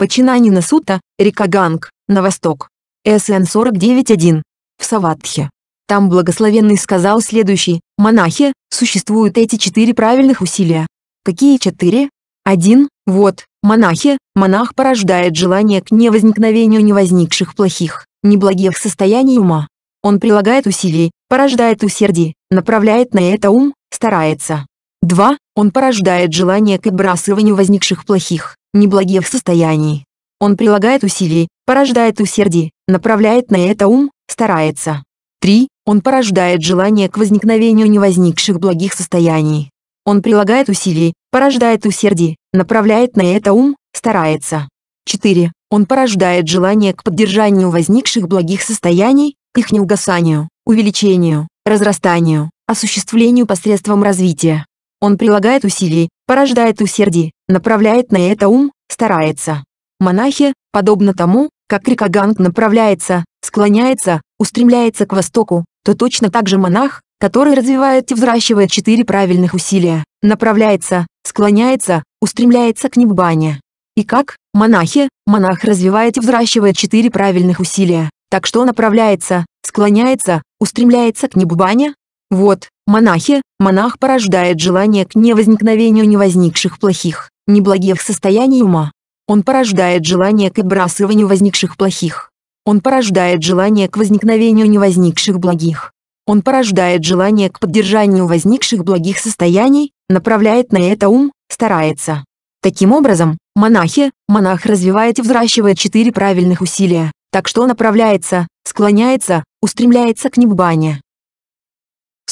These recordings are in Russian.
Починание на Сута, река Ганг, на восток. СН 49.1. В Саватхе. Там благословенный сказал следующий, монахи, существуют эти четыре правильных усилия. Какие четыре? Один, вот, монахи, монах порождает желание к невозникновению невозникших плохих, неблагих состояний ума. Он прилагает усилий, порождает усердие, направляет на это ум, старается. 2. Он порождает желание к отбрасыванию возникших плохих, неблагих состояний. Он прилагает усилий, порождает усердие, направляет на это ум, старается. 3. Он порождает желание к возникновению невозникших благих состояний. Он прилагает усилий, порождает усердие, направляет на это ум, старается. 4. Он порождает желание к поддержанию возникших благих состояний, к их неугасанию, увеличению, разрастанию, осуществлению посредством развития. Он прилагает усилий, порождает усердие, направляет на это ум, старается. Монахи, подобно тому, как река Ганг направляется, склоняется, устремляется к востоку, то точно так же монах, который развивает и взращивает четыре правильных усилия, направляется, склоняется, устремляется к Ниббане. И как, монахи, монах развивает и взращивает четыре правильных усилия, так что направляется, склоняется, устремляется к Ниббане? Вот, Монахи, монах порождает желание к невозникновению невозникших плохих, неблагих состояний ума. Он порождает желание к отбрасыванию возникших плохих. Он порождает желание к возникновению невозникших благих. Он порождает желание к поддержанию возникших благих состояний, направляет на это ум, старается. Таким образом, монахи, монах развивает и взращивает четыре правильных усилия, так что направляется, склоняется, устремляется к неббане.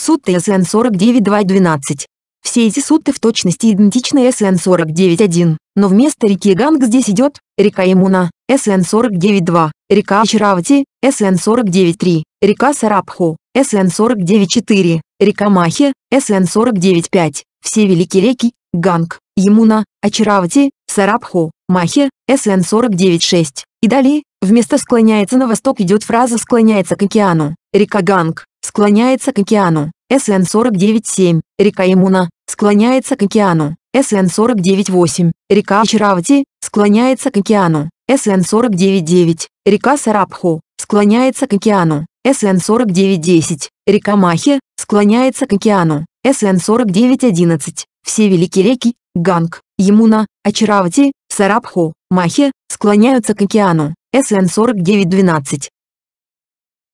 Сутты СН 49.2.12. Все эти сутты в точности идентичны СН 49.1, но вместо реки Ганг здесь идет река Ямуна, СН 49.2, река Ачаравати, СН 49.3, река Сарабху, СН 49.4, река Махи, СН 49.5. Все великие реки, Ганг, Ямуна, Ачаравати, Сарабху, Махи, СН 49.6. И далее, вместо склоняется на восток идет фраза склоняется к океану, река Ганг, склоняется к океану, СН 49.7, река Ямуна, склоняется к океану, СН 49.8, река Ачаравати, склоняется к океану, СН 49.9, река Сарабху, склоняется к океану, СН 49.10, река Махи, склоняется к океану, СН 49.11, все великие реки, Ганг, Емуна, Ачаравати, Сарабху, Махи, склоняются к океану, СН 49.12.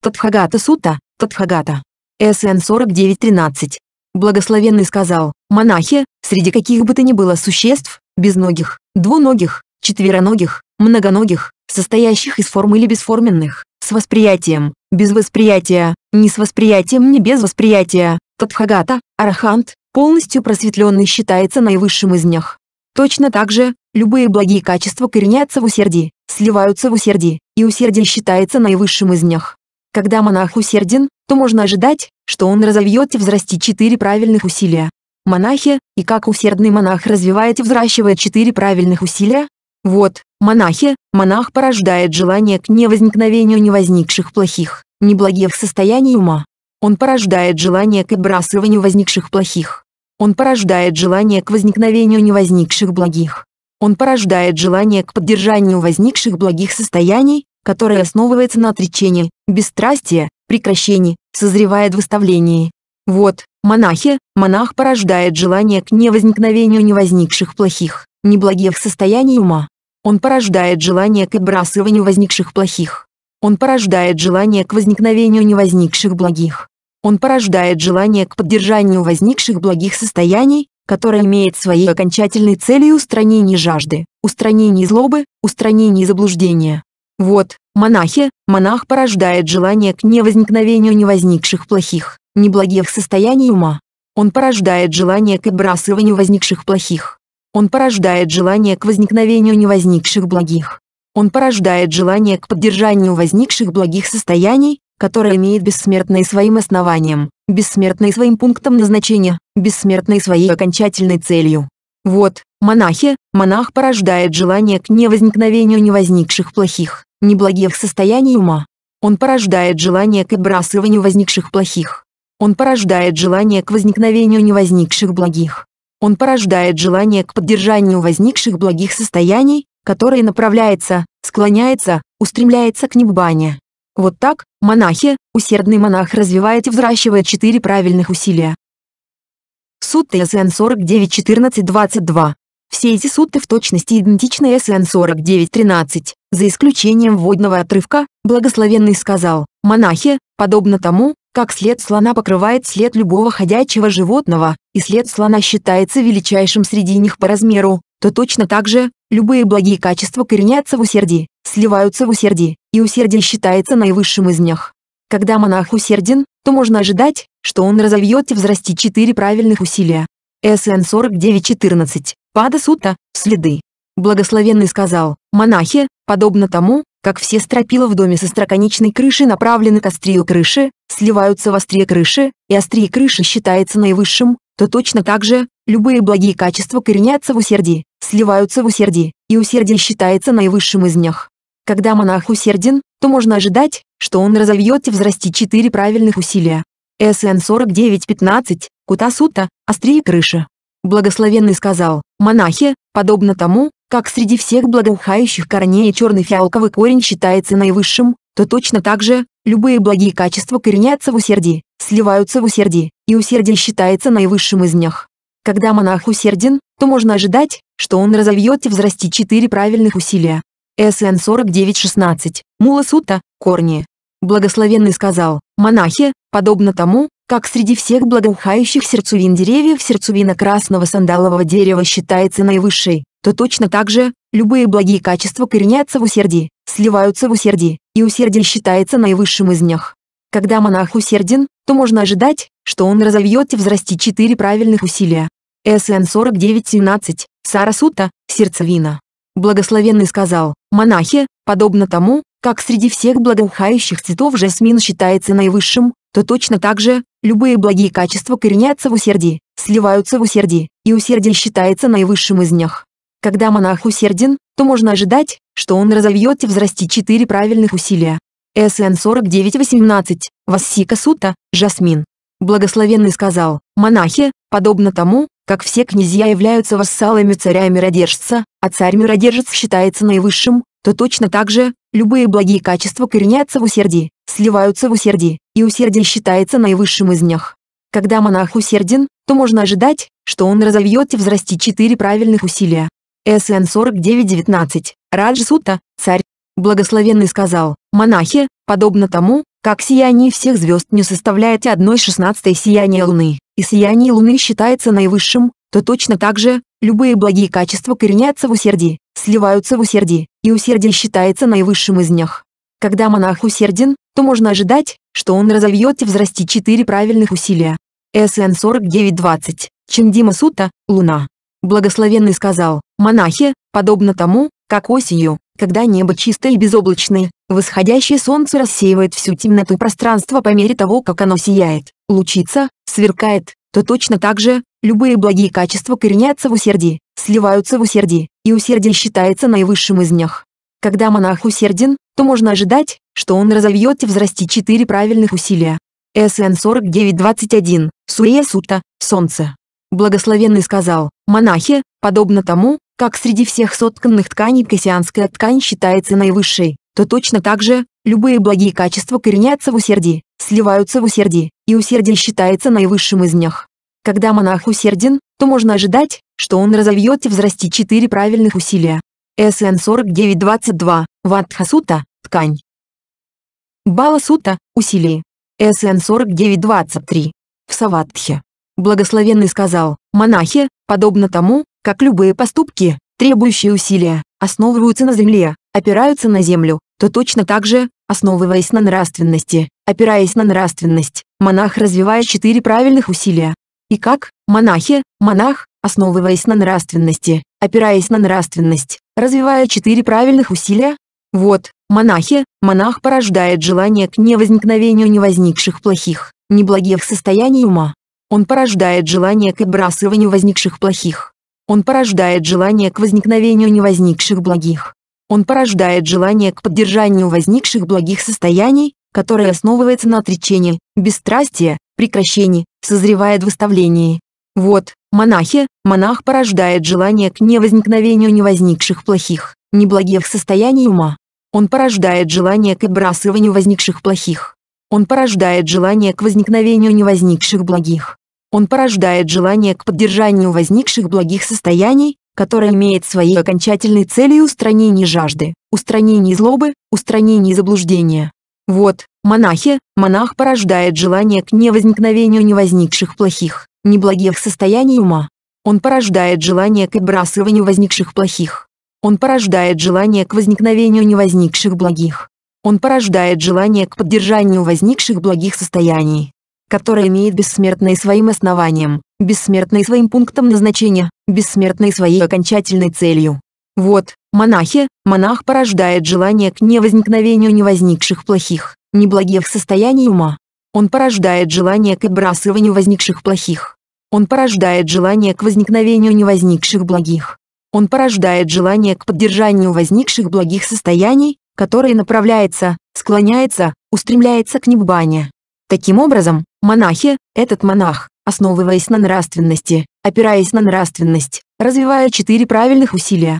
Тадхагата Сута, Тадхагата. СН 49.13. Благословенный сказал, монахи, среди каких бы то ни было существ, безногих, двуногих, четвероногих, многоногих, состоящих из форм или бесформенных, с восприятием, без восприятия, ни с восприятием, ни без восприятия, Тадхагата, Арахант, полностью просветленный считается наивысшим из них. Точно так же, любые благие качества коренятся в усердии, сливаются в усердии, и усердие считается наивысшим из них. Когда монах усерден, то можно ожидать, что он разовьет и взрастит четыре правильных усилия. Монахи, и как усердный монах развивает и взращивает четыре правильных усилия? Вот, монахи, монах порождает желание к невозникновению невозникших плохих, неблагих состояний ума. Он порождает желание к отбрасыванию возникших плохих. Он порождает желание к возникновению невозникших благих. Он порождает желание к поддержанию возникших благих состояний, которое основывается на отречении, бесстрастии, прекращении, созревает в выставлении. Вот, монахи, монах порождает желание к невозникновению невозникших плохих, неблагих состояний ума. Он порождает желание к отбрасыванию возникших плохих. Он порождает желание к возникновению невозникших благих. Он порождает желание к поддержанию возникших благих состояний, которое имеет своей окончательной целью устранение жажды, устранение злобы, устранение заблуждения. Вот, монахи, монах порождает желание к невозникновению невозникших плохих, неблагих состояний ума. Он порождает желание к отбрасыванию возникших плохих. Он порождает желание к возникновению невозникших благих. Он порождает желание к поддержанию возникших благих состояний, которое имеет бессмертные своим основанием, бессмертные своим пунктом назначения, бессмертные своей окончательной целью. Вот, монахи, монах порождает желание к невозникновению невозникших плохих, неблагих состояний ума. Он порождает желание к отбрасыванию возникших плохих. Он порождает желание к возникновению невозникших благих. Он порождает желание к поддержанию возникших благих состояний, который направляется, склоняется, устремляется к неббане. Вот так, монахи, усердный монах развивает и взращивает четыре правильных усилия. Сутта СН 49.14.22. Все эти сутты в точности идентичны СН 49.13, за исключением вводного отрывка, благословенный сказал, монахи, подобно тому, как след слона покрывает след любого ходячего животного, и след слона считается величайшим среди них по размеру, то точно так же, любые благие качества коренятся в усердии, сливаются в усердии, и усердие считается наивысшим из них. Когда монах усерден, то можно ожидать, что он разовьет и взрастит четыре правильных усилия. СН 49.14. Пада Сута, следы. Благословенный сказал, монахи, подобно тому, как все стропила в доме со строконечной крышей направлены к острию крыши, сливаются в острие крыши, и острие крыши считается наивысшим, то точно так же, любые благие качества коренятся в усердии, сливаются в усердии, и усердие считается наивысшим из них. Когда монах усерден, то можно ожидать, что он разовьет и взрастит четыре правильных усилия. СН 49.15, Кутасута, острие крыши. Благословенный сказал, монахи, подобно тому, как среди всех благоухающих корней черный фиалковый корень считается наивысшим, то точно так же, любые благие качества коренятся в усердии, сливаются в усердии, и усердие считается наивысшим из них. Когда монах усерден, то можно ожидать, что он разовьет и взрастит четыре правильных усилия. СН 49.16, Мула Сута, корни. Благословенный сказал, монахи, подобно тому, как среди всех благоухающих сердцевин деревьев сердцевина красного сандалового дерева считается наивысшей, то точно так же, любые благие качества коренятся в усердии, сливаются в усердии, и усердие считается наивысшим из них. Когда монах усерден, то можно ожидать, что он разовьет и взрастит четыре правильных усилия. СН 49.17, Сарасута, сердцевина. Благословенный сказал, монахи, подобно тому, как среди всех благоухающих цветов жасмин считается наивысшим, то точно так же, любые благие качества коренятся в усердии, сливаются в усердии, и усердие считается наивысшим из них. Когда монах усерден, то можно ожидать, что он разовьет и взрастит четыре правильных усилия. СН 49.18, Вассика Сута, Жасмин. Благословенный сказал, монахи, подобно тому, как все князья являются вассалами царя-миродержца, а царь-миродержец считается наивысшим, то точно так же, любые благие качества коренятся в усердии, сливаются в усердии, и усердие считается наивысшим из них. Когда монах усерден, то можно ожидать, что он разовьет и взрастит четыре правильных усилия. СН 49.19, Раджсута, царь, благословенный сказал, монахи, подобно тому, как сияние всех звезд не составляет одной шестнадцатой сияния Луны, и сияние Луны считается наивысшим, то точно так же, любые благие качества коренятся в усердии, сливаются в усердии, и усердие считается наивысшим из них. Когда монах усерден, то можно ожидать, что он разовьет и взрастит четыре правильных усилия. СН 49.20, Чиндима Сута, Луна. Благословенный сказал, монахи, подобно тому, как осенью, когда небо чистое и безоблачное, восходящее солнце рассеивает всю темноту пространства по мере того, как оно сияет, лучится, сверкает, то точно так же, любые благие качества коренятся в усердии, сливаются в усердии, и усердие считается наивысшим из них. Когда монах усерден, то можно ожидать, что он разовьет и взрастит четыре правильных усилия. СН 49.21, Суея Сута, Солнце. Благословенный сказал, монахи, подобно тому, как среди всех сотканных тканей кассианская ткань считается наивысшей, то точно так же, любые благие качества коренятся в усердии, сливаются в усердии, и усердие считается наивысшим из них. Когда монах усерден, то можно ожидать, что он разовьет и взрастит четыре правильных усилия. СН 4922, Ватхасута, ткань. Баласута, усилие. СН 4923, в Саватхе. Благословенный сказал, монахи, подобно тому, как любые поступки, требующие усилия, основываются на земле, опираются на землю, то точно так же, основываясь на нравственности, опираясь на нравственность, монах развивает четыре правильных усилия. И как, монахи, монах, основываясь на нравственности, опираясь на нравственность, развивая четыре правильных усилия? Вот, монахи, монах порождает желание к невозникновению невозникших плохих, неблагих состояний ума, он порождает желание к отбрасыванию возникших плохих. Он порождает желание к возникновению невозникших благих. Он порождает желание к поддержанию возникших благих состояний, которое основывается на отречении, бесстрастии, прекращении, созревает в выставлении. Вот, монахи, монах порождает желание к невозникновению невозникших плохих, неблагих состояний ума. Он порождает желание к отбрасыванию возникших плохих. Он порождает желание к возникновению невозникших благих. Он порождает желание к поддержанию возникших благих состояний, которое имеет своей окончательной целью устранение жажды, устранение злобы, устранение заблуждения. Вот, монахи, монах порождает желание к невозникновению невозникших плохих, неблагих состояний ума. Он порождает желание к отбрасыванию возникших плохих. Он порождает желание к возникновению невозникших благих. Он порождает желание к поддержанию возникших благих состояний которая имеет бессмертной своим основанием, бессмертной своим пунктом назначения, бессмертной своей окончательной целью. Вот, монахи, монах порождает желание к невозникновению невозникших плохих, неблагих состояний ума. Он порождает желание к отбрасыванию возникших плохих. Он порождает желание к возникновению невозникших благих. Он порождает желание к поддержанию возникших благих состояний, которые направляется, склоняется, устремляется к неббане. Таким образом, монахи, этот монах, основываясь на нравственности, опираясь на нравственность, развивая четыре правильных усилия.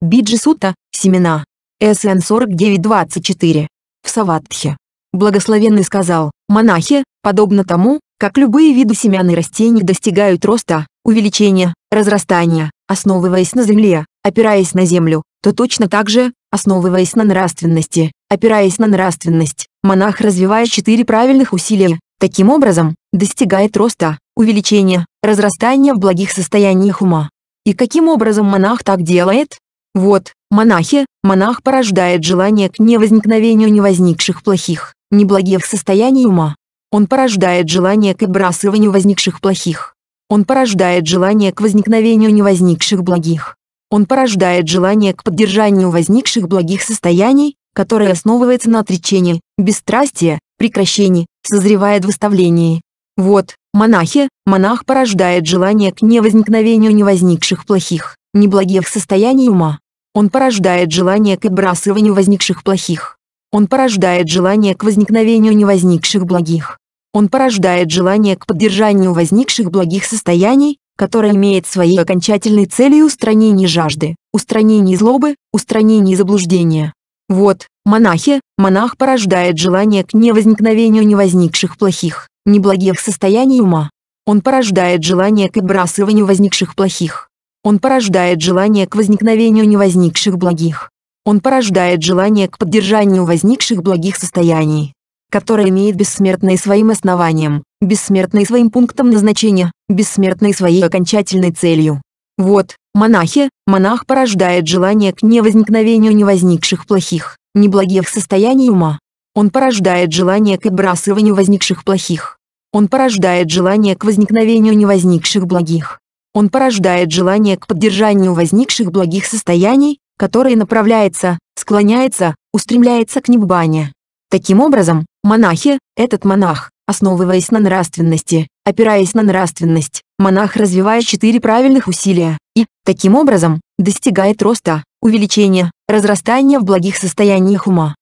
Биджисута, семена, СН 4924, в Саватхе. Благословенный сказал, монахи, подобно тому, как любые виды семян и растений достигают роста, увеличения, разрастания, основываясь на земле, опираясь на землю, то точно так же, основываясь на нравственности, опираясь на нравственность, монах развивает четыре правильных усилия, таким образом, достигает роста, увеличения, разрастания в благих состояниях ума. И каким образом монах так делает? Вот, монахи, монах порождает желание к невозникновению невозникших плохих, неблагих состояний ума. Он порождает желание к отбрасыванию возникших плохих. Он порождает желание к возникновению невозникших благих. Он порождает желание к поддержанию возникших благих состояний, которое основывается на отречении, бесстрастии, прекращении, созревает в выставлении. Вот, монахи, монах порождает желание к невозникновению невозникших плохих, неблагих состояний ума. Он порождает желание к отбрасыванию возникших плохих. Он порождает желание к возникновению невозникших благих. Он порождает желание к поддержанию возникших благих состояний, которая имеет своей окончательной целью устранение жажды, устранение злобы, устранение заблуждения. Вот, монахи, монах порождает желание к невозникновению невозникших плохих, неблагих состояний ума. Он порождает желание к отбрасыванию возникших плохих. Он порождает желание к возникновению невозникших благих. Он порождает желание к поддержанию возникших благих состояний которая имеет бессмертной своим основанием, бессмертной своим пунктом назначения, бессмертной своей окончательной целью. Вот, монахи, монах порождает желание к невозникновению невозникших плохих, неблагих состояний ума. Он порождает желание к отбрасыванию возникших плохих. Он порождает желание к возникновению невозникших благих. Он порождает желание к поддержанию возникших благих состояний, которые направляется, склоняется, устремляется к неббане. Таким образом, монахи, этот монах, основываясь на нравственности, опираясь на нравственность, монах развивает четыре правильных усилия и, таким образом, достигает роста, увеличения, разрастания в благих состояниях ума.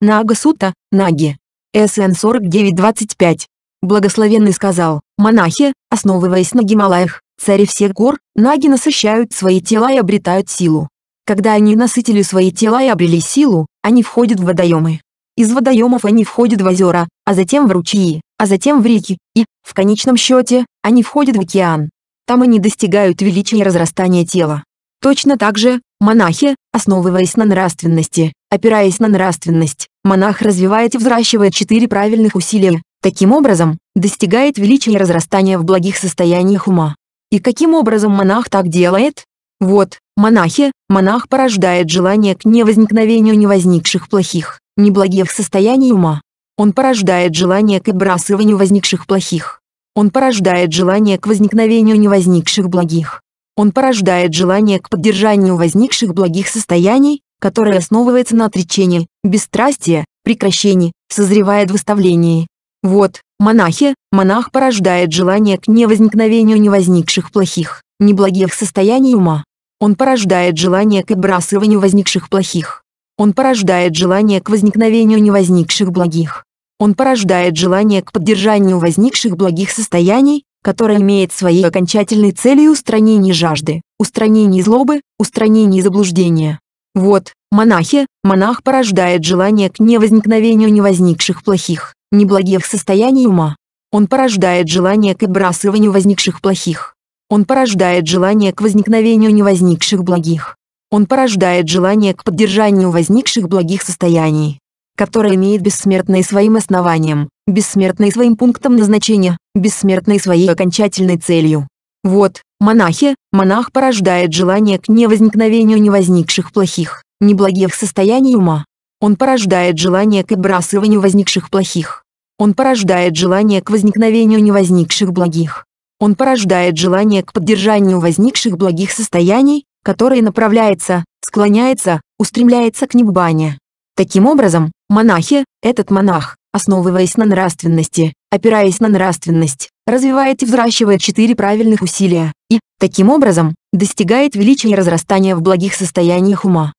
Нага Сута, Наги. СН 4925. Благословенный сказал, монахи, основываясь на Гималаях, цари всех гор, наги насыщают свои тела и обретают силу. Когда они насытили свои тела и обрели силу, они входят в водоемы. Из водоемов они входят в озера, а затем в ручьи, а затем в реки, и, в конечном счете, они входят в океан. Там они достигают величия разрастания тела. Точно так же, монахи, основываясь на нравственности, опираясь на нравственность, монах развивает и взращивает четыре правильных усилия, таким образом, достигает величия разрастания в благих состояниях ума. И каким образом монах так делает? Вот, монахи, монах порождает желание к невозникновению невозникших плохих, неблагих состояний ума. Он порождает желание к отбрасыванию возникших плохих. Он порождает желание к возникновению невозникших благих. Он порождает желание к поддержанию возникших благих состояний, которое основывается на отречении, бесстрастии, прекращении, созревает в выставлении. Вот, монахи, монах порождает желание к невозникновению невозникших плохих, неблагих состояний ума. Он порождает желание к отбрасыванию возникших плохих. Он порождает желание к возникновению невозникших благих. Он порождает желание к поддержанию возникших благих состояний, которое имеет своей окончательной целью устранение жажды, устранение злобы, устранение заблуждения. Вот, монахи, монах порождает желание к невозникновению невозникших плохих, неблагих состояний ума. Он порождает желание к отбрасыванию возникших плохих. Он порождает желание к возникновению невозникших благих. Он порождает желание к поддержанию возникших благих состояний, которое имеет бессмертное своим основанием, бессмертное своим пунктом назначения, бессмертное своей окончательной целью. Вот, монахи, монах порождает желание к невозникновению невозникших плохих, неблагих состояний ума. Он порождает желание к отбрасыванию возникших плохих. Он порождает желание к возникновению невозникших благих. Он порождает желание к поддержанию возникших благих состояний, которое направляется, склоняется, устремляется к неббане. Таким образом, монахи, этот монах, основываясь на нравственности, опираясь на нравственность, развивает и взращивает четыре правильных усилия, и, таким образом, достигает величия и разрастания в благих состояниях ума.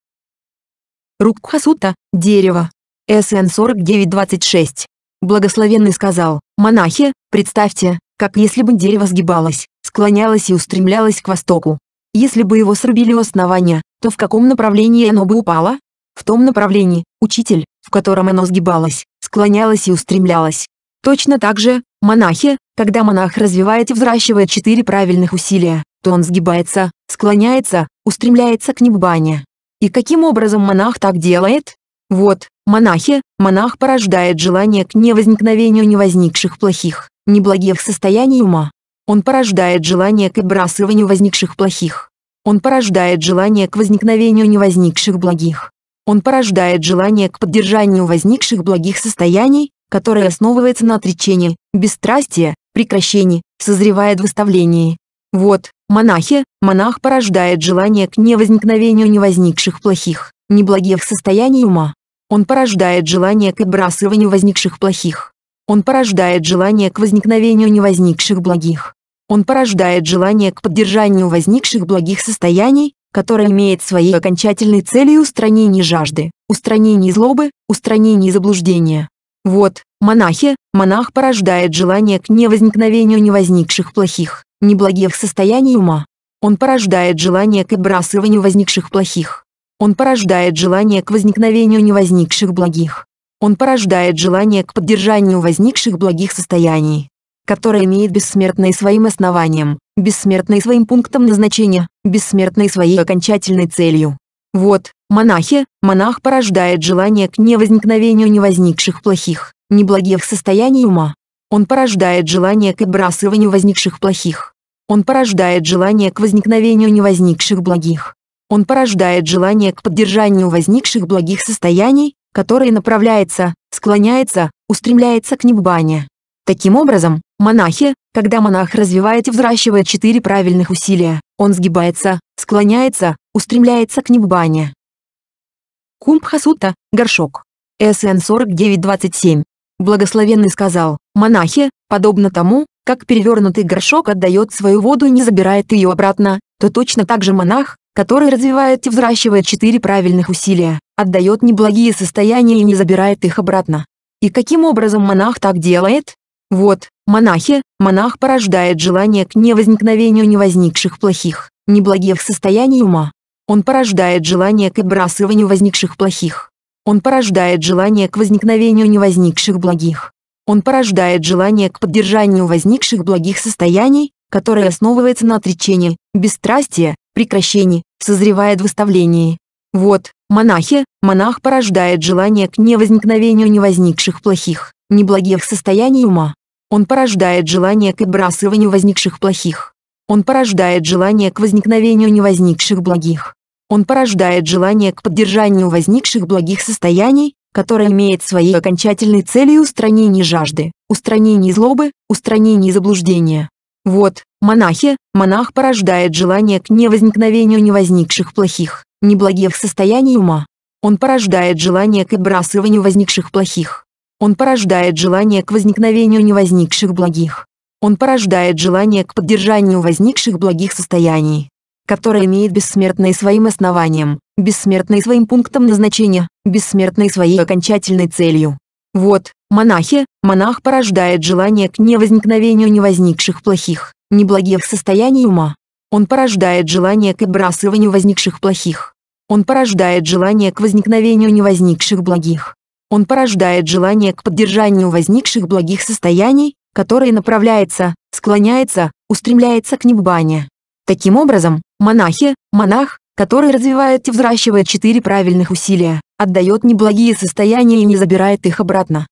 Рукхасута, дерево. СН 4926. Благословенный сказал, монахи, представьте, как если бы дерево сгибалось, склонялось и устремлялось к востоку. Если бы его срубили у основания, то в каком направлении оно бы упало? В том направлении, учитель, в котором оно сгибалось, склонялось и устремлялось. Точно так же, монахи, когда монах развивает и взращивает четыре правильных усилия, то он сгибается, склоняется, устремляется к неббане. И каким образом монах так делает? Вот, монахи, монах порождает желание к невозникновению невозникших плохих, неблагих состояний ума. Он порождает желание к отбрасыванию возникших плохих. Он порождает желание к возникновению невозникших благих. Он порождает желание к поддержанию возникших благих состояний, которое основывается на отречении, бесстрастии, прекращении, созревает в выставлении. Вот, монахи, монах порождает желание к невозникновению невозникших плохих, неблагих состояний ума. Он порождает желание к отбрасыванию возникших плохих. Он порождает желание к возникновению невозникших благих. Он порождает желание к поддержанию возникших благих состояний, которое имеет своей окончательной целью устранение жажды, устранение злобы, устранение заблуждения. Вот, монахи, монах порождает желание к невозникновению невозникших плохих, неблагих состояний ума. Он порождает желание к отбрасыванию возникших плохих. Он порождает желание к возникновению невозникших благих. Он порождает желание к поддержанию возникших благих состояний, которое имеет бессмертное своим основанием, бессмертное своим пунктом назначения, бессмертное своей окончательной целью. Вот, монахи, монах порождает желание к невозникновению невозникших плохих, неблагих состояний ума. Он порождает желание к отбрасыванию возникших плохих. Он порождает желание к возникновению невозникших благих. Он порождает желание к поддержанию возникших благих состояний, которое направляется, склоняется, устремляется к неббане. Таким образом, монахи, когда монах развивает и взращивает четыре правильных усилия, он сгибается, склоняется, устремляется к неббане. Кумбхасута, горшок. СН 4927. Благословенный сказал, монахи, подобно тому, как перевернутый горшок отдает свою воду и не забирает ее обратно, то точно так же монах, который развивает и взращивает четыре правильных усилия, отдает неблагие состояния и не забирает их обратно. И каким образом монах так делает? Вот, монахи, монах порождает желание к невозникновению невозникших плохих, неблагих состояний ума. Он порождает желание к отбрасыванию возникших плохих. Он порождает желание к возникновению невозникших благих. Он порождает желание к поддержанию возникших благих состояний, которое основывается на отречении, бесстрастии, прекращении, созревает в выставлении. Вот, монахи, монах порождает желание к невозникновению невозникших плохих, неблагих состояний ума. Он порождает желание к отбрасыванию возникших плохих. Он порождает желание к возникновению невозникших благих. Он порождает желание к поддержанию возникших благих состояний, которое имеет своей окончательной целью устранение жажды, устранение злобы, устранение заблуждения. Вот, монахи, монах порождает желание к невозникновению невозникших плохих, неблагих состояний ума. Он порождает желание к отбрасыванию возникших плохих. Он порождает желание к возникновению невозникших благих. Он порождает желание к поддержанию возникших благих состояний, которое имеет бессмертное своим основанием, бессмертное своим пунктом назначения, бессмертное своей окончательной целью. Вот, монахи, монах порождает желание к невозникновению невозникших плохих, неблагих состояний ума. Он порождает желание к отбрасыванию возникших плохих. Он порождает желание к возникновению невозникших благих. Он порождает желание к поддержанию возникших благих состояний, которые направляется, склоняется, устремляется к неббане. Таким образом, монахи, монах, который развивает и взращивает четыре правильных усилия, отдает неблагие состояния и не забирает их обратно.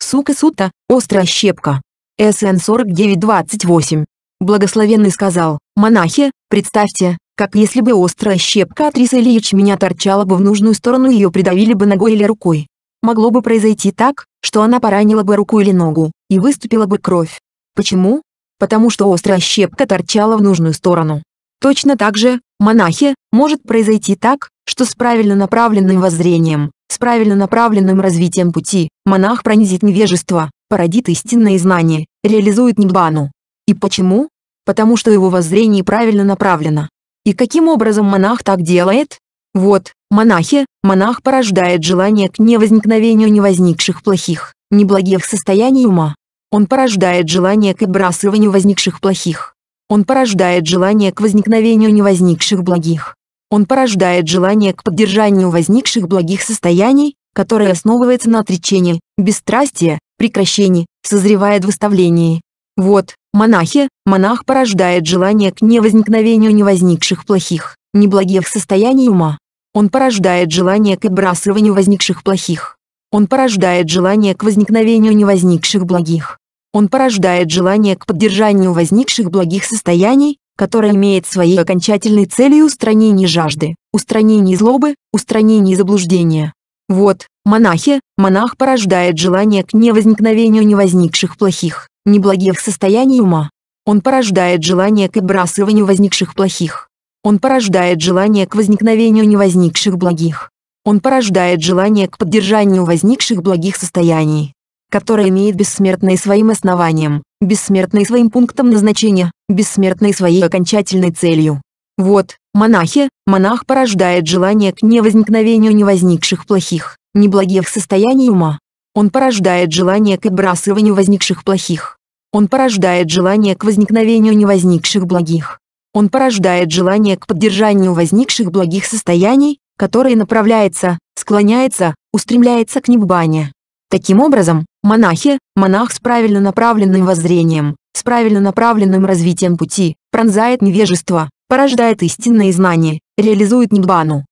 Сука сута, острая щепка. СН 4928. Благословенный сказал, монахи, представьте, как если бы острая щепка от риса или ячменя торчала бы в нужную сторону ее придавили бы ногой или рукой. Могло бы произойти так, что она поранила бы руку или ногу, и выступила бы кровь. Почему? Потому что острая щепка торчала в нужную сторону. Точно так же, монахи, может произойти так, что с правильно направленным воззрением, с правильно направленным развитием пути, монах пронизит невежество, породит истинное знание, реализует ниббану. И почему? Потому что его воззрение правильно направлено. И каким образом монах так делает? Вот, монахи, монах порождает желание к невозникновению невозникших плохих, неблагих состояний ума. Он порождает желание к отбрасыванию возникших плохих. Он порождает желание к возникновению невозникших благих. Он порождает желание к поддержанию возникших благих состояний, которое основывается на отречении, бесстрастии, прекращении, созревает в выставлении. Вот, монахи, монах порождает желание к невозникновению невозникших плохих, неблагих состояний ума. Он порождает желание к отбрасыванию возникших плохих. Он порождает желание к возникновению невозникших благих. Он порождает желание к поддержанию возникших благих состояний, которое имеет своей окончательной целью устранение жажды, устранение злобы, устранение заблуждения. Вот, монахи, монах порождает желание к невозникновению невозникших плохих, неблагих состояний ума. Он порождает желание к отбрасыванию возникших плохих. Он порождает желание к возникновению невозникших благих. Он порождает желание к поддержанию возникших благих состояний, которое имеет бессмертные своим основанием, бессмертные своим пунктом назначения, бессмертные своей окончательной целью. Вот, монахи, монах порождает желание к невозникновению невозникших плохих, неблагих состояний ума. Он порождает желание к отбрасыванию возникших плохих. Он порождает желание к возникновению невозникших благих. Он порождает желание к поддержанию возникших благих состояний, которые направляется, склоняется, устремляется к неббане. Таким образом, монахи, монах с правильно направленным воззрением, с правильно направленным развитием пути, пронзает невежество, порождает истинное знание, реализует неббану.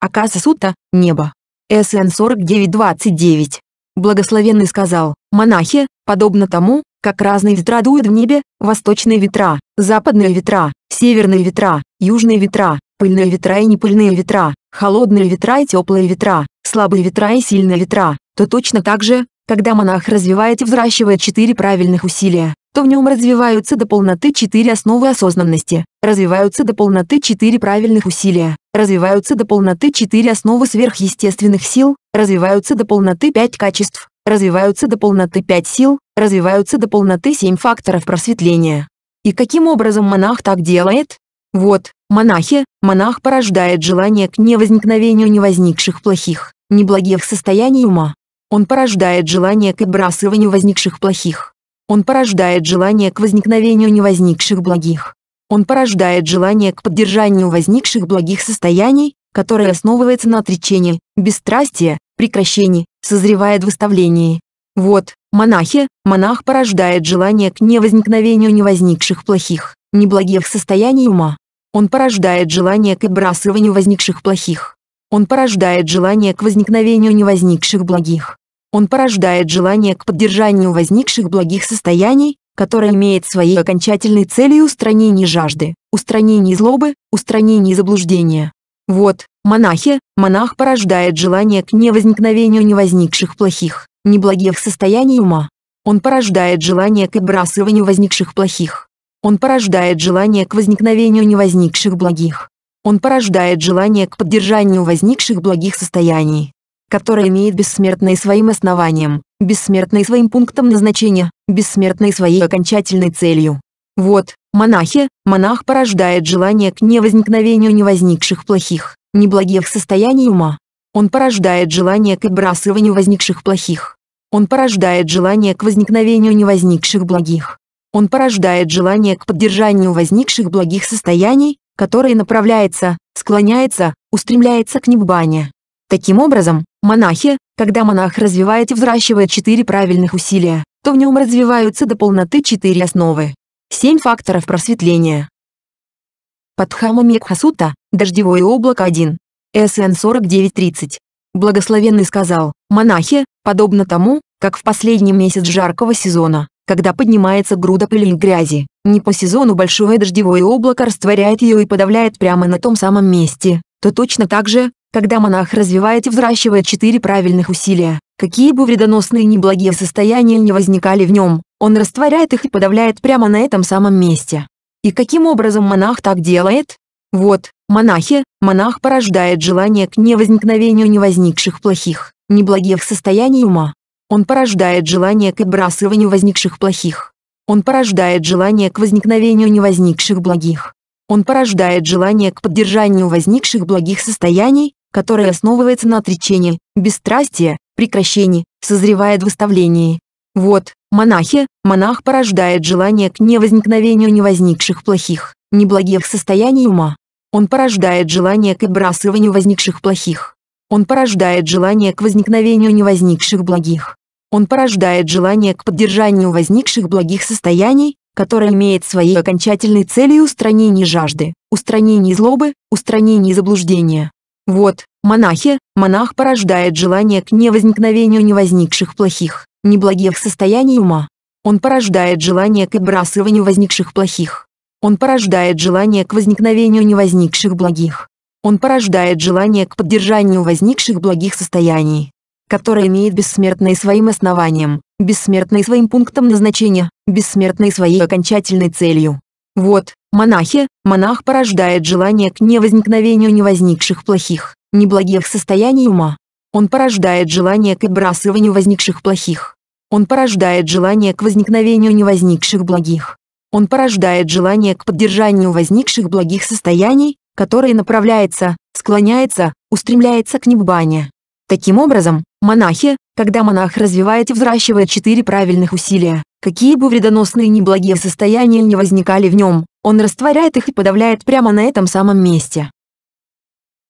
Акаса Сута, небо. СН 4929. Благословенный сказал, монахи, подобно тому, как разные ветра дуют в небе, восточные ветра, западные ветра, северные ветра, южные ветра, пыльные ветра и непыльные ветра, холодные ветра и теплые ветра, слабые ветра и сильные ветра, то точно так же, когда монах развивает и взращивает четыре правильных усилия, то в нем развиваются до полноты четыре основы осознанности, развиваются до полноты четыре правильных усилия, развиваются до полноты четыре основы сверхъестественных сил, развиваются до полноты пять качеств, развиваются до полноты пять сил, развиваются до полноты семь факторов просветления. И каким образом монах так делает? Вот, монахи, монах порождает желание к невозникновению невозникших плохих, неблагих состояний ума. Он порождает желание к отбрасыванию возникших плохих. Он порождает желание к возникновению невозникших благих. Он порождает желание к поддержанию возникших благих состояний, которое основывается на отречении, бесстрастии, прекращении, созревает в выставлении. Вот, монахи, монах порождает желание к невозникновению невозникших плохих, неблагих состояний ума. Он порождает желание к отбрасыванию возникших плохих. Он порождает желание к возникновению невозникших благих. Он порождает желание к поддержанию возникших благих состояний, которое имеет своей окончательной целью устранение жажды, устранение злобы, устранение заблуждения. Вот, монахи, монах порождает желание к невозникновению невозникших плохих, неблагих состояний ума. Он порождает желание к отбрасыванию возникших плохих. Он порождает желание к возникновению невозникших благих. Он порождает желание к поддержанию возникших благих состояний, которое имеет бессмертные своим основанием, бессмертные своим пунктом назначения, бессмертные своей окончательной целью. Вот, монахи, монах порождает желание к невозникновению невозникших плохих, неблагих состояний ума. Он порождает желание к отбрасыванию возникших плохих. Он порождает желание к возникновению невозникших благих. Он порождает желание к поддержанию возникших благих состояний, которые направляется, склоняется, устремляется к неббане. Таким образом, монахи, когда монах развивает и взращивает четыре правильных усилия, то в нем развиваются до полноты четыре основы. Семь факторов просветления. Падхама Мекхасута, дождевое облако 1. СН 4930. Благословенный сказал, монахи, подобно тому, как в последний месяц жаркого сезона, когда поднимается груда пыли и грязи, не по сезону большое дождевое облако растворяет ее и подавляет прямо на том самом месте, то точно так же, когда монах развивает и взращивает четыре правильных усилия, какие бы вредоносные неблагие состояния не возникали в нем, он растворяет их и подавляет прямо на этом самом месте. И каким образом монах так делает? Вот, монахи, монах порождает желание к невозникновению невозникших плохих, неблагих состояний ума. Он порождает желание к отбрасыванию возникших плохих. Он порождает желание к возникновению невозникших благих. Он порождает желание к поддержанию возникших благих состояний, которое основывается на отречении, бесстрастии, прекращении, созревает в выставлении. Вот, монахи, монах порождает желание к невозникновению невозникших плохих, неблагих состояний ума. Он порождает желание к отбрасыванию возникших плохих. Он порождает желание к возникновению невозникших благих. Он порождает желание к поддержанию возникших благих состояний, которое имеет своей окончательной целью устранение жажды, устранение злобы, устранение заблуждения. Вот, монахи, монах порождает желание к невозникновению невозникших плохих, неблагих состояний ума. Он порождает желание к отбрасыванию возникших плохих. Он порождает желание к возникновению невозникших благих. Он порождает желание к поддержанию возникших благих состояний которая имеет бессмертной своим основанием, бессмертной своим пунктом назначения, бессмертной своей окончательной целью. Вот, монахи, монах порождает желание к невозникновению невозникших плохих, неблагих состояний ума. Он порождает желание к отбрасыванию возникших плохих. Он порождает желание к возникновению невозникших благих. Он порождает желание к поддержанию возникших благих состояний, которые направляется, склоняется, устремляется к неббане. Таким образом, монахи, когда монах развивает и взращивает четыре правильных усилия, какие бы вредоносные неблагие состояния не возникали в нем, он растворяет их и подавляет прямо на этом самом месте.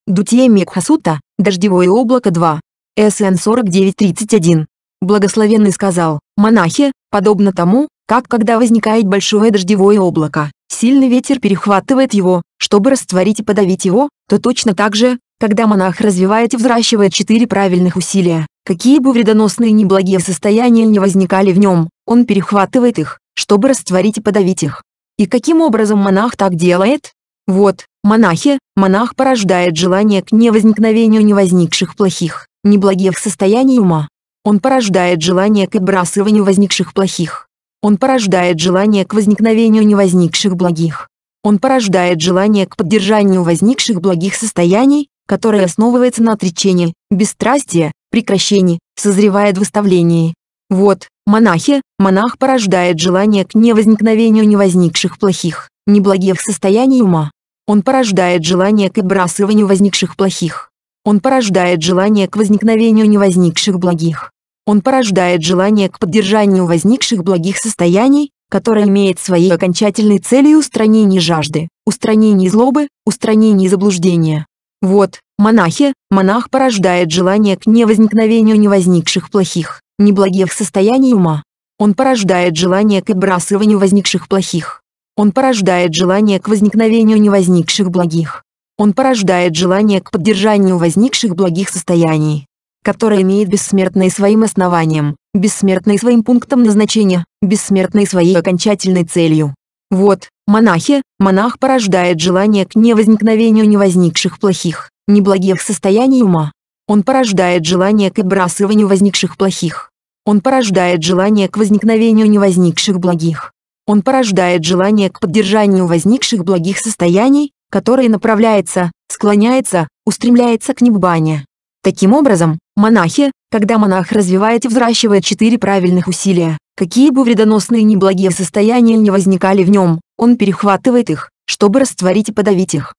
Дутье Мекхасута, Дождевое облако 2, СН 4931. Благословенный сказал, монахи, подобно тому, как когда возникает большое дождевое облако, сильный ветер перехватывает его, чтобы растворить и подавить его, то точно так же, когда монах развивает и взращивает четыре правильных усилия, какие бы вредоносные неблагие состояния не возникали в нем, он перехватывает их, чтобы растворить и подавить их. И каким образом монах так делает? Вот, монахи, монах порождает желание к невозникновению невозникших плохих, неблагих состояний ума. Он порождает желание к отбрасыванию возникших плохих. Он порождает желание к возникновению невозникших благих. Он порождает желание к поддержанию возникших благих состояний, которое основывается на отречении, бесстрастии, прекращении, созревает в выставлении. Вот, монахи, монах порождает желание к невозникновению невозникших плохих, неблагих состояний ума. Он порождает желание к отбрасыванию возникших плохих. Он порождает желание к возникновению невозникших благих. Он порождает желание к поддержанию возникших благих состояний, которое имеет своей окончательной целью устранение жажды, устранение злобы, устранение заблуждения. Вот, монахи, монах порождает желание к невозникновению невозникших плохих, неблагих состояний ума. Он порождает желание к отбрасыванию возникших плохих. Он порождает желание к возникновению невозникших благих. Он порождает желание к поддержанию возникших благих состояний, которое имеет бессмертной своим основанием, бессмертной своим пунктом назначения, бессмертной своей окончательной целью. Вот, монахи, монах порождает желание к невозникновению невозникших плохих, неблагих состояний ума. Он порождает желание к отбрасыванию возникших плохих. Он порождает желание к возникновению невозникших благих. Он порождает желание к поддержанию возникших благих состояний, которые направляется, склоняется, устремляется к неббане. Таким образом, монахи, когда монах развивает и взращивает четыре правильных усилия, какие бы вредоносные неблагие состояния не возникали в нем, он перехватывает их, чтобы растворить и подавить их.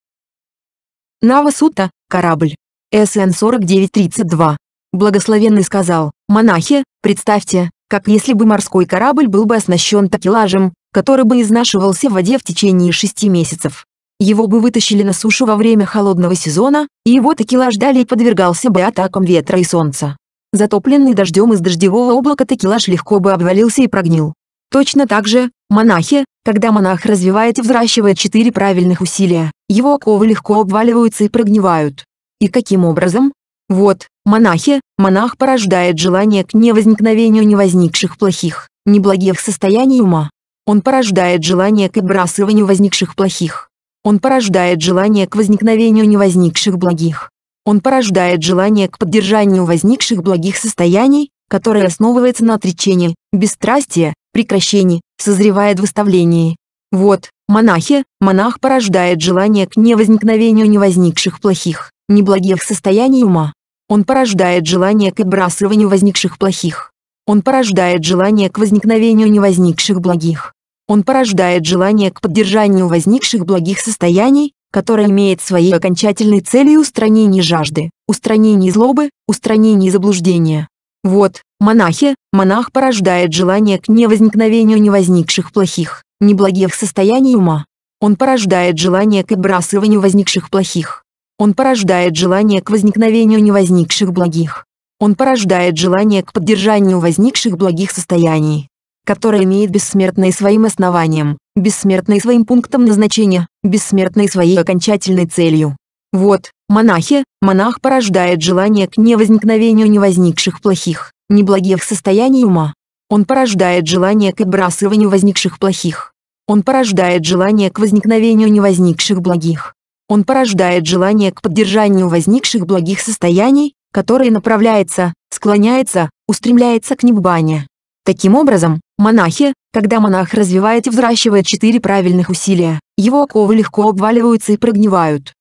Нава Сута – корабль. СН 4932. Благословенный сказал, монахи, представьте, как если бы морской корабль был бы оснащен такелажем, который бы изнашивался в воде в течение шести месяцев. Его бы вытащили на сушу во время холодного сезона, и его такелаж далее подвергался бы атакам ветра и солнца. Затопленный дождем из дождевого облака такелаж легко бы обвалился и прогнил. Точно так же, монахи, когда монах развивает и взращивает четыре правильных усилия, его оковы легко обваливаются и прогнивают. И каким образом? Вот, монахи, монах порождает желание к невозникновению невозникших плохих, неблагих состояний ума. Он порождает желание к отбрасыванию возникших плохих. Он порождает желание к возникновению невозникших благих. Он порождает желание к поддержанию возникших благих состояний, которое основывается на отречении, бесстрастии, прекращении, созревает в выставлении. Вот, монахи, монах порождает желание к невозникновению невозникших плохих, неблагих состояний ума. Он порождает желание к отбрасыванию возникших плохих. Он порождает желание к возникновению невозникших благих. Он порождает желание к поддержанию возникших благих состояний, которая имеет своей окончательной целью устранение жажды, устранение злобы, устранение заблуждения. Вот, монахи, монах порождает желание к невозникновению невозникших плохих, неблагих состояний ума. Он порождает желание к отбрасыванию возникших плохих. Он порождает желание к возникновению невозникших благих. Он порождает желание к поддержанию возникших благих состояний которая имеет бессмертной своим основанием, бессмертной своим пунктом назначения, бессмертной своей окончательной целью. Вот, монахи, монах порождает желание к невозникновению невозникших плохих, неблагих состояний ума. Он порождает желание к отбрасыванию возникших плохих. Он порождает желание к возникновению невозникших благих. Он порождает желание к поддержанию возникших благих состояний, которые направляется, склоняется, устремляется к небане. Таким образом, монахи, когда монах развивает и взращивает четыре правильных усилия, его оковы легко обваливаются и прогнивают.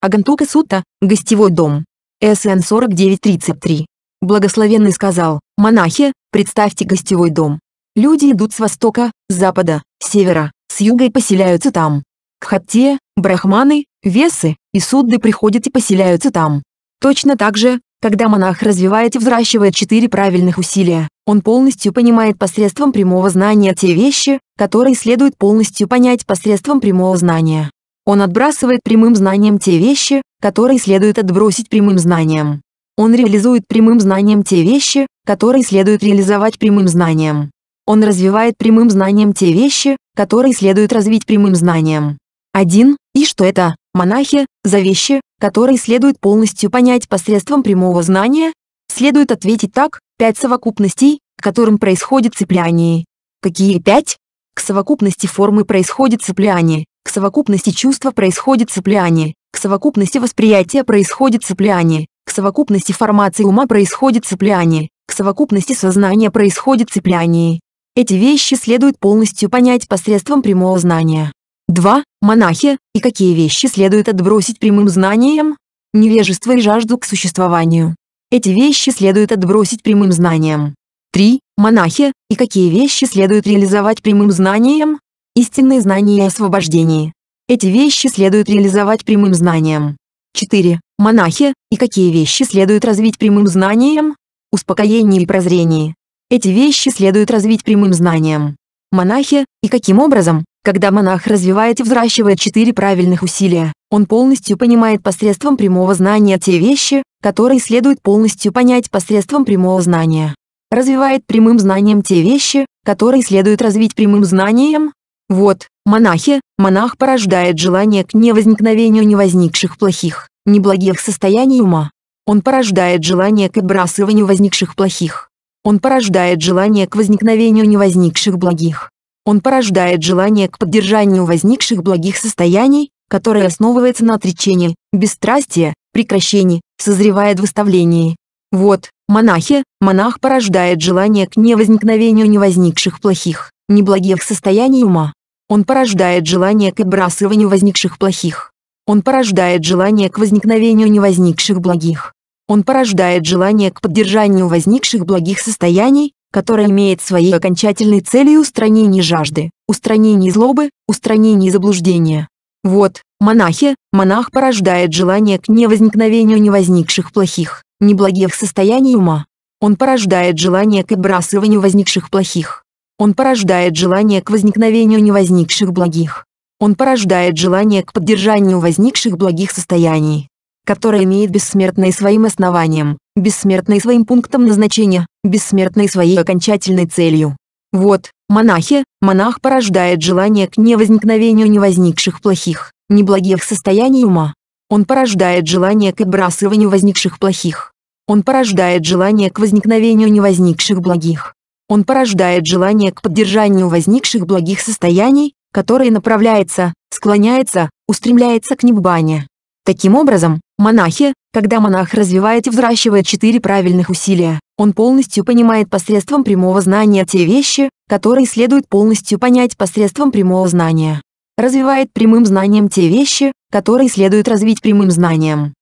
Агантука Сутта, гостевой дом. СН 4933. Благословенный сказал, монахи, представьте гостевой дом. Люди идут с востока, с запада, с севера, с юга и поселяются там. Кхатте, брахманы, весы и судды приходят и поселяются там. Точно так же, когда монах развивает и взращивает четыре правильных усилия, он полностью понимает посредством прямого знания те вещи, которые следует полностью понять посредством прямого знания. Он отбрасывает прямым знанием те вещи, которые следует отбросить прямым знанием. Он реализует прямым знанием те вещи, которые следует реализовать прямым знанием. Он развивает прямым знанием те вещи, которые следует развить прямым знанием. Один, и что это, монахи, за вещи, которые следует полностью понять посредством прямого знания? Следует ответить так, пять совокупностей, к которым происходит цепляние. Какие пять? К совокупности формы происходит цепляние, к совокупности чувства происходит цепляние, к совокупности восприятия происходит цепляние, к совокупности формации ума происходит цепляние, к совокупности сознания происходит цепляние. Эти вещи следует полностью понять посредством прямого знания. 2. Монахи, и какие вещи следует отбросить прямым знанием? Невежество и жажду к существованию. Эти вещи следует отбросить прямым знанием. 3. Монахи, и какие вещи следует реализовать прямым знанием? Истинные знания и освобождение. Эти вещи следует реализовать прямым знанием. 4. Монахи, и какие вещи следует развить прямым знанием? Успокоение и прозрение. Эти вещи следует развить прямым знанием. Монахи, и каким образом? Когда монах развивает и взращивает четыре правильных усилия, он полностью понимает посредством прямого знания те вещи, которые следует полностью понять посредством прямого знания. Развивает прямым знанием те вещи, которые следует развить прямым знанием. Вот, монахи, монах порождает желание к невозникновению невозникших плохих, неблагих состояний ума. Он порождает желание к отбрасыванию возникших плохих. Он порождает желание к возникновению невозникших благих. Он порождает желание к поддержанию возникших благих состояний, которое основывается на отречении, бесстрастии, прекращении, созревает в выставлении. Вот, монахи, монах порождает желание к невозникновению невозникших плохих, неблагих состояний ума. Он порождает желание к отбрасыванию возникших плохих. Он порождает желание к возникновению невозникших благих. Он порождает желание к поддержанию возникших благих состояний, которая имеет своей окончательной целью устранение жажды, устранение злобы, устранение заблуждения. Вот, монахи, монах порождает желание к невозникновению невозникших плохих, неблагих состояний ума. Он порождает желание к отбрасыванию возникших плохих. Он порождает желание к возникновению невозникших благих. Он порождает желание к поддержанию возникших благих состояний, которое имеет бессмертное своим основанием, бессмертное своим пунктом назначения, бессмертное своей окончательной целью. Вот, монахи, монах порождает желание к невозникновению невозникших плохих, неблагих состояний ума. Он порождает желание к отбрасыванию возникших плохих. Он порождает желание к возникновению невозникших благих. Он порождает желание к поддержанию возникших благих состояний, который направляется, склоняется, устремляется к неббане. Таким образом, монахи, когда монах развивает и взращивает четыре правильных усилия, он полностью понимает посредством прямого знания те вещи, которые следует полностью понять посредством прямого знания. Развивает прямым знанием те вещи, которые следует развить прямым знанием.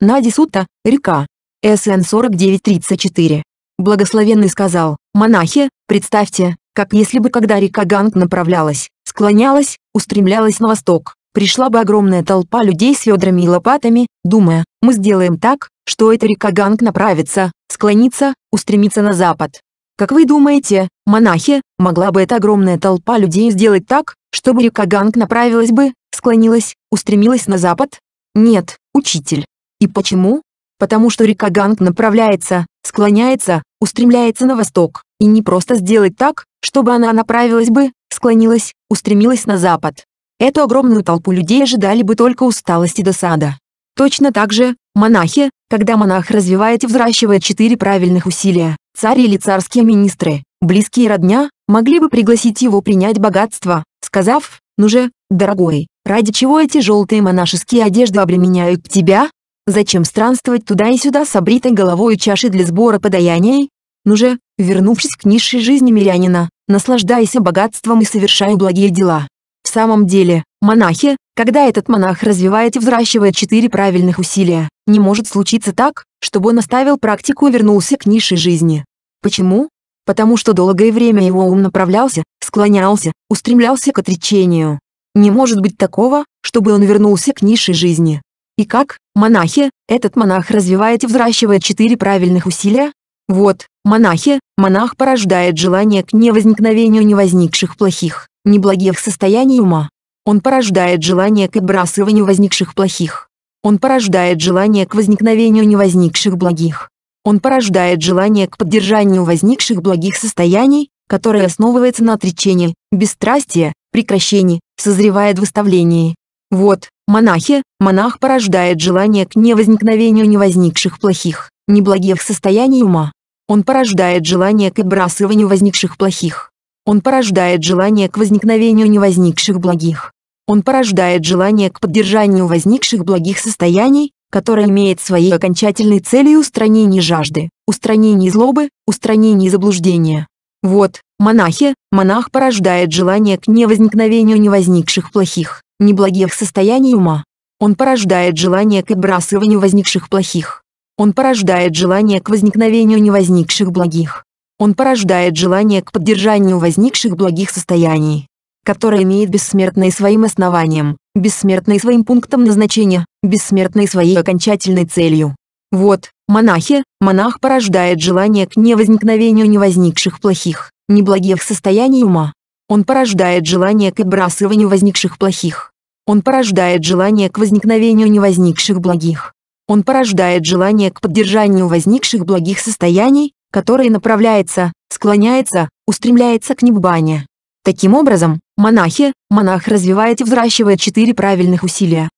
Нади Сутта, река. СН 4934. Благословенный сказал, монахи, представьте, как если бы когда река Ганг направлялась, склонялась, устремлялась на восток, пришла бы огромная толпа людей с ведрами и лопатами, думая, мы сделаем так, что эта река Ганг направится, склонится, устремится на запад. Как вы думаете, монахи, могла бы эта огромная толпа людей сделать так, чтобы река Ганг направилась бы, склонилась, устремилась на запад? Нет, учитель. И почему? Потому что река Ганг направляется, склоняется, устремляется на восток, и не просто сделать так, чтобы она направилась бы, склонилась, устремилась на запад. Эту огромную толпу людей ожидали бы только усталость и досада. Точно так же, монахи, когда монах развивает и взращивает четыре правильных усилия, царь или царские министры, близкие родня, могли бы пригласить его принять богатство, сказав, ну же, дорогой, ради чего эти желтые монашеские одежды обременяют тебя? Зачем странствовать туда и сюда с обритой головой чашей для сбора подаяний? Ну же, вернувшись к низшей жизни мирянина, наслаждайся богатством и совершай благие дела. Самом деле, монахи, когда этот монах развивает и взращивает четыре правильных усилия, не может случиться так, чтобы он оставил практику и вернулся к низшей жизни. Почему? Потому что долгое время его ум направлялся, склонялся, устремлялся к отречению. Не может быть такого, чтобы он вернулся к низшей жизни. И как, монахи, этот монах развивает и взращивает четыре правильных усилия? Вот, монахи, монах порождает желание к невозникновению невозникших плохих, неблагих состояний ума. Он порождает желание к отбрасыванию возникших плохих. Он порождает желание к возникновению невозникших благих. Он порождает желание к поддержанию возникших благих состояний, которое основывается на отречении, бесстрастии, прекращении, созревает выставлении. Вот, монахи, монах порождает желание к невозникновению невозникших плохих, неблагих состояний ума. Он порождает желание к отбрасыванию возникших плохих. Он порождает желание к возникновению невозникших благих. Он порождает желание к поддержанию возникших благих состояний, которое имеет своей окончательной целью устранение жажды, устранение злобы, устранение заблуждения. Вот, монахи, монах порождает желание к невозникновению невозникших плохих, неблагих состояний ума. Он порождает желание к отбрасыванию возникших плохих. Он порождает желание к возникновению невозникших благих. Он порождает желание к поддержанию возникших благих состояний, которое имеет бессмертное своим основанием, бессмертное своим пунктом назначения, бессмертное своей окончательной целью. Вот, монахи, монах порождает желание к невозникновению невозникших плохих, неблагих состояний ума. Он порождает желание к отбрасыванию возникших плохих. Он порождает желание к возникновению невозникших благих. Он порождает желание к поддержанию возникших благих состояний, которое направляется, склоняется, устремляется к неббане. Таким образом, монахи, монах развивает и взращивает четыре правильных усилия.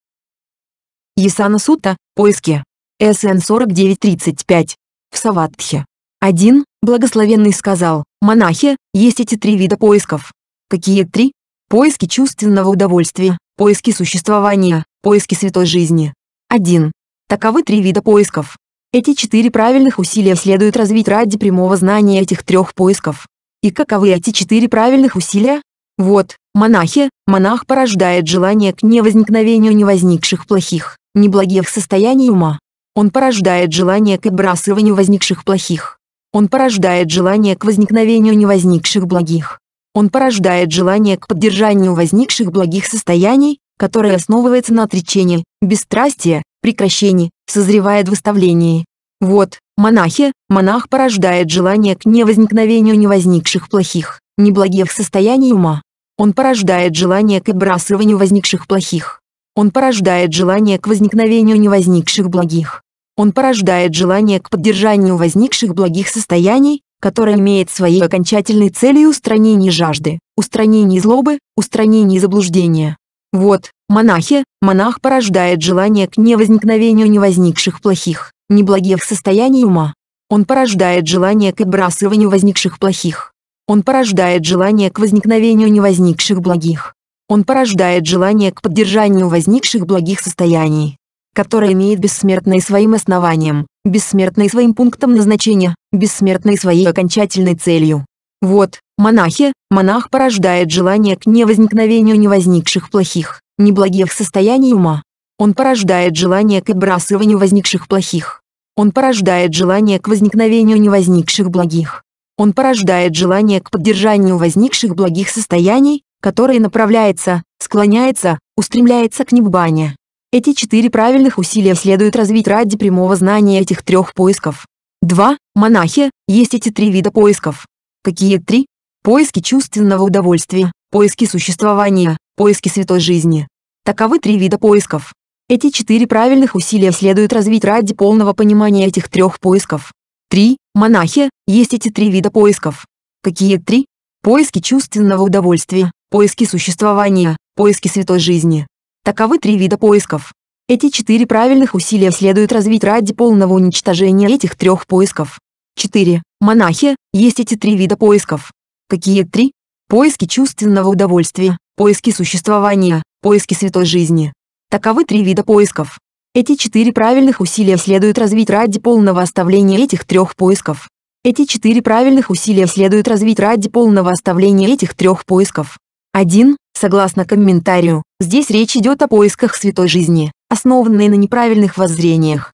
Ясана Сутта, поиски. СН 4935. В Саватхе. 1. Благословенный сказал, монахи, есть эти три вида поисков. Какие три? Поиски чувственного удовольствия, поиски существования, поиски святой жизни. 1. Таковы три вида поисков. Эти четыре правильных усилия следует развить ради прямого знания этих трех поисков. И каковы эти четыре правильных усилия? Вот, монахи, монах порождает желание к невозникновению невозникших плохих, неблагих состояний ума. Он порождает желание к отбрасыванию возникших плохих. Он порождает желание к возникновению невозникших благих. Он порождает желание к поддержанию возникших благих состояний, которое основывается на отречении, бесстрастии, прекращении, созревает в выставлении. Вот, монахи, монах порождает желание к невозникновению невозникших плохих, неблагих состояний ума. Он порождает желание к отбрасыванию возникших плохих. Он порождает желание к возникновению невозникших благих. Он порождает желание к поддержанию возникших благих состояний, которое имеет своей окончательной целью устранение жажды, устранение злобы, устранение заблуждения. Вот, монахи, монах порождает желание к невозникновению невозникших плохих, неблагих состояний ума. Он порождает желание к отбрасыванию возникших плохих. Он порождает желание к возникновению невозникших благих. Он порождает желание к поддержанию возникших благих состояний, которое имеет бессмертное своим основанием, бессмертное своим пунктом назначения, бессмертное своей окончательной целью. Вот, монахи, монах порождает желание к невозникновению невозникших плохих, неблагих состояний ума. Он порождает желание к отбрасыванию возникших плохих. Он порождает желание к возникновению невозникших благих. Он порождает желание к поддержанию возникших благих состояний, которое направляется, склоняется, устремляется к неббане. Эти четыре правильных усилия следует развить ради прямого знания этих трех поисков. Два Монахи, есть эти три вида поисков. Какие три? Поиски чувственного удовольствия, поиски существования, поиски святой жизни. Таковы три вида поисков. Эти четыре правильных усилия следует развить ради полного понимания этих трех поисков. Три Монахи, есть эти три вида поисков. Какие три? Поиски чувственного удовольствия, поиски существования, поиски святой жизни. Таковы три вида поисков. Эти четыре правильных усилия следует развить ради полного уничтожения этих трех поисков. 4. Монахи, есть эти три вида поисков. Какие три? Поиски чувственного удовольствия, поиски существования, поиски святой жизни. Таковы три вида поисков. Эти четыре правильных усилия следует развить ради полного оставления этих трех поисков. Эти четыре правильных усилия следует развить ради полного оставления этих трех поисков. 1. Согласно комментарию, здесь речь идет о поисках святой жизни, основанной на неправильных воззрениях.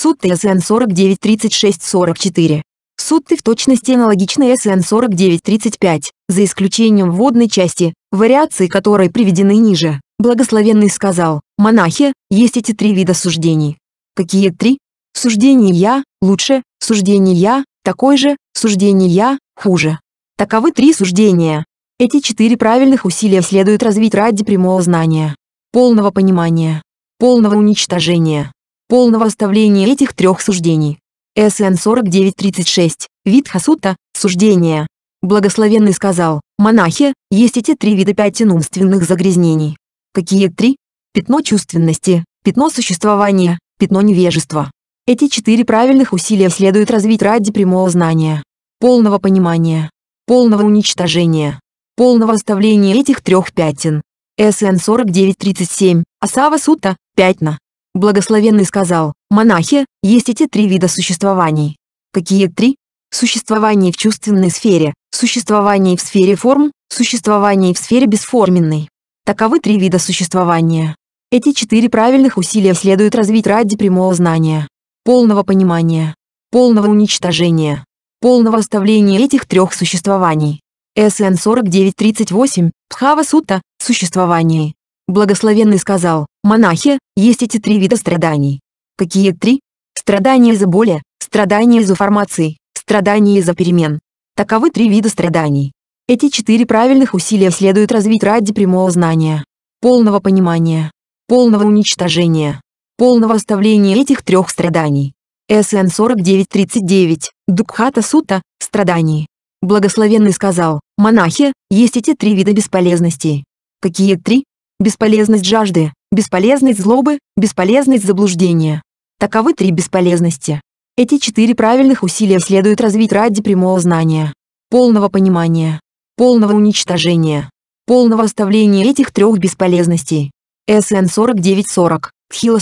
Сутты СН 493644. Сутты в точности аналогичны СН 4935, за исключением вводной части, вариации которой приведены ниже. Благословенный сказал, монахи, есть эти три вида суждений. Какие три? Суждение «я» лучше, суждение «я» такой же, суждение «я» хуже. Таковы три суждения. Эти четыре правильных усилия следует развить ради прямого знания, полного понимания, полного уничтожения, полного оставления этих трех суждений. СН 4936, вид Хасута, суждение. Благословенный сказал, монахи, есть эти три вида пяти умственных загрязнений. Какие три? Пятно чувственности, пятно существования, пятно невежества. Эти четыре правильных усилия следует развить ради прямого знания, полного понимания, полного уничтожения, полного оставления этих трех пятен. СН 4937, Асава Сута, пятна. Благословенный сказал, монахи, есть эти три вида существований. Какие три? Существование в чувственной сфере, существование в сфере форм, существование в сфере бесформенной. Таковы три вида существования. Эти четыре правильных усилия следует развить ради прямого знания, полного понимания, полного уничтожения, полного оставления этих трех существований. СН 4938, Пхава Сутта, существование. Благословенный сказал, монахи, есть эти три вида страданий. Какие три? Страдания из-за боли, страдания из-за формации, страдания из-за перемен. Таковы три вида страданий. Эти четыре правильных усилия следует развить ради прямого знания, полного понимания, полного уничтожения, полного оставления этих трех страданий. СН 4939, Дукхата Сута, страданий. Благословенный сказал, монахи, есть эти три вида бесполезности. Какие три? Бесполезность жажды, бесполезность злобы, бесполезность заблуждения. Таковы три бесполезности. Эти четыре правильных усилия следует развить ради прямого знания, полного понимания, полного уничтожения, полного оставления этих трех бесполезностей. СН 4940, Тхила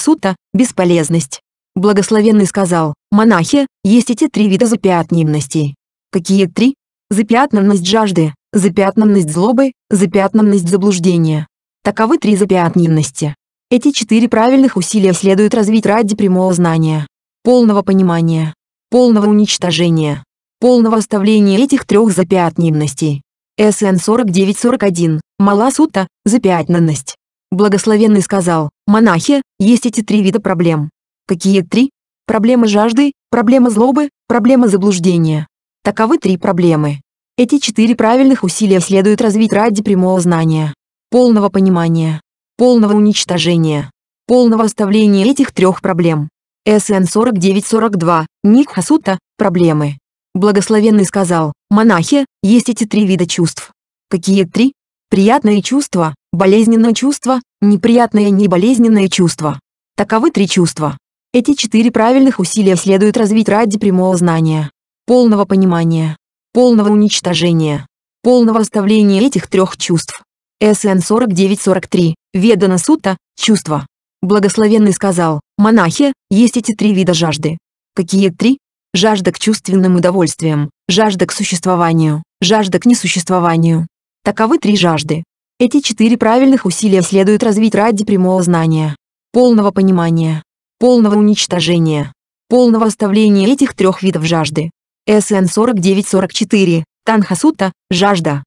бесполезность. Благословенный сказал, монахи, есть эти три вида запятненности. Какие три? Запятненность жажды, запятненность злобы, запятненность заблуждения. Таковы три запятненности. Эти четыре правильных усилия следует развить ради прямого знания, полного понимания, полного уничтожения, полного оставления этих трех запятненностей. СН 4941, Мала Сутта, запятнанность. Благословенный сказал, монахи, есть эти три вида проблем. Какие три? Проблема жажды, проблема злобы, проблема заблуждения. Таковы три проблемы. Эти четыре правильных усилия следует развить ради прямого знания, полного понимания, полного уничтожения, полного оставления этих трех проблем. СН 4942, Ник Хасута, проблемы. Благословенный сказал, монахи, есть эти три вида чувств. Какие три? Приятные чувства, болезненное чувство, неприятное неболезненное чувство. Таковы три чувства. Эти четыре правильных усилия следует развить ради прямого знания, полного понимания, полного уничтожения, полного оставления этих трех чувств. СН 4943, Ведана Сута, чувства. Благословенный сказал, монахи, есть эти три вида жажды. Какие три? Жажда к чувственным удовольствиям, жажда к существованию, жажда к несуществованию. Таковы три жажды. Эти четыре правильных усилия следует развить ради прямого знания, полного понимания, полного уничтожения, полного оставления этих трех видов жажды. СН 4944, Танхасута, жажда.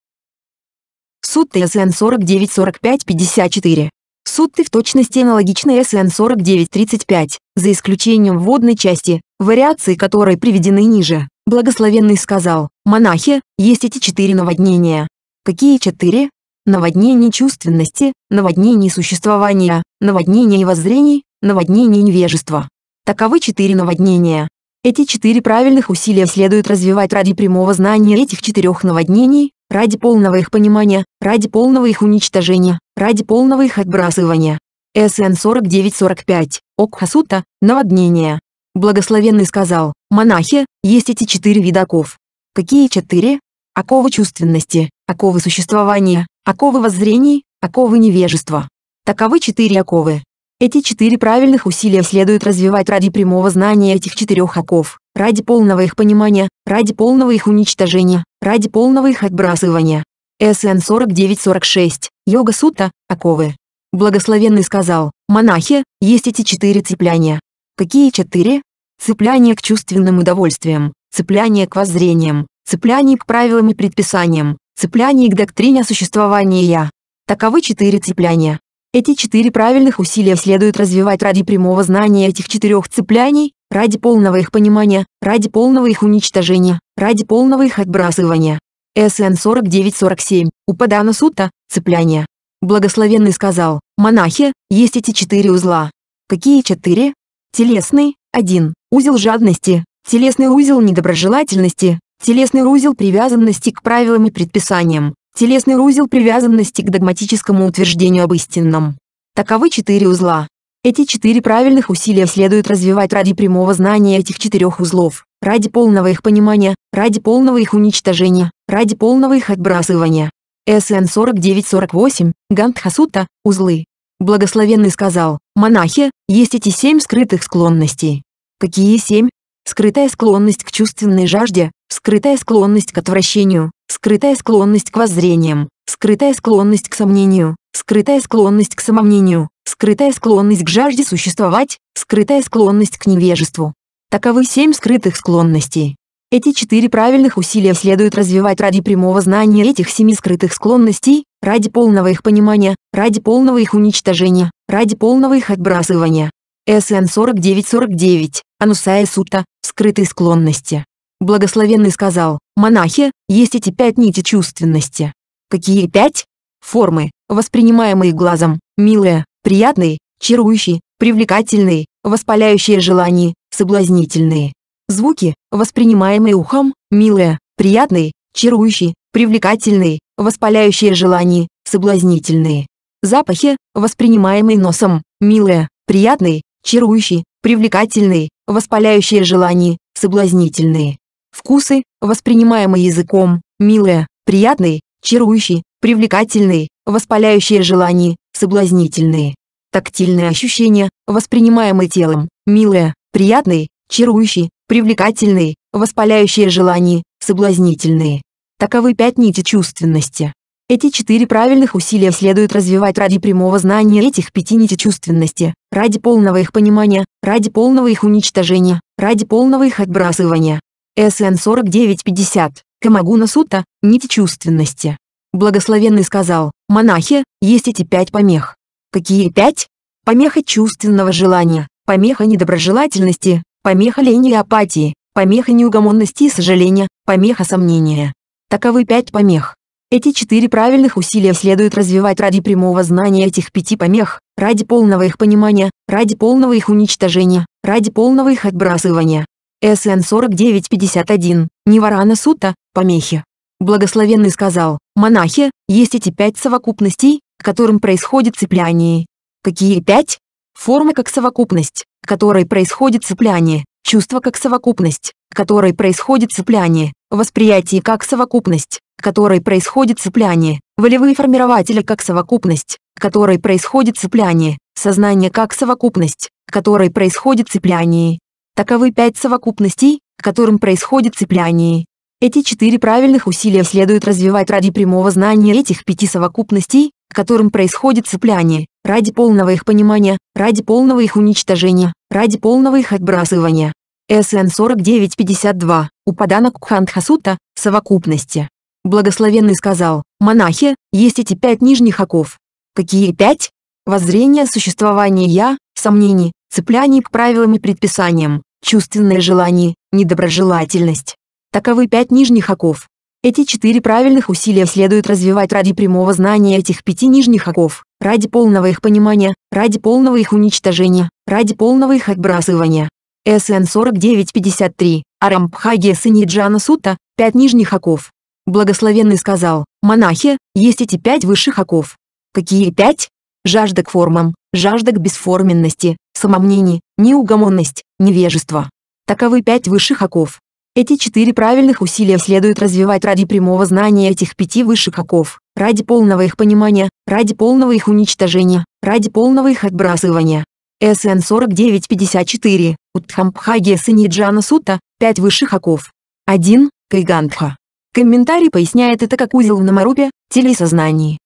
Сутта СН 494554. Сутты в точности аналогичны СН 4935, за исключением вводной части, вариации которой приведены ниже. Благословенный сказал, монахи, есть эти четыре наводнения. Какие четыре? Наводнение чувственности, наводнение существования, наводнение воззрений, наводнение невежества. Таковы четыре наводнения. Эти четыре правильных усилия следует развивать ради прямого знания этих четырех наводнений, ради полного их понимания, ради полного их уничтожения, ради полного их отбрасывания. СН 4945, Окхасута, наводнение. Благословенный сказал, монахи, есть эти четыре вида оков. Какие четыре? Оковы чувственности, оковы существования, оковы воззрений, оковы невежества. Таковы четыре оковы. Эти четыре правильных усилия следует развивать ради прямого знания этих четырех оков, ради полного их понимания, ради полного их уничтожения, ради полного их отбрасывания. СН 4946, Йога Сута, оковы. Благословенный сказал, монахи, есть эти четыре цепляния. Какие четыре? Цепляние к чувственным удовольствиям, цепляние к воззрениям, цепляние к правилам и предписаниям, цепляние к доктрине существования «я». Таковы четыре цепляния. Эти четыре правильных усилия следует развивать ради прямого знания этих четырех цепляний, ради полного их понимания, ради полного их уничтожения, ради полного их отбрасывания. СН 4947, Упадана Сута, цепляние. Благословенный сказал, монахи, есть эти четыре узла. Какие четыре? Телесный, один, узел жадности, телесный узел недоброжелательности, телесный узел привязанности к правилам и предписаниям, Телесный узел привязанности к догматическому утверждению об истинном. Таковы четыре узла. Эти четыре правильных усилия следует развивать ради прямого знания этих четырех узлов, ради полного их понимания, ради полного их уничтожения, ради полного их отбрасывания. СН 4948, Гандхасута, узлы. Благословенный сказал, монахи, есть эти семь скрытых склонностей. Какие семь? Скрытая склонность к чувственной жажде, скрытая склонность к отвращению, скрытая склонность к воззрениям, скрытая склонность к сомнению, скрытая склонность к самомнению, скрытая склонность к жажде существовать, скрытая склонность к невежеству. Таковы семь скрытых склонностей. Эти четыре правильных усилия следует развивать ради прямого знания этих семи скрытых склонностей, ради полного их понимания, ради полного их уничтожения, ради полного их отбрасывания. СН 4949, Анусая Сута, скрытой склонности. Благословенный сказал, монахи, есть эти пять нити чувственности. Какие пять? Формы, воспринимаемые глазом, милые, приятные, чарующие, привлекательные, воспаляющие желания, соблазнительные. Звуки, воспринимаемые ухом, милые, приятные, чарующие, привлекательные, воспаляющие желания, соблазнительные. Запахи, воспринимаемые носом, милые, приятные, чарующие, привлекательные, воспаляющие желания, соблазнительные. Вкусы, воспринимаемые языком, милые, приятные, чарующие, привлекательные, воспаляющие желания, соблазнительные. Тактильные ощущения, воспринимаемые телом, милые, приятные, чарующие, привлекательные, воспаляющие желания, соблазнительные. Таковы пять нити чувственности. Эти четыре правильных усилия следует развивать ради прямого знания этих пяти нити чувственности, ради полного их понимания, ради полного их уничтожения, ради полного их отбрасывания. СН 4950, Камагуна Сута, нити чувственности. Благословенный сказал, монахи, есть эти пять помех. Какие пять? Помеха чувственного желания, помеха недоброжелательности, помеха лени и апатии, помеха неугомонности и сожаления, помеха сомнения. Таковы пять помех. Эти четыре правильных усилия следует развивать ради прямого знания этих пяти помех, ради полного их понимания, ради полного их уничтожения, ради полного их отбрасывания. СН 4951, Ниварана Сута, помехи. Благословенный сказал, монахи, есть эти пять совокупностей, к которым происходит цепляние. Какие пять? Форма как совокупность, к которой происходит цепляние, чувство как совокупность, к которой происходит цепляние, восприятие как совокупность, которой происходит цепляние, волевые формирователи как совокупность, которой происходит цепляние, сознание как совокупность, которой происходит цепляние. Таковы пять совокупностей, которым происходит цепляние. Эти четыре правильных усилия следует развивать ради прямого знания этих пяти совокупностей, которым происходит цепляние, ради полного их понимания, ради полного их уничтожения, ради полного их отбрасывания. СН 4952, Упадана Кхандхасута, совокупности. Благословенный сказал, монахи, есть эти пять нижних оков. Какие пять? Воззрение существования «я», сомнений, цепляние к правилам и предписаниям, чувственное желание, недоброжелательность. Таковы пять нижних оков. Эти четыре правильных усилия следует развивать ради прямого знания этих пяти нижних оков, ради полного их понимания, ради полного их уничтожения, ради полного их отбрасывания. СН 4953, Арамбхаги Саниджана Сута, пять нижних оков. Благословенный сказал, монахи, есть эти пять высших оков. Какие пять? Жажда к формам, жажда к бесформенности, самомнение, неугомонность, невежество. Таковы пять высших оков. Эти четыре правильных усилия следует развивать ради прямого знания этих пяти высших оков, ради полного их понимания, ради полного их уничтожения, ради полного их отбрасывания. СН 4954, Утхампхаги Саниджана Сута, пять высших оков. 1. Кайгандха. Комментарий поясняет это как узел в намарупе, теле и.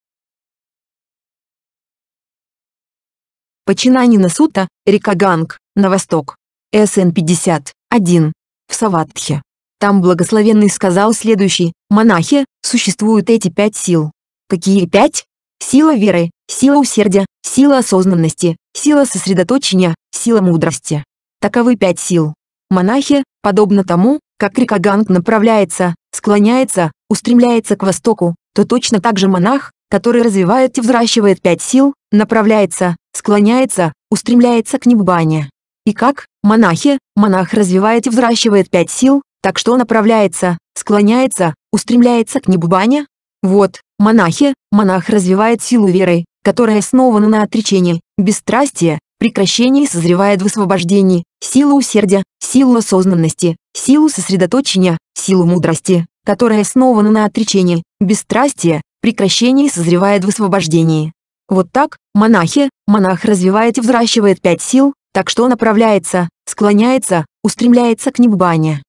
Починанина Сута, река Ганг, на восток. СН 50, 1 в Саватхе. Там благословенный сказал следующий, монахи, существуют эти пять сил. Какие пять? Сила веры, сила усердия, сила осознанности, сила сосредоточения, сила мудрости. Таковы пять сил. Монахи, подобно тому, как река Ганг направляется, склоняется, устремляется к востоку, то точно так же монах, который развивает и взращивает пять сил, направляется, склоняется, устремляется к Ниббане. И как, монахи, монах развивает и взращивает пять сил, так что направляется, склоняется, устремляется к небубане? Вот, монахи, монах развивает силу веры, которая основана на отречении, бесстрастие, прекращении созревает в освобождении, силу усердия, силу осознанности, силу сосредоточения, силу мудрости, которая основана на отречении, бесстрастие, прекращении созревает в освобождении. Вот так, монахи, монах развивает и взращивает пять сил, так что направляется, склоняется, устремляется к Ниббане.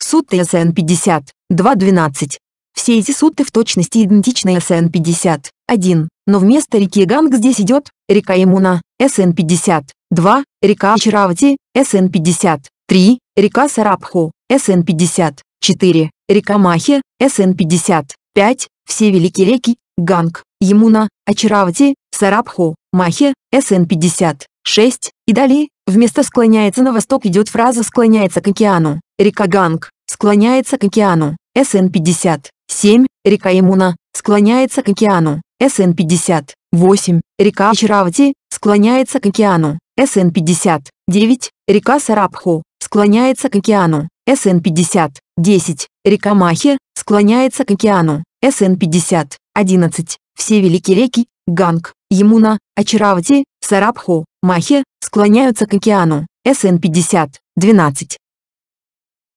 Сутты СН-50, 2.12. Все эти сутты в точности идентичны СН-50, 1, но вместо реки Ганг здесь идет река Имуна, СН-50, 2, река Ачаравати, СН-50, 3, река Сарабху, СН-50, 4, река Махи, СН-50, 5, все великие реки, Ганг, Ямуна, Ачаравати, Сарабху, Махи, СН-50, 6, и далее, вместо склоняется на восток идет фраза склоняется к океану, река Ганг, склоняется к океану, СН 50, 7, река Ямуна, склоняется к океану, СН 50, 8, река Ачаравати, склоняется к океану, СН 50, 9, река Сарабху, склоняется к океану, СН 50, 10, река Махи, склоняется к океану, СН 50, 11, все великие реки, Ганг, Ямуна, Ачаравати, Сарабху, Махи, склоняются к океану. СН-50, 12.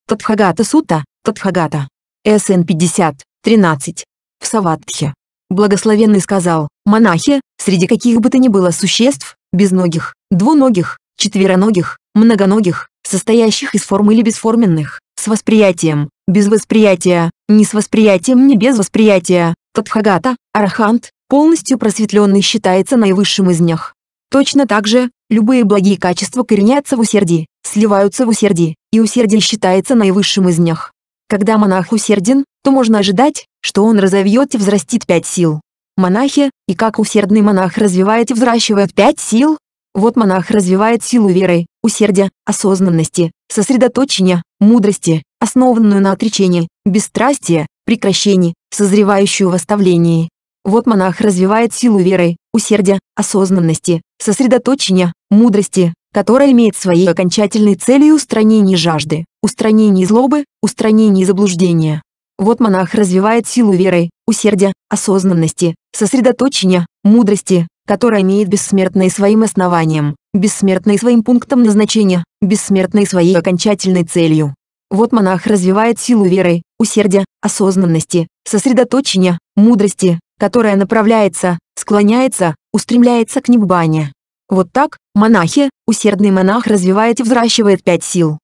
Тадхагата Сута, Тадхагата. СН-50, 13. В Саватхе. Благословенный сказал, монахи, среди каких бы то ни было существ, безногих, двуногих, четвероногих, многоногих, состоящих из форм или бесформенных, с восприятием, без восприятия, не с восприятием, не без восприятия, Тадхагата, Арахант, полностью просветленный считается наивысшим из них. Точно так же, любые благие качества коренятся в усердии, сливаются в усердии, и усердие считается наивысшим из них. Когда монах усерден, то можно ожидать, что он разовьет и взрастит пять сил. Монахи, и как усердный монах развивает и взращивает пять сил? Вот монах развивает силу веры, усердия, осознанности, сосредоточения, мудрости, основанную на отречении, бесстрастия, прекращении, созревающую в оставлении. Вот монах развивает силу веры, усердия, осознанности, сосредоточения, мудрости, которая имеет своей окончательной целью устранение жажды, устранение злобы, устранение заблуждения. Вот монах развивает силу веры, усердия, осознанности, сосредоточения, мудрости, которая имеет бессмертной своим основанием, бессмертной своим пунктом назначения, бессмертной своей окончательной целью. Вот монах развивает силу веры, усердия, осознанности, сосредоточения, мудрости, которая направляется, склоняется, устремляется к неббане. Вот так, монахи, усердный монах развивает и взращивает пять сил.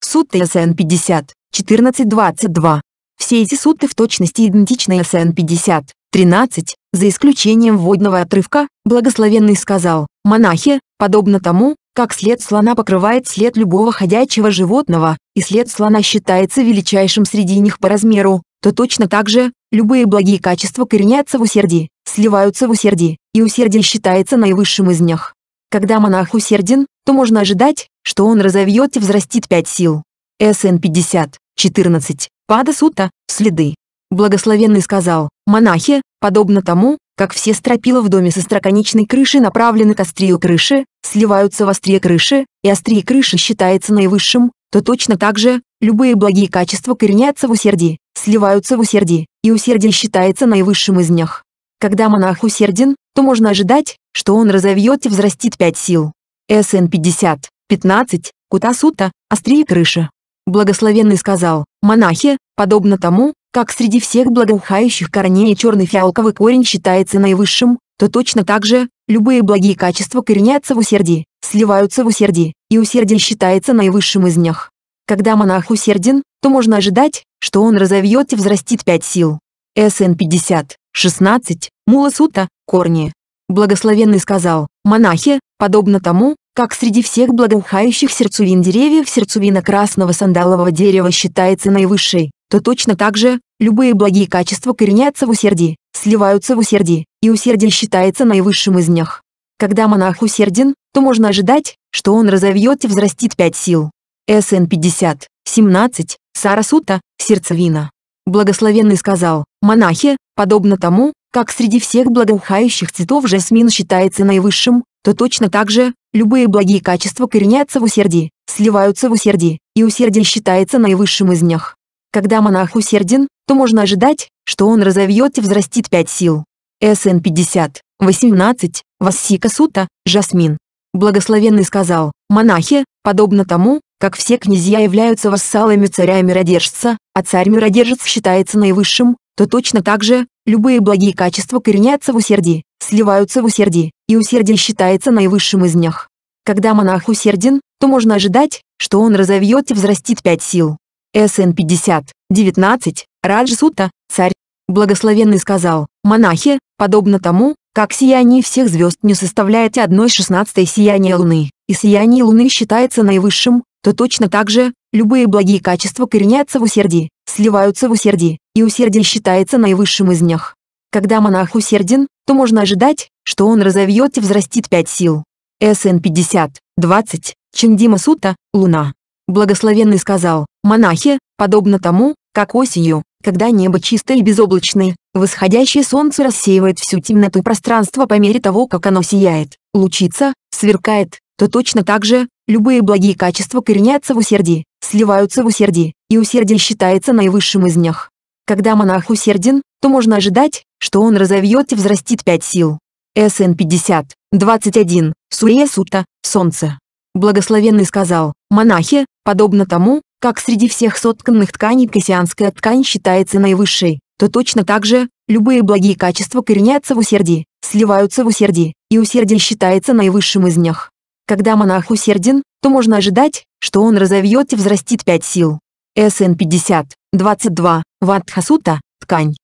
Суд ТСН 50, 14.22. Все эти суты в точности идентичны СН 50, 13, за исключением вводного отрывка, благословенный сказал, монахи, подобно тому, как след слона покрывает след любого ходячего животного, и след слона считается величайшим среди них по размеру, то точно так же, любые благие качества коренятся в усердии, сливаются в усердии, и усердие считается наивысшим из них. Когда монах усерден, то можно ожидать, что он разовьет и взрастит пять сил. СН 50, 14, Пада Сута, следы. Благословенный сказал, монахи, подобно тому, как все стропила в доме со строконечной крышей направлены к острию крыши, сливаются в острие крыши, и острие крыши считается наивысшим, то точно так же, любые благие качества коренятся в усердии, сливаются в усердии, и усердие считается наивысшим из них. Когда монах усерден, то можно ожидать, что он разовьет и взрастит пять сил. СН 50, 15, Кутасута, острие крыши. Благословенный сказал, монахи, подобно тому, как среди всех благоухающих корней черный фиалковый корень считается наивысшим, то точно так же, любые благие качества коренятся в усердии, сливаются в усердии, и усердие считается наивысшим из них. Когда монах усерден, то можно ожидать, что он разовьет и взрастит пять сил. СН 50, 16, Мула Сута, корни. Благословенный сказал, монахи, подобно тому, как среди всех благоухающих сердцевин деревьев сердцевина красного сандалового дерева считается наивысшей, то точно так же, любые благие качества коренятся в усердии, сливаются в усердии, и усердие считается наивысшим из них. Когда монах усерден, то можно ожидать, что он разовьет и взрастит пять сил. СН 50, 17, Сарасута, сердцевина. Благословенный сказал, монахи, подобно тому, как среди всех благоухающих цветов жасмин считается наивысшим, то точно так же, любые благие качества коренятся в усердии, сливаются в усердии, и усердие считается наивысшим из них. Когда монах усерден, то можно ожидать, что он разовьет и взрастит пять сил. СН 50, 18, Вассика Сута, Жасмин. Благословенный сказал, монахи, подобно тому, как все князья являются вассалами царя миродержца, а царь миродержец считается наивысшим, то точно так же, любые благие качества коренятся в усердии, сливаются в усердии, и усердие считается наивысшим из них. Когда монах усерден, то можно ожидать, что он разовьет и взрастит пять сил. СН 50, 19, Раджсута, царь. Благословенный сказал, монахи, подобно тому, как сияние всех звезд не составляет одной шестнадцатой сияния Луны, и сияние Луны считается наивысшим, то точно так же, любые благие качества коренятся в усердии, сливаются в усердии, и усердие считается наивысшим из них. Когда монах усерден, то можно ожидать, что он разовьет и взрастит пять сил. СН 50, 20, Чендима Сута, Луна. Благословенный сказал, монахи, подобно тому, как осенью, когда небо чистое и безоблачное, восходящее солнце рассеивает всю темноту пространства по мере того, как оно сияет, лучится, сверкает, то точно так же, любые благие качества коренятся в усердии, сливаются в усердии, и усердие считается наивысшим из них. Когда монах усерден, то можно ожидать, что он разовьет и взрастит пять сил. СН 50, 21, Сурия Сута, Солнце. Благословенный сказал, монахи, подобно тому, как среди всех сотканных тканей кассианская ткань считается наивысшей, то точно так же, любые благие качества коренятся в усердии, сливаются в усердии, и усердие считается наивысшим из них. Когда монах усерден, то можно ожидать, что он разовьет и взрастит пять сил. СН 50, 22, Ватхасута, ткань.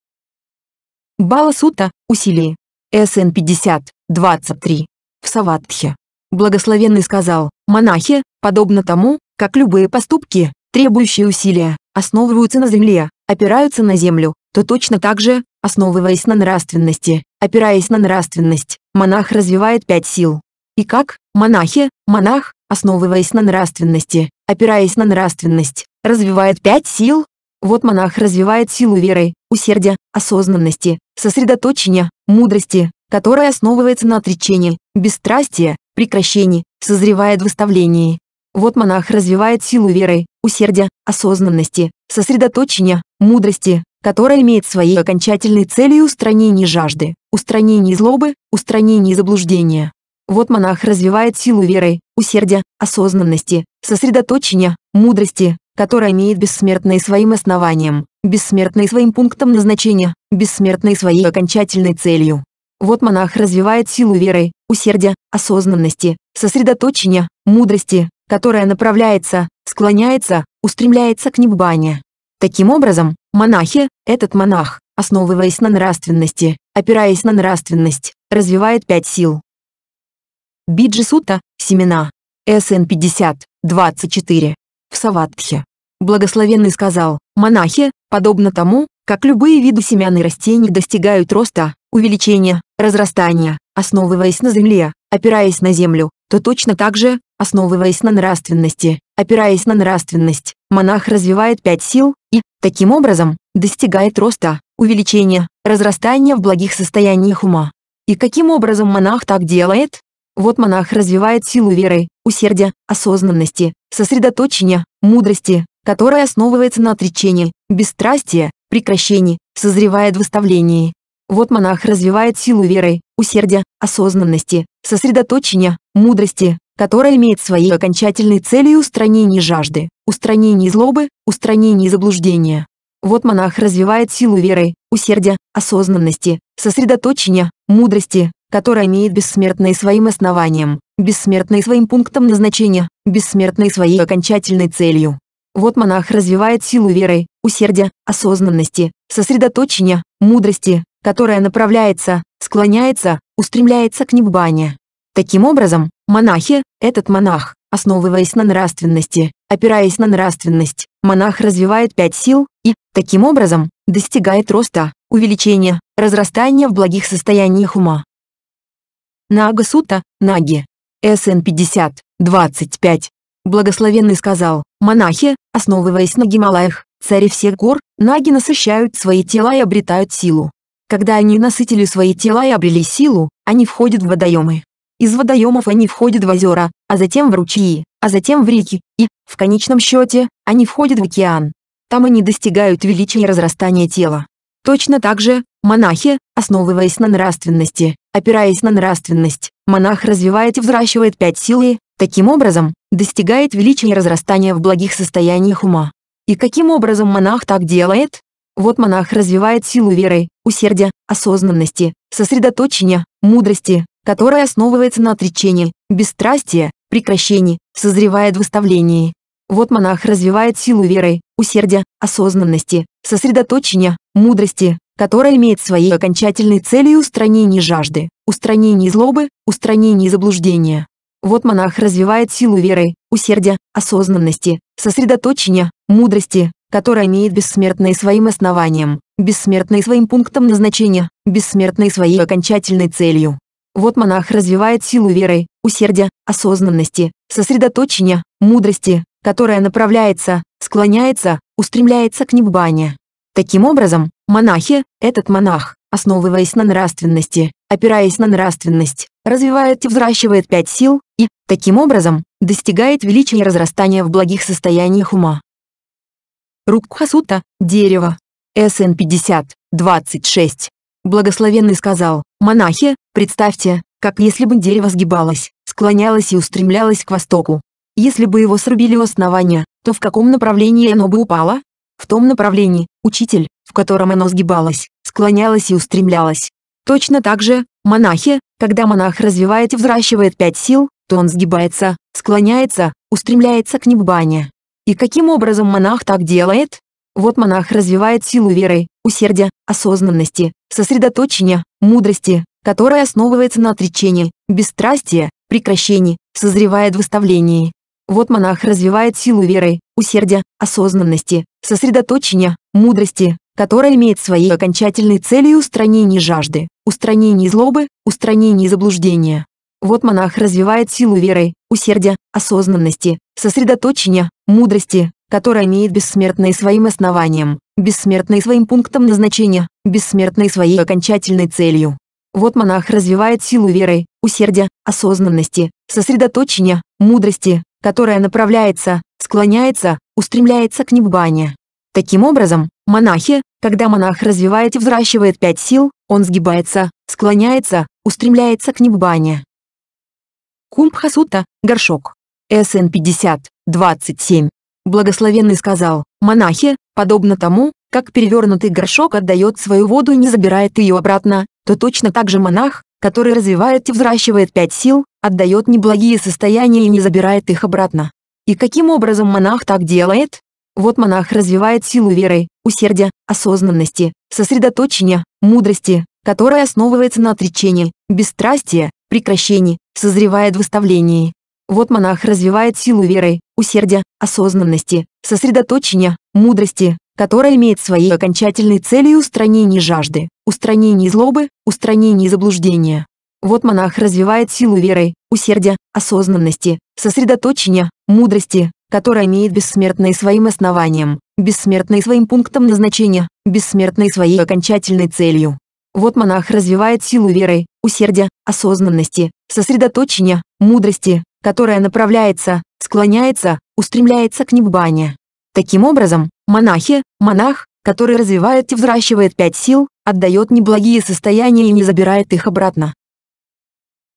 Баласута, усилие. СН 50, 23, в Саватхе. Благословенный сказал, монахи, подобно тому, как любые поступки, требующие усилия, основываются на земле, опираются на землю, то точно так же, основываясь на нравственности, опираясь на нравственность, монах развивает пять сил. И как, монахи, монах, основываясь на нравственности, опираясь на нравственность, развивает пять сил? Вот монах развивает силу веры, усердия, осознанности, сосредоточения, мудрости, которая основывается на отречении, бесстрастии, прекращении, созревает в выставлении. Вот монах развивает силу веры, усердия, осознанности, сосредоточения, мудрости, которая имеет своей окончательной целью устранение жажды, устранение злобы, устранение заблуждения. Вот монах развивает силу веры, усердия, осознанности, сосредоточения, мудрости, которая имеет бессмертной своим основанием, бессмертной своим пунктом назначения, бессмертной своей окончательной целью. Вот монах развивает силу веры, усердия, осознанности, сосредоточения, мудрости, которая направляется, склоняется, устремляется к неббане. Таким образом, монахи, этот монах, основываясь на нравственности, опираясь на нравственность, развивает пять сил. Биджи Сута, семена. СН 50, 24. В Саватхе. Благословенный сказал, монахи, подобно тому, как любые виды семян и растений достигают роста, увеличения, разрастания, основываясь на земле, опираясь на землю, то точно так же, основываясь на нравственности, опираясь на нравственность, монах развивает пять сил и, таким образом, достигает роста, увеличения, разрастания в благих состояниях ума. И каким образом монах так делает? Вот монах развивает силу веры, усердия, осознанности, сосредоточения, мудрости, которая основывается на отречении, бесстрастии, прекращении, созревает выставлении. Вот монах развивает силу веры, усердия, осознанности, сосредоточения, мудрости, которая имеет своей окончательной целью устранение жажды, устранение злобы, устранение заблуждения. Вот монах развивает силу веры, усердия, осознанности, сосредоточения, мудрости, которая имеет бессмертной своим основанием, бессмертной своим пунктом назначения, бессмертной своей окончательной целью. Вот монах развивает силу веры, усердия, осознанности, сосредоточения, мудрости, которая направляется, склоняется, устремляется к неббане. Таким образом, монахи, этот монах, основываясь на нравственности, опираясь на нравственность, монах развивает пять сил и, таким образом, достигает роста, увеличения, разрастания в благих состояниях ума. Нага Сута, Наги. СН 50, 25. Благословенный сказал, монахи, основываясь на Гималаях, цари всех гор, наги насыщают свои тела и обретают силу. Когда они насытили свои тела и обрели силу, они входят в водоемы. Из водоемов они входят в озера, а затем в ручьи, а затем в реки, и, в конечном счете, они входят в океан. Там они достигают величия и разрастания тела. Точно так же, монахи, основываясь на нравственности, опираясь на нравственность, монах развивает и взращивает пять сил и, таким образом, достигает величия и разрастания в благих состояниях ума. И каким образом монах так делает? Вот монах развивает силу веры, усердия, осознанности, сосредоточения, мудрости, которая основывается на отречении, бесстрастии, прекращении, созревает в выставлении. Вот монах развивает силу веры, усердия, осознанности, сосредоточения, мудрости, которая имеет своей окончательной целью устранение жажды, устранение злобы, устранение заблуждения. Вот монах развивает силу веры, усердия, осознанности, сосредоточения, мудрости, которая имеет бессмертной своим основанием, бессмертной своим пунктом назначения, бессмертной своей окончательной целью. Вот монах развивает силу веры, усердия, осознанности, сосредоточения, мудрости, которая направляется, склоняется, устремляется к неббане. Таким образом, монахи, этот монах, основываясь на нравственности, опираясь на нравственность, развивает и взращивает пять сил и, таким образом, достигает величия и разрастания в благих состояниях ума. Рукхасута, дерево. СН 50, 26. Благословенный сказал, монахи, представьте, как если бы дерево сгибалось, склонялось и устремлялось к востоку. Если бы его срубили у основания, то в каком направлении оно бы упало? В том направлении, учитель, в котором оно сгибалось, склонялось и устремлялось. Точно так же, монахи, когда монах развивает и взращивает пять сил, то он сгибается, склоняется, устремляется к неббане. И каким образом монах так делает? Вот монах развивает силу веры, усердия, осознанности, сосредоточения, мудрости, которая основывается на отречении, бесстрастии, прекращении, созревает в выставлении. Вот монах развивает силу веры, усердия, осознанности, сосредоточения, мудрости, которая имеет своей окончательной целью устранение жажды, устранение злобы, устранение заблуждения. Вот монах развивает силу веры, усердия, осознанности, сосредоточения, мудрости, которая имеет бессмертной своим основанием, бессмертной своим пунктом назначения, бессмертной своей окончательной целью. Вот монах развивает силу веры, усердия, осознанности, сосредоточения, мудрости, которая направляется, склоняется, устремляется к неббане. Таким образом, монахи, когда монах развивает и взращивает пять сил, он сгибается, склоняется, устремляется к неббане. Кумбхасута, горшок. СН 50, 27. Благословенный сказал, монахи, подобно тому, как перевернутый горшок отдает свою воду и не забирает ее обратно, то точно так же монах, который развивает и взращивает пять сил, отдает неблагие состояния и не забирает их обратно. И каким образом монах так делает? Вот монах развивает силу веры, усердия, осознанности, сосредоточения, мудрости, которая основывается на отречении, бесстрастии, прекращении, созревает в выставлении. Вот монах развивает силу веры, усердия, осознанности, сосредоточения, мудрости, которая имеет своей окончательной целью устранение жажды, устранение злобы, устранение заблуждения. Вот монах развивает силу веры, усердия, осознанности, сосредоточения, мудрости, которая имеет бессмертной своим основанием, бессмертной своим пунктом назначения, бессмертной своей окончательной целью. Вот монах развивает силу веры, усердия, осознанности, сосредоточения, мудрости, которая направляется, склоняется, устремляется к неббане. Таким образом, монахи, монах, который развивает и взращивает пять сил, отдает неблагие состояния и не забирает их обратно.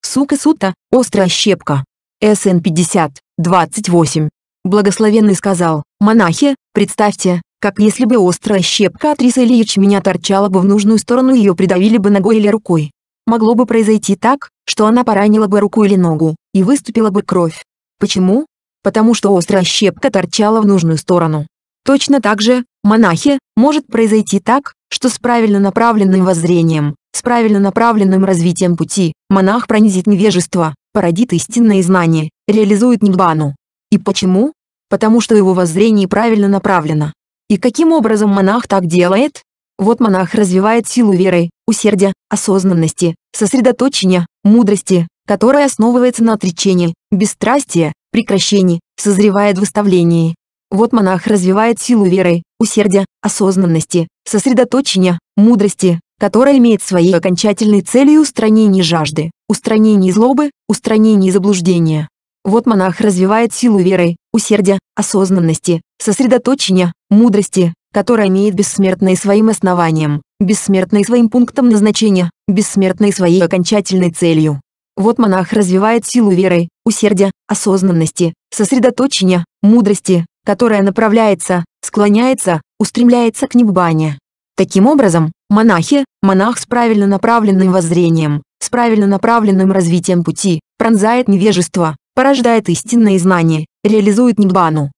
Сука сута, острая щепка. СН 50, 28. Благословенный сказал, монахи, представьте, как если бы острая щепка от риса или ячменя торчала бы в нужную сторону ее придавили бы ногой или рукой. Могло бы произойти так, что она поранила бы руку или ногу, и выступила бы кровь. Почему? Потому что острая щепка торчала в нужную сторону. Точно так же, монахи, может произойти так, что с правильно направленным воззрением, с правильно направленным развитием пути, монах пронизит невежество, породит истинное знание, реализует ниббану. И почему? Потому что его воззрение правильно направлено. И каким образом монах так делает? Вот монах развивает силу веры, усердия, осознанности, сосредоточения, мудрости, которая основывается на отречении, бесстрастии, прекращении, созревает в выставлении. Вот монах развивает силу веры, усердия, осознанности, сосредоточения, мудрости, которая имеет своей окончательной целью устранение жажды, устранение злобы, устранение заблуждения. Вот монах развивает силу веры, усердия, осознанности, сосредоточения, мудрости, которая имеет бессмертной своим основанием, бессмертной своим пунктом назначения, бессмертной своей окончательной целью. Вот монах развивает силу веры, усердия, осознанности, сосредоточения, мудрости, которая направляется, склоняется, устремляется к неббане. Таким образом, монахи, монах с правильно направленным воззрением, с правильно направленным развитием пути, пронзает невежество, порождает истинное знание, реализует Ниббану.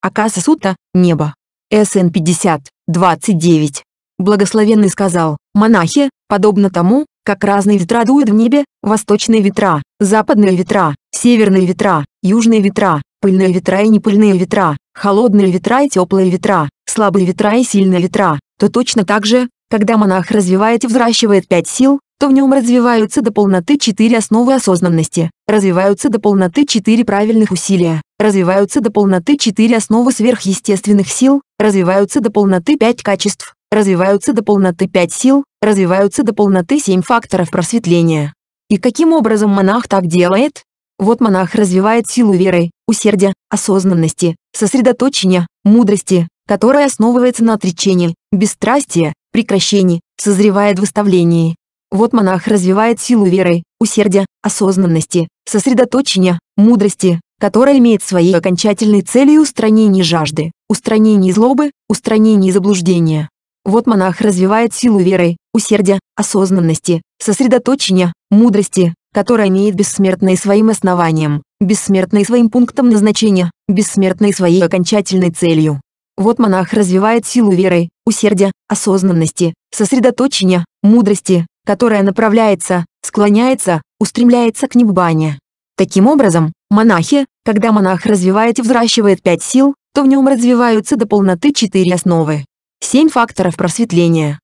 Акаса Сута, небо. СН 50, 29. Благословенный сказал, монахи, подобно тому, как разные ветра дуют в небе, восточные ветра, западные ветра, северные ветра, южные ветра, пыльные ветра и непыльные ветра, холодные ветра и теплые ветра, слабые ветра и сильные ветра, то точно так же, когда монах развивает и взращивает пять сил, то в нем развиваются до полноты четыре основы осознанности, развиваются до полноты четыре правильных усилия, развиваются до полноты четыре основы сверхъестественных сил, развиваются до полноты пять качеств, развиваются до полноты пять сил, развиваются до полноты семь факторов просветления. И каким образом монах так делает? Вот монах развивает силу веры, усердия, осознанности, сосредоточения, мудрости, которая основывается на отречении, бесстрастии, прекращении, созревает в выставлении, вот монах развивает силу веры, усердия, осознанности, сосредоточения, мудрости, которая имеет своей окончательной целью устранение жажды, устранение злобы, устранение заблуждения. Вот монах развивает силу веры, усердия, осознанности, сосредоточения, мудрости, которая имеет бессмертной своим основанием, бессмертной своим пунктом назначения, бессмертной своей окончательной целью. Вот монах развивает силу веры, усердия, осознанности, сосредоточения, мудрости, которая направляется, склоняется, устремляется к неббане. Таким образом, монахи, когда монах развивает и взращивает пять сил, то в нем развиваются до полноты четыре основы. Семь факторов просветления.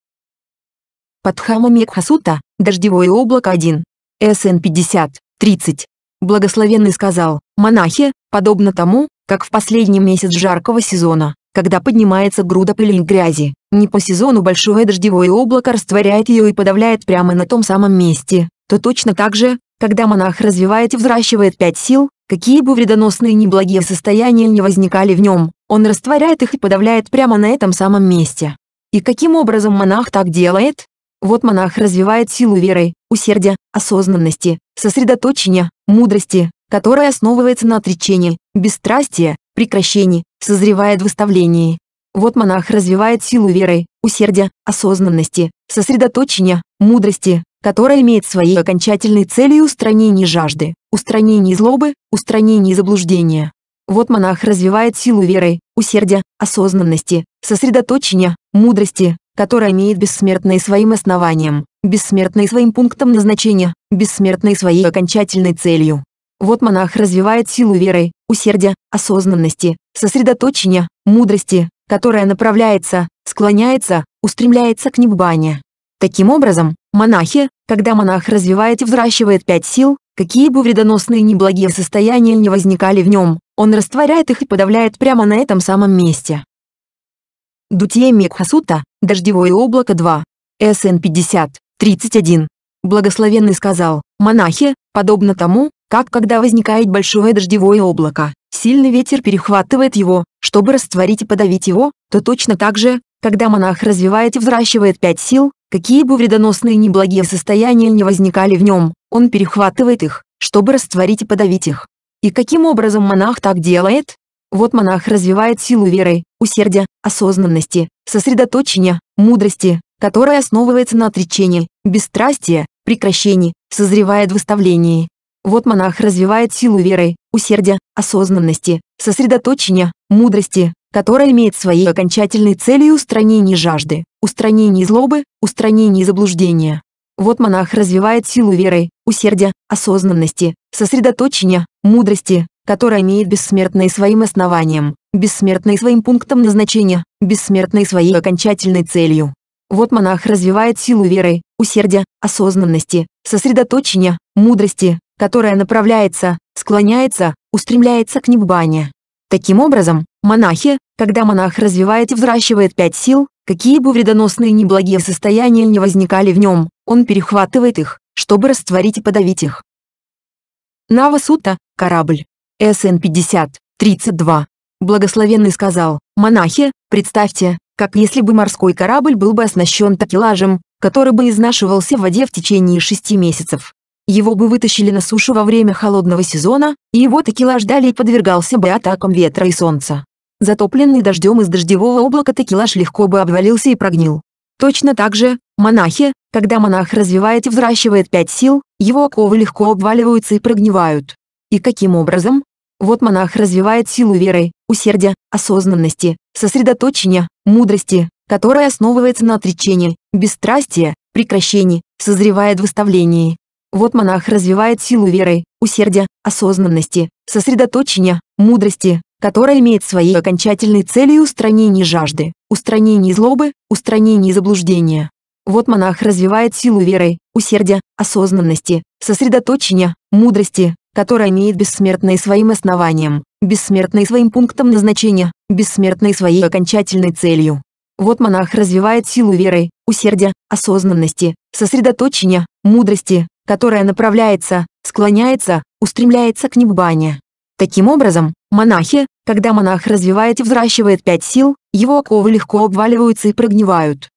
Падхама Мекхасута, дождевое облако 1. СН 50, 30. Благословенный сказал, монахи, подобно тому, как в последний месяц жаркого сезона, когда поднимается груда пыли и грязи, не по сезону большое дождевое облако растворяет ее и подавляет прямо на том самом месте, то точно так же, когда монах развивает и взращивает пять сил, какие бы вредоносные неблагие состояния не возникали в нем, он растворяет их и подавляет прямо на этом самом месте. И каким образом монах так делает? Вот монах развивает силу веры, усердия, осознанности, сосредоточения, мудрости, которая основывается на отречении, бесстрастии, прекращении, созревает в выставлении. Вот монах развивает силу веры, усердия, осознанности, сосредоточения, мудрости, которая имеет своей окончательной целью устранение жажды, устранение злобы, устранение заблуждения. Вот монах развивает силу веры, усердия, осознанности, сосредоточения, мудрости, которая имеет бессмертной своим основанием, бессмертной своим пунктом назначения, бессмертной своей окончательной целью. Вот монах развивает силу веры, усердия, осознанности, сосредоточения, мудрости, которая направляется, склоняется, устремляется к неббане. Таким образом, монахи, когда монах развивает и взращивает пять сил, какие бы вредоносные неблагие состояния не возникали в нем, он растворяет их и подавляет прямо на этом самом месте. Дутье Мекхасута, Дождевое облако 2, СН 50, 31. Благословенный сказал, монахи, подобно тому, как когда возникает большое дождевое облако, сильный ветер перехватывает его, чтобы растворить и подавить его, то точно так же, когда монах развивает и взращивает пять сил, какие бы вредоносные неблагие состояния не возникали в нем, он перехватывает их, чтобы растворить и подавить их. И каким образом монах так делает? Вот монах развивает силу веры, усердия, осознанности, сосредоточения, мудрости, которая основывается на отречении, бесстрастии, прекращении, созревает в выставлении. Вот монах развивает силу веры, усердия, осознанности, сосредоточения, мудрости, которая имеет своей окончательной целью устранение жажды, устранение злобы, устранение заблуждения. Вот монах развивает силу веры, усердия, осознанности, сосредоточения, мудрости, которая имеет бессмертной своим основанием, бессмертной своим пунктом назначения, бессмертной своей окончательной целью. Вот монах развивает силу веры, усердия, осознанности, сосредоточения, мудрости, которая направляется, склоняется, устремляется к неббане. Таким образом, монахи, когда монах развивает и взращивает пять сил, какие бы вредоносные неблагие состояния не возникали в нем, он перехватывает их, чтобы растворить и подавить их. Навасута, корабль. СН-50, 32. Благословенный сказал, монахи, представьте, как если бы морской корабль был бы оснащен такелажем, который бы изнашивался в воде в течение шести месяцев. Его бы вытащили на сушу во время холодного сезона, и его такелаж далее подвергался бы атакам ветра и солнца. Затопленный дождем из дождевого облака такелаж легко бы обвалился и прогнил. Точно так же, монахи, когда монах развивает и взращивает пять сил, его оковы легко обваливаются и прогнивают. И каким образом? Вот монах развивает силу веры, усердия, осознанности, сосредоточения, мудрости, которая основывается на отречении, бесстрастии, прекращении, созревает в выставлении. Вот монах развивает силу веры, усердия, осознанности, сосредоточения, мудрости, которая имеет своей окончательной целью устранение жажды, устранение злобы, устранение заблуждения. Вот монах развивает силу веры, усердия, осознанности, сосредоточения, мудрости, которая имеет бессмертной своим основанием, бессмертной своим пунктом назначения, бессмертной своей окончательной целью. Вот монах развивает силу веры, усердия, осознанности, сосредоточения, мудрости, которая направляется, склоняется, устремляется к неббане. Таким образом, монахи, когда монах развивает и взращивает пять сил, его оковы легко обваливаются и прогнивают.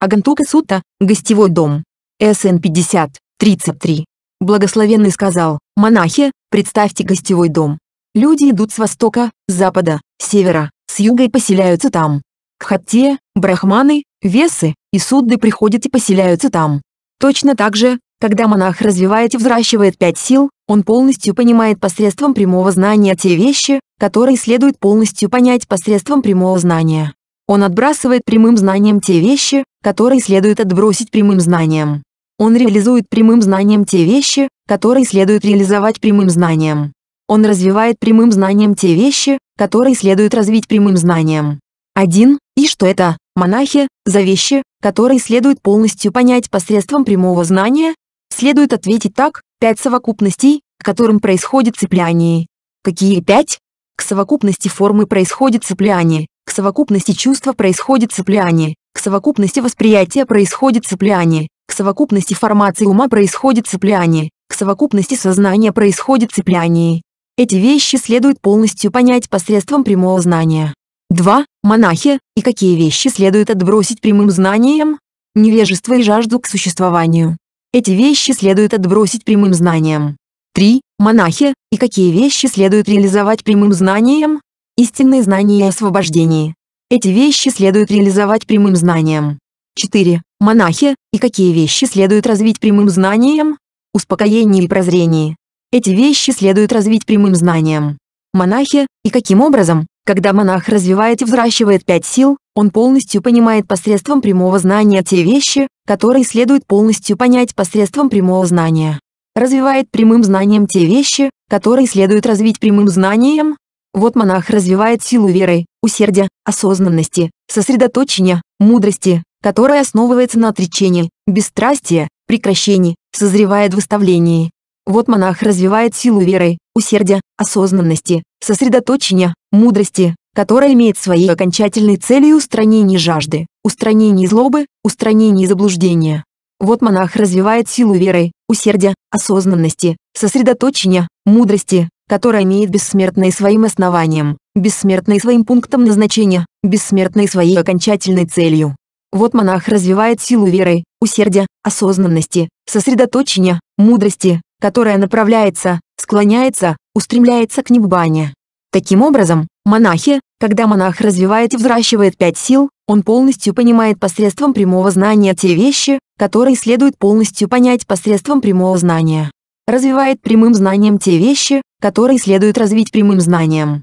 Агантука Сутта, гостевой дом. СН 50, 33. Благословенный сказал, монахи, представьте гостевой дом. Люди идут с востока, с запада, с севера, с юга и поселяются там. Кхатте, брахманы, весы и судды приходят и поселяются там. Точно так же, когда монах развивает и взращивает пять сил, он полностью понимает посредством прямого знания те вещи, которые следует полностью понять посредством прямого знания. Он отбрасывает прямым знанием те вещи, которые следует отбросить прямым знанием. Он реализует прямым знанием те вещи, которые следует реализовать прямым знанием. Он развивает прямым знанием те вещи, которые следует развить прямым знанием. 1. И что это, монахи, за вещи, которые следует полностью понять посредством прямого знания? Следует ответить так, пять совокупностей, к которым происходит цепляние. Какие пять? К совокупности формы происходит цепляние, к совокупности чувства происходит цепляние, к совокупности восприятия происходит цепляние, к совокупности формации ума происходит цепляние, к совокупности сознания происходит цепляние. Эти вещи следует полностью понять посредством прямого знания. 2. Монахи, и какие вещи следует отбросить прямым знанием? Невежество и жажду к существованию. Эти вещи следует отбросить прямым знанием. 3. Монахи, и какие вещи следует реализовать прямым знанием? Истинные знания и освобождение. Эти вещи следует реализовать прямым знанием. 4. Монахи, и какие вещи следует развить прямым знанием? Успокоение и прозрение. Эти вещи следует развить прямым знанием. Монахи, и каким образом, когда монах развивает и взращивает пять сил, он полностью понимает посредством прямого знания те вещи, которые следует полностью понять посредством прямого знания. Развивает прямым знанием те вещи, которые следует развить прямым знанием. Вот монах развивает силу веры, усердия, осознанности, сосредоточения, мудрости, которая основывается на отречении, бесстрастии, прекращении, созревает в выставлении. Вот монах развивает силу веры, усердия, осознанности, сосредоточения, мудрости, которая имеет своей окончательной целью устранение жажды, устранение злобы, устранение заблуждения. Вот монах развивает силу веры, усердия, осознанности, сосредоточения, мудрости, которая имеет бессмертной своим основанием, бессмертной своим пунктом назначения, бессмертной своей окончательной целью. Вот монах развивает силу веры, усердия, осознанности, сосредоточения, мудрости, которая направляется, склоняется, устремляется к неббане. Таким образом, монахи, когда монах развивает и взращивает пять сил, он полностью понимает посредством прямого знания те вещи, которые следует полностью понять посредством прямого знания. Развивает прямым знанием те вещи, которые следует развить прямым знанием.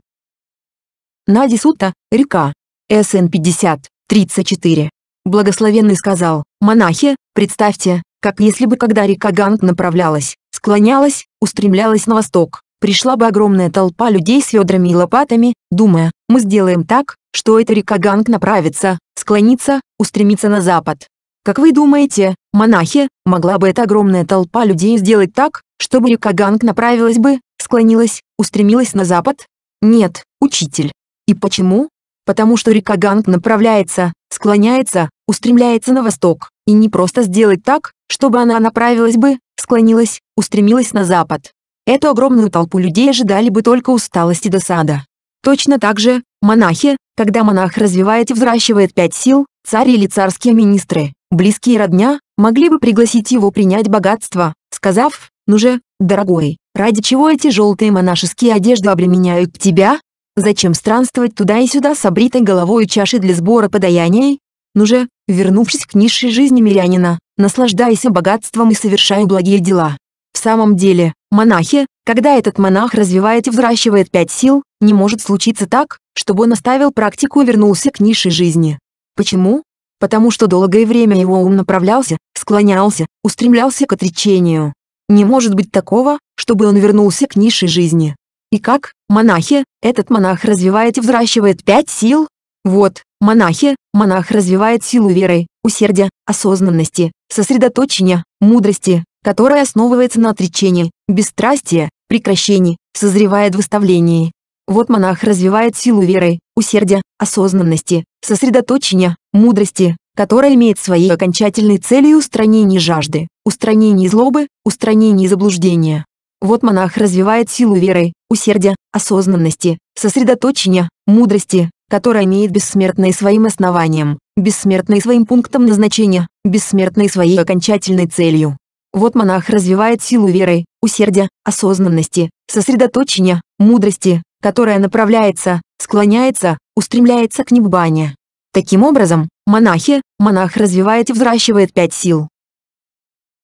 Нади Сута, река. СН 50, 34. Благословенный сказал, монахи, представьте, как если бы когда река Ганг направлялась, склонялась, устремлялась на восток, пришла бы огромная толпа людей с ведрами и лопатами, думая, мы сделаем так, что эта река Ганг направится, склонится, устремится на запад. Как вы думаете, монахи, могла бы эта огромная толпа людей сделать так, чтобы река Ганг направилась бы, склонилась, устремилась на запад? Нет, учитель. И почему? Потому что река Ганг направляется, склоняется, устремляется на восток, и не просто сделать так, чтобы она направилась бы, склонилась, устремилась на запад. Эту огромную толпу людей ожидали бы только усталость и досада. Точно так же, монахи, когда монах развивает и взращивает пять сил, царь или царские министры, близкие родня, могли бы пригласить его принять богатство, сказав, ну же, дорогой, ради чего эти желтые монашеские одежды обременяют тебя? Зачем странствовать туда и сюда с обритой головой и чашей для сбора подаяний? Ну же, вернувшись к низшей жизни мирянина, наслаждайся богатством и совершай благие дела. В самом деле, монахи, когда этот монах развивает и взращивает пять сил, не может случиться так, чтобы он оставил практику и вернулся к низшей жизни. Почему? Потому что долгое время его ум направлялся, склонялся, устремлялся к отречению. Не может быть такого, чтобы он вернулся к низшей жизни. И как, монахи, этот монах развивает и взращивает пять сил? Вот, монахи, монах развивает силу веры, усердия, осознанности, сосредоточения, мудрости, которая основывается на отречении, бесстрастии, прекращении, созревает в выставлении. Вот монах развивает силу веры, усердия, осознанности, сосредоточения, мудрости, которая имеет своей окончательной целью устранение жажды, устранение злобы, устранение заблуждения. Вот монах развивает силу веры, усердия, осознанности, сосредоточения, мудрости, которая имеет бессмертной своим основанием, бессмертной своим пунктом назначения, бессмертной своей окончательной целью. Вот монах развивает силу веры, усердия, осознанности, сосредоточения, мудрости, которая направляется, склоняется, устремляется к неббане. Таким образом, монахи, монах развивает и взращивает пять сил.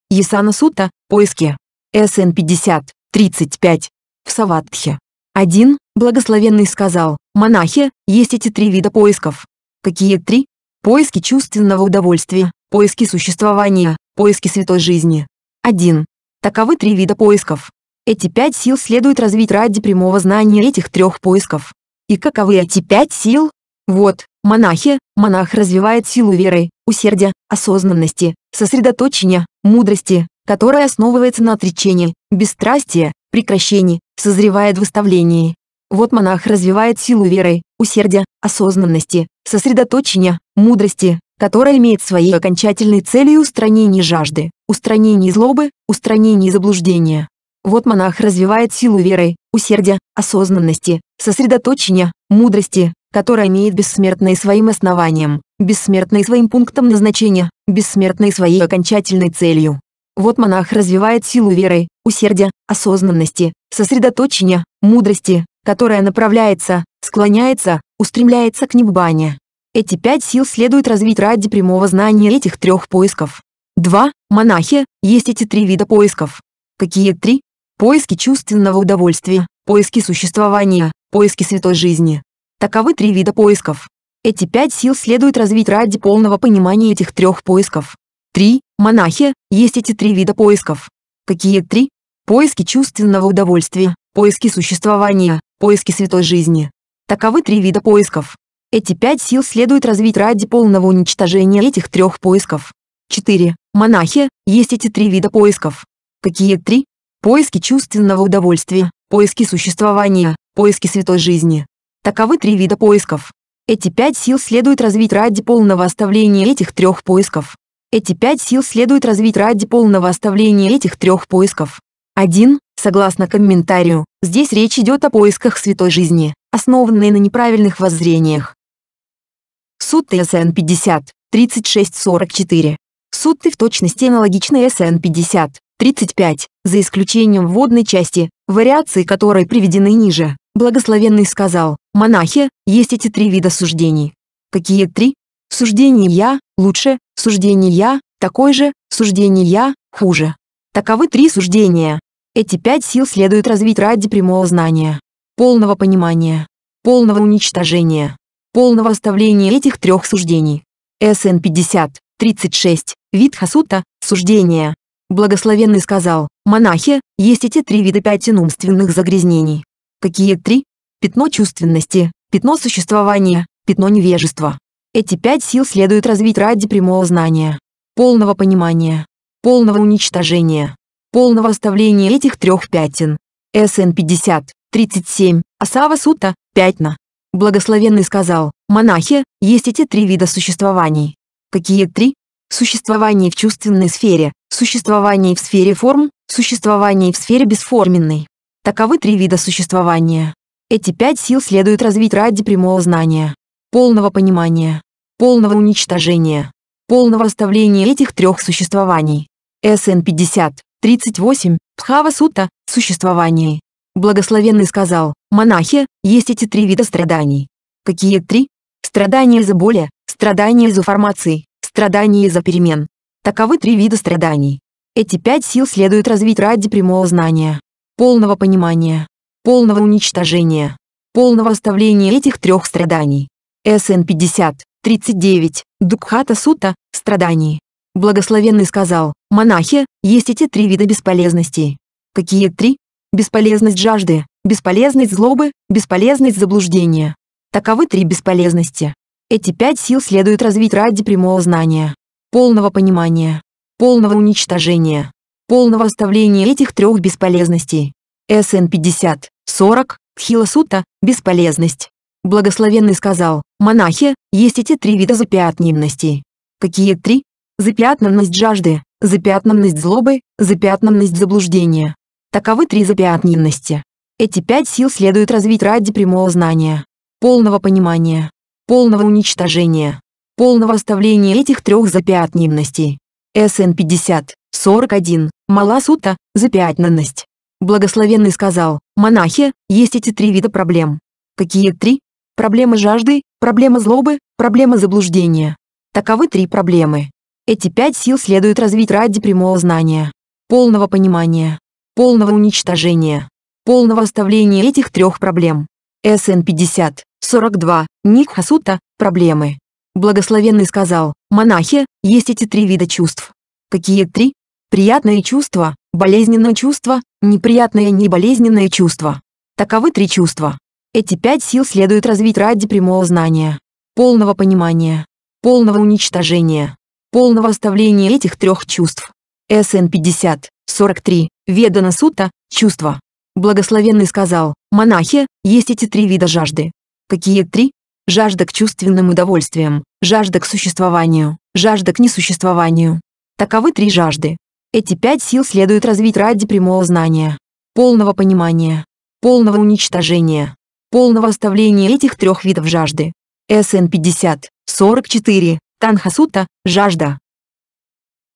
Ясана Сута, поиски. СН 50, 35. В Саватхе. Один, благословенный сказал, монахи, есть эти три вида поисков. Какие три? Поиски чувственного удовольствия, поиски существования, поиски святой жизни. 1. Таковы три вида поисков. Эти пять сил следует развить ради прямого знания этих трех поисков. И каковы эти пять сил? Вот, монахи, монах развивает силу веры, усердия, осознанности, сосредоточения, мудрости, которая основывается на отречении, бесстрастии, прекращении, созревает в выставлении. Вот монах развивает силу веры, усердия, осознанности, сосредоточения, мудрости, которая имеет своей окончательной целью устранение жажды, устранение злобы, устранение заблуждения. Вот монах развивает силу веры, усердия, осознанности, сосредоточения, мудрости, которая имеет бессмертной своим основанием, бессмертной своим пунктом назначения, бессмертной своей окончательной целью. Вот монах развивает силу веры, усердия, осознанности, сосредоточения, мудрости, которая направляется, склоняется, устремляется к неббане. Эти пять сил следует развить ради прямого знания этих трех поисков. Два Монахи, есть эти три вида поисков. Какие три? Поиски чувственного удовольствия, поиски существования, поиски святой жизни. Таковы три вида поисков. Эти пять сил следует развить ради полного понимания этих трех поисков. Три Монахи, есть эти три вида поисков. Какие три? Поиски чувственного удовольствия, поиски существования, поиски святой жизни. Таковы три вида поисков. Эти пять сил следует развить ради полного уничтожения этих трех поисков. 4. Монахи, есть эти три вида поисков. Какие три? Поиски чувственного удовольствия, поиски существования, поиски святой жизни. Таковы три вида поисков. Эти пять сил следует развить ради полного оставления этих трех поисков. Эти пять сил следует развить ради полного оставления этих трех поисков. 1. Согласно комментарию, здесь речь идет о поисках святой жизни, основанной на неправильных воззрениях. Суд ТСН 50, 3644. Суд в точности аналогичны СН 50, 35, за исключением вводной части, вариации которой приведены ниже. Благословенный сказал, монахи, есть эти три вида суждений. Какие три? Суждение «я» лучше, суждение «я» такой же, суждение «я» хуже. Таковы три суждения. Эти пять сил следует развить ради прямого знания, полного понимания, полного уничтожения, полного оставления этих трех суждений. СН 50, 36, вид хасута, суждение. Благословенный сказал, монахи, есть эти три вида пятен умственных загрязнений. Какие три? Пятно чувственности, пятно существования, пятно невежества. Эти пять сил следует развить ради прямого знания, полного понимания, полного уничтожения, полного оставления этих трех пятен. СН 50, 37, Асава Сута, пятна. Благословенный сказал, монахи, есть эти три вида существований. Какие три? Существование в чувственной сфере, существование в сфере форм, существование в сфере бесформенной. Таковы три вида существования. Эти пять сил следует развить ради прямого знания, полного понимания, полного уничтожения, полного оставления этих трех существований. СН 50, 38, Пхава Сута, существование. Благословенный сказал, монахи, есть эти три вида страданий. Какие три? Страдания из-за боли, страдания из-за формации, страдания из-за перемен. Таковы три вида страданий. Эти пять сил следует развить ради прямого знания, полного понимания, полного уничтожения, полного оставления этих трех страданий. СН 50, 39, Дукхата Сута, страданий. Благословенный сказал, монахи, есть эти три вида бесполезности. Какие три? Бесполезность жажды, бесполезность злобы, бесполезность заблуждения. Таковы три бесполезности. Эти пять сил следует развить ради прямого знания, полного понимания, полного уничтожения, полного оставления этих трех бесполезностей. СН 50, 40, Тхиласута, бесполезность. Благословенный сказал, монахи, есть эти три вида запятненности. Какие три? Запятнанность жажды, запятнанность злобы, запятнанность заблуждения. Таковы три запятненности. Эти пять сил следует развить ради прямого знания, полного понимания, полного уничтожения, полного оставления этих трех запятненностей. СН 50, 41, Маласута, запятненность. Благословенный сказал, монахи, есть эти три вида проблем. Какие три? Проблема жажды, проблема злобы, проблема заблуждения. Таковы три проблемы. Эти пять сил следует развить ради прямого знания, полного понимания, полного уничтожения, полного оставления этих трех проблем. СН 50, 42, Ник Хасута, проблемы. Благословенный сказал, монахи, есть эти три вида чувств. Какие три? Приятное чувство, болезненное чувство, неприятное неболезненное чувство. Таковы три чувства. Эти пять сил следует развить ради прямого знания, полного понимания, полного уничтожения, полного оставления этих трех чувств. СН 50, 43, Ведана Сута, чувства. Благословенный сказал, монахи, есть эти три вида жажды. Какие три? Жажда к чувственным удовольствиям, жажда к существованию, жажда к несуществованию. Таковы три жажды. Эти пять сил следует развить ради прямого знания, полного понимания, полного уничтожения, полного оставления этих трех видов жажды. СН 50, 44, Танхасута, жажда.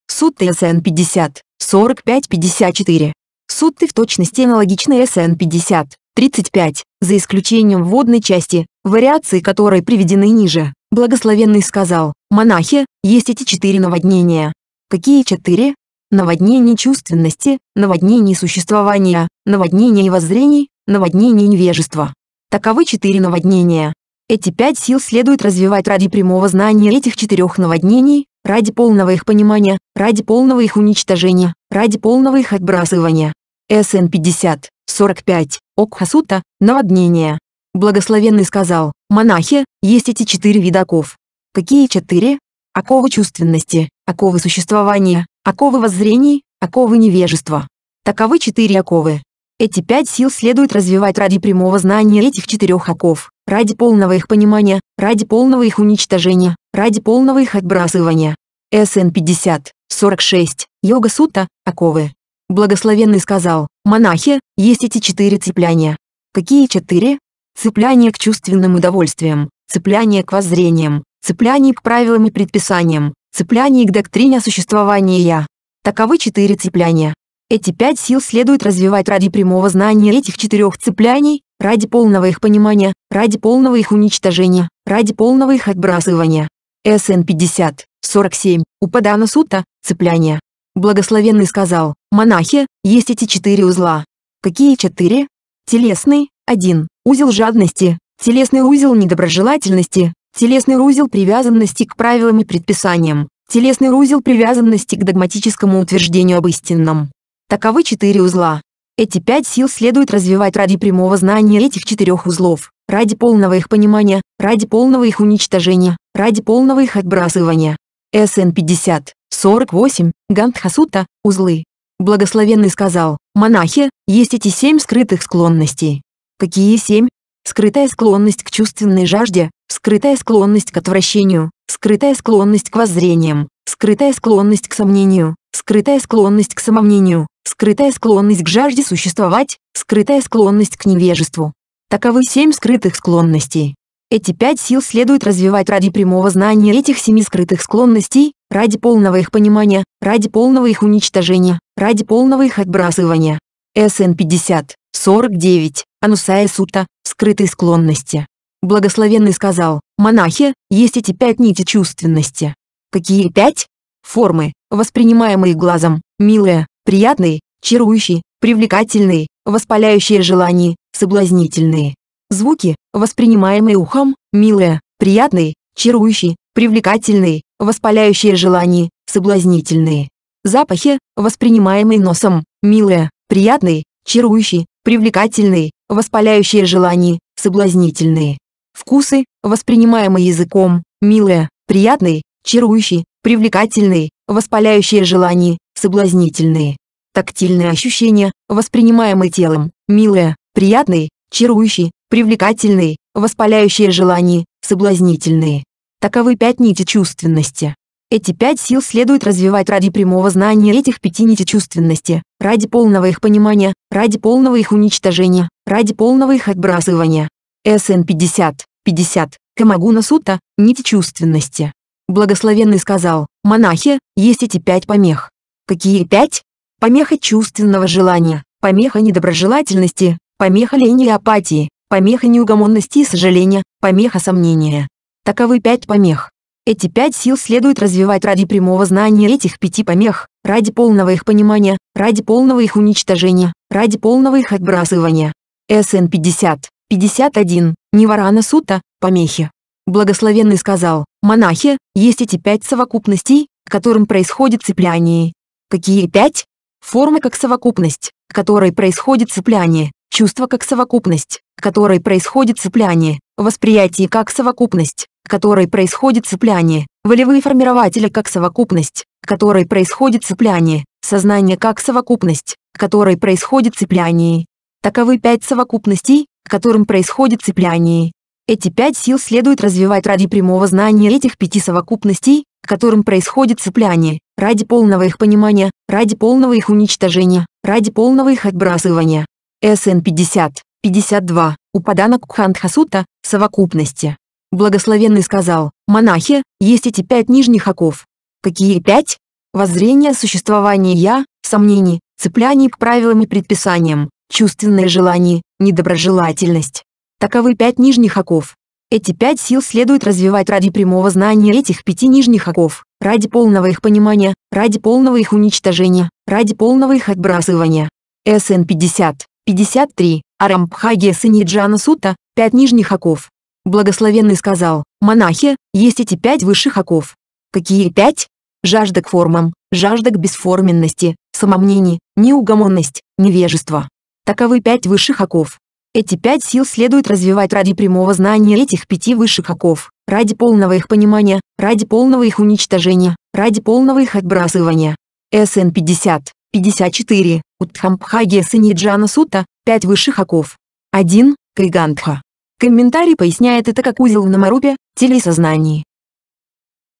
Сутта СН 50, 45-54. Сутты в точности аналогичны СН 50, 35, за исключением вводной части, вариации которой приведены ниже. Благословенный сказал, монахи, есть эти четыре наводнения. Какие четыре? Наводнение чувственности, наводнение существования, наводнение воззрений, наводнение невежества. Таковы четыре наводнения. Эти пять сил следует развивать ради прямого знания этих четырех наводнений, ради полного их понимания, ради полного их уничтожения, ради полного их отбрасывания. СН 50, 45, Окхасута, наводнение. Благословенный сказал, монахи, есть эти четыре вида оков. Какие четыре? Оковы чувственности, оковы существования, оковы воззрений, оковы невежества. Таковы четыре оковы. Эти пять сил следует развивать ради прямого знания этих четырех оков, ради полного их понимания, ради полного их уничтожения, ради полного их отбрасывания. СН 50, 46, Йога Сута, оковы. Благословенный сказал, монахи, есть эти четыре цепляния. Какие четыре? Цепляние к чувственным удовольствиям, цепляние к воззрениям, цепляние к правилам и предписаниям, цепляние к доктрине о существовании «я». Таковы четыре цепляния. Эти пять сил следует развивать ради прямого знания этих четырех цепляний, ради полного их понимания, ради полного их уничтожения, ради полного их отбрасывания. СН 50, 47, Упадана Сута, цепляние. Благословенный сказал, монахи, есть эти четыре узла. Какие четыре? Телесный, один, узел жадности, телесный узел недоброжелательности, телесный узел привязанности к правилам и предписаниям, телесный узел привязанности к догматическому утверждению об истинном. Таковы четыре узла. Эти пять сил следует развивать ради прямого знания этих четырех узлов, ради полного их понимания, ради полного их уничтожения, ради полного их отбрасывания. СН 50, 48, Гандхасута, узлы. Благословенный сказал, монахи, есть эти семь скрытых склонностей. Какие семь? Скрытая склонность к чувственной жажде, скрытая склонность к отвращению, скрытая склонность к воззрениям, скрытая склонность к сомнению, скрытая склонность к самомнению, скрытая склонность к жажде существовать, скрытая склонность к невежеству. Таковы семь скрытых склонностей. Эти пять сил следует развивать ради прямого знания этих семи скрытых склонностей, ради полного их понимания, ради полного их уничтожения, ради полного их отбрасывания. СН 50, 49, Анусая Сута, скрытой склонности. Благословенный сказал, монахи, есть эти пять нити чувственности. Какие пять? Формы, воспринимаемые глазом, милые, приятные, чарующие, привлекательные, воспаляющие желания, соблазнительные. Звуки, воспринимаемые ухом, милые, приятные, чарующие, привлекательные, воспаляющие желания, соблазнительные. Запахи, воспринимаемые носом, милые, приятные, чарующие, привлекательные, воспаляющие желания, соблазнительные. Вкусы, воспринимаемые языком, милые, приятные, чарующие, привлекательные, воспаляющие желания, соблазнительные. Тактильные ощущения, воспринимаемые телом, милые, приятные, чарующие, привлекательные, воспаляющие желания, соблазнительные. Таковы пять нити чувственности. Эти пять сил следует развивать ради прямого знания этих пяти нити чувственности, ради полного их понимания, ради полного их уничтожения, ради полного их отбрасывания. СН 50, 50, Камагуна Сута, нити чувственности. Благословенный сказал, монахи, есть эти пять помех. Какие пять? Помеха чувственного желания, помеха недоброжелательности, помеха лени и апатии, помеха неугомонности и сожаления, помеха сомнения. Таковы пять помех. Эти пять сил следует развивать ради прямого знания этих пяти помех, ради полного их понимания, ради полного их уничтожения, ради полного их отбрасывания. СН 50, 51, Ниварана Сута, помехи. Благословенный сказал, монахи, есть эти пять совокупностей, к которым происходит цепляние. Какие пять? Формы как совокупность, к которой происходит цепляние, чувство как совокупность, которой происходит цепляние, восприятие как совокупность, которой происходит цепляние, волевые формирователи как совокупность, которой происходит цепляние, сознание как совокупность, которой происходит цепляние. Таковы пять совокупностей, которым происходит цепляние. Эти пять сил следует развивать ради прямого знания этих пяти совокупностей, которым происходит цепляние, ради полного их понимания, ради полного их уничтожения, ради полного их отбрасывания. СН 50, 52, Упадана Кхандхасута, совокупности. Благословенный сказал, монахи, есть эти пять нижних оков. Какие пять? Воззрение существования «я», сомнений, цепляние к правилам и предписаниям, чувственное желание, недоброжелательность. Таковы пять нижних оков. Эти пять сил следует развивать ради прямого знания этих пяти нижних оков, ради полного их понимания, ради полного их уничтожения, ради полного их отбрасывания. СН 50, 53, Арамбхагия Саниджана Сута, пять нижних оков. Благословенный сказал, монахи, есть эти пять высших оков. Какие пять? Жажда к формам, жажда к бесформенности, самомнение, неугомонность, невежество. Таковы пять высших оков. Эти пять сил следует развивать ради прямого знания этих пяти высших оков, ради полного их понимания, ради полного их уничтожения, ради полного их отбрасывания. СН 50, 54, Утхампхагия Саниджана Сута, пять высших оков. 1. Кайгандха. Комментарий поясняет это как узел в намарупе, теле и сознании.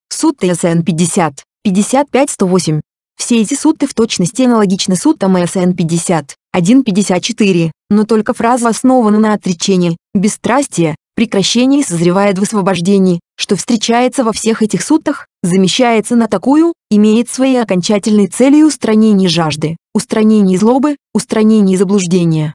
Сутта СН 50, 55 108. Все эти сутты в точности аналогичны суттам СН 50, 1.54, но только фраза основана на отречении, бесстрастие, прекращении созревает в освобождении, что встречается во всех этих суттах, замещается на такую, имеет своей окончательной целью устранение жажды, устранение злобы, устранение заблуждения.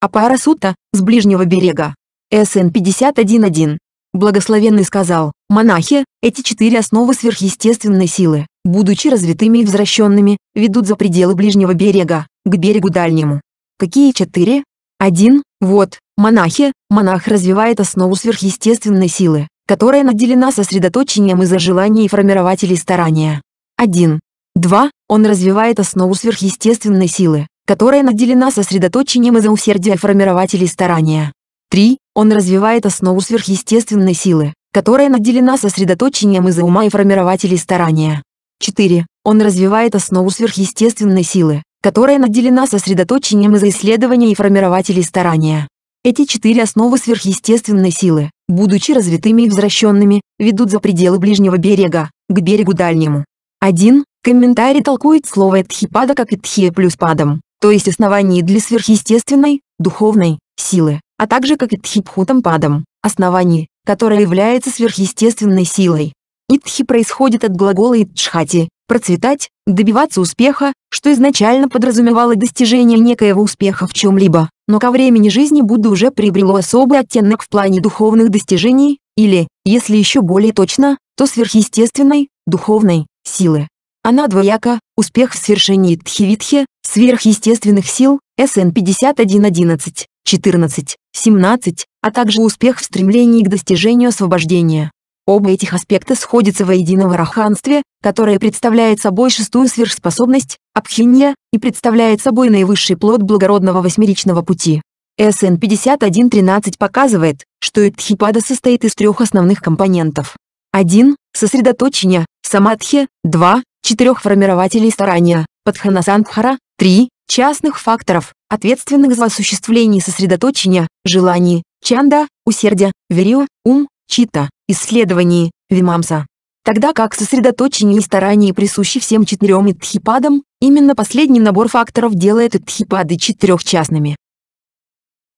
Апара Сутта, с ближнего берега. СН 51.1. Благословенный сказал, монахи, эти четыре основы сверхъестественной силы, будучи развитыми и возвращенными, ведут за пределы ближнего берега, к берегу дальнему. Какие четыре? Один, вот, монахи, монах развивает основу сверхъестественной силы, которая наделена сосредоточением из-за желаний и формирователей старания. Один. Два, он развивает основу сверхъестественной силы, которая наделена сосредоточением из-за усердия формирователей старания. 3. Он развивает основу сверхъестественной силы, которая наделена сосредоточением из-за ума и формирователей старания. 4. Он развивает основу сверхъестественной силы, которая наделена сосредоточением из-за исследования и формирователей старания. Эти четыре основы сверхъестественной силы, будучи развитыми и возвращенными, ведут за пределы ближнего берега, к берегу дальнему. 1. Комментарий толкует слово «этхипада» как «этхия» плюс «падом», то есть основание для сверхъестественной, духовной, силы а также как Итхипхутам падом, основании, которое является сверхъестественной силой. Итхи происходит от глагола итчхати – процветать, добиваться успеха, что изначально подразумевало достижение некоего успеха в чем-либо, но ко времени жизни Будда уже приобрело особый оттенок в плане духовных достижений, или, если еще более точно, то сверхъестественной, духовной, силы. Она двояка, успех в свершении Тхивитхи, сверхъестественных сил, СН 5111, 14, 17, а также успех в стремлении к достижению освобождения. Оба этих аспекта сходятся воедино в араханстве, которое представляет собой шестую сверхспособность, абхинья, и представляет собой наивысший плод благородного восьмеричного пути. СН 51.13 показывает, что Итхипада состоит из трех основных компонентов. 1. Сосредоточение, самадхи, 2. Четырех формирователей старания, падханасандхара, 3. Частных факторов, ответственных за осуществление сосредоточения, желаний, чанда, усердия, верио, ум, чита, исследований, вимамса. Тогда как сосредоточение и старание присущи всем четырем итхипадам, именно последний набор факторов делает итхипады четырехчастными.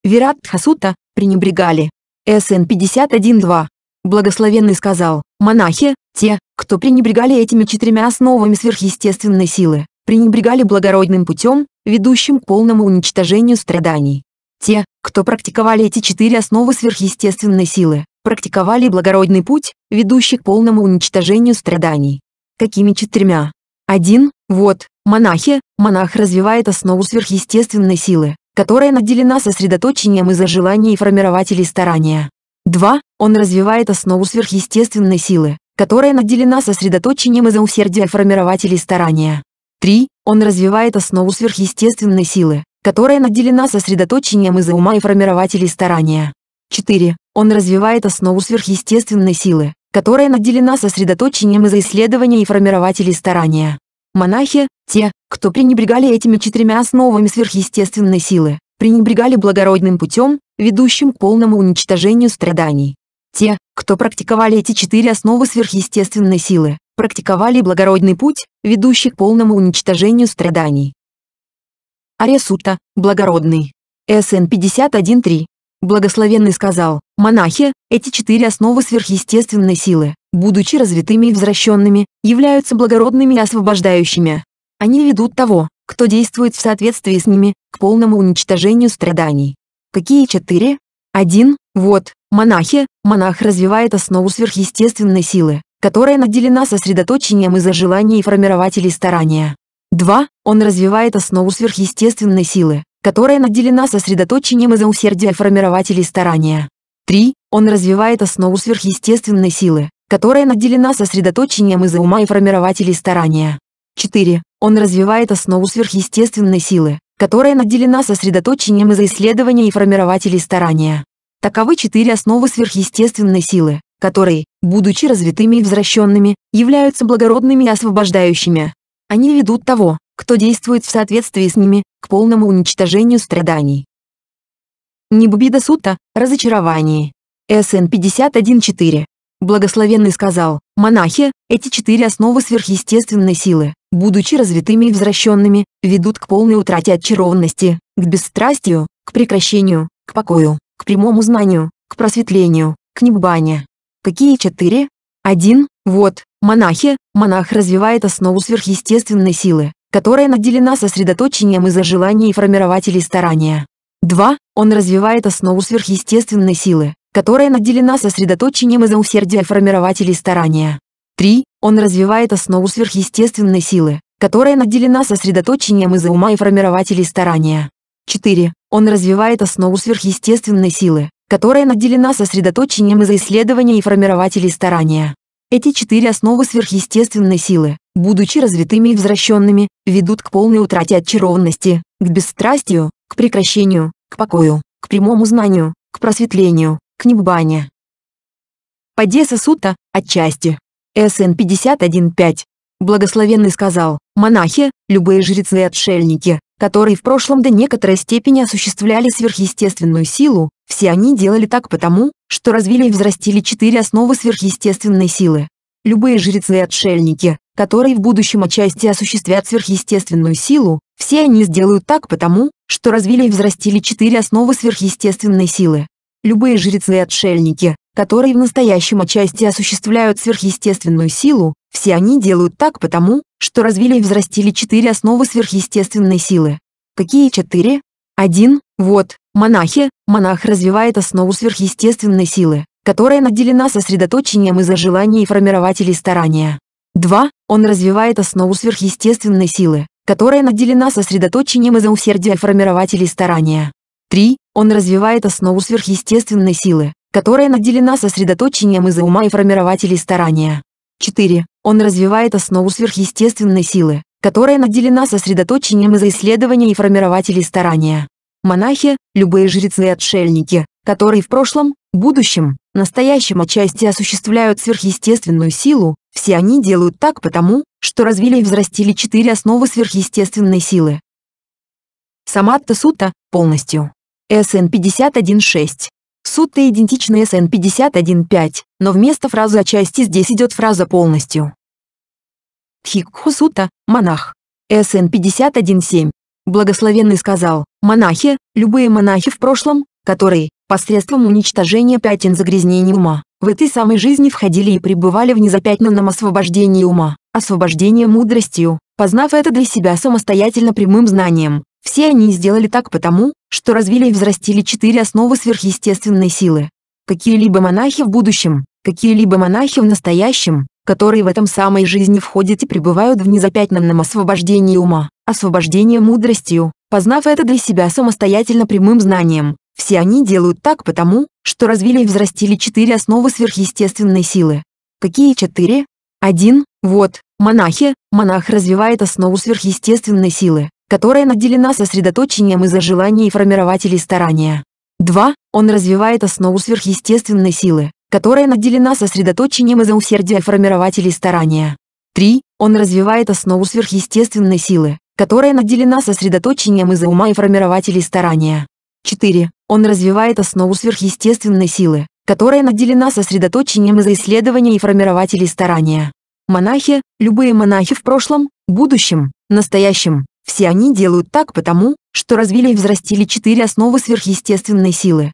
Вират Хасута пренебрегали. СН 51.2. Благословенный сказал, монахи, те, кто пренебрегали этими четырьмя основами сверхъестественной силы, пренебрегали благородным путем, ведущим к полному уничтожению страданий. Те, кто практиковали эти четыре основы сверхъестественной силы, практиковали благородный путь, ведущий к полному уничтожению страданий. Какими четырьмя? Один, вот, монахи, монах развивает основу сверхъестественной силы, которая наделена сосредоточением из-за желаний и формирователей старания. Два, он развивает основу сверхъестественной силы, которая наделена сосредоточением из-за усердия формирователей старания. 3. Он развивает основу сверхъестественной силы, которая наделена сосредоточением из-за ума и формирователей старания. 4. Он развивает основу сверхъестественной силы, которая наделена сосредоточением из-за исследования и формирователей старания. Монахи – те, кто пренебрегали этими четырьмя основами сверхъестественной силы, пренебрегали благородным путем, ведущим к полному уничтожению страданий. Те, кто практиковали эти четыре основы сверхъестественной силы, практиковали благородный путь, ведущий к полному уничтожению страданий. Аресута, благородный. СН 51.3. Благословенный сказал, монахи, эти четыре основы сверхъестественной силы, будучи развитыми и возвращенными, являются благородными и освобождающими. Они ведут того, кто действует в соответствии с ними, к полному уничтожению страданий. Какие четыре? Один, вот, монахи, монах развивает основу сверхъестественной силы, которая наделена сосредоточением из-за желаний и формирователей старания. Два, он развивает основу сверхъестественной силы, которая наделена сосредоточением из-за усердия формирователей старания. Три, он развивает основу сверхъестественной силы, которая наделена сосредоточением из-за ума и формирователей старания. 4. Он развивает основу сверхъестественной силы, которая наделена сосредоточением из-за исследования и формирователей старания. Таковы четыре основы сверхъестественной силы, которые, будучи развитыми и возвращенными, являются благородными и освобождающими. Они ведут того, кто действует в соответствии с ними, к полному уничтожению страданий. Нибубида Сутта, разочарование. СН 51.4. Благословенный сказал, монахи, эти четыре основы сверхъестественной силы, будучи развитыми и возвращенными, ведут к полной утрате очарованности, к бесстрастию, к прекращению, к покою, к прямому знанию, к просветлению, к небане. Какие четыре? Один, вот, монахи, монах развивает основу сверхъестественной силы, которая наделена сосредоточением из-за желаний и формирователей старания. Два, он развивает основу сверхъестественной силы, которая наделена сосредоточением из-за усердия формирователей старания. 3. Он развивает основу сверхъестественной силы, которая наделена сосредоточением из-за ума и формирователей старания. 4. Он развивает основу сверхъестественной силы, которая наделена сосредоточением из-за исследования и формирователей старания. Эти четыре основы сверхъестественной силы, будучи развитыми и возвращенными, ведут к полной утрате очарованности, к бесстрастию, к прекращению, к покою, к прямому знанию, к просветлению, к Ниббане. Падеса Сута, отчасти. СН 51.5. Благословенный сказал, монахи, любые жрецы и отшельники, которые в прошлом до некоторой степени осуществляли сверхъестественную силу, все они делали так потому, что развили и взрастили четыре основы сверхъестественной силы. Любые жрецы и отшельники, которые в будущем отчасти осуществят сверхъестественную силу, все они сделают так потому, что развили и взрастили четыре основы сверхъестественной силы любые жрецы и отшельники, которые в настоящем отчасти осуществляют сверхъестественную силу, все они делают так потому, что развили и взрастили четыре основы сверхъестественной силы. Какие четыре? Один, вот, монахи, монах развивает основу сверхъестественной силы, которая наделена сосредоточением из-за желаний и формирователей старания. Два, он развивает основу сверхъестественной силы, которая наделена сосредоточением из-за усердия формирователей старания. 3. Он развивает основу сверхъестественной силы, которая наделена сосредоточением из-за ума и формирователей старания. 4. Он развивает основу сверхъестественной силы, которая наделена сосредоточением из-за исследования и формирователей старания. Монахи, любые жрецы и отшельники, которые в прошлом, будущем, настоящем отчасти осуществляют сверхъестественную силу, все они делают так потому, что развили и взрастили четыре основы сверхъестественной силы. Саматта Сута полностью. SN 51.6. Сутта идентичны SN 51.5, но вместо фразы отчасти здесь идет фраза полностью. Тхикху Сутта, монах. SN 51.7. Благословенный сказал, монахи, любые монахи в прошлом, которые, посредством уничтожения пятен загрязнения ума, в этой самой жизни входили и пребывали в незапятнанном освобождении ума, освобождение мудростью, познав это для себя самостоятельно прямым знанием, все они сделали так потому, что развили и взрастили четыре основы сверхъестественной силы. Какие-либо монахи в будущем, какие-либо монахи в настоящем, которые в этом самой жизни входят и пребывают в незапятнанном освобождении ума, освобождении мудростью, познав это для себя самостоятельно прямым знанием. Все они делают так потому, что развили и взрастили четыре основы сверхъестественной силы. Какие четыре? Один, вот, монахи, монах развивает основу сверхъестественной силы, которая наделена сосредоточением из-за желаний формирователей старания. 2. Он развивает основу сверхъестественной силы, которая наделена сосредоточением из-за усердия формирователей старания. 3. Он развивает основу сверхъестественной силы, которая наделена сосредоточением из-за ума и формирователей старания. 4. Он развивает основу сверхъестественной силы, которая наделена сосредоточением из-за исследования и формирователей старания. Монахи, любые монахи в прошлом, будущем, настоящем, все они делают так потому, что развили и взрастили четыре основы сверхъестественной силы.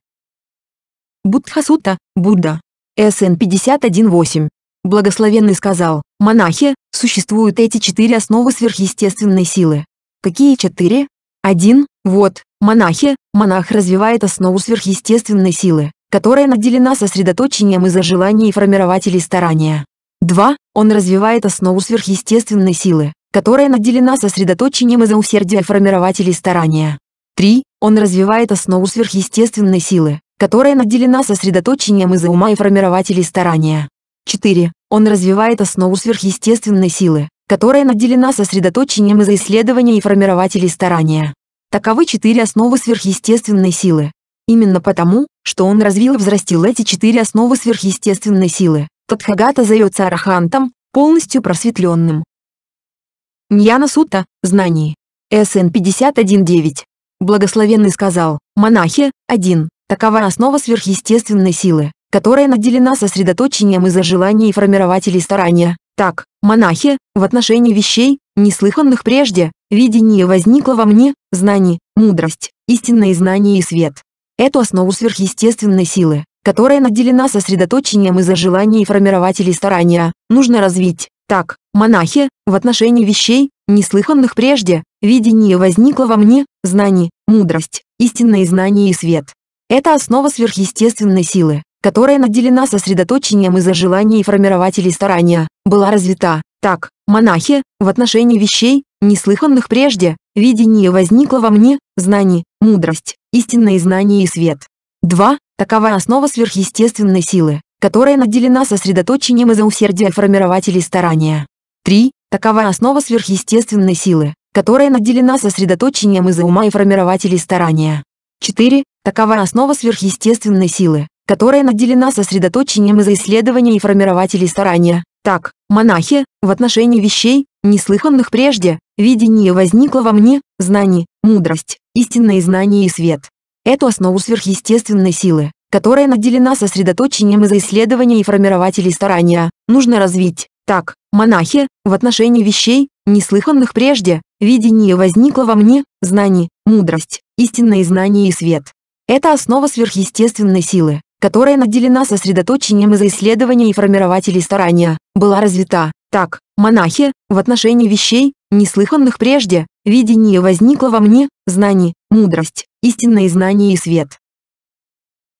Буддхасута, Будда. СН 518. Благословенный сказал, монахи, существуют эти четыре основы сверхъестественной силы. Какие четыре? Один, вот, монахи, монах развивает основу сверхъестественной силы, которая наделена сосредоточением из-за желаний и формирователей старания. 2. Он развивает основу сверхъестественной силы, которая наделена сосредоточением из-за усердия формирователей старания. 3. Он развивает основу сверхъестественной силы, которая наделена сосредоточением из-за ума и формирователей старания. 4. Он развивает основу сверхъестественной силы, которая наделена сосредоточением из-за исследования и формирователей старания. Таковы четыре основы сверхъестественной силы. Именно потому, что он развил и взрастил эти четыре основы сверхъестественной силы, Тадхагата зовется арахантом, полностью просветленным. Ньяна Сутта, знание. СН 51.9. Благословенный сказал, монахи, один, такова основа сверхъестественной силы, которая наделена сосредоточением из-за желаний и формирователей старания. Так, монахи, в отношении вещей, неслыханных прежде, видение возникло во мне, знание, мудрость, истинное знание и свет. Эту основу сверхъестественной силы, которая наделена сосредоточением из-за желаний формирователей старания, нужно развить. Так, монахи, в отношении вещей, неслыханных прежде, видение возникло во мне, знание, мудрость, истинное знание и свет. Это основа сверхъестественной силы, которая наделена сосредоточением из-за желаний формирователей старания, была развита. Так, монахи, в отношении вещей, неслыханных прежде, видение возникло во мне, знание, мудрость, истинное знание и свет. 2. Такова основа сверхъестественной силы, которая наделена сосредоточением из-за усердия формирователей старания. 3. Такова основа сверхъестественной силы, которая наделена сосредоточением из-за ума и формирователей старания. 4. Такова основа сверхъестественной силы, которая наделена сосредоточением из-за исследования и формирователей старания. Так, монахи, в отношении вещей, неслыханных прежде, видение возникло во мне, знание, мудрость, истинное знание и свет. Эту основу сверхъестественной силы, которая наделена сосредоточением из-за исследования и формирователей старания, нужно развить. Так, монахи, в отношении вещей, неслыханных прежде, видение возникло во мне, знание, мудрость, истинное знание и свет. Это основа сверхъестественной силы, которая наделена сосредоточением из-за исследования и формирователей старания, была развита. Так, монахи, в отношении вещей, неслыханных прежде, видение возникло во мне, знание, мудрость, истинное знание и свет.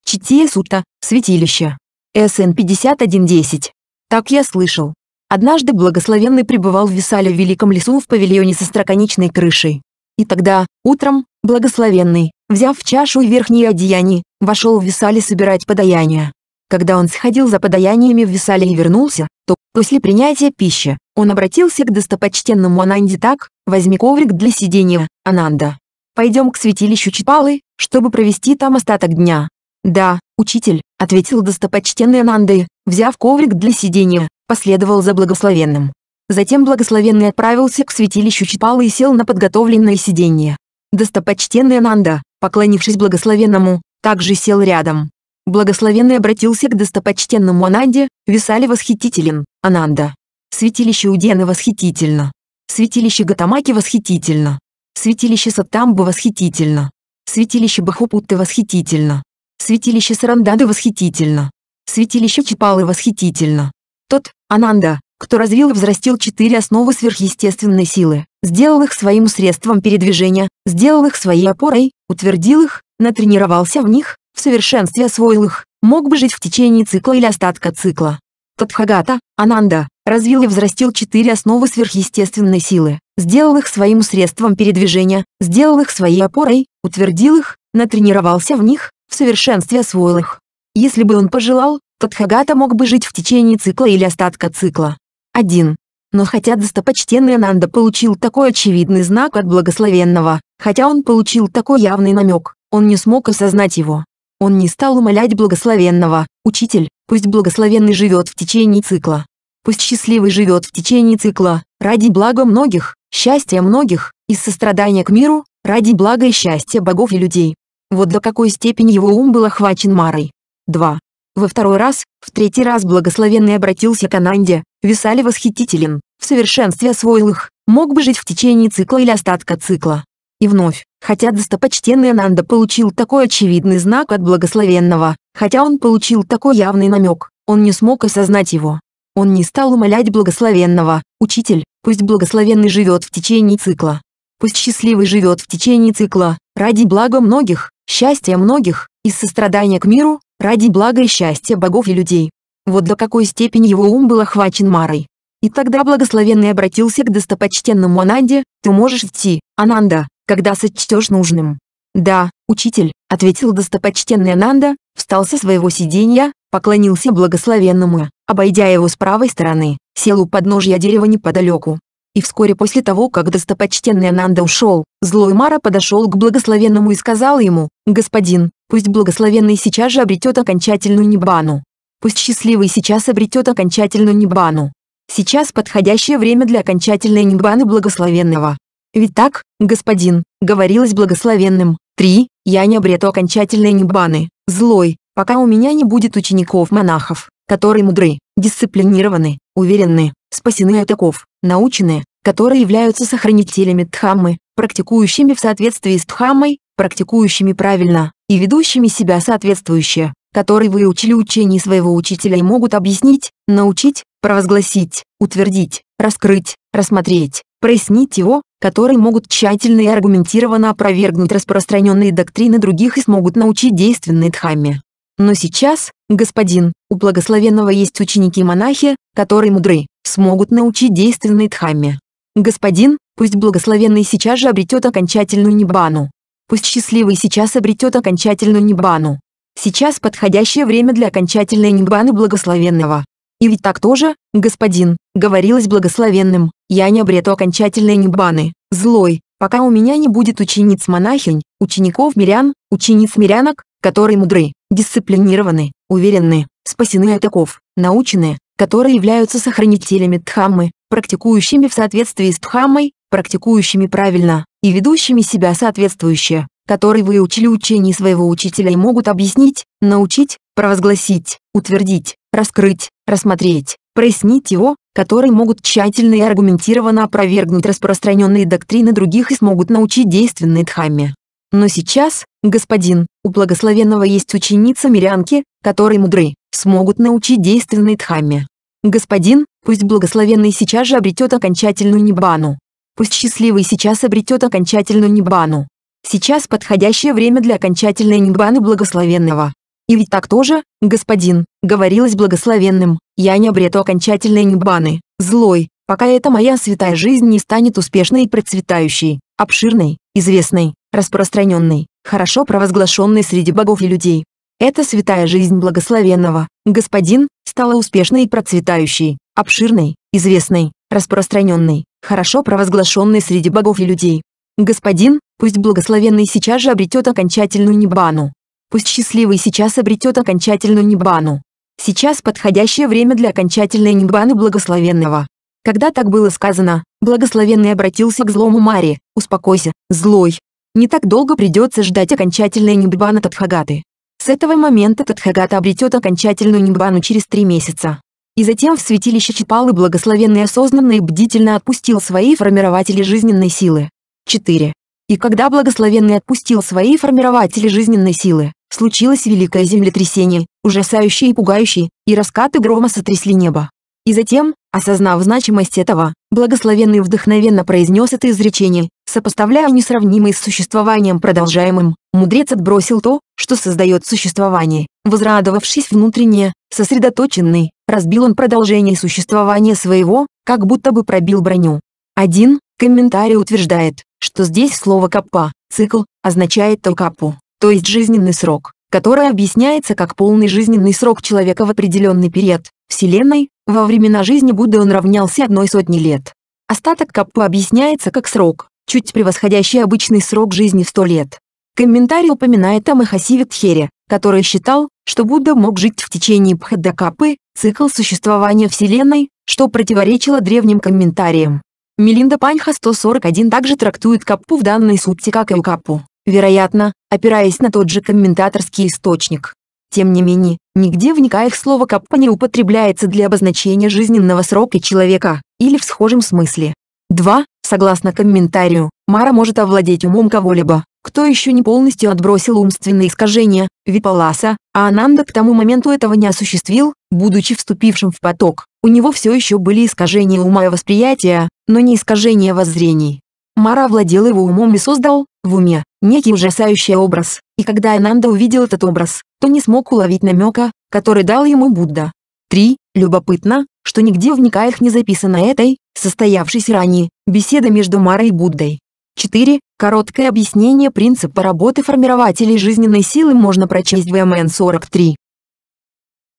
Чития Сута, святилище. СН 5110. Так я слышал. Однажды благословенный пребывал в Висале в великом лесу в павильоне со строконечной крышей. И тогда, утром, благословенный, взяв чашу и верхние одеяния, вошел в Висале собирать подаяние. Когда он сходил за подаяниями в Висале и вернулся, то, после принятия пищи, он обратился к достопочтенному Ананде так, возьми коврик для сидения, Ананда. Пойдем к святилищу Чипалы, чтобы провести там остаток дня. Да, учитель, ответил достопочтенный Ананды, взяв коврик для сидения, последовал за благословенным. Затем благословенный отправился к святилищу Чипалы и сел на подготовленное сиденье. Достопочтенный Ананда, поклонившись благословенному, также сел рядом. Благословенный обратился к достопочтенному Ананде, Висали восхитителен, Ананда. Святилище Удены восхитительно. Святилище Гатамаки восхитительно. Святилище Саттамбы восхитительно. Святилище Бахупутты восхитительно. Святилище Сарандады восхитительно. Святилище Чипалы восхитительно. Тот, Ананда, кто развил и взрастил четыре основы сверхъестественной силы, сделал их своим средством передвижения, сделал их своей опорой, утвердил их, натренировался в них, в совершенстве освоил их, мог бы жить в течение цикла или остатка цикла. Тадхагата, Ананда, развил и взрастил четыре основы сверхъестественной силы, сделал их своим средством передвижения, сделал их своей опорой, утвердил их, натренировался в них, в совершенстве освоил их. Если бы он пожелал, Тадхагата мог бы жить в течение цикла или остатка цикла. 1. Но хотя достопочтенный Ананда получил такой очевидный знак от благословенного, хотя он получил такой явный намек, он не смог осознать его. Он не стал умолять благословенного, «Учитель, пусть благословенный живет в течение цикла. Пусть счастливый живет в течение цикла, ради блага многих, счастья многих, из сострадания к миру, ради блага и счастья богов и людей». Вот до какой степени его ум был охвачен Марой. 2. Во второй раз, в третий раз благословенный обратился к Ананде, Висали восхитителен, в совершенстве освоил их, мог бы жить в течение цикла или остатка цикла. И вновь, хотя достопочтенный Ананда получил такой очевидный знак от благословенного, хотя он получил такой явный намек, он не смог осознать его. Он не стал умолять благословенного, «Учитель, пусть благословенный живет в течение цикла. Пусть счастливый живет в течение цикла, ради блага многих, счастья многих, из сострадания к миру, ради блага и счастья богов и людей». Вот до какой степени его ум был охвачен Марой. И тогда благословенный обратился к достопочтенному Ананде, «Ты можешь идти, Ананда, когда сочтешь нужным». «Да, учитель», — ответил достопочтенный Ананда, встал со своего сиденья, поклонился благословенному, обойдя его с правой стороны, сел у подножья дерева неподалеку. И вскоре после того, как достопочтенный Ананда ушел, злой Мара подошел к благословенному и сказал ему, «Господин, пусть благословенный сейчас же обретет окончательную небану. Пусть счастливый сейчас обретет окончательную небану. Сейчас подходящее время для окончательной небаны благословенного. Ведь так, господин, говорилось благословенным, три, я не обрету окончательной небаны, злой, пока у меня не будет учеников-монахов, которые мудры, дисциплинированы, уверены, спасены от оков, научены, которые являются сохранителями Дхаммы, практикующими в соответствии с Дхаммой, практикующими правильно и ведущими себя соответствующе, которые выучили учение своего учителя и могут объяснить, научить, провозгласить, утвердить, раскрыть, рассмотреть, прояснить его, которые могут тщательно и аргументированно опровергнуть распространенные доктрины других и смогут научить действенной дхамме. Но сейчас, господин, у благословенного есть ученики-монахи, которые мудры, смогут научить действенной дхамме. Господин, пусть благословенный сейчас же обретет окончательную небану. Пусть счастливый сейчас обретет окончательную небану. Сейчас подходящее время для окончательной небаны благословенного. И ведь так тоже, господин, говорилось благословенным, я не обрету окончательной небаны, злой, пока у меня не будет учениц-монахинь, учеников-мирян, учениц-мирянок, которые мудры, дисциплинированы, уверены, спасены от оков, научены, которые являются сохранителями Дхаммы, практикующими в соответствии с Дхаммой, практикующими правильно и ведущими себя соответствующе, которые выучили учение своего учителя и могут объяснить, научить, провозгласить, утвердить, раскрыть, рассмотреть, прояснить его, которые могут тщательно и аргументированно опровергнуть распространенные доктрины других и смогут научить действенной дхамме. Но сейчас, господин, у благословенного есть ученица мирянки, которые мудры, смогут научить действенной дхамме. Господин, пусть благословенный сейчас же обретет окончательную небану. Пусть счастливый сейчас обретет окончательную небану. Сейчас подходящее время для окончательной небаны благословенного. И ведь так тоже, господин, говорилось благословенным, я не обрету окончательной небаны, злой, пока эта моя святая жизнь не станет успешной и процветающей, обширной, известной, распространенной, хорошо провозглашенной среди богов и людей. Эта святая жизнь благословенного, господин, стала успешной и процветающей, обширной, известной, распространенной, хорошо провозглашенной среди богов и людей. Господин, пусть благословенный сейчас же обретет окончательную небану, Пусть счастливый сейчас обретет окончательную ниббану. Сейчас подходящее время для окончательной ниббаны благословенного. Когда так было сказано, благословенный обратился к злому Маре, успокойся, злой. Не так долго придется ждать окончательной ниббана Тадхагаты. С этого момента Тадхагата обретет окончательную ниббану через три месяца. И затем в святилище Чипалы благословенный осознанно и бдительно отпустил свои формирователи жизненной силы. 4. И когда благословенный отпустил свои формирователи жизненной силы, случилось великое землетрясение, ужасающее и пугающее, и раскаты грома сотрясли небо. И затем, осознав значимость этого, благословенный вдохновенно произнес это изречение, сопоставляя несравнимое с существованием продолжаемым, мудрец отбросил то, что создает существование, возрадовавшись внутренне, сосредоточенный, разбил он продолжение существования своего, как будто бы пробил броню. Один, комментарий утверждает, что здесь слово «каппа», цикл, означает толкапу, то есть жизненный срок, которая объясняется как полный жизненный срок человека в определенный период Вселенной, во времена жизни Будды он равнялся одной сотни лет. Остаток Каппа объясняется как срок, чуть превосходящий обычный срок жизни в 100 лет. Комментарий упоминает о Махасиве Тхере, который считал, что Будда мог жить в течение Бхадакапы, цикл существования Вселенной, что противоречило древним комментариям. Мелинда Паньха 141 также трактует Каппу в данной сутте как и Каппу, вероятно, опираясь на тот же комментаторский источник. Тем не менее, нигде в Никаях слово «каппа» не употребляется для обозначения жизненного срока человека, или в схожем смысле. 2. Согласно комментарию, Мара может овладеть умом кого-либо, кто еще не полностью отбросил умственные искажения, Випаласа, а Ананда к тому моменту этого не осуществил, будучи вступившим в поток. У него все еще были искажения ума и восприятия, но не искажения воззрений. Мара овладел его умом и создал, в уме, некий ужасающий образ, и когда Ананда увидел этот образ, то не смог уловить намека, который дал ему Будда. 3. Любопытно, что нигде в Никаях не записано этой, состоявшейся ранее, беседа между Марой и Буддой. 4. Короткое объяснение принципа работы формирователей жизненной силы можно прочесть в МН 43.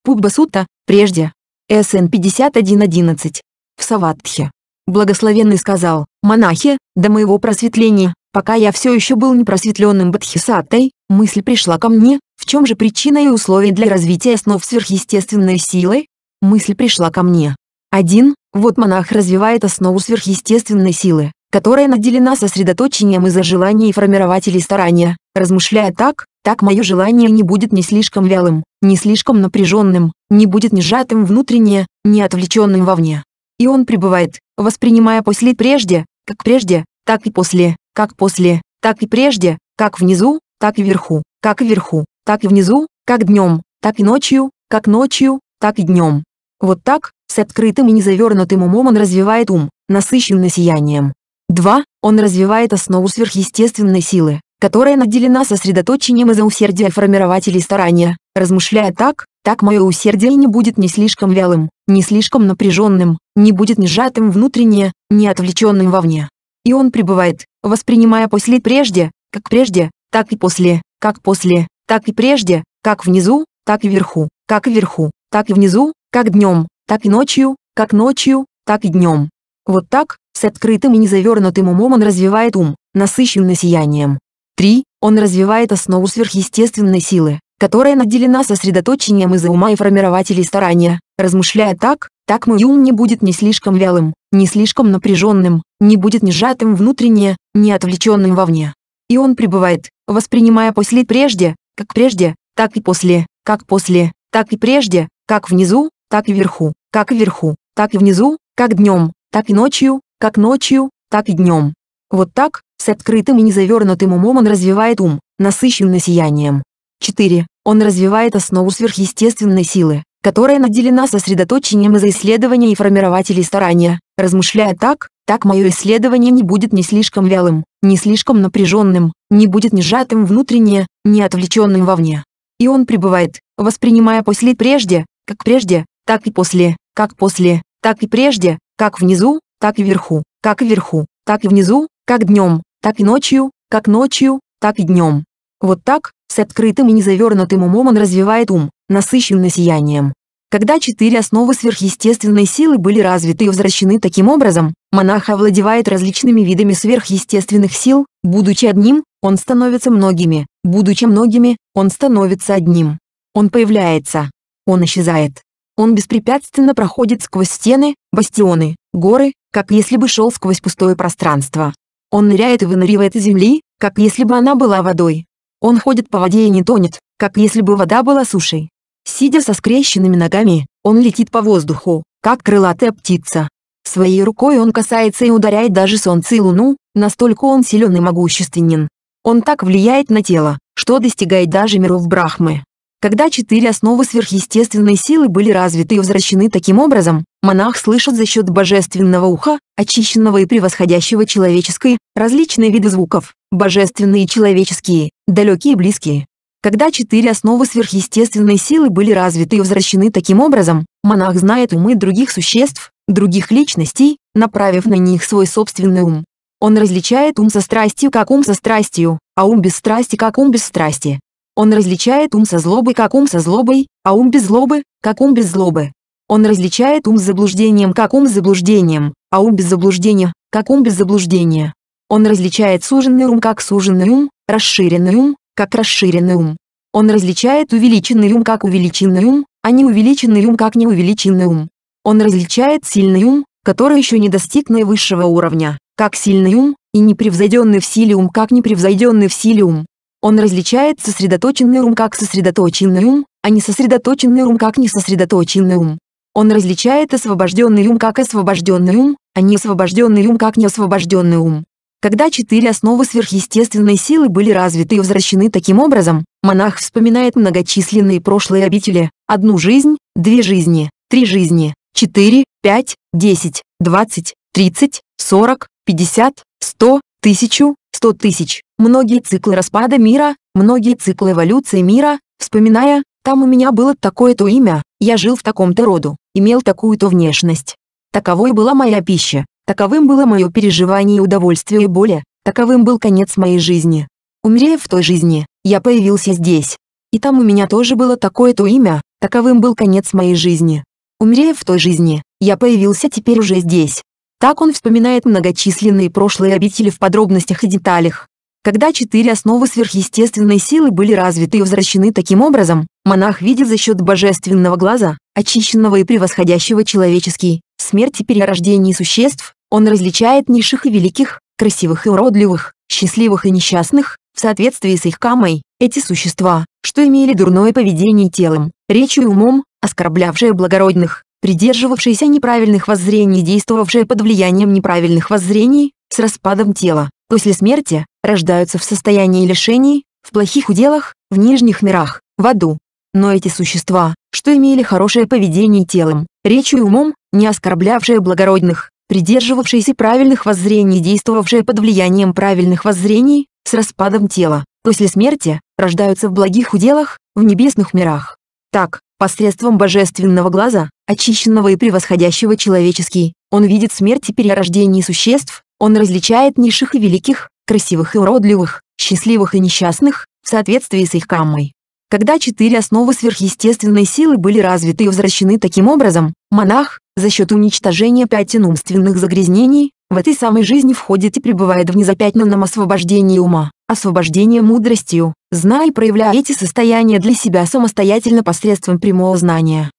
Пубба Сутта, прежде. СН 5111. В Саватхе. Благословенный сказал, монахи, до моего просветления, пока я все еще был непросветленным Бадхисаттой, мысль пришла ко мне, в чем же причина и условия для развития основ сверхъестественной силы? Мысль пришла ко мне. 1. Вот монах развивает основу сверхъестественной силы, которая наделена сосредоточением из-за желаний и формирователей старания. Размышляя так, так мое желание не будет ни слишком вялым, ни слишком напряженным, не будет ни сжатым внутренне, ни отвлеченным вовне. И он пребывает, воспринимая после прежде, как прежде, так и после, как после, так и прежде, как внизу, так и вверху, как вверху, так и внизу, как днем, так и ночью, как ночью, так и днем. Вот так, с открытым и незавернутым умом он развивает ум, насыщенный сиянием. 2. Он развивает основу сверхъестественной силы, которая наделена сосредоточением из-за усердия формирователей старания. Размышляя так, так мое усердие не будет ни слишком вялым, ни слишком напряженным, не будет ни сжатым внутренне, ни отвлеченным вовне. И он пребывает, воспринимая после прежде, как прежде, так и после, как после, так и прежде, как внизу, так и вверху, как вверху, так и внизу, как днем, так и ночью, как ночью, так и днем. Вот так, с открытым и незавернутым умом он развивает ум, насыщенный сиянием. 3. Он развивает основу сверхъестественной силы, которая наделена сосредоточением из-за ума и формирователей старания. Размышляя так, так мой ум не будет ни слишком вялым, ни слишком напряженным, не будет ни сжатым внутренне, ни отвлеченным вовне. И он пребывает, воспринимая после прежде, как прежде, так и после, как после, так и прежде, как внизу, так и вверху, как вверху, так и внизу, как днем, так и ночью, как ночью, так и днем. Вот так, с открытым и незавернутым умом он развивает ум, насыщенный сиянием. 4. Он развивает основу сверхъестественной силы, которая наделена сосредоточением из-за исследования и формирователей старания. Размышляя так, так мое исследование не будет ни слишком вялым, ни слишком напряженным, не будет ни сжатым внутренне, ни отвлеченным вовне. И он пребывает, воспринимая после прежде, как прежде, так и после, как после, так и прежде, как внизу, так и вверху, как вверху, так и внизу, как днем, так и ночью, как ночью, так и днем. Вот так, с открытым и незавернутым умом он развивает ум, насыщенный сиянием. Когда четыре основы сверхъестественной силы были развиты и возвращены таким образом, монах овладевает различными видами сверхъестественных сил, будучи одним, он становится многими, будучи многими, он становится одним. Он появляется. Он исчезает. Он беспрепятственно проходит сквозь стены, бастионы, горы, как если бы шел сквозь пустое пространство. Он ныряет и выныривает из земли, как если бы она была водой. Он ходит по воде и не тонет, как если бы вода была сушей. Сидя со скрещенными ногами, он летит по воздуху, как крылатая птица. Своей рукой он касается и ударяет даже солнце и луну, настолько он силен и могущественен. Он так влияет на тело, что достигает даже миров Брахмы. Когда четыре основы сверхъестественной силы были развиты и возвращены таким образом, монах слышит за счет божественного уха, очищенного и превосходящего человеческой, различные виды звуков, божественные и человеческие, далекие и близкие. Когда четыре основы сверхъестественной силы были развиты и возвращены таким образом, монах знает умы других существ, других личностей, направив на них свой собственный ум. Он различает ум со страстью как ум со страстью, а ум без страсти как ум без страсти. Он различает ум со злобой, как ум со злобой, а ум без злобы, как ум без злобы. Он различает ум с заблуждением, как ум с заблуждением, а ум без заблуждения, как ум без заблуждения. Он различает суженный ум, как суженный ум, расширенный ум, как расширенный ум. Он различает увеличенный ум, как увеличенный ум, а не увеличенный ум, как неувеличенный ум. Он различает сильный ум, который еще не достиг наивысшего уровня, как сильный ум, и непревзойденный в силе ум, как непревзойденный в силе ум. Он различает сосредоточенный ум как сосредоточенный ум, а не сосредоточенный ум как несосредоточенный ум. Он различает освобожденный ум как освобожденный ум, а не освобожденный ум как неосвобожденный ум. Когда четыре основы сверхъестественной силы были развиты и возвращены таким образом, монах вспоминает многочисленные прошлые обители, одну жизнь, две жизни, три жизни, четыре, пять, десять, двадцать, тридцать, сорок, пятьдесят, сто, тысячу, сто тысяч, многие циклы распада мира, многие циклы эволюции мира, вспоминая, там у меня было такое-то имя, я жил в таком-то роду, имел такую-то внешность. Таковой была моя пища, таковым было мое переживание и удовольствие и боли, таковым был конец моей жизни. Умерев в той жизни, я появился здесь. И там у меня тоже было такое-то имя, таковым был конец моей жизни. Умерев в той жизни, я появился теперь уже здесь. Так он вспоминает многочисленные прошлые обители в подробностях и деталях. Когда четыре основы сверхъестественной силы были развиты и возвращены таким образом, монах видит за счет божественного глаза, очищенного и превосходящего человеческий, смерть и перерождение существ, он различает низших и великих, красивых и уродливых, счастливых и несчастных, в соответствии с их камой, эти существа, что имели дурное поведение телом, речью и умом, оскорблявшие благородных, придерживавшиеся неправильных воззрений, действовавшие под влиянием неправильных воззрений, с распадом тела, после смерти, рождаются в состоянии лишений, в плохих уделах, в нижних мирах, в аду. Но эти существа, что имели хорошее поведение телом, речью и умом, не оскорблявшие благородных, придерживавшиеся правильных воззрений, действовавшие под влиянием правильных воззрений, с распадом тела, после смерти, рождаются в благих уделах, в небесных мирах. Так, посредством божественного глаза, очищенного и превосходящего человеческий, он видит смерть и перерождение существ, он различает низших и великих, красивых и уродливых, счастливых и несчастных, в соответствии с их каммой. Когда четыре основы сверхъестественной силы были развиты и возвращены таким образом, монах, за счет уничтожения пятен умственных загрязнений, в этой самой жизни входит и пребывает в незапятнанном освобождении ума, освобождение мудростью, зная и проявляя эти состояния для себя самостоятельно посредством прямого знания.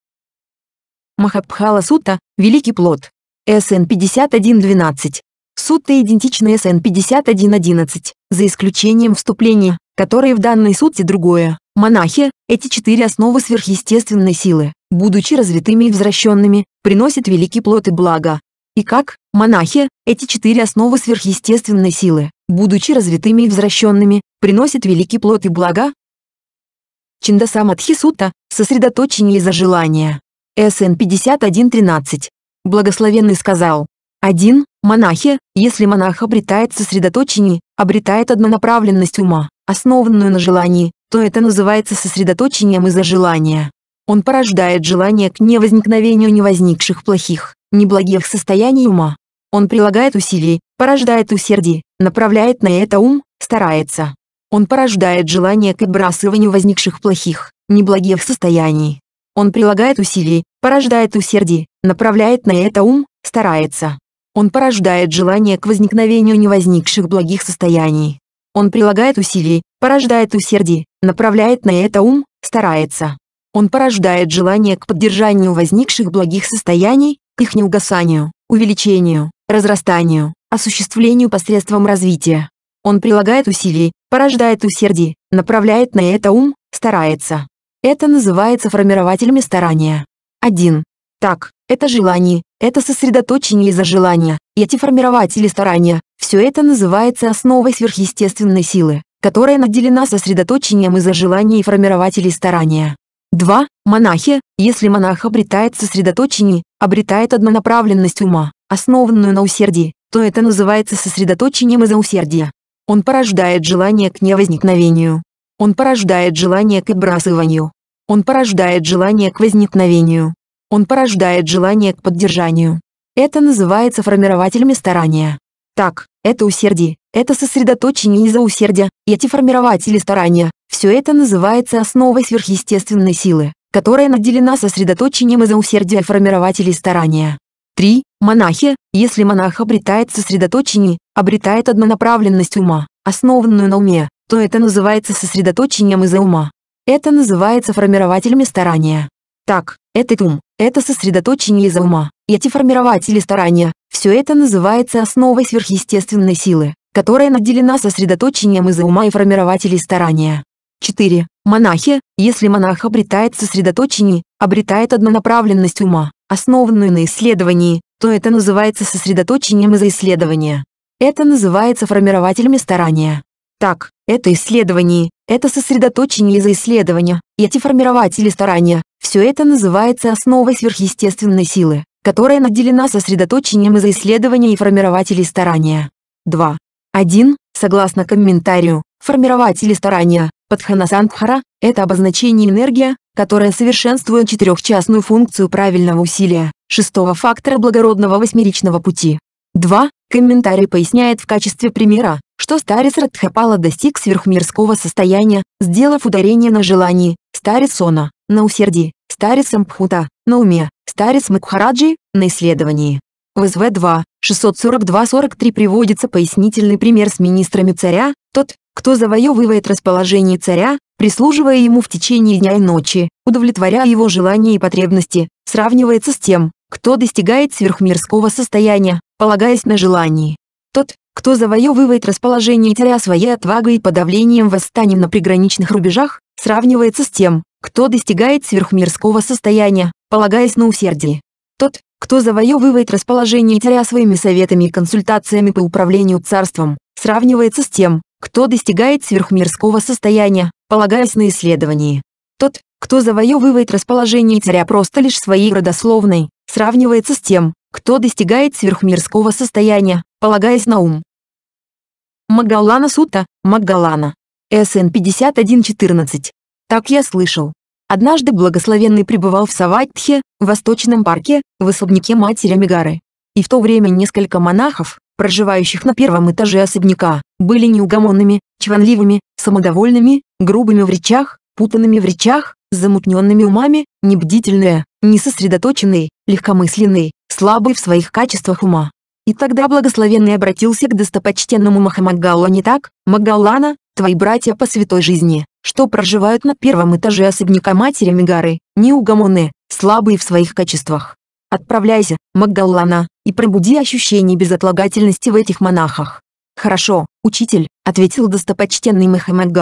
Махабхала Сутта – великий плод. СН 5112. Сутта идентична СН 5111, за исключением вступления, которое в данной сутте другое. Монахи, эти четыре основы сверхъестественной силы, будучи развитыми и возвращенными, приносят великий плод и благо. И как, монахи, эти четыре основы сверхъестественной силы, будучи развитыми и возвращенными, приносят великий плод и благо? Чиндасамадхи Сутта – сосредоточение за желания. СН 51.13. Благословенный сказал. 1. Монахи, если монах обретает сосредоточение, обретает однонаправленность ума, основанную на желании, то это называется сосредоточением из-за желания. Он порождает желание к невозникновению невозникших плохих, неблагих состояний ума. Он прилагает усилий, порождает усердие, направляет на это ум, старается. Он порождает желание к отбрасыванию возникших плохих, неблагих состояний. Он прилагает усилий, порождает усердие, направляет на это ум, старается. Он порождает желание к возникновению невозникших благих состояний. Он прилагает усилий, порождает усердие, направляет на это ум, старается. Он порождает желание к поддержанию возникших благих состояний, к их неугасанию, увеличению, разрастанию, осуществлению посредством развития. Он прилагает усилий, порождает усердие, направляет на это ум, старается. Это называется формирователями старания. 1. Так, это желание, это сосредоточение из-за желания, и эти формирователи старания, все это называется основой сверхъестественной силы, которая наделена сосредоточением из-за желания и формирователей старания. 2. Монахи, если монах обретает сосредоточение, обретает однонаправленность ума, основанную на усердии, то это называется сосредоточением из-за усердия. Он порождает желание к невозникновению, он порождает желание к отбрасыванию. Он порождает желание к возникновению. Он порождает желание к поддержанию. Это называется формирователями старания. Так, это усердие, это сосредоточение из-за усердия, эти формирователи старания, Все это называется основой сверхъестественной силы, которая наделена сосредоточением из-за усердия формирователей старания. 3. Монахи, если монах обретает сосредоточение, обретает однонаправленность ума, основанную на уме, то это называется сосредоточением из-за ума. Это называется формирователями старания. Так, этот ум, это сосредоточение из-за ума, и эти формирователи старания, все это называется основой сверхъестественной силы, которая наделена сосредоточением из-за ума и формирователей старания. 4. Монахи, если монах обретает сосредоточение, обретает однонаправленность ума, основанную на исследовании, то это называется сосредоточением из-за исследования. Это называется формирователями старания. Так, это исследование, это сосредоточение из-за исследования, эти формирователи старания, все это называется основой сверхъестественной силы, которая наделена сосредоточением из-за исследования и формирователей старания. 2. 1. Согласно комментарию, формирователи старания, Падханасандхара – это обозначение энергия, которая совершенствует четырехчастную функцию правильного усилия, шестого фактора благородного восьмеричного пути. 2. Комментарий поясняет в качестве примера, что старец Радхапала достиг сверхмирского состояния, сделав ударение на желании, старец Сона, на усердии, старец Ампхута, на уме, старец Макхараджи, на исследовании. В СВ-2, 642-43 приводится пояснительный пример с министрами царя, тот, кто завоевывает расположение царя, прислуживая ему в течение дня и ночи, удовлетворяя его желания и потребности, сравнивается с тем, кто достигает сверхмирского состояния, полагаясь на желание. Тот, кто завоевывает расположение царя своей отвагой и подавлением восстаний на приграничных рубежах, сравнивается с тем, кто достигает сверхмирского состояния, полагаясь на усердие. Тот, кто завоевывает расположение царя своими советами и консультациями по управлению царством, сравнивается с тем, кто достигает сверхмирского состояния, полагаясь на исследование. Тот, кто завоевывает расположение царя просто лишь своей родословной, сравнивается с тем, кто достигает сверхмирского состояния, полагаясь на ум. Магалана Сута, Магалана. СН 5114. Так я слышал. Однажды благословенный пребывал в Саватхе, в Восточном парке, в особняке матери Мигары. И в то время несколько монахов, проживающих на первом этаже особняка, были неугомонными, чванливыми, самодовольными, грубыми в речах, путанными в речах, замутненными умами, небдительные, несосредоточенные, легкомысленные, слабые в своих качествах ума. И тогда благословенный обратился к достопочтенному Махамадгалу не так, Магаллана, твои братья по святой жизни, что проживают на первом этаже особняка матери Мигары, неугомонные, слабые в своих качествах. Отправляйся, Магаллана, и пробуди ощущение безотлагательности в этих монахах. «Хорошо, учитель», — ответил достопочтенный Мехамед.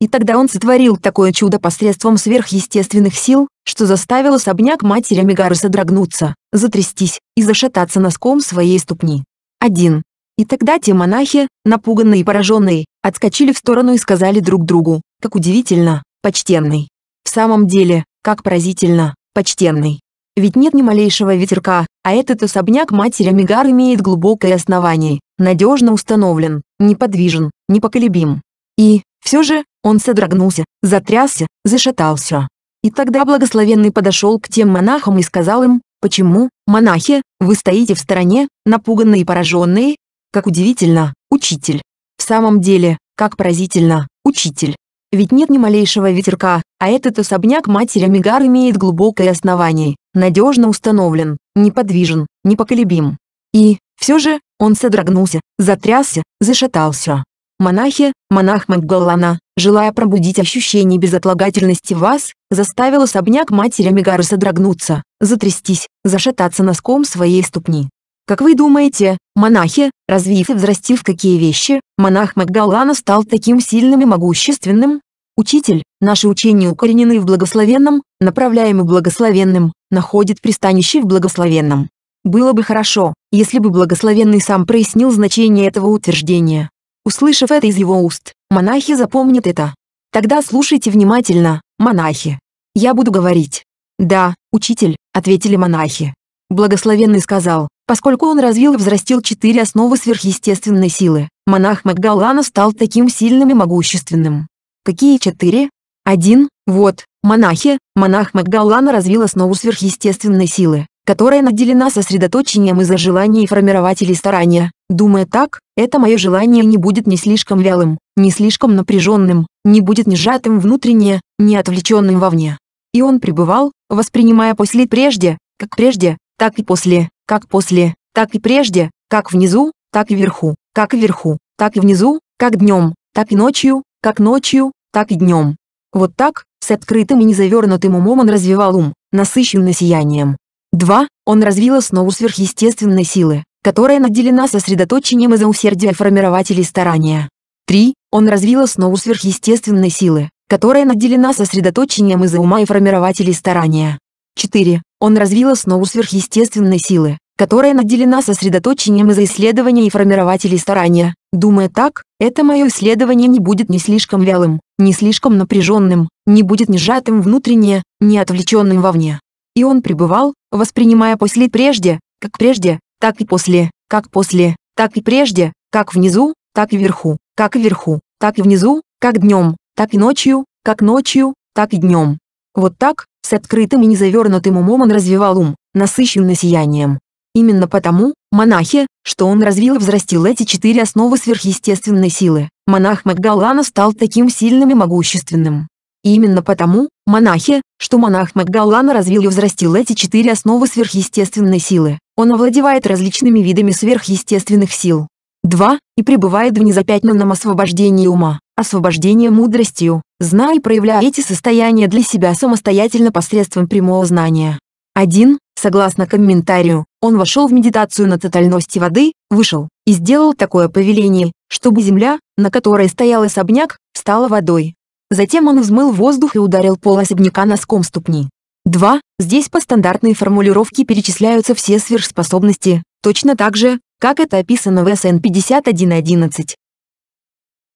И тогда он сотворил такое чудо посредством сверхъестественных сил, что заставил особняк матери Мегары содрогнуться, затрястись и зашататься носком своей ступни. Один. И тогда те монахи, напуганные и пораженные, отскочили в сторону и сказали друг другу, как удивительно, почтенный. В самом деле, как поразительно, почтенный. Ведь нет ни малейшего ветерка, а этот особняк матери Мигар имеет глубокое основание, надежно установлен, неподвижен, непоколебим. И, все же, он содрогнулся, затрясся, зашатался. И тогда благословенный подошел к тем монахам и сказал им, «Почему, монахи, вы стоите в стороне, напуганные и пораженные? Как удивительно, учитель! В самом деле, как поразительно, учитель! Ведь нет ни малейшего ветерка, а этот особняк матери Мигар имеет глубокое основание, надежно установлен, неподвижен, непоколебим. И, все же, он содрогнулся, затрясся, зашатался. Монахи, монах Макгаллана, желая пробудить ощущение безотлагательности вас, заставил особняк матери Мегары содрогнуться, затрястись, зашататься носком своей ступни. Как вы думаете, монахи, развив и взрастив какие вещи, монах Макгаллана стал таким сильным и могущественным? Учитель, наши учения укоренены в благословенном, направляемы благословенным, находит пристанище в благословенном. Было бы хорошо, если бы благословенный сам прояснил значение этого утверждения. Услышав это из его уст, монахи запомнят это. Тогда слушайте внимательно, монахи. Я буду говорить. «Да, учитель», — ответили монахи. Благословенный сказал, поскольку он развил и взрастил четыре основы сверхъестественной силы, монах Макгалана стал таким сильным и могущественным. Какие четыре? Один, вот, монахи, монах Макгаллана развил основу сверхъестественной силы, которая наделена сосредоточением из-за желаний формирователей старания, Думая так, это мое желание не будет ни слишком вялым, ни слишком напряженным, не будет ни сжатым внутренне, ни отвлеченным вовне. И он пребывал, воспринимая после прежде, как прежде, так и после, как после, так и прежде, как внизу, так и вверху, как вверху, так и внизу, как днем, так и ночью, как ночью, так и днем. Вот так, с открытым и незавернутым умом он развивал ум, насыщенный сиянием. 2. Он развил основу сверхъестественной силы, которая наделена сосредоточением из-за усердия формирователей старания. 3. Он развил основу сверхъестественной силы, которая наделена сосредоточением из-за ума и формирователей старания. 4. Он развил основу сверхъестественной силы, которая наделена сосредоточением из-за исследования и формирователей старания. Думая так, это мое исследование не будет ни слишком вялым, ни слишком напряженным, не будет ни сжатым внутренне, ни отвлеченным вовне. И он пребывал, воспринимая после прежде, как прежде, так и после, как после, так и прежде, как внизу, так и вверху, как вверху, так и внизу, как днем, так и ночью, как ночью, так и днем. Вот так, с открытым и незавернутым умом он развивал ум, насыщенный сиянием. Именно потому, монахи, что он развил и взрастил эти четыре основы сверхъестественной силы, монах Макгаллана стал таким сильным и могущественным. И именно потому, монахи, что монах Макгаллана развил и взрастил эти четыре основы сверхъестественной силы, он овладевает различными видами сверхъестественных сил. 2. И пребывает в незапятнанном освобождении ума, освобождение мудростью, зная и проявляя эти состояния для себя самостоятельно посредством прямого знания. 1. Согласно комментарию, он вошел в медитацию на тотальности воды, вышел, и сделал такое повеление, чтобы земля, на которой стоял особняк, стала водой. Затем он взмыл воздух и ударил пол особняка носком ступни. 2. Здесь по стандартной формулировке перечисляются все сверхспособности, точно так же, как это описано в СН 51.11.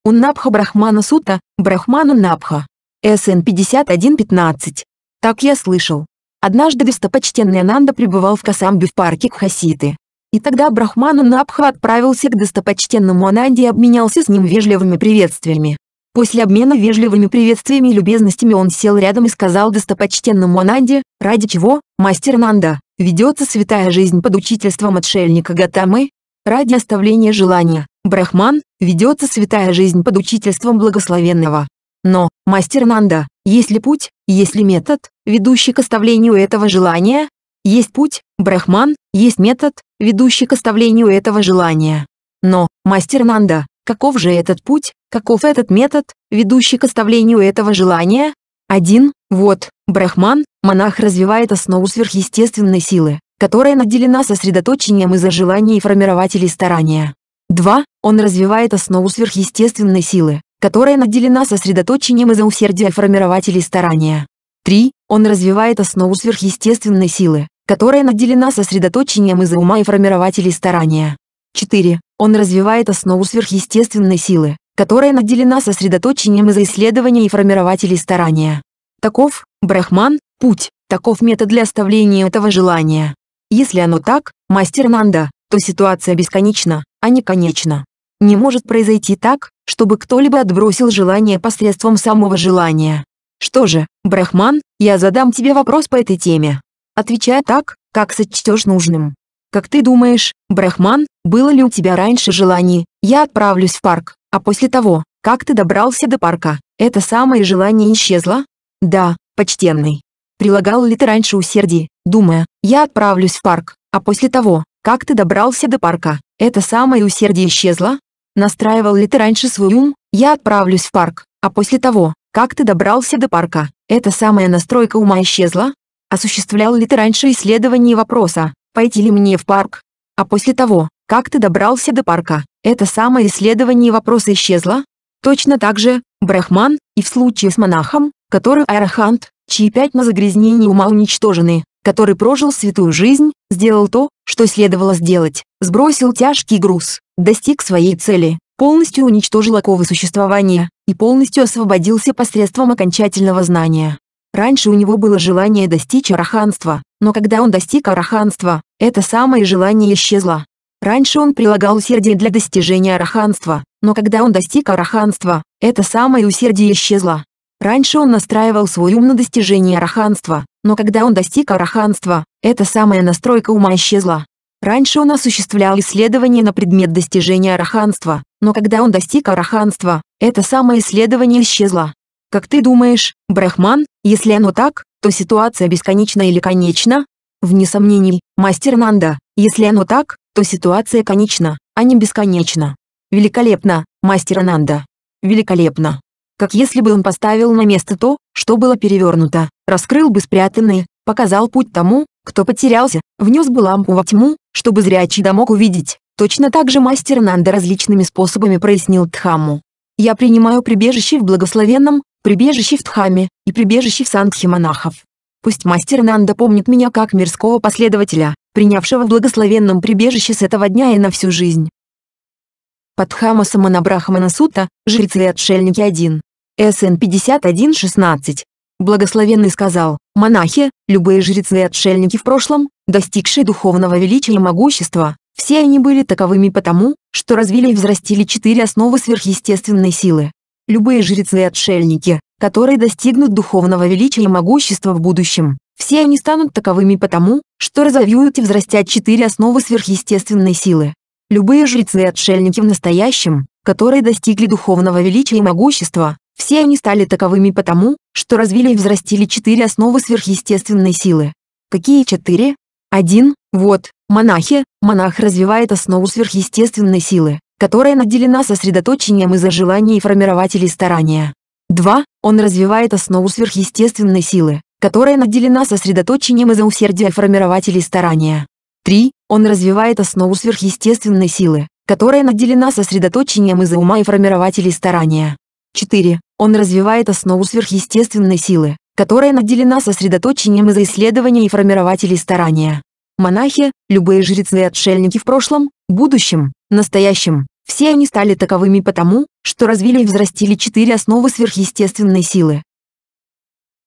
Уннабха Брахмана Сута, Брахмана Набха. СН 51.15. Так я слышал. Однажды достопочтенный Ананда пребывал в Касамбе в парке Кхаситы. И тогда Брахману Набха отправился к достопочтенному Ананде и обменялся с ним вежливыми приветствиями. После обмена вежливыми приветствиями и любезностями он сел рядом и сказал достопочтенному Ананде, ради чего, мастер Ананда, ведется святая жизнь под учительством отшельника Гатамы, ради оставления желания, Брахман, ведется святая жизнь под учительством благословенного. Но, мастер Нанда, есть ли путь, есть ли метод, ведущий к оставлению этого желания? Есть путь, Брахман, есть метод, ведущий к оставлению этого желания. Но, мастер Нанда, каков же этот путь, каков этот метод, ведущий к оставлению этого желания? Один, вот, Брахман, монах развивает основу сверхъестественной силы, которая наделена сосредоточением из-за желаний и формирователей старания. 2. Он развивает основу сверхъестественной силы, которая наделена сосредоточением из-за усердия формирователей старания. 3. Он развивает основу сверхъестественной силы, которая наделена сосредоточением из-за ума и формирователей старания. 4. Он развивает основу сверхъестественной силы, которая наделена сосредоточением из-за исследования и формирователей старания. Таков, Брахман, путь, таков метод для оставления этого желания. Если оно так, мастер Нанда, то ситуация бесконечна, а не конечна. Не может произойти так, чтобы кто-либо отбросил желание посредством самого желания. Что же, Брахман, я задам тебе вопрос по этой теме. Отвечай так, как сочтешь нужным. Как ты думаешь, Брахман, было ли у тебя раньше желание, я отправлюсь в парк, а после того, как ты добрался до парка, это самое желание исчезло? Да, почтенный. Прилагал ли ты раньше усердие, думая, я отправлюсь в парк, а после того, как ты добрался до парка, это самое усердие исчезло? Настраивал ли ты раньше свой ум, я отправлюсь в парк, а после того, как ты добрался до парка, эта самая настройка ума исчезла? Осуществлял ли ты раньше исследование вопроса, пойти ли мне в парк? А после того, как ты добрался до парка, это самое исследование вопроса исчезло? Точно так же, Брахман, и в случае с монахом, который Арахант, чьи пять на загрязнение ума уничтожены, который прожил святую жизнь, сделал то, что следовало сделать, сбросил тяжкий груз, достиг своей цели, полностью уничтожил оковы существования и полностью освободился посредством окончательного знания. Раньше у него было желание достичь араханства, но когда он достиг араханства, это самое желание исчезло. Раньше он прилагал усердие для достижения араханства, но когда он достиг араханства, это самое усердие исчезло. Раньше он настраивал свой ум на достижение араханства, но когда он достиг араханства, эта самая настройка ума исчезла. Раньше он осуществлял исследования на предмет достижения араханства, но когда он достиг араханства, это самое исследование исчезло. Как ты думаешь, Брахман, если оно так, то ситуация бесконечна или конечна? Вне сомнений, мастер Нанда, если оно так, то ситуация конечна, а не бесконечна. Великолепно, мастер Нанда. Великолепно. Как если бы он поставил на место то, что было перевернуто, раскрыл бы спрятанные, показал путь тому, кто потерялся, внес бы лампу во тьму, чтобы зрячий да мог увидеть. Точно так же мастер Нанда различными способами прояснил Дхамму. Я принимаю прибежище в благословенном, прибежище в Дхаме и прибежище в Сангхе монахов. Пусть мастер Нанда помнит меня как мирского последователя, принявшего в благословенном прибежище с этого дня и на всю жизнь. Падхама Саманабрахмана Сута, жрецы и отшельники 1. СН 51.16. Благословенный сказал, монахи, любые жрецы и отшельники в прошлом, достигшие духовного величия и могущества, все они были таковыми потому, что развили и взрастили четыре основы сверхъестественной силы. Любые жрецы и отшельники, которые достигнут духовного величия и могущества в будущем, все они станут таковыми потому, что разовьют и взрастят четыре основы сверхъестественной силы. Любые жрецы и отшельники в настоящем, которые достигли духовного величия и могущества, все они стали таковыми потому, что развили и взрастили четыре основы сверхъестественной силы. Какие четыре? Один, вот, монахи, монах развивает основу сверхъестественной силы, которая наделена сосредоточением из-за желаний формирователей старания. Два, он развивает основу сверхъестественной силы, которая наделена сосредоточением из-за усердия формирователей старания. Три, он развивает основу сверхъестественной силы, которая наделена сосредоточением из-за ума и формирователей старания. 4. Он развивает основу сверхъестественной силы, которая наделена сосредоточением из-за исследования и формирователей старания. Монахи, любые жрецы и отшельники в прошлом, будущем, настоящем, все они стали таковыми потому, что развили и взрастили четыре основы сверхъестественной силы.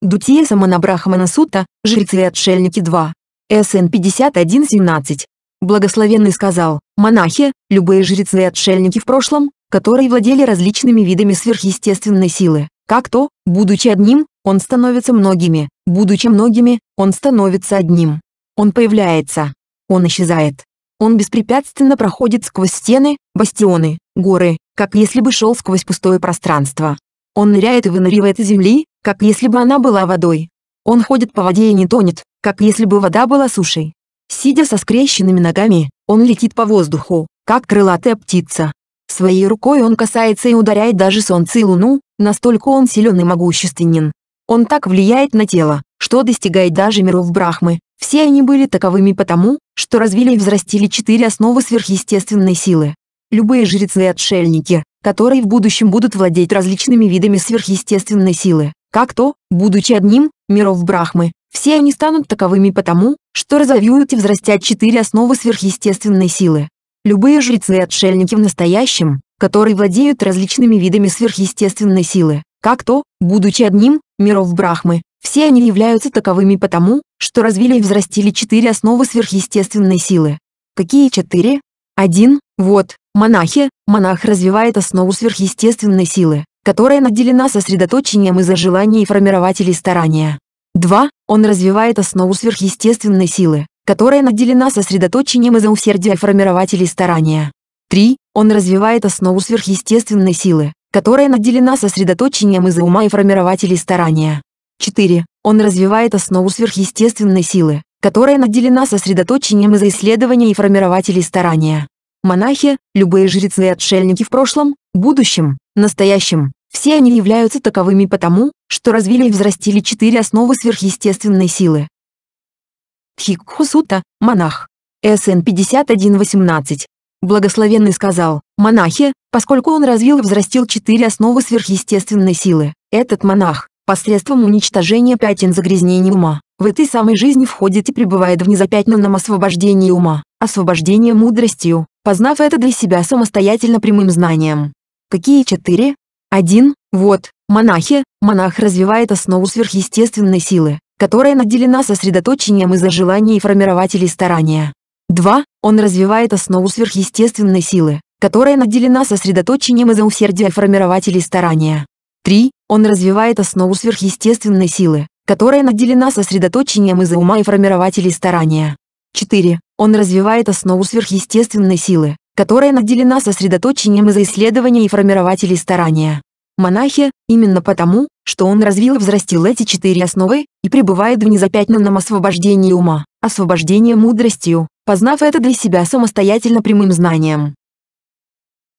Дутия Саманабрахмана Сута, жрецы и отшельники 2. СН 51.17. Благословенный сказал, монахи, любые жрецы и отшельники в прошлом, которые владели различными видами сверхъестественной силы, как то, будучи одним, он становится многими, будучи многими, он становится одним. Он появляется, он исчезает. Он беспрепятственно проходит сквозь стены, бастионы, горы, как если бы шел сквозь пустое пространство. Он ныряет и выныривает из земли, как если бы она была водой. Он ходит по воде и не тонет, как если бы вода была сушей. Сидя со скрещенными ногами, он летит по воздуху, как крылатая птица. Своей рукой он касается и ударяет даже солнце и луну, настолько он силен и могущественен. Он так влияет на тело, что достигает даже миров Брахмы. Все они были таковыми потому, что развили и взрастили четыре основы сверхъестественной силы. Любые жрецы и отшельники, которые в будущем будут владеть различными видами сверхъестественной силы, как то, будучи одним, миров Брахмы, все они станут таковыми потому, что разовьют и взрастят четыре основы сверхъестественной силы. Любые жрецы и отшельники в настоящем, которые владеют различными видами сверхъестественной силы, как то, будучи одним, миров Брахмы, все они являются таковыми потому, что развили и взрастили четыре основы сверхъестественной силы. Какие четыре? Один, вот, монахи, монах развивает основу сверхъестественной силы, которая наделена сосредоточением из-за желаний и формирователей старания. 2. Он развивает основу сверхъестественной силы, которая наделена сосредоточением из-за усердия формирователей старания. 3. Он развивает основу сверхъестественной силы, которая наделена сосредоточением из-за ума и формирователей старания. 4. Он развивает основу сверхъестественной силы, которая наделена сосредоточением из-за исследования и формирователей старания. Монахи, любые жрецы и отшельники в прошлом, будущем, настоящем, все они являются таковыми потому, что развили и взрастили четыре основы сверхъестественной силы. Тхикхусута, монах. СН 5118. Благословенный сказал, монахи, поскольку он развил и взрастил четыре основы сверхъестественной силы, этот монах, посредством уничтожения пятен загрязнения ума, в этой самой жизни входит и пребывает в незапятненном освобождении ума, освобождение мудростью, познав это для себя самостоятельно прямым знанием. Какие четыре? Один, вот, монахи, монах развивает основу сверхъестественной силы, которая наделена сосредоточением из-за желаний и формирователей старания. Два, он развивает основу сверхъестественной силы, которая наделена сосредоточением из-за усердия формирователей старания. Три, он развивает основу сверхъестественной силы, которая наделена сосредоточением из-за ума и формирователей старания. 4. он развивает основу сверхъестественной силы, которая наделена сосредоточением из-за исследования и формирователей старания. Монахи, именно потому, что он развил и взрастил эти четыре основы, и пребывает в незапятнанном освобождении ума, освобождение мудростью, познав это для себя самостоятельно прямым знанием.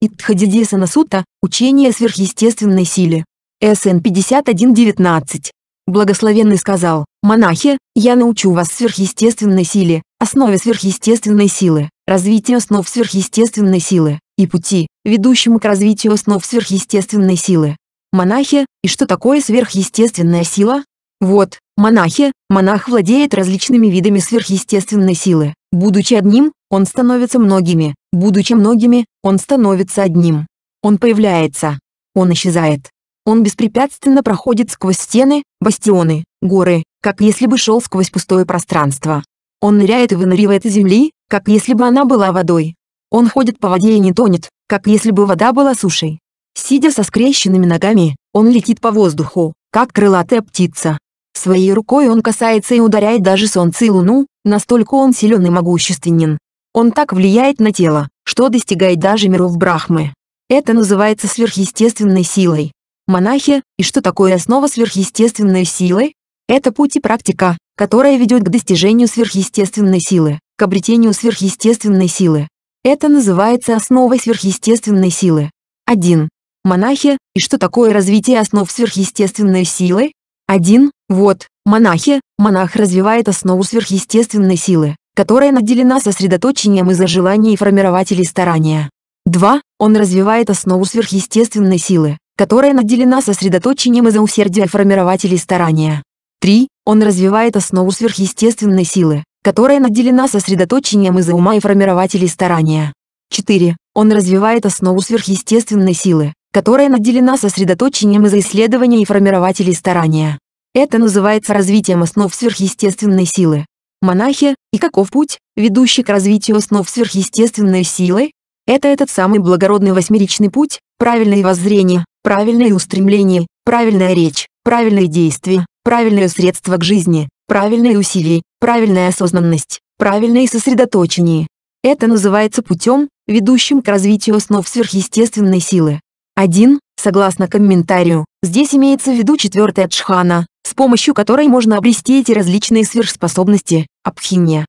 Итхадидисана Сута – учение о сверхъестественной силе. СН 51.19. Благословенный сказал, «Монахи, я научу вас сверхъестественной силе, основе сверхъестественной силы, развитию основ сверхъестественной силы и пути, ведущему к развитию основ сверхъестественной силы. Монахи, и что такое сверхъестественная сила? Вот, монахи, монах владеет различными видами сверхъестественной силы. Будучи одним, он становится многими, будучи многими, он становится одним. Он появляется, он исчезает. Он беспрепятственно проходит сквозь стены, бастионы, горы, как если бы шел сквозь пустое пространство. Он ныряет и выныривает из земли, как если бы она была водой. Он ходит по воде и не тонет, как если бы вода была сушей. Сидя со скрещенными ногами, он летит по воздуху, как крылатая птица. Своей рукой он касается и ударяет даже солнце и луну, настолько он силен и могущественен. Он так влияет на тело, что достигает даже миров Брахмы. Это называется сверхъестественной силой. Монахи, и что такое основа сверхъестественной силы? Это путь и практика, которая ведет к достижению сверхъестественной силы, к обретению сверхъестественной силы. Это называется основой сверхъестественной силы. 1. Монахи, и что такое развитие основ сверхъестественной силы? 1. Вот, монахи, монах развивает основу сверхъестественной силы, которая наделена сосредоточением из-за желаний и формирователей старания. 2. Он развивает основу сверхъестественной силы, которая наделена сосредоточением из-за усердия формирователей старания. 3. Он развивает основу сверхъестественной силы, которая наделена сосредоточением из-за ума и формирователей старания. 4. Он развивает основу сверхъестественной силы, которая наделена сосредоточением из-за исследования и формирователей старания. Это называется развитием основ сверхъестественной силы. Монахи, и каков путь, ведущий к развитию основ сверхъестественной силы? Это этот самый благородный восьмеричный путь, правильное воззрение, правильное устремление, правильная речь, правильные действия, правильное средство к жизни, правильные усилия, правильная осознанность, правильное сосредоточение. Это называется путем, ведущим к развитию основ сверхъестественной силы. 1. Согласно комментарию, здесь имеется в виду четвертая джхана, с помощью которой можно обрести эти различные сверхспособности, абхинья.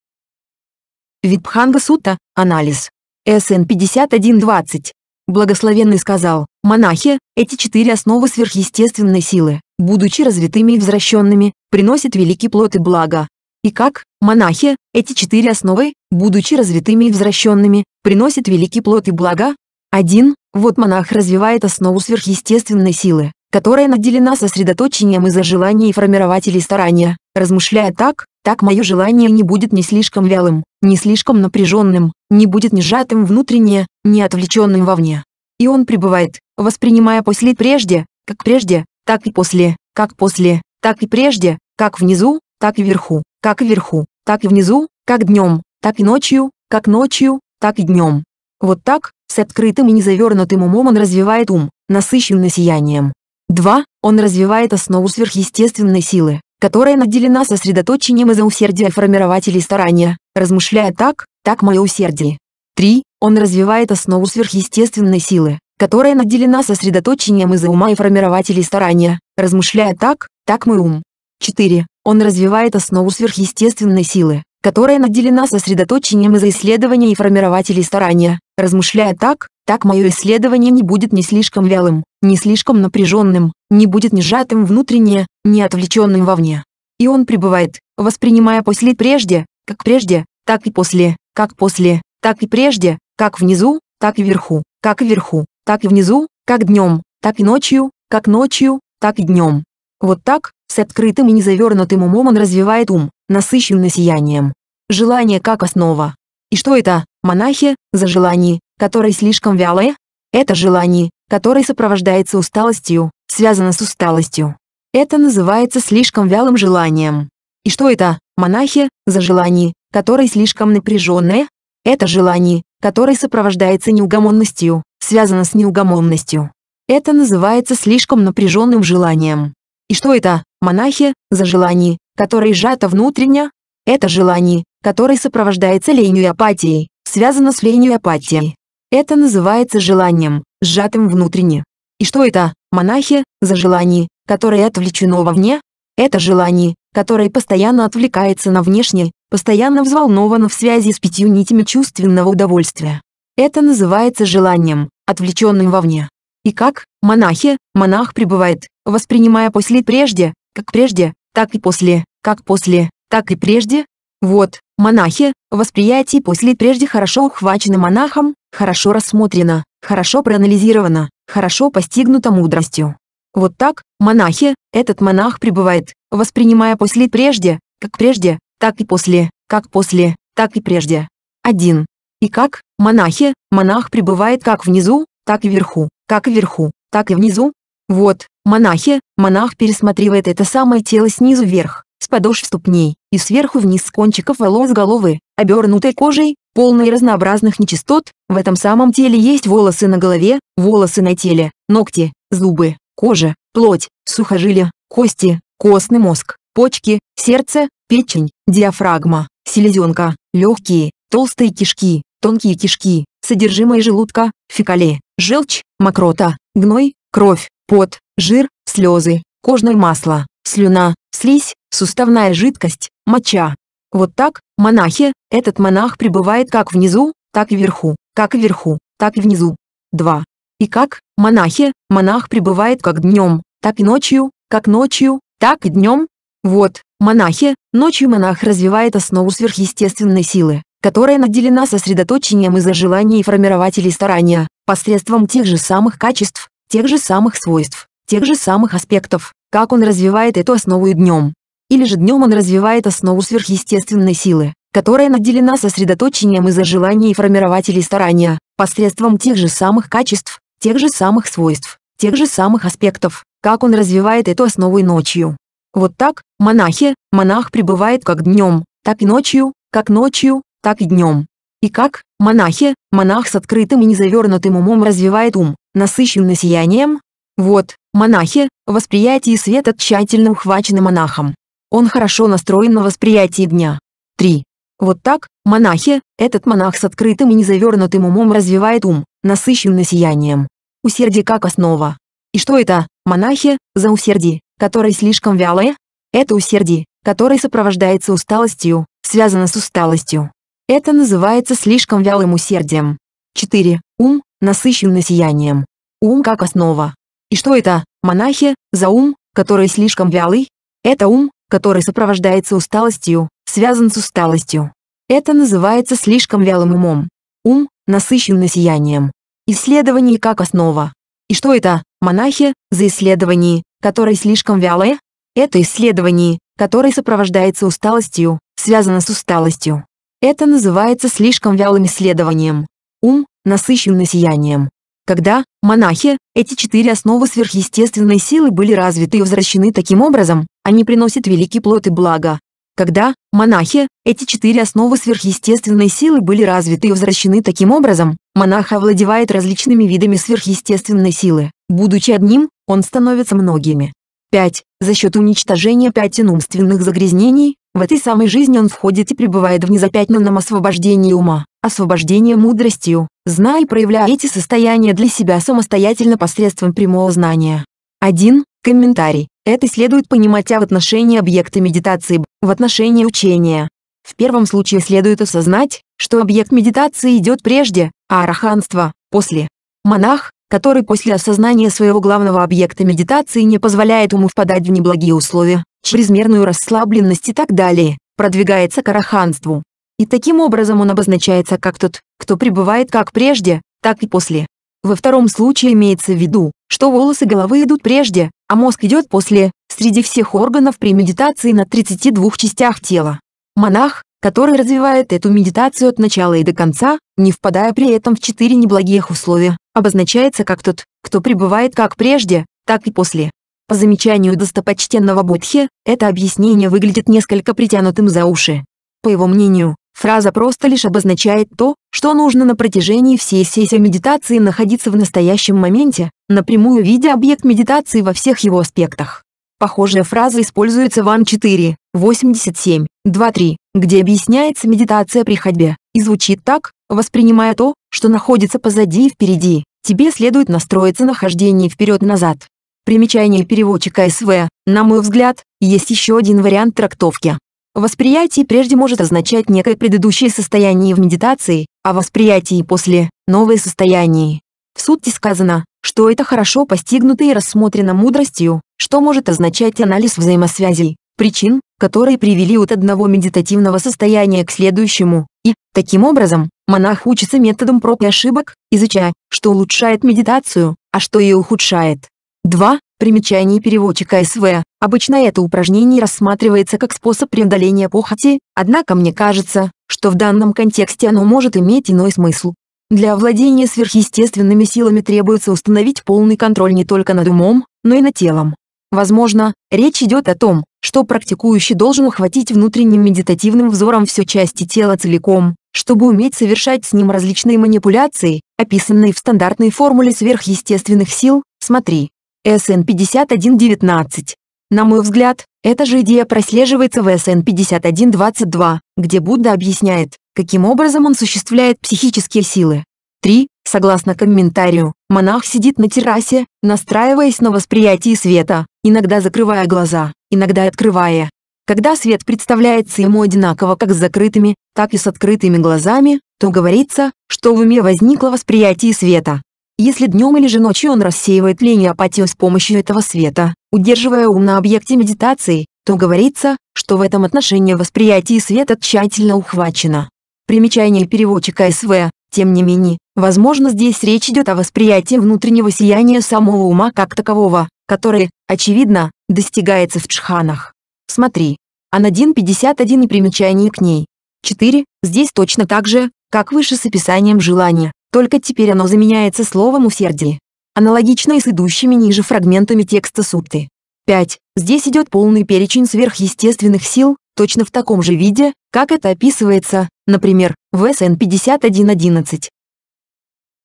Випханга Сута, анализ. СН 5120. Благословенный сказал, монахи, эти четыре основы сверхъестественной силы, будучи развитыми и возвращенными, приносят великий плод и благо. И как, монахи, эти четыре основы, будучи развитыми и возвращенными, приносят великий плод и благо? 1. Вот монах развивает основу сверхъестественной силы, которая наделена сосредоточением из-за желаний и формирователей старания, размышляя так, так мое желание не будет ни слишком вялым, ни слишком напряженным, не будет ни сжатым внутренне, ни отвлеченным вовне. И он пребывает, воспринимая после прежде, как прежде, так и после, как после, так и прежде, как внизу, так и вверху, как вверху, так и внизу, как днем, так и ночью, как ночью, так и днем. Вот так, с открытым и незавернутым умом он развивает ум, насыщенный сиянием. 2. Он развивает основу сверхъестественной силы, которая наделена сосредоточением из-за усердия формирователей старания, размышляя так, так мое усердие. 3. Он развивает основу сверхъестественной силы, которая наделена сосредоточением из-за ума и формирователей старания, размышляя так, так мой ум. 4. Он развивает основу сверхъестественной силы, которая наделена сосредоточением из-за исследования и формирователей старания, размышляя так, так мое исследование не будет ни слишком вялым, ни слишком напряженным, не будет ни сжатым внутренне, ни отвлеченным вовне. И он пребывает, воспринимая после прежде, как прежде, так и после, как после, так и прежде, как внизу, так и вверху, как вверху, так и внизу, как днем, так и ночью, как ночью, так и днем. Вот так, с открытым и незавернутым умом он развивает ум, насыщенный сиянием. Желание как основа. И что это, монахи, за желание, которое слишком вялое? Это желание, которое сопровождается усталостью, связано с усталостью. Это называется слишком вялым желанием. И что это, монахи, за желание, которое слишком напряженное? Это желание, которое сопровождается неугомонностью, связано с неугомонностью. Это называется слишком напряженным желанием. И что это, монахи, за желание, которое сжато внутренне? Это желание, который сопровождается ленью и апатией, связано с ленью и апатией. Это называется желанием, сжатым внутренне. И что это, монахи, за желание, которое отвлечено вовне? Это желание, которое постоянно отвлекается на внешнее, постоянно взволновано в связи с пятью нитями чувственного удовольствия. Это называется желанием, отвлеченным вовне. И как, монахи, монах пребывает, воспринимая после прежде, как прежде, так и после, как после, так и прежде. Вот, монахи, восприятие после прежде хорошо ухвачено монахом, хорошо рассмотрено, хорошо проанализировано, хорошо постигнуто мудростью. Вот так, монахи, этот монах пребывает, воспринимая после прежде, как прежде, так и после, как после, так и прежде. 1. И как, монахи, монах пребывает как внизу, так и вверху, как вверху, так и внизу. Вот, монахи, монах пересматривает это самое тело снизу вверх, подошв ступней, и сверху вниз с кончиков волос головы, обернутой кожей, полной разнообразных нечистот, в этом самом теле есть волосы на голове, волосы на теле, ногти, зубы, кожа, плоть, сухожилия, кости, костный мозг, почки, сердце, печень, диафрагма, селезенка, легкие, толстые кишки, тонкие кишки, содержимое желудка, фекалии, желчь, мокрота, гной, кровь, пот, жир, слезы, кожное масло, слюна, слизь, суставная жидкость, моча. Вот так, монахи, этот монах пребывает как внизу, так и вверху, как и вверху, так и внизу. 2. И как, монахи, монах пребывает как днем, так и ночью, как ночью, так и днем. Вот, монахи, ночью монах развивает основу сверхъестественной силы, которая наделена сосредоточением из-за желаний формирователей старания, посредством тех же самых качеств, тех же самых свойств, тех же самых аспектов, как он развивает эту основу и днем. Или же днем он развивает основу сверхъестественной силы, которая наделена сосредоточением из-за желаний формирователей старания, посредством тех же самых качеств, тех же самых свойств, тех же самых аспектов, как он развивает эту основу и ночью. Вот так, монахи, монах пребывает как днем, так и ночью, как ночью, так и днем. И как, монахи, монах с открытым и незавернутым умом развивает ум, насыщенный сиянием. Вот, монахи, восприятие света тщательно ухвачено монахом. Он хорошо настроен на восприятие дня. 3. Вот так, монахи, этот монах с открытым и незавернутым умом развивает ум, насыщенный сиянием. Усердие как основа. И что это, монахи, за усердие, которое слишком вялое? Это усердие, которое сопровождается усталостью, связано с усталостью. Это называется слишком вялым усердием. 4. Ум, насыщенный сиянием. Ум как основа. И что это, монахи, за ум, который слишком вялый? Это ум, который сопровождается усталостью, связан с усталостью. Это называется слишком вялым умом. Ум, насыщенный сиянием. Исследование как основа. И что это, монахи, за исследование, которое слишком вялое? Это исследование, которое сопровождается усталостью, связано с усталостью. Это называется слишком вялым исследованием. Ум, насыщенный сиянием. Когда, монахи, эти четыре основы сверхъестественной силы были развиты и возвращены таким образом, они приносят великий плод и благо. Когда, монахи, эти четыре основы сверхъестественной силы были развиты и возвращены таким образом, монах овладевает различными видами сверхъестественной силы. Будучи одним, он становится многими. 5. За счет уничтожения пяти умственных загрязнений, в этой самой жизни он входит и пребывает в незапятнанном освобождении ума, освобождение мудростью, зная и проявляя эти состояния для себя самостоятельно посредством прямого знания. 1. Комментарий. Это следует понимать а в отношении объекта медитации, в отношении учения. В первом случае следует осознать, что объект медитации идет прежде, а араханство – после. Монах, который после осознания своего главного объекта медитации не позволяет ему впадать в неблагие условия, чрезмерную расслабленность и так далее, продвигается к араханству. И таким образом он обозначается как тот, кто пребывает как прежде, так и после. Во втором случае имеется в виду, что волосы головы идут прежде, а мозг идет после, среди всех органов при медитации на 32 частях тела. Монах, который развивает эту медитацию от начала и до конца, не впадая при этом в четыре неблагих условия, обозначается как тот, кто пребывает как прежде, так и после. По замечанию достопочтенного Будхи, это объяснение выглядит несколько притянутым за уши. По его мнению, фраза просто лишь обозначает то, что нужно на протяжении всей сессии медитации находиться в настоящем моменте, напрямую видя объект медитации во всех его аспектах. Похожая фраза используется в Ан 4, 87, 2.3, где объясняется медитация при ходьбе, и звучит так, воспринимая то, что находится позади и впереди, тебе следует настроиться на хождение вперед-назад. Примечание переводчика СВ, на мой взгляд, есть еще один вариант трактовки. Восприятие прежде может означать некое предыдущее состояние в медитации, а восприятие после – новое состояние. В сути сказано, что это хорошо постигнуто и рассмотрено мудростью, что может означать анализ взаимосвязей, причин, которые привели от одного медитативного состояния к следующему, и, таким образом, монах учится методом проб и ошибок, изучая, что улучшает медитацию, а что ее ухудшает. 2. Примечание переводчика СВ. Обычно это упражнение рассматривается как способ преодоления похоти, однако мне кажется, что в данном контексте оно может иметь иной смысл. Для овладения сверхъестественными силами требуется установить полный контроль не только над умом, но и над телом. Возможно, речь идет о том, что практикующий должен ухватить внутренним медитативным взором все части тела целиком, чтобы уметь совершать с ним различные манипуляции, описанные в стандартной формуле сверхъестественных сил, смотри. СН 5119. На мой взгляд, эта же идея прослеживается в СН 5122, где Будда объясняет, каким образом он осуществляет психические силы. 3. Согласно комментарию, монах сидит на террасе, настраиваясь на восприятие света, иногда закрывая глаза, иногда открывая. Когда свет представляется ему одинаково как с закрытыми, так и с открытыми глазами, то говорится, что в уме возникло восприятие света. Если днем или же ночью он рассеивает лень и апатию с помощью этого света, удерживая ум на объекте медитации, то говорится, что в этом отношении восприятие света тщательно ухвачено. Примечание переводчика СВ, тем не менее, возможно здесь речь идет о восприятии внутреннего сияния самого ума как такового, которое, очевидно, достигается в чханах. Смотри. Ан 1.51 и примечание к ней. 4. Здесь точно так же, как выше с описанием желания, только теперь оно заменяется словом усердие. Аналогично и с идущими ниже фрагментами текста сутты. 5. Здесь идет полный перечень сверхъестественных сил, точно в таком же виде, как это описывается, например, в СН 51.11.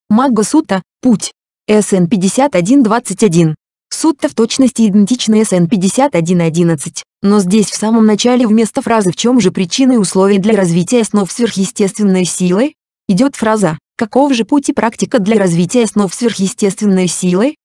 Магга Сутта – путь. СН 51.21. Сутта в точности идентична СН 51.11, но здесь в самом начале вместо фразы «в чем же причина и условия для развития основ сверхъестественной силы» идет фраза «каков же путь и практика для развития основ сверхъестественной силы?»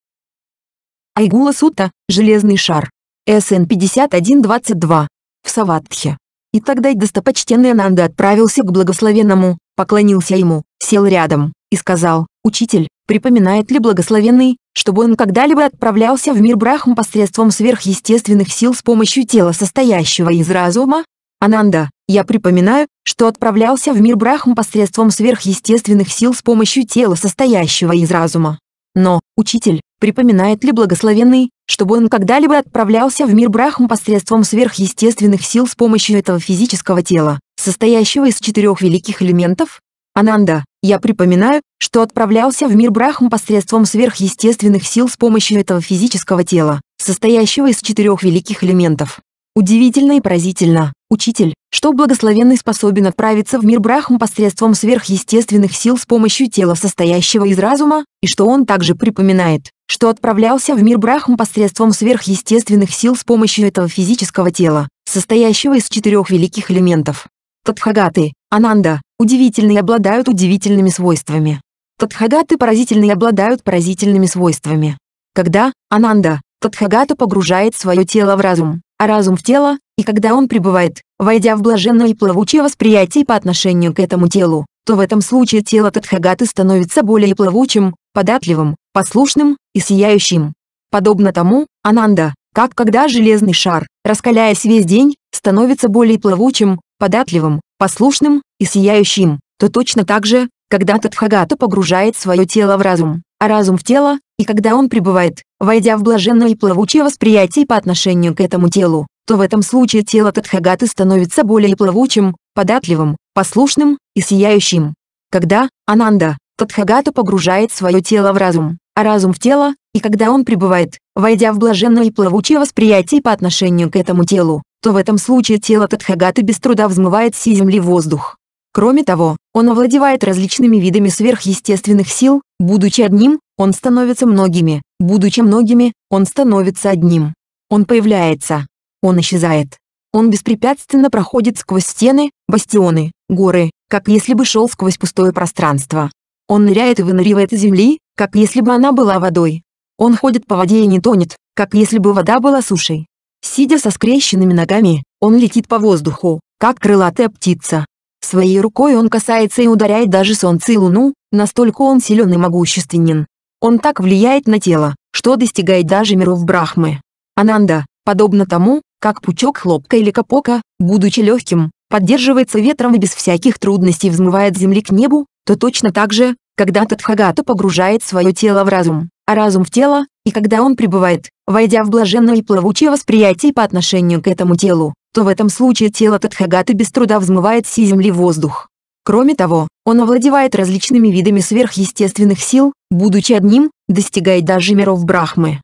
Айгула Сутта – железный шар. СН 51.22 в Саватхе. И тогда достопочтенный Ананда отправился к благословенному, поклонился ему, сел рядом и сказал, «Учитель, припоминает ли благословенный, чтобы он когда-либо отправлялся в мир Брахм посредством сверхъестественных сил с помощью тела, состоящего из разума?» Ананда, я припоминаю, что отправлялся в мир Брахм посредством сверхъестественных сил с помощью тела, состоящего из разума. Но, учитель, припоминает ли благословенный, чтобы он когда-либо отправлялся в мир Брахм посредством сверхъестественных сил с помощью этого физического тела, состоящего из четырех великих элементов? Ананда, я припоминаю, что отправлялся в мир Брахм посредством сверхъестественных сил с помощью этого физического тела, состоящего из четырех великих элементов. Удивительно и поразительно, учитель, что благословенный способен отправиться в мир Брахм посредством сверхъестественных сил с помощью тела, состоящего из разума, и что он также припоминает, что отправлялся в мир Брахм посредством сверхъестественных сил с помощью этого физического тела, состоящего из четырех великих элементов. Тадхагаты, Ананда, удивительные обладают удивительными свойствами. Тадхагаты поразительные обладают поразительными свойствами. Когда, Ананда, Тадхагата погружает свое тело в разум, а разум в тело, и когда он пребывает, войдя в блаженное и плавучее восприятие по отношению к этому телу, то в этом случае тело Тадхагаты становится более плавучим, податливым, послушным и сияющим. Подобно тому, Ананда, как когда железный шар, раскаляясь весь день, становится более плавучим, податливым, послушным и сияющим, то точно так же, когда Тадхагата погружает свое тело в разум, а разум в тело, и когда он пребывает, войдя в блаженное и плавучее восприятие по отношению к этому телу, то в этом случае тело Тадхагаты становится более плавучим, податливым, послушным и сияющим. Когда, Ананда, Тадхагата погружает свое тело в разум, а разум в тело, и когда он пребывает, войдя в блаженное и плавучее восприятие по отношению к этому телу, то в этом случае тело Тадхагаты без труда взмывает с земли воздух. Кроме того, он овладевает различными видами сверхъестественных сил, будучи одним, он становится многими, будучи многими, он становится одним. Он появляется. Он исчезает. Он беспрепятственно проходит сквозь стены, бастионы, горы, как если бы шел сквозь пустое пространство. Он ныряет и выныривает из земли, как если бы она была водой. Он ходит по воде и не тонет, как если бы вода была сушей. Сидя со скрещенными ногами, он летит по воздуху, как крылатая птица. Своей рукой он касается и ударяет даже солнце и луну, настолько он силен и могущественен. Он так влияет на тело, что достигает даже миров Брахмы. Ананда, подобно тому, как пучок хлопка или капока, будучи легким, поддерживается ветром и без всяких трудностей взмывает земли к небу, то точно так же, когда Тадхагата погружает свое тело в разум, а разум в тело, и когда он пребывает, войдя в блаженное и плавучее восприятие по отношению к этому телу, то в этом случае тело Тадхагаты без труда взмывает с земли в воздух. Кроме того, он овладевает различными видами сверхъестественных сил, будучи одним, достигает даже миров Брахмы.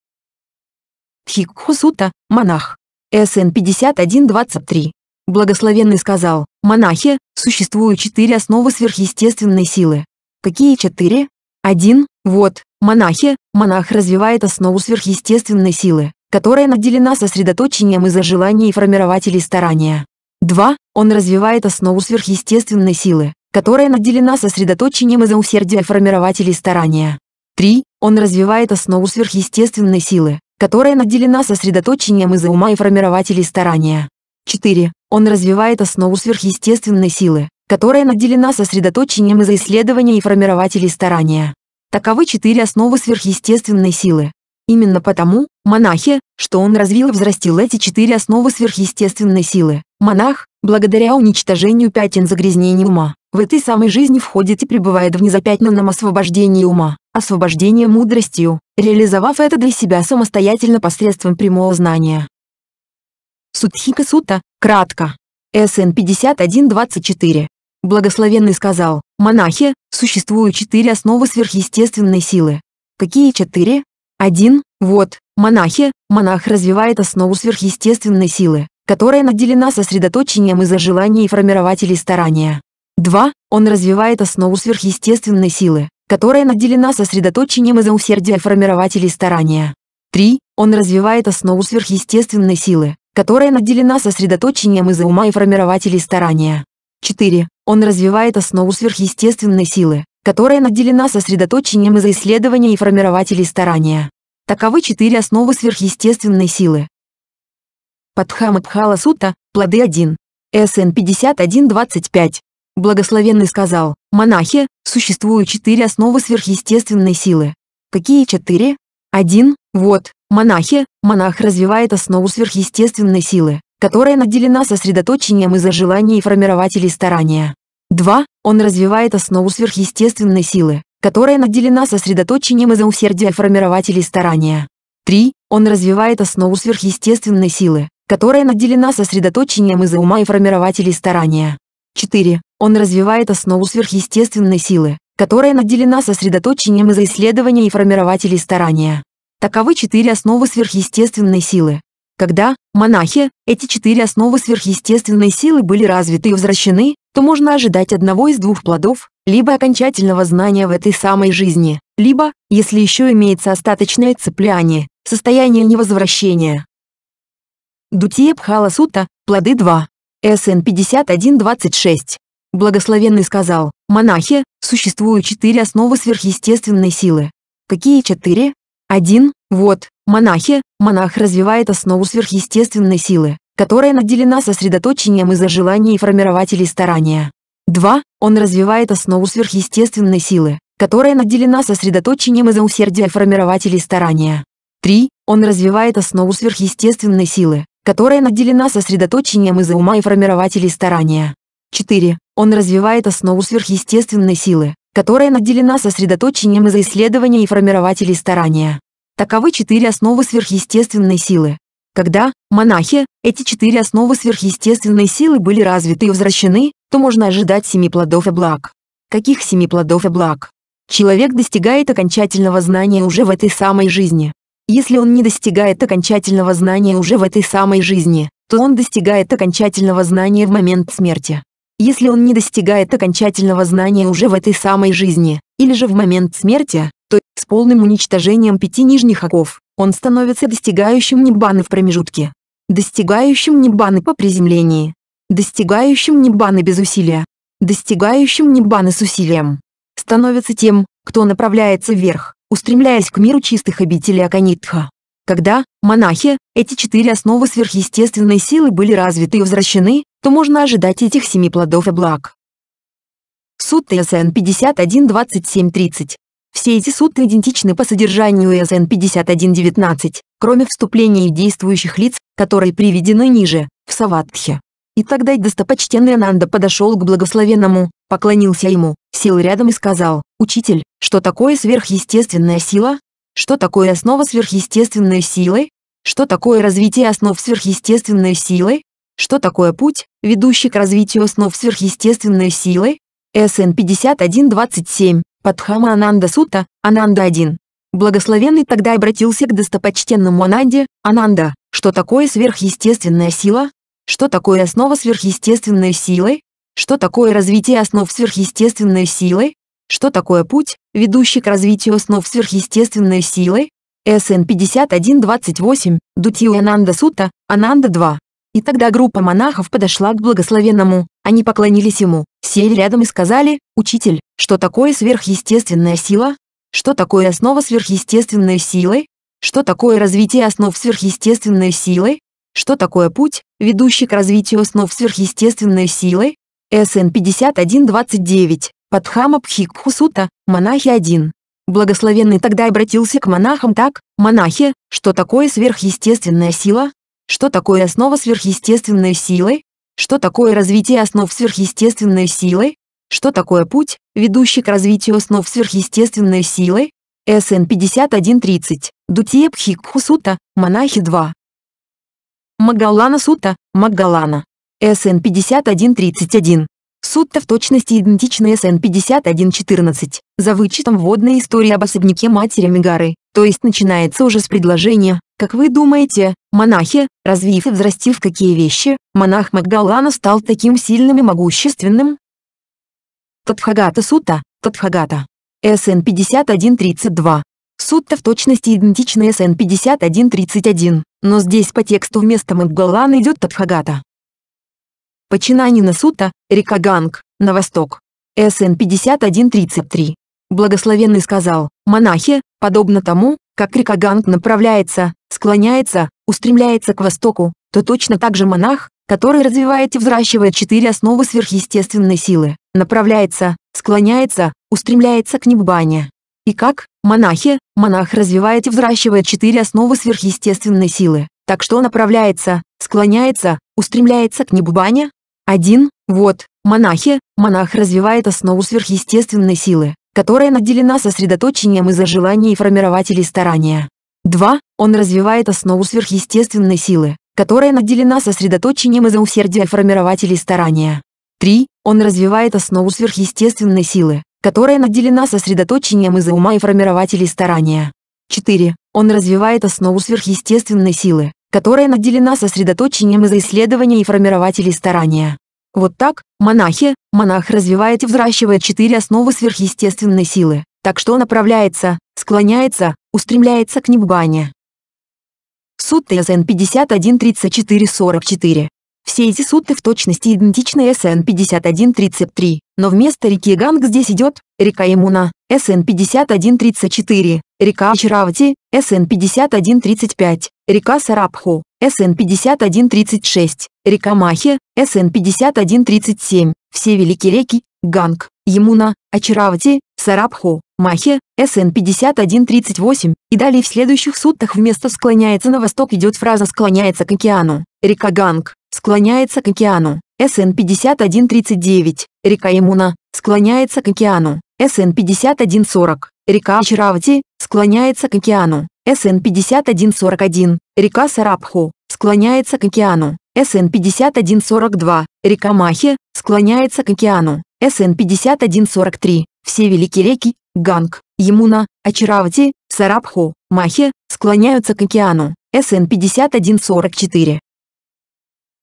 Тхикхусута, монах. СН 5123. Благословенный сказал, монахи, существуют четыре основы сверхъестественной силы. Какие четыре? Один, вот, монахи, монах развивает основу сверхъестественной силы, которая наделена сосредоточением из-за желаний и формирователей старания. 2. Он развивает основу сверхъестественной силы, которая наделена сосредоточением из-за усердия формирователей старания. 3. Он развивает основу сверхъестественной силы, которая наделена сосредоточением из-за ума и формирователей старания. 4. Он развивает основу сверхъестественной силы, которая наделена сосредоточением из-за исследования и формирователей старания. Таковы четыре основы сверхъестественной силы. Именно потому, монахи, что он развил и взрастил эти четыре основы сверхъестественной силы. Монах, благодаря уничтожению пятен загрязнений ума, в этой самой жизни входит и пребывает в незапятнанном освобождении ума, освобождение мудростью, реализовав это для себя самостоятельно посредством прямого знания. Судхика Сута, кратко. СН 5124. Благословенный сказал, монахи, существуют четыре основы сверхъестественной силы. Какие четыре? Один, вот, монахи, монах развивает основу сверхъестественной силы, которая наделена сосредоточением из-за желаний и формирователей старания. Два, он развивает основу сверхъестественной силы, которая наделена сосредоточением из-за усердия формирователей старания. Три, он развивает основу сверхъестественной силы, которая наделена сосредоточением из-за ума и формирователей старания. 4. Он развивает основу сверхъестественной силы, которая наделена сосредоточением из-за исследования и формирователей старания. Таковы четыре основы сверхъестественной силы. Падхамадхала Сута, плоды 1. СН 5125. Благословенный сказал, монахи, существуют четыре основы сверхъестественной силы. Какие четыре? Один, вот, монахи, монах развивает основу сверхъестественной силы, которая наделена сосредоточением из-за желаний и формирователей старания. 2. Он развивает основу сверхъестественной силы, которая наделена сосредоточением из-за усердия формирователей старания. 3. Он развивает основу сверхъестественной силы, которая наделена сосредоточением из-за ума и формирователей старания. 4. Он развивает основу сверхъестественной силы, которая наделена сосредоточением из-за исследования и формирователей старания. Таковы четыре основы сверхъестественной силы, когда, монахи, эти четыре основы сверхъестественной силы были развиты и возвращены, то можно ожидать одного из двух плодов, либо окончательного знания в этой самой жизни, либо, если еще имеется остаточное цепляние, состояние невозвращения. Дутия Пхала Сута, плоды 2. СН 5126. Благословенный сказал, монахи, существуют четыре основы сверхъестественной силы. Какие четыре? Один, вот, монахи, монах развивает основу сверхъестественной силы, которая наделена сосредоточением из-за желаний и формирователей старания. 2. Он развивает основу сверхъестественной силы, которая наделена сосредоточением из-за усердия формирователей старания. 3. Он развивает основу сверхъестественной силы, которая наделена сосредоточением из-за ума и формирователей старания. 4. Он развивает основу сверхъестественной силы, которая наделена сосредоточением из-за исследования и формирователей старания. Таковы четыре основы сверхъестественной силы. Когда, монахи, эти четыре основы сверхъестественной силы были развиты и возвращены, то можно ожидать семи плодов и благ. Каких семи плодов и благ? Человек достигает окончательного знания уже в этой самой жизни. Если он не достигает окончательного знания уже в этой самой жизни, то он достигает окончательного знания в момент смерти. Если он не достигает окончательного знания уже в этой самой жизни, или же в момент смерти, то с полным уничтожением пяти нижних оков, он становится достигающим Ниббаны в промежутке, достигающим Ниббаны по приземлении, достигающим Ниббаны без усилия, достигающим Ниббаны с усилием, становится тем, кто направляется вверх, устремляясь к миру чистых обителей Аканитха. Когда, монахи, эти четыре основы сверхъестественной силы были развиты и возвращены, то можно ожидать этих семи плодов и благ. Суд ТСН 51.27.30. Все эти суды идентичны по содержанию СН 51.19, кроме вступлений действующих лиц, которые приведены ниже, в Саватхе. И тогда достопочтенный Ананда подошел к благословенному, поклонился ему, сел рядом и сказал, «Учитель, что такое сверхъестественная сила? Что такое основа сверхъестественной силы? Что такое развитие основ сверхъестественной силы? Что такое путь, ведущий к развитию основ сверхъестественной силы? СН 5127, Падхама Ананда Сута, Ананда 1. Благословенный тогда обратился к достопочтенному Ананде, Ананда, что такое сверхъестественная сила? Что такое основа сверхъестественной силы? Что такое развитие основ сверхъестественной силы? Что такое путь, ведущий к развитию основ сверхъестественной силы? СН 5128, Дутью Ананда Сута, Ананда 2. И тогда группа монахов подошла к благословенному, они поклонились ему, сели рядом и сказали, «Учитель, что такое сверхъестественная сила? Что такое основа сверхъестественной силы? Что такое развитие основ сверхъестественной силы? Что такое путь, ведущий к развитию основ сверхъестественной силы? СН 5129, Падхама Пхикхусута, монахи 1. Благословенный тогда обратился к монахам так, монахи, что такое сверхъестественная сила? Что такое основа сверхъестественной силы? Что такое развитие основ сверхъестественной силы? Что такое путь, ведущий к развитию основ сверхъестественной силы? СН 5130, Дутия Пхикхусута, монахи 2. Магалана Сута, Магалана. СН 5131. Сутта в точности идентична СН 5114, за вычетом вводной истории об особняке матери Мегары, то есть начинается уже с предложения, как вы думаете, монахи, развив и взрастив какие вещи, монах Магалана стал таким сильным и могущественным? Татхагата Сутта, Татхагата. СН 5132. Сутта в точности идентична СН 5131, но здесь по тексту вместо Моггаллана идет Татхагата. Пачинанинна Сутта, река Ганг, на восток. СН 5133. Благословенный сказал, монахи, подобно тому, как река Ганг направляется, склоняется, устремляется к востоку, то точно так же монах, который развивает и взращивает четыре основы сверхъестественной силы, направляется, склоняется, устремляется к небане. И как, монахи, монах развивает и взращивает четыре основы сверхъестественной силы, так что направляется, склоняется, устремляется к Небубане." 1. Вот, монахи, монах развивает основу сверхъестественной силы, которая наделена сосредоточением из-за желаний и формирователей старания. 2. Он развивает основу сверхъестественной силы, которая наделена сосредоточением из-за усердия и формирователей старания. 3. Он развивает основу сверхъестественной силы, которая наделена сосредоточением из-за ума и формирователей старания. 4. Он развивает основу сверхъестественной силы, которая наделена сосредоточением из-за исследования и формирователей старания. Вот так, монахи, монах развивает и взращивает четыре основы сверхъестественной силы, так что направляется, склоняется, устремляется к Ниббане. Сутты СН 513444 все эти сутты в точности идентичны СН 5133, но вместо реки Ганг здесь идет река Ямуна, СН 5134, река Ачаравати, СН 5135, река Сарабху, СН 5136, река Махи, СН 5137, все великие реки, Ганг, Ямуна, Ачаравати, Сарабху, Махи, СН 5138, и далее в следующих суттах вместо «склоняется на восток» идет фраза «склоняется к океану», река Ганг, склоняется к океану, СН 5139, река Ямуна, склоняется к океану, СН 5140, река Ачаравати, склоняется к океану, СН 5141, река Сарабху, склоняется к океану, СН 5142, река Махи, склоняется к океану, СН 5143, все великие реки, Ганг, Ямуна, Ачаравати, Сарабху, Махи, склоняются к океану, СН 5144.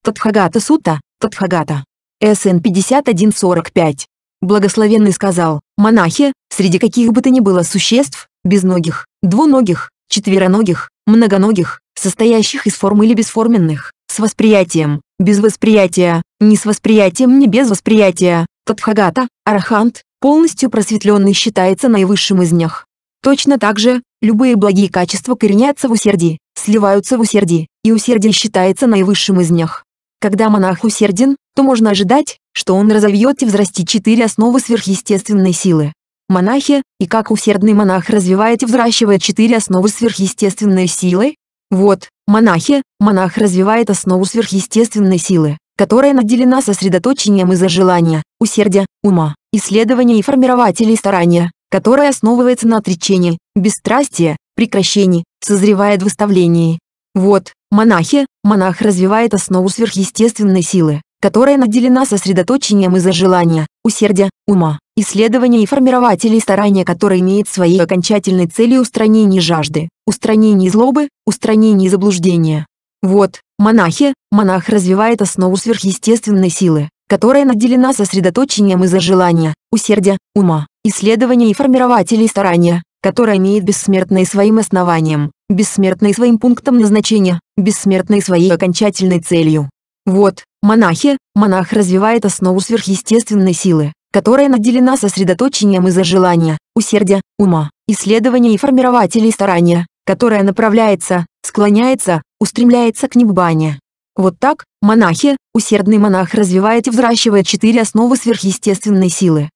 Тадхагата Сута, Тадхагата. СН 5145. Благословенный сказал, монахи, среди каких бы то ни было существ, безногих, двуногих, четвероногих, многоногих, состоящих из форм или бесформенных, с восприятием, без восприятия, не с восприятием, не без восприятия, Тадхагата, Арахант, полностью просветленный считается наивысшим из них. Точно так же, любые благие качества коренятся в усердии, сливаются в усердии, и усердие считается наивысшим из них. Когда монах усерден, то можно ожидать, что он разовьет и взрастит четыре основы сверхъестественной силы. Монахи, и как усердный монах развивает и взращивает четыре основы сверхъестественной силы? Вот, монахи, монах развивает основу сверхъестественной силы, которая наделена сосредоточением из-за желания, усердия, ума, исследования и формирователей старания, которая основывается на отречении, бесстрастии, прекращении, созревает в выставлении. Вот, монахи, монах развивает основу сверхъестественной силы, которая наделена сосредоточением из-за желания, усердия, ума, исследования и формирователей старания, которая имеет своей окончательной целью устранение жажды, устранение злобы, устранение заблуждения. Вот, монахи, монах развивает основу сверхъестественной силы, которая наделена сосредоточением из-за желания, усердия, ума, исследования и формирователей старания, которая имеет бессмертной своим основанием, бессмертной своим пунктом назначения, бессмертной своей окончательной целью. Вот, монахи, монах развивает основу сверхъестественной силы, которая наделена сосредоточением из-за желания, усердия, ума, исследования и формирователей старания, которая направляется, склоняется, устремляется к неббане. Вот так, монахи, усердный монах развивает и взращивает четыре основы сверхъестественной силы.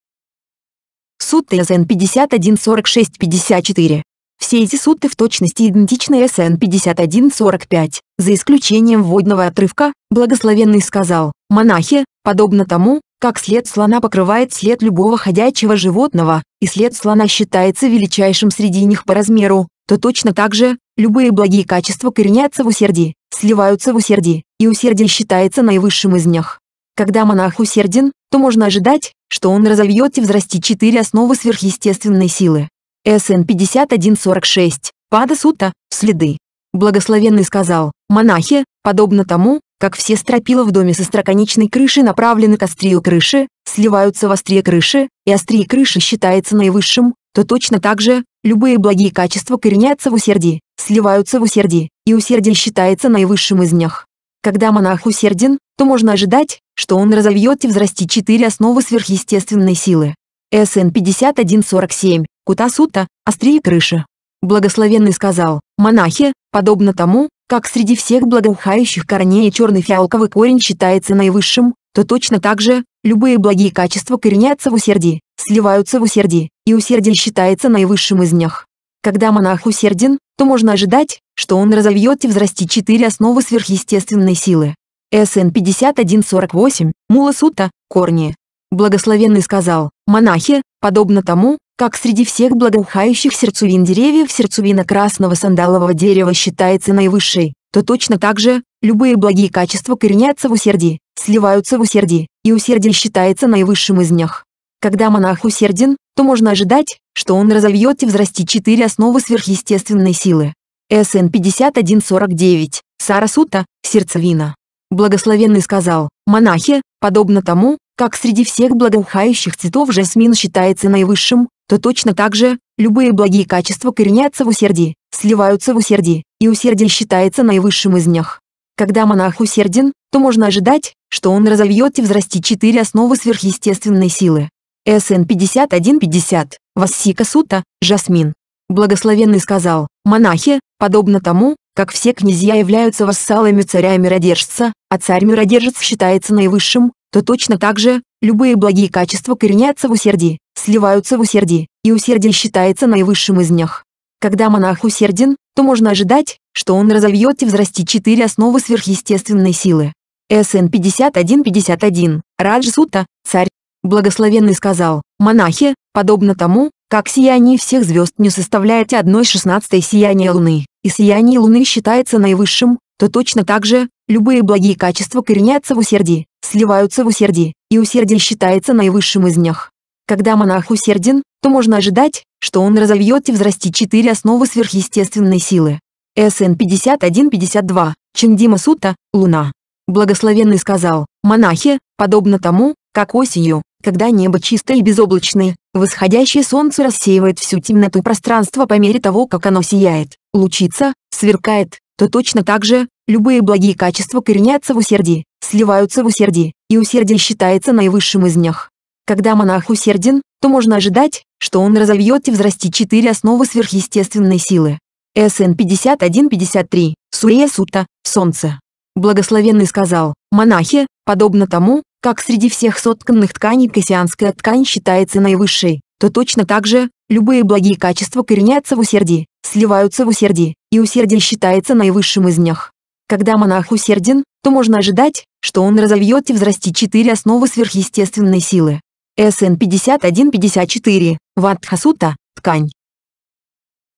Сутты СН 514654. Все эти сутты в точности идентичны СН 5145, за исключением вводного отрывка, благословенный сказал, монахи, подобно тому, как след слона покрывает след любого ходячего животного, и след слона считается величайшим среди них по размеру, то точно так же, любые благие качества коренятся в усердии, сливаются в усердии, и усердие считается наивысшим из них. Когда монах усерден, то можно ожидать, что он разовьет и взрастит четыре основы сверхъестественной силы. СН 5146, Пада Сута, следы. Благословенный сказал, монахи, подобно тому, как все стропила в доме со строконечной крышей направлены к острию крыши, сливаются в острие крыши, и острие крыши считается наивысшим, то точно так же, любые благие качества коренятся в усердии, сливаются в усердии, и усердие считается наивысшим из них. Когда монах усерден, то можно ожидать, что он разовьет и взрастит четыре основы сверхъестественной силы. СН 5147, Кутасута, острие крыши. Благословенный сказал, монахи, подобно тому, как среди всех благоухающих корней черный фиалковый корень считается наивысшим, то точно так же, любые благие качества коренятся в усердии, сливаются в усердии, и усердие считается наивысшим из них. Когда монах усерден, то можно ожидать, что он разовьет и взрастит четыре основы сверхъестественной силы. СН 5148, Мула Сута, корни. Благословенный сказал, монахи, подобно тому, как среди всех благоухающих сердцевин деревьев сердцевина красного сандалового дерева считается наивысшей, то точно так же, любые благие качества коренятся в усердии, сливаются в усердии, и усердие считается наивысшим из них. Когда монах усерден, то можно ожидать, что он разовьет и взрастит четыре основы сверхъестественной силы. СН 5149, Сарасута, сердцевина. Благословенный сказал, монахи, подобно тому, как среди всех благоухающих цветов жасмин считается наивысшим, то точно так же, любые благие качества коренятся в усердии, сливаются в усердии, и усердие считается наивысшим из них. Когда монах усерден, то можно ожидать, что он разовьет и взрастит четыре основы сверхъестественной силы. СН 5150, Вассика Сута, Жасмин. Благословенный сказал, монахи, подобно тому, как все князья являются вассалами царя миродержца, а царь миродержец считается наивысшим, то точно так же, любые благие качества коренятся в усердии, сливаются в усердии, и усердие считается наивысшим из них. Когда монах усерден, то можно ожидать, что он разовьет и взрастит четыре основы сверхъестественной силы. СН 5151, Раджсута, царь. Благословенный сказал, монахи, подобно тому, как сияние всех звезд не составляет одной шестнадцатой сияния Луны, и сияние Луны считается наивысшим, то точно так же, любые благие качества коренятся в усердии, сливаются в усердии, и усердие считается наивысшим из них. Когда монах усерден, то можно ожидать, что он разовьет и взрастит четыре основы сверхъестественной силы. СН 5152, Чиндима Сута, Луна. Благословенный сказал, монахи, подобно тому, как осенью, когда небо чистое и безоблачное, восходящее солнце рассеивает всю темноту пространства по мере того, как оно сияет, лучится, сверкает, то точно так же, любые благие качества коренятся в усердии, сливаются в усердии, и усердие считается наивысшим из них. Когда монах усерден, то можно ожидать, что он разовьет и взрастит четыре основы сверхъестественной силы. СН 5153, Суея Сута, Солнце. Благословенный сказал, монахи, подобно тому, как среди всех сотканных тканей кассианская ткань считается наивысшей, то точно так же, любые благие качества коренятся в усердии, сливаются в усердии, и усердие считается наивысшим из них. Когда монах усерден, то можно ожидать, что он разовьет и взрастит четыре основы сверхъестественной силы. СН 5154, Ватхасута, ткань.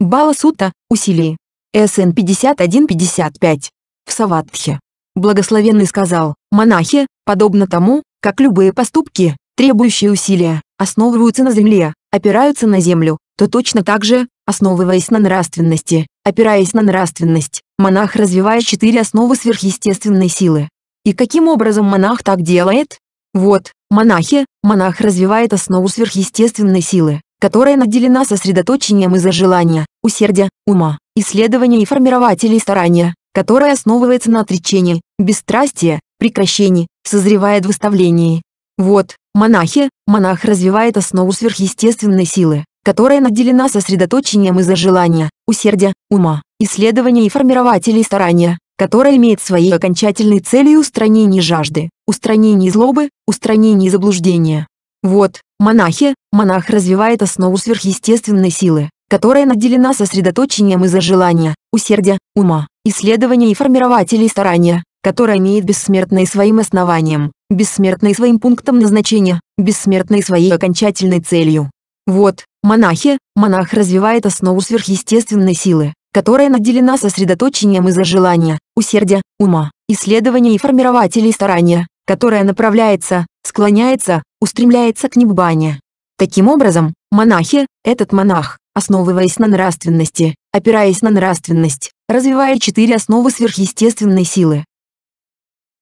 Баласута, усилие. СН 5155, в Саватхе. Благословенный сказал, монахи, подобно тому, как любые поступки, требующие усилия, основываются на земле, опираются на землю, то точно так же, основываясь на нравственности, опираясь на нравственность, монах развивает четыре основы сверхъестественной силы. И каким образом монах так делает? Вот, монахи, монах развивает основу сверхъестественной силы, которая наделена сосредоточением из-за желания, усердия, ума, исследования и формирователей старания, которая основывается на отречении, бесстрастии, прекращении, созревает в выставлении. Вот, монахи, монах развивает основу сверхъестественной силы, которая наделена сосредоточением из-за желания, усердия, ума, исследования и формирователей старания, которая имеет своей окончательной целью устранение жажды, устранение злобы, устранение заблуждения. Вот, монахи, монах развивает основу сверхъестественной силы, которая наделена сосредоточением из-за желания, усердия, ума, исследования и формирователей старания, которая имеет бессмертной своим основанием, бессмертной своим пунктом назначения, бессмертной своей окончательной целью. Вот, монахи, монах развивает основу сверхъестественной силы, которая наделена сосредоточением из-за желания, усердия, ума, исследования и формирователей старания, которая направляется, склоняется, устремляется к неббане. Таким образом, монахи, этот монах, основываясь на нравственности, опираясь на нравственность, развивает четыре основы сверхъестественной силы.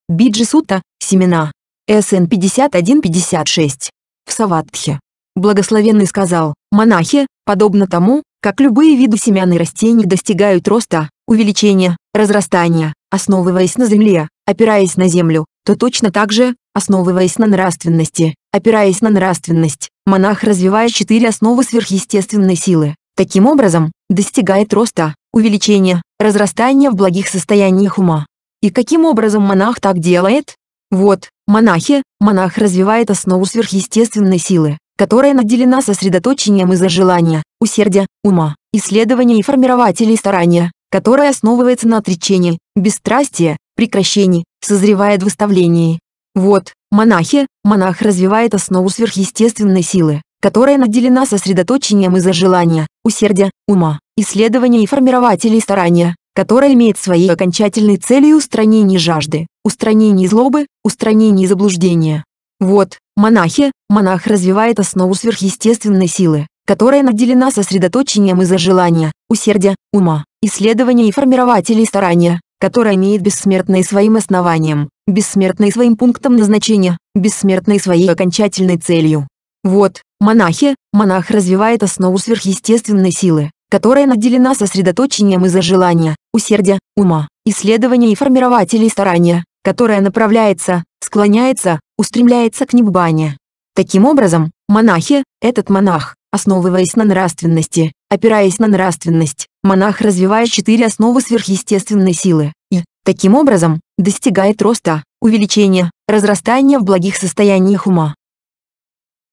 Биджи Сута, семена. СН 5156. В Саватхе. Благословенный сказал, монахи, подобно тому, как любые виды семян и растений достигают роста, увеличения, разрастания, основываясь на земле, опираясь на землю, то точно так же, основываясь на нравственности, опираясь на нравственность, монах развивает четыре основы сверхъестественной силы. Таким образом, достигает роста, увеличения, разрастания в благих состояниях ума. И каким образом монах так делает? Вот, монахи, монах развивает основу сверхъестественной силы, которая наделена сосредоточением из-за желания, усердия, ума, исследования и формирователей старания, которая основывается на отречении, бесстрастии, прекращении, созревает в выставлении. Вот, монахи, монах развивает основу сверхъестественной силы, которая наделена сосредоточением из-за желания, усердия, ума, исследования и формирователей старания, которая имеет своей окончательной целью устранение жажды, устранение злобы, устранение заблуждения. Вот, монахи, монах развивает основу сверхъестественной силы, которая наделена сосредоточением из-за желания, усердия, ума, исследования и формирователей старания, которая имеет бессмертной своим основанием, бессмертной своим пунктом назначения, бессмертной своей окончательной целью. Вот, монахи, монах развивает основу сверхъестественной силы, которая наделена сосредоточением из-за желания, усердия, ума, исследования и формирователей старания, которая направляется, склоняется, устремляется к неббане. Таким образом, монахи, этот монах, основываясь на нравственности, опираясь на нравственность, монах развивает четыре основы сверхъестественной силы и, таким образом, достигает роста, увеличения, разрастания в благих состояниях ума.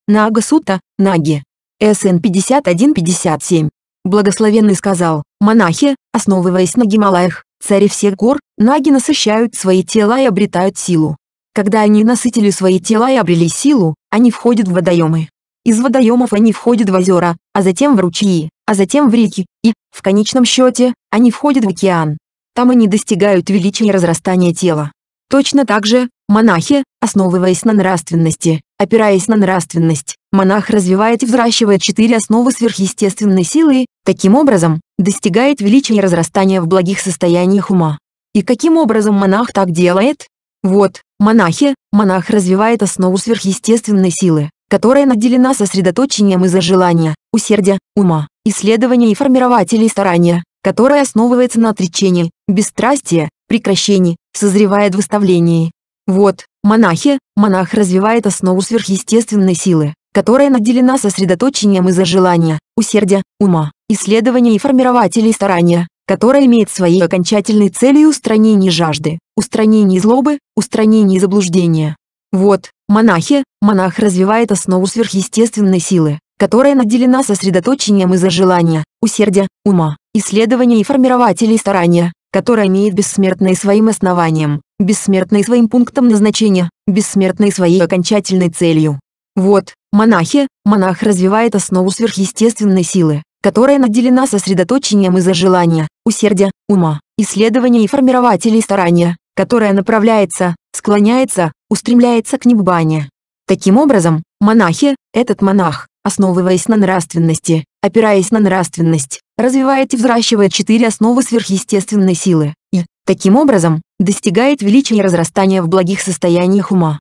Нага Сута, Наги. СН 5157. Благословенный сказал, монахи, основываясь на Гималаях, цари всех гор, наги насыщают свои тела и обретают силу. Когда они насытили свои тела и обрели силу, они входят в водоемы. Из водоемов они входят в озера, а затем в ручьи, а затем в реки, и, в конечном счете, они входят в океан. Там они достигают величия разрастания тела. Точно так же, монахи, основываясь на нравственности, опираясь на нравственность, монах развивает и взращивает четыре основы сверхъестественной силы таким образом, достигает величия разрастания в благих состояниях ума. И каким образом монах так делает? Вот, монахи, монах развивает основу сверхъестественной силы, которая наделена сосредоточением из-за желания, усердия, ума, исследования и формирователей старания, которая основывается на отречении, бесстрастии, прекращении, созревает в выставлении. Вот, монахи, монах развивает основу сверхъестественной силы, которая наделена сосредоточением из-за желания, усердия, ума, исследования и формирователей старания, которая имеет своей окончательной целью устранение жажды, устранение злобы, устранение заблуждения. Вот, монахи, монах развивает основу сверхъестественной силы, которая наделена сосредоточением из-за желания, усердия, ума, исследования и формирователей старания, которая имеет бессмертной своим основанием, бессмертной своим пунктом назначения, бессмертной своей окончательной целью. Вот, монахи, монах развивает основу сверхъестественной силы, которая наделена сосредоточением из-за желания, усердия, ума, исследования и формирователей старания, которая направляется, склоняется, устремляется к неббане. Таким образом, монахи, этот монах, основываясь на нравственности, опираясь на нравственность, развивает и взращивает четыре основы сверхъестественной силы, и, таким образом, достигает величия и разрастания в благих состояниях ума.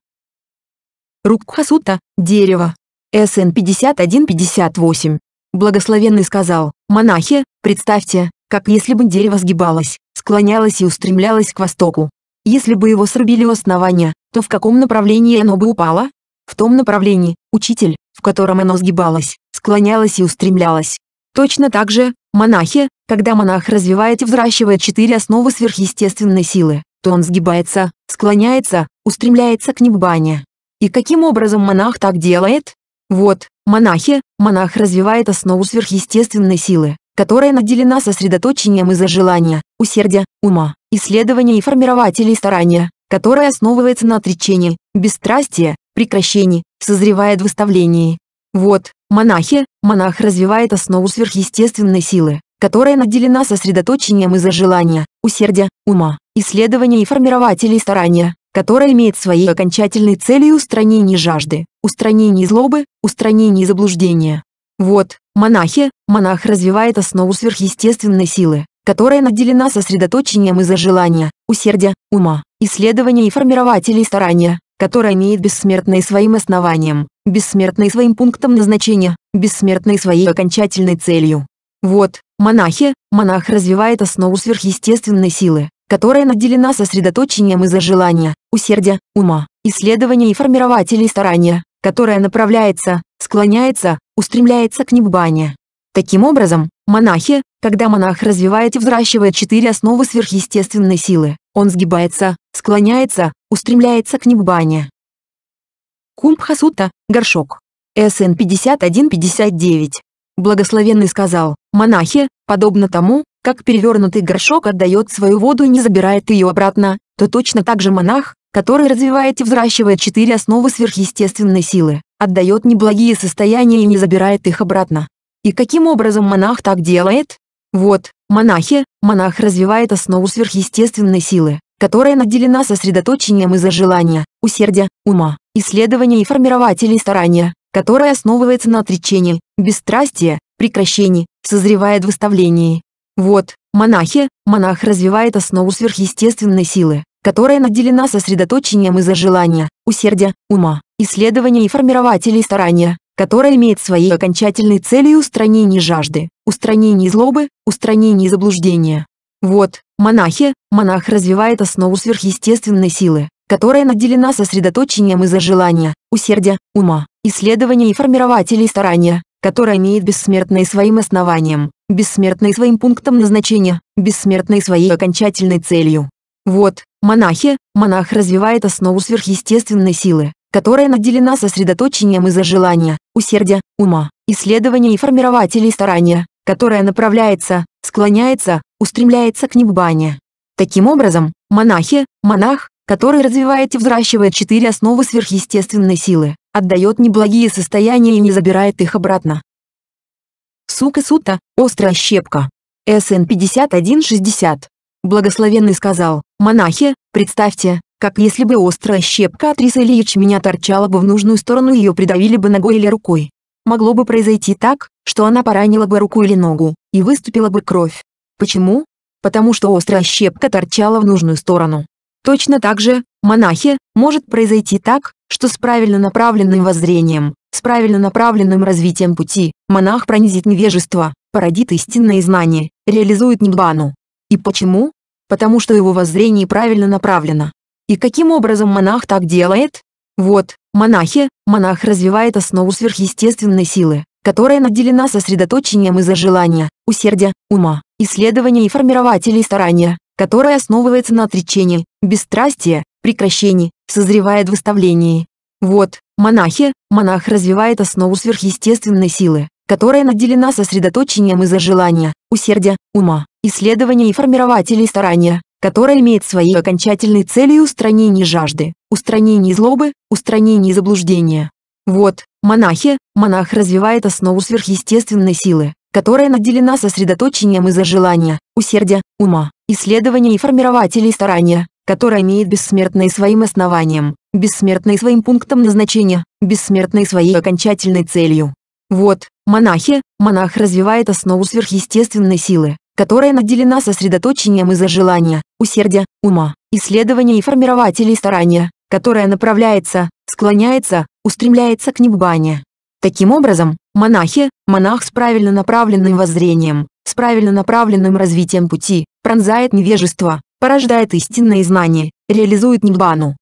Рукхасута, дерево. СН 5158. Благословенный сказал, монахи, представьте, как если бы дерево сгибалось, склонялось и устремлялось к востоку. Если бы его срубили у основания, то в каком направлении оно бы упало? В том направлении, учитель, в котором оно сгибалось, склонялось и устремлялось. Точно так же, монахи, когда монах развивает и взращивает четыре основы сверхъестественной силы, то он сгибается, склоняется, устремляется к неббане. И каким образом монах так делает? Вот, монахи, монах развивает основу сверхъестественной силы, которая наделена сосредоточением из-за желания, усердия, ума, исследования и формирователей старания, которая основывается на отречении, бесстрастии, прекращении, созревает в выставлении. Вот, монахи, монах развивает основу сверхъестественной силы, которая наделена сосредоточением из-за желания, усердия, ума, исследования и формирователей старания, которая имеет своей окончательной целью устранение жажды, устранение злобы, устранение заблуждения. Вот, монахи, монах развивает основу сверхъестественной силы, которая наделена сосредоточением из-за желания, усердия, ума, исследования и формирователей старания, которая имеет бессмертной своим основанием, бессмертной своим пунктом назначения, бессмертной своей окончательной целью. Вот, монахи, монах развивает основу сверхъестественной силы, которая наделена сосредоточением из-за желания, усердия, ума, исследования и формирователей старания, которая направляется, склоняется, устремляется к неббане. Таким образом, монахи, когда монах развивает и взращивает четыре основы сверхъестественной силы, он сгибается, склоняется, устремляется к неббане. Кумбхасута, горшок. СН 5159. Благословенный сказал, монахи, подобно тому, как перевернутый горшок отдает свою воду и не забирает ее обратно, то точно так же монах, который развивает и взращивает четыре основы сверхъестественной силы, отдает неблагие состояния и не забирает их обратно. И каким образом монах так делает? Вот, монахи, монах развивает основу сверхъестественной силы, которая наделена сосредоточением из-за желания, усердия, ума, исследования и формирователей старания, которая основывается на отречении, бесстрастии, прекращении, созревает в выставлении. Вот, монахи, монах развивает основу сверхъестественной силы, которая наделена сосредоточением из-за желания, усердия, ума, исследования и формирователей старания, которая имеет своей окончательной целью устранение жажды, устранение злобы, устранение заблуждения. Вот, монахи, монах развивает основу сверхъестественной силы, которая наделена сосредоточением из-за желания, усердия, ума, исследования и формирователей старания, которая имеет бессмертной своим основанием, бессмертной своим пунктом назначения, бессмертной своей окончательной целью. Вот, монахи, монах развивает основу сверхъестественной силы, которая наделена сосредоточением из-за желания, усердия, ума, исследования и формирователей старания, которая направляется, склоняется, устремляется к неббане. Таким образом, монахи, монах, который развивает и взращивает четыре основы сверхъестественной силы, отдает неблагие состояния и не забирает их обратно. Сука сута, острая щепка. СН 5160. Благословенный сказал, монахи, представьте, как если бы острая щепка от риса или ячменя торчала бы в нужную сторону ее придавили бы ногой или рукой. Могло бы произойти так, что она поранила бы руку или ногу, и выступила бы кровь. Почему? Потому что острая щепка торчала в нужную сторону. Точно так же, монахи, может произойти так, что с правильно направленным воззрением, с правильно направленным развитием пути, монах пронизит невежество, породит истинное знание, реализует ниббану. И почему? Потому что его воззрение правильно направлено. И каким образом монах так делает? Вот, монахи, монах развивает основу сверхъестественной силы, которая наделена сосредоточением из-за желания, усердия, ума, исследования и формирователей старания, которая основывается на отречении, бесстрастии, прекращении, созревает в выставлении. Вот, монахи, монах развивает основу сверхъестественной силы, которая наделена сосредоточением из-за желания, усердия, ума, исследования и формирователей старания, которая имеет своей окончательной целью устранение жажды, устранение злобы, устранение заблуждения. Вот, монахи, монах развивает основу сверхъестественной силы, которая наделена сосредоточением из-за желания, усердия, ума, исследования и формирователей старания, которая имеет бессмертной своим основанием, бессмертной своим пунктом назначения, бессмертной своей окончательной целью. Вот, монахи, монах развивает основу сверхъестественной силы, которая наделена сосредоточением из-за желания, усердия, ума, исследования и формирователей старания, которая направляется, склоняется, устремляется к неббане. Таким образом, монахи, монах с правильно направленным воззрением, с правильно направленным развитием пути, пронзает невежество, порождает истинное знание, реализует ниббану.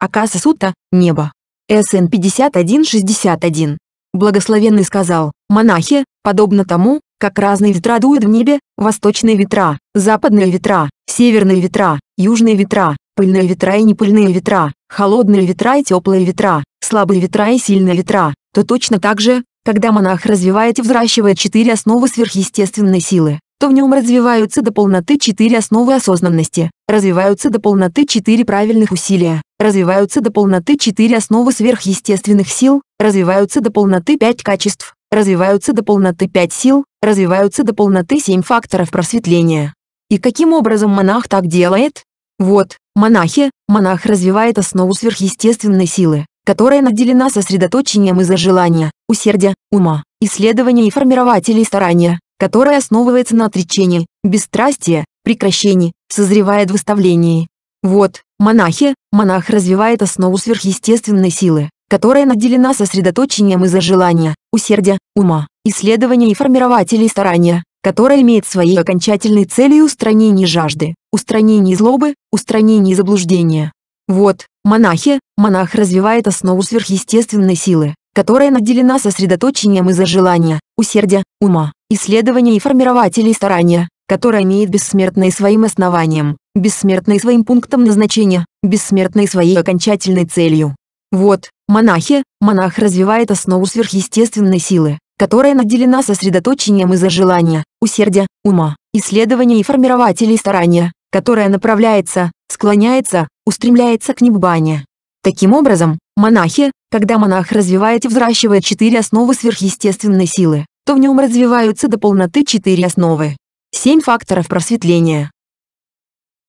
Акаса Сута, небо. СН 5161. Благословенный сказал, монахи, подобно тому, как разные ветра дуют в небе, восточные ветра, западные ветра, северные ветра, южные ветра, пыльные ветра и непыльные ветра, холодные ветра и теплые ветра, слабые ветра и сильные ветра, то точно так же, когда монах развивает и взращивает четыре основы сверхъестественной силы, то в нем развиваются до полноты четыре основы осознанности, развиваются до полноты четыре правильных усилия, развиваются до полноты четыре основы сверхъестественных сил, развиваются до полноты пять качеств, развиваются до полноты пять сил, развиваются до полноты семь факторов просветления. И каким образом монах так делает? Вот, монахи, монах развивает основу сверхъестественной силы, которая наделена сосредоточением из-за желания, усердия, ума, исследования и формирователей старания, которая основывается на отречении, бесстрастии, прекращении, созревает в выставлении. Вот, монахи, монах развивает основу сверхъестественной силы, которая наделена сосредоточением из-за желания, усердия, ума, исследования и формирователей старания, которая имеет своей окончательной целью устранение жажды, устранение злобы, устранение заблуждения. Вот, монахи, монах развивает основу сверхъестественной силы, которая наделена сосредоточением из-за желания, усердия, ума, исследования и формирователей старания, которая имеет бессмертной своим основанием, бессмертной своим пунктом назначения, бессмертной своей окончательной целью. Вот, монахи, монах развивает основу сверхъестественной силы, которая наделена сосредоточением из-за желания, усердия, ума, исследования и формирователей старания, которая направляется, склоняется, устремляется к неббане. Таким образом, монахи, когда монах развивает и взращивает четыре основы сверхъестественной силы, то в нем развиваются до полноты четыре основы. Семь факторов просветления.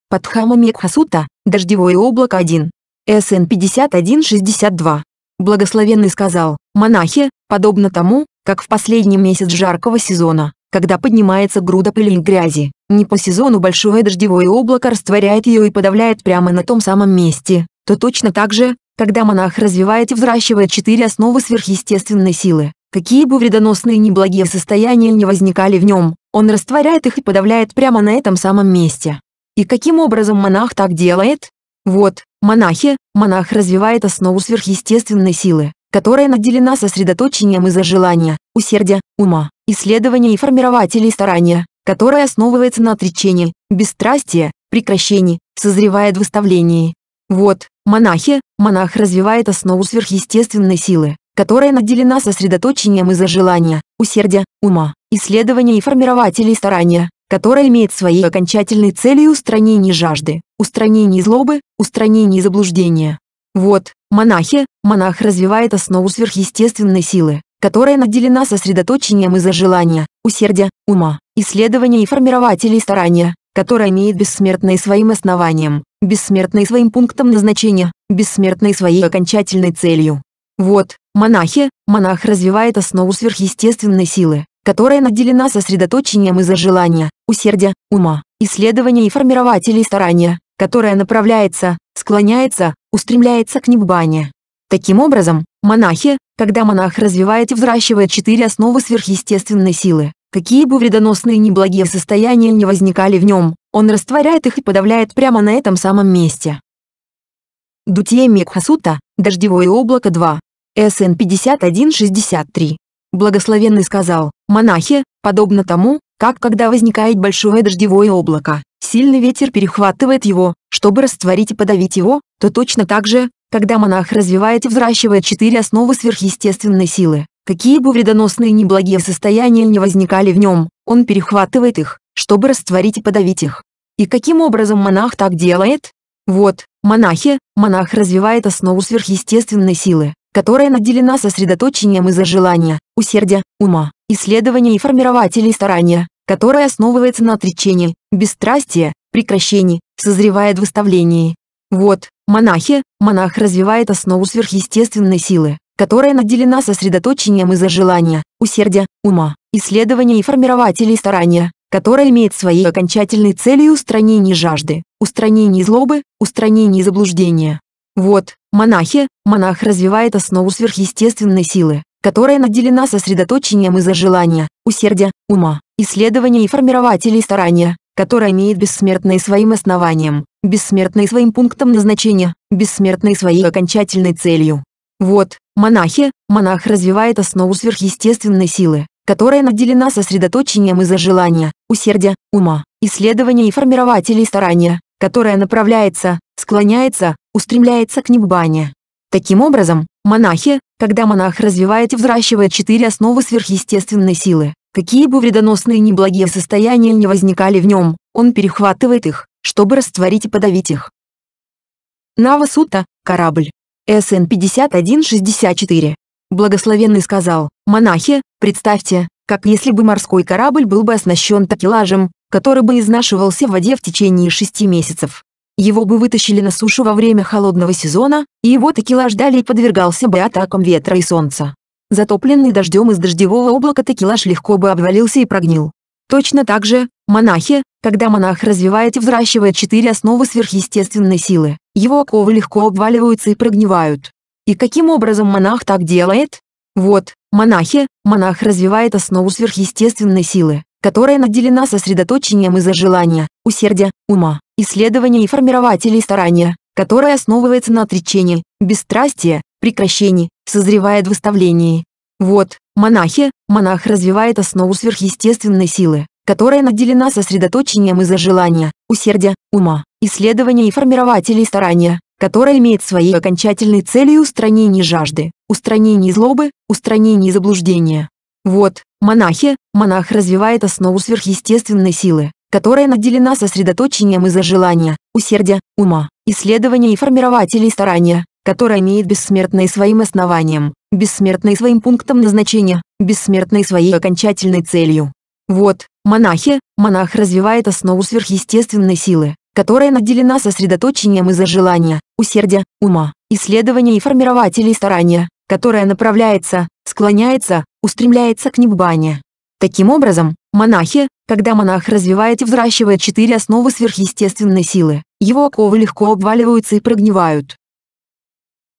Падхама Мекхасута, дождевое облако 1. СН 5162. Благословенный сказал, монахи, подобно тому, как в последний месяц жаркого сезона, когда поднимается груда пыли и грязи, не по сезону большое дождевое облако растворяет ее и подавляет прямо на том самом месте, то точно так же, когда монах развивает и взращивает четыре основы сверхъестественной силы, какие бы вредоносные неблагие состояния не возникали в нем, он растворяет их и подавляет прямо на этом самом месте. И каким образом монах так делает? Вот, монахи, монах развивает основу сверхъестественной силы, которая наделена сосредоточением из-за желания, усердия, ума, исследования и формирователей старания, которая основывается на отречении, бесстрастии, прекращении, созревает в выставлении. Вот, монахи, монах развивает основу сверхъестественной силы, которая наделена сосредоточением из-за желания, усердия, ума, исследования и формирователей старания, которая имеет своей окончательной целью устранение жажды, устранение злобы, устранение заблуждения. Вот, монахи, монах развивает основу сверхъестественной силы, которая наделена сосредоточением из-за желания, усердия, ума, исследования и формирователей старания, которая имеет бессмертной своим основанием, бессмертной своим пунктом назначения, бессмертной своей окончательной целью. Вот, монахи, монах развивает основу сверхъестественной силы, которая наделена сосредоточением из-за желания, усердия, ума, исследования и формирователей старания, которая направляется, склоняется, устремляется к неббане. Таким образом, монахи, когда монах развивает и взращивает четыре основы сверхъестественной силы. Какие бы вредоносные неблагие состояния не возникали в нем, он растворяет их и подавляет прямо на этом самом месте. Дутье Мекхасута, Дождевое облако 2. СН 5163. Благословенный сказал, монахи, подобно тому, как когда возникает большое дождевое облако, сильный ветер перехватывает его, чтобы растворить и подавить его, то точно так же, когда монах развивает и взращивает четыре основы сверхъестественной силы, какие бы вредоносные неблагие состояния не возникали в нем, он перехватывает их, чтобы растворить и подавить их. И каким образом монах так делает? Вот, монахи, монах развивает основу сверхъестественной силы, которая наделена сосредоточением из-за желания, усердия, ума, исследования и формирователей старания, которая основывается на отречении, бесстрастии, прекращении, созревает в выставлении. Вот, монахи, монах развивает основу сверхъестественной силы, которая наделена сосредоточением из-за желания, усердия, ума, исследования и формирователей старания, которая имеет своей окончательной целью устранение жажды, устранение злобы, устранение заблуждения. Вот, монахи, монах развивает основу сверхъестественной силы, которая наделена сосредоточением из-за желания, усердия, ума, исследования и формирователей старания, которая имеет бессмертной своим основанием, бессмертной своим пунктом назначения, бессмертной своей окончательной целью. Вот, монахи, монах развивает основу сверхъестественной силы, которая наделена сосредоточением из-за желания, усердия, ума, исследования и формирователей старания, которая направляется, склоняется, устремляется к неббане. Таким образом, монахи, когда монах развивает и взращивает четыре основы сверхъестественной силы, какие бы вредоносные неблагие состояния не возникали в нем, он перехватывает их, чтобы растворить и подавить их. Навасута, корабль. СН 5164. Благословенный сказал, монахи, представьте, как если бы морской корабль был бы оснащен такелажем, который бы изнашивался в воде в течение шести месяцев. Его бы вытащили на сушу во время холодного сезона, и его такелаж далее подвергался бы атакам ветра и солнца. Затопленный дождем из дождевого облака такелаж легко бы обвалился и прогнил. Точно так же, монахи, когда монах развивает и взращивает четыре основы сверхъестественной силы, его оковы легко обваливаются и прогнивают. И каким образом монах так делает? Вот, монахи, монах развивает основу сверхъестественной силы, которая наделена сосредоточением из-за желания, усердия, ума, исследования и формирователей старания, которая основывается на отречении, бесстрастии, прекращении, созревает в выставлении. Вот, монахи, монах развивает основу сверхъестественной силы, которая наделена сосредоточением из-за желания, усердия, ума, исследования и формирователей старания, которая имеет своей окончательной целью устранение жажды, устранение злобы, устранение заблуждения. Вот, монахи, монах развивает основу сверхъестественной силы, которая наделена сосредоточением из-за желания, усердия, ума, исследования и формирователей старания, которая имеет бессмертной своим основанием, бессмертной своим пунктом назначения, бессмертной своей окончательной целью. Вот, монахи, монах развивает основу сверхъестественной силы, которая наделена сосредоточением из-за желания, усердия, ума, исследования и формирователей старания, которая направляется, склоняется, устремляется к неббане. Таким образом, монахи, когда монах развивает и взращивает четыре основы сверхъестественной силы, его оковы легко обваливаются и прогнивают.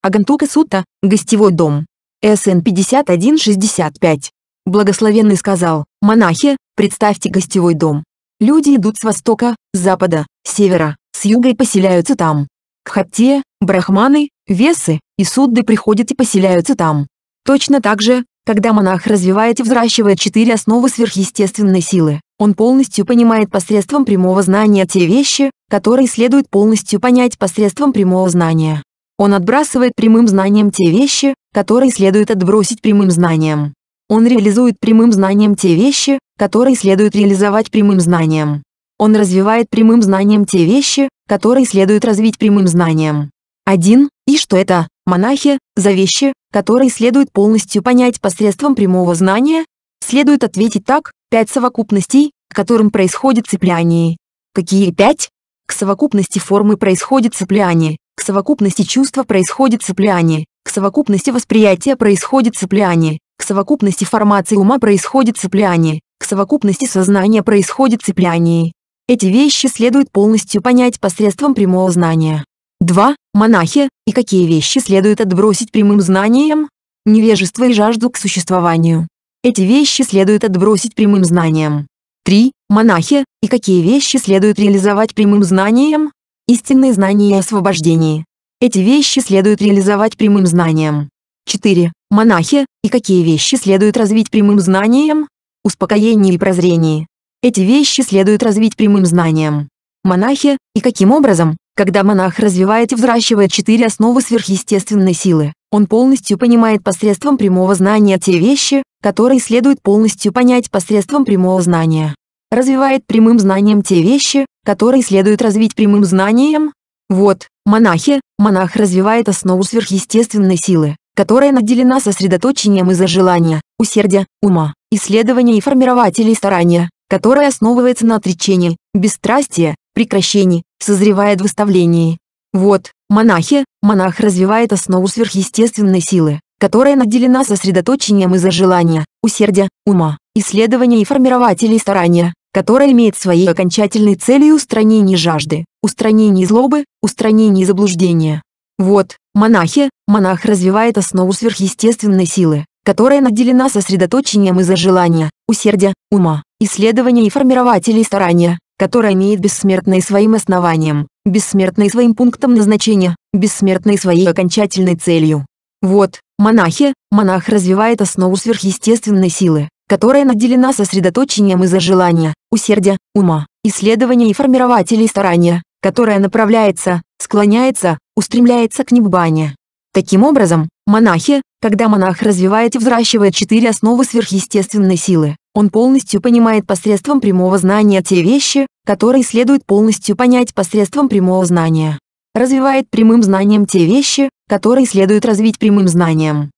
Агантука Сута, гостевой дом. СН 5165. Благословенный сказал, монахи, представьте гостевой дом. Люди идут с востока, с запада, с севера, с юга и поселяются там. Кхатте, брахманы, весы и судды приходят и поселяются там. Точно так же, когда монах развивает и взращивает четыре основы сверхъестественной силы, он полностью понимает посредством прямого знания те вещи, которые следует полностью понять посредством прямого знания. Он отбрасывает прямым знанием те вещи, которые следует отбросить прямым знанием. Он реализует прямым знанием те вещи, которые следует реализовать прямым знанием. Он развивает прямым знанием те вещи, которые следует развить прямым знанием. Один, и что это, монахи, за вещи, которые следует полностью понять посредством прямого знания, следует ответить так, пять совокупностей, к которым происходит цепляние. Какие пять? К совокупности формы происходит цепляние, к совокупности чувства происходит цепляние, к совокупности восприятия происходит цепляние, к совокупности формации ума происходит цепляние, к совокупности сознания происходит цепляние. Эти вещи следует полностью понять посредством прямого знания. 2. Монахи, и какие вещи следует отбросить прямым знанием? невежество и жажду к существованию. Эти вещи следует отбросить прямым знанием. 3. Монахи, и какие вещи следует реализовать прямым знанием? Истинные знания и освобождение. Эти вещи следует реализовать прямым знанием. 4. Монахи, и какие вещи следует развить прямым знанием? Успокоение и прозрение. Эти вещи следует развить прямым знанием. Монахи, и каким образом, когда монах развивает и взращивает четыре основы сверхъестественной силы, он полностью понимает посредством прямого знания те вещи, которые следует полностью понять посредством прямого знания. Развивает прямым знанием те вещи, которые следует развить прямым знанием. Вот, монахи, монах развивает основу сверхъестественной силы, которая наделена сосредоточением из-за желания, усердия, ума, исследования и формирователей старания, которая основывается на отречении, бесстрастии, прекращении, созревает в выставлении. Вот, монахи, монах развивает основу сверхъестественной силы, которая наделена сосредоточением из-за желания, усердия, ума, исследования и формирователей старания, которая имеет своей окончательной целью устранение жажды, устранение злобы, устранение заблуждения. Вот, монахи, монах развивает основу сверхъестественной силы, которая наделена сосредоточением из-за желания, усердия, ума, исследования и формирователей старания, которая имеет бессмертной своим основанием, бессмертной своим пунктом назначения, бессмертной своей окончательной целью. Вот, монахи, монах развивает основу сверхъестественной силы, которая наделена сосредоточением из-за желания, усердия, ума, исследования и формирователей старания, которая направляется, склоняется, устремляется к неббане. Таким образом, монахи, когда монах развивает и взращивает четыре основы сверхъестественной силы, он полностью понимает посредством прямого знания те вещи, которые следует полностью понять посредством прямого знания. Развивает прямым знанием те вещи, которые следует развить прямым знанием.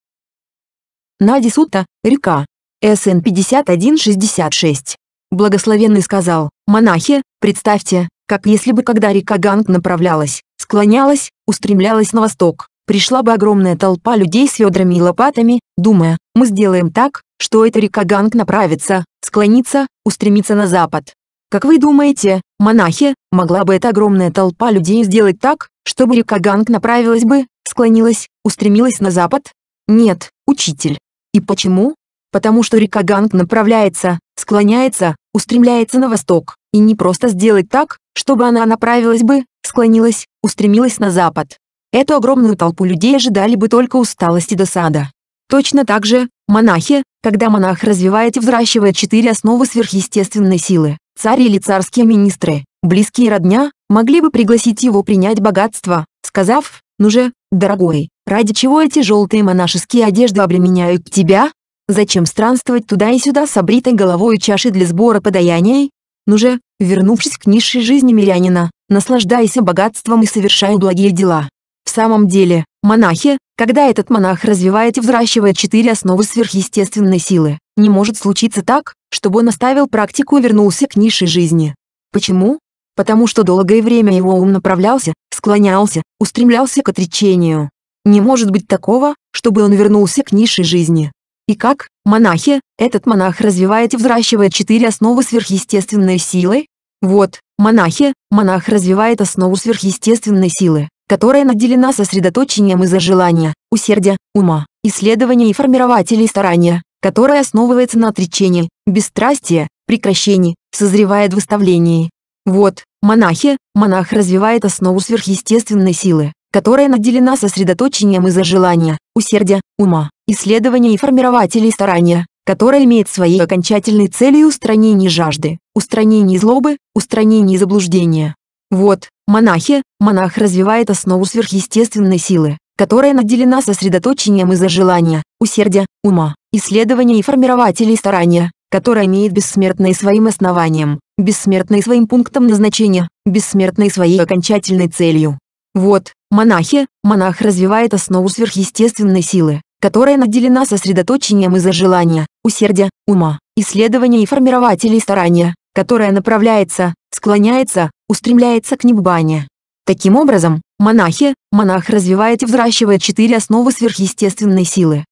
Нади Сута, река. СН 5166. Благословенный сказал, монахи, представьте, как если бы когда река Ганг направлялась, склонялась, устремлялась на восток, пришла бы огромная толпа людей с ведрами и лопатами, думая, мы сделаем так, что эта река Ганг направится, склонится, устремится на запад. Как вы думаете, монахи, могла бы эта огромная толпа людей сделать так, чтобы река Ганг направилась бы, склонилась, устремилась на запад? Нет, учитель. И почему? Потому что река Ганг направляется, склоняется, устремляется на восток, и не просто сделать так, чтобы она направилась бы, склонилась, устремилась на запад. Эту огромную толпу людей ожидали бы только усталость и досада. Точно так же, монахи, когда монах развивает и взращивает четыре основы сверхъестественной силы, царь или царские министры, близкие родня, могли бы пригласить его принять богатство, сказав, ну же, дорогой, ради чего эти желтые монашеские одежды обременяют тебя? Зачем странствовать туда и сюда с обритой головой и чашей для сбора подаяний? Ну же, вернувшись к низшей жизни мирянина, наслаждайся богатством и совершай благие дела. В самом деле, монахи, когда этот монах развивает и взращивает четыре основы сверхъестественной силы, не может случиться так, чтобы он оставил практику и вернулся к низшей жизни. Почему? Потому что долгое время его ум направлялся, склонялся, устремлялся к отречению. Не может быть такого, чтобы он вернулся к низшей жизни. И как, монахи, этот монах развивает и взращивает четыре основы сверхъестественной силы? Вот, монахи, монах развивает основу сверхъестественной силы, которая наделена сосредоточением из-за желания, усердия, ума, исследования и формирователей старания, которая основывается на отречении, бесстрастии, прекращении, созревает в выставлении. Вот, монахи, монах развивает основу сверхъестественной силы, которая наделена сосредоточением из-за желания, усердия, ума, исследования и формирователей старания, которая имеет своей окончательной целью устранение жажды, устранение злобы, устранение заблуждения. Вот, монахи, монах развивает основу сверхъестественной силы, которая наделена сосредоточением из-за желания, усердия, ума, исследования и формирователей старания, которая имеет бессмертной своим основанием, бессмертной своим пунктом назначения, бессмертной своей окончательной целью. Вот, монахи, монах развивает основу сверхъестественной силы, которая наделена сосредоточением из-за желания, усердия, ума, исследования и формирователей старания, которая направляется, склоняется, устремляется к неббане. Таким образом, монахи, монах развивает и взращивает четыре основы сверхъестественной силы.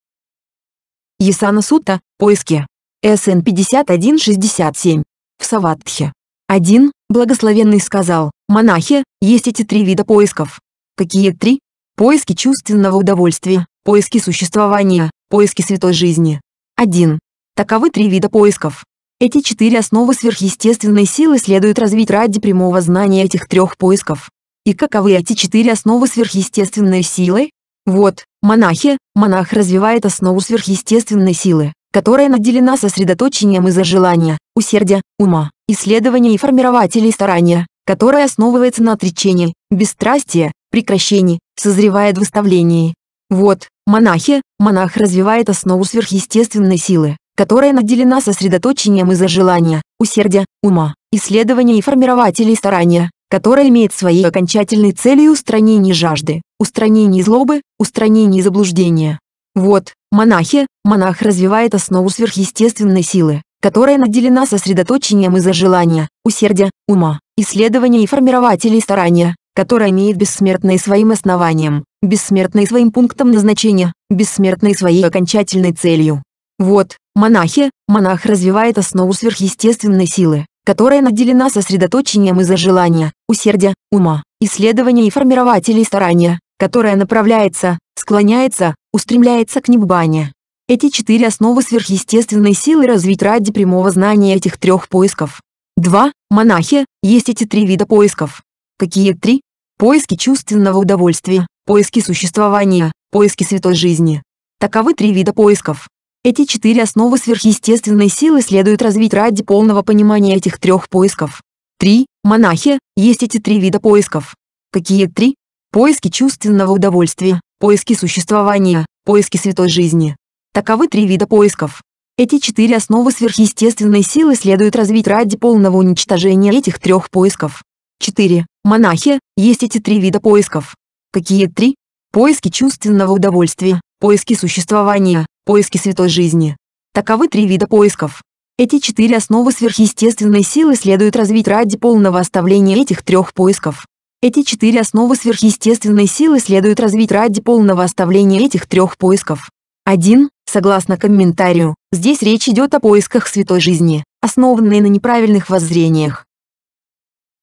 Ясана Сута, поиски. СН 5167. В Саватхе. 1. Благословенный сказал, монахи, есть эти три вида поисков. Какие три? Поиски чувственного удовольствия, поиски существования, поиски святой жизни. 1. Таковы три вида поисков. Эти четыре основы сверхъестественной силы следует развить ради прямого знания этих трех поисков. И каковы эти четыре основы сверхъестественной силы? Вот, монахи, монах развивает основу сверхъестественной силы, которая наделена сосредоточением из-за желания, усердия, ума, исследования и формирователей старания, которая основывается на отречении, бесстрастии, прекращении, созревает в выставлении. Вот, монахи, монах развивает основу сверхъестественной силы, которая наделена сосредоточением из-за желания, усердия, ума, исследования и формирователей старания, которая имеет своей окончательной целью устранение жажды, устранение злобы, устранение заблуждения. Вот, монахи, монах развивает основу сверхъестественной силы, которая наделена сосредоточением из-за желания, усердия, ума, исследования и формирователей старания, которая имеет бессмертной своим основанием, бессмертной своим пунктом назначения, бессмертной своей окончательной целью. Вот, монахи, монах развивает основу сверхъестественной силы, которая наделена сосредоточением из-за желания, усердия, ума, исследования и формирователей старания, которая направляется, склоняется, устремляется к неббане. Эти четыре основы сверхъестественной силы развить ради прямого знания этих трех поисков. 2. Монахи, есть эти три вида поисков. Какие три? Поиски чувственного удовольствия, поиски существования, поиски святой жизни. Таковы три вида поисков. Эти четыре основы сверхъестественной силы следует развить ради полного понимания этих трех поисков. 3. Монахи, есть эти три вида поисков. Какие три? Поиски чувственного удовольствия, поиски существования, поиски святой жизни. Таковы три вида поисков. Эти четыре основы сверхъестественной силы следует развить ради полного уничтожения этих трех поисков. 4. Монахи, есть эти три вида поисков. Какие три? Поиски чувственного удовольствия, поиски существования, поиски святой жизни. Таковы три вида поисков. Эти четыре основы сверхъестественной силы следует развить ради полного оставления этих трех поисков. Эти четыре основы сверхъестественной силы следует развить ради полного оставления этих трех поисков. 1. Согласно комментарию, здесь речь идет о поисках святой жизни, основанной на неправильных воззрениях.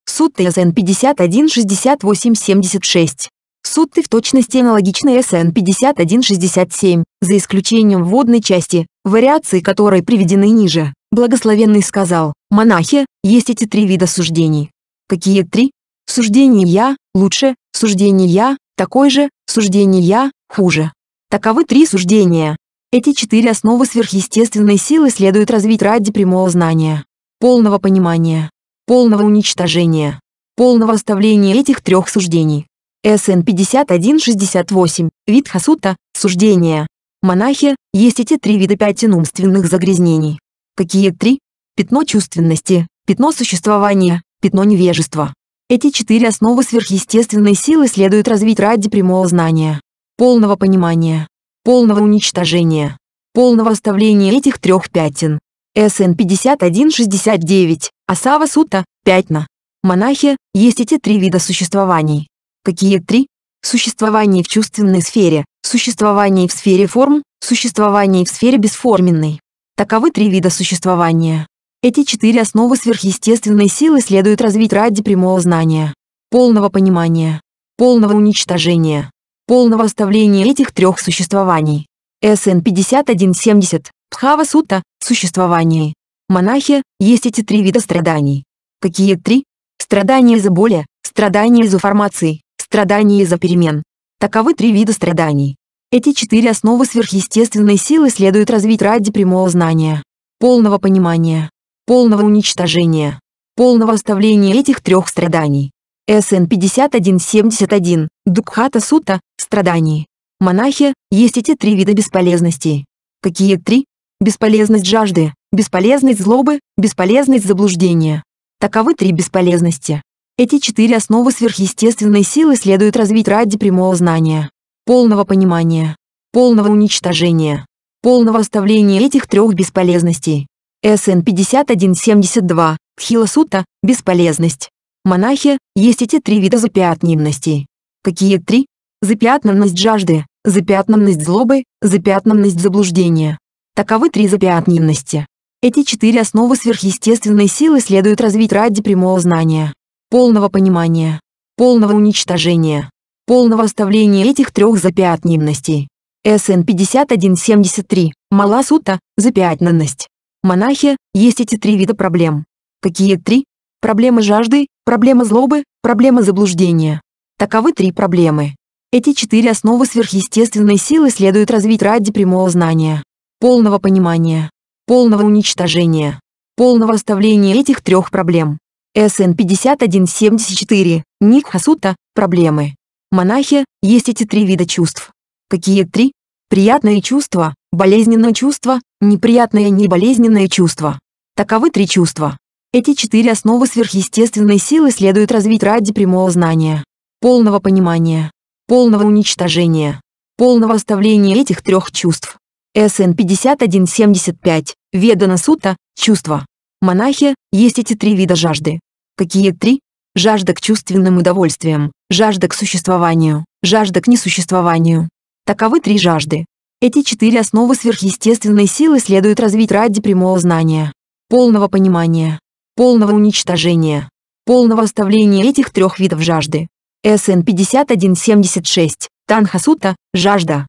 Суд ТСН 516876 Сутты в точности аналогичны СН 5167, за исключением вводной части, вариации которой приведены ниже. Благословенный сказал, монахи, есть эти три вида суждений. Какие три? Суждение «я» лучше, суждение «я» такой же, суждение «я» хуже. Таковы три суждения. Эти четыре основы сверхъестественной силы следует развить ради прямого знания, полного понимания, полного уничтожения, полного оставления этих трех суждений. СН 5168, вид Хасута, суждение. Монахи, есть эти три вида пятен умственных загрязнений. Какие три? Пятно чувственности, пятно существования, пятно невежества. Эти четыре основы сверхъестественной силы следует развить ради прямого знания, полного понимания, полного уничтожения, полного оставления этих трех пятен. СН 5169, Асава Сута, пятна. Монахи, есть эти три вида существований. Какие три? Существование в чувственной сфере, существование в сфере форм, существование в сфере бесформенной. Таковы три вида существования. Эти четыре основы сверхъестественной силы следует развить ради прямого знания, полного понимания, полного уничтожения, полного оставления этих трех существований. СН 5170, Пхава Сута, существование. Монахи, есть эти три вида страданий. Какие три? Страдания из-за боли, страдания из-за формации, Страдания из-за перемен. Таковы три вида страданий. Эти четыре основы сверхъестественной силы следует развить ради прямого знания, полного понимания, полного уничтожения, полного оставления этих трех страданий. СН 5171, Дукхата Сута, страданий. Монахи, есть эти три вида бесполезности. Какие три? Бесполезность жажды, бесполезность злобы, бесполезность заблуждения. Таковы три бесполезности. Эти четыре основы сверхъестественной силы следует развить ради прямого знания, полного понимания, полного уничтожения, полного оставления этих трех бесполезностей. СН 5172, Тхиласута, бесполезность. Монахи, есть эти три вида запятненности. Какие три? Запятнанность жажды, запятнанность злобы, запятнанность заблуждения. Таковы три запятненности. Эти четыре основы сверхъестественной силы следует развить ради прямого знания, полного понимания, полного уничтожения, полного оставления этих трех запятненностей. СН 5173, мала сута, запятнанность. Монахи, есть эти три вида проблем. Какие три? Проблемы жажды, проблема злобы, проблема заблуждения. Таковы три проблемы. Эти четыре основы сверхъестественной силы следует развить ради прямого знания, полного понимания, полного уничтожения, полного оставления этих трех проблем. СН 5174, Ник Хасута, проблемы. Монахи, есть эти три вида чувств. Какие три? Приятное чувство, болезненное чувство, неприятное неболезненное чувство. Таковы три чувства. Эти четыре основы сверхъестественной силы следует развить ради прямого знания, полного понимания, полного уничтожения, полного оставления этих трех чувств. СН 5175, Ведана Сута, чувства. Монахи, есть эти три вида жажды. Какие три? Жажда к чувственным удовольствиям, жажда к существованию, жажда к несуществованию. Таковы три жажды. Эти четыре основы сверхъестественной силы следует развить ради прямого знания, полного понимания, полного уничтожения, полного оставления этих трех видов жажды. СН 5176, Танхасута, жажда.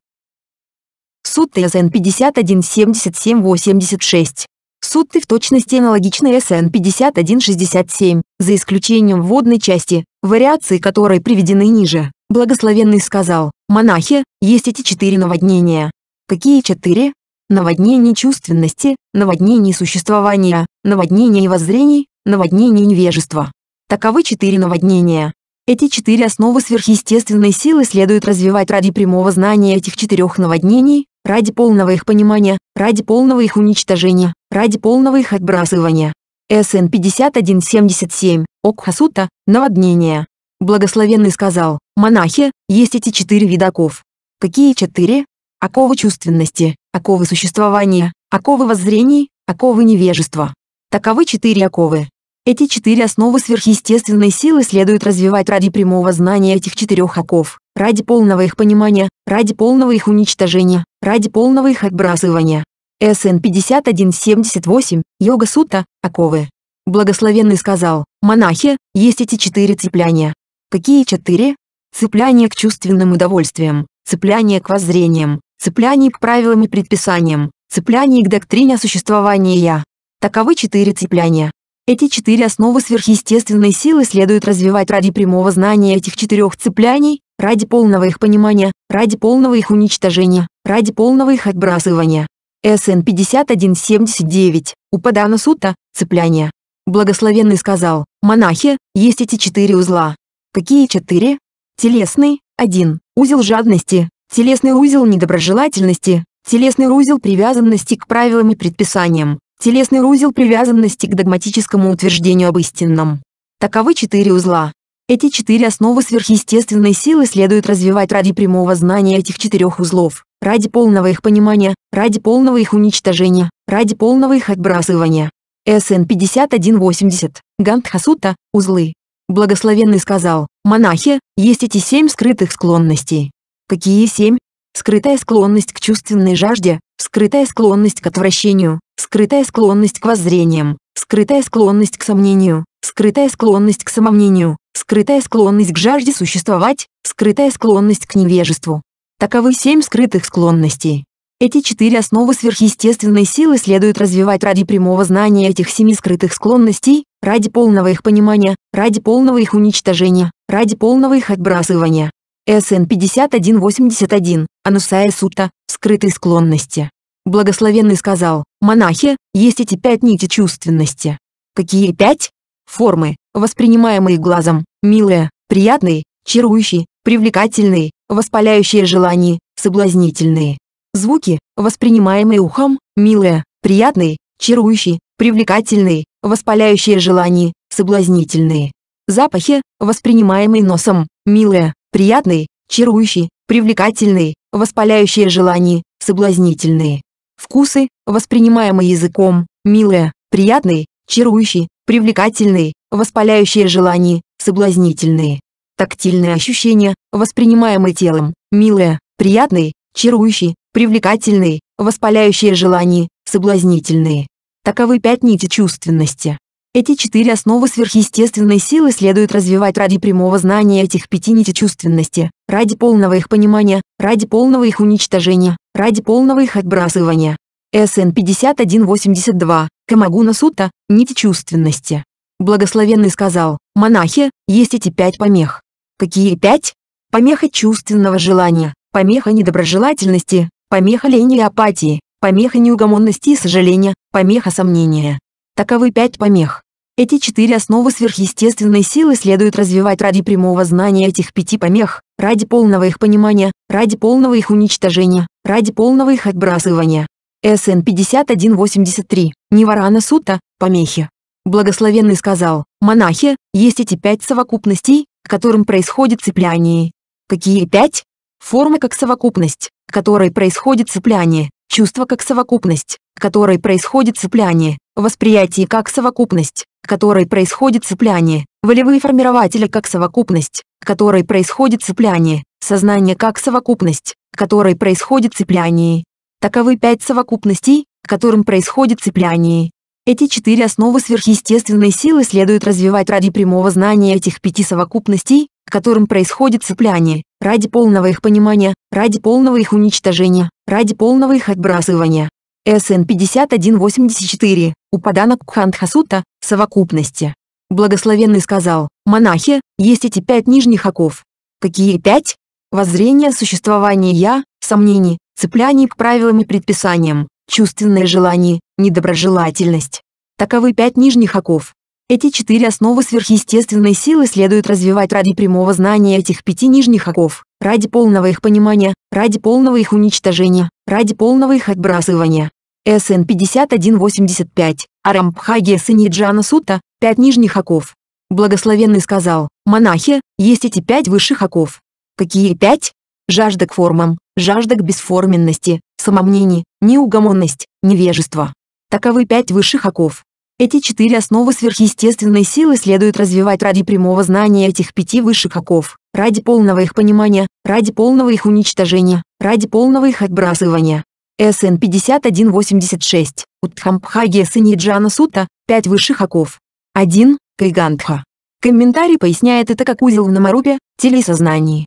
Сутты СН 517786. Сутты в точности аналогичны СН 5167, за исключением вводной части, вариации которой приведены ниже. Благословенный сказал, монахи, есть эти четыре наводнения. Какие четыре? Наводнение чувственности, наводнение существования, наводнение воззрений, наводнение невежества. Таковы четыре наводнения. Эти четыре основы сверхъестественной силы следует развивать ради прямого знания этих четырех наводнений, ради полного их понимания, ради полного их уничтожения, ради полного их отбрасывания. СН 5177, Окхасута, наводнение. Благословенный сказал, монахи, есть эти четыре вида оков. Какие четыре? Оковы чувственности, оковы существования, оковы воззрений, оковы невежества. Таковы четыре оковы. Эти четыре основы сверхъестественной силы следует развивать ради прямого знания этих четырех оков, ради полного их понимания, ради полного их уничтожения, ради полного их отбрасывания. СН 5178, Йога Сута, оковы. Благословенный сказал, монахи, есть эти четыре цепляния. Какие четыре? Цепляние к чувственным удовольствиям, цепляние к воззрениям, цепляние к правилам и предписаниям, цепляние к доктрине о существовании «я». Таковы четыре цепляния. Эти четыре основы сверхъестественной силы следует развивать ради прямого знания этих четырех цепляний, ради полного их понимания, ради полного их уничтожения, ради полного их отбрасывания. СН 5179, Упадана Сута, цепляние. Благословенный сказал, монахи, есть эти четыре узла. Какие четыре? Телесный, один, узел жадности, телесный узел недоброжелательности, телесный узел привязанности к правилам и предписаниям, Телесный узел привязанности к догматическому утверждению об истинном. Таковы четыре узла. Эти четыре основы сверхъестественной силы следует развивать ради прямого знания этих четырех узлов, ради полного их понимания, ради полного их уничтожения, ради полного их отбрасывания. СН 5180, Гандхасута, узлы. Благословенный сказал, монахи, есть эти семь скрытых склонностей. Какие семь? Скрытая склонность к чувственной жажде, скрытая склонность к отвращению, скрытая склонность к воззрениям, скрытая склонность к сомнению, скрытая склонность к самомнению, скрытая склонность к жажде существовать, скрытая склонность к невежеству. Таковы семь скрытых склонностей. Эти четыре основы сверхъестественной силы следует развивать ради прямого знания этих семи скрытых склонностей, ради полного их понимания, ради полного их уничтожения, ради полного их отбрасывания. СН 5181, Анусая Сута, скрытой склонности. Благословенный сказал, монахи, есть эти пять нити чувственности. Какие пять? Формы, воспринимаемые глазом, милые, приятные, чарующие, привлекательные, воспаляющие желания, соблазнительные. Звуки, воспринимаемые ухом, милые, приятные, чарующие, привлекательные, воспаляющие желания, соблазнительные. Запахи, воспринимаемые носом, милые, приятные, чарующие, привлекательные, воспаляющие желания, соблазнительные. Вкусы, воспринимаемые языком, милые, приятные, чарующие, привлекательные, воспаляющие желания, соблазнительные. Тактильные ощущения, воспринимаемые телом, милые, приятные, чарующие, привлекательные, воспаляющие желания, соблазнительные. Таковы пять нити чувственности. Эти четыре основы сверхъестественной силы следует развивать ради прямого знания этих пяти нити чувственности, ради полного их понимания, ради полного их уничтожения, ради полного их отбрасывания. СН 5182, Камагуна Сута, нити чувственности. Благословенный сказал, монахи, есть эти пять помех. Какие пять? Помеха чувственного желания, помеха недоброжелательности, помеха лени и апатии, помеха неугомонности и сожаления, помеха сомнения. Таковы пять помех. Эти четыре основы сверхъестественной силы следует развивать ради прямого знания этих пяти помех, ради полного их понимания, ради полного их уничтожения, ради полного их отбрасывания. СН 5183, Ниварана Сута, помехи. Благословенный сказал, монахи, есть эти пять совокупностей, к которым происходит цепляние. Какие пять? Форма как совокупность, к которой происходит цепляние, чувство как совокупность, к которой происходит цепляние, восприятие как совокупность, которой происходит цепляние, волевые формирователи как совокупность, которой происходит цепляние, сознание как совокупность, которой происходит цепляние. Таковы пять совокупностей, которым происходит цепляние. Эти четыре основы сверхъестественной силы следует развивать ради прямого знания этих пяти совокупностей, которым происходит цепляние, ради полного их понимания, ради полного их уничтожения, ради полного их отбрасывания. СН 5184, Упаданок Кхандхасута, совокупности. Благословенный сказал, монахи, есть эти пять нижних оков. Какие пять? Воззрение существования «я», сомнений, цепляние к правилам и предписаниям, чувственное желание, недоброжелательность. Таковы пять нижних оков. Эти четыре основы сверхъестественной силы следует развивать ради прямого знания этих пяти нижних оков, ради полного их понимания, ради полного их уничтожения, ради полного их отбрасывания. СН 5185, Арамбхаги Саниджана Сута, пять нижних оков. Благословенный сказал, монахи, есть эти пять высших оков. Какие пять? Жажда к формам, жажда к бесформенности, самомнение, неугомонность, невежество. Таковы пять высших оков. Эти четыре основы сверхъестественной силы следует развивать ради прямого знания этих пяти высших оков, ради полного их понимания, ради полного их уничтожения, ради полного их отбрасывания. СН 5186, Утхампхаги Саниджана Сута, 5 высших оков. 1. Кайгантха. Комментарий поясняет это как узел в Намарупе, теле и сознании.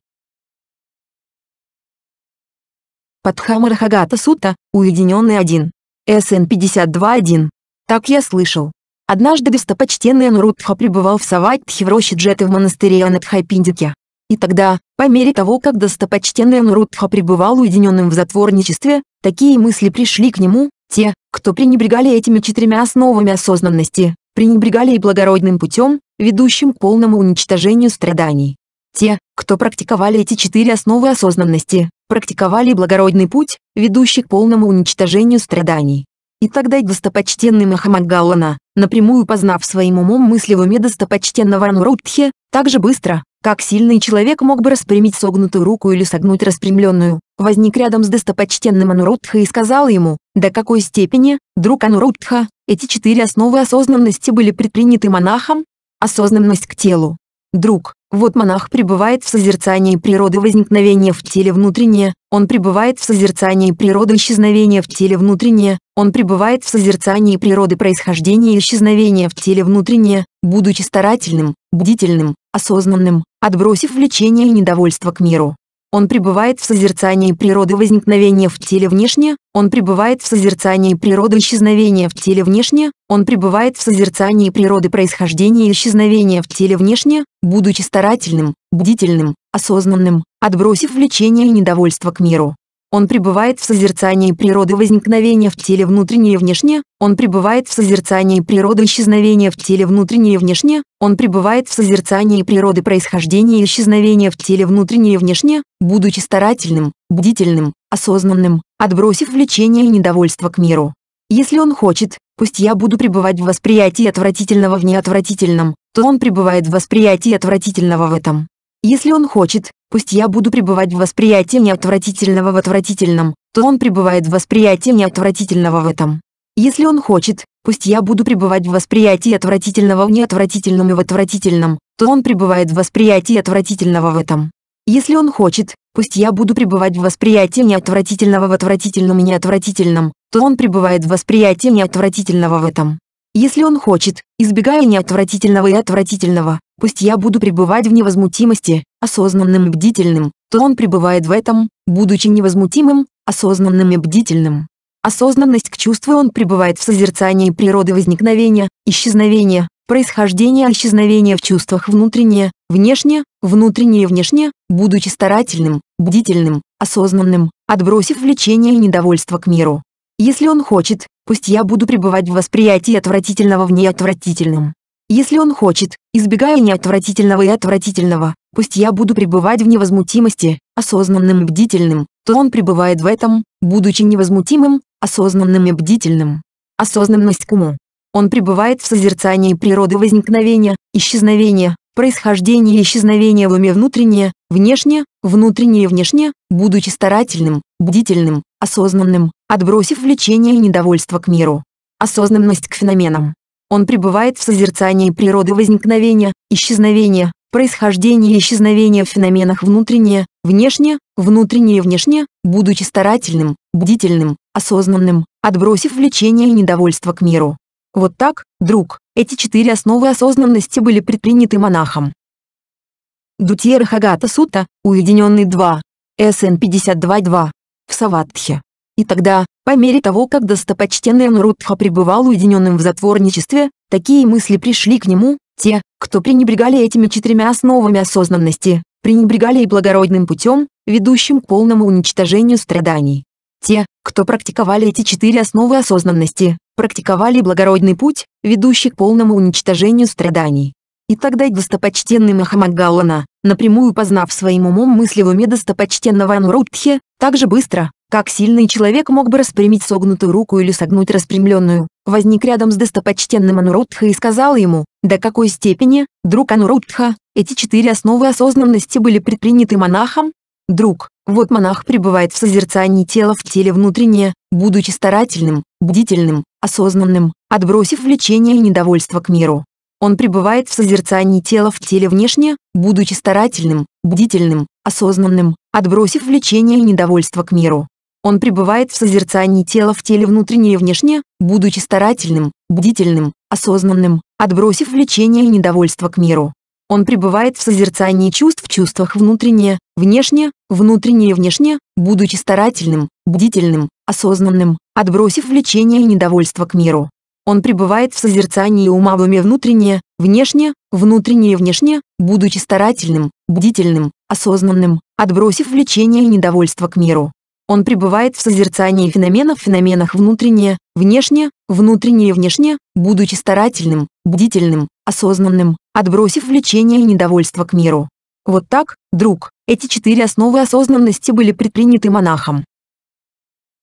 Падхамархагата Сута, уединенный один. СН 52.1. Так я слышал. Однажды достопочтенный Анурудха пребывал в Саватхе в роще Джеты в монастыре Анадхайпиндике. И тогда, по мере того, как достопочтенный Анурудха пребывал уединенным в затворничестве, такие мысли пришли к нему, те, кто пренебрегали этими четырьмя основами осознанности, пренебрегали и благородным путем, ведущим к полному уничтожению страданий. Те, кто практиковали эти четыре основы осознанности, практиковали благородный путь, ведущий к полному уничтожению страданий. И тогда достопочтенный Махамад Галлана, напрямую познав своим умом мысли в уме достопочтенного Анурудхи, так же быстро, как сильный человек мог бы распрямить согнутую руку или согнуть распрямленную, возник рядом с достопочтенным Анурудха и сказал ему, до какой степени, друг Анурудха, эти четыре основы осознанности были предприняты монахом? Осознанность к телу. Друг, вот монах пребывает в созерцании природы возникновения в теле внутреннее, он пребывает в созерцании природы исчезновения в теле внутреннее, он пребывает в созерцании природы происхождения и исчезновения в теле внутреннее, будучи старательным, бдительным, осознанным, отбросив влечение и недовольство к миру. Он пребывает в созерцании природы возникновения в теле внешне, он пребывает в созерцании природы исчезновения в теле внешне, он пребывает в созерцании природы происхождения и исчезновения в теле внешне, будучи старательным, бдительным, осознанным, отбросив влечение и недовольство к миру. Он пребывает в созерцании природы возникновения в теле внутреннее и внешне, он пребывает в созерцании природы исчезновения в теле внутреннее и внешне, он пребывает в созерцании природы происхождения и исчезновения в теле внутреннее и внешне, будучи старательным, бдительным, осознанным, отбросив влечение и недовольство к миру. Если он хочет, пусть я буду пребывать в восприятии отвратительного в неотвратительном, то он пребывает в восприятии отвратительного в этом. Если он хочет, пусть я буду пребывать в восприятии неотвратительного в отвратительном, то он пребывает в восприятии неотвратительного в этом. Если он хочет, пусть я буду пребывать в восприятии отвратительного в неотвратительном и в отвратительном, то он пребывает в восприятии отвратительного в этом. Если он хочет, пусть я буду пребывать в восприятии неотвратительного в отвратительном и неотвратительном, то он пребывает в восприятии неотвратительного в этом. Если он хочет, избегая неотвратительного и отвратительного, пусть я буду пребывать в невозмутимости, осознанным и бдительным, то он пребывает в этом, будучи невозмутимым, осознанным и бдительным. Осознанность к чувству он пребывает в созерцании природы возникновения, исчезновения, происхождения исчезновения в чувствах внутреннее, внешне, внутреннее и внешне, будучи старательным, бдительным, осознанным, отбросив влечение и недовольство к миру. Если он хочет, пусть я буду пребывать в восприятии отвратительного в неотвратительном. Если он хочет, избегая неотвратительного и отвратительного, пусть я буду пребывать в невозмутимости, осознанным и бдительным, то он пребывает в этом, будучи невозмутимым, осознанным и бдительным. Осознанность к. Он пребывает в созерцании природы возникновения, исчезновения, происхождения и исчезновения в уме внутреннее, внешне, внутреннее и внешне, будучи старательным, бдительным, осознанным, отбросив влечение и недовольство к миру. Осознанность к феноменам. Он пребывает в созерцании природы возникновения, исчезновения, происхождения и исчезновения в феноменах внутреннее, внешне, внутреннее и внешне, будучи старательным, бдительным, осознанным, отбросив влечение и недовольство к миру. Вот так, друг, эти четыре основы осознанности были предприняты монахом. Дутьер Хагата Сута, Уединенный 2, СН 52.2, в Саватхе. И тогда, по мере того, как достопочтенный Анурудха пребывал уединенным в затворничестве, такие мысли пришли к нему, те, кто пренебрегали этими четырьмя основами осознанности, пренебрегали и благородным путем, ведущим к полному уничтожению страданий. Те, кто практиковали эти четыре основы осознанности, практиковали благородный путь, ведущий к полному уничтожению страданий. И тогда достопочтенный Махамадгаллана, напрямую познав своим умом мысли в уме достопочтенного Анурудхи, так же быстро, как сильный человек мог бы распрямить согнутую руку или согнуть распрямленную, возник рядом с достопочтенным Анурудха и сказал ему, до какой степени, друг Анурудха, эти четыре основы осознанности были предприняты монахом? Друг, вот монах пребывает в созерцании тела в теле внутреннее, будучи старательным, бдительным, осознанным, отбросив влечение и недовольство к миру. Он пребывает в созерцании тела в теле внешне, будучи старательным, бдительным, осознанным, отбросив влечение и недовольство к миру. Он пребывает в созерцании тела в теле внутреннее и внешне, будучи старательным, бдительным, осознанным, отбросив влечение и недовольство к миру. Он пребывает в созерцании чувств в чувствах внутреннее, внешне, внутреннее и внешне, будучи старательным, бдительным, осознанным, отбросив влечение и недовольство к миру. Он пребывает в созерцании ума в уме внутреннее, внешне, внутреннее и внешне, будучи старательным, бдительным, осознанным, отбросив влечение и недовольство к миру. Он пребывает в созерцании феноменов в феноменах внутреннее, внешне, внутреннее и внешне, будучи старательным, бдительным, осознанным, отбросив влечение и недовольство к миру. Вот так, друг, эти четыре основы осознанности были предприняты монахом.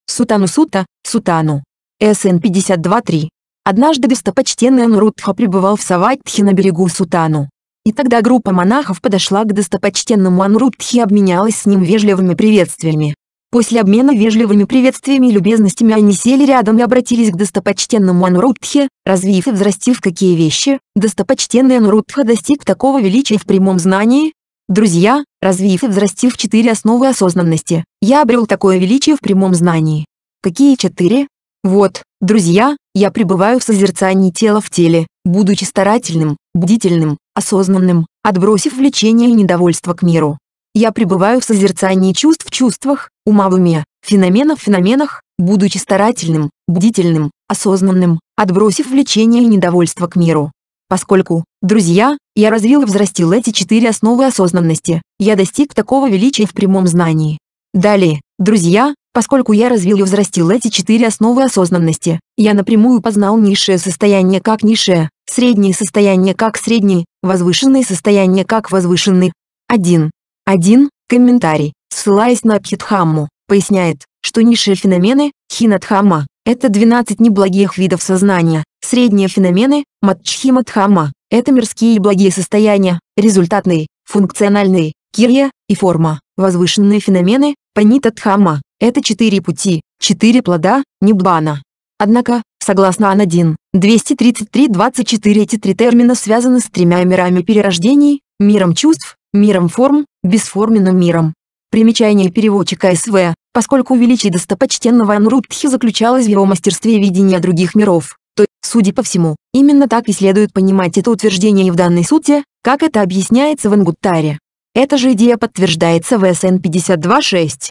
Сутану Сута, Сутану. СН 52.3. Однажды достопочтенный Анурудха пребывал в Саватхе на берегу Сутану. И тогда группа монахов подошла к достопочтенному Анурудхе и обменялась с ним вежливыми приветствиями. После обмена вежливыми приветствиями и любезностями они сели рядом и обратились к достопочтенному Анурудхе, развив и взрастив какие вещи, достопочтенный Анурудха достиг такого величия в прямом знании. Друзья, развив и взрастив четыре основы осознанности, я обрел такое величие в прямом знании. Какие четыре? Вот, друзья, я пребываю в созерцании тела в теле, будучи старательным, бдительным, осознанным, отбросив влечение и недовольство к миру. Я пребываю в созерцании чувств в чувствах, ума в уме, феноменов в феноменах, будучи старательным, бдительным, осознанным, отбросив влечение и недовольство к миру. Поскольку, друзья, я развил и взрастил эти четыре основы осознанности, я достиг такого величия в прямом знании. Далее, друзья, поскольку я развил и взрастил эти четыре основы осознанности, я напрямую познал низшее состояние как низшее, среднее состояние как среднее, возвышенное состояние как возвышенное. 1. 1. Комментарий, ссылаясь на Абхидхамму, поясняет, что низшие феномены, хинадхамма, это 12 неблагих видов сознания, средние феномены, матчхимадхамма, это мирские и благие состояния, результатные, функциональные, кирья и форма, возвышенные феномены, панитадхамма, это четыре пути, четыре плода, ниббана. Однако, согласно Ан-1, 233-24 эти три термина связаны с тремя мирами перерождений, миром чувств, миром форм, бесформенным миром. Примечание переводчика СВ, поскольку величие достопочтенного Анрудхи заключалось в его мастерстве видения других миров, то, судя по всему, именно так и следует понимать это утверждение и в данной сути, как это объясняется в Ангуттаре. Эта же идея подтверждается в СН 52.6.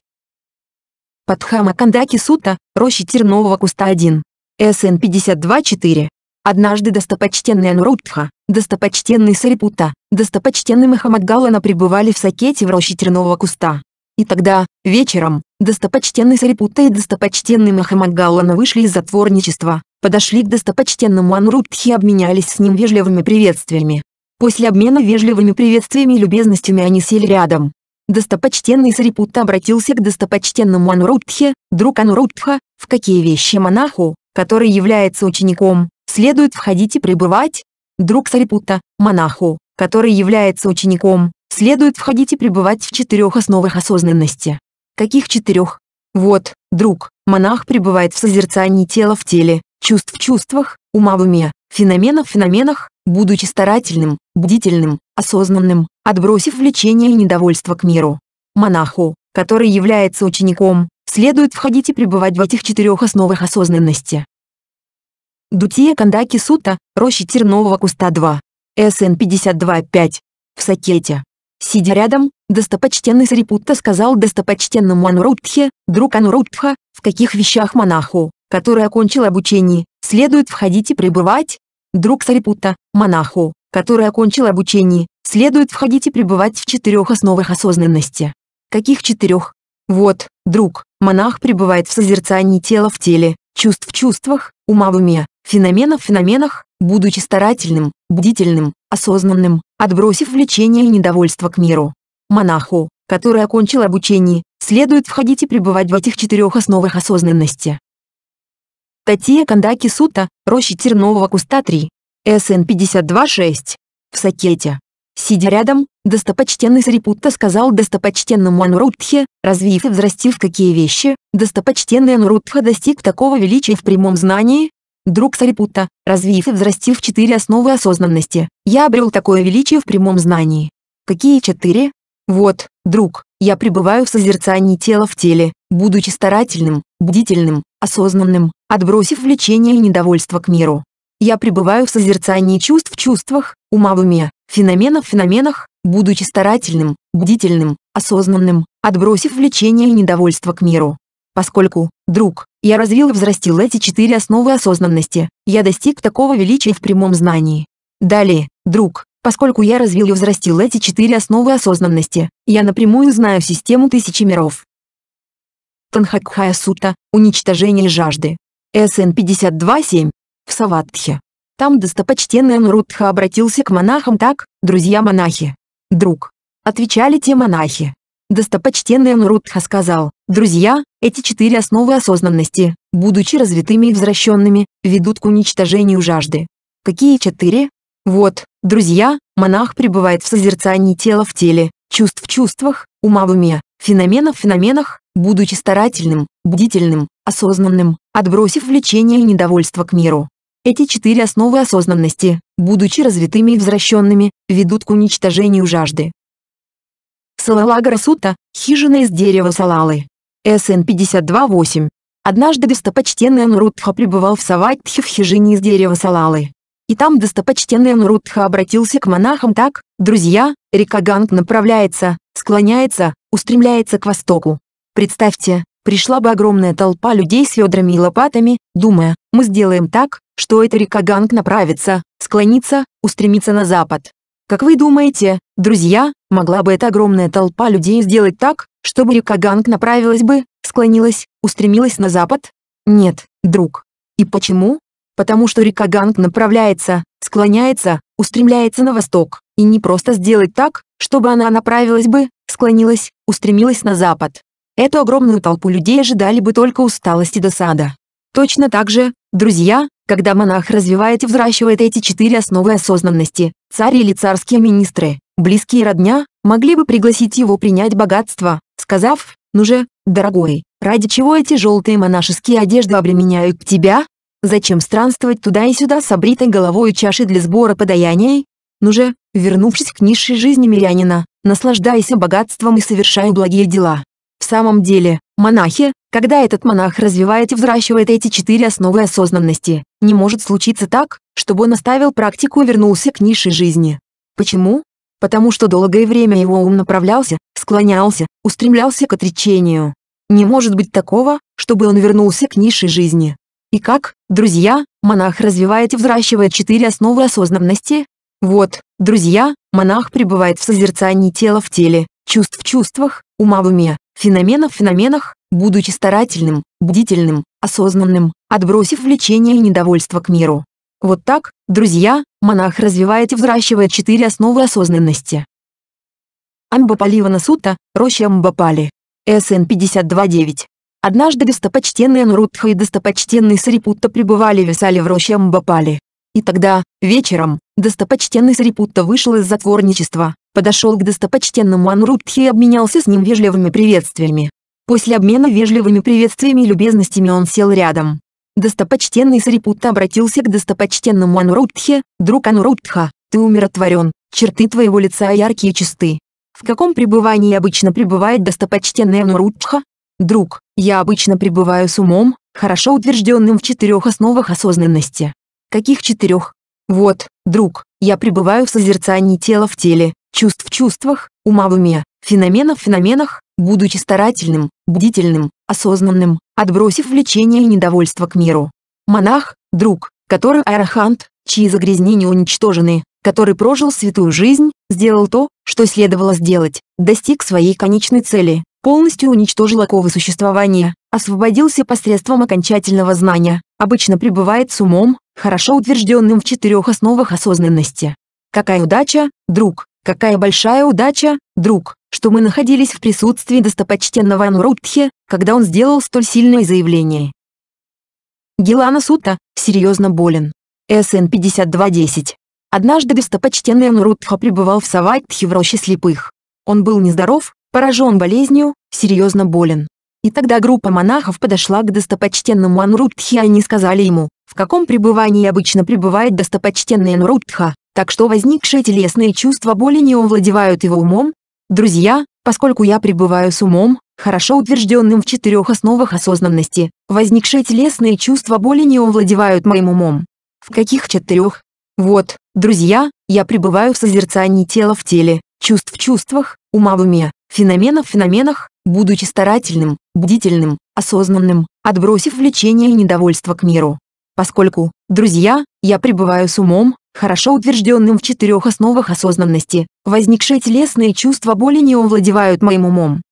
Падхама Кандаки Сута, рощи тернового куста 1. СН 52.4. Однажды достопочтенный Анурудха, достопочтенный Сарипута, достопочтенный Махамадгалана пребывали в Сакете в роще тернового куста. И тогда, вечером, достопочтенный Сарипута и достопочтенный Махамадгалана вышли из затворничества, подошли к достопочтенному Анурудхе и обменялись с ним вежливыми приветствиями. После обмена вежливыми приветствиями и любезностями они сели рядом. Достопочтенный Сарипутта обратился к достопочтенному Анурудхе, друг Анурудха, в какие вещи монаху, который является учеником, следует входить и пребывать? Друг Сарипутта, монаху, который является учеником, следует входить и пребывать в четырех основах осознанности. Каких четырех? Вот, друг, монах пребывает в созерцании тела в теле, чувств в чувствах, ума в уме, феноменов в феноменах, будучи старательным, бдительным, осознанным, отбросив влечение и недовольство к миру. Монаху, который является учеником, следует входить и пребывать в этих четырех основах осознанности. Дутия Кандаки Сута, рощи тернового куста 2. СН 52.5. В Сакете. Сидя рядом, достопочтенный Сарипутта сказал достопочтенному Анурудхе, друг Анурудха, в каких вещах монаху, который окончил обучение, следует входить и пребывать, друг Сарипутта, монаху, который окончил обучение, следует входить и пребывать в четырех основах осознанности. Каких четырех? Вот, друг, монах пребывает в созерцании тела в теле, чувств в чувствах, ума в уме, феноменов феноменах, будучи старательным, бдительным, осознанным, отбросив влечение и недовольство к миру. Монаху, который окончил обучение, следует входить и пребывать в этих четырех основах осознанности. Татья Кандаки Сута, рощи тернового куста 3. СН 52.6. В Сакете. Сидя рядом, достопочтенный Сарипутта сказал достопочтенному Анурудхе, развив и взрастив какие вещи, достопочтенный Анурудха достиг такого величия в прямом знании, друг Сарипутта, развив и взрастив четыре основы осознанности, я обрел такое величие в прямом знании. Какие четыре? Вот, друг, я пребываю в созерцании тела в теле, будучи старательным, бдительным, осознанным, отбросив влечение и недовольство к миру. Я пребываю в созерцании чувств в чувствах, ума в уме, феноменов в феноменах, будучи старательным, бдительным, осознанным, отбросив влечение и недовольство к миру. Поскольку, друг, я развил и взрастил эти четыре основы осознанности, я достиг такого величия в прямом знании. Далее, друг, поскольку я развил и взрастил эти четыре основы осознанности, я напрямую знаю систему тысячи миров. Танхакхая Сута, уничтожение жажды. СН 52.7. В Саватхе. Там достопочтенный Анурудха обратился к монахам так, друзья-монахи. Друг. Отвечали те монахи. Достопочтенный Анурудха сказал, друзья, эти четыре основы осознанности, будучи развитыми и возвращенными, ведут к уничтожению жажды. Какие четыре? Вот, друзья, монах пребывает в созерцании тела в теле, чувств в чувствах, ума в уме, феноменов в феноменах, будучи старательным, бдительным, осознанным, отбросив влечение и недовольство к миру. Эти четыре основы осознанности, будучи развитыми и возвращенными, ведут к уничтожению жажды. Салалагара Сута, хижина из дерева Салалы. СН 52.8. Однажды достопочтенный Анурудха пребывал в Саватхе в хижине из дерева Салалы. И там достопочтенный Анурудха обратился к монахам так, «Друзья, река Ганг направляется, склоняется, устремляется к востоку. Представьте, пришла бы огромная толпа людей с ведрами и лопатами, думая, мы сделаем так, что эта река Ганг направится, склонится, устремится на запад. Как вы думаете, друзья, могла бы эта огромная толпа людей сделать так, чтобы река Ганг направилась бы, склонилась, устремилась на запад? Нет, друг. И почему? Потому что река Ганг направляется, склоняется, устремляется на восток, и не просто сделать так, чтобы она направилась бы, склонилась, устремилась на запад. Эту огромную толпу людей ожидали бы только усталость и досада. Точно так же, друзья, когда монах развивает и взращивает эти четыре основы осознанности, царь или царские министры, близкие родня, могли бы пригласить его принять богатство, сказав, ну же, дорогой, ради чего эти желтые монашеские одежды обременяют тебя? Зачем странствовать туда и сюда с обритой головой и чашей для сбора подаяний? Ну же, вернувшись к низшей жизни мирянина, наслаждайся богатством и совершай благие дела. В самом деле, монахи, когда этот монах развивает и взращивает эти четыре основы осознанности, не может случиться так, чтобы он оставил практику и вернулся к низшей жизни. Почему? Потому что долгое время его ум направлялся, склонялся, устремлялся к отречению. Не может быть такого, чтобы он вернулся к низшей жизни. И как, друзья, монах развивает и взращивает четыре основы осознанности? Вот, друзья, монах пребывает в созерцании тела в теле, чувств в чувствах, ума в уме, феноменов феноменах, будучи старательным, бдительным, осознанным, отбросив влечение и недовольство к миру. Вот так, друзья, монах развивает и взращивает четыре основы осознанности. Амбапаливана Сута, роща Амбапали. СН 52.9. Однажды достопочтенный Анурудха и достопочтенный Сарипутта пребывали в Висале в роще Амбапали. И тогда, вечером, достопочтенный Сарипутта вышел из затворничества, подошел к достопочтенному Анурудхе и обменялся с ним вежливыми приветствиями. После обмена вежливыми приветствиями и любезностями он сел рядом. Достопочтенный Сарипутта обратился к достопочтенному Анурудхе, «Друг Анурудха, ты умиротворен, черты твоего лица яркие и чисты, в каком пребывании обычно пребывает достопочтенный Анурудха? Друг, я обычно пребываю с умом, хорошо утвержденным в четырех основах осознанности. Каких четырех? Вот, друг, я пребываю в созерцании тела в теле, чувств в чувствах, ума в уме, феноменов в феноменах, будучи старательным, бдительным, осознанным, отбросив влечение и недовольство к миру. Монах, друг, который арахант, чьи загрязнения уничтожены, который прожил святую жизнь, сделал то, что следовало сделать, достиг своей конечной цели, полностью уничтожил оковы существования, освободился посредством окончательного знания, обычно пребывает с умом, хорошо утвержденным в четырех основах осознанности. Какая удача, друг, какая большая удача, друг, что мы находились в присутствии достопочтенного Анурудхи, когда он сделал столь сильное заявление. Гелана Сута, серьезно болен. СН 5210. Однажды достопочтенный Анурудха пребывал в Савайтхе в роще слепых. Он был нездоров, поражен болезнью, серьезно болен. И тогда группа монахов подошла к достопочтенному Анурудхе и они сказали ему, в каком пребывании обычно пребывает достопочтенный Анурудха, так что возникшие телесные чувства боли не овладевают его умом. Друзья, поскольку я пребываю с умом, хорошо утвержденным в четырех основах осознанности, возникшие телесные чувства боли не овладевают моим умом. В каких четырех? Вот, друзья, я пребываю в созерцании тела в теле, чувств в чувствах, ума в уме, феноменов в феноменах, будучи старательным, бдительным, осознанным, отбросив влечение и недовольство к миру. Поскольку, друзья, я пребываю с умом, хорошо утвержденным в четырех основах осознанности, возникшие телесные чувства боли не овладевают моим умом.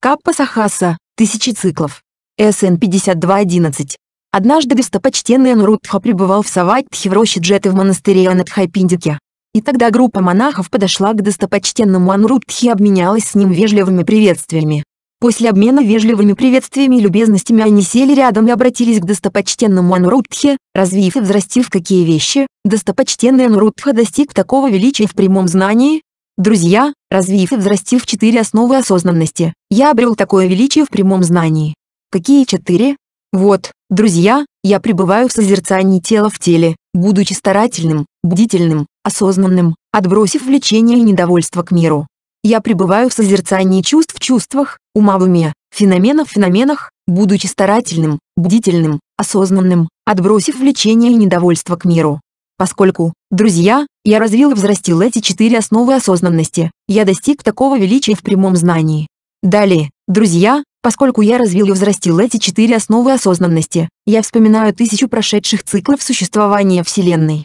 Каппа Сахаса, тысячи циклов. СН 5211. Однажды достопочтенный Анурудха пребывал в Савайтхе в роще Джеты в монастыре Анадхайпиндике. И тогда группа монахов подошла к достопочтенному Анурудхе и обменялась с ним вежливыми приветствиями. После обмена вежливыми приветствиями и любезностями они сели рядом и обратились к достопочтенному Анурудхе, развив и взрастив какие вещи, достопочтенный Анурудха достиг такого величия в прямом знании. Друзья, развив и взрастив четыре основы осознанности, я обрел такое величие в прямом знании. Какие четыре? Вот, друзья, я пребываю в созерцании тела в теле, будучи старательным, бдительным, осознанным, отбросив влечение и недовольство к миру. Я пребываю в созерцании чувств в чувствах, ума в уме, феноменов в феноменах, будучи старательным, бдительным, осознанным, отбросив влечение и недовольство к миру. Поскольку, друзья, я развил и взрастил эти четыре основы осознанности, я достиг такого величия в прямом знании. Далее, друзья, Поскольку я развил и взрастил эти четыре основы осознанности, я вспоминаю тысячу прошедших циклов существования Вселенной.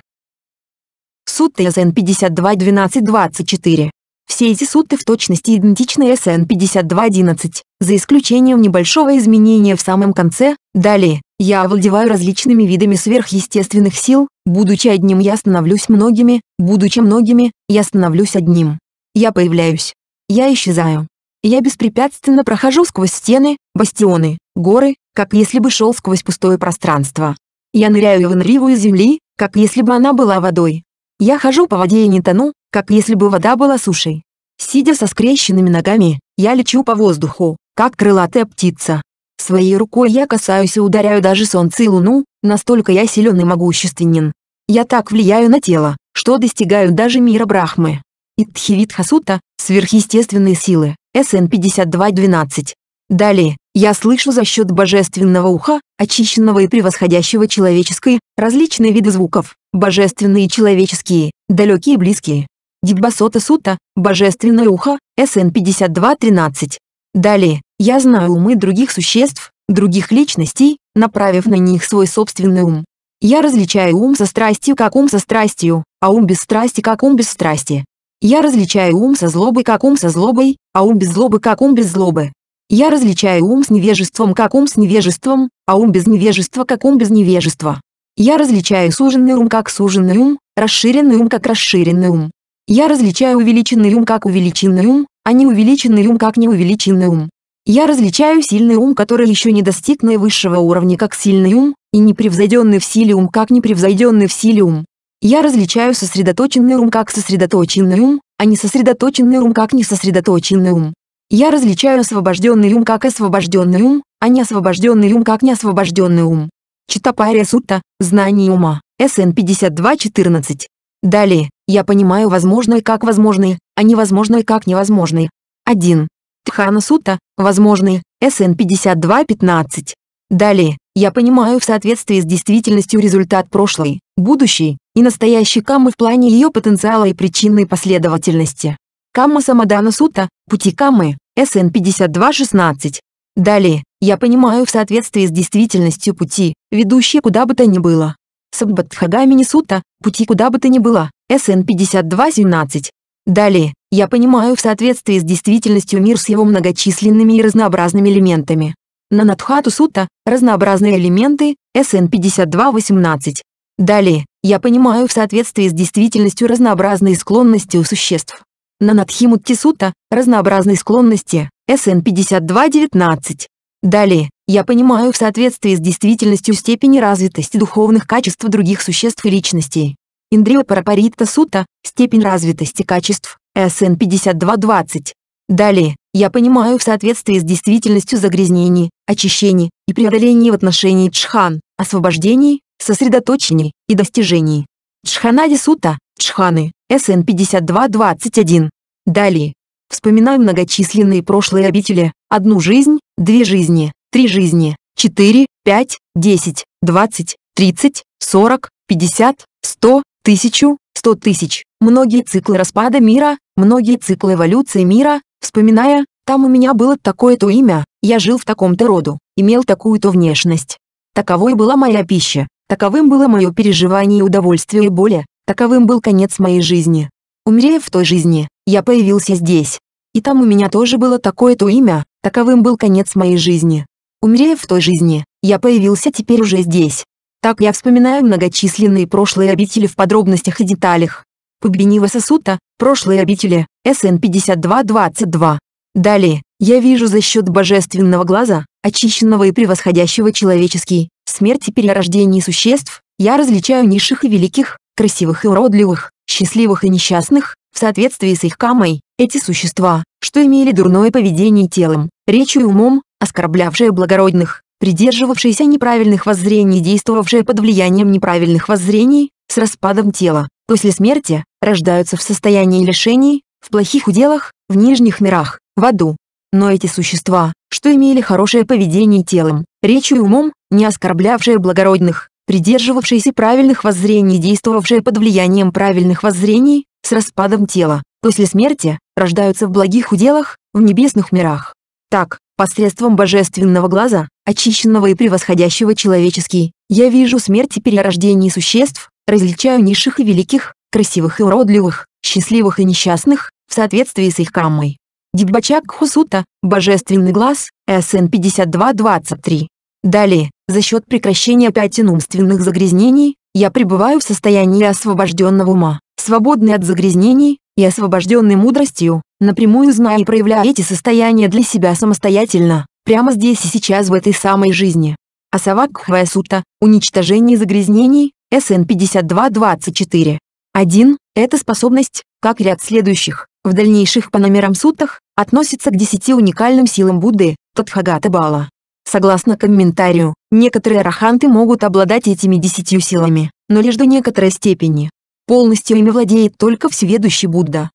Сутты СН 52.12.24. Все эти сутты в точности идентичны СН 52.11, за исключением небольшого изменения в самом конце. Далее, я овладеваю различными видами сверхъестественных сил, будучи одним я становлюсь многими, будучи многими, я становлюсь одним. Я появляюсь. Я исчезаю я беспрепятственно прохожу сквозь стены, бастионы, горы, как если бы шел сквозь пустое пространство. Я ныряю и выныриваю из земли, как если бы она была водой. Я хожу по воде и не тону, как если бы вода была сушей. Сидя со скрещенными ногами, я лечу по воздуху, как крылатая птица. Своей рукой я касаюсь и ударяю даже солнце и луну, настолько я силен и могущественен. Я так влияю на тело, что достигаю даже мира Брахмы. Итхивит Хасута – сверхъестественные силы. СН 5212. Далее, я слышу за счет божественного уха, очищенного и превосходящего человеческое, различные виды звуков, божественные и человеческие, далекие и близкие. Диббасота Сута, божественное ухо, СН 5213. Далее, я знаю умы других существ, других личностей, направив на них свой собственный ум. Я различаю ум со страстью как ум со страстью, а ум без страсти как ум без страсти. Я различаю ум со злобой как ум со злобой, а ум без злобы как ум без злобы. Я различаю ум с невежеством как ум с невежеством, а ум без невежества как ум без невежества. Я различаю суженный ум как суженный ум, расширенный ум как расширенный ум. Я различаю увеличенный ум как увеличенный ум, а не увеличенный ум как неувеличенный ум. Я различаю сильный ум, который еще не достиг наивысшего уровня как сильный ум, и непревзойденный в силе ум как непревзойденный в силе ум. Я различаю сосредоточенный ум как сосредоточенный ум, а не сосредоточенный ум как несосредоточенный ум. Я различаю освобожденный ум как освобожденный ум, а не освобожденный ум как неосвобожденный ум. Читапария Сутта, знание ума, СН 52.14. Далее, я понимаю возможное как возможное, а невозможное как невозможное. 1. Тхана Сутта, возможное, СН 52.15. Далее, я понимаю в соответствии с действительностью результат прошлой, будущей и настоящей каммы в плане ее потенциала и причинной последовательности. Камма Самадана Сута, пути каммы, СН 5216. Далее, я понимаю в соответствии с действительностью пути, ведущие куда бы то ни было. Саббатхагамини Сута, пути куда бы то ни было, СН 5217. Далее, я понимаю в соответствии с действительностью мир с его многочисленными и разнообразными элементами. Нанатхату Сута, разнообразные элементы, СН 5218. Далее, я понимаю в соответствии с действительностью разнообразные склонности у существ. Нанатхимутти Сута, разнообразные склонности, СН 5219. Далее, я понимаю в соответствии с действительностью степени развитости духовных качеств других существ и личностей. Индрио Парапаритта Сута, степень развитости качеств, СН 5220. Далее, я понимаю в соответствии с действительностью загрязнений, очищений и преодолений в отношении Чхан, освобождений, сосредоточений и достижений. Чханади Сута, Чханы, СН 5221. Далее, Вспоминаю многочисленные прошлые обители, одну жизнь, две жизни, три жизни, четыре, пять, десять, двадцать, тридцать, сорок, пятьдесят, сто, тысячу, сто тысяч, многие циклы распада мира, многие циклы эволюции мира, вспоминая, там у меня было такое-то имя, я жил в таком-то роду, имел такую-то внешность. Таковой была моя пища, таковым было мое переживание и удовольствие и боли, таковым был конец моей жизни. Умерев в той жизни, я появился здесь. И там у меня тоже было такое-то имя, таковым был конец моей жизни. Умерев в той жизни, я появился теперь уже здесь. Так я вспоминаю многочисленные прошлые обители в подробностях и деталях. Пубинива Сосута, прошлые обители, СН 5222. Далее, я вижу за счет божественного глаза, очищенного и превосходящего человеческий, смерть и перерождение существ, я различаю низших и великих, красивых и уродливых, счастливых и несчастных, в соответствии с их камой, эти существа, что имели дурное поведение телом, речью и умом, оскорблявшие благородных, придерживавшиеся неправильных воззрений действовавшие под влиянием неправильных воззрений, с распадом тела, после смерти, рождаются в состоянии лишений, в плохих уделах, в нижних мирах, в аду. Но эти существа, что имели хорошее поведение телом, речью и умом, не оскорблявшие благородных, придерживавшиеся правильных воззрений, действовавшие под влиянием правильных воззрений, с распадом тела, после смерти, рождаются в благих уделах, в небесных мирах. Так, посредством божественного глаза, очищенного и превосходящего человеческий, я вижу смерть и перерождение существ, различаю низших и великих, красивых и уродливых, счастливых и несчастных, в соответствии с их каммой. Диббачак Хусута, Божественный глаз, СН 5223. Далее, за счет прекращения пятен умственных загрязнений, я пребываю в состоянии освобожденного ума, свободный от загрязнений и освобожденный мудростью, напрямую зная и проявляя эти состояния для себя самостоятельно, прямо здесь и сейчас в этой самой жизни. Асавакхвая Сута, уничтожение загрязнений, СН 5224. 1. Эта способность, как ряд следующих, в дальнейших по номерам сутах, относится к десяти уникальным силам Будды, Тадхагата Бала. Согласно комментарию, некоторые араханты могут обладать этими десятью силами, но лишь до некоторой степени. Полностью ими владеет только всеведущий Будда.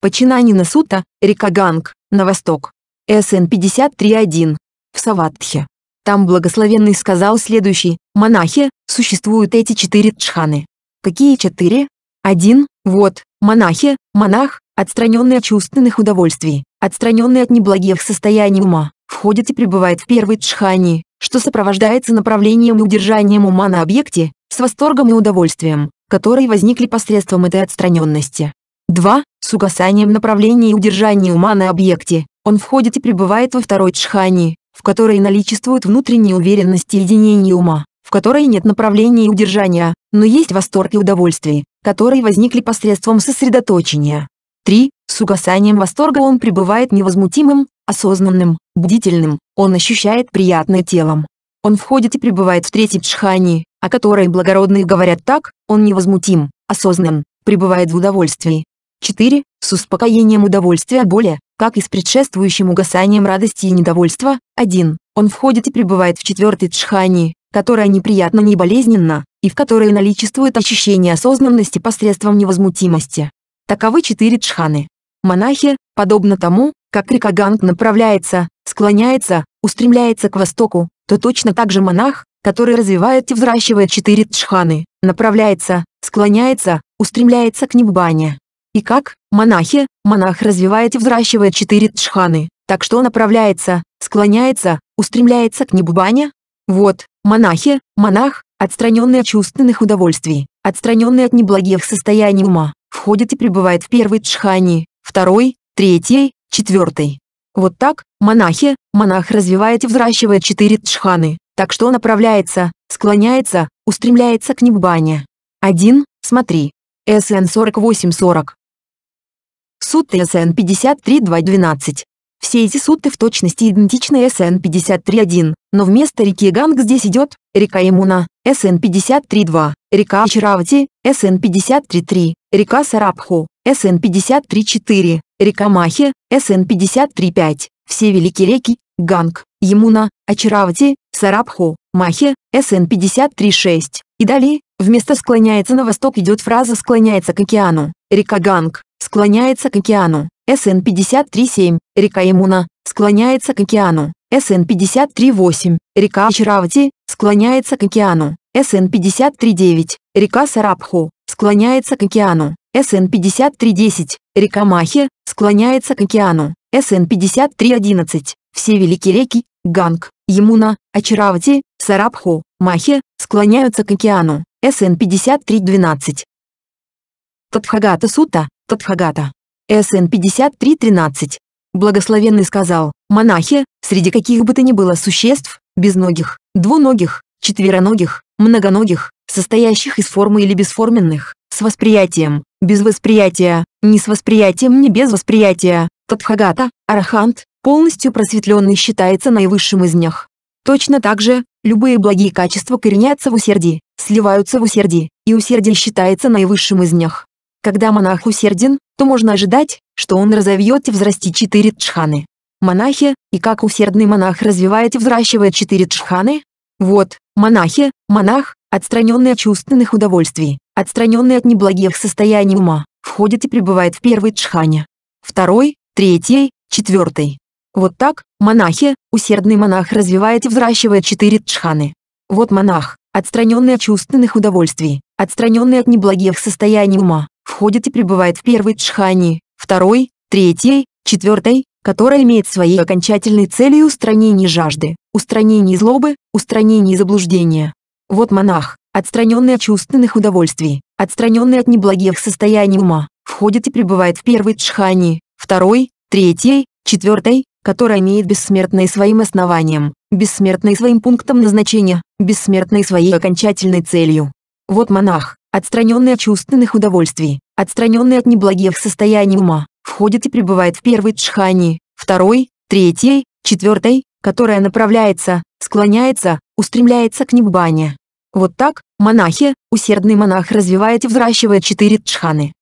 Починанина Сута, река Ганг, на восток. СН 53.1. В Саватхе. Там благословенный сказал следующий, монахи, существуют эти четыре джханы. Какие четыре? Один, вот, монахи, монах, отстраненный от чувственных удовольствий, отстраненный от неблагих состояний ума, входит и пребывает в первой джхане, что сопровождается направлением и удержанием ума на объекте, с восторгом и удовольствием, которые возникли посредством этой отстраненности. 2. С угасанием направления и удержания ума на объекте, он входит и пребывает во второй джхане, в которой наличествует внутренняя уверенность и единение ума, в которой нет направления и удержания, но есть восторг и удовольствие, которые возникли посредством сосредоточения. 3. С угасанием восторга он пребывает невозмутимым, осознанным, бдительным, он ощущает приятное телом. Он входит и пребывает в третьей джхане, о которой благородные говорят так, он невозмутим, осознан, пребывает в удовольствии. 4. С успокоением удовольствия боли, как и с предшествующим угасанием радости и недовольства. 1. Он входит и пребывает в четвертой джхане, которая неприятна не болезненна, и в которой наличествует ощущение осознанности посредством невозмутимости. Таковы четыре джханы. Монахи, подобно тому, как река Ганг направляется, склоняется, устремляется к востоку, то точно так же монах, который развивает и взращивает четыре джханы, направляется, склоняется, устремляется к Ниббане. И как, монахи, монах развивает и взращивает четыре джханы, так что направляется, склоняется, устремляется к Ниббане? Вот, монахи, монах, отстраненный от чувственных удовольствий, отстраненный от неблагих состояний ума, входит и пребывает в первой джхане, второй, третьей, четвертой. Вот так, монахи, монах развивает и взращивает четыре джханы, так что направляется, склоняется, устремляется к Ниббане. 1. Смотри. СН 4840. Сутты СН 53.2.12. Все эти сутты в точности идентичны СН 53.1, но вместо реки Ганг здесь идет река Ямуна, СН 53.2, река Ачаравати, СН 53.3, река Сарабху, СН 53.4, река Махи, СН 53.5. Все великие реки, Ганг, Ямуна, Ачаравати, Сарабху, Махи, СН 53.6. И далее, вместо склоняется на восток идет фраза склоняется к океану, река Ганг, склоняется к океану, СН 53.7, река Ямуна, склоняется к океану, СН 53.8, река Ачаравати, склоняется к океану, СН 53.9, река Сарабху, склоняется к океану, СН 53.10, река Махи, склоняется к океану, СН 53.11, все великие реки, Ганг, Ямуна, Ачаравати, Сарабху, Махи, склоняются к океану, СН 53.12. Тадхагата Сута, Тадхагата. СН 53.13. Благословенный сказал, монахи, среди каких бы то ни было существ, безногих, двуногих, четвероногих, многоногих, состоящих из формы или бесформенных, с восприятием, без восприятия, не с восприятием, не без восприятия, Тадхагата, Арахант, полностью просветленный считается наивысшим из них. Точно так же, любые благие качества коренятся в усердии, сливаются в усердии, и усердие считается наивысшим из них. Когда монах усерден, то можно ожидать, что он разовьет и взрастит четыре джханы. Монахи, и как усердный монах развивает и взращивает четыре джханы? Вот, монахи, монах, отстраненный от чувственных удовольствий, отстраненный от неблагих состояний ума, входит и пребывает в первой джхане. Второй, третьей, четвертой. Вот так, монахи, усердный монах развивает и взращивает четыре джханы. Вот монах, отстраненный от чувственных удовольствий, отстраненный от неблагих состояний ума, входит и пребывает в первой джхане, второй, третьей, четвертой, которая имеет своей окончательной целью устранение жажды, устранение злобы, устранение заблуждения. Вот монах, отстраненный от чувственных удовольствий, отстраненный от неблагих состояний ума, входит и пребывает в первой джхане, второй, третьей, четвертой, которая имеет бессмертной своим основанием, бессмертной своим пунктом назначения, бессмертной своей окончательной целью. Вот монах, отстраненный от чувственных удовольствий, отстраненный от неблагих состояний ума, входит и пребывает в первой джхане, второй, третьей, четвертой, которая направляется, склоняется, устремляется к ниббане. Вот так, монахи, усердный монах развивает и взращивает четыре джханы.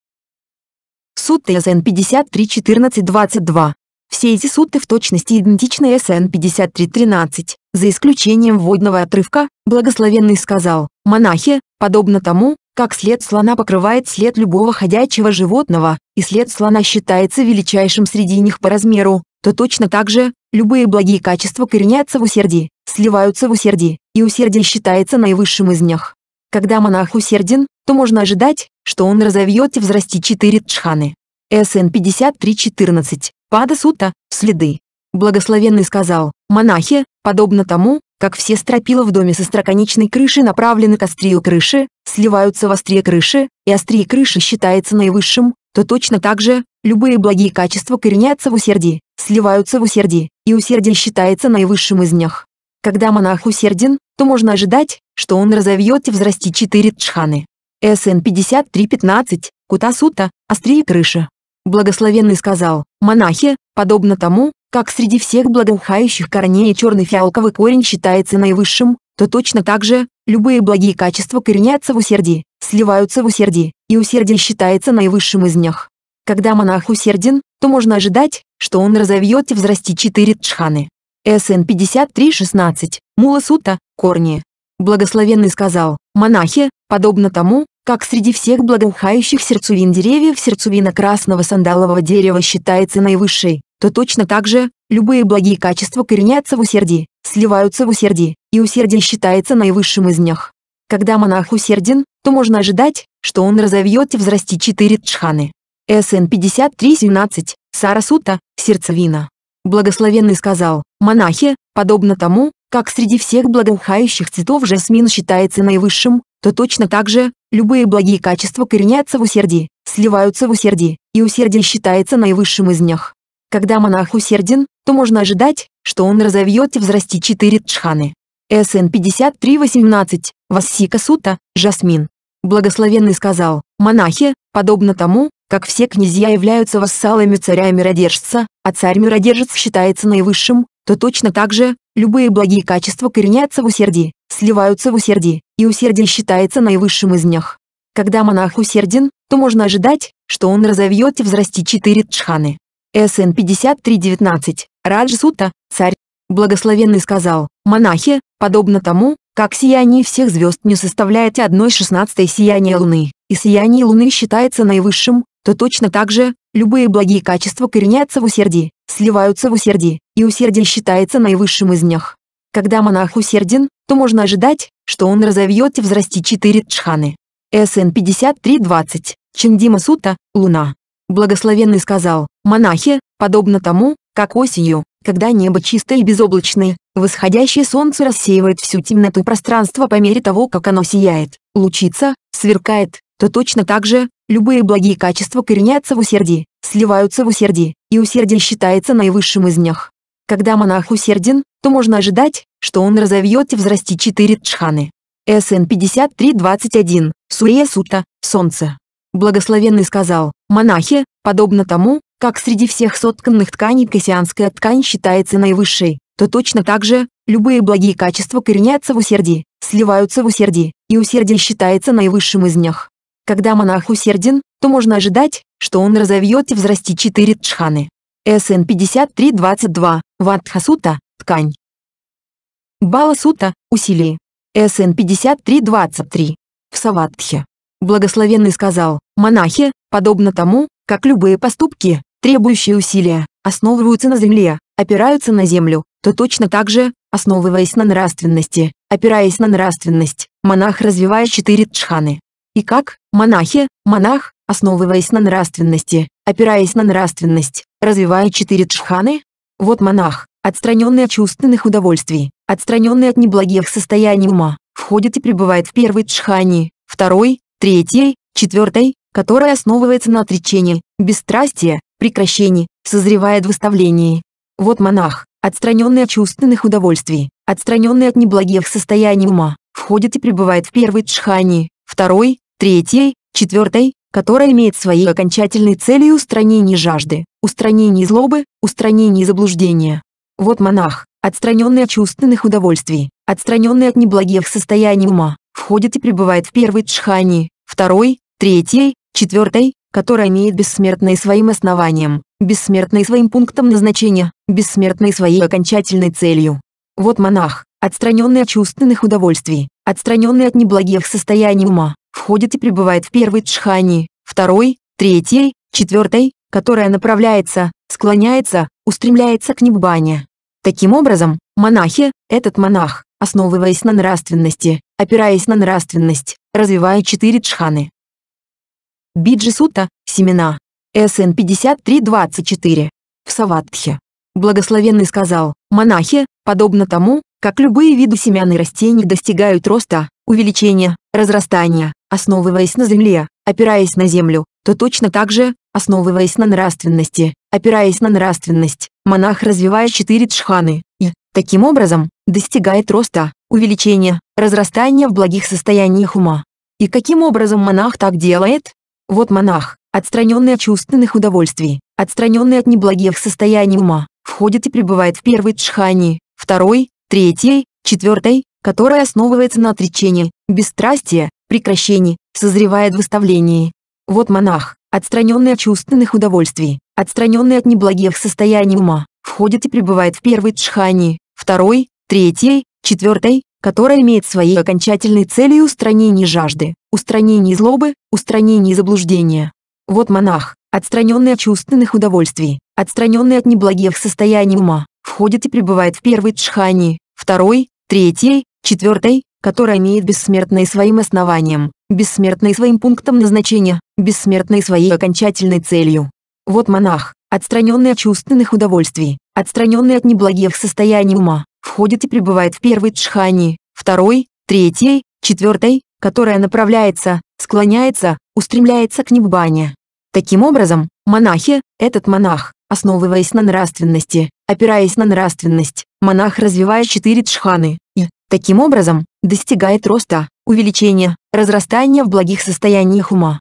Суд ТСН 53.14.22. Все эти сутты в точности идентичны СН 53.13, за исключением вводного отрывка, благословенный сказал, монахи, подобно тому, как след слона покрывает след любого ходячего животного, и след слона считается величайшим среди них по размеру, то точно так же, любые благие качества коренятся в усердии, сливаются в усердии, и усердие считается наивысшим из них. Когда монах усерден, то можно ожидать, что он разовьет и взрастит четыре тшханы. СН 53.14. Пада Сута, следы. Благословенный сказал, монахи, подобно тому, как все стропила в доме со строконечной крышей направлены к острию крыши, сливаются в острие крыши, и острие крыши считается наивысшим, то точно так же, любые благие качества коренятся в усердии, сливаются в усердии, и усердие считается наивысшим из них. Когда монах усерден, то можно ожидать, что он разовьет и взрастит четыре тшханы. СН 53.15, Кутасута, острие крыши. Благословенный сказал, монахи, подобно тому, как среди всех благоухающих корней черный фиалковый корень считается наивысшим, то точно так же, любые благие качества коренятся в усердии, сливаются в усердии, и усердие считается наивысшим из них. Когда монах усерден, то можно ожидать, что он разовьет и взрастит четыре тшханы. СН 53.16, Мула Сута, корни. Благословенный сказал, монахи, подобно тому, как среди всех благоухающих сердцевин деревьев сердцевина красного сандалового дерева считается наивысшей, то точно так же, любые благие качества коренятся в усердии, сливаются в усердии, и усердие считается наивысшим из них. Когда монах усерден, то можно ожидать, что он разовьет и взрастит четыре тшханы. СН 53.17, Сарасута, сердцевина. Благословенный сказал, монахи, подобно тому, как среди всех благоухающих цветов жасмин считается наивысшим, то точно так же, любые благие качества коренятся в усердии, сливаются в усердии, и усердие считается наивысшим из них. Когда монах усерден, то можно ожидать, что он разовьет и взрастит четыре тшханы. СН 53.18, Вассика Сута, Жасмин. Благословенный сказал, монахи, подобно тому, как все князья являются вассалами царя-миродержца, а царь-миродержец считается наивысшим, то точно так же, любые благие качества коренятся в усердии, сливаются в усердии, и усердие считается наивысшим из них. Когда монах усерден, то можно ожидать, что он разовьет и взрастит четыре тшханы. СН 53.19, Раджсута, царь. Благословенный сказал, монахи, подобно тому, как сияние всех звезд не составляет одной шестнадцатой сияния Луны, и сияние Луны считается наивысшим, то точно так же, любые благие качества коренятся в усердии, сливаются в усердии, и усердие считается наивысшим из них. Когда монах усерден, то можно ожидать, что он разовьет и взрастит четыре тшханы. СН 53.20, Чиндима Сута, Луна. Благословенный сказал, монахи, подобно тому, как осенью, когда небо чистое и безоблачное, восходящее солнце рассеивает всю темноту пространства по мере того, как оно сияет, лучится, сверкает, то точно так же, любые благие качества коренятся в усердии, сливаются в усердии, и усердие считается наивысшим из них. Когда монах усерден, то можно ожидать, что он разовьет и взрастит четыре тшханы. СН 53.21, Сурия Сута, Солнце. Благословенный сказал, монахи, подобно тому, как среди всех сотканных тканей кассианская ткань считается наивысшей, то точно так же, любые благие качества коренятся в усердии, сливаются в усердии, и усердие считается наивысшим из них. Когда монах усерден, то можно ожидать, что он разовьет и взрастит четыре тшханы. СН 53.22, Ватхасута, ткань. Баласута, усилие. СН 53.23, в Саватхе. Благословенный сказал, монахи, подобно тому, как любые поступки, требующие усилия, основываются на земле, опираются на землю, то точно так же, основываясь на нравственности, опираясь на нравственность, монах развивает четыре тшханы. И как, монахи, монах, основываясь на нравственности, опираясь на нравственность, развивает четыре тшханы? Вот монах, отстраненный от чувственных удовольствий, отстраненный от неблагих состояний ума, входит и пребывает в первой тшхане, второй, третьей, четвертой, которая основывается на отречении, бесстрастии, прекращении, созревает в выставлении. Вот монах, отстраненный от чувственных удовольствий, отстраненный от неблагих состояний ума, входит и пребывает в первой тшхане, второй, третьей, четвертой, которая имеет своей окончательной целью устранение жажды, устранение злобы, устранение заблуждения. Вот монах, отстраненный от чувственных удовольствий, отстраненный от неблагих состояний ума, входит и пребывает в первой тшхане, второй, третьей, четвертой, которая имеет бессмертной своим основанием, бессмертной своим пунктом назначения, бессмертной своей окончательной целью. Вот монах, отстраненный от чувственных удовольствий, отстраненный от неблагих состояний ума, входит и пребывает в первой джхани, второй, третьей, четвертой, которая направляется, склоняется, устремляется к неббане. Таким образом, монахи, этот монах, основываясь на нравственности, опираясь на нравственность, развивает четыре джханы. Биджи-сута, семена. СН 5324. В Саватхе. Благословенный сказал, монахи, подобно тому, как любые виды семян и растений достигают роста, увеличения, разрастания, основываясь на земле, опираясь на землю, то точно так же, основываясь на нравственности, опираясь на нравственность, монах развивает четыре джханы и, таким образом, достигает роста, увеличения, разрастания в благих состояниях ума. И каким образом монах так делает? Вот монах, отстраненный от чувственных удовольствий, отстраненный от неблагих состояний ума, входит и пребывает в первой джхани, второй, третьей, четвертой, которая основывается на отречении, бесстрастии, прекращении, созревает в выставлении. Вот монах, отстраненный от чувственных удовольствий, отстраненный от неблагих состояний ума, входит и пребывает в первой джхани, второй, третьей, четвертой, которая имеет своей окончательной целью устранение жажды, устранение злобы, устранение заблуждения. Вот монах, отстраненный от чувственных удовольствий, отстраненный от неблагих состояний ума, входит и пребывает в первой джхани, второй, третьей, четвертой, которая имеет бессмертной своим основанием, бессмертной своим пунктом назначения, бессмертной своей окончательной целью. Вот монах, отстраненный от чувственных удовольствий, отстраненный от неблагих состояний ума, входит и пребывает в первой джхани, второй, третьей, четвертой, которая направляется, склоняется, устремляется к неббане. Таким образом, монахи, этот монах, основываясь на нравственности, опираясь на нравственность, монах развивает четыре джханы и, таким образом, достигает роста, увеличения, разрастания в благих состояниях ума.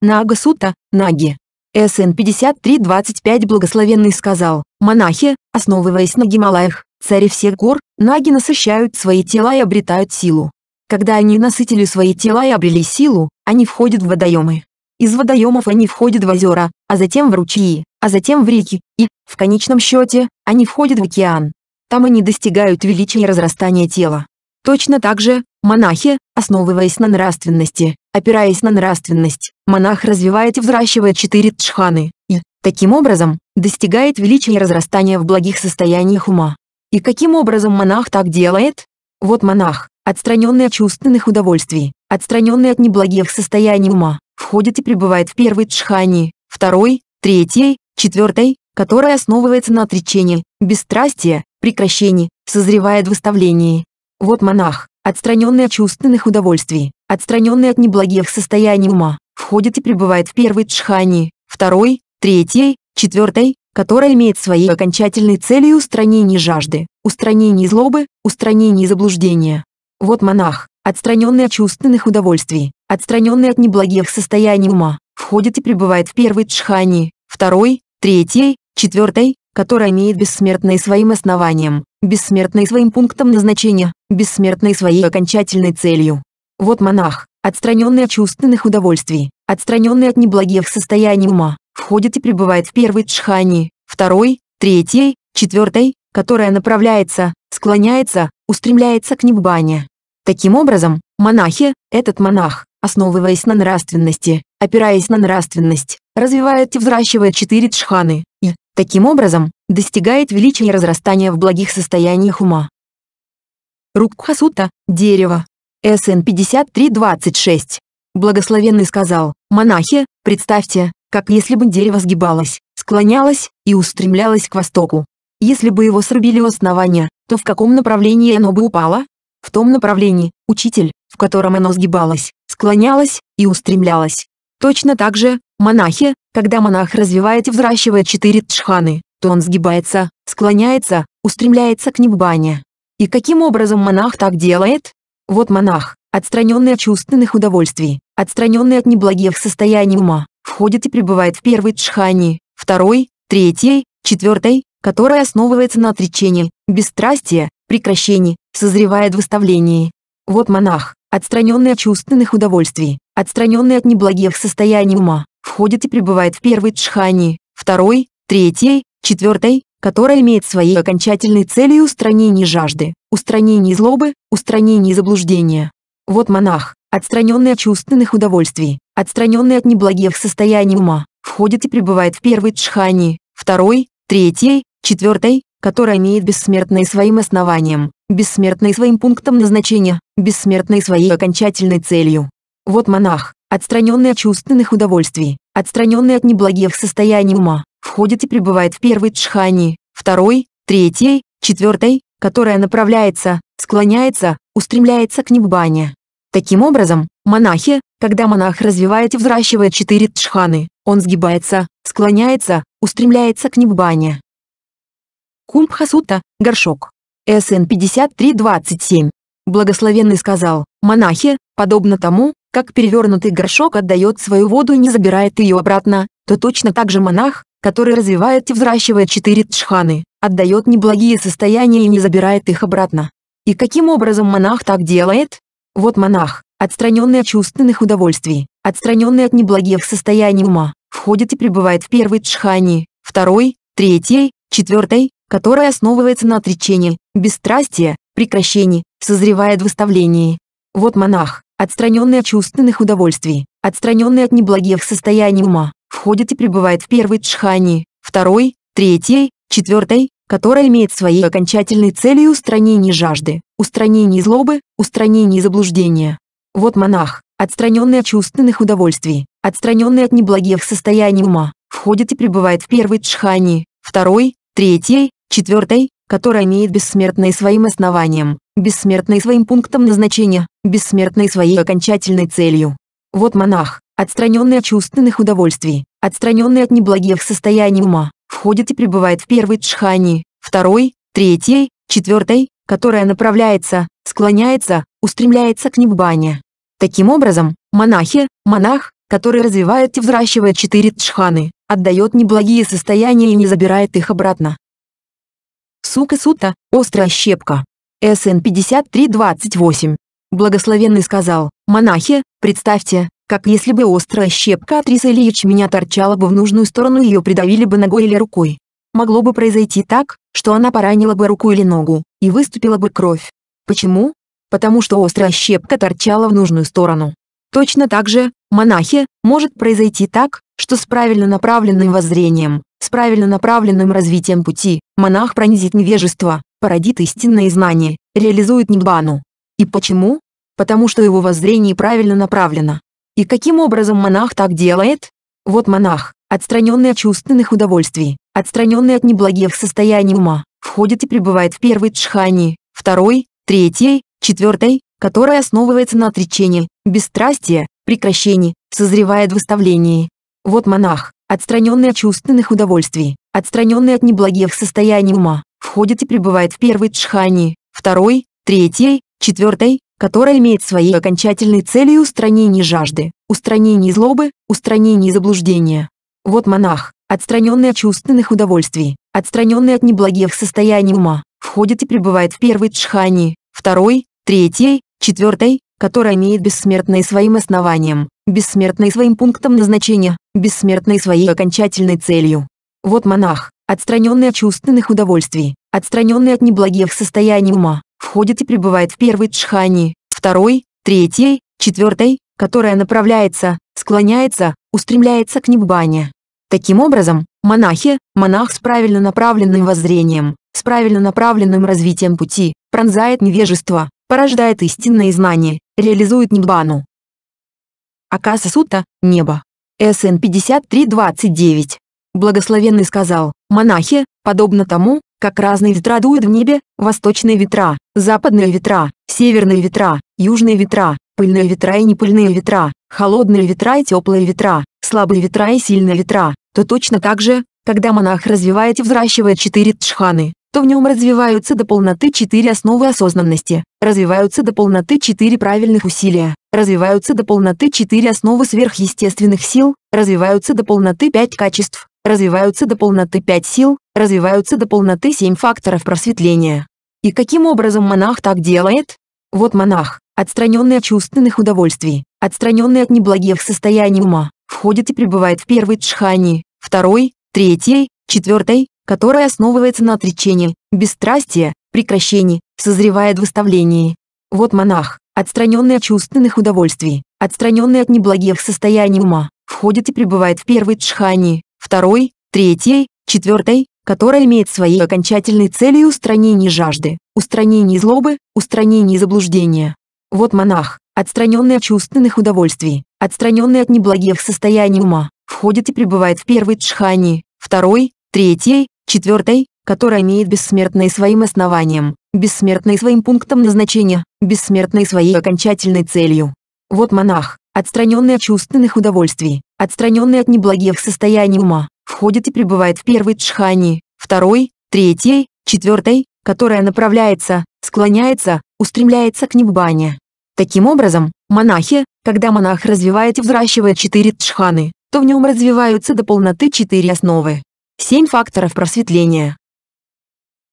Нага Сута, Наги. СН 5325 Благословенный сказал, монахи, основываясь на Гималаях, цари всех гор, наги насыщают свои тела и обретают силу. Когда они насытили свои тела и обрели силу, они входят в водоемы. Из водоемов они входят в озера, а затем в ручьи, а затем в реки, и, в конечном счете, они входят в океан. Там они достигают величия и разрастания тела. Точно так же, монахи, основываясь на нравственности, опираясь на нравственность, монах развивает и взращивает четыре тшханы, и, таким образом, достигает величия и разрастания в благих состояниях ума. И каким образом монах так делает? Вот монах, отстраненный от чувственных удовольствий, отстраненный от неблагих состояний ума, входит и пребывает в первой джхани, второй, третьей, четвертой, которая основывается на отречении, бесстрастии, прекращении, созревает в выставлении. Вот монах, отстраненный от чувственных удовольствий, отстраненный от неблагих состояний ума, входит и пребывает в первой джхани, второй, третьей, четвертой, которая имеет своей окончательной целью устранение жажды, устранение злобы, устранение заблуждения. Вот монах, отстраненный от чувственных удовольствий, отстраненный от неблагих состояний ума, входит и пребывает в первой джхани, второй, третьей, четвертой, которая имеет бессмертной своим основанием, бессмертной своим пунктом назначения, бессмертной своей окончательной целью. Вот монах, отстраненный от чувственных удовольствий, отстраненный от неблагих состояний ума, входит и пребывает в первой джхани, второй, третьей, четвертой, которая направляется, склоняется, устремляется к неббане. Таким образом, монахи, этот монах, основываясь на нравственности, опираясь на нравственность, развивает и взращивает четыре джханы, и, таким образом, достигает величия и разрастания в благих состояниях ума. Рукхасута, дерево. СН 5326. Благословенный сказал, монахи, представьте, как если бы дерево сгибалось, склонялось и устремлялось к востоку. Если бы его срубили у основания, то в каком направлении оно бы упало? В том направлении, учитель, в котором оно сгибалось, склонялось и устремлялось. Точно так же, монахи, когда монах развивает и взращивает четыре тшханы, то он сгибается, склоняется, устремляется к неббане. И каким образом монах так делает? Вот монах, отстраненный от чувственных удовольствий, отстраненный от неблагих состояний ума, входит и пребывает в первой тшхани, второй, третьей, четвертой, которая основывается на отречении, бесстрастии, прекращении, созревает в выставлении. Вот монах, отстраненный от чувственных удовольствий, отстраненный от неблагих состояний ума, входит и пребывает в первой тшхани, второй, третьей, четвертой, которая имеет своей окончательной целью устранение жажды, устранение злобы, устранение заблуждения. Вот монах, отстраненный от чувственных удовольствий, отстраненный от неблагих состояний ума, входит и пребывает в первой тшхани, второй, третьей, четвертой, которая имеет бессмертной своим основанием, бессмертной своим пунктом назначения, бессмертной своей окончательной целью. Вот монах, отстраненный от чувственных удовольствий, отстраненный от неблагих состояний ума, входит и пребывает в первой тшхани, второй, третьей, четвертой, которая направляется, склоняется, устремляется к ниббане. Таким образом, монахи, когда монах развивает и взращивает четыре тшханы, он сгибается, склоняется, устремляется к ниббане. Кумбхасута, горшок. СН 5327. Благословенный сказал, монахи, подобно тому, как перевернутый горшок отдает свою воду и не забирает ее обратно, то точно так же монах, который развивает и взращивает четыре тшханы, отдает неблагие состояния и не забирает их обратно. И каким образом монах так делает? Вот монах, отстраненный от чувственных удовольствий, отстраненный от неблагих состояний ума, входит и пребывает в первой тшхани, второй, третьей, четвертой, которая основывается на отречении, бесстрастии, прекращении, созревает в выставлении. Вот монах, отстраненный от чувственных удовольствий, отстраненный от неблагих состояний ума, входит и пребывает в первой тшхани, второй, третьей, четвертой, которая имеет своей окончательной целью устранение жажды, устранение злобы, устранение заблуждения. Вот монах, отстраненный от чувственных удовольствий, отстраненный от неблагих состояний ума, входит и пребывает в первой тшхани, второй, третьей, четвертой, которая имеет бессмертной своим основанием, бессмертной своим пунктом назначения, бессмертной своей окончательной целью. Вот монах, отстраненный от чувственных удовольствий, отстраненный от неблагих состояний ума, входит и пребывает в первой тшхани, второй, третьей, четвертой, которая направляется, склоняется, устремляется к ниббане. Таким образом, монахи, монах, который развивает и взращивает четыре тшханы, отдает неблагие состояния и не забирает их обратно. Сука сута, острая щепка. СН 5328. Благословенный сказал, монахи, представьте, как если бы острая щепка от риса или ячменя торчала бы в нужную сторону ее придавили бы ногой или рукой. Могло бы произойти так, что она поранила бы руку или ногу, и выступила бы кровь. Почему? Потому что острая щепка торчала в нужную сторону. Точно так же, монахи, может произойти так, что с правильно направленным воззрением, с правильно направленным развитием пути, монах пронизит невежество, породит истинное знание, реализует ниббану. И почему? Потому что его воззрение правильно направлено. И каким образом монах так делает? Вот монах, отстраненный от чувственных удовольствий, отстраненный от неблагих состояний ума, входит и пребывает в первой тшхани, второй, третьей, четвертой, которая основывается на отречении, бесстрастии, прекращении, созревает в выставлении. Вот монах, отстраненный от чувственных удовольствий, отстраненный от неблагих состояний ума, входит и пребывает в первой тшхани, второй, третьей, четвертой, которая имеет своей окончательной целью устранение жажды, устранение злобы, устранение заблуждения. Вот монах, отстраненный от чувственных удовольствий, отстраненный от неблагих состояний ума, входит и пребывает в первой тшхани, второй, третьей, четвертой, которая имеет бессмертной своим основанием, бессмертной своим пунктом назначения, бессмертной своей окончательной целью. Вот монах, отстраненный от чувственных удовольствий, отстраненный от неблагих состояний ума, входит и пребывает в первой тшхани, второй, третьей, четвертой, которая направляется, склоняется, устремляется к ниббане. Таким образом, монахи, монах с правильно направленным воззрением, с правильно направленным развитием пути, пронзает невежество, порождает истинное знание, реализует ниббану. Акаса Сута, небо. СН 5329. Благословенный сказал, монахи, подобно тому, как разные ветра дуют в небе, восточные ветра, западные ветра, северные ветра, южные ветра, пыльные ветра и непыльные ветра, холодные ветра и теплые ветра, слабые ветра и сильные ветра, то точно так же, когда монах развивает и взращивает четыре тшханы, то в нем развиваются до полноты четыре основы осознанности, развиваются до полноты четыре правильных усилия, развиваются до полноты четыре основы сверхъестественных сил, развиваются до полноты пять качеств, развиваются до полноты пять сил, развиваются до полноты семь факторов просветления. И каким образом монах так делает? Вот монах, отстраненный от чувственных удовольствий, отстраненный от неблагих состояний ума, входит и пребывает в первой тшхани, второй, третьей, четвертой, которая основывается на отречении, бесстрастии, прекращении, созревает в выставлении. Вот монах, отстраненный от чувственных удовольствий, отстраненный от неблагих состояний ума, входит и пребывает в первой джхани, второй, третьей, четвертой, которая имеет своей окончательной целью устранение жажды, устранение злобы, устранение заблуждения. Вот монах, отстраненный от чувственных удовольствий, отстраненный от неблагих состояний ума, входит и пребывает в первой джхани, второй, третьей, четвертой, которая имеет бессмертной своим основанием, бессмертной своим пунктом назначения, бессмертной своей окончательной целью. Вот монах, отстраненный от чувственных удовольствий, отстраненный от неблагих состояний ума, входит и пребывает в первой джхани, второй, третьей, четвертой, которая направляется, склоняется, устремляется к ниббане. Таким образом, монахи, когда монах развивает и взращивает четыре джханы, то в нем развиваются до полноты четыре основы. Семь факторов просветления.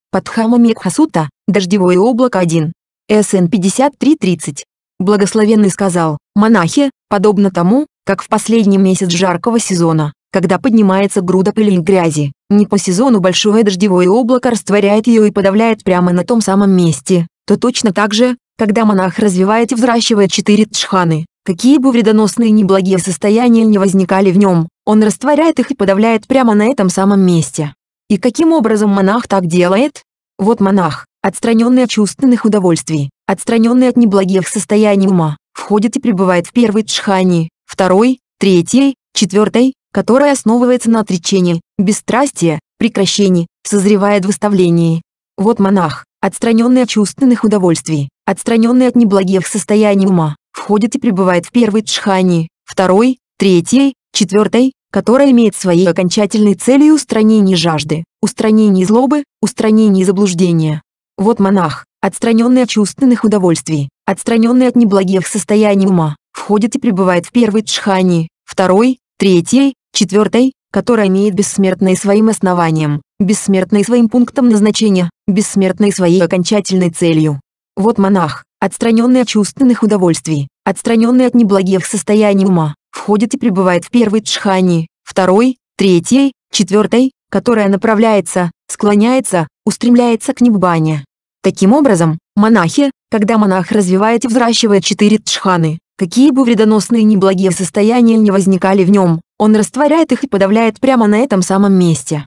Падхама Мекхасута, дождевое облако 1. СН 5330. Благословенный сказал, монахи, подобно тому, как в последний месяц жаркого сезона, когда поднимается груда пыли и грязи, не по сезону большое дождевое облако растворяет ее и подавляет прямо на том самом месте, то точно так же, когда монах развивает и взращивает четыре тшханы, какие бы вредоносные неблагие состояния не возникали в нем, он растворяет их и подавляет прямо на этом самом месте. И каким образом монах так делает? Вот монах, отстраненный от чувственных удовольствий, отстраненный от неблагих состояний ума, входит и пребывает в первой тшхани, второй, третьей, четвертой, которая основывается на отречении, бесстрастии, прекращении, созревает в выставлении. Вот монах, отстраненный от чувственных удовольствий, отстраненный от неблагих состояний ума, входит и пребывает в первой тшхани, второй, третьей, четвертой, которая имеет своей окончательной целью устранение жажды, устранение злобы, устранение заблуждения. Вот монах, отстраненный от чувственных удовольствий, отстраненный от неблагих состояний ума, входит и пребывает в первой тшхани, второй, третьей, четвертой, которая имеет бессмертной своим основанием, бессмертной своим пунктом назначения, бессмертной своей окончательной целью. Вот монах, отстраненный от чувственных удовольствий, отстраненный от неблагих состояний ума, входит и пребывает в первой тшхани, второй, третьей, четвертой, которая направляется, склоняется, устремляется к ниббане. Таким образом, монахи, когда монах развивает и взращивает четыре тшханы, какие бы вредоносные неблагие состояния не возникали в нем, он растворяет их и подавляет прямо на этом самом месте.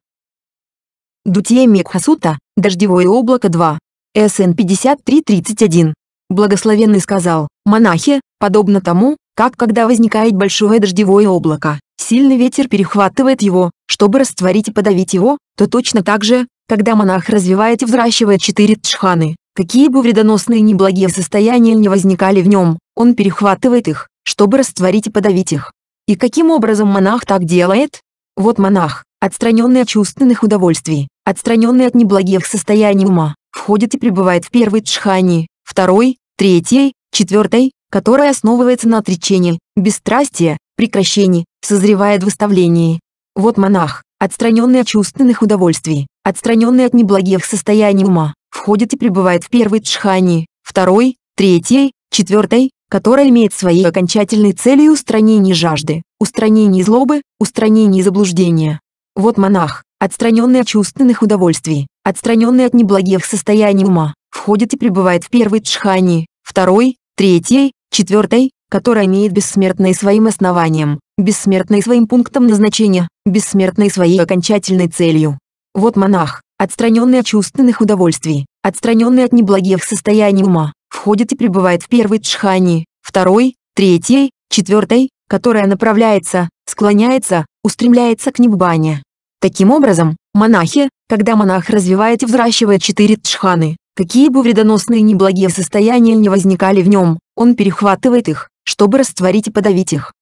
Дутье Мекхасута, Дождевое облако 2. СН 5331. Благословенный сказал, монахи, подобно тому, как когда возникает большое дождевое облако, сильный ветер перехватывает его, чтобы растворить и подавить его, то точно так же, когда монах развивает и взращивает четыре тшханы, какие бы вредоносные неблагие состояния не возникали в нем, он перехватывает их, чтобы растворить и подавить их. И каким образом монах так делает? Вот монах, отстраненный от чувственных удовольствий, отстраненный от неблагих состояний ума, входит и пребывает в первой тшхани, второй, третьей, четвертой, которая основывается на отречении, бесстрастии, прекращении, созревает в выставлении. Вот монах, отстраненный от чувственных удовольствий, отстраненный от неблагих состояний ума, входит и пребывает в первой тшхани, второй, третьей, четвертой, которая имеет своей окончательной целью устранение жажды, устранение злобы, устранение заблуждения. Вот монах, отстраненный от чувственных удовольствий, отстраненный от неблагих состояний ума, входит и пребывает в первой тшхани, второй, третьей, четвертой, которая имеет бессмертной своим основанием, бессмертной своим пунктом назначения, бессмертной своей окончательной целью. Вот монах, отстраненный от чувственных удовольствий, отстраненный от неблагих состояний ума, входит и пребывает в первой тшхани, второй, третьей, четвертой, которая направляется, склоняется, устремляется к ниббане. Таким образом, монахи, когда монах развивает и взращивает четыре тшханы, какие бы вредоносные неблагие состояния не возникали в нем, он перехватывает их, чтобы растворить и подавить их.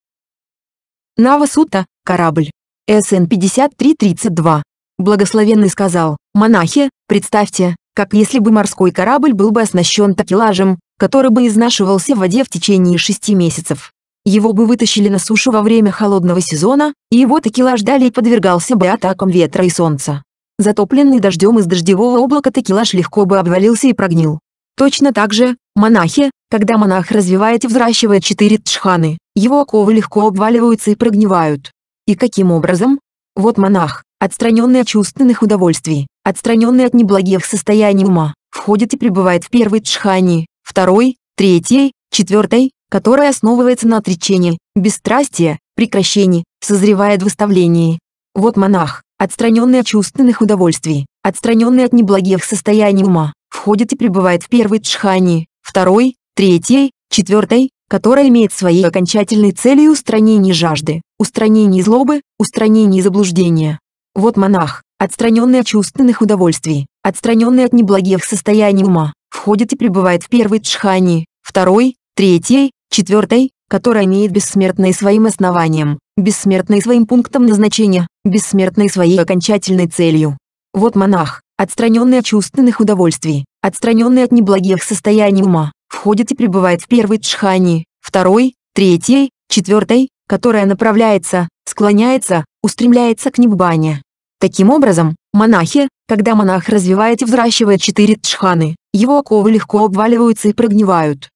Навасута, корабль. СН 5332. Благословенный сказал, монахи, представьте, как если бы морской корабль был бы оснащен такелажем, который бы изнашивался в воде в течение шести месяцев. Его бы вытащили на сушу во время холодного сезона, и его такелаж далее подвергался бы атакам ветра и солнца. Затопленный дождем из дождевого облака такелаж легко бы обвалился и прогнил. Точно так же, монахи, когда монах развивает и взращивает четыре тшханы, его оковы легко обваливаются и прогнивают. И каким образом? Вот монах, отстраненный от чувственных удовольствий, отстраненный от неблагих состояний ума, входит и пребывает в первой джхане, второй, третьей, четвертой, которая основывается на отречении, бесстрастии, прекращении, созревает в выставлении. Вот монах, отстраненный от чувственных удовольствий, отстраненный от неблагих состояний ума, входит и пребывает в первой джхане, второй, третьей, четвертой, которая имеет своей окончательной целью устранение жажды, устранение злобы, устранение заблуждения. Вот монах, отстраненный от чувственных удовольствий, отстраненный от неблагих состояний ума, входит и пребывает в первой джхане, второй, третьей, четвертой, которая имеет бессмертной своим основанием, бессмертной своим пунктом назначения, бессмертной своей окончательной целью. Вот монах, отстраненный от чувственных удовольствий, отстраненный от неблагих состояний ума, входит и пребывает в первой джхане, второй, третьей, четвертой, которая направляется, склоняется, устремляется к ниббане. Таким образом, монахи, когда монах развивает и взращивает четыре джханы, его оковы легко обваливаются и прогнивают.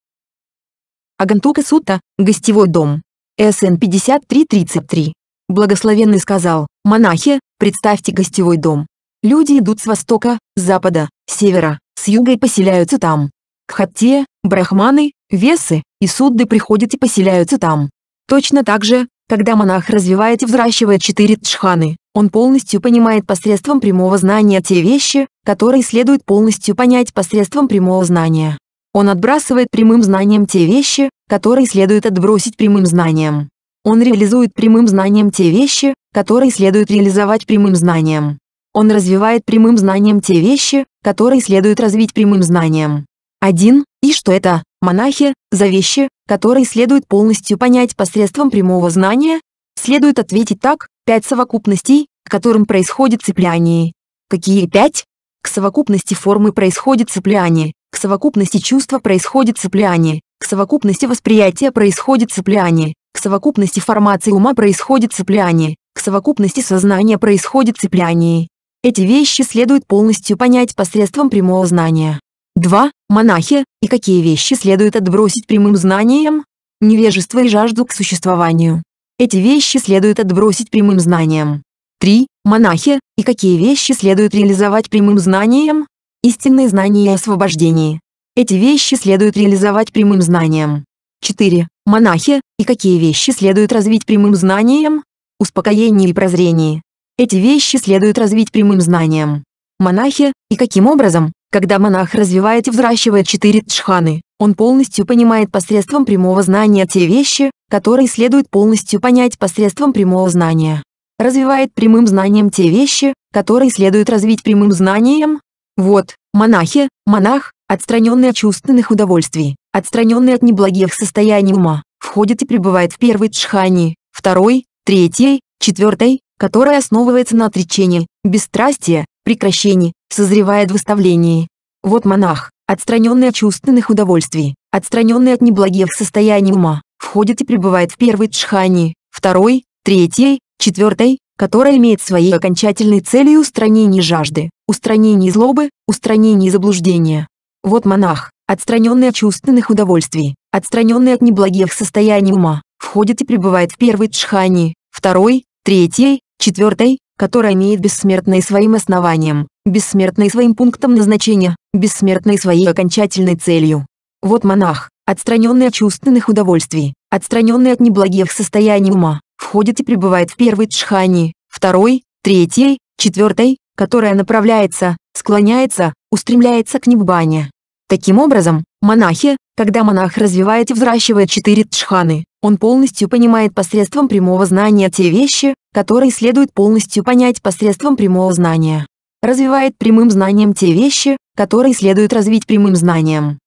Агантука Сутта, гостевой дом. СН 5333. Благословенный сказал, монахи, представьте гостевой дом. Люди идут с востока, с запада, с севера, с юга и поселяются там. Кхатте, брахманы, весы и судды приходят и поселяются там. Точно так же, когда монах развивает и взращивает четыре джханы, он полностью понимает посредством прямого знания те вещи, которые следует полностью понять посредством прямого знания. Он отбрасывает прямым знанием те вещи, которые следует отбросить прямым знанием. Он реализует прямым знанием те вещи, которые следует реализовать прямым знанием. Он развивает прямым знанием те вещи, которые следует развить прямым знанием. Один, и что это, монахи, за вещи, которые следует полностью понять посредством прямого знания? Следует ответить так, пять совокупностей, к которым происходит цепляние. Какие пять? К совокупности формы происходит цепляние, к совокупности чувства происходит цепляние, к совокупности восприятия происходит цепляние, к совокупности формации ума происходит цепляние, к совокупности сознания происходит цепляние. Эти вещи следует полностью понять посредством прямого знания. 2. Монахи, и какие вещи следует отбросить прямым знанием? Невежество и жажду к существованию. Эти вещи следует отбросить прямым знанием. 3. Монахи, и какие вещи следует реализовать прямым знанием? Истинные знания и освобождение. Эти вещи следует реализовать прямым знанием. 4. Монахи, и какие вещи следует развить прямым знанием? Успокоение и прозрение. Эти вещи следует развить прямым знанием. Монахи, и каким образом? Когда монах развивает и взращивает четыре джханы, он полностью понимает посредством прямого знания те вещи, которые следует полностью понять посредством прямого знания. Развивает прямым знанием те вещи, которые следует развить прямым знанием. Вот, монахи, монах, отстраненный от чувственных удовольствий, отстраненный от неблагих состояний ума, входит и пребывает в первой джхане, второй, третьей, четвертой, которая основывается на отречении, бесстрастии, прекращении, созревает в выставлении. Вот монах, отстраненный от чувственных удовольствий, отстраненный от неблагих состояний ума, входит и пребывает в первой джхане, второй, третьей, четвертой, которая имеет своей окончательной целью устранение жажды, устранение злобы, устранение заблуждения. Вот монах, отстраненный от чувственных удовольствий, отстраненный от неблагих состояний ума, входит и пребывает в первой джхане, второй, третьей, четвертой, которая имеет бессмертной своим основанием, бессмертной своим пунктом назначения, бессмертной своей окончательной целью. Вот монах, отстраненный от чувственных удовольствий, отстраненный от неблагих состояний ума, входит и пребывает в первой джхане, второй, третьей, четвертой, которая направляется, склоняется, устремляется к ниббане. Таким образом, монахи, когда монах развивает и взращивает четыре джханы, он полностью понимает посредством прямого знания те вещи, которые следует полностью понять посредством прямого знания. Развивает прямым знанием те вещи, которые следует развить прямым знанием.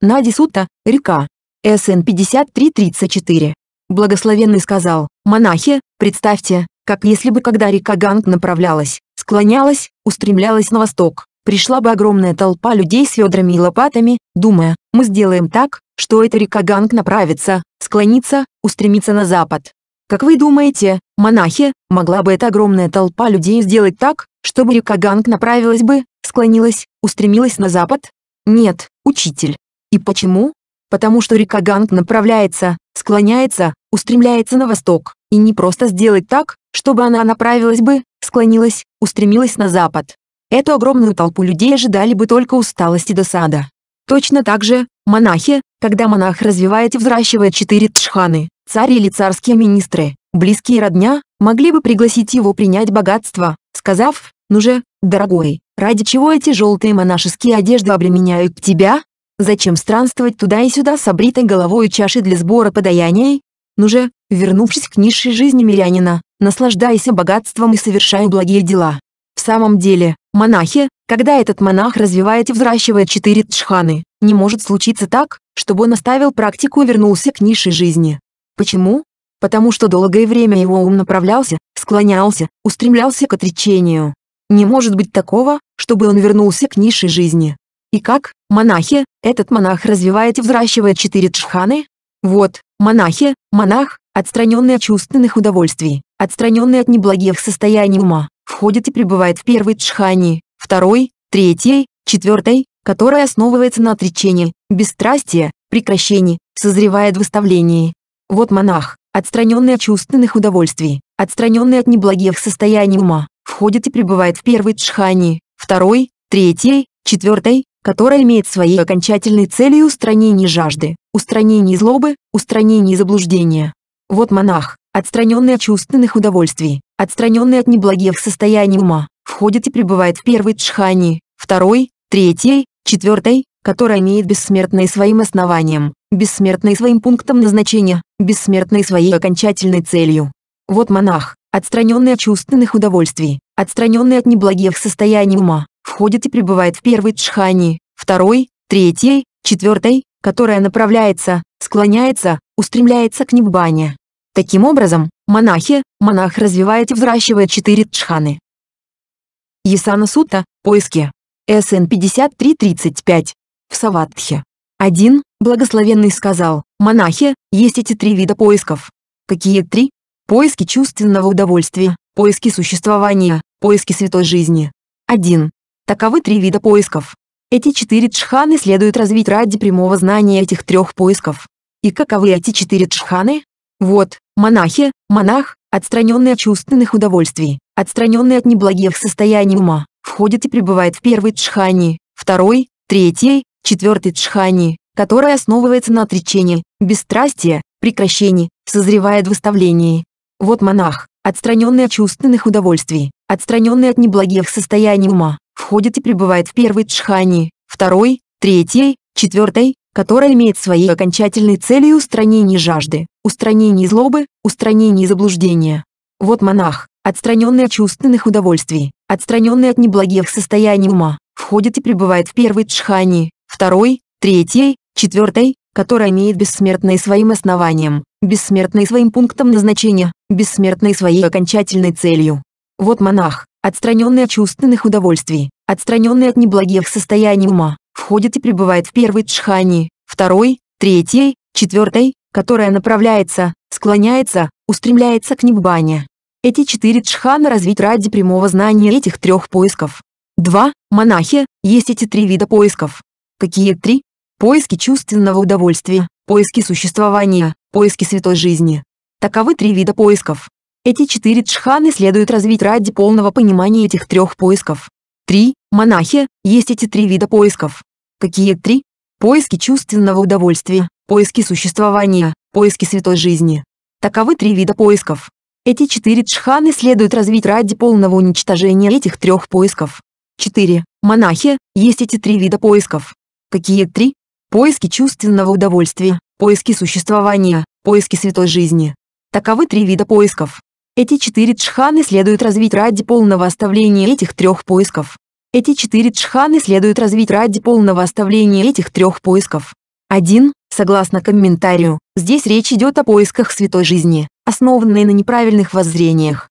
Нади Сутта, река. СН 5334. Благословенный сказал, монахи, представьте, как если бы когда река Ганг направлялась, склонялась, устремлялась на восток, пришла бы огромная толпа людей с ведрами и лопатами, думая, мы сделаем так, что эта река Ганг направится, склонится, устремится на запад. Как вы думаете, монахи, могла бы эта огромная толпа людей сделать так, чтобы река Ганг направилась бы, склонилась, устремилась на запад? Нет, учитель. И почему? Потому что река Ганг направляется, склоняется, устремляется на восток, и не просто сделать так, чтобы она направилась бы, склонилась, устремилась на запад. Эту огромную толпу людей ожидали бы только усталость и досада. Точно так же, монахи, когда монах развивает и взращивает четыре тшханы, царь или царские министры, близкие родня, могли бы пригласить его принять богатство, сказав, ну же, дорогой, ради чего эти желтые монашеские одежды обременяют тебя? Зачем странствовать туда и сюда с обритой головой и чашей для сбора подаяний? Ну же, вернувшись к низшей жизни мирянина, наслаждайся богатством и совершай благие дела. В самом деле, монахи, когда этот монах развивает и взращивает четыре тшханы, не может случиться так, чтобы он оставил практику и вернулся к низшей жизни. Почему? Потому что долгое время его ум направлялся, склонялся, устремлялся к отречению. Не может быть такого, чтобы он вернулся к низшей жизни. И как, монахи, этот монах развивает и взращивает четыре тшханы? Вот, монахи, монах, отстраненный от чувственных удовольствий, отстраненный от неблагих состояний ума, входит и пребывает в первой тшхане, второй, третьей, четвертой, которая основывается на отречении, бесстрастии, прекращении, созревает в выставлении. Вот монах, отстраненный от чувственных удовольствий, отстраненный от неблагих состояний ума, входит и пребывает в первой тшхане, второй, третьей, четвертой, которая имеет своей окончательной целью устранение жажды, устранение злобы, устранение заблуждения. Вот монах, отстраненный от чувственных удовольствий, отстраненный от неблагих состояний ума, входит и пребывает в первой тшхане, второй, третьей, четвертой, которая имеет бессмертной своим основанием, бессмертной своим пунктом назначения, бессмертной своей окончательной целью. Вот монах, отстраненный от чувственных удовольствий, отстраненный от неблагих состояний ума, входит и пребывает в первой тшхане, второй, третьей, четвертой, которая направляется, склоняется, устремляется к ниббане. Таким образом, монахи, монах развивает и взращивает четыре тшханы. Ясана Сута, поиски. СН 5335. В Саватхе. Один, благословенный сказал, монахи, есть эти три вида поисков. Какие три? Поиски чувственного удовольствия, поиски существования, поиски святой жизни. 1. Таковы три вида поисков. Эти четыре джханы следует развить ради прямого знания этих трех поисков. И каковы эти четыре джханы? Вот, монахи, монах, отстраненный от чувственных удовольствий, отстраненный от неблагих состояний ума, входит и пребывает в первой джхане, второй, третьей, четвертой джхане, которая основывается на отречении, бесстрастии, прекращении, созревает в выставлении. Вот монах, отстраненный от чувственных удовольствий, отстраненный от неблагих состояний ума, входит и пребывает в первой тшхане, второй, третьей, четвертой, которая имеет своей окончательной целью устранение жажды, устранение злобы, устранение заблуждения. Вот монах, отстраненный от чувственных удовольствий, отстраненный от неблагих состояний ума, входит и пребывает в первой тшхане, второй, третьей, четвертой, которая имеет бессмертной своим основанием, бессмертной своим пунктом назначения, бессмертной своей окончательной целью. Вот монах, отстраненный от чувственных удовольствий, отстраненный от неблагих состояний ума, входит и пребывает в первой тшхане, второй, третьей, четвертой, которая направляется, склоняется, устремляется к ниббане. Эти четыре тшхана развить ради прямого знания этих трех поисков. Два, монахи, есть эти три вида поисков. Какие три? Поиски чувственного удовольствия, поиски существования, поиски святой жизни. Таковы три вида поисков. Эти четыре джханы следует развить ради полного понимания этих трех поисков. Три, монахи, есть эти три вида поисков. Какие три? Поиски чувственного удовольствия, поиски существования, поиски святой жизни. Таковы три вида поисков. Эти четыре джханы следует развить ради полного уничтожения этих трех поисков. Четыре, монахи, есть эти три вида поисков. Какие три? Поиски чувственного удовольствия, поиски существования, поиски святой жизни. Таковы три вида поисков. Эти четыре джханы следует развить ради полного оставления этих трех поисков. Эти четыре джханы следует развить ради полного оставления этих трех поисков. 1. Согласно комментарию, здесь речь идет о поисках святой жизни, основанной на неправильных воззрениях.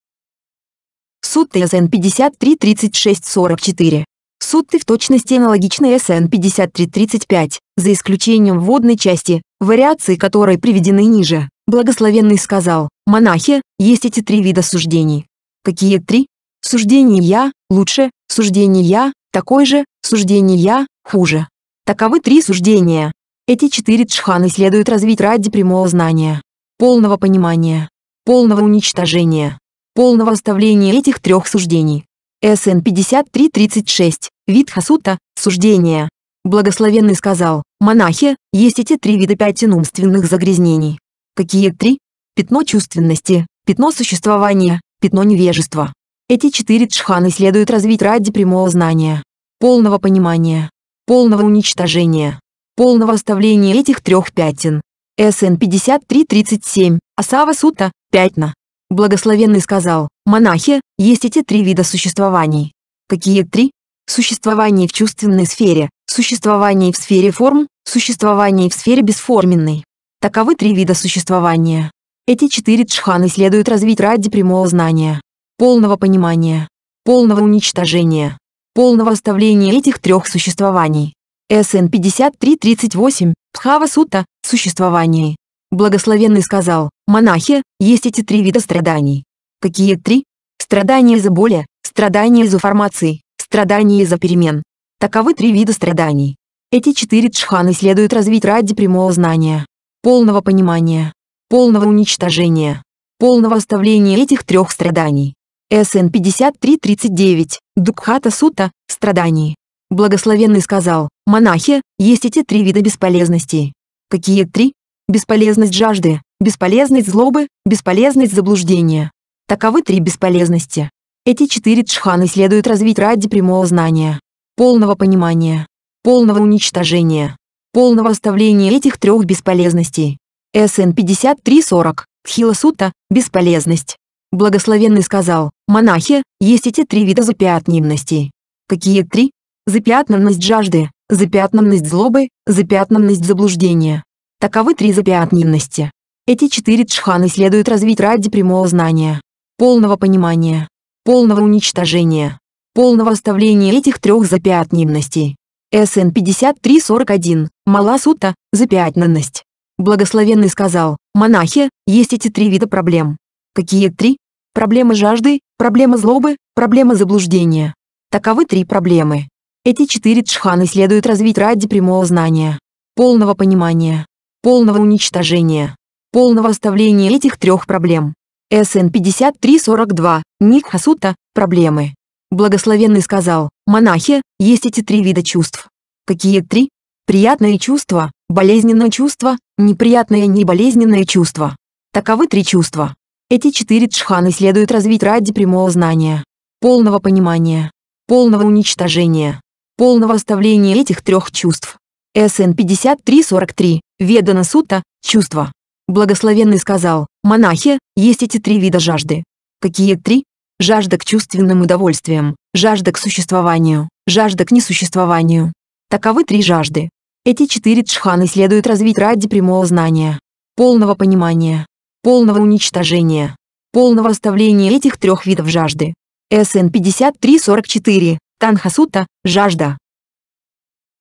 Сутта СН 53 36 44. Сутты в точности аналогичны СН 53 35, за исключением вводной части, вариации которой приведены ниже. Благословенный сказал, монахи, есть эти три вида суждений. Какие три? Суждение «я» лучше, суждение «я» такой же, суждение «я» хуже. Таковы три суждения. Эти четыре джханы следует развить ради прямого знания, полного понимания, полного уничтожения. полного оставления этих трех суждений. СН 5336, вид Хасута, суждение. Благословенный сказал, монахи, есть эти три вида пятен умственных загрязнений. Какие три? Пятно чувственности, пятно существования, пятно невежества. Эти четыре джханы следует развить ради прямого знания, полного понимания, полного уничтожения, полного оставления этих трех пятен. СН 5337, Асава Сута, пятна. Благословенный сказал, монахи, есть эти три вида существований. Какие три? Существование в чувственной сфере, существование в сфере форм, существование в сфере бесформенной. Таковы три вида существования. Эти четыре джханы следует развить ради прямого знания, полного понимания, полного уничтожения, полного оставления этих трех существований. СН 5338, Пхава Сута, существование. Благословенный сказал, монахи, есть эти три вида страданий. Какие три? Страдания из-за боли, страдания из-за формации, страдания из-за перемен. Таковы три вида страданий. Эти четыре джханы следует развить ради прямого знания, полного понимания, полного уничтожения, полного оставления этих трех страданий. СН 5339, Дукхата Сута, страданий. Благословенный сказал, монахи, есть эти три вида бесполезности. Какие три? Бесполезность жажды, бесполезность злобы, бесполезность заблуждения. Таковы три бесполезности. Эти четыре джханы следует развить ради прямого знания, полного понимания, полного уничтожения, полного оставления этих трех бесполезностей. СН 5340, Тхиласута, бесполезность. Благословенный сказал, монахи, есть эти три вида запятненности. Какие три? Запятнанность жажды, запятнанность злобы, запятнанность заблуждения. Таковы три запятненности. Эти четыре джханы следует развить ради прямого знания, полного понимания, полного уничтожения, полного оставления этих трех запятненностей. СН 5341, Маласута, запятнанность. Благословенный сказал, монахи, есть эти три вида проблем. Какие три? Проблема жажды, проблема злобы, проблема заблуждения. Таковы три проблемы. Эти четыре джханы следует развить ради прямого знания, полного понимания, полного уничтожения, полного оставления этих трех проблем. СН 5342, Ник Хасута, проблемы. Благословенный сказал, монахи, есть эти три вида чувств. Какие три? Приятное чувство, болезненное чувство, неприятное и неболезненное чувство. Таковы три чувства. Эти четыре джханы следует развить ради прямого знания, полного понимания, полного уничтожения, полного оставления этих трех чувств. СН 5343, Ведана Сута, чувства. Благословенный сказал, монахи, есть эти три вида жажды. Какие три? Жажда к чувственным удовольствиям, жажда к существованию, жажда к несуществованию. Таковы три жажды. Эти четыре джханы следует развить ради прямого знания, полного понимания, полного уничтожения, полного оставления этих трех видов жажды. СН 5344, Танхасута, жажда.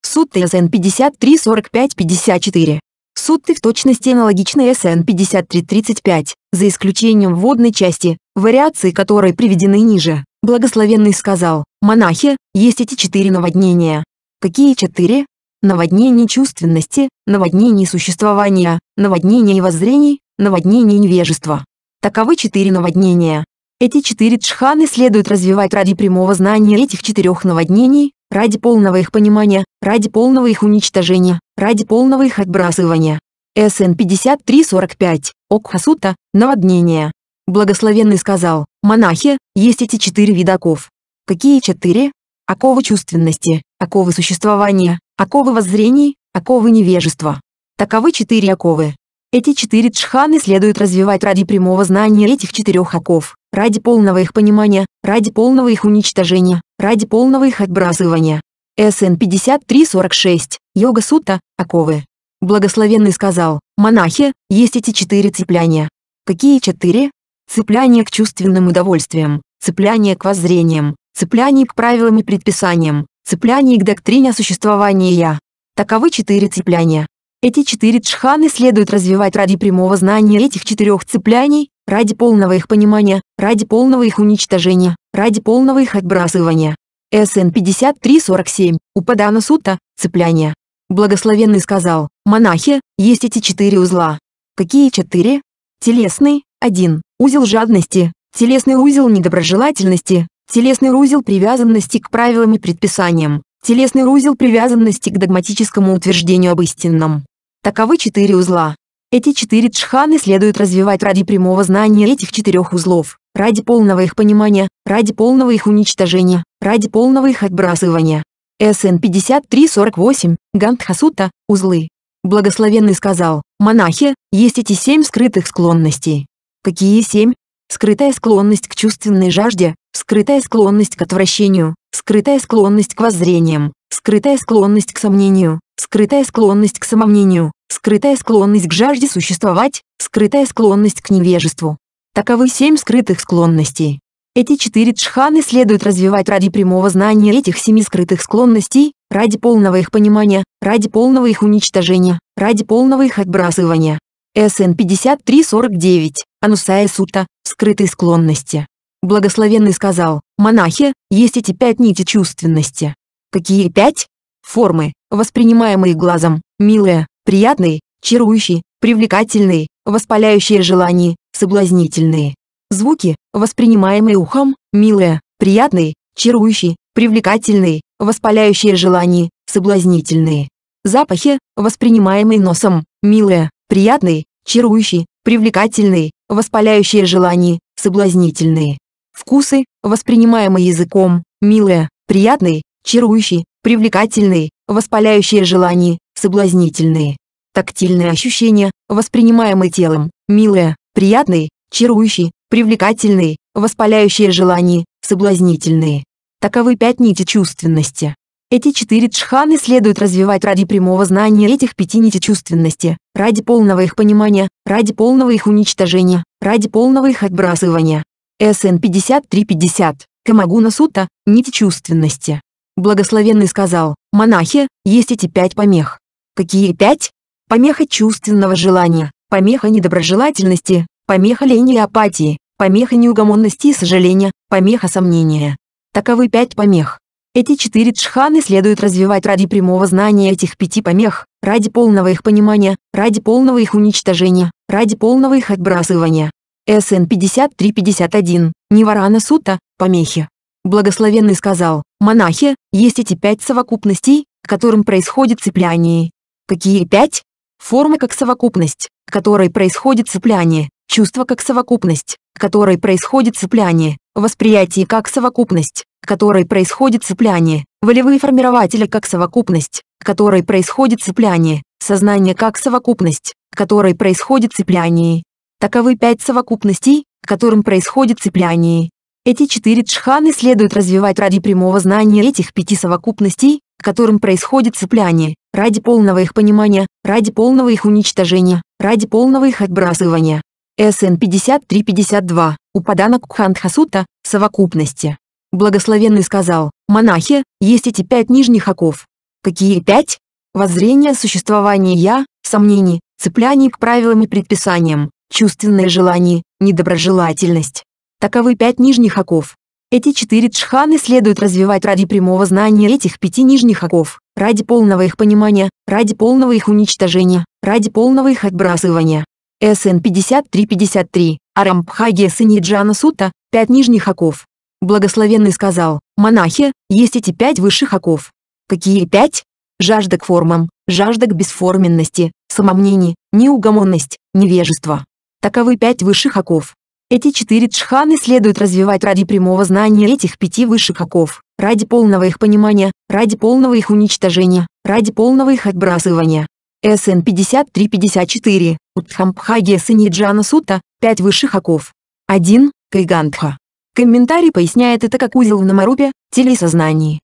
Сутта СН 5345-54. Сутты в точности аналогичны СН 5335, за исключением вводной части, вариации которой приведены ниже. Благословенный сказал, монахи, есть эти четыре наводнения. Какие четыре? Наводнение чувственности, наводнение существования, наводнение воззрений, наводнение невежества. Таковы четыре наводнения. Эти четыре джханы следует развивать ради прямого знания этих четырех наводнений, ради полного их понимания, ради полного их уничтожения, ради полного их отбрасывания. СН 5345, Окхасута, наводнение. Благословенный сказал, монахи, есть эти четыре вида оков. Какие четыре? Оковы чувственности, оковы существования, оковы воззрений, оковы невежества. Таковы четыре оковы. Эти четыре джханы следует развивать ради прямого знания этих четырех оков, ради полного их понимания, ради полного их уничтожения, ради полного их отбрасывания. СН 5346, Йога Сута, оковы. Благословенный сказал, монахи, есть эти четыре цепляния. Какие четыре? Цепляние к чувственным удовольствиям, цепляние к воззрениям, цепляние к правилам и предписаниям, цепляние к доктрине о существовании «я». Таковы четыре цепляния. Эти четыре джханы следует развивать ради прямого знания этих четырех цепляний, ради полного их понимания, ради полного их уничтожения, ради полного их отбрасывания. СН 5347, Упадана Сута, цепляние. Благословенный сказал, монахи, есть эти четыре узла. Какие четыре? Телесный, один, узел жадности, телесный узел недоброжелательности, телесный узел привязанности к правилам и предписаниям, телесный узел привязанности к догматическому утверждению об истинном. Таковы четыре узла. Эти четыре джханы следует развивать ради прямого знания этих четырех узлов, ради полного их понимания, ради полного их уничтожения, ради полного их отбрасывания. СН 5348, Гандхасута, узлы. Благословенный сказал, монахи, есть эти семь скрытых склонностей. Какие семь? Скрытая склонность к чувственной жажде, скрытая склонность к отвращению, скрытая склонность к воззрениям, скрытая склонность к сомнению, скрытая склонность к самомнению, скрытая склонность к жажде существовать, скрытая склонность к невежеству. Таковы семь скрытых склонностей. Эти четыре джханы следует развивать ради прямого знания этих семи скрытых склонностей, ради полного их понимания, ради полного их уничтожения, ради полного их отбрасывания. СН 5349, Анусая Сута, скрытые склонности. Благословенный сказал, монахи, есть эти пять нити чувственности. Какие пять? Формы, воспринимаемые глазом, милые, приятные, чарующие, привлекательные, воспаляющие желания, соблазнительные. Звуки, воспринимаемые ухом, милые, приятные, чарующие, привлекательные, воспаляющие желания, соблазнительные. Запахи, воспринимаемые носом, милые, приятные, чарующие, привлекательные, воспаляющие желания, соблазнительные. Вкусы, воспринимаемые языком, милые, приятные, чарующие, привлекательные, воспаляющие желания, соблазнительные. Тактильные ощущения, воспринимаемые телом, милые, приятные, чарующие, привлекательные, воспаляющие желания, соблазнительные. Таковы пять нити чувственности. Эти четыре джханы следует развивать ради прямого знания этих пяти нити чувственности, ради полного их понимания, ради полного их уничтожения, ради полного их отбрасывания. СН 5350, Камагуна Сута, нити чувственности. Благословенный сказал, монахи, есть эти пять помех. Какие пять? Помеха чувственного желания, помеха недоброжелательности, помеха лени и апатии, помеха неугомонности и сожаления, помеха сомнения. Таковы пять помех. Эти четыре джханы следует развивать ради прямого знания этих пяти помех, ради полного их понимания, ради полного их уничтожения, ради полного их отбрасывания. СН 5351, Ниварана Сута, помехи. Благословенный сказал, монахи, есть эти пять совокупностей, к которым происходит цепляние. Какие пять? Форма как совокупность, к которой происходит цепляние, чувство как совокупность, к которой происходит цепляние, восприятие как совокупность, которой происходит цепляние, волевые формирователи как совокупность, которой происходит цепляние, сознание как совокупность, которой происходит цепляние. Таковы пять совокупностей, к которым происходит цепляние. Эти четыре джханы следует развивать ради прямого знания этих пяти совокупностей, к которым происходит цепляние, ради полного их понимания, ради полного их уничтожения, ради полного их отбрасывания. СН 5352, Упадана Кхандхасута, совокупности. Благословенный сказал, монахи, есть эти пять нижних оков. Какие пять? Воззрение существования «я», сомнений, цепляние к правилам и предписаниям, чувственное желание, недоброжелательность. Таковы пять нижних оков. Эти четыре джханы следует развивать ради прямого знания этих пяти нижних оков, ради полного их понимания, ради полного их уничтожения, ради полного их отбрасывания. СН 5353, Арамбхаги Саниджана Сута, пять нижних оков. Благословенный сказал, монахи, есть эти пять высших оков. Какие пять? Жажда к формам, жажда к бесформенности, самомнение, неугомонность, невежество. Таковы пять высших оков. Эти четыре джханы следует развивать ради прямого знания этих пяти высших оков, ради полного их понимания, ради полного их уничтожения, ради полного их отбрасывания. СН 5354, Утхампхаги Саниджана Сута, 5 высших оков. 1. Кайгандха. Комментарий поясняет это как узел в намарупе, телесознании.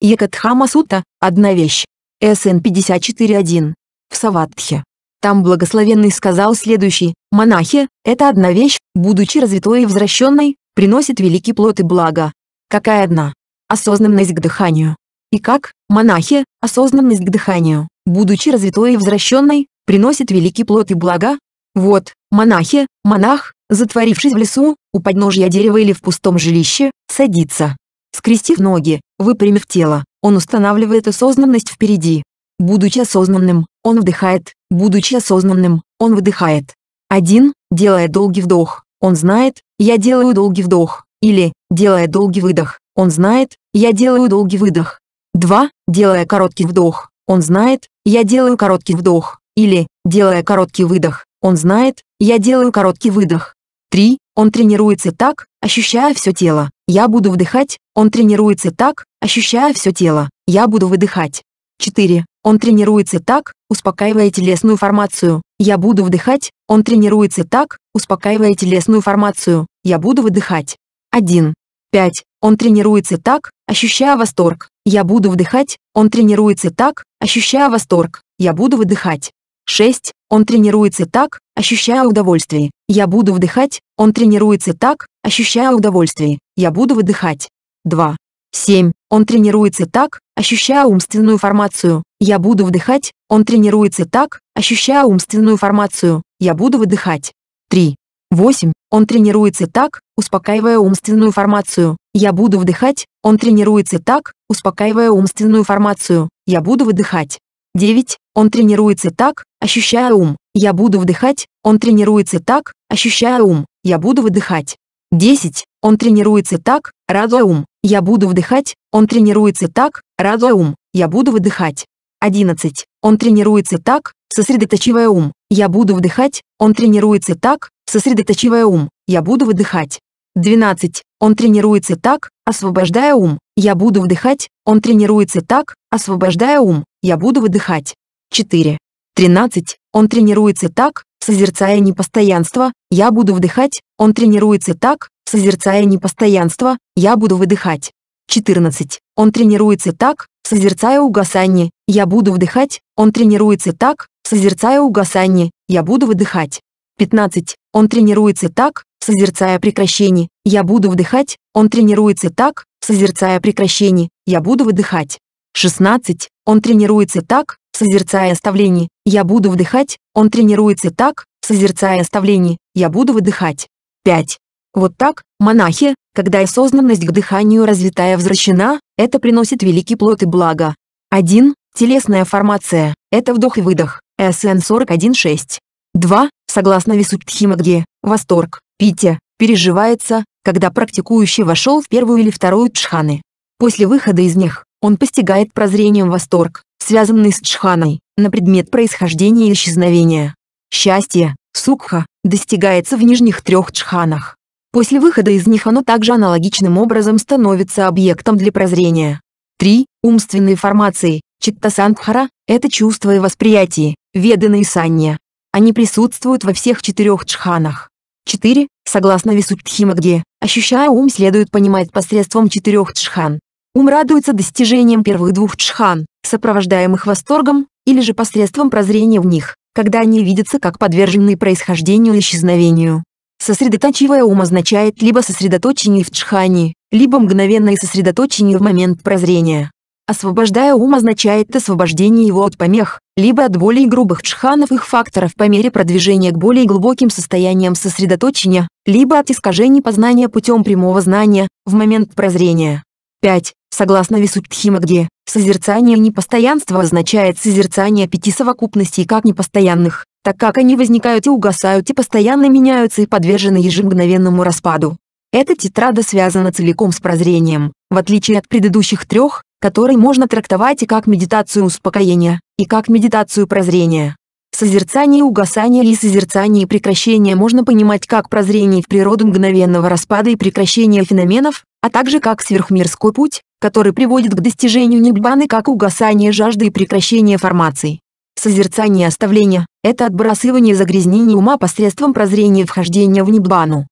Екатхама Сута – одна вещь. СН 54.1. В Саватхе. Там благословенный сказал следующий, монахи, это одна вещь, будучи развитой и возвращенной, приносит великий плод и благо. Какая одна? Осознанность к дыханию. И как, монахи, осознанность к дыханию, будучи развитой и возвращенной, приносит великий плод и блага? Вот, монахи, монах, затворившись в лесу, у подножья дерева или в пустом жилище, садится. Скрестив ноги, выпрямив тело, он устанавливает осознанность впереди. Будучи осознанным, он вдыхает, будучи осознанным, он выдыхает. 1. Делая долгий вдох, он знает, я делаю долгий вдох. Или, делая долгий выдох, он знает, я делаю долгий выдох. 2. Делая короткий вдох, он знает, я делаю короткий вдох. Или, делая короткий выдох, он знает, я делаю короткий выдох. 3. Он тренируется так, ощущая все тело. Я буду вдыхать, он тренируется так, ощущая все тело. Я буду выдыхать. 4. Он тренируется так, успокаивая телесную формацию. Я буду вдыхать, он тренируется так, успокаивая телесную формацию. Я буду выдыхать. 1. 5. Он тренируется так, ощущая восторг. Я буду вдыхать, он тренируется так, ощущая восторг. Я буду выдыхать. 6. Он тренируется так, ощущая удовольствие. Я буду вдыхать, он тренируется так, ощущая удовольствие. Я буду выдыхать. 2. 7. Он тренируется так, ощущая умственную формацию. Я буду вдыхать, он тренируется так, ощущая умственную формацию. Я буду выдыхать. 3. 8. Он тренируется так, успокаивая умственную формацию. Я буду вдыхать, он тренируется так, успокаивая умственную формацию. Я буду выдыхать. 9. Он тренируется так, ощущая ум. Я буду вдыхать, он тренируется так, ощущая ум. Я буду выдыхать. 10. Он тренируется так, радуя ум. Я буду вдыхать, он тренируется так, радуя ум. Я буду выдыхать. 11. Он тренируется так, сосредоточивая ум. Я буду вдыхать, он тренируется так, сосредоточивая ум. Я буду выдыхать. 12. Он тренируется так, освобождая ум. Я буду вдыхать, он тренируется так, освобождая ум. Я буду выдыхать. 4. 13. Он тренируется так, созерцая непостоянство. Я буду вдыхать, он тренируется так, созерцая непостоянство. Я буду выдыхать. 14. Он тренируется так, созерцая угасание. Я буду вдыхать, он тренируется так, созерцая угасание. Я буду выдыхать. 15. Он тренируется так, созерцая прекращение. Я буду вдыхать, он тренируется так, созерцая прекращение. Я буду выдыхать. 16. Он тренируется так, созерцая оставление. Я буду вдыхать, он тренируется так, созерцая оставление. Я буду выдыхать. 5. Вот так, монахи, когда осознанность к дыханию развитая возвращена, это приносит великий плод и благо. 1. Телесная формация – это вдох и выдох, СН 41.6. 2. Согласно Висуптхимагде, восторг, питье, переживается, когда практикующий вошел в первую или вторую чханы. После выхода из них, он постигает прозрением восторг, связанный с чханой, на предмет происхождения и исчезновения. Счастье, сукха, достигается в нижних трех чханах. После выхода из них оно также аналогичным образом становится объектом для прозрения. 3. Умственные формации, читтасандхара – это чувство и восприятие, веданы и санья, они присутствуют во всех четырех чханах. 4. Согласно Висуптхимагде, ощущая ум следует понимать посредством четырех чхан. Ум радуется достижением первых двух чхан, сопровождаемых восторгом, или же посредством прозрения в них, когда они видятся как подверженные происхождению и исчезновению. Сосредоточивая ум означает либо сосредоточение в чхане, либо мгновенное сосредоточение в момент прозрения. Освобождая ум означает освобождение его от помех, либо от более грубых чханов их факторов по мере продвижения к более глубоким состояниям сосредоточения, либо от искажений познания путем прямого знания, в момент прозрения. 5. Согласно Висуптхимагде, созерцание непостоянства означает созерцание пяти совокупностей как непостоянных, так как они возникают и угасают и постоянно меняются и подвержены ежемгновенному распаду. Эта тетрада связана целиком с прозрением, в отличие от предыдущих трех, который можно трактовать и как медитацию успокоения, и как медитацию прозрения. Созерцание угасания и созерцание и прекращение можно понимать как прозрение в природу мгновенного распада и прекращения феноменов, а также как сверхмирской путь, который приводит к достижению нирбаны как угасание жажды и прекращение формаций. Созерцание оставления – это отбрасывание загрязнений ума посредством прозрения вхождения в ниббану.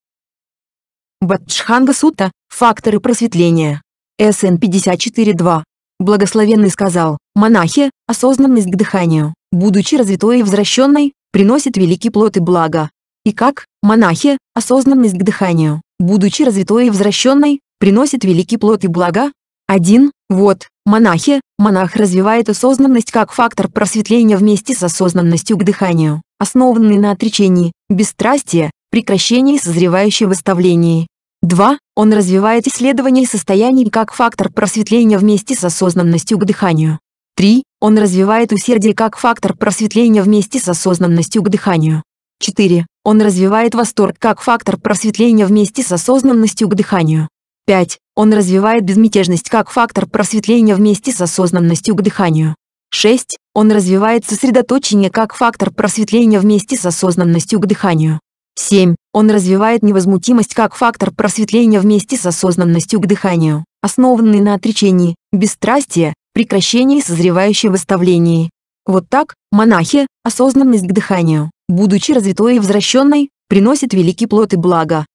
Батчханга Сута – факторы просветления. СН 54.2. Благословенный сказал, монахи, осознанность к дыханию, будучи развитой и возвращенной, приносит великий плод и благо. И как, монахи, осознанность к дыханию, будучи развитой и возвращенной, приносит великий плод и благо? 1. Вот, монахи, монах развивает осознанность как фактор просветления вместе с осознанностью к дыханию, основанный на отречении, бесстрастии, прекращении созревающего выставлении. 2. Он развивает исследование состояний как фактор просветления вместе с осознанностью к дыханию. 3. Он развивает усердие как фактор просветления вместе с осознанностью к дыханию. 4. Он развивает восторг как фактор просветления вместе с осознанностью к дыханию. 5. Он развивает безмятежность как фактор просветления вместе с осознанностью к дыханию. 6. Он развивает сосредоточение как фактор просветления вместе с осознанностью к дыханию. 7. Он развивает невозмутимость как фактор просветления вместе с осознанностью к дыханию, основанный на отречении, бесстрастие, прекращении созревающей выставлении. Вот так, монахи, осознанность к дыханию, будучи развитой и возвращенной, приносит великий плод и благо.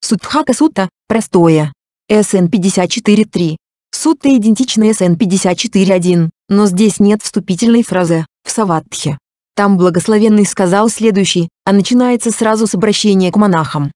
Судхака Сутта – простое. СН 54.3. Сутта идентична СН 54.1, но здесь нет вступительной фразы «в Саватхе». Там благословенный сказал следующий, а начинается сразу с обращения к монахам.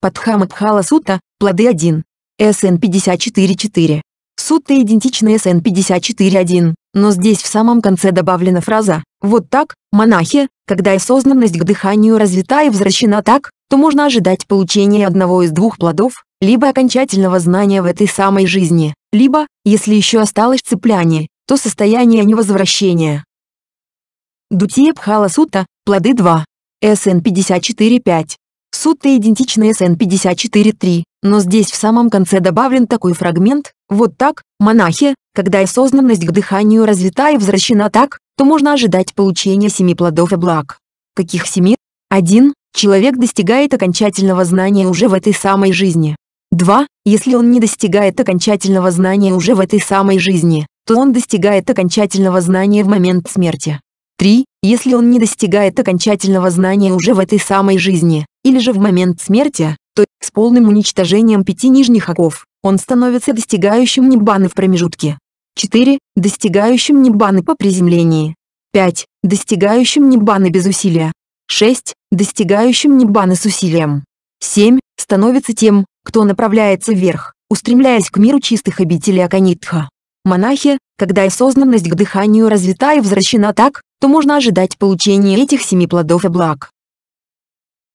Падхамадхала Сутта, плоды 1. СН 54.4. Сутта идентична СН 54.1, но здесь в самом конце добавлена фраза «Вот так, монахи, когда осознанность к дыханию развита и возвращена так, то можно ожидать получения одного из двух плодов, либо окончательного знания в этой самой жизни, либо, если еще осталось цепляние, то состояние невозвращения. Дутия Пхала Сутта, плоды 2. СН 54.5. Сутта идентична СН 54.3, но здесь в самом конце добавлен такой фрагмент, вот так, монахи, когда осознанность к дыханию развита и возвращена так, то можно ожидать получения семи плодов и благ. Каких семи? 1. Человек достигает окончательного знания уже в этой самой жизни. 2. Если он не достигает окончательного знания уже в этой самой жизни, то он достигает окончательного знания в момент смерти. 3. Если он не достигает окончательного знания уже в этой самой жизни, или же в момент смерти, то с полным уничтожением пяти нижних оков, он становится достигающим Ниббаны в промежутке. 4. Достигающим Ниббаны по приземлении. 5. Достигающим Ниббаны без усилия. 6. Достигающим Ниббаны с усилием. 7. Становится тем, кто направляется вверх, устремляясь к миру чистых обителей Аканитха. Монахи, когда осознанность к дыханию развита и возвращена так, то можно ожидать получения этих семи плодов и благ.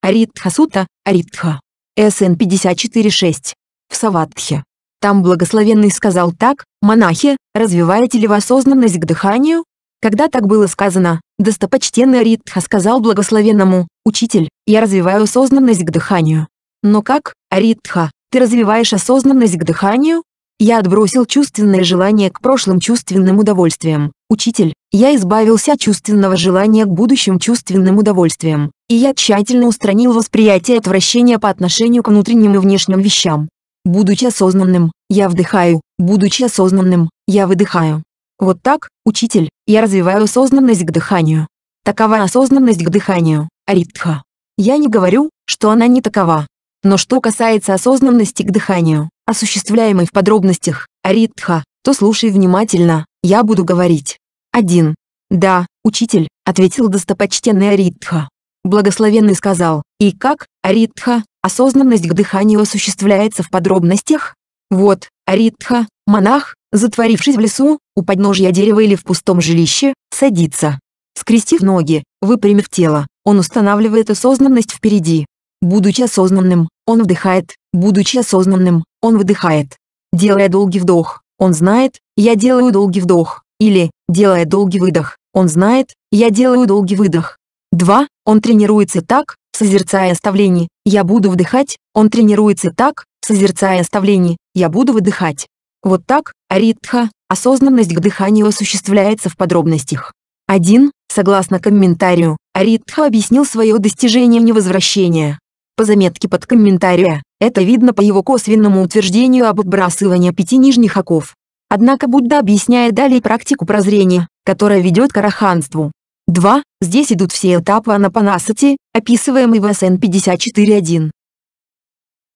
Аритха Сута, Аритха. СН 54.6. В Саватхе. Там благословенный сказал так, монахи, развиваете ли вы осознанность к дыханию? Когда так было сказано, достопочтенный Аритха сказал благословенному, «Учитель, я развиваю осознанность к дыханию». Но как, Аритха, ты развиваешь осознанность к дыханию? Я отбросил чувственное желание к прошлым чувственным удовольствиям. Учитель, я избавился от чувственного желания к будущим чувственным удовольствиям, и я тщательно устранил восприятие отвращения по отношению к внутренним и внешним вещам. Будучи осознанным, я вдыхаю, будучи осознанным, я выдыхаю. Вот так, учитель, я развиваю осознанность к дыханию. Такова осознанность к дыханию, аритха. Я не говорю, что она не такова. Но что касается осознанности к дыханию, осуществляемой в подробностях, аритха, то слушай внимательно, я буду говорить. 1. Да, учитель, ответил достопочтенный Аритха. Благословенный сказал, и как, Аритха, осознанность к дыханию осуществляется в подробностях? Вот, Аритха, монах, затворившись в лесу, у подножья дерева или в пустом жилище, садится. Скрестив ноги, выпрямив тело, он устанавливает осознанность впереди. Будучи осознанным, он вдыхает, будучи осознанным, он выдыхает. Делая долгий вдох, он знает, я делаю долгий вдох, или, делая долгий выдох, он знает, я делаю долгий выдох. 2. Он тренируется так, созерцая оставление, я буду вдыхать, он тренируется так, созерцая оставление, я буду выдыхать. Вот так, аритха, осознанность к дыханию осуществляется в подробностях. 1. Согласно комментарию, Аритха объяснил свое достижение невозвращения. По заметке под комментария, это видно по его косвенному утверждению об отбрасывании пяти нижних оков. Однако Будда объясняет далее практику прозрения, которая ведет к араханству. 2. Здесь идут все этапы анапанасати, описываемые в СН 54.1.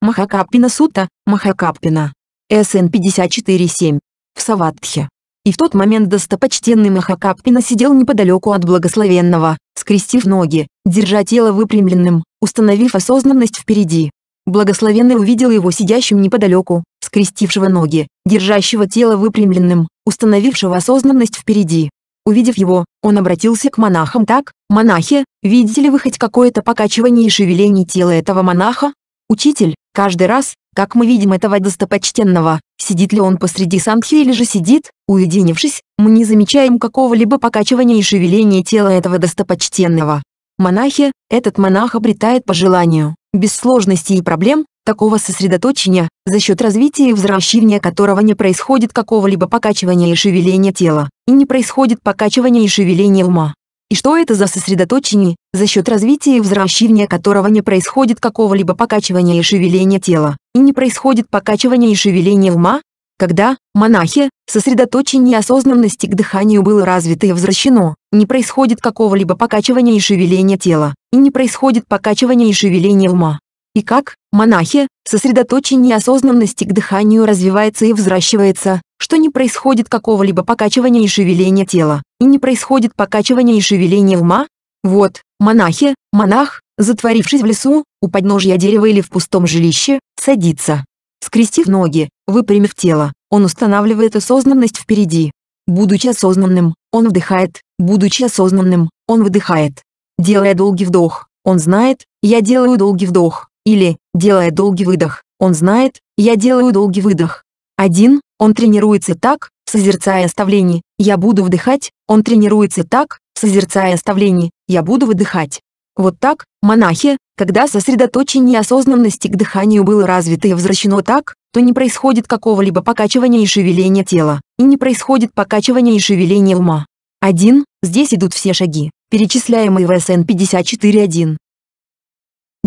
Махакаппина Сута, Махакаппина. СН 54.7. В Саватхе. И в тот момент достопочтенный Махакаппина сидел неподалеку от благословенного, скрестив ноги, держа тело выпрямленным, установив осознанность впереди. Благословенный увидел его сидящим неподалеку, скрестившего ноги, держащего тело выпрямленным, установившего осознанность впереди. Увидев его, он обратился к монахам так, «Монахи, видите ли вы хоть какое-то покачивание и шевеление тела этого монаха? Учитель, каждый раз, как мы видим этого достопочтенного, сидит ли он посреди сандхи или же сидит, уединившись, мы не замечаем какого-либо покачивания и шевеления тела этого достопочтенного. монахе, этот монах обретает по желанию, без сложностей и проблем, такого сосредоточения, за счет развития и взращивания которого не происходит какого-либо покачивания и шевеления тела, и не происходит покачивания и шевеления ума. И что это за сосредоточение, за счет развития и взращивания которого не происходит какого-либо покачивания и шевеления тела, и не происходит покачивания и шевеления ума? Когда, монахи, сосредоточение осознанности к дыханию было развито и возвращено, не происходит какого-либо покачивания и шевеления тела, и не происходит покачивания и шевеления ума. И как, монахи, сосредоточение осознанности к дыханию развивается и взращивается, что не происходит какого-либо покачивания и шевеления тела, и не происходит покачивания и шевеления ума? Вот, монахи, монах, затворившись в лесу, у подножья дерева или в пустом жилище, садится. Скрестив ноги, выпрямив тело, он устанавливает осознанность впереди. Будучи осознанным, он вдыхает, будучи осознанным, он выдыхает. Делая долгий вдох, он знает, я делаю долгий вдох, или, делая долгий выдох, он знает, я делаю долгий выдох. Один, он тренируется так, созерцая оставление, я буду вдыхать, он тренируется так, созерцая оставление, я буду выдыхать. Вот так, монахи, когда сосредоточение осознанности к дыханию было развито и возвращено так, то не происходит какого-либо покачивания и шевеления тела, и не происходит покачивания и шевеления ума. Один, здесь идут все шаги, перечисляемые в СН 54.1.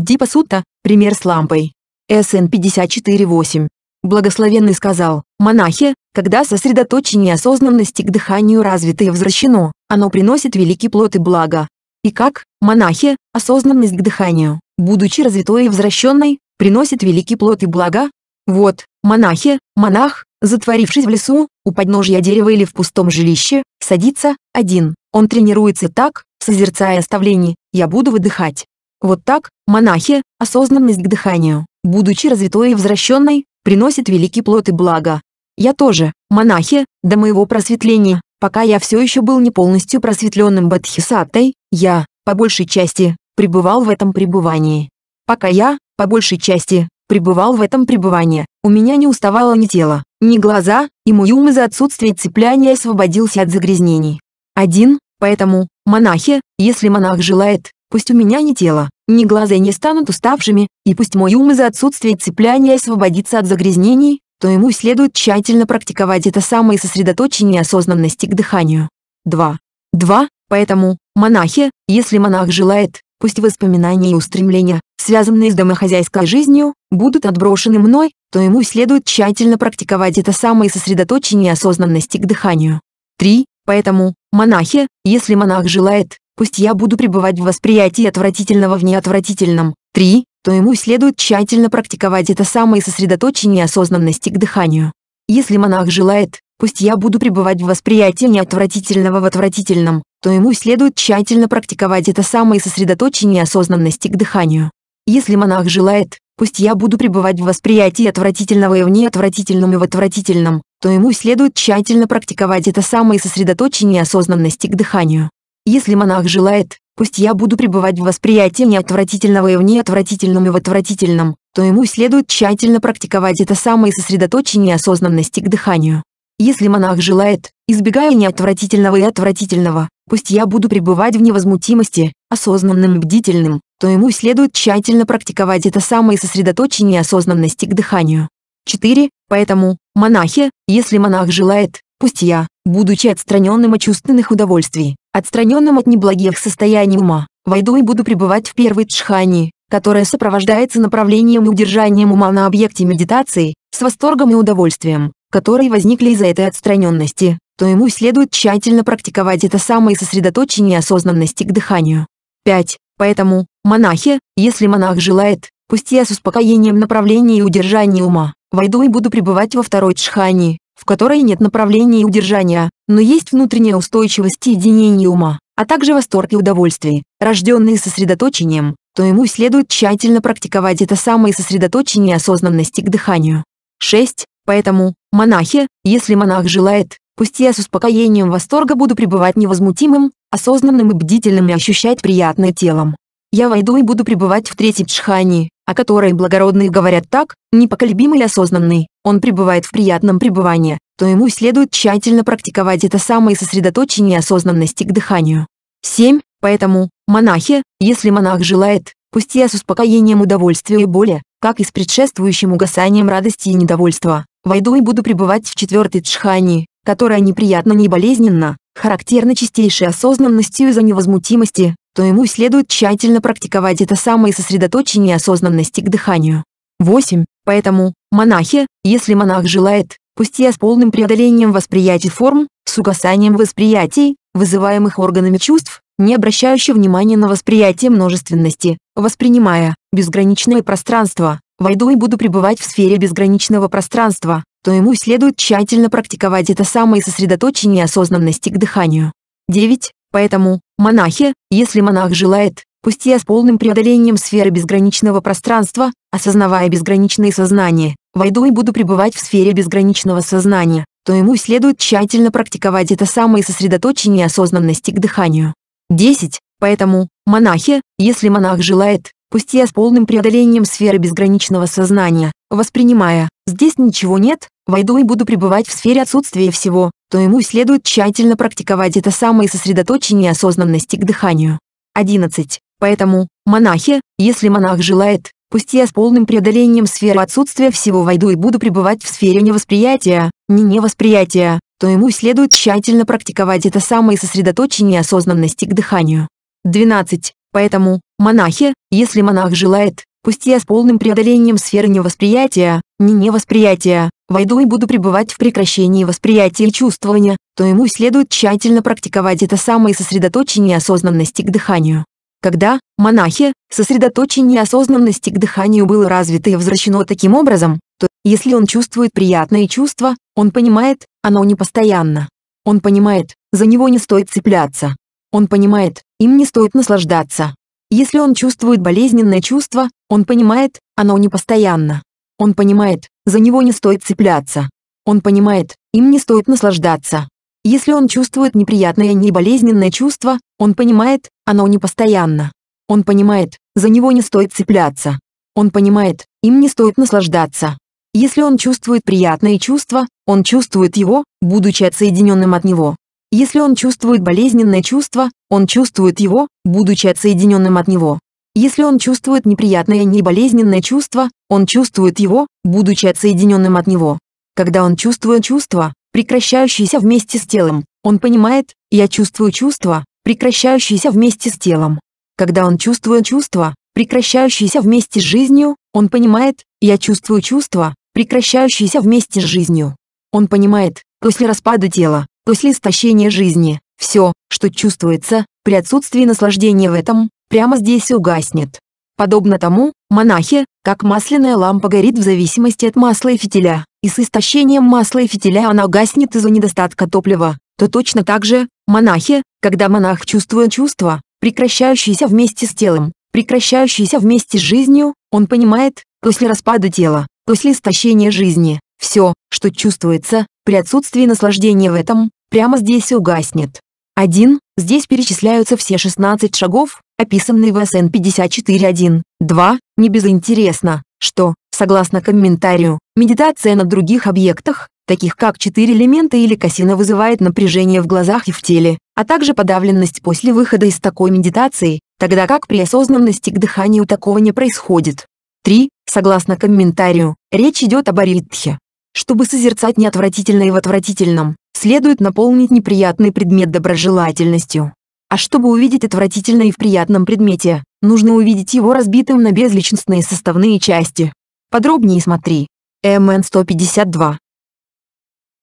Дипа Сутта, пример с лампой. СН 54.8. Благословенный сказал, монахи, когда сосредоточение осознанности к дыханию развито и возвращено, оно приносит великий плод и благо. И как, монахи, осознанность к дыханию, будучи развитой и возвращенной, приносит великий плод и благо? Вот, монахи, монах, затворившись в лесу, у подножья дерева или в пустом жилище, садится, один, он тренируется так, созерцая оставление, я буду выдыхать. Вот так, монахи, осознанность к дыханию, будучи развитой и возвращенной, приносит великий плод и благо. Я тоже, монахи, до моего просветления, пока я все еще был не полностью просветленным Бадхисаттой, я, по большей части, пребывал в этом пребывании. Пока я, по большей части, пребывал в этом пребывании, у меня не уставало ни тело, ни глаза, и мой ум из-за отсутствия цепляния освободился от загрязнений. Один, поэтому, монахи, если монах желает, Пусть у меня ни тело, ни глаза не станут уставшими, и пусть мой ум из-за отсутствия цепляния освободится от загрязнений, то ему следует тщательно практиковать это самое сосредоточение осознанности к дыханию. 2. 2. Поэтому, монахи, если монах желает, пусть воспоминания и устремления, связанные с домохозяйской жизнью, будут отброшены мной, то ему следует тщательно практиковать это самое сосредоточение осознанности к дыханию. 3. Поэтому, монахи, если монах желает, пусть я буду пребывать в восприятии отвратительного в неотвратительном. 3. То ему следует тщательно практиковать это самое сосредоточение осознанности к дыханию. Если монах желает, пусть я буду пребывать в восприятии неотвратительного в отвратительном, то ему следует тщательно практиковать это самое сосредоточение осознанности к дыханию. Если монах желает, пусть я буду пребывать в восприятии отвратительного и в неотвратительном и в отвратительном, то ему следует тщательно практиковать это самое сосредоточение осознанности к дыханию. Если монах желает, пусть я буду пребывать в восприятии неотвратительного и в неотвратительном и в отвратительном, то ему следует тщательно практиковать это самое сосредоточение осознанности к дыханию. Если монах желает, избегая неотвратительного и отвратительного, пусть я буду пребывать в невозмутимости, осознанным и бдительным, то ему следует тщательно практиковать это самое сосредоточение осознанности к дыханию. 4. Поэтому, монахи, если монах желает, пусть я, будучи отстраненным от чувственных удовольствий, отстраненным от неблагих состояний ума, войду и буду пребывать в первой тшхани, которая сопровождается направлением и удержанием ума на объекте медитации, с восторгом и удовольствием, которые возникли из-за этой отстраненности, то ему следует тщательно практиковать это самое сосредоточение осознанности к дыханию. 5. Поэтому, монахи, если монах желает, пусть я с успокоением направления и удержания ума, войду и буду пребывать во второй тшхани, в которой нет направления и удержания, но есть внутренняя устойчивость и единение ума, а также восторг и удовольствие, рожденные сосредоточением, то ему следует тщательно практиковать это самое сосредоточение осознанности к дыханию. 6. Поэтому, монахи, если монах желает, пусть я с успокоением восторга буду пребывать невозмутимым, осознанным и бдительным и ощущать приятное телом. Я войду и буду пребывать в третьей чхани, о которой благородные говорят так, непоколебимый и осознанный, он пребывает в приятном пребывании, то ему следует тщательно практиковать это самое сосредоточение осознанности к дыханию. 7. поэтому, монахи, если монах желает, пусть я с успокоением удовольствия и боли, как и с предшествующим угасанием радости и недовольства, войду и буду пребывать в четвертой тшхани, которая неприятно не болезненна, характерна чистейшей осознанностью из-за невозмутимости, то ему следует тщательно практиковать это самое сосредоточение осознанности к дыханию. 8. Поэтому, монахи, если монах желает, пусть я с полным преодолением восприятий форм, с угасанием восприятий, вызываемых органами чувств, не обращающий внимания на восприятие множественности, воспринимая безграничное пространство, войду и буду пребывать в сфере безграничного пространства, то ему следует тщательно практиковать это самое сосредоточение осознанности к дыханию. 9. Поэтому, монахи, если монах желает, пусть я с полным преодолением сферы безграничного пространства, осознавая безграничное сознание, войду и буду пребывать в сфере безграничного сознания, то ему следует тщательно практиковать это самое сосредоточение осознанности к дыханию. 10. Поэтому, монахи, если монах желает, пусть я с полным преодолением сферы безграничного сознания, воспринимая, здесь ничего нет, войду и буду пребывать в сфере отсутствия всего, то ему следует тщательно практиковать это самое сосредоточение осознанности к дыханию. 11. Поэтому, монахи, если монах желает, пусть я с полным преодолением сферы отсутствия всего войду и буду пребывать в сфере невосприятия, не невосприятия, то ему следует тщательно практиковать это самое сосредоточение осознанности к дыханию. 12. Поэтому, монахи, если монах желает, пусть я с полным преодолением сферы невосприятия, не невосприятия, войду и буду пребывать в прекращении восприятия и чувствования, то ему следует тщательно практиковать это самое сосредоточение осознанности к дыханию. Когда, монахи, сосредоточение осознанности к дыханию было развито и возвращено таким образом, то, если он чувствует приятные чувства, он понимает, оно не постоянно. Он понимает, за него не стоит цепляться. Он понимает, им не стоит наслаждаться. Если он чувствует болезненное чувство, он понимает, оно не постоянно. Он понимает, за него не стоит цепляться. Он понимает, им не стоит наслаждаться. Если он чувствует неприятное неболезненное чувство, он понимает, оно не постоянно. Он понимает, за него не стоит цепляться. Он понимает, им не стоит наслаждаться. Если он чувствует приятные чувства, он чувствует его, будучи отсоединенным от него. Если он чувствует болезненное чувство, он чувствует его, будучи отсоединенным от него. Если он чувствует неприятное неболезненное чувство, он чувствует его, будучи отсоединенным от него. Когда он чувствует чувство, прекращающееся вместе с телом, он понимает, я чувствую чувство, прекращающееся вместе с телом. Когда он чувствует чувство, прекращающееся вместе с жизнью, он понимает, я чувствую чувство, прекращающееся вместе с жизнью. Он понимает, после распада тела, после истощения жизни, все, что чувствуется, при отсутствии наслаждения в этом, прямо здесь угаснет. Подобно тому, монахи, как масляная лампа горит в зависимости от масла и фитиля, и с истощением масла и фитиля она гаснет из-за недостатка топлива, то точно так же, монахи, когда монах чувствует чувства, прекращающиеся вместе с телом, прекращающиеся вместе с жизнью, он понимает, после распада тела, после истощения жизни, все, что чувствуется, при отсутствии наслаждения в этом, прямо здесь угаснет. 1. Здесь перечисляются все 16 шагов, описанные в СН 54.1. 2. Не безинтересно, что, согласно комментарию, медитация на других объектах, таких как четыре элемента или кассина вызывает напряжение в глазах и в теле, а также подавленность после выхода из такой медитации, тогда как при осознанности к дыханию такого не происходит. 3. Согласно комментарию, речь идет об аритхе. Чтобы созерцать неотвратительное в отвратительном, следует наполнить неприятный предмет доброжелательностью. А чтобы увидеть отвратительное в приятном предмете, нужно увидеть его разбитым на безличностные составные части. Подробнее смотри. МН 152.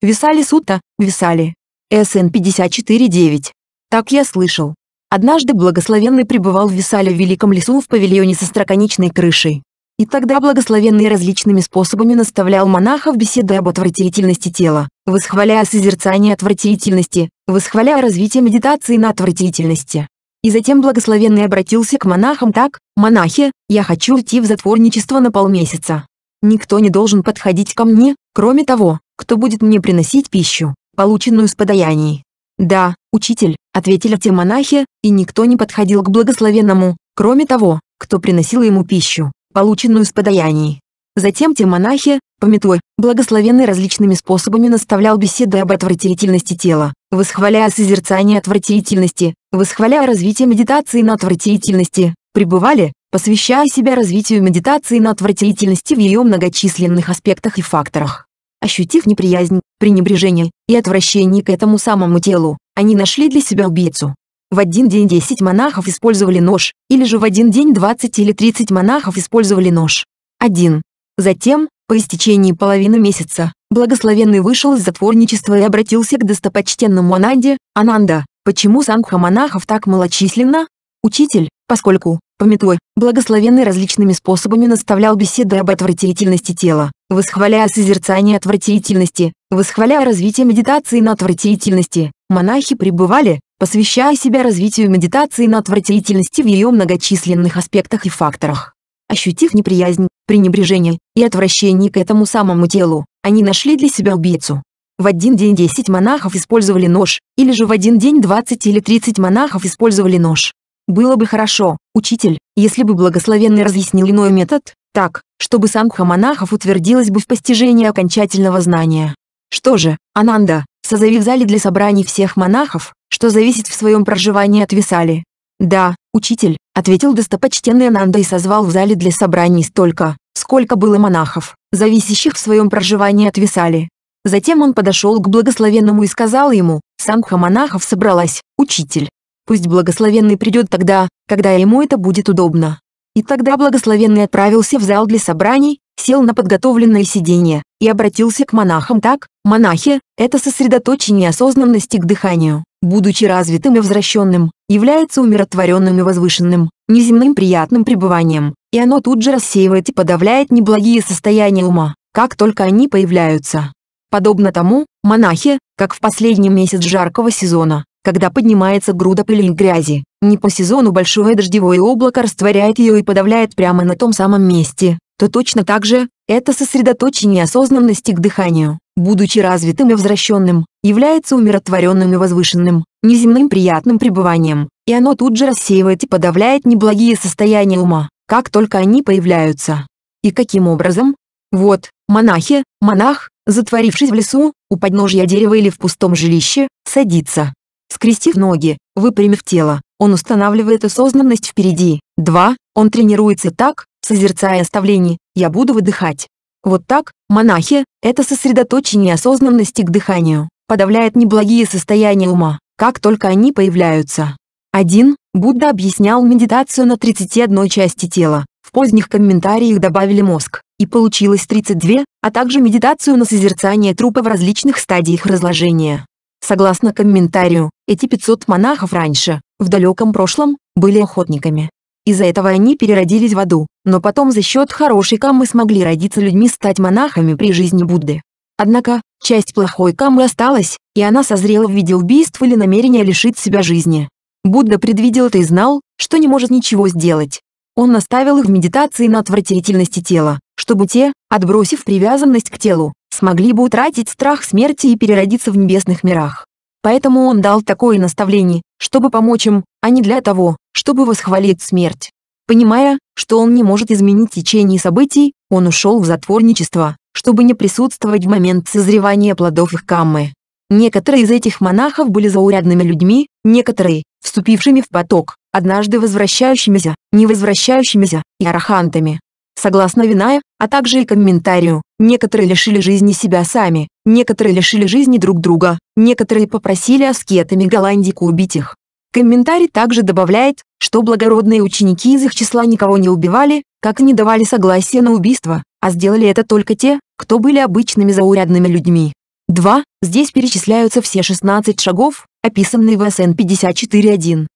Висали Сута, Висали. СН 54.9. Так я слышал. Однажды благословенный пребывал в Висале в Великом лесу в павильоне со строконечной крышей. И тогда благословенный различными способами наставлял монахов беседы об отвратительности тела, восхваляя созерцание отвратительности, восхваляя развитие медитации на отвратительности. И затем благословенный обратился к монахам так, «Монахи, я хочу уйти в затворничество на полмесяца. Никто не должен подходить ко мне, кроме того, кто будет мне приносить пищу, полученную с подаяний». «Да, учитель», — ответили те монахи, и никто не подходил к благословенному, кроме того, кто приносил ему пищу, полученную с подаяний. Затем те монахи, пометуя, благословенный различными способами наставлял беседы об отвратительности тела, восхваляя созерцание отвратительности, восхваляя развитие медитации на отвратительности, пребывали, посвящая себя развитию медитации на отвратительности в ее многочисленных аспектах и факторах. Ощутив неприязнь, пренебрежение и отвращение к этому самому телу, они нашли для себя убийцу. В один день 10 монахов использовали нож, или же в один день 20 или 30 монахов использовали нож. 1. Затем, по истечении половины месяца, благословенный вышел из затворничества и обратился к достопочтенному Ананде, «Ананда, почему сангха монахов так малочисленно?» Учитель, поскольку, пометуя, благословенный различными способами наставлял беседы об отвратительности тела, восхваляя созерцание отвратительности, восхваляя развитие медитации на отвратительности, монахи пребывали, посвящая себя развитию медитации на отвратительности в ее многочисленных аспектах и факторах. Ощутив неприязнь, пренебрежение и отвращение к этому самому телу, они нашли для себя убийцу. В один день 10 монахов использовали нож, или же в один день 20 или 30 монахов использовали нож. Было бы хорошо, учитель, если бы благословенный разъяснил иной метод, так, чтобы сангха монахов утвердилась бы в постижении окончательного знания. Что же, Ананда, созови в зале для собраний всех монахов, что зависит в своем проживании от Висали. Да, учитель, ответил достопочтенный Ананда и созвал в зале для собраний столько, сколько было монахов, зависящих в своем проживании от Висали. Затем он подошел к благословенному и сказал ему, «Сангха монахов собралась, учитель. Пусть благословенный придет тогда, когда ему это будет удобно». И тогда благословенный отправился в зал для собраний, сел на подготовленное сиденье и обратился к монахам так, «Монахи – это сосредоточение осознанности к дыханию, будучи развитым и возвращенным, является умиротворенным и возвышенным, неземным приятным пребыванием, и оно тут же рассеивает и подавляет неблагие состояния ума, как только они появляются. Подобно тому, монахи, как в последний месяц жаркого сезона, когда поднимается груда пыли и грязи, не по сезону большое дождевое облако растворяет ее и подавляет прямо на том самом месте, то точно так же, это сосредоточение осознанности к дыханию, будучи развитым и возвращенным, является умиротворенным и возвышенным, неземным приятным пребыванием, и оно тут же рассеивает и подавляет неблагие состояния ума, как только они появляются. И каким образом? Вот, монахи, монах, затворившись в лесу, у подножья дерева или в пустом жилище, садится. Скрестив ноги, выпрямив тело, он устанавливает осознанность впереди. 2. Он тренируется так, созерцая оставление, я буду выдыхать. Вот так, монахи, это сосредоточение осознанности к дыханию, подавляет неблагие состояния ума, как только они появляются. 1. Будда объяснял медитацию на 31 части тела, в поздних комментариях добавили мозг, и получилось 32, а также медитацию на созерцание трупа в различных стадиях разложения. Согласно комментарию, эти 500 монахов раньше, в далеком прошлом, были охотниками. Из-за этого они переродились в аду, но потом за счет хорошей каммы смогли родиться людьми стать монахами при жизни Будды. Однако, часть плохой каммы осталась, и она созрела в виде убийств или намерения лишить себя жизни. Будда предвидел это и знал, что не может ничего сделать. Он наставил их в медитации на отвратительности тела, чтобы те, отбросив привязанность к телу, смогли бы утратить страх смерти и переродиться в небесных мирах. Поэтому он дал такое наставление, чтобы помочь им, а не для того, чтобы восхвалить смерть. Понимая, что он не может изменить течение событий, он ушел в затворничество, чтобы не присутствовать в момент созревания плодов их каммы. Некоторые из этих монахов были заурядными людьми, некоторые, вступившими в поток, однажды возвращающимися, не возвращающимися, и арахантами. Согласно Виная, а также и комментарию, некоторые лишили жизни себя сами, некоторые лишили жизни друг друга, некоторые попросили аскетами Голландику убить их. Комментарий также добавляет, что благородные ученики из их числа никого не убивали, как не давали согласия на убийство, а сделали это только те, кто были обычными заурядными людьми. 2. Здесь перечисляются все 16 шагов, описанные в СН 54.1.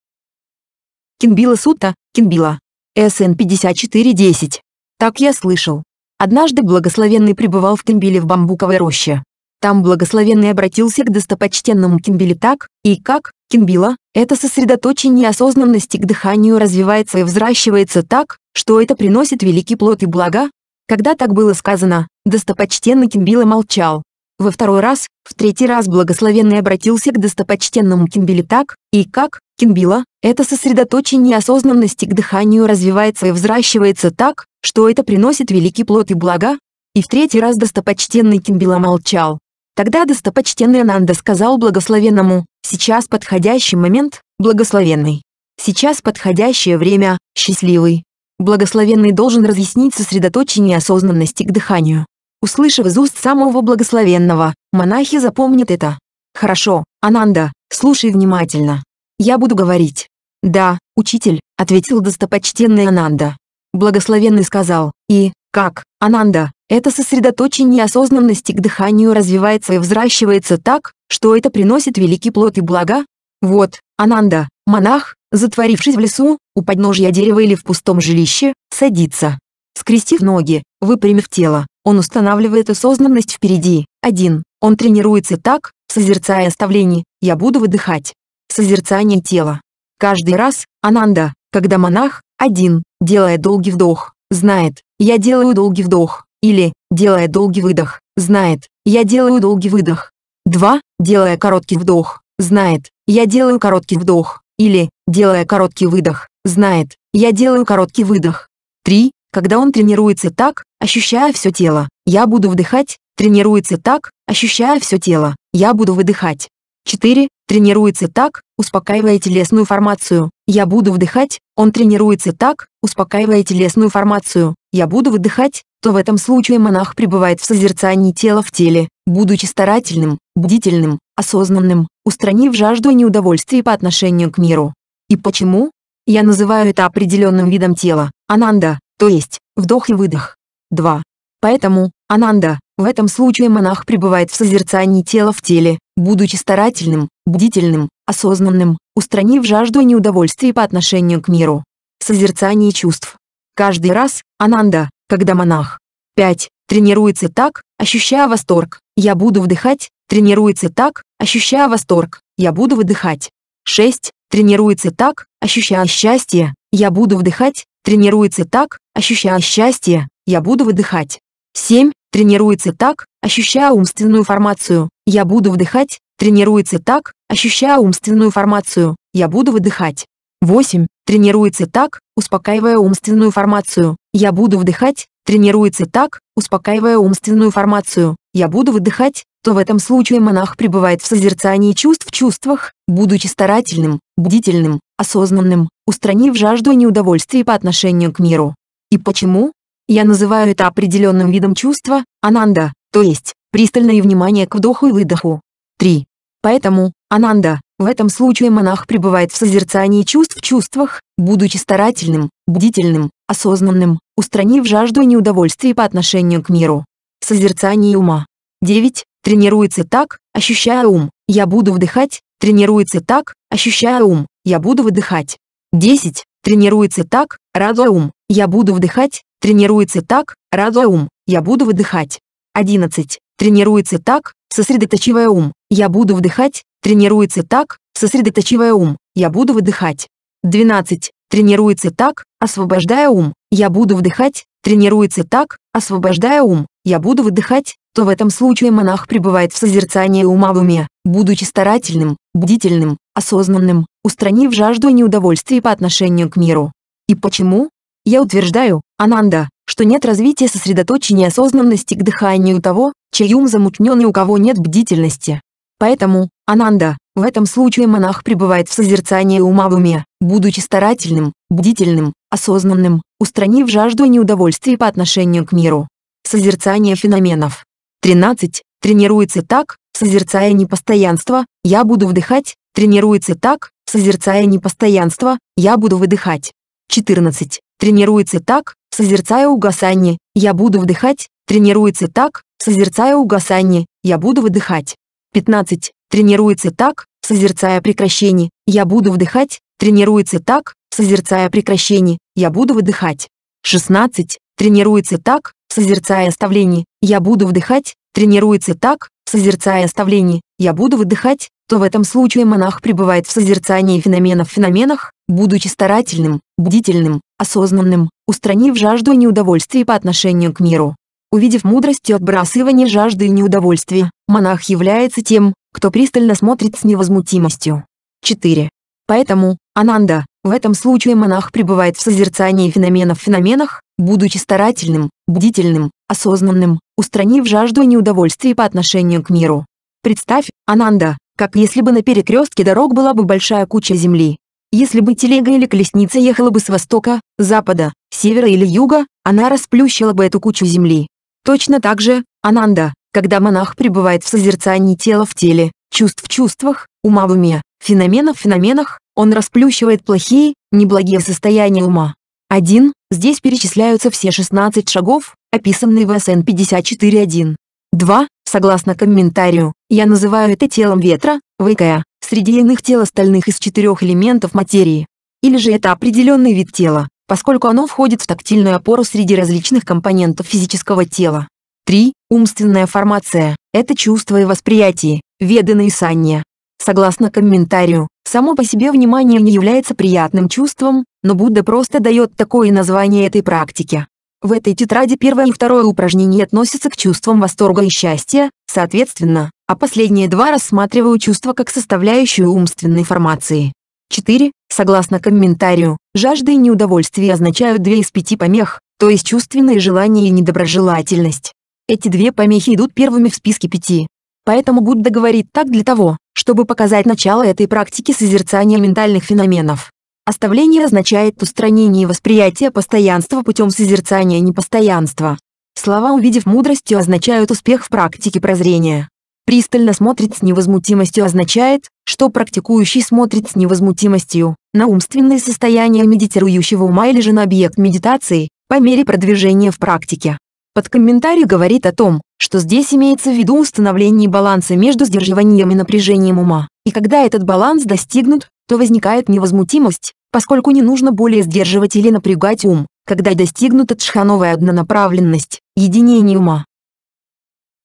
Кинбила Сута, Кинбила. СН 54.10. Так я слышал. Однажды благословенный пребывал в Кимбиле в бамбуковой роще. Там благословенный обратился к достопочтенному Кимбиле так, и как, Кимбила, это сосредоточение осознанности к дыханию развивается и взращивается так, что это приносит великий плод и блага. Когда так было сказано, достопочтенный Кимбила молчал. Во второй раз, в третий раз благословенный обратился к достопочтенному Кимбиле так, и как, Кимбила, это сосредоточение осознанности к дыханию развивается и взращивается так, что это приносит великий плод и блага. И в третий раз достопочтенный Кимбила молчал. Тогда достопочтенный Ананда сказал благословенному, сейчас подходящий момент, благословенный. Сейчас подходящее время, счастливый. Благословенный должен разъяснить сосредоточение осознанности к дыханию. Услышав из уст самого благословенного, монахи запомнят это. Хорошо, Ананда, слушай внимательно. Я буду говорить. Да, учитель, ответил достопочтенный Ананда. Благословенный сказал, и, как, Ананда, это сосредоточение осознанности к дыханию развивается и взращивается так, что это приносит великий плод и блага? Вот, Ананда, монах, затворившись в лесу, у подножья дерева или в пустом жилище, садится. Скрестив ноги, выпрямив тело, он устанавливает осознанность впереди. Один. Он тренируется так, созерцая оставление, я буду выдыхать. Созерцание тела. Каждый раз, Ананда, когда монах, один, делая долгий вдох, знает, я делаю долгий вдох, или, делая долгий выдох, знает, я делаю долгий выдох. Два, делая короткий вдох, знает, я делаю короткий вдох, или, делая короткий выдох, знает, я делаю короткий выдох. Три, когда он тренируется так, ощущая все тело, я буду вдыхать, тренируется так, ощущая все тело, я буду выдыхать. 4. Тренируется так, успокаивая телесную формацию. Я буду вдыхать, он тренируется так, успокаивая телесную формацию. Я буду выдыхать, то в этом случае монах пребывает в созерцании тела в теле, будучи старательным, бдительным, осознанным, устранив жажду и неудовольствие по отношению к миру. И почему? Я называю это определенным видом тела, ананда, то есть, вдох и выдох. 2. Поэтому, ананда, в этом случае монах пребывает в созерцании тела в теле, будучи старательным, бдительным, осознанным, устранив жажду и неудовольствие по отношению к миру. Созерцание чувств. Каждый раз, ананда, когда монах. 5. Тренируется так, ощущая восторг, я буду вдыхать, тренируется так, ощущая восторг, я буду выдыхать. 6. Тренируется так, ощущая счастье, я буду вдыхать, тренируется так, ощущая счастье, я буду выдыхать. 7. Тренируется так, ощущая умственную формацию. Я буду вдыхать. Тренируется так, ощущая умственную формацию. Я буду выдыхать. 8. Тренируется так, успокаивая умственную формацию. Я буду вдыхать. Тренируется так, успокаивая умственную формацию. Я буду выдыхать, то в этом случае монах пребывает в созерцании чувств в чувствах, будучи старательным, бдительным, осознанным, устранив жажду и неудовольствие по отношению к миру. И почему? Я называю это определенным видом чувства, ананда, то есть, пристальное внимание к вдоху и выдоху. 3. Поэтому, ананда, в этом случае монах пребывает в созерцании чувств в чувствах, будучи старательным, бдительным, осознанным, устранив жажду и неудовольствие по отношению к миру. Созерцание ума. 9. Тренируется так, ощущая ум, я буду вдыхать, тренируется так, ощущая ум, я буду выдыхать. 10. Тренируется так, радуя ум, я буду вдыхать, Тренируется так, радуя ум, я буду выдыхать. 11. Тренируется так, сосредоточивая ум, я буду вдыхать, тренируется так, сосредоточивая ум, я буду выдыхать. 12. Тренируется так, освобождая ум, я буду вдыхать, тренируется так, освобождая ум, я буду выдыхать, то в этом случае монах пребывает в созерцании ума в уме, будучи старательным, бдительным, осознанным, устранив жажду и неудовольствие по отношению к миру. И почему? Я утверждаю, Ананда, что нет развития сосредоточения осознанности к дыханию того, чей ум замутнен и у кого нет бдительности. Поэтому, Ананда, в этом случае монах пребывает в созерцании ума в уме, будучи старательным, бдительным, осознанным, устранив жажду и неудовольствие по отношению к миру. Созерцание феноменов. 13. Тренируется так, созерцая непостоянство, я буду вдыхать, тренируется так, созерцая непостоянство, я буду выдыхать. 14. Тренируется так, созерцая угасание, я буду вдыхать, тренируется так, созерцая угасание, я буду выдыхать. 15. Тренируется так, созерцая прекращение, я буду вдыхать, тренируется так, созерцая прекращение, я буду выдыхать. 16. Тренируется так, созерцая оставление, я буду вдыхать, тренируется так, созерцая оставление, я буду выдыхать, то в этом случае монах пребывает в созерцании феноменов в феноменах, будучи старательным, бдительным, осознанным, устранив жажду и неудовольствие по отношению к миру. Увидев мудрость и отбрасывание жажды и неудовольствия, монах является тем, кто пристально смотрит с невозмутимостью. 4. Поэтому, Ананда, в этом случае монах пребывает в созерцании феноменов в феноменах, будучи старательным, бдительным, осознанным, устранив жажду и неудовольствие по отношению к миру. Представь, Ананда, как если бы на перекрестке дорог была бы большая куча земли. Если бы телега или колесница ехала бы с востока, запада, севера или юга, она расплющила бы эту кучу земли. Точно так же, Ананда, когда монах пребывает в созерцании тела в теле, чувств в чувствах, ума в уме, феноменов в феноменах, он расплющивает плохие, неблагие состояния ума. 1. Здесь перечисляются все 16 шагов, описанные в СН 54.1. 2. Согласно комментарию, я называю это телом ветра, ВК, среди иных тел остальных из четырех элементов материи. Или же это определенный вид тела, поскольку оно входит в тактильную опору среди различных компонентов физического тела. 3. Умственная формация – это чувство и восприятие, ведано и санья. Согласно комментарию, само по себе внимание не является приятным чувством, но Будда просто дает такое название этой практике. В этой тетради первое и второе упражнение относятся к чувствам восторга и счастья, соответственно, а последние два рассматриваю чувства как составляющую умственной формации. 4. Согласно комментарию, жажда и неудовольствие означают две из пяти помех, то есть чувственное желание и недоброжелательность. Эти две помехи идут первыми в списке пяти. Поэтому Будда говорит так для того, чтобы показать начало этой практики созерцания ментальных феноменов. Оставление означает устранение восприятия постоянства путем созерцания непостоянства. Слова «увидев мудростью» означают успех в практике прозрения. Пристально смотрит с невозмутимостью означает, что практикующий смотрит с невозмутимостью на умственное состояние медитирующего ума или же на объект медитации, по мере продвижения в практике. Под комментарий говорит о том, что здесь имеется в виду установление баланса между сдерживанием и напряжением ума, и когда этот баланс достигнут, то возникает невозмутимость, поскольку не нужно более сдерживать или напрягать ум, когда достигнута тшхановая однонаправленность, единение ума.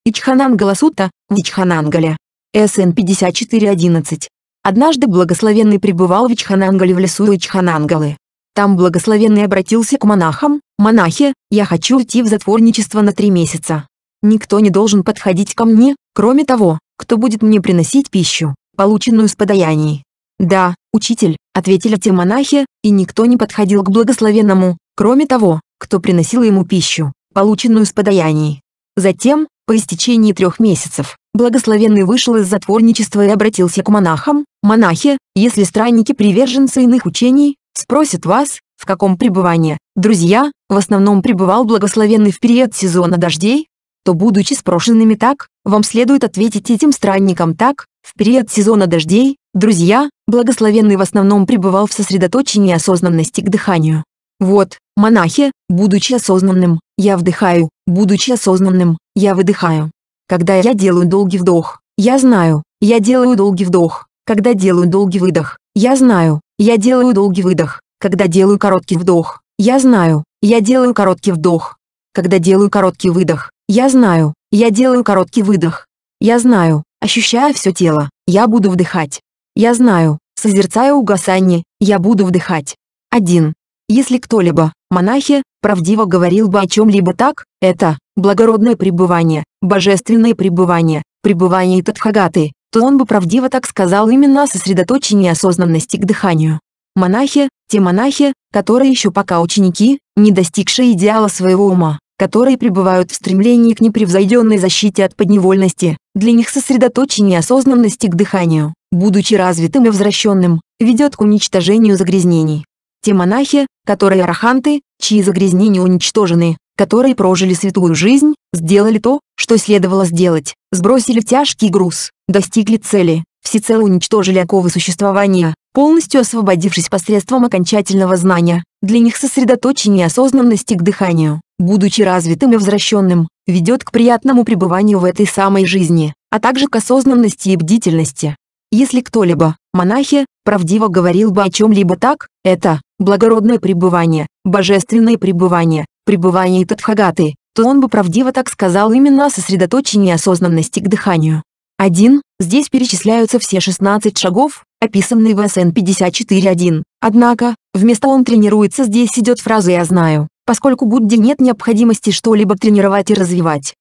Ичханангала Сута, в Ичханангале. СН 5411. Однажды благословенный пребывал в Ичханангале в лесу Ичханангалы. Там благословенный обратился к монахам, «Монахи, я хочу уйти в затворничество на три месяца. Никто не должен подходить ко мне, кроме того, кто будет мне приносить пищу, полученную с подаяний». «Да, учитель», — ответили те монахи, и никто не подходил к благословенному, кроме того, кто приносил ему пищу, полученную с подаяний. Затем, по истечении трех месяцев, благословенный вышел из затворничества и обратился к монахам. «Монахи, если странники приверженцы иных учений, спросят вас, в каком пребывании, друзья, в основном пребывал благословенный в период сезона дождей, то, будучи спрошенными так, вам следует ответить этим странникам так, в период сезона дождей, друзья, благословенный в основном пребывал в сосредоточении осознанности к дыханию. Вот, монахи, будучи осознанным, я вдыхаю, будучи осознанным, я выдыхаю. Когда я делаю долгий вдох, я знаю, я делаю долгий вдох. Когда делаю долгий выдох, я знаю, я делаю долгий выдох. Когда делаю короткий вдох, я знаю, я делаю короткий вдох. Когда делаю короткий выдох, я знаю, я делаю короткий выдох. Я знаю, ощущая все тело, я буду вдыхать. Я знаю, созерцая угасание, я буду вдыхать. 1. Если кто-либо, монахи, правдиво говорил бы о чем-либо так, это благородное пребывание, божественное пребывание, пребывание Тадхагаты, то он бы правдиво так сказал именно о сосредоточении осознанности к дыханию. Монахи, те монахи, которые еще пока ученики, не достигшие идеала своего ума, которые пребывают в стремлении к непревзойденной защите от подневольности, для них сосредоточение осознанности к дыханию, будучи развитым и возвращенным, ведет к уничтожению загрязнений. Те монахи, которые араханты, чьи загрязнения уничтожены, которые прожили святую жизнь, сделали то, что следовало сделать, сбросили тяжкий груз, достигли цели, всецело уничтожили оковы существования, полностью освободившись посредством окончательного знания, для них сосредоточение осознанности к дыханию, будучи развитым и возвращенным, ведет к приятному пребыванию в этой самой жизни, а также к осознанности и бдительности. Если кто-либо, монахи, правдиво говорил бы о чем-либо так, это благородное пребывание, божественное пребывание, пребывание Тадхагаты, то он бы правдиво так сказал именно о сосредоточении осознанности к дыханию. 1. Здесь перечисляются все 16 шагов, описанные в СН 54.1. Однако, вместо «он тренируется» здесь идет фраза «я знаю», поскольку Будде нет необходимости что-либо тренировать и развивать.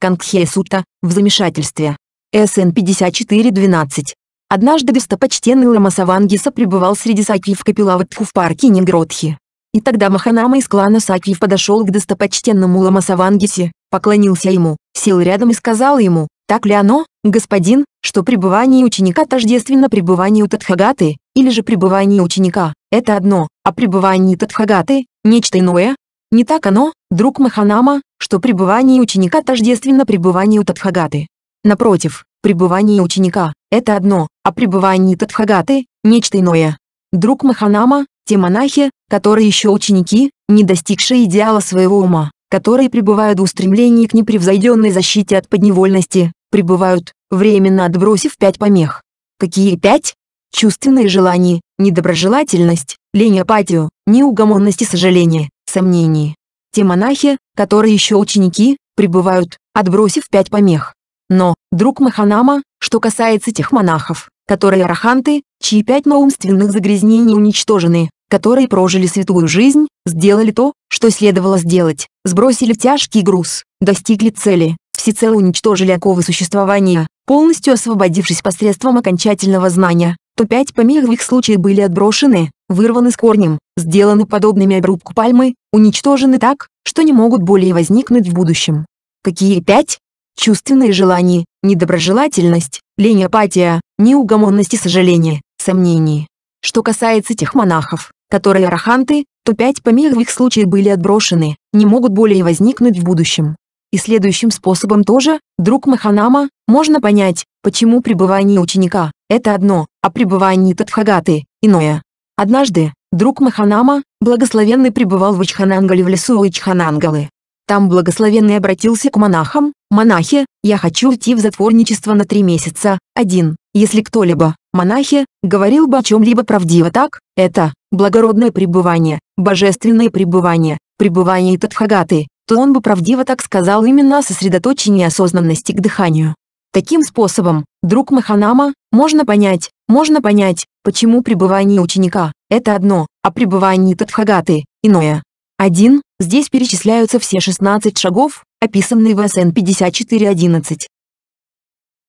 Кангхе Сута, в замешательстве. СН 54.12. Однажды достопочтенный Лама Савангиса пребывал среди сакьев Капилаватху в парке Нигродхи. И тогда Маханама из клана Сакьев подошел к достопочтенному Лама Савангисе, поклонился ему, сел рядом и сказал ему, Так ли оно, господин, что пребывание ученика тождественно пребыванию Тадхагаты, или же пребывание ученика – это одно, а пребывание Тадхагаты – нечто иное? Не так оно, друг Маханама, что пребывание ученика тождественно пребыванию Тадхагаты. Напротив, пребывание ученика – это одно, а пребывание Тадхагаты – нечто иное. Друг Маханама – те монахи, которые еще ученики, не достигшие идеала своего ума, которые пребывают в устремлении к непревзойденной защите от подневольности, пребывают, временно отбросив пять помех. Какие пять? Чувственные желания, недоброжелательность, лень апатию, неугомонность и сожаление, сомнение. Те монахи, которые еще ученики, пребывают, отбросив пять помех. Но, друг Маханама, что касается тех монахов, которые араханты, чьи пять наумственных загрязнений уничтожены, которые прожили святую жизнь, сделали то, что следовало сделать, сбросили тяжкий груз, достигли цели, всецело уничтожили оковы существования, полностью освободившись посредством окончательного знания, то пять помех в их случае были отброшены, вырваны с корнем, сделаны подобными обрубку пальмы, уничтожены так, что не могут более возникнуть в будущем. Какие пять? Чувственные желания, недоброжелательность, лень апатия, неугомонность и сожаление, сомнение. Что касается тех монахов, которые араханты, то пять помех в их случае были отброшены, не могут более возникнуть в будущем. И следующим способом тоже, друг Маханама, можно понять, почему пребывание ученика – это одно, а пребывание Тадхагаты – иное. Однажды, друг Маханама, благословенный пребывал в Ичханангале в лесу Ичханангалы. Там благословенный обратился к монахам, «Монахи, я хочу уйти в затворничество на три месяца, один, если кто-либо, монахи, говорил бы о чем-либо правдиво так, это, благородное пребывание, божественное пребывание, пребывание Тадхагаты, то он бы правдиво так сказал именно о сосредоточении осознанности к дыханию. Таким способом, друг Маханама, можно понять, можно понять, почему пребывание ученика – это одно, а пребывание Тадхагаты – иное. Один, здесь перечисляются все 16 шагов, описанные в СН 54.11.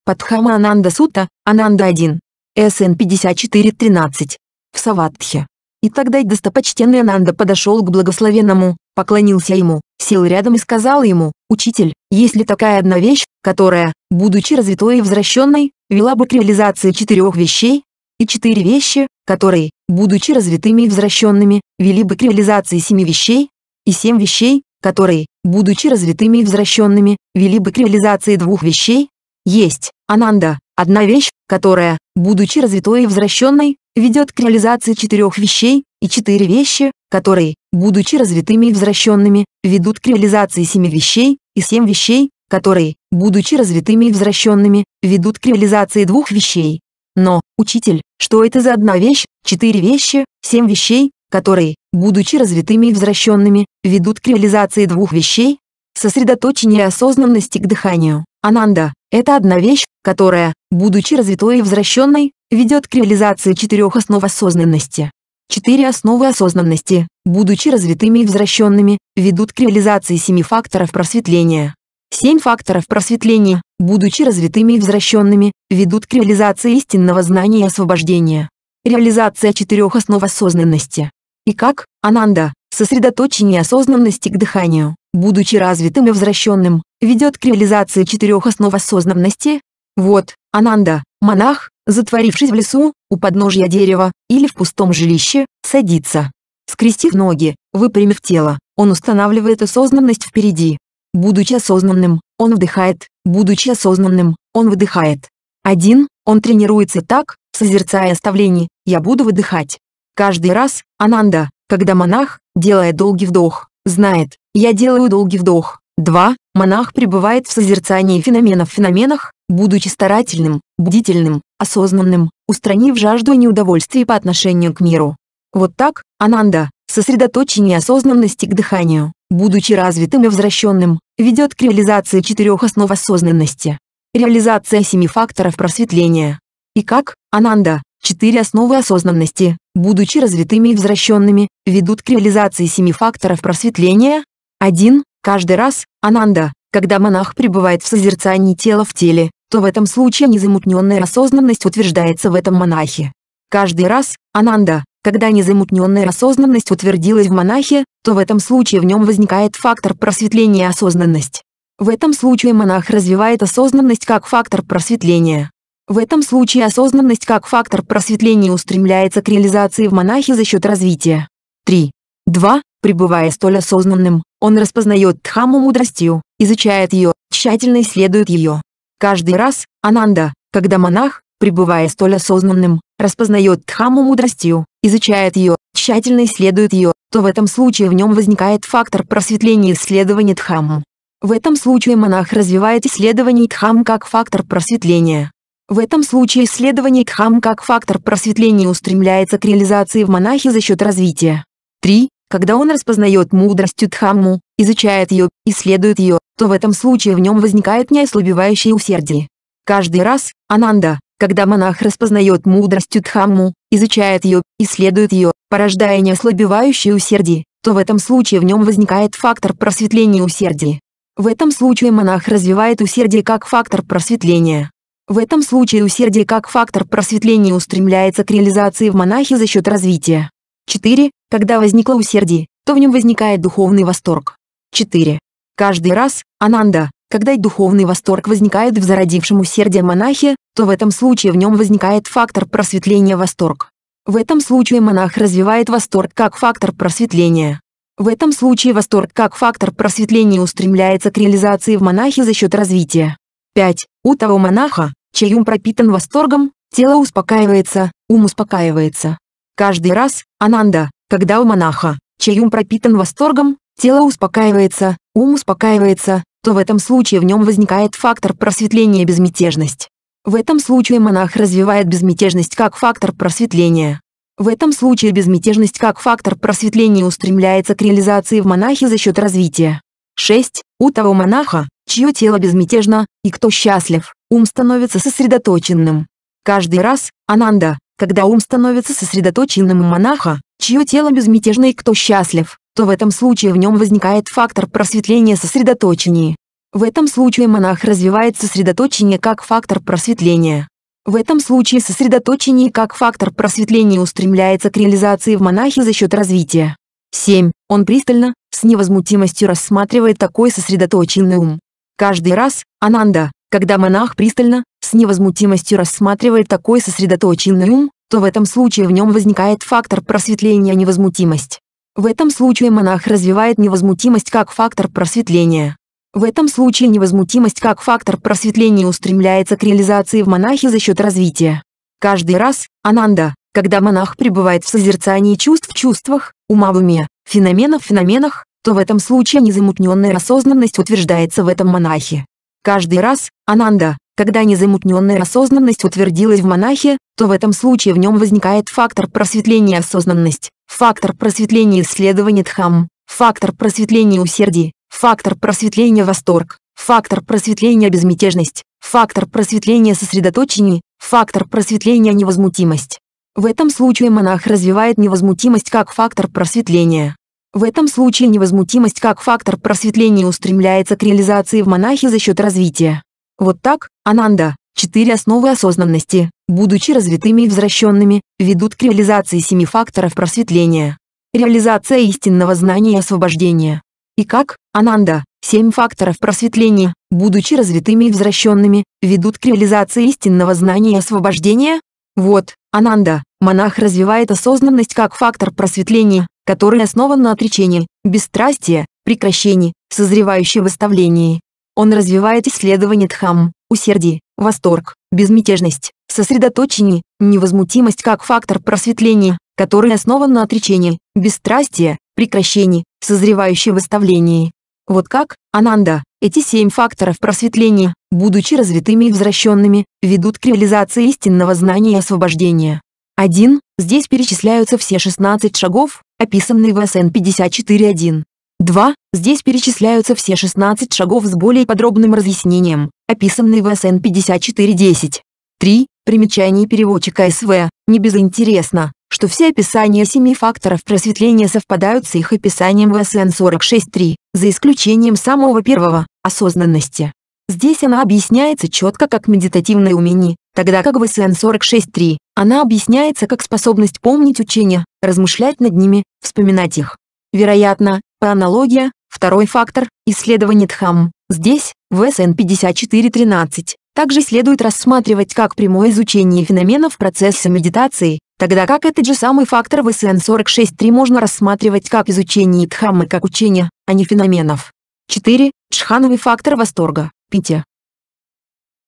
Падхама Ананда Сута, Ананда 1. СН 54.13. В Саватхе. И тогда достопочтенный Ананда подошел к благословенному, поклонился ему, сел рядом и сказал ему, «Учитель, есть ли такая одна вещь, которая, будучи развитой и возвращенной, вела бы к реализации четырех вещей, и четыре вещи, которые, будучи развитыми и возвращенными, вели бы к реализации семи вещей, и семь вещей, которые, будучи развитыми и возвращенными, вели бы к реализации двух вещей, есть, Ананда, одна вещь, которая, будучи развитой и возвращенной, ведет к реализации четырех вещей, и четыре вещи, которые, будучи развитыми и возвращенными, ведут к реализации семи вещей, и семь вещей, которые, будучи развитыми и возвращенными, ведут к реализации двух вещей. Но, учитель, что это за одна вещь, четыре вещи, семь вещей, которые, будучи развитыми и возвращенными, ведут к реализации двух вещей? Сосредоточение осознанности к дыханию. Ананда – это одна вещь, которая, будучи развитой и возвращенной, ведет к реализации четырех основ осознанности. Четыре основы осознанности, будучи развитыми и возвращенными, ведут к реализации семи факторов просветления. Семь факторов просветления, будучи развитыми и возвращенными, ведут к реализации истинного знания и освобождения. Реализация четырех основ осознанности. И как, Ананда, сосредоточение осознанности к дыханию, будучи развитым и возвращенным, ведет к реализации четырех основ осознанности? Вот, Ананда, монах, затворившись в лесу, у подножья дерева, или в пустом жилище, садится. Скрестив ноги, выпрямив тело, он устанавливает осознанность впереди. Будучи осознанным, он вдыхает, будучи осознанным, он выдыхает. Один, он тренируется так, созерцая оставление, я буду выдыхать. Каждый раз, Ананда, когда монах, делая долгий вдох, знает, я делаю долгий вдох. Два, монах пребывает в созерцании феноменов в феноменах, будучи старательным, бдительным, осознанным, устранив жажду и неудовольствие по отношению к миру. Вот так, Ананда, сосредоточение осознанности к дыханию, будучи развитым и возвращенным, ведет к реализации четырех основ осознанности. Реализация семи факторов просветления. И как, Ананда, четыре основы осознанности, будучи развитыми и возвращенными, ведут к реализации семи факторов просветления. Один, Каждый раз, Ананда, когда монах пребывает в созерцании тела в теле, то в этом случае незамутненная осознанность утверждается в этом монахе. Каждый раз, Ананда, когда незамутненная осознанность утвердилась в монахе, то в этом случае в нем возникает фактор просветления осознанность. В этом случае монах развивает осознанность как фактор просветления. В этом случае осознанность как фактор просветления устремляется к реализации в монахе за счет развития. 3. 2. Пребывая столь осознанным, он распознает Дхамму мудростью, изучает ее, тщательно исследует ее. Каждый раз, Ананда, когда монах, пребывая столь осознанным, распознает Дхамму мудростью, изучает ее, тщательно исследует ее, то в этом случае в нем возникает фактор просветления исследования Дхамму. В этом случае монах развивает исследование Дхам как фактор просветления. В этом случае исследование Дхам как фактор просветления устремляется к реализации в монахе за счет развития. 3. Когда он распознает мудростью Дхамму, изучает ее, исследует ее, то в этом случае в нем возникает неослабевающее усердие. Каждый раз, Ананда, когда монах распознает мудростью Дхамму, изучает ее, исследует ее, порождая неослабевающее усердие, то в этом случае в нем возникает фактор просветления усердия. В этом случае монах развивает усердие как фактор просветления. В этом случае усердие как фактор просветления устремляется к реализации в монахе за счет развития. 4. Когда возникло усердие, то в нем возникает духовный восторг. 4. Каждый раз, Ананда, когда духовный восторг возникает в зародившем усердие монахе, то в этом случае в нем возникает фактор просветления восторг. В этом случае монах развивает восторг как фактор просветления. В этом случае восторг как фактор просветления устремляется к реализации в монахе за счет развития. 5. У того монаха, чей ум пропитан восторгом, тело успокаивается, ум успокаивается. Каждый раз, Ананда, когда у монаха, чей ум пропитан восторгом, тело успокаивается, ум успокаивается, то в этом случае в нем возникает фактор просветления безмятежность. В этом случае монах развивает безмятежность как фактор просветления. В этом случае безмятежность как фактор просветления устремляется к реализации в монахе за счет развития. 6. У того монаха, чье тело безмятежно, и кто счастлив, ум становится сосредоточенным. Каждый раз, Ананда, когда ум становится сосредоточенным у монаха, чье тело безмятежно и кто счастлив, то в этом случае в нем возникает фактор просветления сосредоточения. В этом случае монах развивает сосредоточение как фактор просветления. В этом случае сосредоточение как фактор просветления устремляется к реализации в монахе за счет развития. 7. Он пристально, с невозмутимостью рассматривает такой сосредоточенный ум. Каждый раз, Ананда, когда монах пристально, с невозмутимостью рассматривает такой сосредоточенный ум, то в этом случае в нем возникает фактор просветления невозмутимость. В этом случае монах развивает невозмутимость как фактор просветления. В этом случае невозмутимость как фактор просветления устремляется к реализации в монахе за счет развития. Каждый раз, Ананда, когда монах пребывает в созерцании чувств в чувствах, ума в уме, феноменов в феноменах, то в этом случае незамутненная осознанность утверждается в этом монахе. Каждый раз, Ананда, когда незамутненная осознанность утвердилась в монахе, то в этом случае в нем возникает фактор просветления осознанность, фактор просветления исследования Дхам, фактор просветления усердия, фактор просветления восторг, фактор просветления безмятежность, фактор просветления сосредоточение, фактор просветления невозмутимость. В этом случае монах развивает невозмутимость как фактор просветления. В этом случае невозмутимость как фактор просветления устремляется к реализации в монахе за счет развития. Вот так, Ананда, четыре основы осознанности, будучи развитыми и возвращенными, ведут к реализации семи факторов просветления. Реализация истинного знания и освобождения. И как, Ананда, семь факторов просветления, будучи развитыми и возвращенными, ведут к реализации истинного знания и освобождения? Вот, Ананда, монах развивает осознанность как фактор просветления, который основан на отречении, бесстрастии, прекращении, созревающей выставлении. Он развивает исследование дхам, усердие, восторг, безмятежность, сосредоточение, невозмутимость как фактор просветления, который основан на отречении, бесстрастии, прекращении, созревающей выставлении. Вот как, Ананда, эти семь факторов просветления, будучи развитыми и возвращенными, ведут к реализации истинного знания и освобождения. 1. Здесь перечисляются все 16 шагов, описанные в СН 54.1. 2. Здесь перечисляются все 16 шагов с более подробным разъяснением, описанные в СН 54.10. 3. Примечание переводчика СВ. Не безинтересно, что все описания семи факторов просветления совпадают с их описанием в СН 46.3, за исключением самого первого – осознанности. Здесь она объясняется четко как медитативное умение, тогда как в СН 46.3 она объясняется как способность помнить учения, размышлять над ними, вспоминать их. Вероятно, по аналогии, второй фактор – исследование Дхам, Здесь, в СН 5413, также следует рассматривать как прямое изучение феноменов процесса медитации, тогда как этот же самый фактор в СН 46.3 можно рассматривать как изучение Дхаммы как учения, а не феноменов. 4. Чхановый фактор восторга. Питя.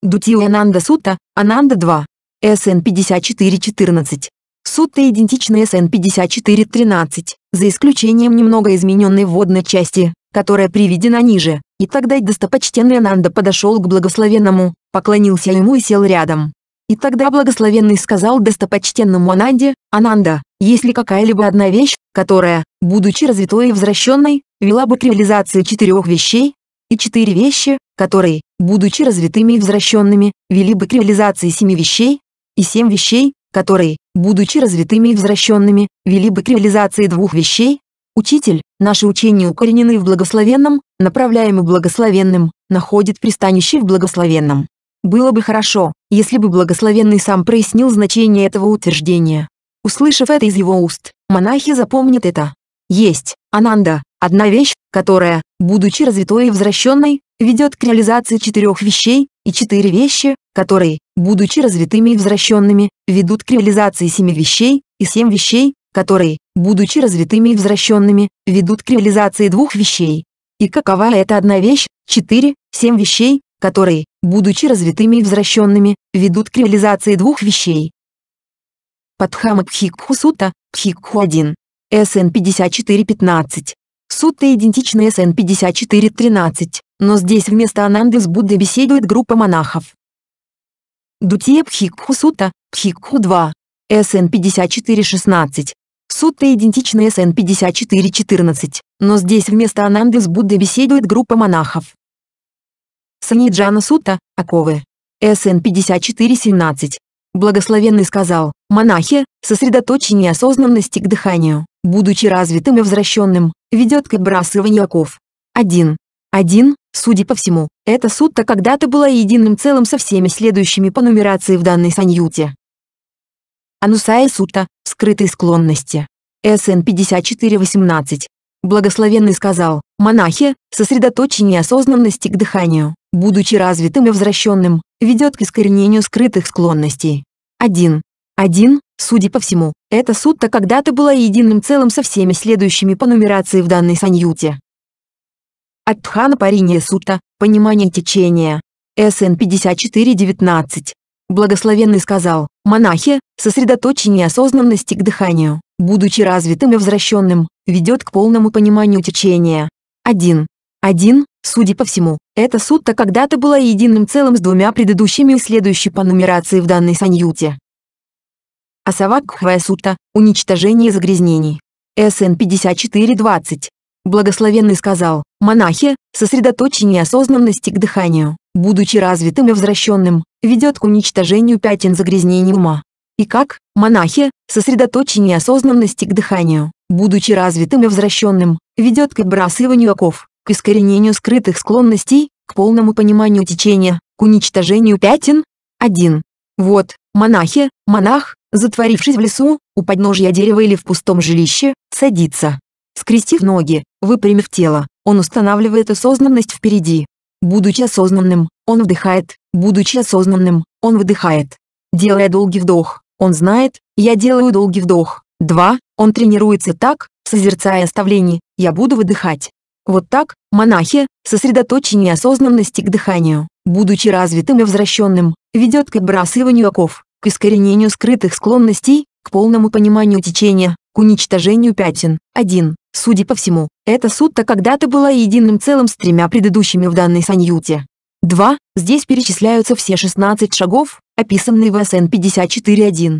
Дутио Ананда Сутта, Ананда 2. СН 5414. Сутта идентичны СН 5413, за исключением немного измененной вводной части, которая приведена ниже, и тогда достопочтенный Ананда подошел к благословенному, поклонился ему и сел рядом. И тогда благословенный сказал достопочтенному Ананде, «Ананда, есть ли какая-либо одна вещь, которая, будучи развитой и возвращенной, вела бы к реализации четырех вещей, и четыре вещи, которые, будучи развитыми и возвращенными, вели бы к реализации семи вещей, и семь вещей, которые, будучи развитыми и возвращенными, вели бы к реализации двух вещей. Учитель, наши учения укоренены в благословенном, направляемы благословенным, находит пристанище в благословенном. Было бы хорошо, если бы благословенный сам прояснил значение этого утверждения. Услышав это из его уст, монахи запомнят это. Есть, Ананда, одна вещь, которая, будучи развитой и возвращенной, ведет к реализации четырех вещей, и четыре вещи, которые, будучи развитыми и возвращенными, ведут к реализации семи вещей, и семь вещей, которые, будучи развитыми и возвращенными, ведут к реализации двух вещей. И какова эта одна вещь? Четыре, семь вещей, которые, будучи развитыми и возвращенными, ведут к реализации двух вещей. Падхама Пхикху Сута, Пхикху 1. СН 5415. Сутта идентична СН 5413, но здесь вместо Ананды с Буддой беседует группа монахов. Дутия Пхикху Сутта, Пхикху 2. СН 5416. Сутта идентична СН 5414, но здесь вместо Ананды с Буддой беседует группа монахов. Саниджана Сутта, Оковы. СН 5417. Благословенный сказал, монахи, сосредоточение осознанности к дыханию, будучи развитым и возвращенным, ведет к отбрасыванию оков. 1. 1. Судя по всему, эта сутта когда-то была единым целым со всеми следующими по нумерации в данной саньюте. Анусая сутта, скрытые склонности. СН 5418. Благословенный сказал, монахи, сосредоточение осознанности к дыханию, будучи развитым и возвращенным, ведет к искоренению скрытых склонностей. 1. 1. Судя по всему, эта сутта когда-то была единым целым со всеми следующими по нумерации в данной саньюте. Атхана Париния Сутта, понимание течения. СН 5419. Благословенный сказал, монахи, сосредоточение осознанности к дыханию, будучи развитым и возвращенным, ведет к полному пониманию течения. 1. 1. Судя по всему, эта сутта когда-то была единым целым с двумя предыдущими и следующей по нумерации в данной саньюте. Асавакхвая сутта – уничтожение загрязнений. СН 5420. Благословенный сказал, монахи, сосредоточение осознанности к дыханию, будучи развитым и возвращенным, ведет к уничтожению пятен загрязнений ума. И как, монахи, сосредоточение осознанности к дыханию, будучи развитым и возвращенным, ведет к отбрасыванию оков, к искоренению скрытых склонностей, к полному пониманию течения, к уничтожению пятен. 1. Вот, монахи, монах, затворившись в лесу, у подножья дерева или в пустом жилище, садится. Скрестив ноги, выпрямив тело, он устанавливает осознанность впереди. Будучи осознанным, он вдыхает, будучи осознанным, он выдыхает. Делая долгий вдох, он знает, я делаю долгий вдох. 2. Он тренируется так, созерцая оставление, я буду выдыхать. Вот так, монахи, сосредоточение осознанности к дыханию, будучи развитым и возвращенным, ведет к отбрасыванию оков к искоренению скрытых склонностей, к полному пониманию течения, к уничтожению пятен. 1. Судя по всему, эта сутта когда-то была единым целым с тремя предыдущими в данной саньюте. 2. Здесь перечисляются все 16 шагов, описанные в СН 54.1.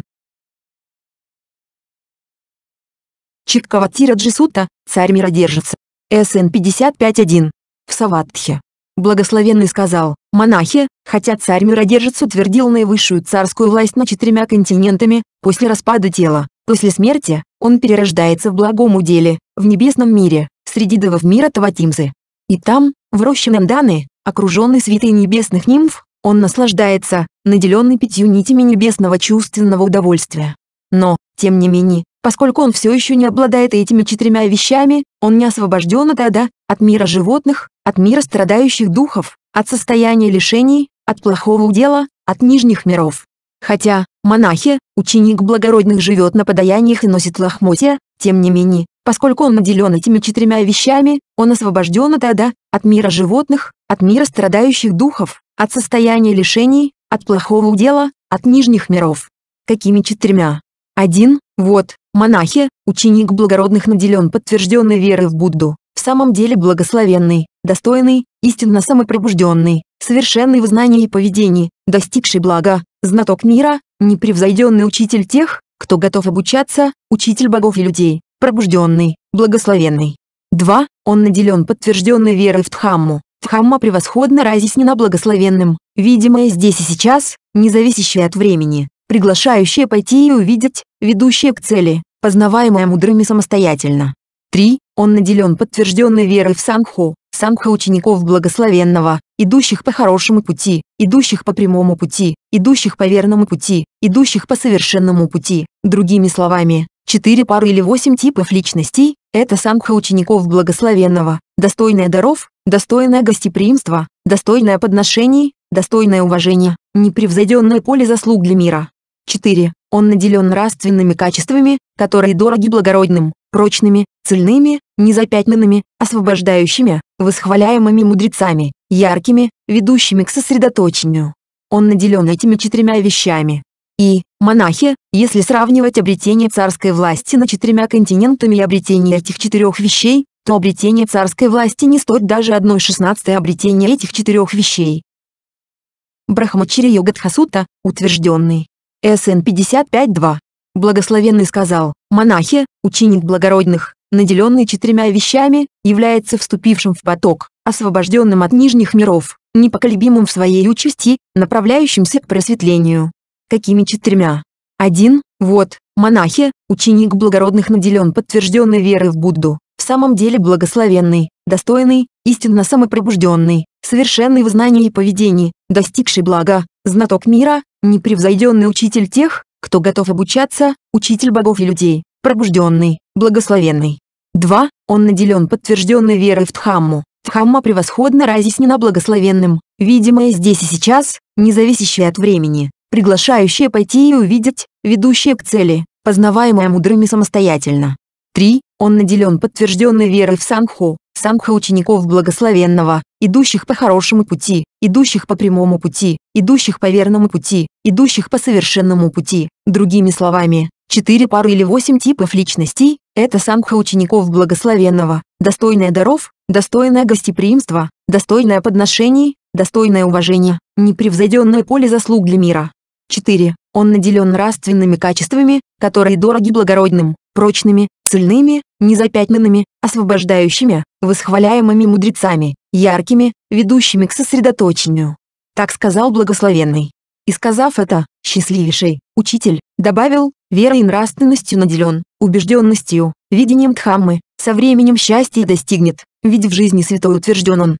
Чиккаватира Джисута, царь мира держится. СН 55.1. В Саватхе. Благословенный сказал, монахи, хотя царь мира держится утвердил наивысшую царскую власть над четырьмя континентами, после распада тела, после смерти, он перерождается в благом уделе, в небесном мире, среди давов мира Таватимзы. И там, в роще Нанданы, окруженный свитой небесных нимф, он наслаждается, наделенный пятью нитями небесного чувственного удовольствия. Но, тем не менее, поскольку он все еще не обладает этими четырьмя вещами, он не освобожден от ада, от мира животных, от мира страдающих духов, от состояния лишений, от плохого удела, от нижних миров. Хотя, монахи, ученик благородных живет на подаяниях и носит лохмотья, тем не менее, поскольку он наделен этими четырьмя вещами, он освобожден от ада, от мира животных, от мира страдающих духов, от состояния лишений, от плохого удела, от нижних миров. Какими четырьмя? Один, вот, монахи, ученик благородных наделен подтвержденной верой в Будду, самом деле благословенный, достойный, истинно самопробужденный, совершенный в знании и поведении, достигший блага, знаток мира, непревзойденный учитель тех, кто готов обучаться, учитель богов и людей, пробужденный, благословенный. 2. Он наделен подтвержденной верой в Дхамму. Дхамма превосходно разъяснена благословенным, видимая здесь и сейчас, не зависящая от времени, приглашающая пойти и увидеть, ведущая к цели, познаваемая мудрыми самостоятельно. 3. Он наделен подтвержденной верой в Сангху, Сангха учеников благословенного, идущих по хорошему пути, идущих по прямому пути, идущих по верному пути, идущих по совершенному пути. Другими словами, четыре пары или восемь типов личностей – это Сангха учеников благословенного, достойная даров, достойное гостеприимство, достойное подношений, достойное уважение, непревзойденное поле заслуг для мира. 4. Он наделен нравственными качествами, которые дороги благородным, прочными, цельными, незапятнанными, освобождающими, восхваляемыми мудрецами, яркими, ведущими к сосредоточению. Он наделен этими четырьмя вещами. И, монахи, если сравнивать обретение царской власти на четырьмя континентами и обретение этих четырех вещей, то обретение царской власти не стоит даже одной шестнадцатой обретения этих четырех вещей. Брахмачари Йогадхасута, утвержденный. СН 55.2. Благословенный сказал, монахи, ученик благородных, наделенный четырьмя вещами, является вступившим в поток, освобожденным от нижних миров, непоколебимым в своей участи, направляющимся к просветлению. Какими четырьмя? Один, вот, монахи, ученик благородных наделен подтвержденной верой в Будду, в самом деле благословенный, достойный, истинно самопробужденный, совершенный в знании и поведении, достигший блага, знаток мира, непревзойденный учитель тех, кто готов обучаться, учитель богов и людей, пробужденный, благословенный. 2. Он наделен подтвержденной верой в Дхамму. Дхамма превосходно разъяснена благословенным, видимая здесь и сейчас, не зависящая от времени, приглашающая пойти и увидеть, ведущая к цели, познаваемая мудрыми самостоятельно. 3. Он наделен подтвержденной верой в Сангху, Сангха учеников благословенного, идущих по хорошему пути, идущих по прямому пути, идущих по верному пути, идущих по совершенному пути. Другими словами, четыре пары или восемь типов личностей – это Сангха учеников благословенного, достойное даров, достойное гостеприимство, достойное подношений, достойное уважение, непревзойденное поле заслуг для мира. 4. Он наделен нравственными качествами, которые дороги благородным, прочными, цельными, незапятнанными, освобождающими, восхваляемыми мудрецами, яркими, ведущими к сосредоточению. Так сказал благословенный. И сказав это, счастливейший, учитель, добавил, верой и нравственностью наделен, убежденностью, видением Дхаммы, со временем счастье достигнет, ведь в жизни святой утвержден он.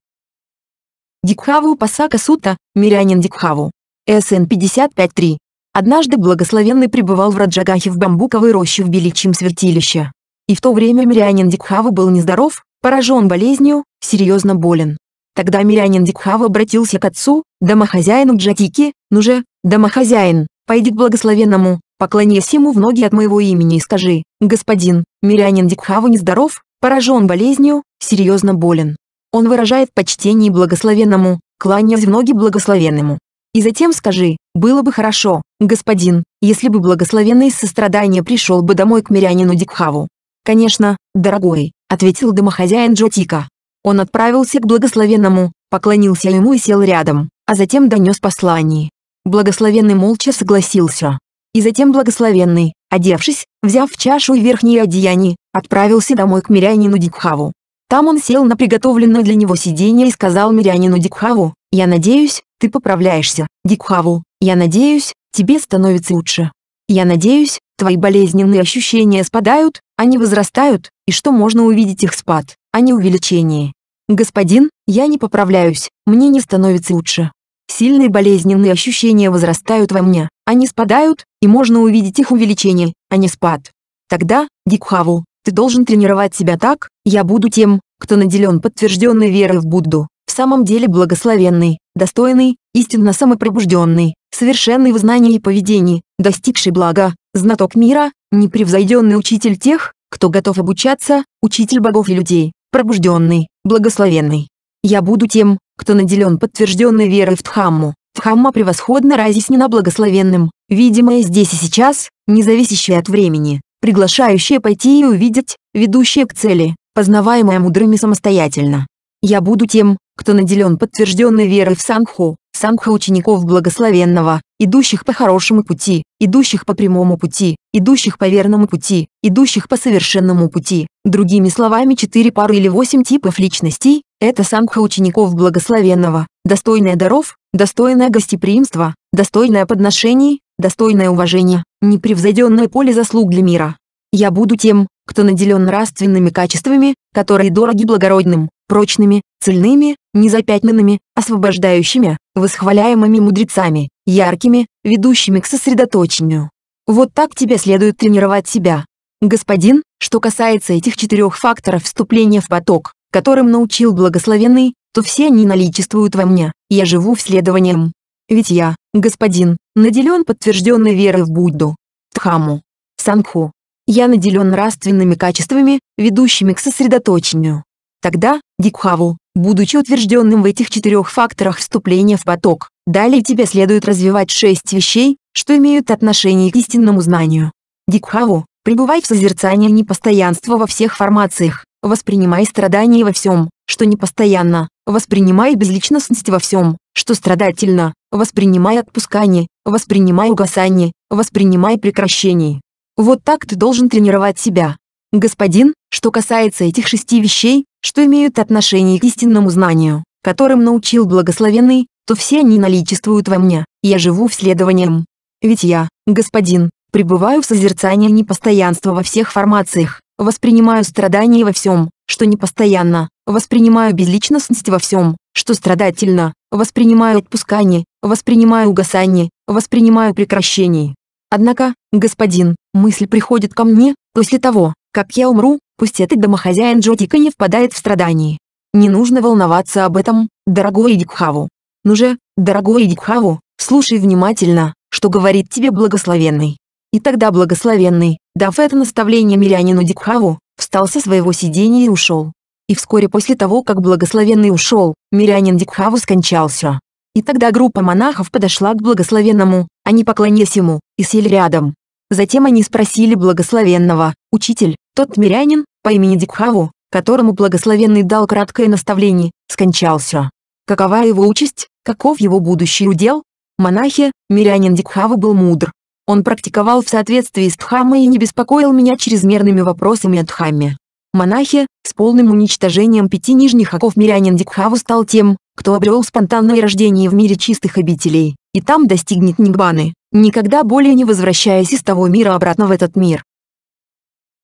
Дикхаву Пасака Сута, мирянин Дикхаву. СН 55.3. Однажды благословенный пребывал в Раджагахе в бамбуковой роще в Беличьем святилище. И в то время мирянин Дикхава был нездоров, поражен болезнью, серьезно болен. Тогда мирянин Дикхава обратился к отцу, домохозяину Джатики, ну же, домохозяин, пойди к благословенному, поклонись ему в ноги от моего имени и скажи, господин, мирянин Дикхава нездоров, поражен болезнью, серьезно болен. Он выражает почтение благословенному, кланяясь в ноги благословенному. И затем скажи, было бы хорошо, господин, если бы благословенный из сострадания пришел бы домой к мирянину Дикхаву. Конечно, дорогой, ответил домохозяин Джотика. Он отправился к благословенному, поклонился ему и сел рядом, а затем донес послание. Благословенный молча согласился. И затем благословенный, одевшись, взяв чашу и верхние одеяния, отправился домой к мирянину Дикхаву. Там он сел на приготовленное для него сиденье и сказал мирянину Дикхаву, «Я надеюсь, ты поправляешься, Дикхаву, я надеюсь, тебе становится лучше. Я надеюсь, твои болезненные ощущения спадают, они возрастают, и что можно увидеть их спад, а не увеличение. Господин, я не поправляюсь, мне не становится лучше. Сильные болезненные ощущения возрастают во мне, они спадают, и можно увидеть их увеличение, а не спад. Тогда, Дикхаву, ты должен тренировать себя так, я буду тем, кто наделен подтвержденной верой в Будду, в самом деле благословенный, достойный, истинно самопробужденный, совершенный в знании и поведении, достигший блага, знаток мира, непревзойденный учитель тех, кто готов обучаться, учитель богов и людей, пробужденный, благословенный. Я буду тем, кто наделен подтвержденной верой в Дхамму. Дхамма превосходно разъяснена благословенным, видимое здесь и сейчас, не зависящее от времени, приглашающее пойти и увидеть, ведущее к цели, познаваемое мудрыми самостоятельно. Я буду тем, кто наделен подтвержденной верой в Сангху, Сангха учеников благословенного, идущих по хорошему пути, идущих по прямому пути, идущих по верному пути, идущих по совершенному пути. Другими словами, четыре пары или восемь типов личностей – это Сангха учеников благословенного, достойная даров, достойное гостеприимство, достойное подношений, достойное уважение, непревзойденное поле заслуг для мира. Я буду тем, кто наделен нравственными качествами, которые дороги благородным, прочными, цельными, незапятнанными, освобождающими, восхваляемыми мудрецами, яркими, ведущими к сосредоточению. Вот так тебе следует тренировать себя. Господин, что касается этих четырех факторов вступления в поток, которым научил благословенный, то все они наличествуют во мне, я живу вследованием. Ведь я, господин, наделен подтвержденной верой в Будду, Дхамму, Сангху. Я наделен нравственными качествами, ведущими к сосредоточению. Тогда, Дикхаву, будучи утвержденным в этих четырех факторах вступления в поток, далее тебе следует развивать шесть вещей, что имеют отношение к истинному знанию. Дикхаву, пребывай в созерцании непостоянства во всех формациях, воспринимай страдания во всем, что непостоянно, воспринимай безличностность во всем, что страдательно, воспринимай отпускание, воспринимай угасание, воспринимай прекращение. Вот так ты должен тренировать себя. Господин, что касается этих шести вещей, что имеют отношение к истинному знанию, которым научил благословенный, то все они наличествуют во мне, я живу вследованием. Ведь я, господин, пребываю в созерцании непостоянства во всех формациях, воспринимаю страдания во всем, что непостоянно, воспринимаю безличностность во всем, что страдательно, воспринимаю отпускание, воспринимаю угасание, воспринимаю прекращение. Однако, господин, мысль приходит ко мне, после того, как я умру, пусть этот домохозяин Джотика не впадает в страдания. Не нужно волноваться об этом, дорогой Дикхаву. Ну же, дорогой Дикхаву, слушай внимательно, что говорит тебе благословенный. И тогда благословенный, дав это наставление мирянину Дикхаву, встал со своего сидения и ушел. И вскоре после того, как благословенный ушел, мирянин Дикхаву скончался. И тогда группа монахов подошла к благословенному, они поклонились ему, и сели рядом. Затем они спросили благословенного, «Учитель, тот мирянин, по имени Дикхаву, которому благословенный дал краткое наставление, скончался. Какова его участь, каков его будущий удел?» Монахи, мирянин Дикхаву был мудр. Он практиковал в соответствии с Дхаммой и не беспокоил меня чрезмерными вопросами о Дхамме. Монахи, с полным уничтожением пяти нижних оков мирянин Дикхаву стал тем, кто обрел спонтанное рождение в мире чистых обителей, и там достигнет Нигбаны никогда более не возвращаясь из того мира обратно в этот мир.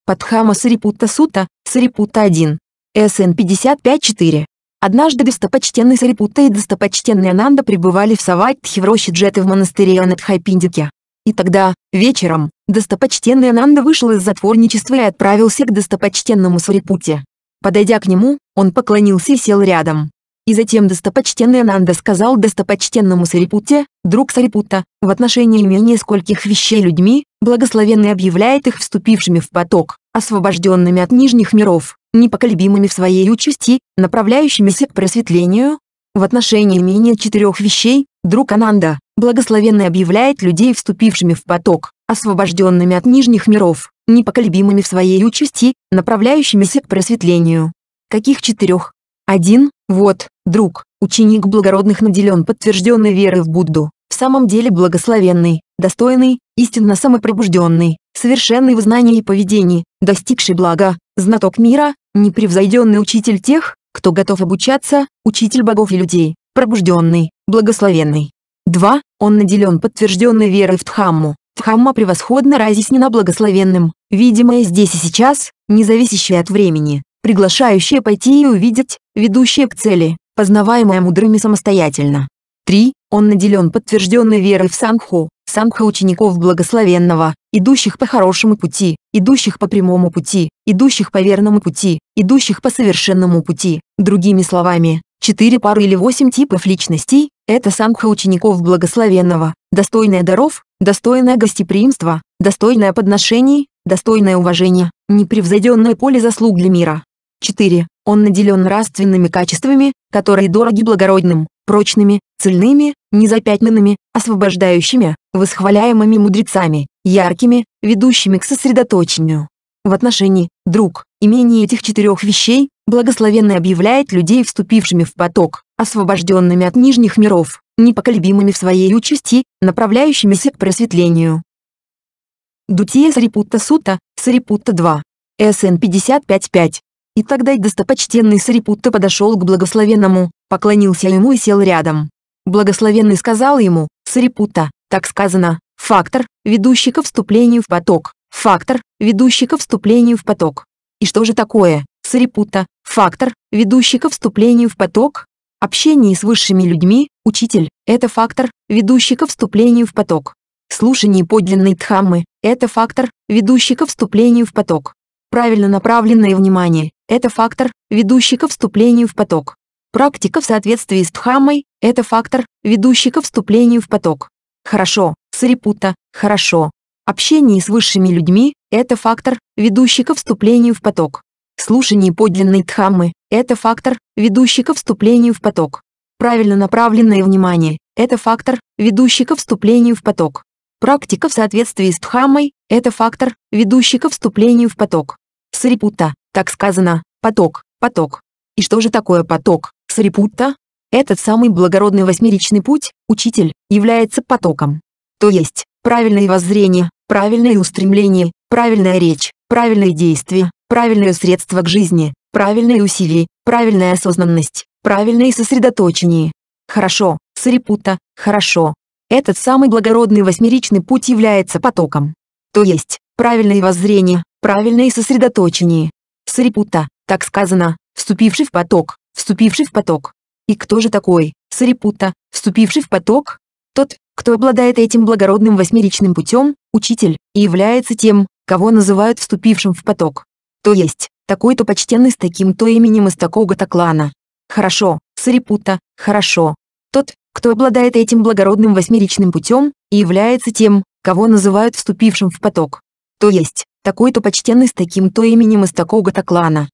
Падхама Сарипутта Сута, Сарипутта 1. СН 55-4. Однажды достопочтенный Сарипутта и достопочтенный Ананда пребывали в Саватхе в роще Джеты в монастыре Анатхайпиндике. И тогда, вечером, достопочтенный Ананда вышел из затворничества и отправился к достопочтенному Сарипуте. Подойдя к нему, он поклонился и сел рядом. И затем достопочтенный Ананда сказал достопочтенному Сарипутте, друг Сарипутта, в отношении менее скольких вещей людьми, благословенный объявляет их вступившими в поток, освобожденными от нижних миров, непоколебимыми в своей участи, направляющимися к просветлению. В отношении менее четырех вещей, друг Ананда, благословенный объявляет людей вступившими в поток, освобожденными от нижних миров, непоколебимыми в своей участи, направляющимися к просветлению. Каких четырех? Один, вот, друг, ученик благородных наделен подтвержденной верой в Будду, в самом деле благословенный, достойный, истинно самопробужденный, совершенный в знании и поведении, достигший блага, знаток мира, непревзойденный учитель тех, кто готов обучаться, учитель богов и людей, пробужденный, благословенный. 2. Он наделен подтвержденной верой в Дхамму. Дхамма превосходно разъяснена благословенным, видимое здесь и сейчас, не зависящее от времени приглашающее пойти и увидеть, ведущее к цели, познаваемое мудрыми самостоятельно. 3. Он наделен подтвержденной верой в Сангху, Сангха учеников благословенного, идущих по хорошему пути, идущих по прямому пути, идущих по верному пути, идущих по совершенному пути. Другими словами, четыре пары или восемь типов личностей – это Сангха учеников благословенного, достойная даров, достойное гостеприимство, достойное подношений, достойное уважение, непревзойденное поле заслуг для мира. 4. Он наделен нравственными качествами, которые дороги благородным, прочными, цельными, незапятнанными, освобождающими, восхваляемыми мудрецами, яркими, ведущими к сосредоточению. В отношении «друг» имение этих четырех вещей благословенно объявляет людей вступившими в поток, освобожденными от нижних миров, непоколебимыми в своей участи, направляющимися к просветлению. Дутия Сарипутта Сута, Сарипутта 2. СН 555. И тогда достопочтенный Сарипутта подошел к благословенному, поклонился ему и сел рядом. Благословенный сказал ему, Сарипутта, так сказано, фактор, ведущий ко вступлению в поток, фактор, ведущий ко вступлению в поток. И что же такое, Сарипутта, фактор, ведущий ко вступлению в поток? Общение с высшими людьми, учитель, это фактор, ведущий ко вступлению в поток. Слушание подлинной дхаммы – это фактор, ведущий ко вступлению в поток. Правильно направленное внимание – это фактор, ведущий ко вступлению в поток. Практика в соответствии с Дхаммой – это фактор, ведущий ко вступлению в поток. Хорошо, Сарипута, хорошо. Общение с высшими людьми – это фактор, ведущий ко вступлению в поток. Слушание подлинной Дхаммы – это фактор, ведущий ко вступлению в поток. Правильно направленное внимание – это фактор, ведущий ко вступлению в поток. Практика в соответствии с Дхаммой – это фактор, ведущий ко вступлению в поток. Сарипутта, так сказано, поток, поток. И что же такое поток, Сарипутта? Этот самый благородный восьмеричный путь, учитель, является потоком. То есть, правильное воззрение, правильное устремление, правильная речь, правильные действия, правильное средство к жизни, правильные усилия, правильная осознанность, правильное сосредоточение. Хорошо, Сарипутта, хорошо. Этот самый благородный восьмеричный путь является потоком. То есть, правильное воззрение, правильное сосредоточение. Сарипутта, так сказано, вступивший в поток, вступивший в поток. И кто же такой, Сарипутта, вступивший в поток? Тот, кто обладает этим благородным восьмеричным путем, учитель, и является тем, кого называют вступившим в поток. То есть, такой-то почтенный с таким-то именем из такого-то клана. Хорошо, Сарипутта, хорошо. Тот, кто обладает этим благородным восьмеричным путем, и является тем, кого называют вступившим в поток. То есть, такой-то почтенный с таким-то именем из такого-то клана.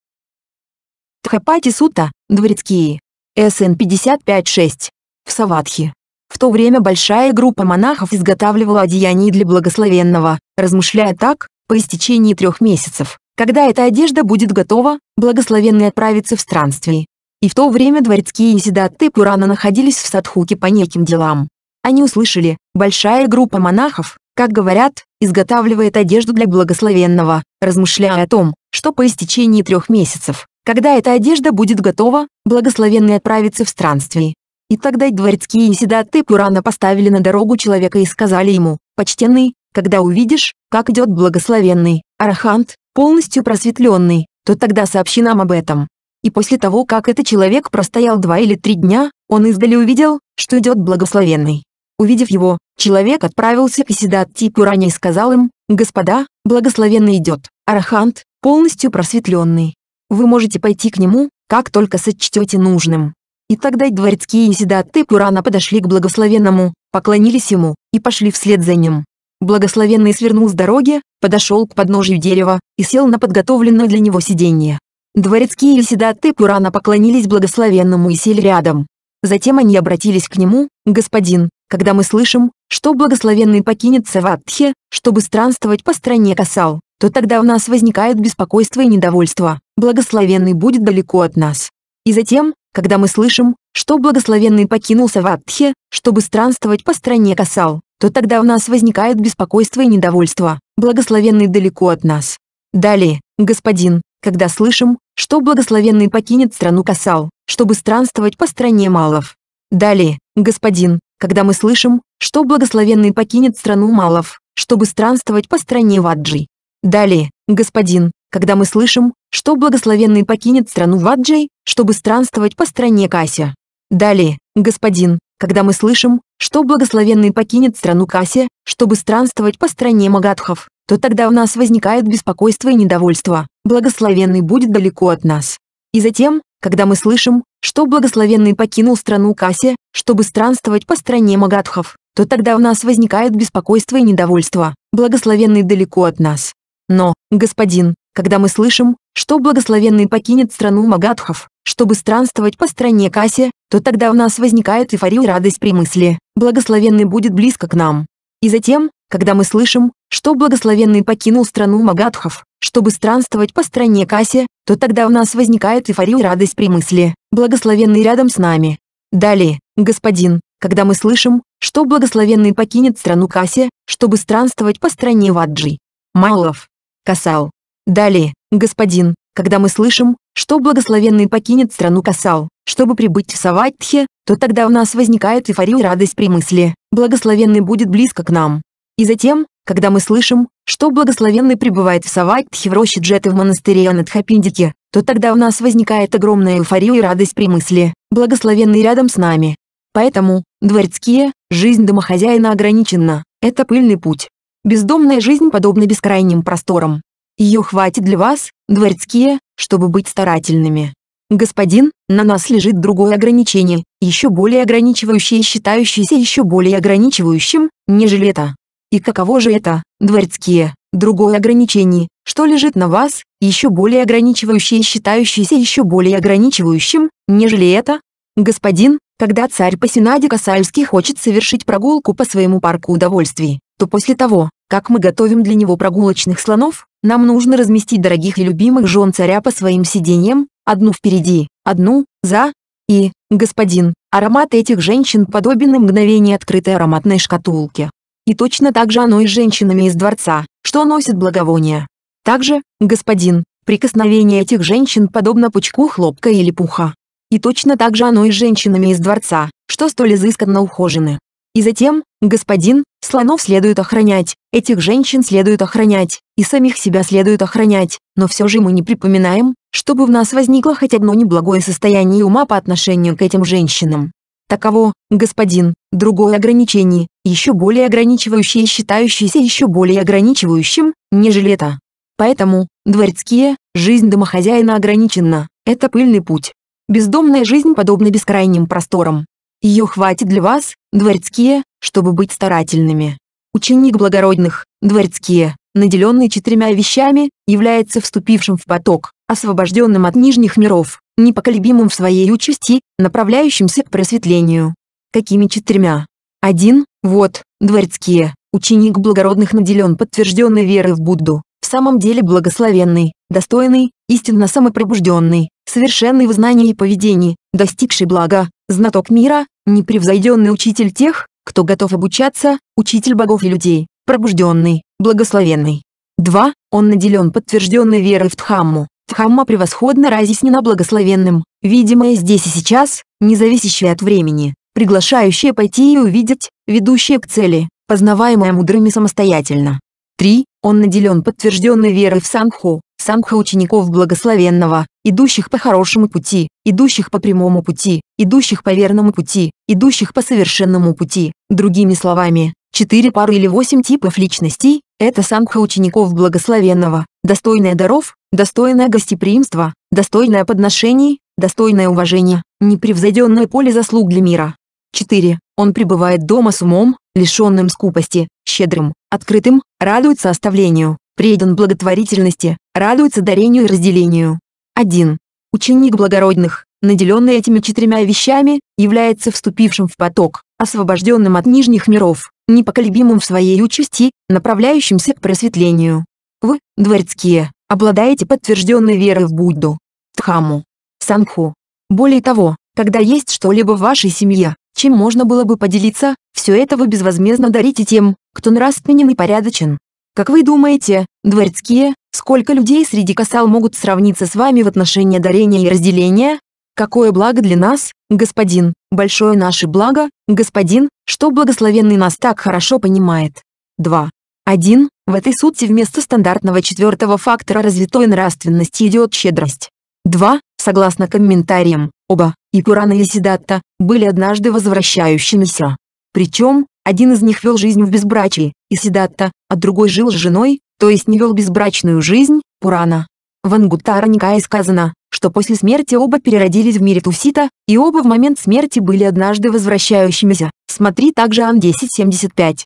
Тхапати Сута, Дворецкие. СН 55-6. В Саватхе. В то время большая группа монахов изготавливала одеяния для благословенного, размышляя так, по истечении трех месяцев, когда эта одежда будет готова, благословенный отправится в странствие. И в то время дворецкие Сидатты Пурана находились в Садхуке по неким делам. Они услышали, большая группа монахов, как говорят, изготавливает одежду для благословенного, размышляя о том, что по истечении трех месяцев, когда эта одежда будет готова, благословенный отправится в странствие. И тогда дворецкие седаты Пурана поставили на дорогу человека и сказали ему, «Почтенный, когда увидишь, как идет благословенный, арахант, полностью просветленный, то тогда сообщи нам об этом». И после того, как этот человек простоял два или три дня, он издали увидел, что идет благословенный. Увидев его, человек отправился к Исидатти Пуране и сказал им, «Господа, благословенный идет, Арахант, полностью просветленный. Вы можете пойти к нему, как только сочтете нужным». И тогда дворецкие Исидатты Пурана подошли к благословенному, поклонились ему, и пошли вслед за ним. Благословенный свернул с дороги, подошел к подножию дерева, и сел на подготовленное для него сиденье. Дворецкие Исидатты Пурана поклонились благословенному и сели рядом. Затем они обратились к нему, «Господин, когда мы слышим, что благословенный покинет Саватхе, чтобы странствовать по стране Касал, то тогда у нас возникает беспокойство и недовольство, благословенный будет далеко от нас. И затем, когда мы слышим, что благословенный покинул Саватхе, чтобы странствовать по стране Касал, то тогда у нас возникает беспокойство и недовольство, благословенный далеко от нас. Далее, господин, когда слышим, что благословенный покинет страну Касал, чтобы странствовать по стране Малов. Далее, господин, когда мы слышим, что благословенный покинет страну Малов, чтобы странствовать по стране Ваджи. Далее, господин, когда мы слышим, что благословенный покинет страну Ваджей, чтобы странствовать по стране Кася. Далее, господин, когда мы слышим, что благословенный покинет страну Касси, чтобы странствовать по стране Магадхов, то тогда в нас возникает беспокойство и недовольство, благословенный будет далеко от нас. И затем, когда мы слышим, что благословенный покинул страну Касси, чтобы странствовать по стране Магадхов, то тогда в нас возникает беспокойство и недовольство, благословенный далеко от нас. Но, господин, когда мы слышим, что благословенный покинет страну Магадхов, чтобы странствовать по стране Касси, то тогда в нас возникает эйфория и радость при мысли, благословенный будет близко к нам. И затем, когда мы слышим, что благословенный покинул страну Магадхов, чтобы странствовать по стране Касси, то тогда в нас возникает эйфория и радость при мысли, благословенный рядом с нами. Далее, господин, когда мы слышим, что благословенный покинет страну Касси, чтобы странствовать по стране Ваджи. Малов. Касал. Далее, господин, когда мы слышим, что благословенный покинет страну Касал, чтобы прибыть в Саватхе, то тогда у нас возникает эйфория и радость при мысли, благословенный будет близко к нам. И затем, когда мы слышим, что благословенный пребывает в Саватхе в роще Джеты в монастыре Анадхапиндике, то тогда у нас возникает огромная эйфория и радость при мысли, благословенный рядом с нами. Поэтому, дворецкие, жизнь домохозяина ограничена, это пыльный путь. Бездомная жизнь подобна бескрайним просторам. Ее хватит для вас, дворецкие, чтобы быть старательными. Господин, на нас лежит другое ограничение, еще более ограничивающее и считающееся еще более ограничивающим, нежели это. И каково же это, дворецкие, другое ограничение, что лежит на вас, еще более ограничивающее и считающееся еще более ограничивающим, нежели это? Господин, когда царь по Синаде Касальский хочет совершить прогулку по своему парку удовольствий, то после того, как мы готовим для него прогулочных слонов, нам нужно разместить дорогих и любимых жен царя по своим сиденьям, одну впереди, одну, за, и, господин, аромат этих женщин подобен на мгновение открытой ароматной шкатулке. И точно так же оно и с женщинами из дворца, что носят благовония. Также, господин, прикосновение этих женщин подобно пучку хлопка или пуха. И точно так же оно и с женщинами из дворца, что столь изысканно ухожены. И затем, господин, слонов следует охранять, этих женщин следует охранять, и самих себя следует охранять, но все же мы не припоминаем, чтобы в нас возникло хоть одно неблагое состояние ума по отношению к этим женщинам. Таково, господин, другое ограничение, еще более ограничивающее и считающееся еще более ограничивающим, нежели это. Поэтому, дворецкие, жизнь домохозяина ограничена, это пыльный путь. Бездомная жизнь подобна бескрайним просторам, ее хватит для вас, дворецкие, чтобы быть старательными. Ученик благородных, дворецкие, наделенный четырьмя вещами, является вступившим в поток, освобожденным от нижних миров, непоколебимым в своей участи, направляющимся к просветлению. Какими четырьмя? Один, вот, дворецкие, ученик благородных наделен подтвержденной верой в Будду, в самом деле благословенный, достойный, истинно самопробужденный, совершенный в знании и поведении, достигший блага, знаток мира, непревзойденный учитель тех, кто готов обучаться, учитель богов и людей, пробужденный, благословенный. 2. Он наделен подтвержденной верой в Дхамму. Дхамма превосходно разъяснена благословенным, видимое здесь и сейчас, не зависящее от времени, приглашающее пойти и увидеть, ведущее к цели, познаваемое мудрыми самостоятельно. 3. Он наделен подтвержденной верой в Сангху, Сангха учеников благословенного, идущих по хорошему пути, идущих по прямому пути, идущих по верному пути, идущих по совершенному пути. Другими словами, четыре пары или восемь типов личностей – это Сангха учеников благословенного, достойная даров, достойное гостеприимство, достойное подношений, достойное уважение, непревзойденное поле заслуг для мира. 4. Он пребывает дома с умом, лишенным скупости, щедрым, открытым, радуется оставлению, предан благотворительности, радуется дарению и разделению. 1. Ученик благородных, наделенный этими четырьмя вещами, является вступившим в поток, освобожденным от нижних миров, непоколебимым в своей участи, направляющимся к просветлению. Вы, дворецкие, обладаете подтвержденной верой в Будду, Дхамму, Сангху. Более того, когда есть что-либо в вашей семье, чем можно было бы поделиться, все это вы безвозмездно дарите тем, кто нравственен и порядочен. Как вы думаете, дворецкие, сколько людей среди касал могут сравниться с вами в отношении дарения и разделения? Какое благо для нас, господин, большое наше благо, господин, что благословенный нас так хорошо понимает. 2. 1. В этой сути вместо стандартного четвертого фактора развитой нравственности идет щедрость. 2. Согласно комментариям, Оба, и Пурана и Сидатта, были однажды возвращающимися. Причем, один из них вел жизнь в безбрачии, и Сидатта, а другой жил с женой, то есть не вел безбрачную жизнь, Пурана. В Ангуттара Никае сказано, что после смерти оба переродились в мире Тусита, и оба в момент смерти были однажды возвращающимися. Смотри также Ан 10.75.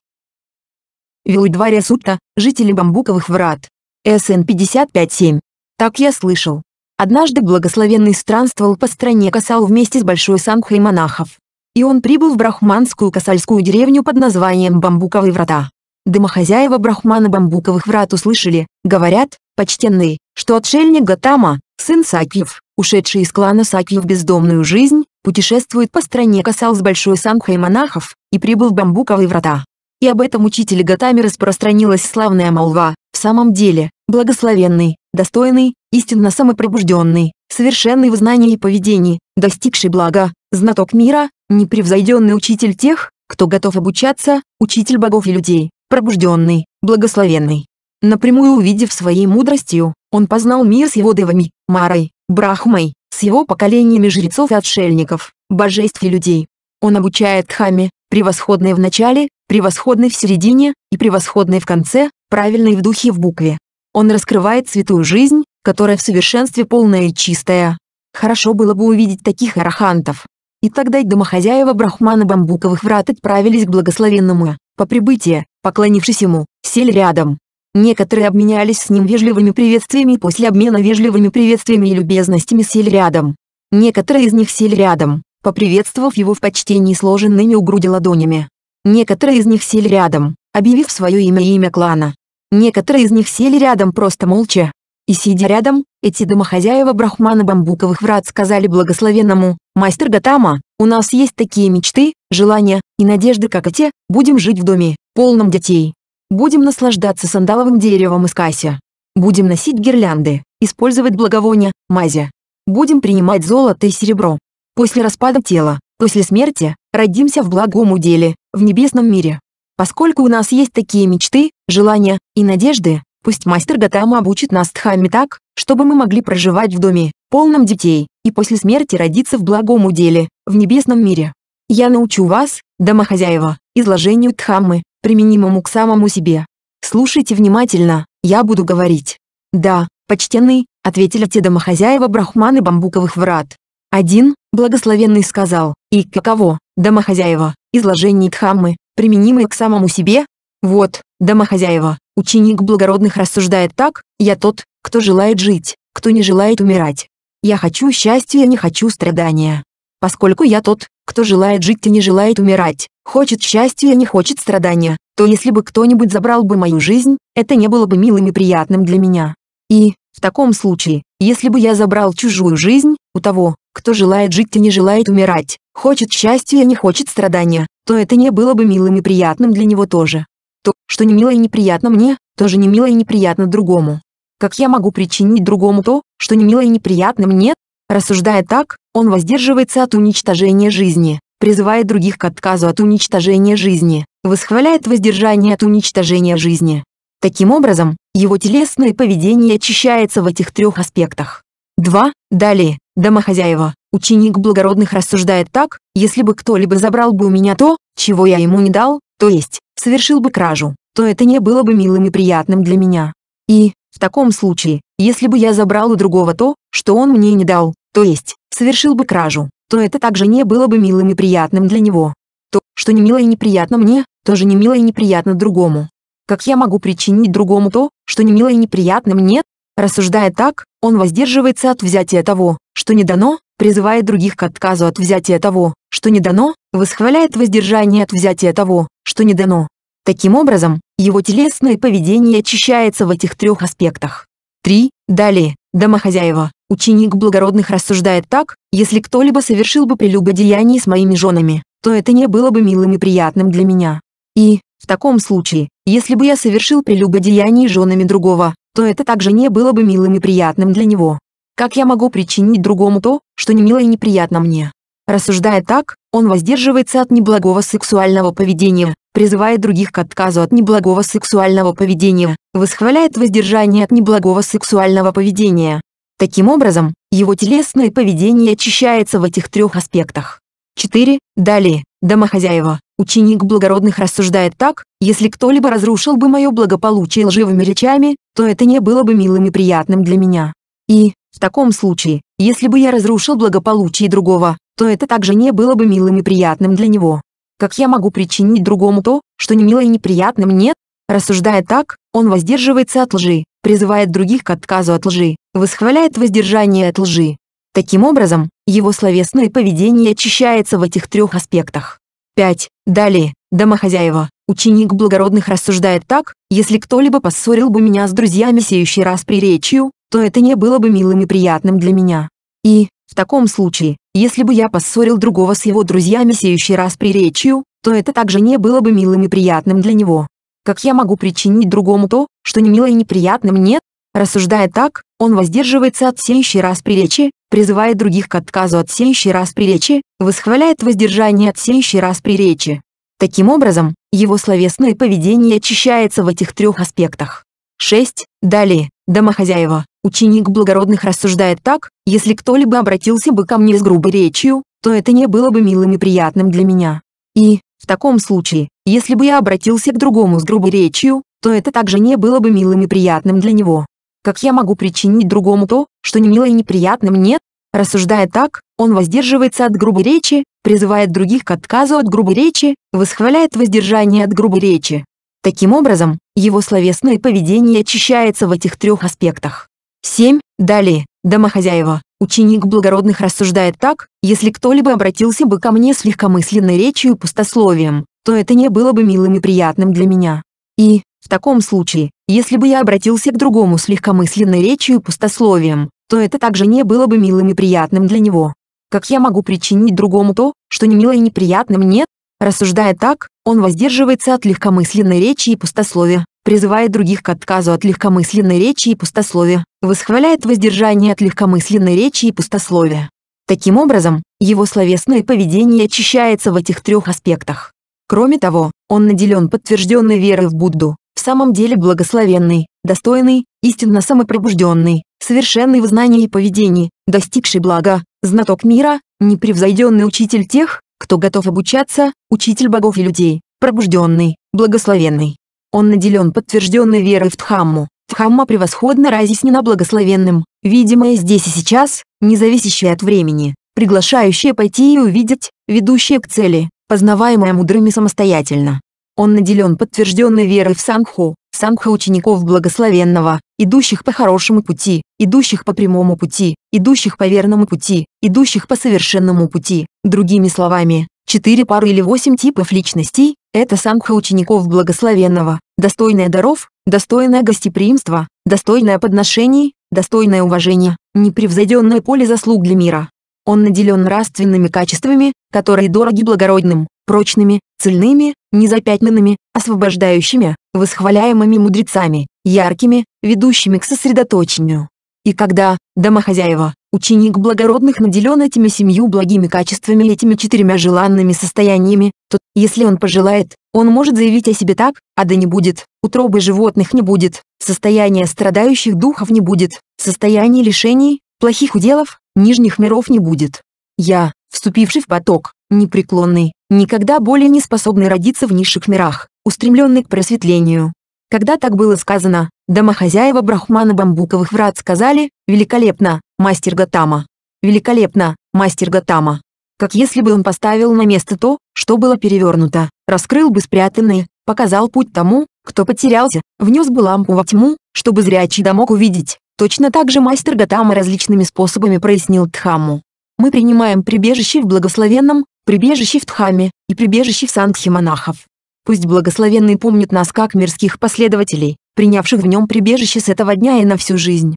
Вилудвария Сутта, жители бамбуковых врат. СН 55.7. Так я слышал. Однажды благословенный странствовал по стране Касал вместе с большой сангхой монахов. И он прибыл в брахманскую касальскую деревню под названием Бамбуковые врата. Домохозяева брахмана Бамбуковых врат услышали, говорят, почтенный, что отшельник Гатама, сын Сакьев, ушедший из клана Сакьев в бездомную жизнь, путешествует по стране Касал с большой сангхой монахов, и прибыл в Бамбуковые врата. И об этом учителе Гатаме распространилась славная молва, в самом деле, благословенный, достойный, истинно самопробужденный, совершенный в знании и поведении, достигший блага, знаток мира, непревзойденный учитель тех, кто готов обучаться, учитель богов и людей, пробужденный, благословенный. Напрямую увидев своей мудростью, он познал мир с его девами, Марой, Брахмой, с его поколениями жрецов и отшельников, божеств и людей. Он обучает Дхаме, превосходной в начале, превосходной в середине и превосходной в конце, правильной в духе и в букве. Он раскрывает святую жизнь, которая в совершенстве полная и чистая. Хорошо было бы увидеть таких арахантов. И тогда домохозяева Брахмана Бамбуковых врат отправились к благословенному, по прибытии, поклонившись ему, сели рядом. Некоторые обменялись с ним вежливыми приветствиями и после обмена вежливыми приветствиями и любезностями сели рядом. Некоторые из них сели рядом, поприветствовав его в почтении сложенными у груди ладонями. Некоторые из них сели рядом, объявив свое имя и имя клана. Некоторые из них сели рядом просто молча. И сидя рядом, эти домохозяева Брахмана Бамбуковых врат сказали благословенному, «Мастер Гатама, у нас есть такие мечты, желания и надежды, как и те, будем жить в доме, полном детей. Будем наслаждаться сандаловым деревом из кася. Будем носить гирлянды, использовать благовония, мази. Будем принимать золото и серебро. После распада тела, после смерти, родимся в благом уделе, в небесном мире. Поскольку у нас есть такие мечты, желания и надежды, пусть мастер Гатама обучит нас Дхамме так, чтобы мы могли проживать в доме, полном детей, и после смерти родиться в благом уделе, в небесном мире. Я научу вас, домохозяева, изложению Дхаммы, применимому к самому себе. Слушайте внимательно, я буду говорить. Да, почтенный, ответили те домохозяева брахманы бамбуковых врат. Один, благословенный сказал, и каково, домохозяева, изложение Дхаммы, применимое к самому себе? Вот, домохозяева, ученик благородных рассуждает так, я тот, кто желает жить, кто не желает умирать. Я хочу счастья, я не хочу страдания. Поскольку я тот, кто желает жить и не желает умирать, хочет счастья и не хочет страдания, то если бы кто-нибудь забрал бы мою жизнь, это не было бы милым и приятным для меня. И, в таком случае, если бы я забрал чужую жизнь, у того, кто желает жить и не желает умирать, хочет счастья и не хочет страдания, то это не было бы милым и приятным для него тоже. То, что не мило и неприятно мне, тоже не мило и неприятно другому. Как я могу причинить другому то, что не мило и неприятно мне? Рассуждая так, он воздерживается от уничтожения жизни, призывает других к отказу от уничтожения жизни, восхваляет воздержание от уничтожения жизни. Таким образом, его телесное поведение очищается в этих трех аспектах. 2. Далее, домохозяева, ученик благородных рассуждает так, если бы кто-либо забрал бы у меня то, чего я ему не дал, то есть, совершил бы кражу, то это не было бы милым и приятным для меня. И, в таком случае, если бы я забрал у другого то, что он мне не дал, то есть, совершил бы кражу, то это также не было бы милым и приятным для него. То, что не мило и неприятно мне, тоже не мило и неприятно другому. Как я могу причинить другому то, что не мило и неприятно мне? Рассуждая так, он воздерживается от взятия того, что не дано, призывает других к отказу от взятия того, что не дано, восхваляет воздержание от взятия того, что не дано. Таким образом, его телесное поведение очищается в этих трех аспектах. 3. Далее, домохозяева, ученик благородных рассуждает так, если кто-либо совершил бы прелюбодеяние с моими женами, то это не было бы милым и приятным для меня. И, в таком случае, если бы я совершил прелюбодеяние с женами другого, то это также не было бы милым и приятным для него. Как я могу причинить другому то, что не мило и неприятно мне? Рассуждая так, он воздерживается от неблагого сексуального поведения, призывает других к отказу от неблагого сексуального поведения, восхваляет воздержание от неблагого сексуального поведения. Таким образом, его телесное поведение очищается в этих трех аспектах. 4. Далее, домохозяева, ученик благородных рассуждает так, если кто-либо разрушил бы мое благополучие лживыми речами, то это не было бы милым и приятным для меня. И, в таком случае, если бы я разрушил благополучие другого, то это также не было бы милым и приятным для него. Как я могу причинить другому то, что не мило и неприятно мне? Рассуждая так, он воздерживается от лжи, призывает других к отказу от лжи, восхваляет воздержание от лжи. Таким образом, его словесное поведение очищается в этих трех аспектах. 5. Далее, домохозяева, ученик благородных рассуждает так, если кто-либо поссорил бы меня с друзьями сеющий раз при речью, то это не было бы милым и приятным для меня. И, в таком случае, если бы я поссорил другого с его друзьями сеющий раз при речью, то это также не было бы милым и приятным для него. Как я могу причинить другому то, что не мило и неприятно мне? Рассуждая так, он воздерживается от сеющей раз при речи, призывает других к отказу от сеющей раз при речи, восхваляет воздержание от сеющей раз при речи. Таким образом, его словесное поведение очищается в этих трех аспектах. 6. Далее, домохозяева, ученик благородных рассуждает так, если кто-либо обратился бы ко мне с грубой речью, то это не было бы милым и приятным для меня. И, в таком случае, если бы я обратился к другому с грубой речью, то это также не было бы милым и приятным для него. Как я могу причинить другому то, что не мило и неприятно мне? Рассуждая так, он воздерживается от грубой речи, призывает других к отказу от грубой речи, восхваляет воздержание от грубой речи. Таким образом, его словесное поведение очищается в этих трех аспектах. 7. Далее, домохозяева, ученик благородных рассуждает так, если кто-либо обратился бы ко мне с легкомысленной речью и пустословием, то это не было бы милым и приятным для меня. И, в таком случае, если бы я обратился к другому с легкомысленной речью и пустословием, то это также не было бы милым и приятным для него. Как я могу причинить другому то, что не мило и неприятно мне? Рассуждая так, он воздерживается от легкомысленной речи и пустословия, призывает других к отказу от легкомысленной речи и пустословия, восхваляет воздержание от легкомысленной речи и пустословия. Таким образом, его словесное поведение очищается в этих трех аспектах. Кроме того, он наделен подтвержденной верой в Будду, в самом деле благословенный, достойный, истинно самопробужденный, совершенный в знании и поведении, достигший блага, знаток мира, непревзойденный учитель тех, кто готов обучаться, учитель богов и людей, пробужденный, благословенный. Он наделен подтвержденной верой в Дхамму. Дхамма превосходно разъяснена благословенным, видимое здесь и сейчас, независящее от времени, приглашающее пойти и увидеть, ведущее к цели, познаваемое мудрыми самостоятельно. Он наделен подтвержденной верой в Сангху, Сангха учеников благословенного, идущих по хорошему пути, идущих по прямому пути, идущих по верному пути, идущих по совершенному пути. Другими словами, четыре пары или восемь типов личностей – это Сангха учеников благословенного, достойная даров, достойное гостеприимство, достойное подношений, достойное уважение, непревзойденное поле заслуг для мира. Он наделен нравственными качествами, которые дороги благородным, прочными, цельными, незапятнанными, освобождающими, восхваляемыми мудрецами, яркими, ведущими к сосредоточению. И когда, домохозяева, ученик благородных наделен этими семью благими качествами этими четырьмя желанными состояниями, то, если он пожелает, он может заявить о себе так, а да не будет, утробы животных не будет, состояния страдающих духов не будет, состояния лишений, плохих уделов, нижних миров не будет. Я, вступивший в поток, непреклонный, никогда более не способный родиться в низших мирах, устремленный к просветлению. Когда так было сказано, домохозяева Брахмана Бамбуковых врат сказали «Великолепно, мастер Гатама! Великолепно, мастер Гатама!» Как если бы он поставил на место то, что было перевернуто, раскрыл бы спрятанное, показал путь тому, кто потерялся, внес бы лампу во тьму, чтобы зрячий да увидеть. Точно так же мастер Гатама различными способами прояснил Дхамму. Мы принимаем прибежище в благословенном, прибежище в Дхаме и прибежище в Сангхе монахов. Пусть благословенный помнит нас как мирских последователей, принявших в нем прибежище с этого дня и на всю жизнь.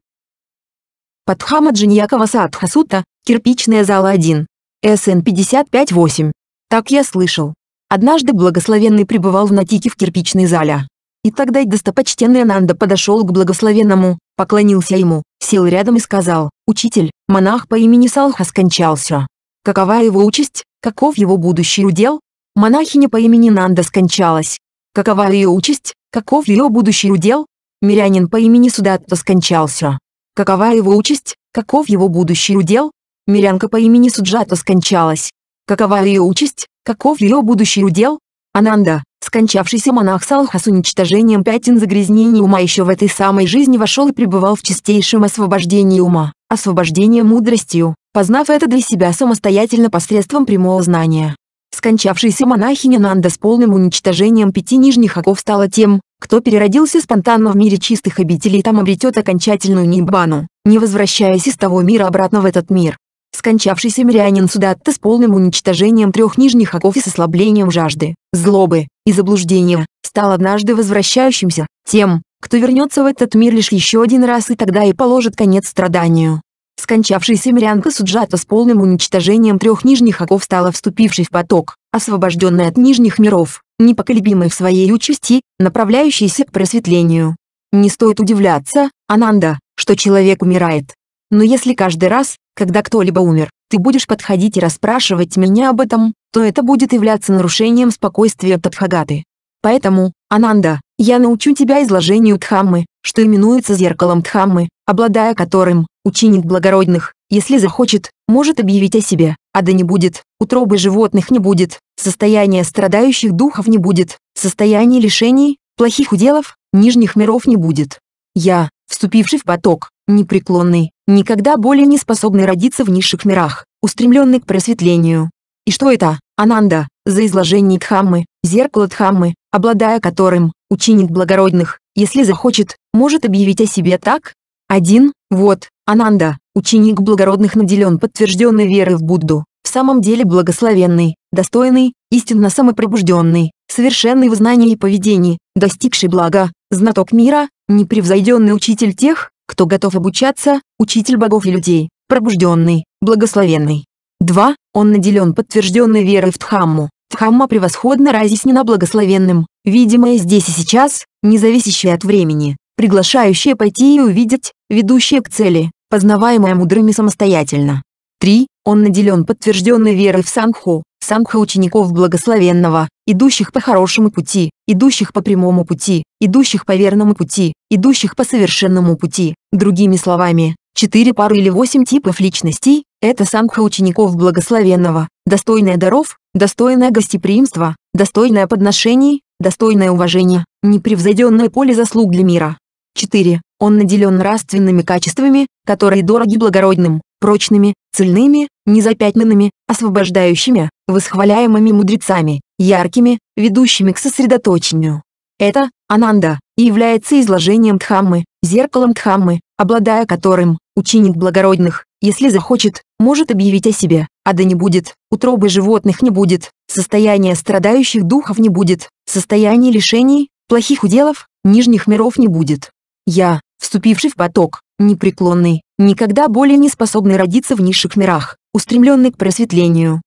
Падхама Джиньякова Садхасута, кирпичная зала 1. СН 55-8. Так я слышал. Однажды благословенный пребывал в Натике в кирпичной зале. И тогда достопочтенный Ананда подошел к благословенному, поклонился ему, сел рядом и сказал, «Учитель, монах по имени Салха скончался. Какова его участь, каков его будущий удел?» Монахиня по имени Нанда скончалась. Какова ее участь, каков ее будущий удел? Мирянин по имени Судатта скончался. Какова его участь, каков его будущий удел? Мирянка по имени Суджата скончалась. Какова ее участь? Каков ее будущий удел? Ананда, скончавшийся монах Салха с уничтожением пятен загрязнений ума еще в этой самой жизни вошел и пребывал в чистейшем освобождении ума, освобождение мудростью, познав это для себя самостоятельно посредством прямого знания. Скончавшаяся монахиня Нанда с полным уничтожением пяти нижних оков стала тем, кто переродился спонтанно в мире чистых обителей и там обретет окончательную ниббану, не возвращаясь из того мира обратно в этот мир. Скончавшийся мирянин Судатта с полным уничтожением трех нижних оков и с ослаблением жажды, злобы и заблуждения, стал однажды возвращающимся, тем, кто вернется в этот мир лишь еще один раз и тогда и положит конец страданию. Скончавшаяся мирянка Суджата с полным уничтожением трех нижних оков стала вступившей в поток, освобожденной от нижних миров, непоколебимой в своей участи, направляющейся к просветлению. Не стоит удивляться, Ананда, что человек умирает. Но если каждый раз, когда кто-либо умер, ты будешь подходить и расспрашивать меня об этом, то это будет являться нарушением спокойствия Тадхагаты. Поэтому, Ананда, я научу тебя изложению Дхаммы, что именуется зеркалом Дхаммы, обладая которым, ученик благородных, если захочет, может объявить о себе, а да не будет, утробы животных не будет, состояния страдающих духов не будет, состояния лишений, плохих уделов, нижних миров не будет. Я, вступивший в поток, непреклонный, никогда более не способный родиться в низших мирах, устремленный к просветлению. И что это, Ананда, за изложение Дхаммы, зеркало Дхаммы, обладая которым, ученик благородных, если захочет, может объявить о себе так? Один, вот, Ананда, ученик благородных наделен подтвержденной верой в Будду, в самом деле благословенный, достойный, истинно самопробужденный, совершенный в знании и поведении, достигший блага, знаток мира, непревзойденный учитель тех, кто готов обучаться, учитель богов и людей, пробужденный, благословенный. 2. Он наделен подтвержденной верой в Дхамму. Дхамма превосходно разъяснена благословенным, видимое здесь и сейчас, не зависящее от времени, приглашающее пойти и увидеть, ведущее к цели, познаваемое мудрыми самостоятельно. 3. Он наделен подтвержденной верой в Сангху, Сангха учеников благословенного, идущих по хорошему пути, идущих по прямому пути, идущих по верному пути, идущих по совершенному пути. Другими словами, четыре пары или восемь типов личностей – это Сангха учеников благословенного, достойная даров, достойное гостеприимство, достойное подношений, достойное уважение, непревзойденное поле заслуг для мира. 4. Он наделен нравственными качествами, которые дороги благородным, прочными, цельными, незапятнанными, освобождающими, восхваляемыми мудрецами, яркими, ведущими к сосредоточению. Это, Ананда, и является изложением Дхаммы, зеркалом Дхаммы, обладая которым, ученик благородных, если захочет, может объявить о себе, а да не будет, утробы животных не будет, состояния страдающих духов не будет, состояния лишений, плохих уделов, нижних миров не будет. Я, вступивший в поток, непреклонный, никогда более не способный родиться в низших мирах, устремленный к просветлению.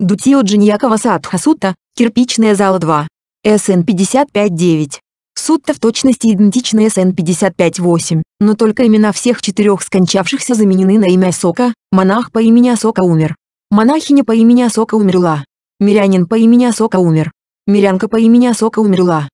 Дутио Джиньякова Садха Сутта, кирпичная зала 2, СН 55-9. Сутта в точности идентична СН 55-8, но только имена всех четырех скончавшихся заменены на имя Асока, монах по имени Асока умер. Монахиня по имени Асока умерла. Мирянин по имени Асока умер. Мирянка по имени Асока умерла.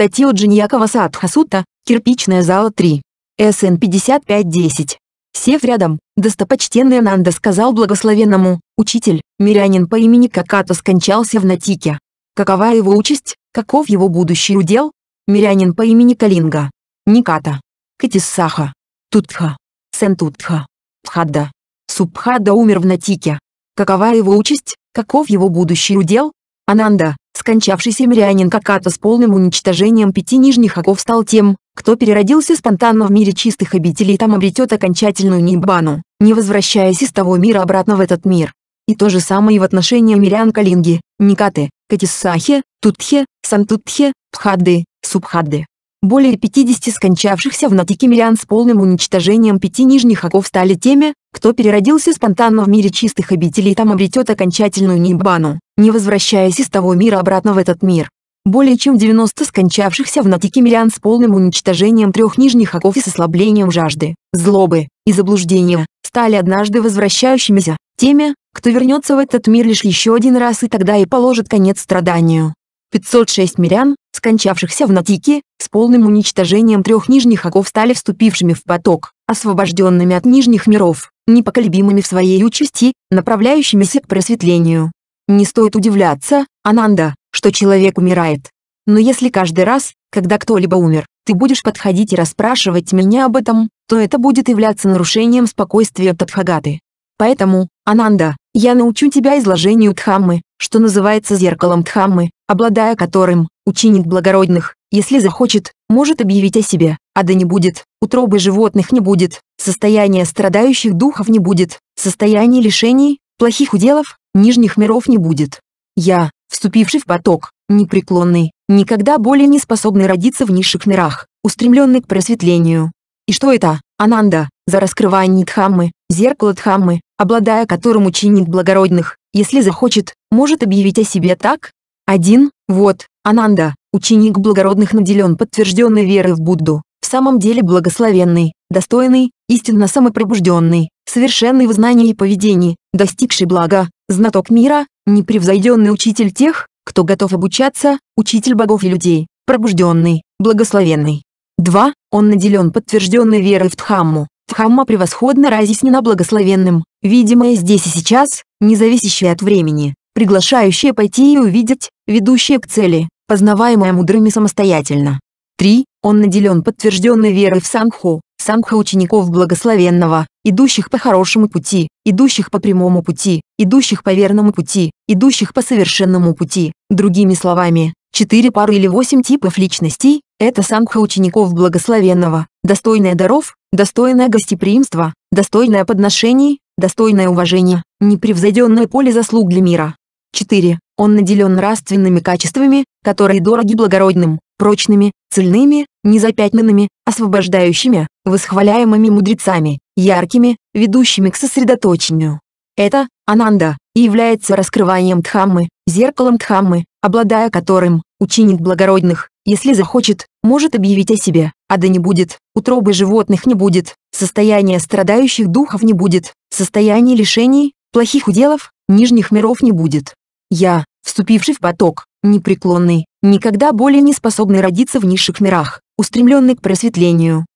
Татио Джиньякова Садха Сутта, кирпичная зала 3. СН 5510. Сев рядом, достопочтенный Ананда сказал благословенному, учитель, мирянин по имени Какато скончался в Натике. Какова его участь, каков его будущий удел? Мирянин по имени Калинга. Никата. Катиссаха. Тутха. Сентутха. Пхадда. Субхада умер в Натике. Какова его участь, каков его будущий удел? Ананда, скончавшийся мирянин Каката с полным уничтожением пяти нижних оков стал тем, кто переродился спонтанно в мире чистых обителей и там обретет окончательную ниббану, не возвращаясь из того мира обратно в этот мир. И то же самое и в отношении мирян Калинги, Никаты, Катиссахи, Тутхе, Сантутхе, Пхадды, Субхадды. Более 50 скончавшихся в Натике мирян с полным уничтожением пяти нижних оков стали теми, кто переродился спонтанно в мире чистых обителей и там обретет окончательную ниббану, не возвращаясь из того мира обратно в этот мир. Более чем 90 скончавшихся в Натике мирян с полным уничтожением трех нижних оков и с ослаблением жажды, злобы и заблуждения, стали однажды возвращающимися, теми, кто вернется в этот мир лишь еще один раз и тогда и положит конец страданию. 506 мирян, скончавшихся в Натике, с полным уничтожением трех нижних оков стали вступившими в поток, освобожденными от нижних миров, непоколебимыми в своей участи, направляющимися к просветлению. Не стоит удивляться, Ананда, что человек умирает. Но если каждый раз, когда кто-либо умер, ты будешь подходить и расспрашивать меня об этом, то это будет являться нарушением спокойствия Тадхагаты. Поэтому, Ананда, я научу тебя изложению Дхаммы, что называется зеркалом Дхаммы, обладая которым, ученик благородных, если захочет, может объявить о себе, а да не будет, утробы животных не будет, состояния страдающих духов не будет, состояния лишений, плохих уделов, нижних миров не будет. Я, вступивший в поток, непреклонный, никогда более не способный родиться в низших мирах, устремленный к просветлению. И что это, Ананда, за раскрывание Дхаммы, зеркало Дхаммы, обладая которым ученик благородных, если захочет, может объявить о себе так? Один, вот, Ананда, ученик благородных наделен подтвержденной верой в Будду, в самом деле благословенный, достойный, истинно самопробужденный, совершенный в знании и поведении, достигший блага, знаток мира, непревзойденный учитель тех, кто готов обучаться, учитель богов и людей, пробужденный, благословенный. 2. Он наделен подтвержденной верой в Дхамму. Дхамма превосходно разъяснена благословенным, видимое здесь и сейчас, не зависящее от времени, приглашающее пойти и увидеть, ведущее к цели, познаваемое мудрыми самостоятельно. 3. Он наделен подтвержденной верой в Сангху, Сангха учеников благословенного, идущих по хорошему пути, идущих по прямому пути, идущих по верному пути, идущих по совершенному пути. Другими словами, четыре пары или восемь типов личностей – это Сангха учеников благословенного, достойная даров, достойное гостеприимство, достойное подношений, достойное уважение, непревзойденное поле заслуг для мира. 4. Он наделен нравственными качествами, которые дороги благородным, прочными, цельными, незапятнанными, освобождающими, восхваляемыми мудрецами, яркими, ведущими к сосредоточению. Это, Ананда, и является раскрыванием Дхаммы, зеркалом Дхаммы, обладая которым, ученик благородных, если захочет, может объявить о себе, а да не будет, утробы животных не будет, состояния страдающих духов не будет, состояния лишений, плохих уделов, нижних миров не будет. Я, вступивший в поток, непреклонный, никогда более не способный родиться в низших мирах, устремленный к просветлению.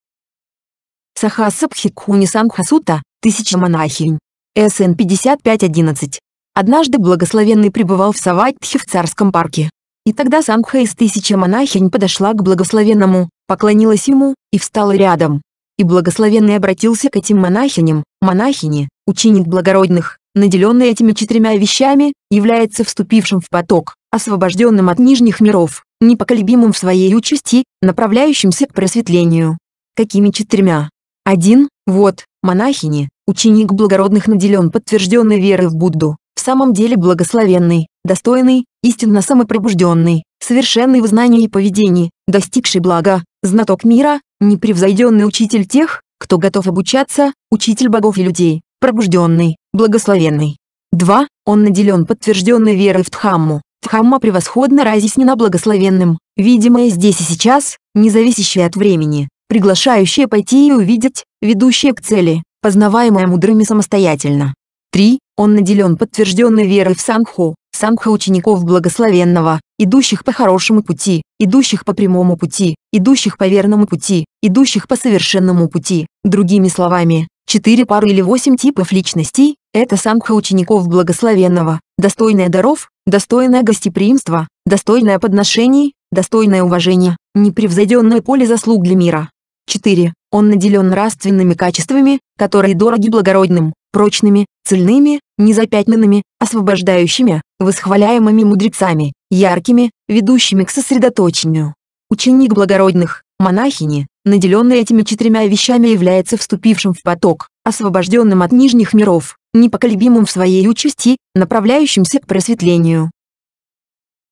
Сахасабхикхуни Самхасута, тысяча монахинь. СН 5511. Однажды благословенный пребывал в Саватхе в царском парке. И тогда Сангха из тысячи монахинь подошла к благословенному, поклонилась ему и встала рядом. И благословенный обратился к этим монахиням, монахини, ученик благородных, наделенный этими четырьмя вещами, является вступившим в поток, освобожденным от нижних миров, непоколебимым в своей участи, направляющимся к просветлению. Какими четырьмя? Один, вот, монахини, ученик благородных наделен подтвержденной верой в Будду, в самом деле благословенный, достойный, истинно самопробужденный, совершенный в знании и поведении, достигший блага, знаток мира, непревзойденный учитель тех, кто готов обучаться, учитель богов и людей, пробужденный, благословенный. 2. Он наделен подтвержденной верой в Дхамму. Дхамма превосходно разъяснена благословенным, видимое здесь и сейчас, не зависящее от времени, приглашающее пойти и увидеть, ведущее к цели, познаваемое мудрыми самостоятельно. 3. Он наделен подтвержденной верой в Сангху, Сангха учеников благословенного, идущих по хорошему пути, идущих по прямому пути, идущих по верному пути, идущих по совершенному пути. Другими словами, Четыре пары или восемь типов личностей – это самха учеников благословенного, достойное даров, достойное гостеприимство, достойное подношений, достойное уважение, непревзойденное поле заслуг для мира. 4. Он наделен нравственными качествами, которые дороги благородным, прочными, цельными, незапятнанными, освобождающими, восхваляемыми мудрецами, яркими, ведущими к сосредоточению. Ученик благородных, монахини, наделенный этими четырьмя вещами является вступившим в поток, освобожденным от нижних миров, непоколебимым в своей участи, направляющимся к просветлению.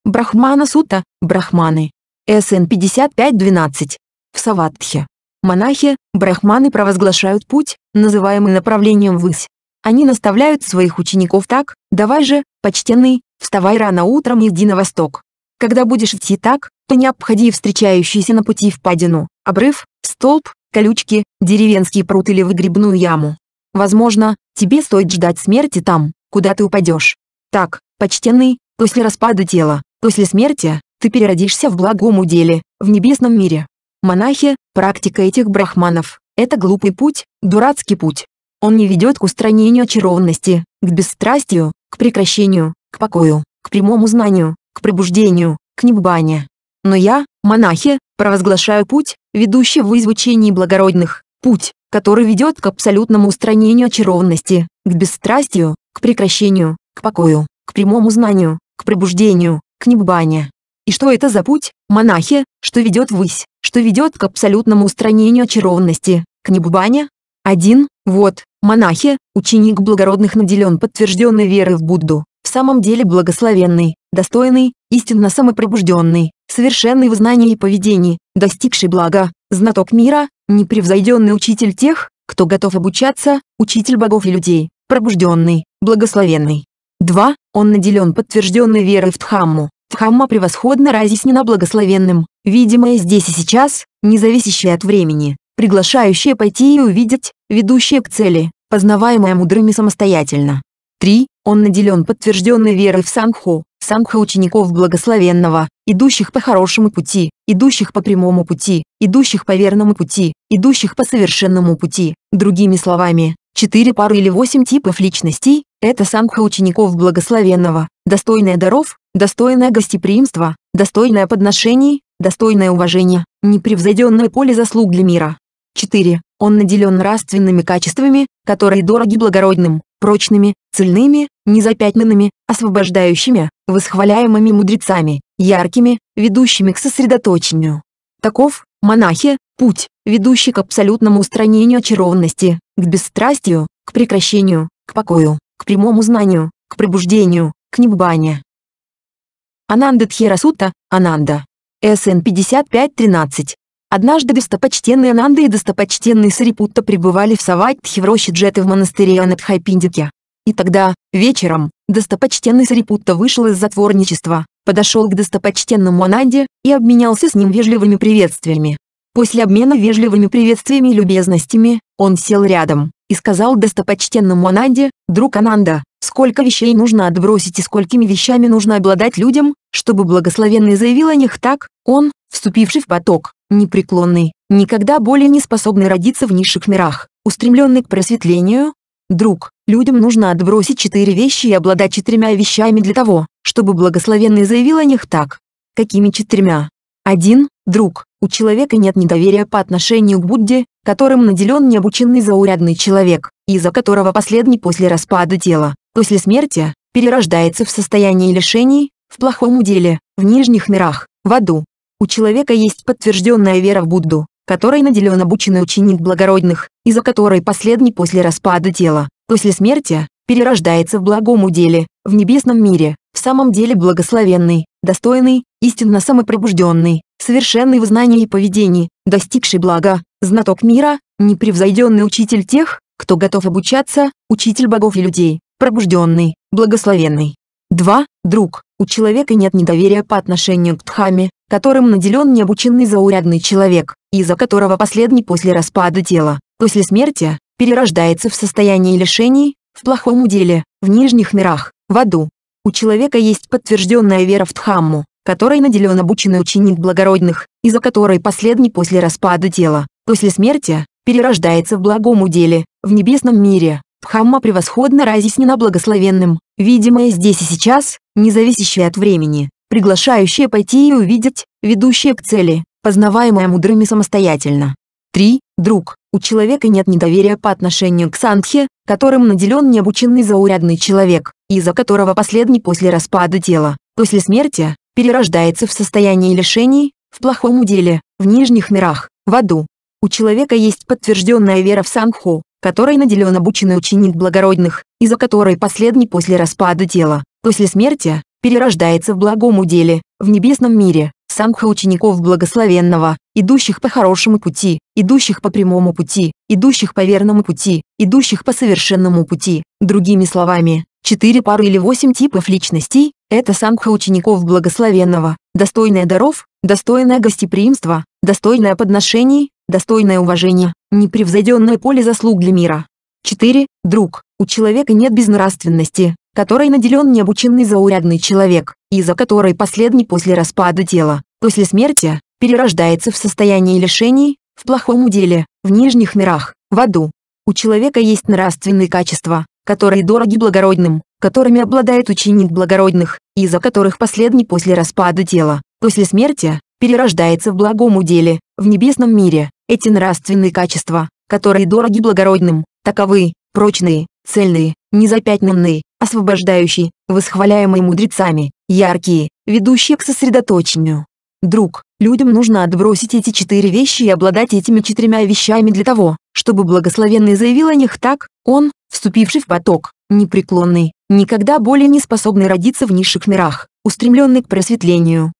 Брахмана Сута, Брахманы. СН 5512. В Саватхе. Монахи, брахманы провозглашают путь, называемый направлением ввысь. Они наставляют своих учеников так, давай же, почтенный, вставай рано утром и иди на восток. Когда будешь идти так, то не обходи встречающиеся на пути впадину, обрыв, столб, колючки, деревенский пруд или выгребную яму. Возможно, тебе стоит ждать смерти там, куда ты упадешь. Так, почтенный, после распада тела, после смерти, ты переродишься в благом уделе, в небесном мире. Монахи, практика этих брахманов, это глупый путь, дурацкий путь. Он не ведет к устранению очарованности, к бесстрастию, к прекращению, к покою, к прямому знанию, к пробуждению, к неббане. Но я, монахи, провозглашаю путь, ведущий в изучении благородных, путь, который ведет к абсолютному устранению очарованности, к бесстрастию, к прекращению, к покою, к прямому знанию, к пробуждению, к неббане. И что это за путь, монахи, что ведет ввысь, что ведет к абсолютному устранению очарованности, к неббане? Один, вот, монахи, ученик благородных наделен подтвержденной верой в Будду, в самом деле благословенный, достойный, истинно самопробужденный, совершенный в знании и поведении, достигший блага, знаток мира, непревзойденный учитель тех, кто готов обучаться, учитель богов и людей, пробужденный, благословенный. 2. Он наделен подтвержденной верой в Дхамму. Дхамма превосходно разъяснена благословенным, видимое здесь и сейчас, не зависящее от времени, приглашающее пойти и увидеть, ведущее к цели, познаваемое мудрыми самостоятельно. 3. Он наделен подтвержденной верой в Сангху, Сангха учеников благословенного, идущих по хорошему пути, идущих по прямому пути, идущих по верному пути, идущих по совершенному пути. Другими словами, четыре пары или восемь типов личностей – это Сангха учеников благословенного, достойная даров, достойное гостеприимство, достойное подношений, достойное уважение, непревзойденное поле заслуг для мира. 4. Он наделен нравственными качествами, которые дороги благородным, прочными, цельными, незапятнанными, освобождающими, восхваляемыми мудрецами, яркими, ведущими к сосредоточению. Таков, монахи, путь, ведущий к абсолютному устранению очарованности, к бесстрастию, к прекращению, к покою, к прямому знанию, к пробуждению, к неббане. Ананда Тхирасута, Ананда. СН 5513. Однажды достопочтенный Ананда и достопочтенный Сарипутта пребывали в Саватхе в роще Джеты в монастыре Анатхайпиндике. И тогда, вечером, достопочтенный Сарипутта вышел из затворничества, подошел к достопочтенному Ананде и обменялся с ним вежливыми приветствиями. После обмена вежливыми приветствиями и любезностями, он сел рядом и сказал достопочтенному Ананде, «Друг Ананда, сколько вещей нужно отбросить и сколькими вещами нужно обладать людям, чтобы благословенный заявил о них так, он, вступивший в поток, непреклонный, никогда более не способный родиться в низших мирах, устремленный к просветлению? Друг, людям нужно отбросить четыре вещи и обладать четырьмя вещами для того, чтобы благословенный заявил о них так. Какими четырьмя? Один, друг, у человека нет недоверия по отношению к Будде, которым наделен необученный заурядный человек, из-за которого последний после распада тела, после смерти, перерождается в состоянии лишений, в плохом деле, в нижних мирах, в аду, у человека есть подтвержденная вера в Будду, которой наделен обученный ученик благородных, из-за которой последний после распада тела, после смерти, перерождается в благом уделе, в небесном мире, в самом деле благословенный, достойный, истинно самопробужденный, совершенный в знании и поведении, достигший блага, знаток мира, непревзойденный учитель тех, кто готов обучаться, учитель богов и людей, пробужденный, благословенный. 2. Друг. У человека нет недоверия по отношению к Дхаме, которым наделен необученный заурядный человек, из-за которого последний после распада тела, после смерти, перерождается в состоянии лишений, в плохом уделе, в нижних мирах, в аду. У человека есть подтвержденная вера в Дхамму, которой наделен обученный ученик благородных, из-за которой последний после распада тела, после смерти, перерождается в благом уделе, в небесном мире. Дхамма превосходно разъяснена благословенным, видимое здесь и сейчас, не зависящее от времени, приглашающее пойти и увидеть, ведущее к цели, познаваемое мудрыми самостоятельно. 3. Друг. У человека нет недоверия по отношению к сангхе, которым наделен необученный заурядный человек, из-за которого последний после распада тела, после смерти, перерождается в состоянии лишений, в плохом уделе, в нижних мирах, в аду. У человека есть подтвержденная вера в сангху, которой наделен обученный ученик благородных, из-за которой последний после распада тела, после смерти, перерождается в благом уделе, в небесном мире, сангха учеников благословенного, идущих по хорошему пути, идущих по прямому пути, идущих по верному пути, идущих по совершенному пути. Другими словами, четыре пары или восемь типов личностей – это сангха учеников благословенного, достойное даров, достойное гостеприимство, достойное подношений, достойное уважение, непревзойденное поле заслуг для мира. 4. Друг. У человека нет безнравственности, которой наделен необученный заурядный человек, из-за которой последний после распада тела, после смерти, перерождается в состоянии лишений, в плохом уделе, в нижних мирах, в аду. У человека есть нравственные качества, которые дороги благородным, которыми обладает ученик благородных, из-за которых последний после распада тела, после смерти, перерождается в благом уделе, в небесном мире. Эти нравственные качества, которые дороги благородным, таковы, прочные, цельные, незапятнанные, освобождающие, восхваляемые мудрецами, яркие, ведущие к сосредоточению. Друг, людям нужно отбросить эти четыре вещи и обладать этими четырьмя вещами для того, чтобы благословенный заявил о них так, он, вступивший в поток, непреклонный, никогда более не способный родиться в низших мирах, устремленный к просветлению.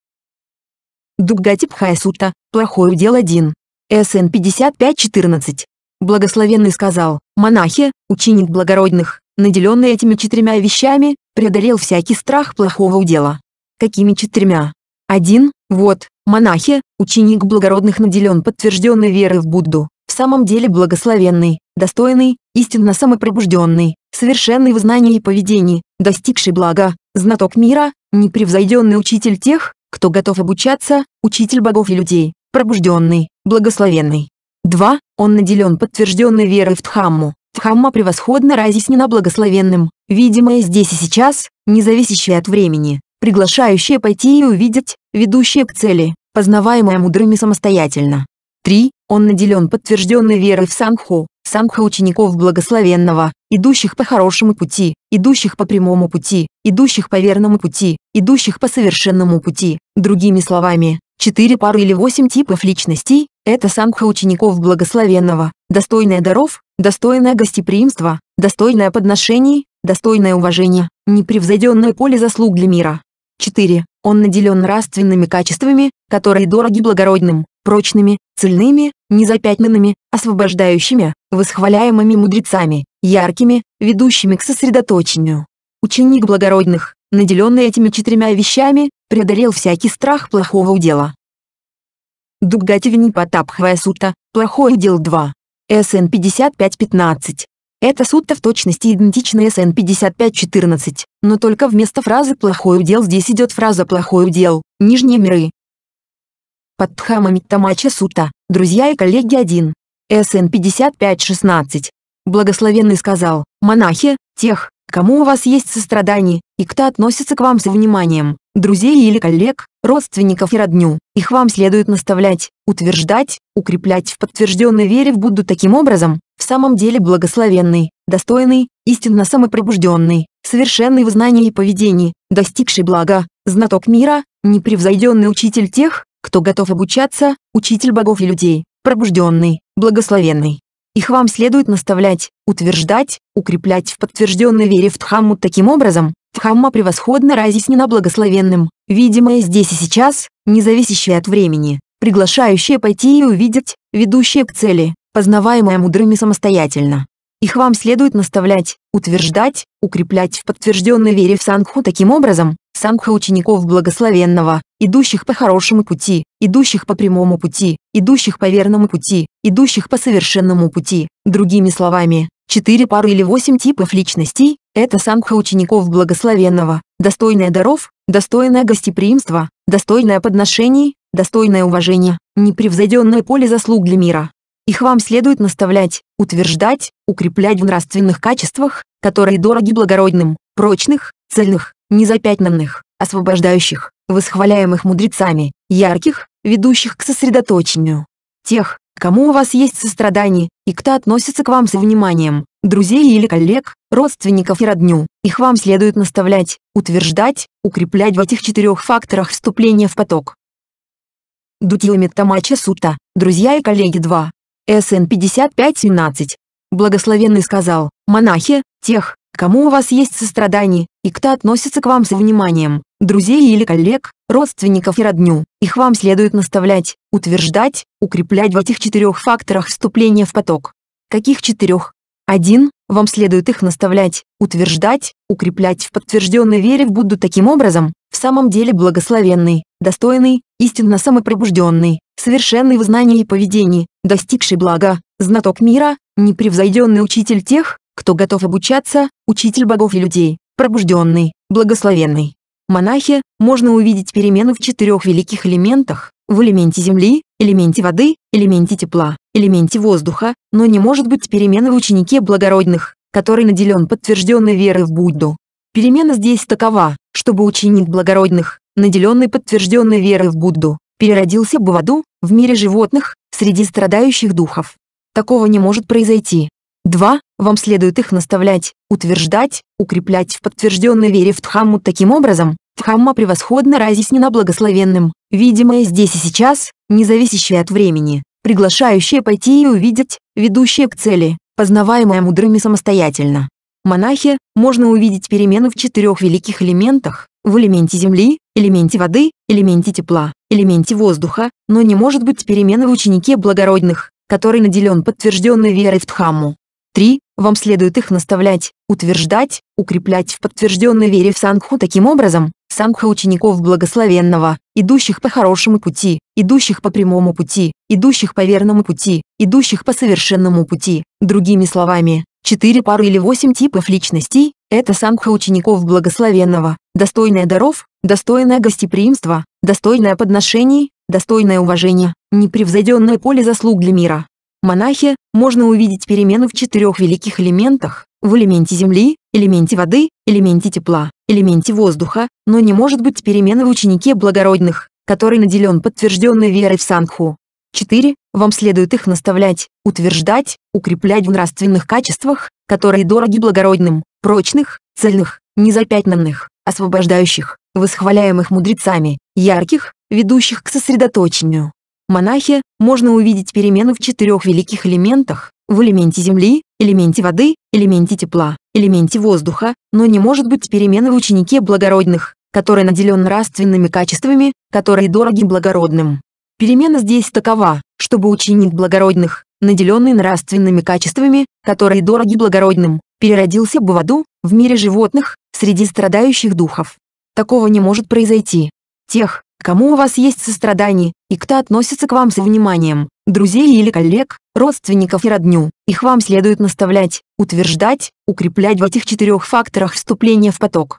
Дугати Пхайсута, плохой удел 1. СН 5514. Благословенный сказал, монахи, ученик благородных, наделенный этими четырьмя вещами, преодолел всякий страх плохого удела. Какими четырьмя? Один, вот, монахи, ученик благородных наделен подтвержденной верой в Будду, в самом деле благословенный, достойный, истинно самопробужденный, совершенный в знании и поведении, достигший блага, знаток мира, непревзойденный учитель тех, кто готов обучаться, учитель богов и людей, пробужденный, благословенный. 2. Он наделен подтвержденной верой в Дхамму. Дхамма превосходно разъяснена благословенным, видимое здесь и сейчас, не зависящее от времени, приглашающее пойти и увидеть, ведущее к цели, познаваемое мудрыми самостоятельно. 3. Он наделен подтвержденной верой в Сангху, Сангха учеников благословенного, идущих по хорошему пути, идущих по прямому пути, идущих по верному пути, идущих по совершенному пути. Другими словами, четыре пары или восемь типов личностей – это Сангха учеников благословенного, достойная даров, достойное гостеприимство, достойное подношений, достойное уважение, непревзойденное поле заслуг для мира. 4. Он наделен нравственными качествами, которые дороги благородным, прочными, цельными, незапятнанными, освобождающими, восхваляемыми мудрецами, яркими, ведущими к сосредоточению. Ученик благородных, наделенный этими четырьмя вещами, преодолел всякий страх плохого удела. Дугативини Потапхвая Сута, плохой удел 2. СН 5515. Эта сутта в точности идентична СН 5514, но только вместо фразы «плохой удел» здесь идет фраза «плохой удел», нижние миры, Падхама Миттамача Сута, друзья и коллеги 1. СН 5516. Благословенный сказал, монахи, тех, кому у вас есть сострадание, и кто относится к вам со вниманием, друзей или коллег, родственников и родню, их вам следует наставлять, утверждать, укреплять в подтвержденной вере в Будду таким образом, в самом деле благословенный, достойный, истинно самопробужденный, совершенный в знании и поведении, достигший блага, знаток мира, непревзойденный учитель тех, кто готов обучаться, учитель богов и людей, пробужденный, благословенный. Их вам следует наставлять, утверждать, укреплять в подтвержденной вере в Дхамму таким образом, Дхамма превосходно разъяснена благословенным, видимое здесь и сейчас, не зависящее от времени, приглашающее пойти и увидеть, ведущее к цели, познаваемое мудрыми самостоятельно. Их вам следует наставлять, утверждать, укреплять в подтвержденной вере в Сангху таким образом, Сангха учеников благословенного, идущих по хорошему пути, идущих по прямому пути, идущих по верному пути, идущих по совершенному пути. Другими словами, четыре пары или восемь типов личностей – это Сангха учеников благословенного, достойное даров, достойное гостеприимство, достойное подношений, достойное уважение, непревзойденное поле заслуг для мира. Их вам следует наставлять, утверждать, укреплять в нравственных качествах, которые дороги благородным, прочных, цельных, незапятнанных, освобождающих, восхваляемых мудрецами, ярких, ведущих к сосредоточению. Тех, кому у вас есть сострадание, и кто относится к вам со вниманием, друзей или коллег, родственников и родню, их вам следует наставлять, утверждать, укреплять в этих четырех факторах вступления в поток. Дутилами Тамача Сута, друзья и коллеги 2. СН 5517. Благословенный сказал, монахи, тех, кому у вас есть сострадание, и кто относится к вам со вниманием, друзей или коллег, родственников и родню, их вам следует наставлять, утверждать, укреплять в этих четырех факторах вступления в поток. Каких четырех? Один, вам следует их наставлять, утверждать, укреплять в подтвержденной вере в Будду таким образом, в самом деле благословенный, достойный, истинно самопробужденный, совершенный в знании и поведении, достигший блага, знаток мира, непревзойденный учитель тех, кто готов обучаться, учитель богов и людей, пробужденный, благословенный. Монахи, можно увидеть перемену в четырех великих элементах, в элементе земли, элементе воды, элементе тепла, элементе воздуха, но не может быть перемены в ученике благородных, который наделен подтвержденной верой в Будду. Перемена здесь такова, чтобы ученик благородных, наделенный подтвержденной верой в Будду, переродился бы в аду, в мире животных, среди страдающих духов. Такого не может произойти. 2. Вам следует их наставлять, утверждать, укреплять в подтвержденной вере в Дхамму таким образом, Дхамма превосходно разъяснена благословенным, видимое здесь и сейчас, не зависящее от времени, приглашающее пойти и увидеть, ведущее к цели, познаваемое мудрыми самостоятельно. Монахи, можно увидеть перемену в четырех великих элементах, в элементе земли, элементе воды, элементе тепла, элементе воздуха, но не может быть перемены в ученике благородных, который наделен подтвержденной верой в Дхамму. 3. Вам следует их наставлять, утверждать, укреплять в подтвержденной вере в Сангху таким образом, Сангха учеников благословенного, идущих по хорошему пути, идущих по прямому пути, идущих по верному пути, идущих по совершенному пути. Другими словами, четыре пары или восемь типов личностей – это Сангха учеников благословенного, достойная даров, достойное гостеприимство, достойное подношений, достойное уважение, непревзойденное поле заслуг для мира. Монахи, можно увидеть перемену в четырех великих элементах, в элементе земли, элементе воды, элементе тепла, элементе воздуха, но не может быть перемены в ученике благородных, который наделен подтвержденной верой в Сангху. 4. Вам следует их наставлять, утверждать, укреплять в нравственных качествах, которые дороги благородным, прочных, цельных, незапятнанных, освобождающих, восхваляемых мудрецами, ярких, ведущих к сосредоточению монахи, можно увидеть перемену в четырех великих элементах, в элементе земли, элементе воды, элементе тепла, элементе воздуха, но не может быть перемены в ученике благородных, который наделен нравственными качествами, которые дороги благородным. Перемена здесь такова, чтобы ученик благородных, наделенный нравственными качествами, которые дороги благородным, переродился бы в аду, в мире животных, среди страдающих духов. Такого не может произойти. Тех, кому у вас есть сострадание, и кто относится к вам со вниманием, друзей или коллег, родственников и родню, их вам следует наставлять, утверждать, укреплять в этих четырех факторах вступления в поток.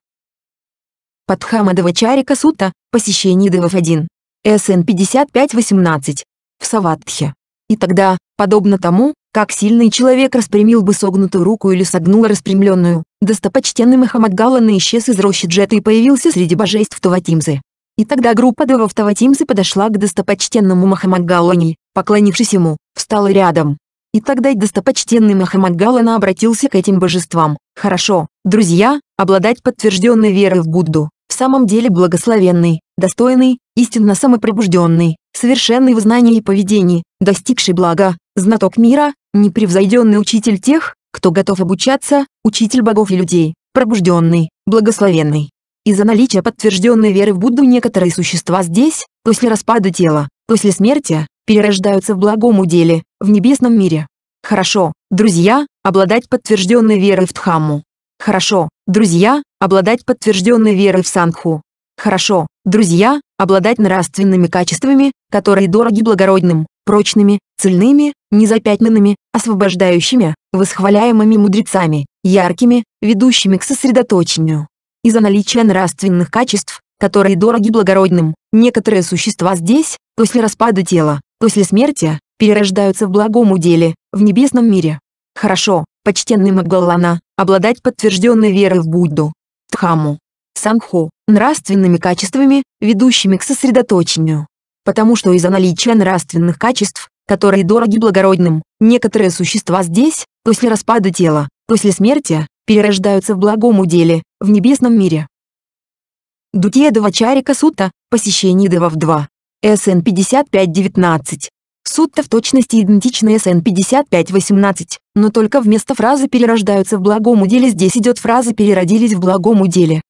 Падхамадова Чарика Сута, посещение Девов 1. СН 5518. В Саватхе. И тогда, подобно тому, как сильный человек распрямил бы согнутую руку или согнул распрямленную, достопочтенный Махамадгалана исчез из рощи Джета и появился среди божеств Таватимзы. И тогда группа девов Таватимсы подошла к достопочтенному Махамадгалане, поклонившись ему, встала рядом. И тогда достопочтенный Махамадгалана обратился к этим божествам. «Хорошо, друзья, обладать подтвержденной верой в Будду, в самом деле благословенный, достойный, истинно самопробужденный, совершенный в знании и поведении, достигший блага, знаток мира, непревзойденный учитель тех, кто готов обучаться, учитель богов и людей, пробужденный, благословенный, из-за наличия подтвержденной веры в Будду некоторые существа здесь, после распада тела, после смерти, перерождаются в благом уделе, в небесном мире. Хорошо, друзья, обладать подтвержденной верой в Дхамму. Хорошо, друзья, обладать подтвержденной верой в Сангху. Хорошо, друзья, обладать нравственными качествами, которые дороги благородным, прочными, цельными, незапятнанными, освобождающими, восхваляемыми мудрецами, яркими, ведущими к сосредоточению из-за наличия нравственных качеств, которые дороги благородным. Некоторые существа здесь, после распада тела, после смерти, перерождаются в благом уделе, в небесном мире. Хорошо, почтенный Маггаллана, обладать подтвержденной верой в Будду, Дхамму, Сангху, нравственными качествами, ведущими к сосредоточению. Потому что из-за наличия нравственных качеств, которые дороги благородным, некоторые существа здесь, после распада тела, после смерти, перерождаются в благом уделе, в небесном мире. Дутьедова Чарика Сутта, посещение Девов 2. СН 5519. Сутта в точности идентична СН 5518, но только вместо фразы «перерождаются в благом уделе» здесь идет фраза «переродились в благом уделе».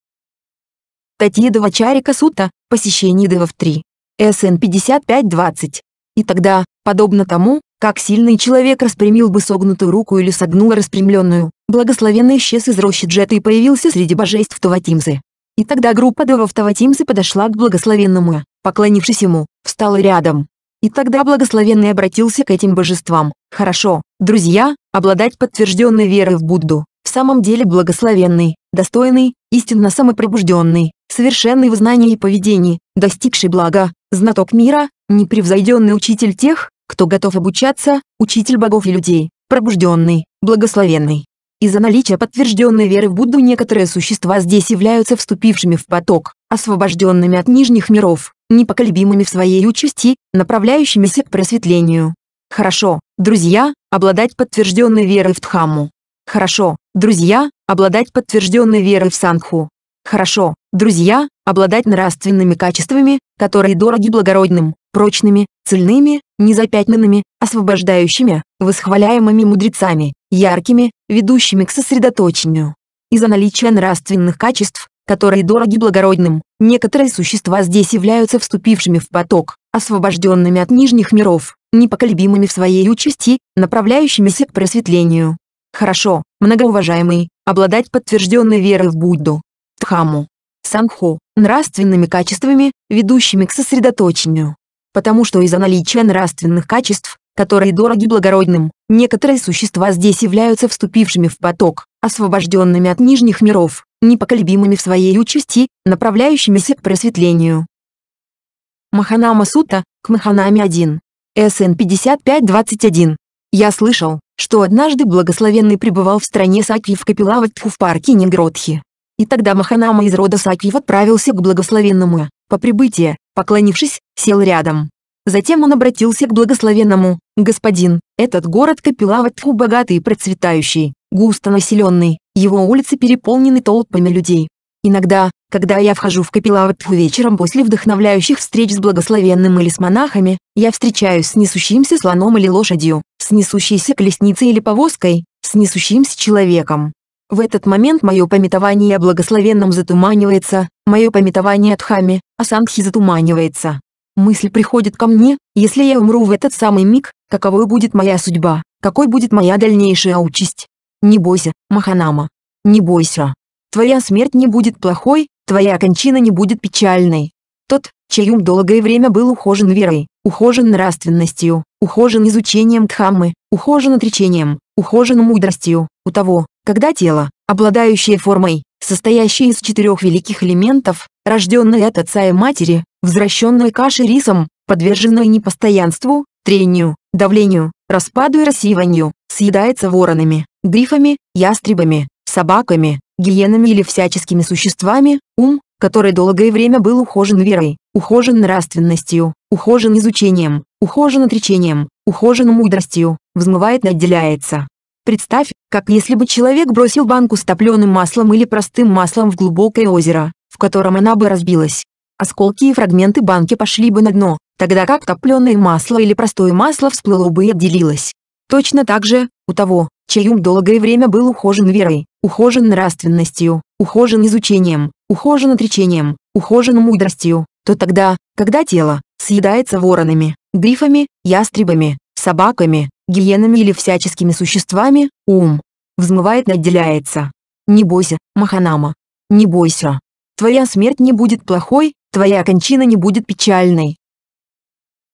Татьедова Чарика Сутта, посещение Девов 3. СН 5520. И тогда, подобно тому, как сильный человек распрямил бы согнутую руку или согнул распрямленную, благословенный исчез из рощи Джета и появился среди божеств Таватимзы. И тогда группа девов Таватимзы подошла к благословенному, поклонившись ему, встала рядом. И тогда благословенный обратился к этим божествам. «Хорошо, друзья, обладать подтвержденной верой в Будду, в самом деле благословенный, достойный, истинно самопробужденный, совершенный в знании и поведении, достигший блага, знаток мира, непревзойденный учитель тех, кто готов обучаться, учитель богов и людей, пробужденный, благословенный. Из-за наличия подтвержденной веры в Будду некоторые существа здесь являются вступившими в поток, освобожденными от нижних миров, непоколебимыми в своей участи, направляющимися к просветлению. Хорошо, друзья, обладать подтвержденной верой в Дхамму. Хорошо, друзья, обладать подтвержденной верой в Сангху. Хорошо, друзья, обладать нравственными качествами, которые дороги благородным, прочными, цельными, незапятнанными, освобождающими, восхваляемыми мудрецами, яркими, ведущими к сосредоточению. Из-за наличия нравственных качеств, которые дороги благородным, некоторые существа здесь являются вступившими в поток, освобожденными от нижних миров, непоколебимыми в своей участи, направляющимися к просветлению. Хорошо, многоуважаемый, обладать подтвержденной верой в Будду, Дхамму, Сангху, нравственными качествами, ведущими к сосредоточению. Потому что из-за наличия нравственных качеств, которые дороги благородным, некоторые существа здесь являются вступившими в поток, освобожденными от нижних миров, непоколебимыми в своей участи, направляющимися к просветлению. Маханама Сута, к Маханаме 1. СН 5521. Я слышал, что однажды благословенный пребывал в стране Сакви в Капилаватху в парке Нингродхи. И тогда Маханама из рода Саквив отправился к благословенному, по прибытии, поклонившись, сел рядом. Затем он обратился к благословенному, «Господин, этот город Капилаватху богатый и процветающий, густо населенный, его улицы переполнены толпами людей. Иногда, когда я вхожу в Капилаватху вечером после вдохновляющих встреч с благословенным или с монахами, я встречаюсь с несущимся слоном или лошадью, с несущейся колесницей или повозкой, с несущимся человеком. В этот момент мое пометование о благословенном затуманивается, мое пометование о Дхаме, о Сангхи затуманивается. Мысль приходит ко мне, если я умру в этот самый миг, каковой будет моя судьба, какой будет моя дальнейшая участь. Не бойся, Маханама. Не бойся. Твоя смерть не будет плохой, твоя кончина не будет печальной. Тот, чей ум долгое время был ухожен верой, ухожен нравственностью, ухожен изучением Дхаммы, ухожен отречением, ухожен мудростью, у того, когда тело, обладающее формой, состоящее из четырех великих элементов, рожденное от отца и матери, возвращенное кашей рисом, подверженное непостоянству, трению, давлению, распаду и рассеиванию, съедается воронами, грифами, ястребами, собаками, гиенами или всяческими существами, ум, который долгое время был ухожен верой, ухожен нравственностью, ухожен изучением, ухожен отречением, ухожен мудростью, взмывает и отделяется. Представь, как если бы человек бросил банку с топленым маслом или простым маслом в глубокое озеро, в котором она бы разбилась. Осколки и фрагменты банки пошли бы на дно, тогда как топленое масло или простое масло всплыло бы и отделилось. Точно так же, у того, чей ум долгое время был ухожен верой, ухожен нравственностью, ухожен изучением, ухожен отречением, ухожен мудростью, то тогда, когда тело съедается воронами, грифами, ястребами, собаками, гиенами или всяческими существами, ум взмывает и отделяется. Не бойся, Маханама. Не бойся. Твоя смерть не будет плохой, твоя кончина не будет печальной.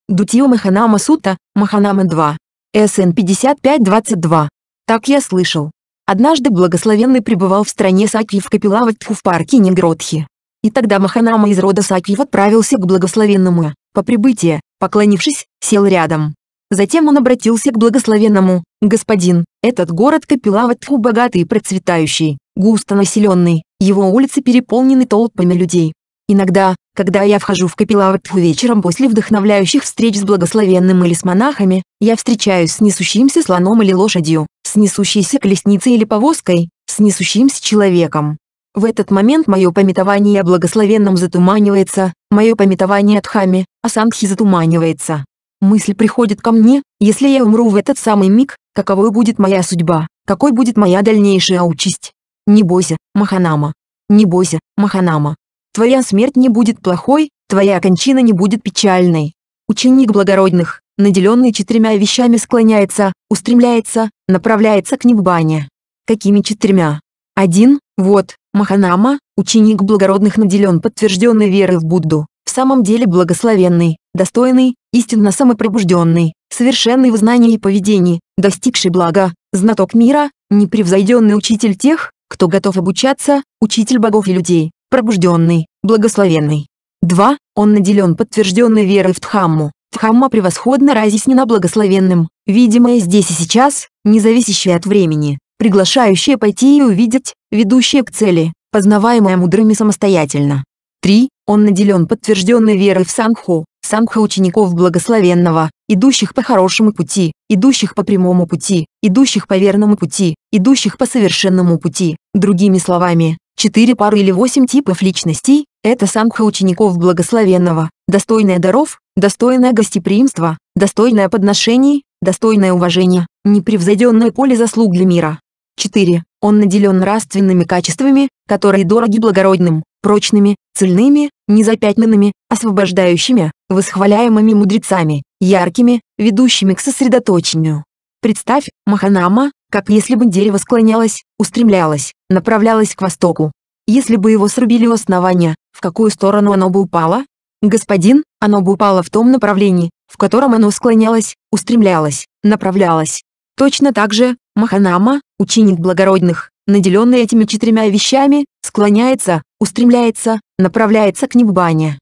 Дутио Маханама Сута, Маханама 2. СН 5522. Так я слышал. Однажды благословенный пребывал в стране Сакви в Капилаватху в парке Нингродхи. И тогда Маханама из рода Саквив отправился к благословенному, по прибытии, поклонившись, сел рядом. Затем он обратился к благословенному, «Господин, этот город Капилаватху богатый и процветающий, густо населенный, его улицы переполнены толпами людей. Иногда, когда я вхожу в Капилаватху вечером после вдохновляющих встреч с благословенным или с монахами, я встречаюсь с несущимся слоном или лошадью, с несущейся колесницей или повозкой, с несущимся человеком. В этот момент мое пометование о благословенном затуманивается, мое пометование о Дхаме, о Сангхи затуманивается. Мысль приходит ко мне, если я умру в этот самый миг, каковой будет моя судьба, какой будет моя дальнейшая участь. Не бойся, Маханама. Не бойся, Маханама. Твоя смерть не будет плохой, твоя кончина не будет печальной. Ученик благородных, наделенный четырьмя вещами склоняется, устремляется, направляется к Ниббане. Какими четырьмя? Один, вот, Маханама, ученик благородных наделен подтвержденной верой в Будду, в самом деле благословенный, достойный, истинно самопробужденный, совершенный в знании и поведении, достигший блага, знаток мира, непревзойденный учитель тех, кто готов обучаться, учитель богов и людей, пробужденный, благословенный. 2. Он наделен подтвержденной верой в Дхамму. Дхамма превосходно разъяснена благословенным, видимое здесь и сейчас, независящее от времени, приглашающее пойти и увидеть, ведущее к цели, познаваемое мудрыми самостоятельно. 3. Он наделен подтвержденной верой в Сангху, Сангха учеников благословенного, идущих по хорошему пути, идущих по прямому пути, идущих по верному пути, идущих по совершенному пути. Другими словами, четыре пары или восемь типов личностей – это Сангха учеников благословенного, достойная даров, достойное гостеприимство, достойное подношений, достойное уважение, непревзойденное поле заслуг для мира. 4. Он наделен нравственными качествами, которые дороги благородным, прочными, цельными, незапятнанными, освобождающими, восхваляемыми мудрецами, яркими, ведущими к сосредоточению. Представь, Маханама, как если бы дерево склонялось, устремлялось, направлялось к востоку. Если бы его срубили у основания, в какую сторону оно бы упало? Господин, оно бы упало в том направлении, в котором оно склонялось, устремлялось, направлялось. Точно так же, Маханама, ученик благородных, наделенный этими четырьмя вещами, склоняется, устремляется, направляется к Ниббане.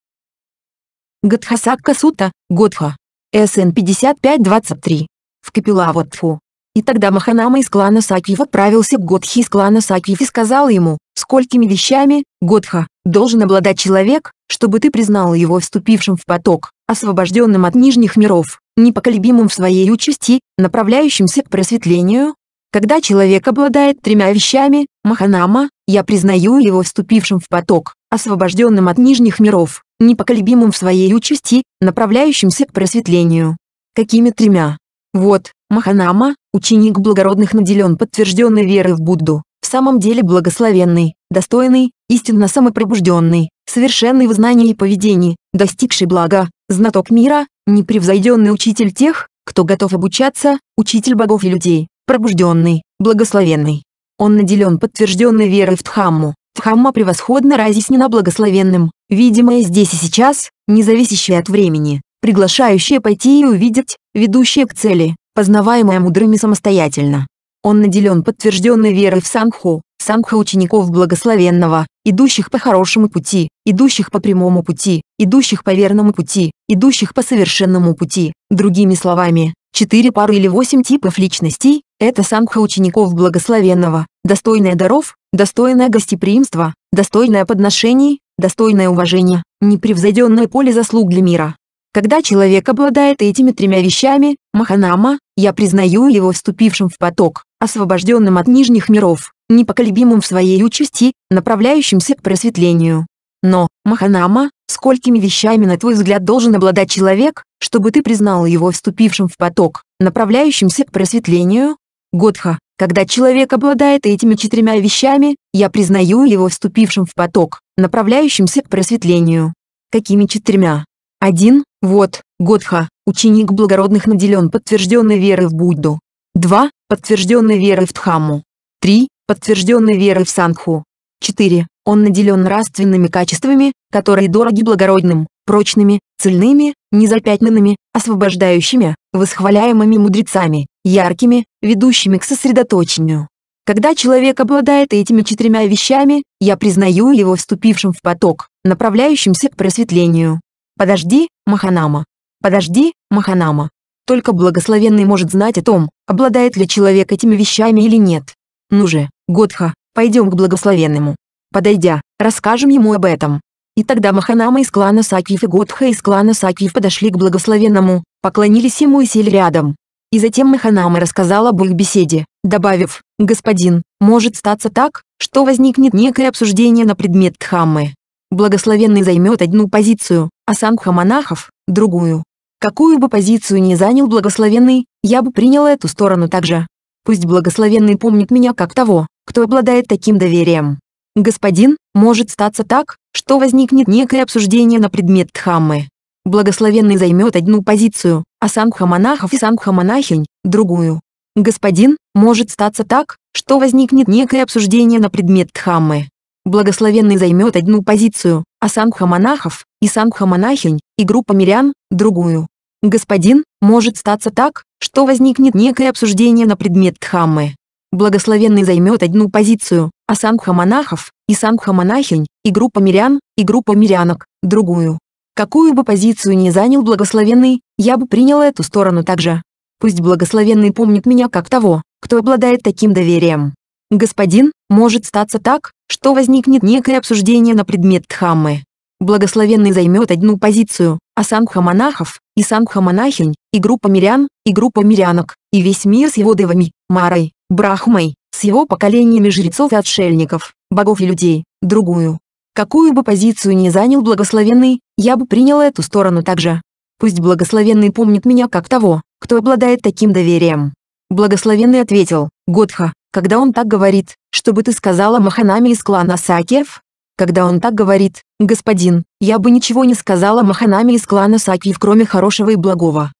Гадхасакка Сута, Годха. СН 5523. В Капилаватфу. И тогда Маханама из клана Сакьев отправился к Годхи из клана Сакьев и сказал ему, сколькими вещами, Годха, должен обладать человек, чтобы ты признал его вступившим в поток, освобожденным от нижних миров, непоколебимым в своей участи, направляющимся к просветлению, когда человек обладает тремя вещами, Маханама, я признаю его вступившим в поток, освобожденным от нижних миров, непоколебимым в своей участи, направляющимся к просветлению. Какими тремя? Вот, Маханама, ученик благородных наделен подтвержденной верой в Будду, в самом деле благословенный, достойный, истинно самопробужденный, совершенный в знании и поведении, достигший блага, знаток мира, непревзойденный учитель тех, кто готов обучаться, учитель богов и людей, пробужденный, благословенный. Он наделен подтвержденной верой в Дхамму. Дхамма превосходно разъяснена благословенным, видимое здесь и сейчас, независящее от времени, приглашающее пойти и увидеть, ведущее к цели, познаваемое мудрыми самостоятельно. Он наделен подтвержденной верой в Сангху, Сангха учеников благословенного, идущих по хорошему пути, идущих по прямому пути, идущих по верному пути, идущих по совершенному пути. Другими словами, четыре пары или восемь типов личностей, это Сангха учеников благословенного, достойное даров, достойное гостеприимство, достойное подношений, достойное уважение, непревзойденное поле заслуг для мира. Когда человек обладает этими тремя вещами, Маханама, я признаю его вступившим в поток, освобожденным от нижних миров, непоколебимым в своей участи, направляющимся к просветлению. Но, Маханама, сколькими вещами на твой взгляд должен обладать человек, чтобы ты признал его вступившим в поток, направляющимся к просветлению? Годха, когда человек обладает этими четырьмя вещами, я признаю его вступившим в поток, направляющимся к просветлению. Какими четырьмя? Один, вот, Годха, ученик благородных наделен подтвержденной верой в Будду. Два, подтвержденной верой в Дхамму. Три, подтвержденной верой в Сангху. Четыре, он наделен нравственными качествами, которые дороги благородным, прочными, цельными, незапятнанными, освобождающими, восхваляемыми мудрецами, яркими, ведущими к сосредоточению. Когда человек обладает этими четырьмя вещами, я признаю его вступившим в поток, направляющимся к просветлению. Подожди, Маханама. Подожди, Маханама. Только благословенный может знать о том, обладает ли человек этими вещами или нет. Ну же, Годха, пойдем к благословенному. Подойдя, расскажем ему об этом. И тогда Маханама из клана Сакиев и Годха из клана Сакиев подошли к благословенному, поклонились ему и сели рядом. И затем Маханама рассказал об их беседе, добавив, «Господин, может статься так, что возникнет некое обсуждение на предмет Дхаммы. Благословенный займет одну позицию, а Сангха монахов – другую. Какую бы позицию ни занял благословенный, я бы принял эту сторону также. Пусть благословенный помнит меня как того, кто обладает таким доверием. Господин, может статься так, что возникнет некое обсуждение на предмет Дхаммы. Благословенный займет одну позицию, а сангха монахов и сангха монахинь – другую. Господин, может статься так, что возникнет некое обсуждение на предмет Дхаммы. Благословенный займет одну позицию, а сангха монахов и сангха монахинь и группа мирян – другую. Господин, может статься так, что возникнет некое обсуждение на предмет Дхаммы. Благословенный займет одну позицию, а сангха монахов, и сангха монахинь, и группа мирян, и группа мирянок, другую. Какую бы позицию ни занял благословенный, я бы принял эту сторону также. Пусть благословенный помнит меня как того, кто обладает таким доверием. Господин, может статься так, что возникнет некое обсуждение на предмет Дхаммы. Благословенный займет одну позицию, а сангха монахов, и сангха монахинь, и группа мирян, и группа мирянок, и весь мир с его девами, Марой, Брахмой, с его поколениями жрецов и отшельников, богов и людей, другую. Какую бы позицию ни занял благословенный, я бы принял эту сторону также. Пусть благословенный помнит меня как того, кто обладает таким доверием. Благословенный ответил, Годха, когда он так говорит, чтобы ты сказала Маханами из клана Сакиев? Когда он так говорит, господин, я бы ничего не сказала Маханами из клана Сакиев, кроме хорошего и благого.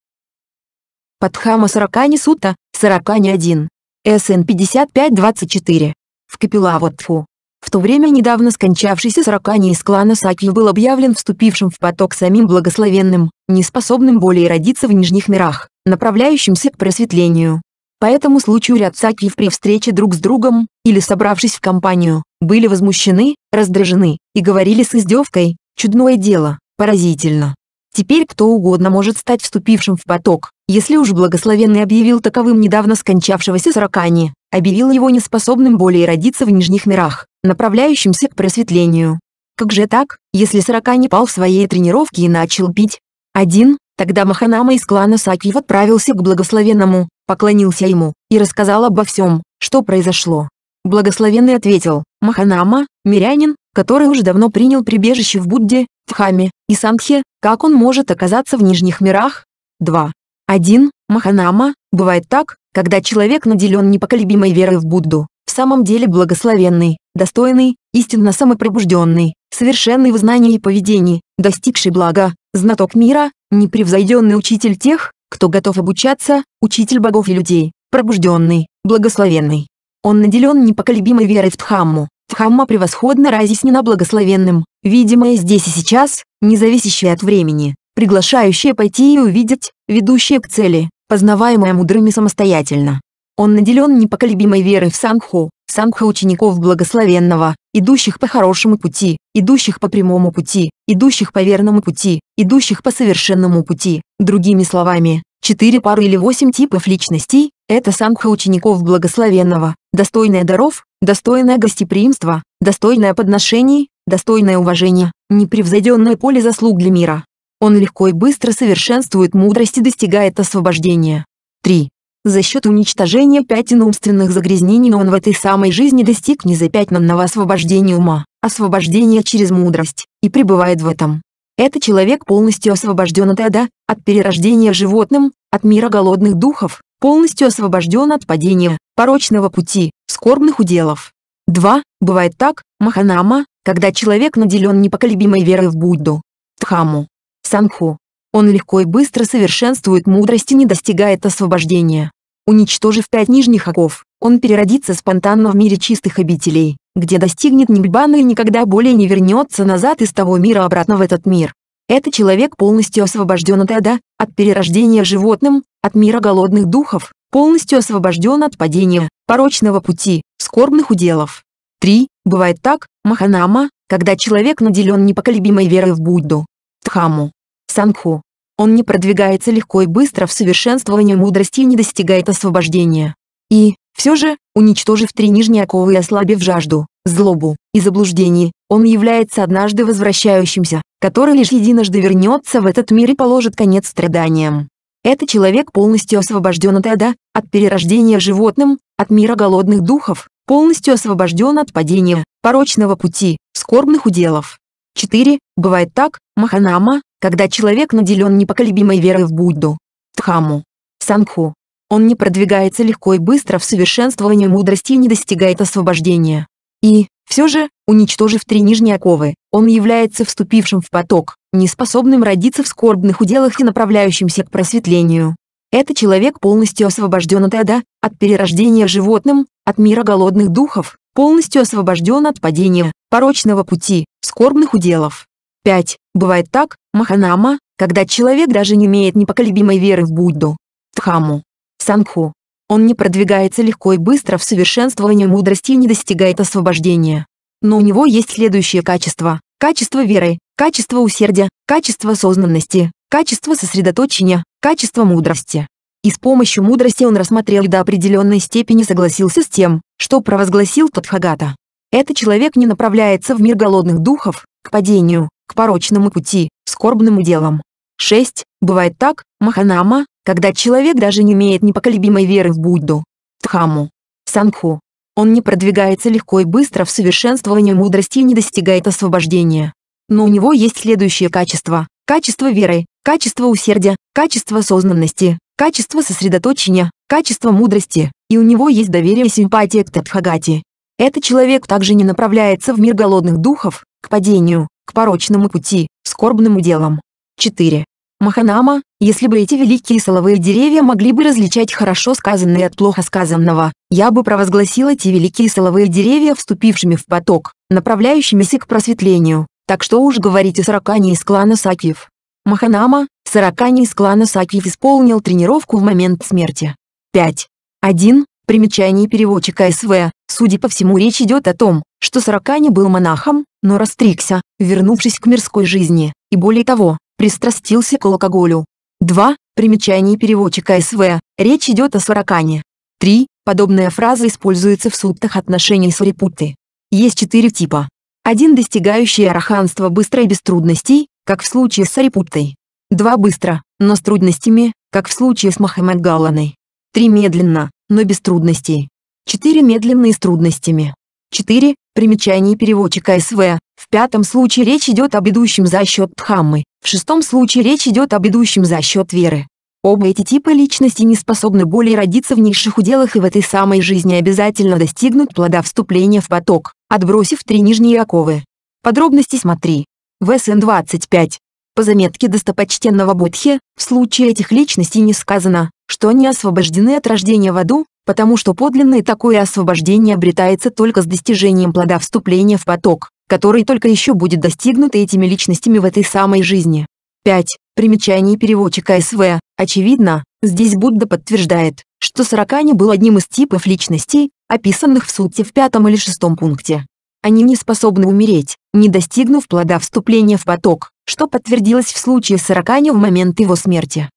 Падхама Саракани Сута, Саракани 1. СН 5524. В Капилавотфу. В то время недавно скончавшийся Саракани из клана Сакью был объявлен вступившим в поток самим благословенным, неспособным более родиться в нижних мирах, направляющимся к просветлению. По этому случаю ряд Сакьев при встрече друг с другом, или собравшись в компанию, были возмущены, раздражены, и говорили с издевкой, чудное дело, поразительно. Теперь кто угодно может стать вступившим в поток, если уж благословенный объявил таковым недавно скончавшегося Саракани, объявил его неспособным более родиться в нижних мирах, направляющимся к просветлению. Как же так, если Саракани пал в своей тренировке и начал пить? Один, тогда Маханама из клана Сакьев отправился к благословенному, поклонился ему и рассказал обо всем, что произошло. Благословенный ответил, Маханама, мирянин, который уже давно принял прибежище в Будде, в Хаме и Сангхе, как он может оказаться в нижних мирах? 2. 1. Маханама, бывает так, когда человек наделен непоколебимой верой в Будду, самом деле благословенный, достойный, истинно самопробужденный, совершенный в знании и поведении, достигший блага, знаток мира, непревзойденный учитель тех, кто готов обучаться, учитель богов и людей, пробужденный, благословенный. Он наделен непоколебимой верой в Дхамму. Дхамма превосходно разъяснена благословенным, видимая здесь и сейчас, не зависящая от времени, приглашающая пойти и увидеть, ведущая к цели, познаваемая мудрыми самостоятельно. Он наделен непоколебимой верой в Сангху, Сангха учеников благословенного, идущих по хорошему пути, идущих по прямому пути, идущих по верному пути, идущих по совершенному пути. Другими словами, четыре пары или восемь типов личностей – это Сангха учеников благословенного, достойная даров, достойное гостеприимство, достойное подношений, достойное уважение, непревзойденное поле заслуг для мира. Он легко и быстро совершенствует мудрость и достигает освобождения. 3. За счет уничтожения пятен умственных загрязнений он в этой самой жизни достиг незапятнанного освобождения ума, освобождения через мудрость, и пребывает в этом. Это человек полностью освобожден от ада, от перерождения животным, от мира голодных духов, полностью освобожден от падения, порочного пути, скорбных уделов. 2. Бывает так, Маханама, когда человек наделен непоколебимой верой в Будду, Дхамму, Сангху, он легко и быстро совершенствует мудрость и не достигает освобождения. Уничтожив пять нижних оков, он переродится спонтанно в мире чистых обителей, где достигнет Ниббана и никогда более не вернется назад из того мира обратно в этот мир. Это человек полностью освобожден от ада, от перерождения животным, от мира голодных духов, полностью освобожден от падения, порочного пути, скорбных уделов. 3. Бывает так, Маханама, когда человек наделен непоколебимой верой в Будду, Дхамму, Сангху. Он не продвигается легко и быстро в совершенствовании мудрости и не достигает освобождения. И, все же, уничтожив три нижние оковы и ослабив жажду, злобу и заблуждение, он является однажды возвращающимся, который лишь единожды вернется в этот мир и положит конец страданиям. Это человек полностью освобожден от ада, от перерождения животным, от мира голодных духов, полностью освобожден от падения, порочного пути, скорбных уделов. 4. Бывает так, Маханама, когда человек наделен непоколебимой верой в Будду, Дхамму, Сангху, он не продвигается легко и быстро в совершенствовании мудрости и не достигает освобождения. И, все же, уничтожив три нижние оковы, он является вступившим в поток, неспособным родиться в скорбных уделах и направляющимся к просветлению. Это человек полностью освобожден от ада, от перерождения животным, от мира голодных духов, полностью освобожден от падения, порочного пути, скорбных уделов. 5. Бывает так, Маханама, когда человек даже не имеет непоколебимой веры в Будду, Дхамму, Сангху. Он не продвигается легко и быстро в совершенствовании мудрости и не достигает освобождения. Но у него есть следующие качества. Качество веры, качество усердия, качество осознанности, качество сосредоточения, качество мудрости. И с помощью мудрости он рассмотрел и до определенной степени согласился с тем, что провозгласил Тадхагата. Этот человек не направляется в мир голодных духов, к падению, к порочному пути, скорбным делам. 6. Бывает так, Маханама, когда человек даже не имеет непоколебимой веры в Будду, Дхамму, Сангху. Он не продвигается легко и быстро в совершенствовании мудрости и не достигает освобождения. Но у него есть следующие качества. Качество веры, качество усердия, качество осознанности, качество сосредоточения, качество мудрости, и у него есть доверие и симпатия к Тадхагати. Этот человек также не направляется в мир голодных духов, к падению, к порочному пути, скорбным делам. 4. Маханама, если бы эти великие соловые деревья могли бы различать хорошо сказанное от плохо сказанного, я бы провозгласил эти великие соловые деревья вступившими в поток, направляющимися к просветлению. Так что уж говорить о Саракане из клана Сакиев. Маханама, Саракане из клана Сакиев исполнил тренировку в момент смерти. 5. 1. Примечание переводчика СВ. Судя по всему речь идет о том, что Саракани был монахом, но растригся, вернувшись к мирской жизни, и более того, пристрастился к алкоголю. 2. Примечание переводчика СВ. Речь идет о Саракане. 3. Подобная фраза используется в суттах отношений Сарипутты. Есть четыре типа. Один достигающий араханства быстро и без трудностей, как в случае с Сарипуттой. Два быстро, но с трудностями, как в случае с Махамед Галланой. Три медленно, но без трудностей. Четыре медленно и с трудностями. 4. Примечание переводчика СВ. В пятом случае речь идет об идущем за счет Дхаммы, в шестом случае речь идет об идущем за счет веры. Оба эти типа личности не способны более родиться в низших уделах и в этой самой жизни обязательно достигнут плода вступления в поток, отбросив три нижние оковы. Подробности смотри. В СН-25. По заметке достопочтенного Бодхи, в случае этих личностей не сказано, что они освобождены от рождения в аду, потому что подлинное такое освобождение обретается только с достижением плода вступления в поток, который только еще будет достигнут этими личностями в этой самой жизни. 5. Примечание переводчика СВ. Очевидно, здесь Будда подтверждает, что Саракани был одним из типов личностей, описанных в сутте в пятом или шестом пункте. Они не способны умереть, не достигнув плода вступления в поток, что подтвердилось в случае Саракани в момент его смерти.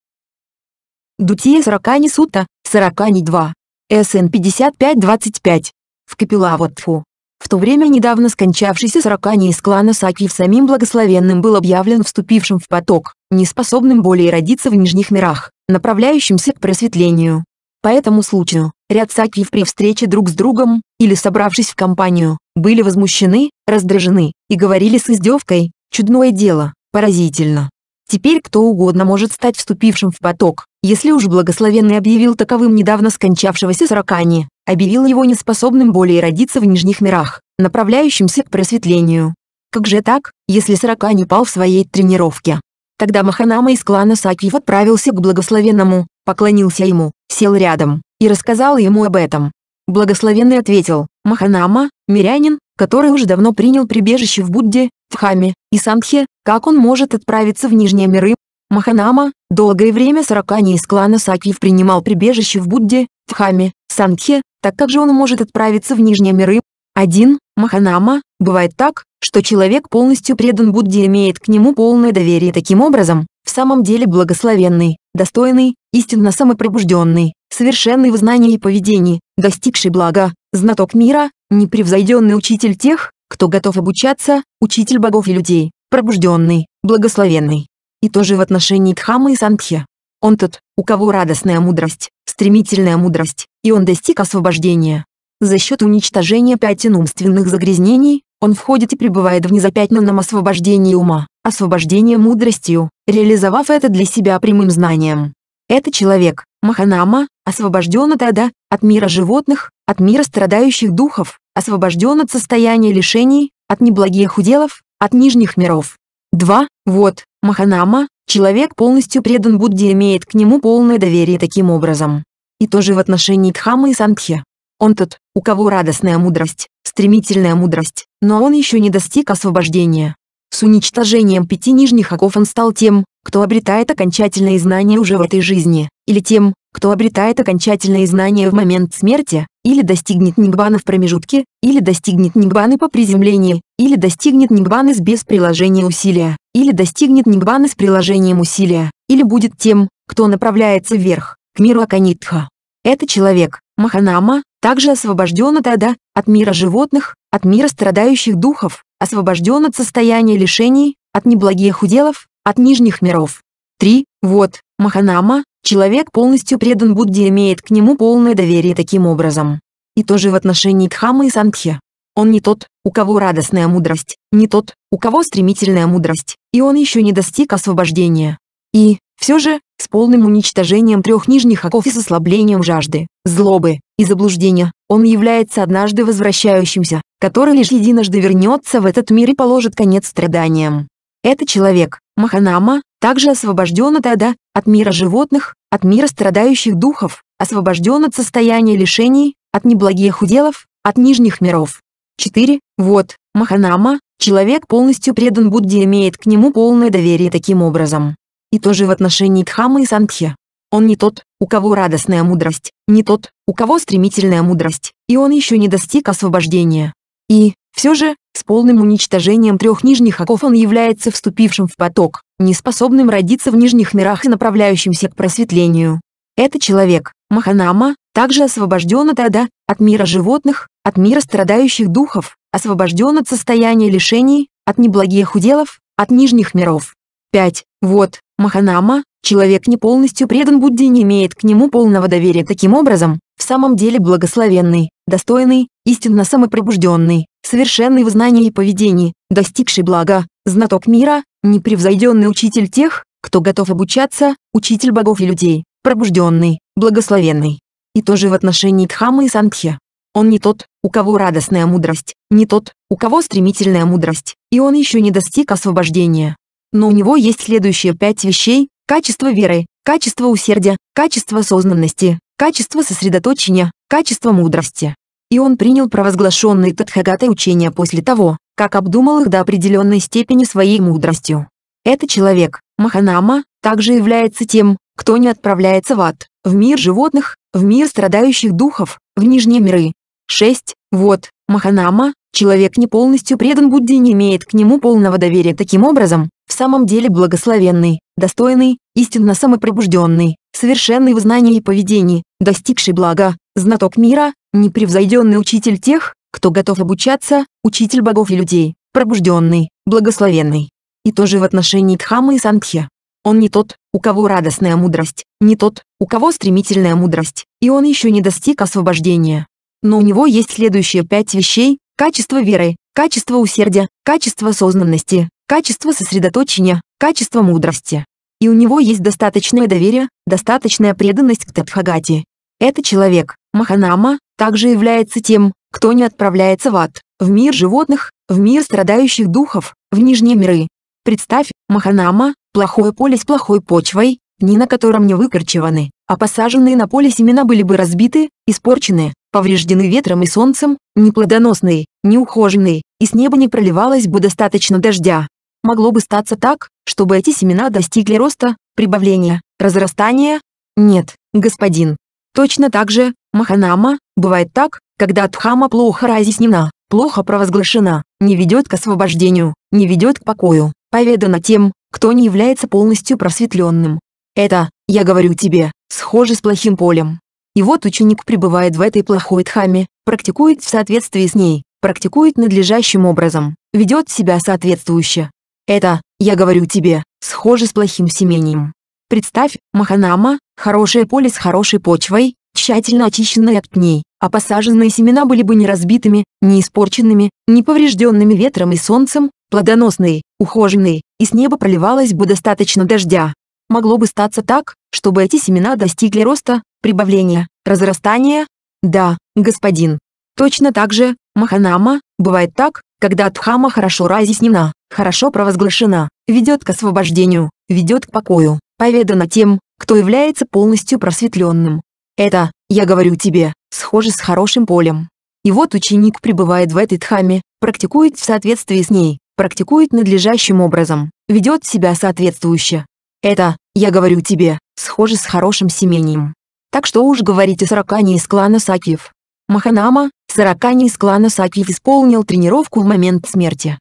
Дутия Саракани Сута, Саракани 2. СН 5525. В Капилаватфу. В то время недавно скончавшийся Саракани из клана Сакиев самим благословенным был объявлен вступившим в поток, неспособным более родиться в нижних мирах, направляющимся к просветлению. По этому случаю, ряд Сакиев при встрече друг с другом, или собравшись в компанию, были возмущены, раздражены, и говорили с издевкой, чудное дело, поразительно. Теперь кто угодно может стать вступившим в поток, если уж благословенный объявил таковым недавно скончавшегося Саракани, объявил его неспособным более родиться в нижних мирах, направляющимся к просветлению. Как же так, если Саракани пал в своей тренировке? Тогда Маханама из клана Сакиев отправился к благословенному, поклонился ему, сел рядом, и рассказал ему об этом. Благословенный ответил, Маханама, мирянин, который уже давно принял прибежище в Будде, в Хаме и Сангхе, как он может отправиться в Нижние миры? Маханама, долгое время Саракани из клана Сакиев принимал прибежище в Будде, в Хаме, Сангхе, так как же он может отправиться в Нижние миры? 1. Маханама, бывает так, что человек полностью предан Будде и имеет к нему полное доверие таким образом, в самом деле благословенный, достойный, истинно самопробужденный, совершенный в знании и поведении, достигший блага, знаток мира, непревзойденный учитель тех, кто готов обучаться, учитель богов и людей, пробужденный, благословенный. И тоже в отношении Дхамы и Сангхи. Он тот, у кого радостная мудрость, стремительная мудрость, и он достиг освобождения. За счет уничтожения пятен умственных загрязнений, он входит и пребывает в незапятнанном освобождении ума, освобождение мудростью, реализовав это для себя прямым знанием. Это человек, Маханама, освобожден от ада, от мира животных, от мира страдающих духов, освобожден от состояния лишений, от неблагих уделов, от нижних миров. 2. Вот, Маханама, человек полностью предан Будде имеет к нему полное доверие таким образом. И тоже в отношении Дхамы и Сангхи. Он тот, у кого радостная мудрость, стремительная мудрость, но он еще не достиг освобождения. С уничтожением пяти нижних оков он стал тем, кто обретает окончательные знания уже в этой жизни, или тем, кто обретает окончательные знания в момент смерти, или достигнет Нигбана в промежутке, или достигнет Нигбаны по приземлении, или достигнет Нигбаны с без приложения усилия, или достигнет Нигбаны с приложением усилия, или будет тем, кто направляется вверх, к миру Аканитха. Это человек, Маханама, также освобожден от ада, от мира животных, от мира страдающих духов, освобожден от состояния лишений, от неблагих уделов, от нижних миров. 3. Вот, Маханама, человек полностью предан Будде имеет к нему полное доверие таким образом. И тоже в отношении Дхамы и Сангхи. Он не тот, у кого радостная мудрость, не тот, у кого стремительная мудрость, и он еще не достиг освобождения. И, все же, с полным уничтожением трех нижних оков и с ослаблением жажды, злобы и заблуждения, он является однажды возвращающимся, который лишь единожды вернется в этот мир и положит конец страданиям. Это человек, Маханама, также освобожден ада, от мира животных, от мира страдающих духов, освобожден от состояния лишений, от неблагих уделов, от нижних миров. 4. Вот, Маханама, человек полностью предан Будде имеет к нему полное доверие таким образом. И тоже в отношении Дхамы и Сангхи. Он не тот, у кого радостная мудрость, не тот, у кого стремительная мудрость, и он еще не достиг освобождения. И, все же, с полным уничтожением трех нижних оков он является вступившим в поток, неспособным родиться в нижних мирах и направляющимся к просветлению. Это человек, Маханама, также освобожден от ада, от мира животных, от мира страдающих духов, освобожден от состояния лишений, от неблагих уделов, от нижних миров. 5. Вот, Маханама, человек не полностью предан Будде не имеет к нему полного доверия таким образом, в самом деле благословенный, достойный, истинно самопробужденный, совершенный в знании и поведении, достигший блага, знаток мира, непревзойденный учитель тех, кто готов обучаться, учитель богов и людей, пробужденный, благословенный. И тоже в отношении Дхамы и Сангхи. Он не тот, у кого радостная мудрость, не тот, у кого стремительная мудрость, и он еще не достиг освобождения. Но у него есть следующие пять вещей – качество веры, качество усердия, качество осознанности, качество сосредоточения, качество мудрости. И он принял провозглашенные Тадхагатой учения после того, как обдумал их до определенной степени своей мудростью. Этот человек, Маханама, также является тем, кто не отправляется в ад, в мир животных, в мир страдающих духов, в нижние миры. 6. Вот, Маханама, человек не полностью предан Будде не имеет к нему полного доверия таким образом, в самом деле благословенный, достойный, истинно самопробужденный, совершенный в знании и поведении, достигший блага, знаток мира, непревзойденный учитель тех, кто готов обучаться, учитель богов и людей, пробужденный, благословенный. И тоже в отношении Дхамы и Сангхи. Он не тот, у кого радостная мудрость, не тот, у кого стремительная мудрость, и он еще не достиг освобождения. Но у него есть следующие пять вещей – качество веры, качество усердия, качество осознанности, качество сосредоточения, качество мудрости. И у него есть достаточное доверие, достаточная преданность к Тадхагати. Этот человек, Маханама, также является тем, кто не отправляется в ад, в мир животных, в мир страдающих духов, в нижние миры. Представь, Маханама, плохое поле с плохой почвой, дни на котором не выкорчеваны, а посаженные на поле семена были бы разбиты, испорчены, повреждены ветром и солнцем, неплодоносные, неухоженные, и с неба не проливалось бы достаточно дождя. Могло бы статься так, чтобы эти семена достигли роста, прибавления, разрастания? Нет, господин. Точно так же, Маханама, бывает так, когда Дхама плохо разъяснена, плохо провозглашена, не ведет к освобождению, не ведет к покою, поведана тем, кто не является полностью просветленным. Это, я говорю тебе, схоже с плохим полем. И вот ученик пребывает в этой плохой дхаме, практикует в соответствии с ней, практикует надлежащим образом, ведет себя соответствующе. Это, я говорю тебе, схоже с плохим семением. Представь, Маханама, хорошее поле с хорошей почвой, тщательно очищенное от пней, а посаженные семена были бы не разбитыми, не испорченными, не поврежденными ветром и солнцем, плодоносные, ухоженные, и с неба проливалось бы достаточно дождя. Могло бы статься так, чтобы эти семена достигли роста, прибавления, разрастания? Да, господин. Точно так же, Маханама, бывает так, когда Дхама хорошо разъяснена, хорошо провозглашена, ведет к освобождению, ведет к покою, поведана тем, кто является полностью просветленным. Это, я говорю тебе, схоже с хорошим полем. И вот ученик пребывает в этой дхаме, практикует в соответствии с ней, практикует надлежащим образом, ведет себя соответствующе. Это, я говорю тебе, схоже с хорошим семением. Так что уж говорить о Саракане из клана Сакиев. Маханама, Саракане из клана Сакиев исполнил тренировку в момент смерти.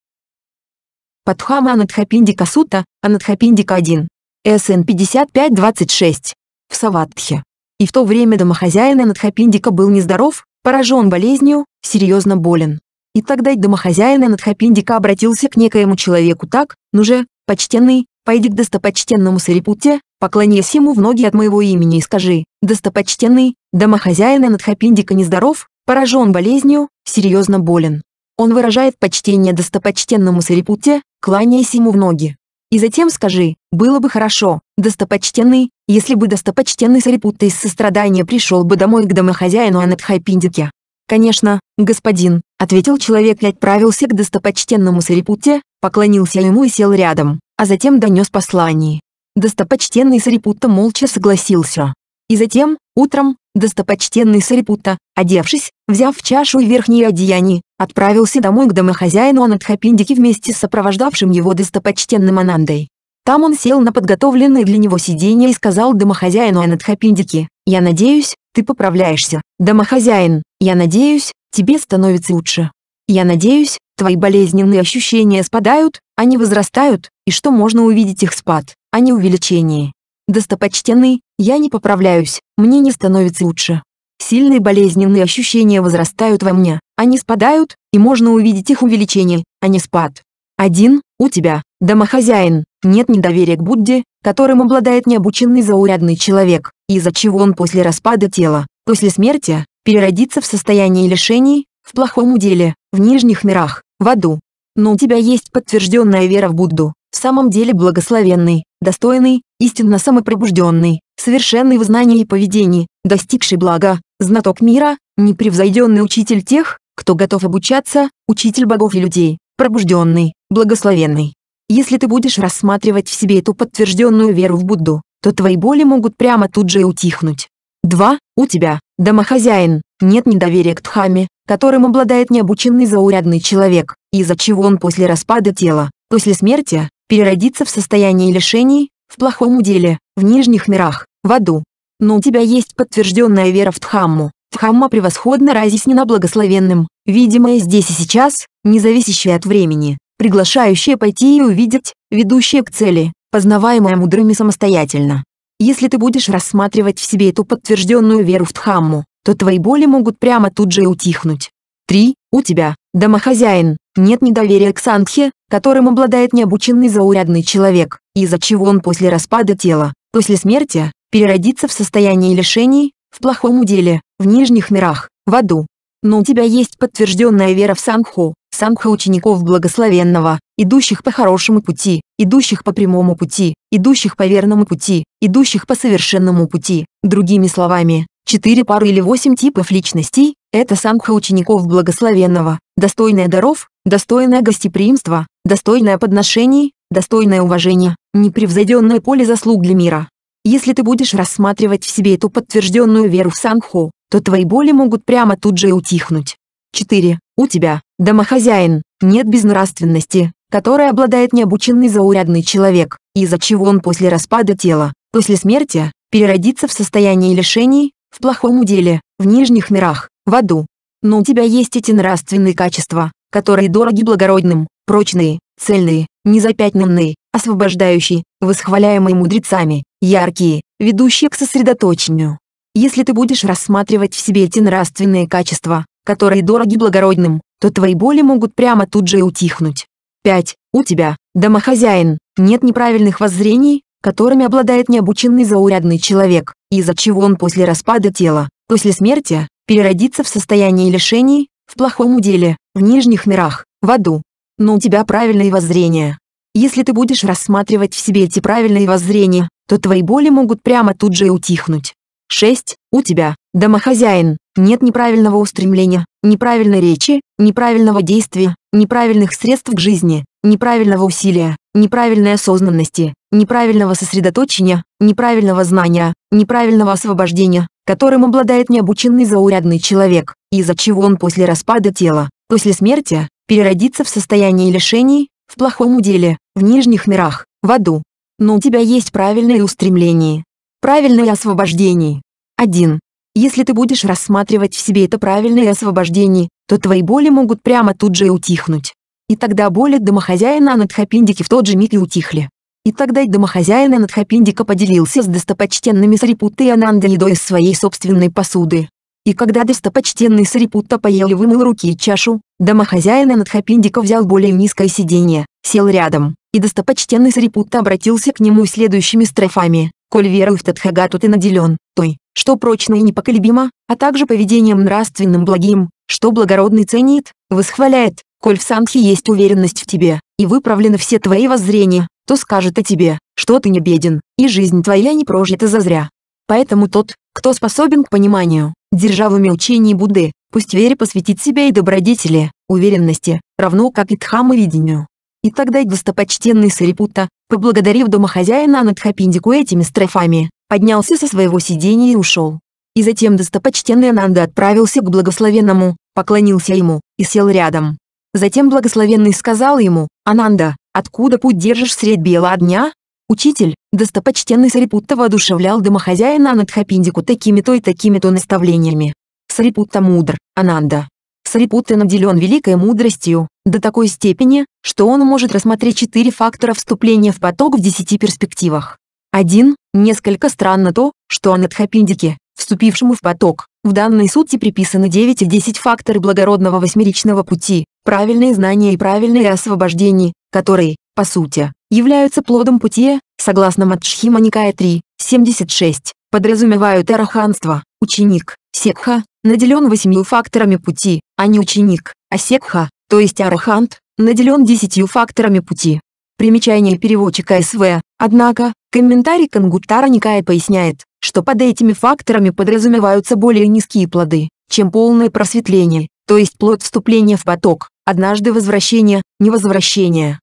Падхама Анадхапиндика Сута, Анадхапиндика 1. СН 5526. В Саватхе. И в то время домохозяин Анадхапиндика был нездоров, поражен болезнью, серьезно болен. И тогда домохозяин Анадхапиндика обратился к некоему человеку так, ну же, почтенный, пойди к достопочтенному Сарипутте, поклоняйся ему в ноги от моего имени и скажи, достопочтенный, домохозяин Анадхапиндика нездоров, поражен болезнью, серьезно болен. Он выражает почтение достопочтенному Сарипутте, кланяясь ему в ноги. И затем скажи, было бы хорошо, достопочтенный, если бы достопочтенный Сарипутта из сострадания пришел бы домой к домохозяину Анадхайпиндике. «Конечно, господин», — ответил человек и отправился к достопочтенному Сарипутте, поклонился ему и сел рядом, а затем донес послание. Достопочтенный Сарипутта молча согласился. И затем, утром, достопочтенный Сарипутта, одевшись, взяв чашу и верхние одеяния, отправился домой к домохозяину Анадхапиндике вместе с сопровождавшим его достопочтенным Анандой. Там он сел на подготовленное для него сиденье и сказал домохозяину Анадхапиндике, «Я надеюсь, ты поправляешься, домохозяин, я надеюсь, тебе становится лучше. Я надеюсь, твои болезненные ощущения спадают, они возрастают, и что можно увидеть их спад, а не увеличение. Достопочтенный, я не поправляюсь, мне не становится лучше. Сильные болезненные ощущения возрастают во мне, они спадают, и можно увидеть их увеличение, а не спад. Один, у тебя, домохозяин, нет недоверия к Будде, которым обладает необученный заурядный человек, из-за чего он после распада тела, после смерти, переродится в состоянии лишений, в плохом уделе, в нижних мирах, в аду. Но у тебя есть подтвержденная вера в Будду, в самом деле благословенный, достойный, истинно самопробужденный, совершенный в знании и поведении, достигший блага, знаток мира, непревзойденный учитель тех, кто готов обучаться, учитель богов и людей, пробужденный, благословенный. Если ты будешь рассматривать в себе эту подтвержденную веру в Будду, то твои боли могут прямо тут же и утихнуть. 2. У тебя, домохозяин, нет недоверия к Дхаме, которым обладает необученный заурядный человек, из-за чего он после распада тела, после смерти, переродится в состоянии лишений, в плохом уделе, в нижних мирах, в аду. Но у тебя есть подтвержденная вера в Дхамму. Дхамма превосходно разъяснена благословенным, видимая здесь и сейчас, независящая от времени, приглашающая пойти и увидеть, ведущая к цели, познаваемая мудрыми самостоятельно. Если ты будешь рассматривать в себе эту подтвержденную веру в Дхамму, то твои боли могут прямо тут же и утихнуть. 3. У тебя, домохозяин, нет недоверия к Сангхе, которым обладает необученный заурядный человек, из-за чего он после распада тела, после смерти, переродится в состоянии лишений, в плохом уделе, в нижних мирах, в аду. Но у тебя есть подтвержденная вера в Сангху, Сангха учеников благословенного, идущих по хорошему пути, идущих по прямому пути, идущих по верному пути, идущих по совершенному пути. Другими словами, четыре пары или восемь типов личностей – это Сангха учеников благословенного, достойная даров, достойное гостеприимство, достойное подношений, достойное уважение, непревзойденное поле заслуг для мира. Если ты будешь рассматривать в себе эту подтвержденную веру в Сангху, то твои боли могут прямо тут же и утихнуть. 4. У тебя, домохозяин, нет безнравственности, которой обладает необученный заурядный человек, из-за чего он после распада тела, после смерти, переродится в состоянии лишений, в плохом уделе, в нижних мирах, в аду. Но у тебя есть эти нравственные качества, которые дороги благородным, прочные, цельные, незапятнанные, освобождающие, восхваляемые мудрецами, яркие, ведущие к сосредоточению. Если ты будешь рассматривать в себе эти нравственные качества, которые дороги благородным, то твои боли могут прямо тут же и утихнуть. 5. У тебя, домохозяин, нет неправильных воззрений, которыми обладает необученный заурядный человек, из-за чего он после распада тела, после смерти, переродится в состоянии лишений, в плохом уделе, в нижних мирах, в аду. Но у тебя правильные воззрения. Если ты будешь рассматривать в себе эти правильные воззрения, то твои боли могут прямо тут же и утихнуть. 6. У тебя, домохозяин, нет неправильного устремления, неправильной речи, неправильного действия, неправильных средств к жизни, неправильного усилия, неправильной осознанности, неправильного сосредоточения, неправильного знания, неправильного освобождения, которым обладает необученный заурядный человек, из-за чего он после распада тела, после смерти, переродится в состоянии лишений, в плохом уделе, в нижних мирах, в аду. Но у тебя есть правильные устремления, правильное освобождение. 1. Если ты будешь рассматривать в себе это правильное освобождение, то твои боли могут прямо тут же и утихнуть. И тогда боли домохозяина Анадхапиндики в тот же миг и утихли. И тогда домохозяин Анадхапиндика поделился с достопочтенными Сарипуттой и Ананда едой из своей собственной посуды. И когда достопочтенный Сарипутта поел и вымыл руки и чашу, домохозяин Анадхапиндика взял более низкое сиденье, сел рядом, и достопочтенный Сарипутта обратился к нему следующими строфами. «Коль верой в Тадхагату ты наделен, той, что прочно и непоколебимо, а также поведением нравственным благим, что благородный ценит, восхваляет, коль в Санхе есть уверенность в тебе, и выправлены все твои воззрения, то скажет о тебе, что ты не беден, и жизнь твоя не прожита зазря. Поэтому тот, кто способен к пониманию, держа в уме учений Будды, пусть вере посвятит себя и добродетели, уверенности, равно как и дхамма видению. И тогда достопочтенный Сарипута, поблагодарив домохозяина Анадхапиндику этими строфами, поднялся со своего сидения и ушел. И затем достопочтенный Ананда отправился к благословенному, поклонился ему, и сел рядом. Затем благословенный сказал ему, «Ананда, откуда путь держишь средь бела дня?» Учитель, достопочтенный Сарипутта воодушевлял домохозяина Анадхапиндику такими-то и такими-то наставлениями. Сарипутта мудр, Ананда. Сарипутта наделен великой мудростью, до такой степени, что он может рассмотреть четыре фактора вступления в поток в десяти перспективах. Один, несколько странно то, что Анадхапиндике, вступившему в поток, в данной сути приписаны 9 и 10 факторы благородного восьмеричного пути, правильные знания и правильное освобождение, которые, по сути, являются плодом пути, согласно Матшхима Никая 3, 76, подразумевают араханство, ученик, секха, наделен восемью факторами пути, а не ученик, а секха, то есть арахант, наделен десятью факторами пути. Примечание переводчика СВ, однако, комментарий Кангуттара Никая поясняет, что под этими факторами подразумеваются более низкие плоды, чем полное просветление, то есть плод вступления в поток, однажды возвращение, невозвращение.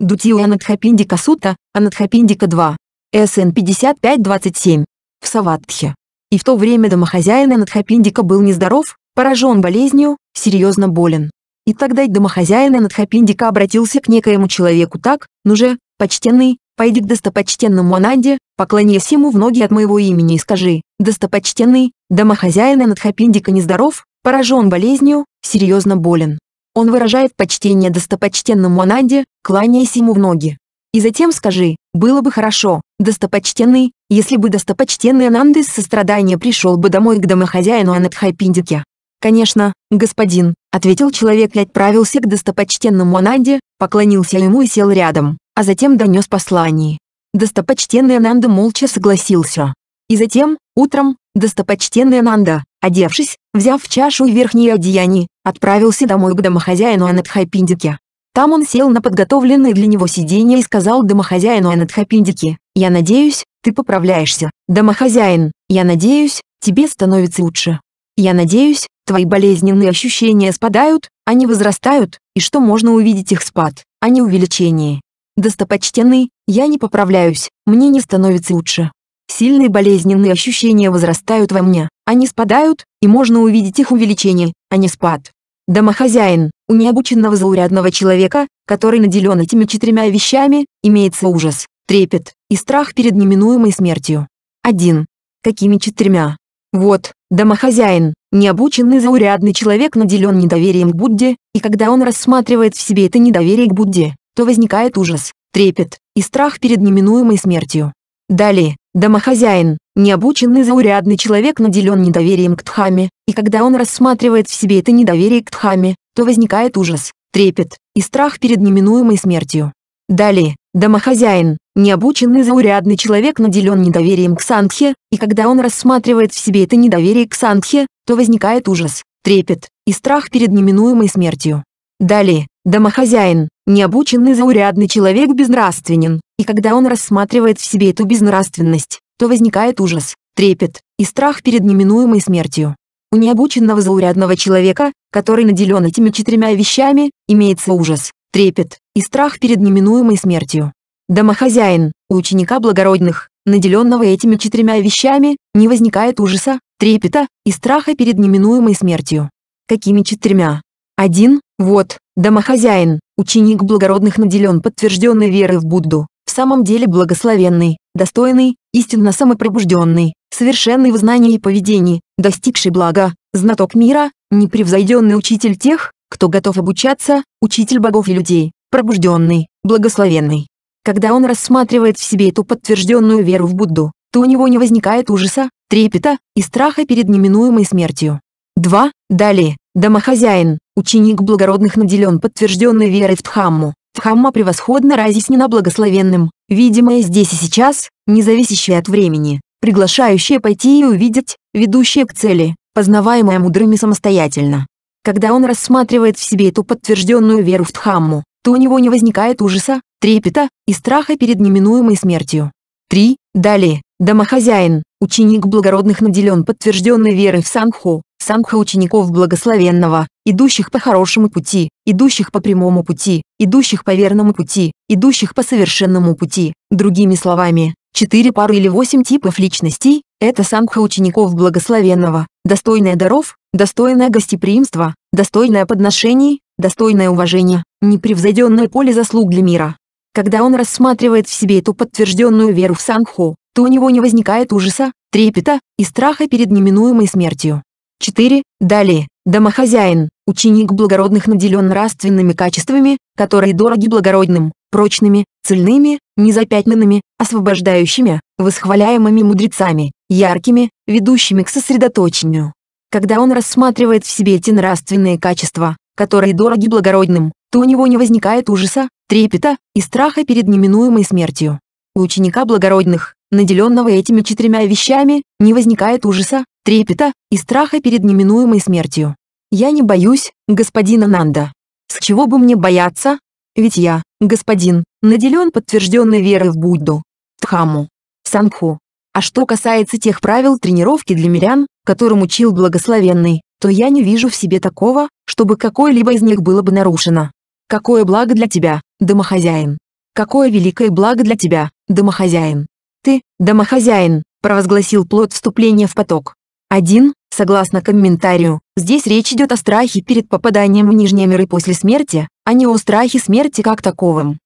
Дутио Анадхапиндика Сута, Анадхапиндика 2, СН 5527, в Саватхе. И в то время домохозяин Анадхапиндика был нездоров, поражен болезнью, серьезно болен. И тогда домохозяин Анадхапиндика обратился к некоему человеку так, ну же, почтенный, пойди к достопочтенному Ананде, поклонись ему в ноги от моего имени и скажи, достопочтенный, домохозяин Анадхапиндика нездоров, поражен болезнью, серьезно болен. Он выражает почтение достопочтенному Ананде, кланяясь ему в ноги. И затем скажи, было бы хорошо, достопочтенный, если бы достопочтенный Ананды с сострадания пришел бы домой к домохозяину Анадхайпиндике. «Конечно, господин», — ответил человек и отправился к достопочтенному Ананде, поклонился ему и сел рядом, а затем донес послание. Достопочтенный Ананда молча согласился. И затем, утром, достопочтенный Ананда, одевшись, взяв чашу и верхние одеяния, отправился домой к домохозяину Анадхайпиндике. Там он сел на подготовленное для него сиденье и сказал домохозяину Анадхапиндике, «Я надеюсь, ты поправляешься, домохозяин, я надеюсь, тебе становится лучше. Я надеюсь, твои болезненные ощущения спадают, не возрастают, и что можно увидеть их спад, а не увеличение. Достопочтенный, я не поправляюсь, мне не становится лучше. Сильные болезненные ощущения возрастают во мне, они спадают, и можно увидеть их увеличение, а не спад. Домохозяин, у необученного заурядного человека, который наделен этими четырьмя вещами, имеется ужас, трепет и страх перед неминуемой смертью. 1. Какими четырьмя? Вот, домохозяин, необученный заурядный человек наделен недоверием к Будде, и когда он рассматривает в себе это недоверие к Будде, то возникает ужас, трепет и страх перед неминуемой смертью. Далее, домохозяин, необученный заурядный человек наделен недоверием к Дхаме, и когда он рассматривает в себе это недоверие к Дхаме, то возникает ужас, трепет и страх перед неминуемой смертью. Далее, домохозяин, необученный заурядный человек наделен недоверием к Сангхе, и когда он рассматривает в себе это недоверие к Сангхе, то возникает ужас, трепет и страх перед неминуемой смертью. Далее, домохозяин, необученный заурядный человек безнравственен, и когда он рассматривает в себе эту безнравственность, то возникает ужас, трепет и страх перед неминуемой смертью. У необученного заурядного человека, который наделен этими четырьмя вещами, имеется ужас, трепет и страх перед неминуемой смертью. Домохозяин, у ученика благородных, наделенного этими четырьмя вещами, не возникает ужаса, трепета и страха перед неминуемой смертью. Какими четырьмя? Один, вот, домохозяин, ученик благородных наделен подтвержденной верой в Будду, в самом деле благословенный, достойный, истинно самопробужденный, совершенный в знании и поведении, достигший блага, знаток мира, непревзойденный учитель тех, кто готов обучаться, учитель богов и людей, пробужденный, благословенный. Когда он рассматривает в себе эту подтвержденную веру в Будду, то у него не возникает ужаса, трепета и страха перед неминуемой смертью. 2. Далее, домохозяин, ученик благородных наделен подтвержденной верой в Дхамму. Дхамма превосходно разъяснена благословенным, видимое здесь и сейчас, независящее от времени, приглашающее пойти и увидеть, ведущее к цели, познаваемое мудрыми самостоятельно. Когда он рассматривает в себе эту подтвержденную веру в Дхамму, то у него не возникает ужаса, трепета и страха перед неминуемой смертью. 3. Далее, домохозяин, ученик благородных наделен подтвержденной верой в Сангху, Сангха учеников благословенного, идущих по хорошему пути, идущих по прямому пути, идущих по верному пути, идущих по совершенному пути. Другими словами, четыре пары или восемь типов личностей – это Сангха учеников благословенного, достойная даров, достойное гостеприимство, достойное подношений, достойное уважение, непревзойденное поле заслуг для мира. Когда он рассматривает в себе эту подтвержденную веру в Сангху, то у него не возникает ужаса, трепета и страха перед неминуемой смертью. 4. Далее, домохозяин, ученик благородных наделен нравственными качествами, которые дороги благородным, прочными, цельными, незапятнанными, освобождающими, восхваляемыми мудрецами, яркими, ведущими к сосредоточению. Когда он рассматривает в себе эти нравственные качества, которые дороги благородным, то у него не возникает ужаса, трепета и страха перед неминуемой смертью. У ученика благородных, наделенного этими четырьмя вещами, не возникает ужаса, трепета и страха перед неминуемой смертью. Я не боюсь, господин Ананда. С чего бы мне бояться? Ведь я, господин, наделен подтвержденной верой в Будду, Дхамму, Сангху. А что касается тех правил тренировки для мирян, которым учил благословенный, то я не вижу в себе такого, чтобы какое-либо из них было бы нарушено. Какое благо для тебя, домохозяин! Какое великое благо для тебя, домохозяин! Ты, домохозяин, провозгласил плод вступления в поток. Один, согласно комментарию, здесь речь идет о страхе перед попаданием в Нижние миры после смерти, а не о страхе смерти как таковом.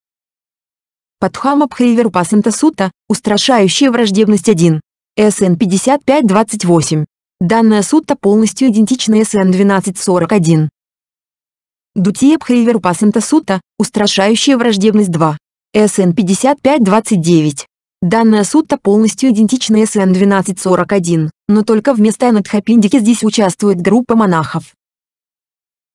Падхама Бхайвер Пасанта Сута, устрашающая враждебность 1. СН 5528. Данная сутта полностью идентична СН 1241. Дутия Бхайвер Пасанта Сута, устрашающая враждебность 2. СН 5529. Данная сутта полностью идентична СН 1241, но только вместо Анадхапиндики здесь участвует группа монахов.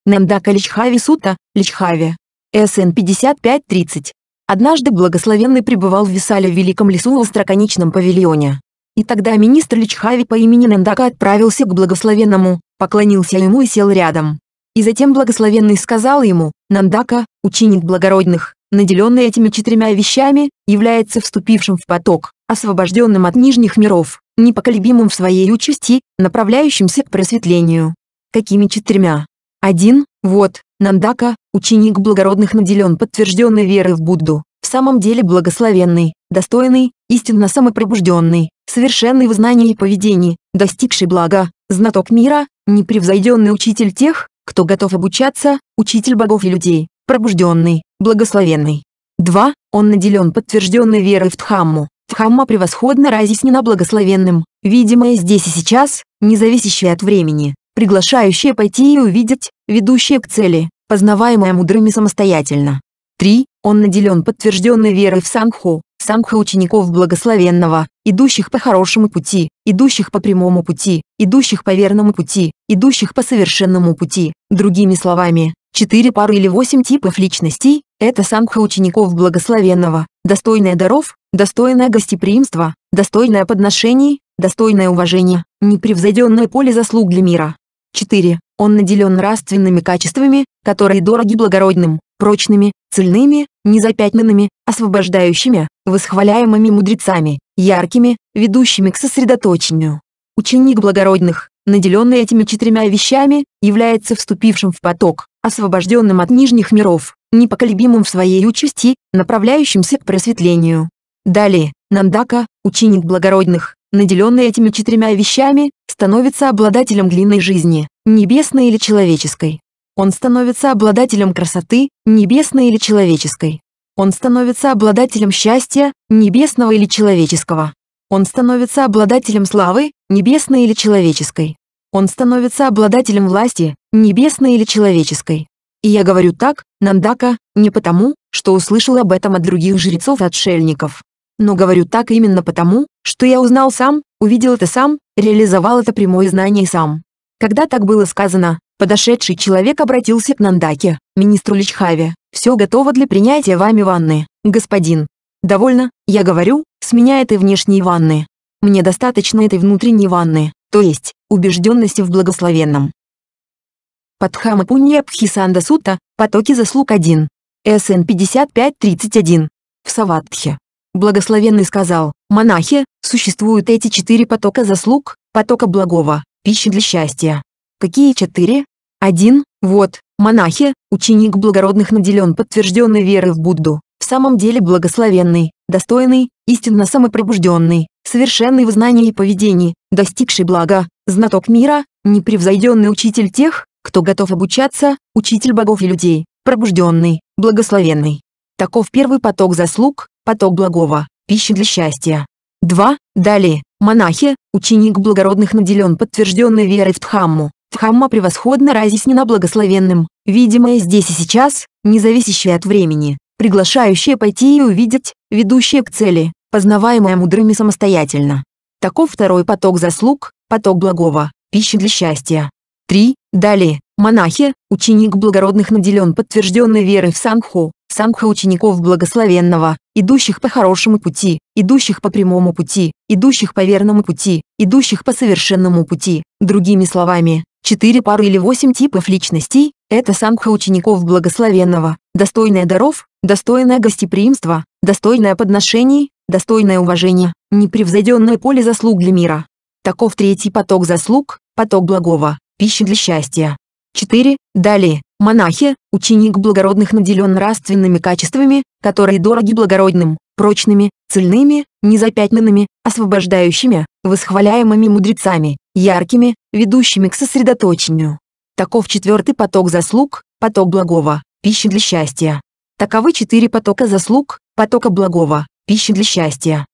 Намдака Личхави Сута, Личхави. СН 5530. Однажды благословенный пребывал в Висале в Великом лесу в остроконечном павильоне. И тогда министр Личхави по имени Нандака отправился к благословенному, поклонился ему и сел рядом. И затем благословенный сказал ему, Нандака, ученик благородных, наделенный этими четырьмя вещами, является вступившим в поток, освобожденным от нижних миров, непоколебимым в своей участи, направляющимся к просветлению. Какими четырьмя? Один, вот, Нандака, ученик благородных наделен подтвержденной верой в Будду, в самом деле благословенный, достойный, истинно самопробужденный, совершенный в знании и поведении, достигший блага, знаток мира, непревзойденный учитель тех, кто готов обучаться, учитель богов и людей, пробужденный, благословенный. 2. Он наделен подтвержденной верой в Дхамму. Дхамма превосходно разъяснена благословенным, видимое здесь и сейчас, независящее от времени, приглашающее пойти и увидеть, ведущее к цели, познаваемое мудрыми самостоятельно. 3. Он наделен подтвержденной верой в Сангху, Сангха учеников благословенного, идущих по хорошему пути, идущих по прямому пути, идущих по верному пути, идущих по совершенному пути. Другими словами, четыре пары или восемь типов личностей – это Сангха учеников благословенного, достойное даров, достойное гостеприимство, достойное подношений, достойное уважение, непревзойденное поле заслуг для мира. 4. Он наделен нравственными качествами, которые дороги благородным, прочными, цельными, незапятнанными, освобождающими, восхваляемыми мудрецами, яркими, ведущими к сосредоточению. Ученик благородных, наделенный этими четырьмя вещами, является вступившим в поток, освобожденным от нижних миров, непоколебимым в своей участи, направляющимся к просветлению. Далее, Нандака, ученик благородных, наделенный этими четырьмя вещами, становится обладателем длинной жизни, небесной или человеческой. Он становится обладателем красоты, небесной или человеческой. Он становится обладателем счастья, небесного или человеческого. Он становится обладателем славы, небесной или человеческой. Он становится обладателем власти, небесной или человеческой. И я говорю так, Нандака, не потому, что услышал об этом от других жрецов-отшельников. Но говорю так именно потому, что я узнал сам, увидел это сам, реализовал это прямое знание сам. Когда так было сказано, подошедший человек обратился к Нандаке, министру Личхаве. «Все готово для принятия вами ванны, господин». «Довольно, я говорю, с меня этой внешней ванны. Мне достаточно этой внутренней ванны, то есть, убежденности в благословенном. Падхама Пунья Пхисанда Сута, потоки заслуг 1. СН 5531. В Саватхе. Благословенный сказал, монахи, существуют эти четыре потока заслуг, потока благого, пищи для счастья. Какие четыре? Один, вот, монахи, ученик благородных наделен подтвержденной веры в Будду, в самом деле благословенный, достойный, истинно самопробужденный, совершенный в знании и поведении, достигший блага, знаток мира, непревзойденный учитель тех, кто готов обучаться, учитель богов и людей, пробужденный, благословенный. Таков первый поток заслуг, поток благого, пищи для счастья. 2. Далее, монахи, ученик благородных наделен подтвержденной верой в Дхамму. Дхамма превосходно разъяснена благословенным, видимое здесь и сейчас, не зависящее от времени, приглашающее пойти и увидеть, ведущее к цели, познаваемое мудрыми самостоятельно. Таков второй поток заслуг, поток благого, пищи для счастья. 3. Далее, монахи, ученик благородных наделен подтвержденной верой в Сангху, Сангха учеников благословенного, идущих по хорошему пути, идущих по прямому пути, идущих по верному пути, идущих по совершенному пути. Другими словами, четыре пары или восемь типов личностей – это Сангха учеников благословенного, достойная даров, достойное гостеприимство, достойное подношений, достойное уважение, непревзойденное поле заслуг для мира. Таков третий поток заслуг, поток благого, пищи для счастья. 4. Далее, монахи, ученик благородных наделен нравственными качествами, которые дороги благородным, прочными, цельными, незапятнанными, освобождающими, восхваляемыми мудрецами, яркими, ведущими к сосредоточению. Таков четвертый поток заслуг, поток благого, пищи для счастья. Таковы четыре потока заслуг, потока благого, пищи для счастья.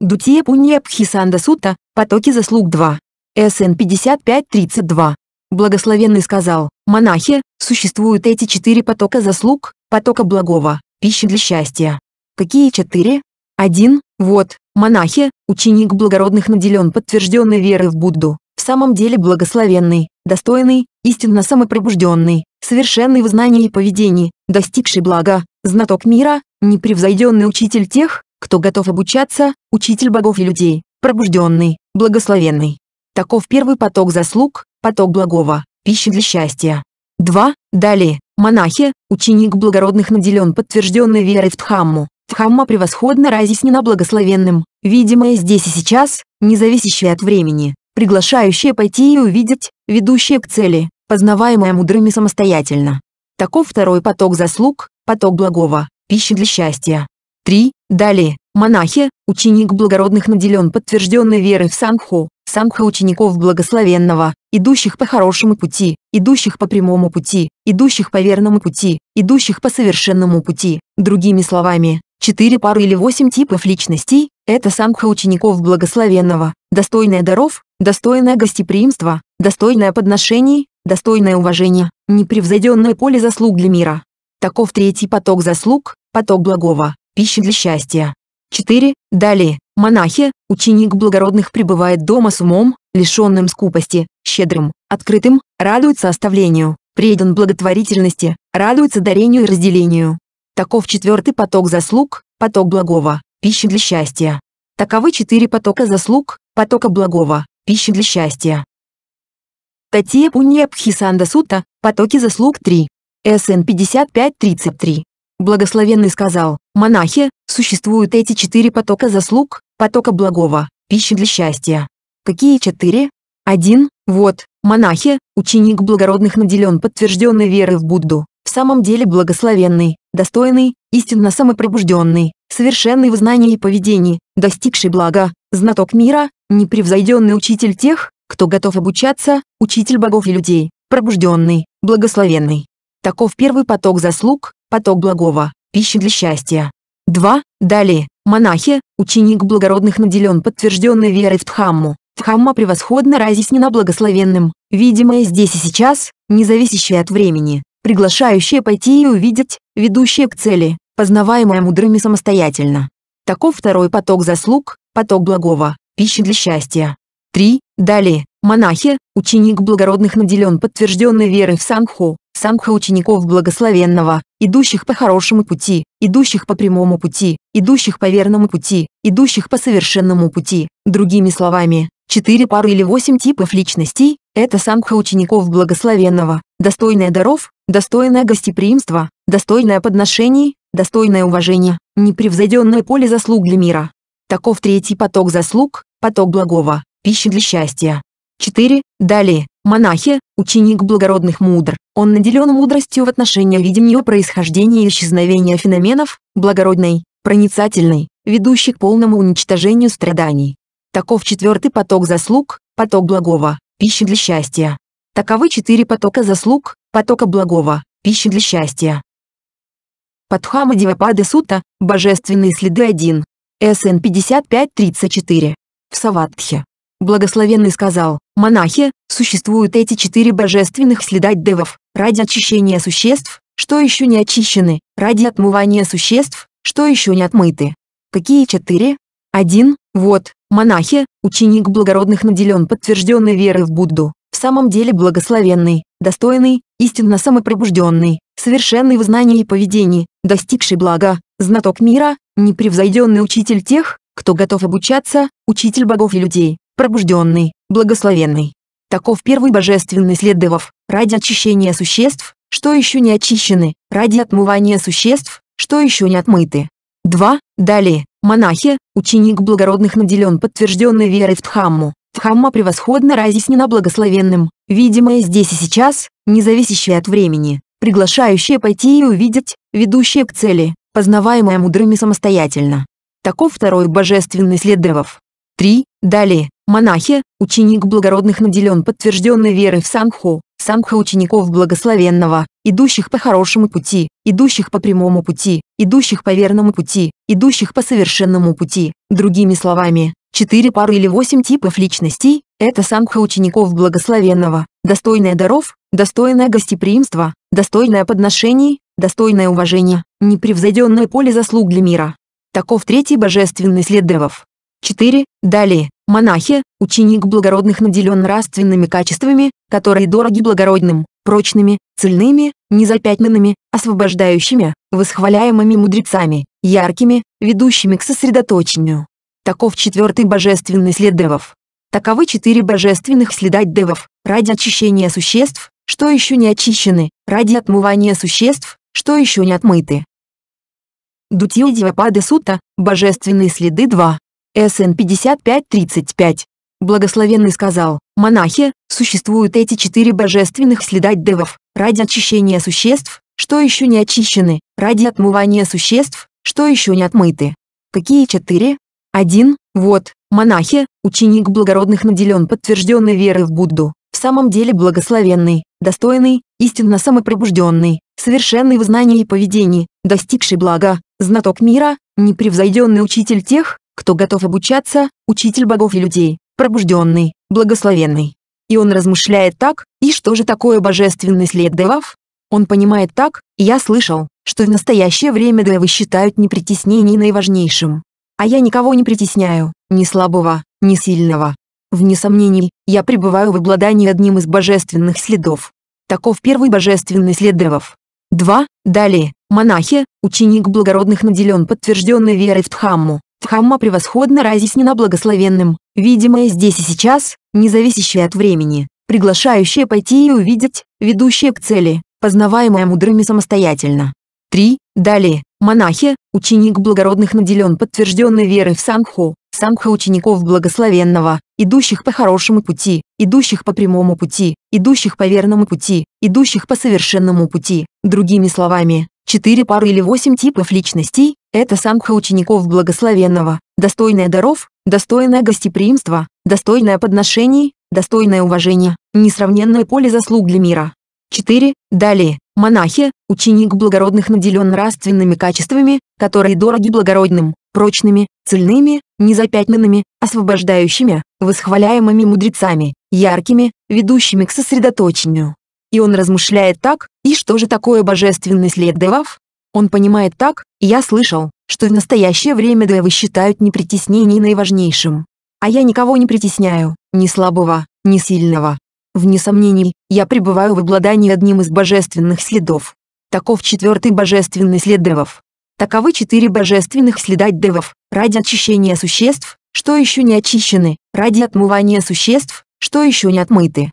Дутия Пунья Пхисанда Сута, потоки заслуг 2. СН 5532. Благословенный сказал, монахи, существуют эти четыре потока заслуг, потока благого, пищи для счастья. Какие четыре? Один, вот, монахи, ученик благородных наделен подтвержденной верой в Будду, в самом деле благословенный, достойный, истинно самопробужденный, совершенный в знании и поведении, достигший блага, знаток мира, непревзойденный учитель тех, кто готов обучаться, учитель богов и людей, пробужденный, благословенный. Таков первый поток заслуг, поток благого, пищи для счастья. 2. Далее, монахи, ученик благородных наделен подтвержденной верой в Дхамму. Дхамма превосходно разъяснена благословенным, видимое здесь и сейчас, не зависящее от времени, приглашающее пойти и увидеть, ведущее к цели, познаваемое мудрыми самостоятельно. Таков второй поток заслуг, поток благого, пищи для счастья. 3. Далее, монахи, ученик благородных наделен подтвержденной верой в Сангху, Сангха учеников благословенного, идущих по хорошему пути, идущих по прямому пути, идущих по верному пути, идущих по совершенному пути. Другими словами, четыре пары или восемь типов личностей – это Сангха учеников благословенного, достойное даров, достойное гостеприимство, достойное подношений, достойное уважение, непревзойденное поле заслуг для мира. Таков третий поток заслуг, поток благого, пищи для счастья. 4. Далее, монахи, ученик благородных пребывает дома с умом, лишенным скупости, щедрым, открытым, радуется оставлению, предан благотворительности, радуется дарению и разделению. Таков четвертый поток заслуг, поток благого, пищи для счастья. Таковы четыре потока заслуг, потока благого, пищи для счастья. Татья Пунья Сута, потоки заслуг 3. СН 5533. Благословенный сказал, монахи, существуют эти четыре потока заслуг, потока благого, пищи для счастья. Какие четыре? Один, вот, монахи, ученик благородных наделен подтвержденной верой в Будду, в самом деле благословенный, достойный, истинно самопробужденный, совершенный в знании и поведении, достигший блага, знаток мира, непревзойденный учитель тех, кто готов обучаться, учитель богов и людей, пробужденный, благословенный. Таков первый поток заслуг, поток благого, пища для счастья. 2. Далее, монахи, ученик благородных наделен подтвержденной верой в Дхамму. Дхамма превосходно разъяснена благословенным, видимое здесь и сейчас, не зависящее от времени, приглашающее пойти и увидеть, ведущее к цели, познаваемое мудрыми самостоятельно. Таков второй поток заслуг, поток благого, пища для счастья. 3. Далее, монахи, ученик благородных наделен подтвержденной верой в Сангху, Сангха учеников благословенного, идущих по хорошему пути, идущих по прямому пути, идущих по верному пути, идущих по совершенному пути. Другими словами, четыре пары или восемь типов личностей – это Сангха учеников благословенного, достойная даров, достойное гостеприимство, достойное подношений, достойное уважение, непревзойденное поле заслуг для мира. Таков третий поток заслуг, поток благого, пища для счастья. 4. Далее, монахи, ученик благородных мудр. Он наделен мудростью в отношении видимого происхождения и исчезновения феноменов, благородной, проницательной, ведущей к полному уничтожению страданий. Таков четвертый поток заслуг, поток благого, пища для счастья. Таковы четыре потока заслуг, потока благого, пища для счастья. Падхама Дивапады Сута, Божественные следы 1. СН 5534. В Саватхе. Благословенный сказал, монахи, существуют эти четыре божественных следа девов, ради очищения существ, что еще не очищены, ради отмывания существ, что еще не отмыты. Какие четыре? Один, вот, монахи, ученик благородных наделен подтвержденной верой в Будду, самом деле благословенный, достойный, истинно самопробужденный, совершенный в знании и поведении, достигший блага, знаток мира, непревзойденный учитель тех, кто готов обучаться, учитель богов и людей, пробужденный, благословенный. Таков первый божественный след девов, ради очищения существ, что еще не очищены, ради отмывания существ, что еще не отмыты. 2. Далее, монахи, ученик благородных наделен подтвержденной верой в Дхамму. Дхамма превосходно разъяснена благословенным, видимое здесь и сейчас, не зависящее от времени, приглашающее пойти и увидеть, ведущее к цели, познаваемое мудрыми самостоятельно. Таков второй божественный след девов. 3. Далее, монахи, ученик благородных наделен подтвержденной верой в Сангху, Сангха учеников благословенного, идущих по хорошему пути, идущих по прямому пути, идущих по верному пути, идущих по совершенному пути. Другими словами, четыре пары или восемь типов личностей – это Сангха учеников благословенного, достойное даров, достойное гостеприимство, достойное подношений, достойное уважение, непревзойденное поле заслуг для мира. Таков третий божественный след девов. 4. Далее, монахи, ученик благородных наделен нравственными качествами, которые дороги благородным, прочными, цельными, незапятнанными, освобождающими, восхваляемыми мудрецами, яркими, ведущими к сосредоточению. Таков четвертый божественный след девов. Таковы четыре божественных следа девов, ради очищения существ, что еще не очищены, ради отмывания существ, что еще не отмыты. Дутил Дивапады Сута, Божественные следы 2. СН 5535. Благословенный сказал, монахи, существуют эти четыре божественных следа девов, ради очищения существ, что еще не очищены, ради отмывания существ, что еще не отмыты. Какие четыре? Один, вот, монахи, ученик благородных наделен подтвержденной верой в Будду, в самом деле благословенный, достойный, истинно самопробужденный, совершенный в знании и поведении, достигший блага, знаток мира, непревзойденный учитель тех, кто готов обучаться, учитель богов и людей, пробужденный, благословенный. И он размышляет так, и что же такое божественный след девав? Он понимает так, и я слышал, что в настоящее время девы считают непритеснение наиважнейшим. А я никого не притесняю, ни слабого, ни сильного. Вне сомнений, я пребываю в обладании одним из божественных следов. Таков первый божественный след девов. 2. Далее, монахи, ученик благородных наделен подтвержденной верой в Дхамму, Дхамма превосходно разъяснена благословенным, видимое здесь и сейчас, не зависящее от времени, приглашающее пойти и увидеть, ведущее к цели, познаваемое мудрыми самостоятельно. 3. Далее, монахи, ученик благородных наделен подтвержденной верой в Сангху, Сангха учеников благословенного, идущих по хорошему пути, идущих по прямому пути, идущих по верному пути, идущих по совершенному пути. Другими словами, четыре пары или восемь типов личностей, это Сангха учеников благословенного, достойное даров, достойное гостеприимство, достойное подношений, достойное уважение, несравненное поле заслуг для мира. 4. Далее, монахи, ученик благородных наделен нравственными качествами, которые дороги благородным, прочными, цельными, незапятнанными, освобождающими, восхваляемыми мудрецами, яркими, ведущими к сосредоточению. И он размышляет так, и что же такое божественный след девав? Он понимает так, и я слышал, что в настоящее время девы считают непритеснение наиважнейшим. А я никого не притесняю, ни слабого, ни сильного. Вне сомнений, я пребываю в обладании одним из божественных следов. Таков четвертый божественный след девов. Таковы четыре божественных следа девов, ради очищения существ, что еще не очищены, ради отмывания существ, что еще не отмыты.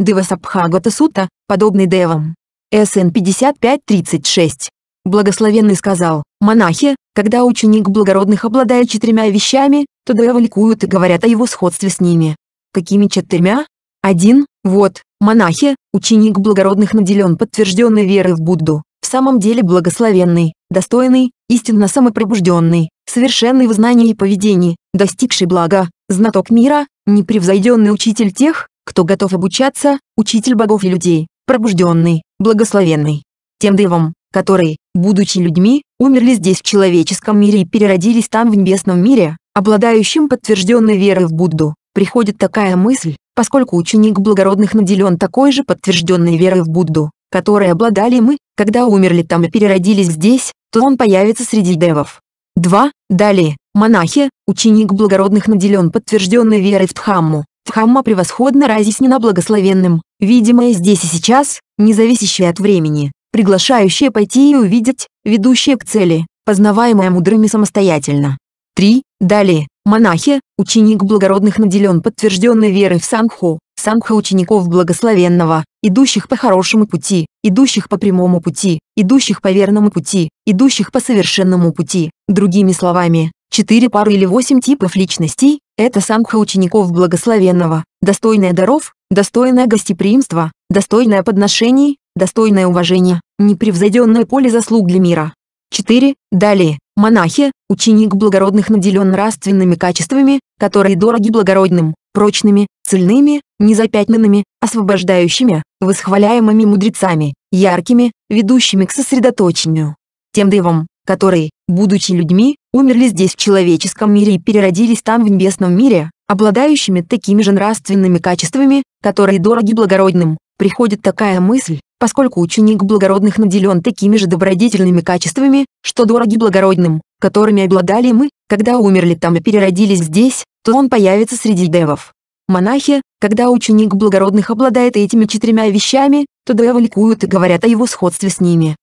Девасабхагата Сута, подобный девам. СН 5536. Благословенный сказал, монахи, когда ученик благородных обладает четырьмя вещами, то девы ликуют и говорят о его сходстве с ними. Какими четырьмя? Один, вот, монахи, ученик благородных наделен подтвержденной верой в Будду, в самом деле благословенный, достойный, истинно самопробужденный, совершенный в знании и поведении, достигший блага, знаток мира, непревзойденный учитель тех, кто готов обучаться, учитель богов и людей, пробужденный, благословенный. Тем девам, которые, будучи людьми, умерли здесь в человеческом мире и переродились там в небесном мире, обладающим подтвержденной верой в Будду, приходит такая мысль, поскольку ученик благородных наделен такой же подтвержденной верой в Будду, которой обладали мы, когда умерли там и переродились здесь, то он появится среди девов. 2. Далее, монахи, ученик благородных наделен подтвержденной верой в Дхамму. Дхамма превосходно разъяснена благословенным, видимое здесь и сейчас, независящее от времени, приглашающее пойти и увидеть, ведущее к цели, познаваемое мудрыми самостоятельно. 3. Далее, монахи, ученик благородных наделен подтвержденной верой в Сангху, Сангха учеников благословенного, идущих по хорошему пути, идущих по прямому пути, идущих по верному пути, идущих по совершенному пути. Другими словами, четыре пары или восемь типов личностей – это Сангха учеников благословенного, достойная даров, достойное гостеприимство, достойное подношений, достойное уважение, непревзойденное поле заслуг для мира. 4. Далее, монахи, ученик благородных наделен нравственными качествами, которые дороги благородным, прочными, цельными, незапятнанными, освобождающими, восхваляемыми мудрецами, яркими, ведущими к сосредоточению. Тем девам, которые, будучи людьми, умерли здесь в человеческом мире и переродились там в небесном мире, обладающими такими же нравственными качествами, которые дороги благородным, приходит такая мысль, поскольку ученик благородных наделен такими же добродетельными качествами, что дороги благородным, которыми обладали мы, когда умерли там и переродились здесь, то он появится среди девов. Монахи, когда ученик благородных обладает этими четырьмя вещами, то девы ликуют и говорят о его сходстве с ними.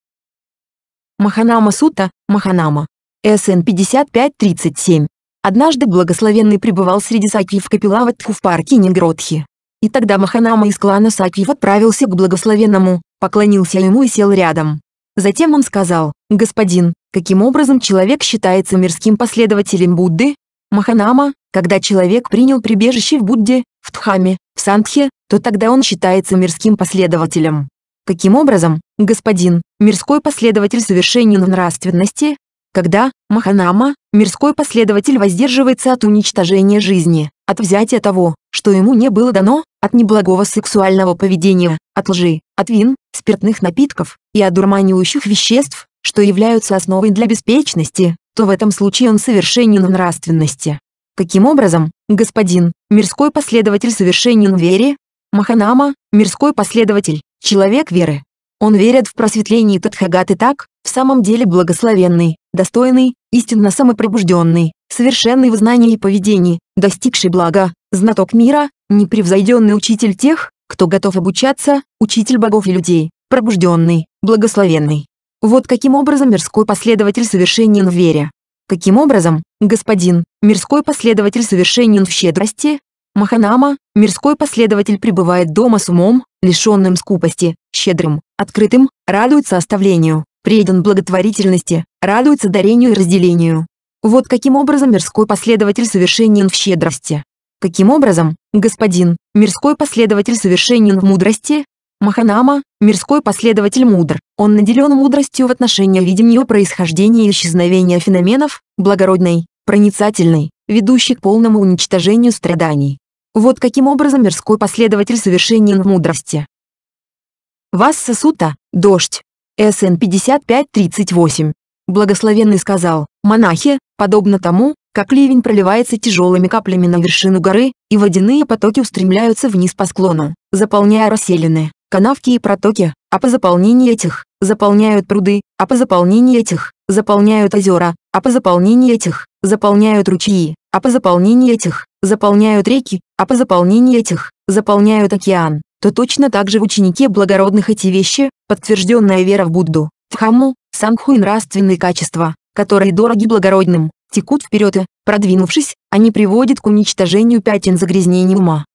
Маханама Сута, Маханама. СН 5537. Однажды благословенный пребывал среди сакьев Капилаватху в парке Нингродхи. И тогда Маханама из клана сакьев отправился к благословенному, поклонился ему и сел рядом. Затем он сказал, «Господин, каким образом человек считается мирским последователем Будды?» Маханама, когда человек принял прибежище в Будде, в Дхаме, в Сандхе, то тогда он считается мирским последователем. Каким образом, господин, мирской последователь совершенен в нравственности? Когда, Маханама, мирской последователь воздерживается от уничтожения жизни, от взятия того, что ему не было дано, от неблагого сексуального поведения, от лжи, от вин, спиртных напитков и одурманивающих веществ, что являются основой для беспечности, то в этом случае он совершенен в нравственности. Каким образом, господин, мирской последователь совершенен в вере? Маханама, мирской последователь, человек веры. Он верит в просветление Тадхагаты так, в самом деле благословенный, достойный, истинно самопробужденный, совершенный в знании и поведении, достигший блага, знаток мира, непревзойденный учитель тех, кто готов обучаться, учитель богов и людей, пробужденный, благословенный. Вот каким образом мирской последователь совершенен в вере. Каким образом, господин, мирской последователь совершенен в щедрости? Маханама, мирской последователь пребывает дома с умом, лишенным скупости, щедрым, открытым, радуется оставлению, предан благотворительности, радуется дарению и разделению. Вот каким образом мирской последователь совершенен в щедрости. Каким образом, господин, мирской последователь совершенен в мудрости? Маханама, мирской последователь мудр, он наделен мудростью в отношении видимого происхождения и исчезновения феноменов, благородной, проницательной, ведущей к полному уничтожению страданий. Вот каким образом мирской последователь совершенен в мудрости. Васса Сута, дождь. СН 5538. Благословенный сказал, монахи, подобно тому, как ливень проливается тяжелыми каплями на вершину горы, и водяные потоки устремляются вниз по склону, заполняя расселены, канавки и протоки, а по заполнении этих, заполняют пруды, а по заполнении этих, заполняют озера, а по заполнении этих, заполняют ручьи, а по заполнении этих, заполняют реки, а по заполнении этих, заполняют океан, то точно так же в ученике благородных эти вещи, подтвержденная вера в Будду, в Хамму, Сангху и нравственные качества, которые дороги благородным, текут вперед и, продвинувшись, они приводят к уничтожению пятен загрязнений ума.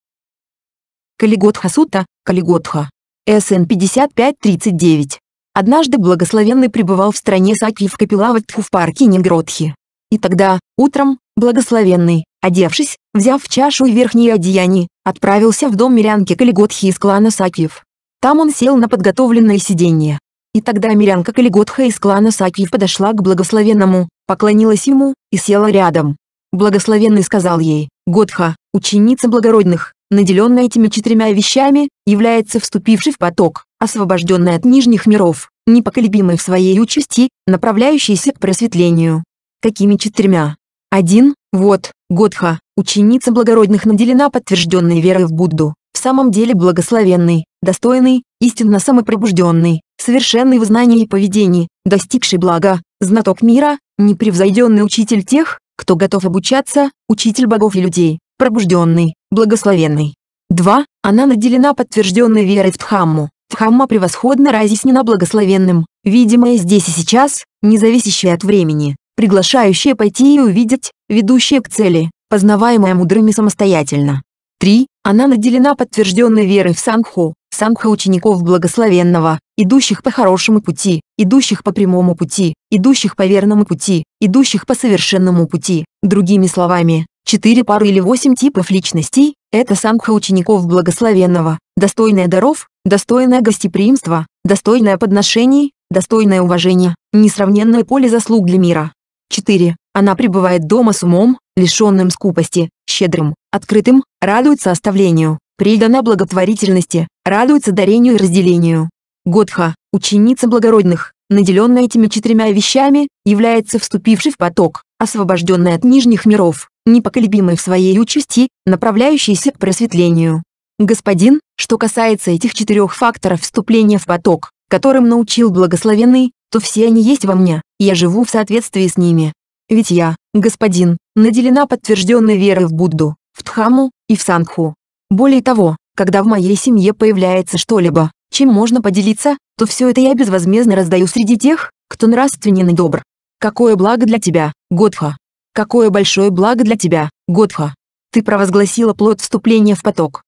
Калиготха Сута, Калиготха. СН 5539. Однажды благословенный пребывал в стране Сакьи в Капилаватху в парке Негротхи. И тогда, утром, благословенный, одевшись, взяв чашу и верхние одеяния, отправился в дом мирянки Калиготхи из клана Сакьев. Там он сел на подготовленное сиденье. И тогда мирянка Калиготха из клана Сакьев подошла к благословенному, поклонилась ему и села рядом. Благословенный сказал ей, «Годха, ученица благородных, наделенная этими четырьмя вещами, является вступившей в поток, освобожденной от нижних миров, непоколебимой в своей участи, направляющейся к просветлению». Какими четырьмя? Один, вот, Годха, ученица благородных наделена подтвержденной верой в Будду, в самом деле благословенный, достойный, истинно самопробужденный, совершенный в знании и поведении, достигший блага, знаток мира, непревзойденный учитель тех, кто готов обучаться, учитель богов и людей, пробужденный, благословенный. 2. Она наделена подтвержденной верой в Дхамму. Дхамма превосходно разъяснена благословенным, видимая здесь и сейчас, не зависящая от времени, приглашающая пойти и увидеть, ведущая к цели, познаваемая мудрыми самостоятельно. 3. Она наделена подтвержденной верой в Сангху, Сангха учеников благословенного, идущих по хорошему пути, идущих по прямому пути, идущих по верному пути, идущих по совершенному пути. Другими словами, четыре пары или восемь типов личностей – это Сангха учеников благословенного, достойная даров, достойное гостеприимство, достойное подношений, достойное уважение, несравненное поле заслуг для мира. 4. Она пребывает дома с умом, лишенным скупости, щедрым, открытым, радуется оставлению, предана благотворительности, радуется дарению и разделению. Годха, ученица благородных, наделенная этими четырьмя вещами, является вступившей в поток, освобожденной от нижних миров, непоколебимой в своей участи, направляющейся к просветлению. Господин, что касается этих четырех факторов вступления в поток, которым научил благословенный, то все они есть во мне, я живу в соответствии с ними. Ведь я, господин, наделена подтвержденной верой в Будду, в Дхамму и в Сангху. Более того, когда в моей семье появляется что-либо, чем можно поделиться, то все это я безвозмездно раздаю среди тех, кто нравственен и добр. Какое благо для тебя, Годха! Какое большое благо для тебя, Годха! Ты провозгласила плод вступления в поток.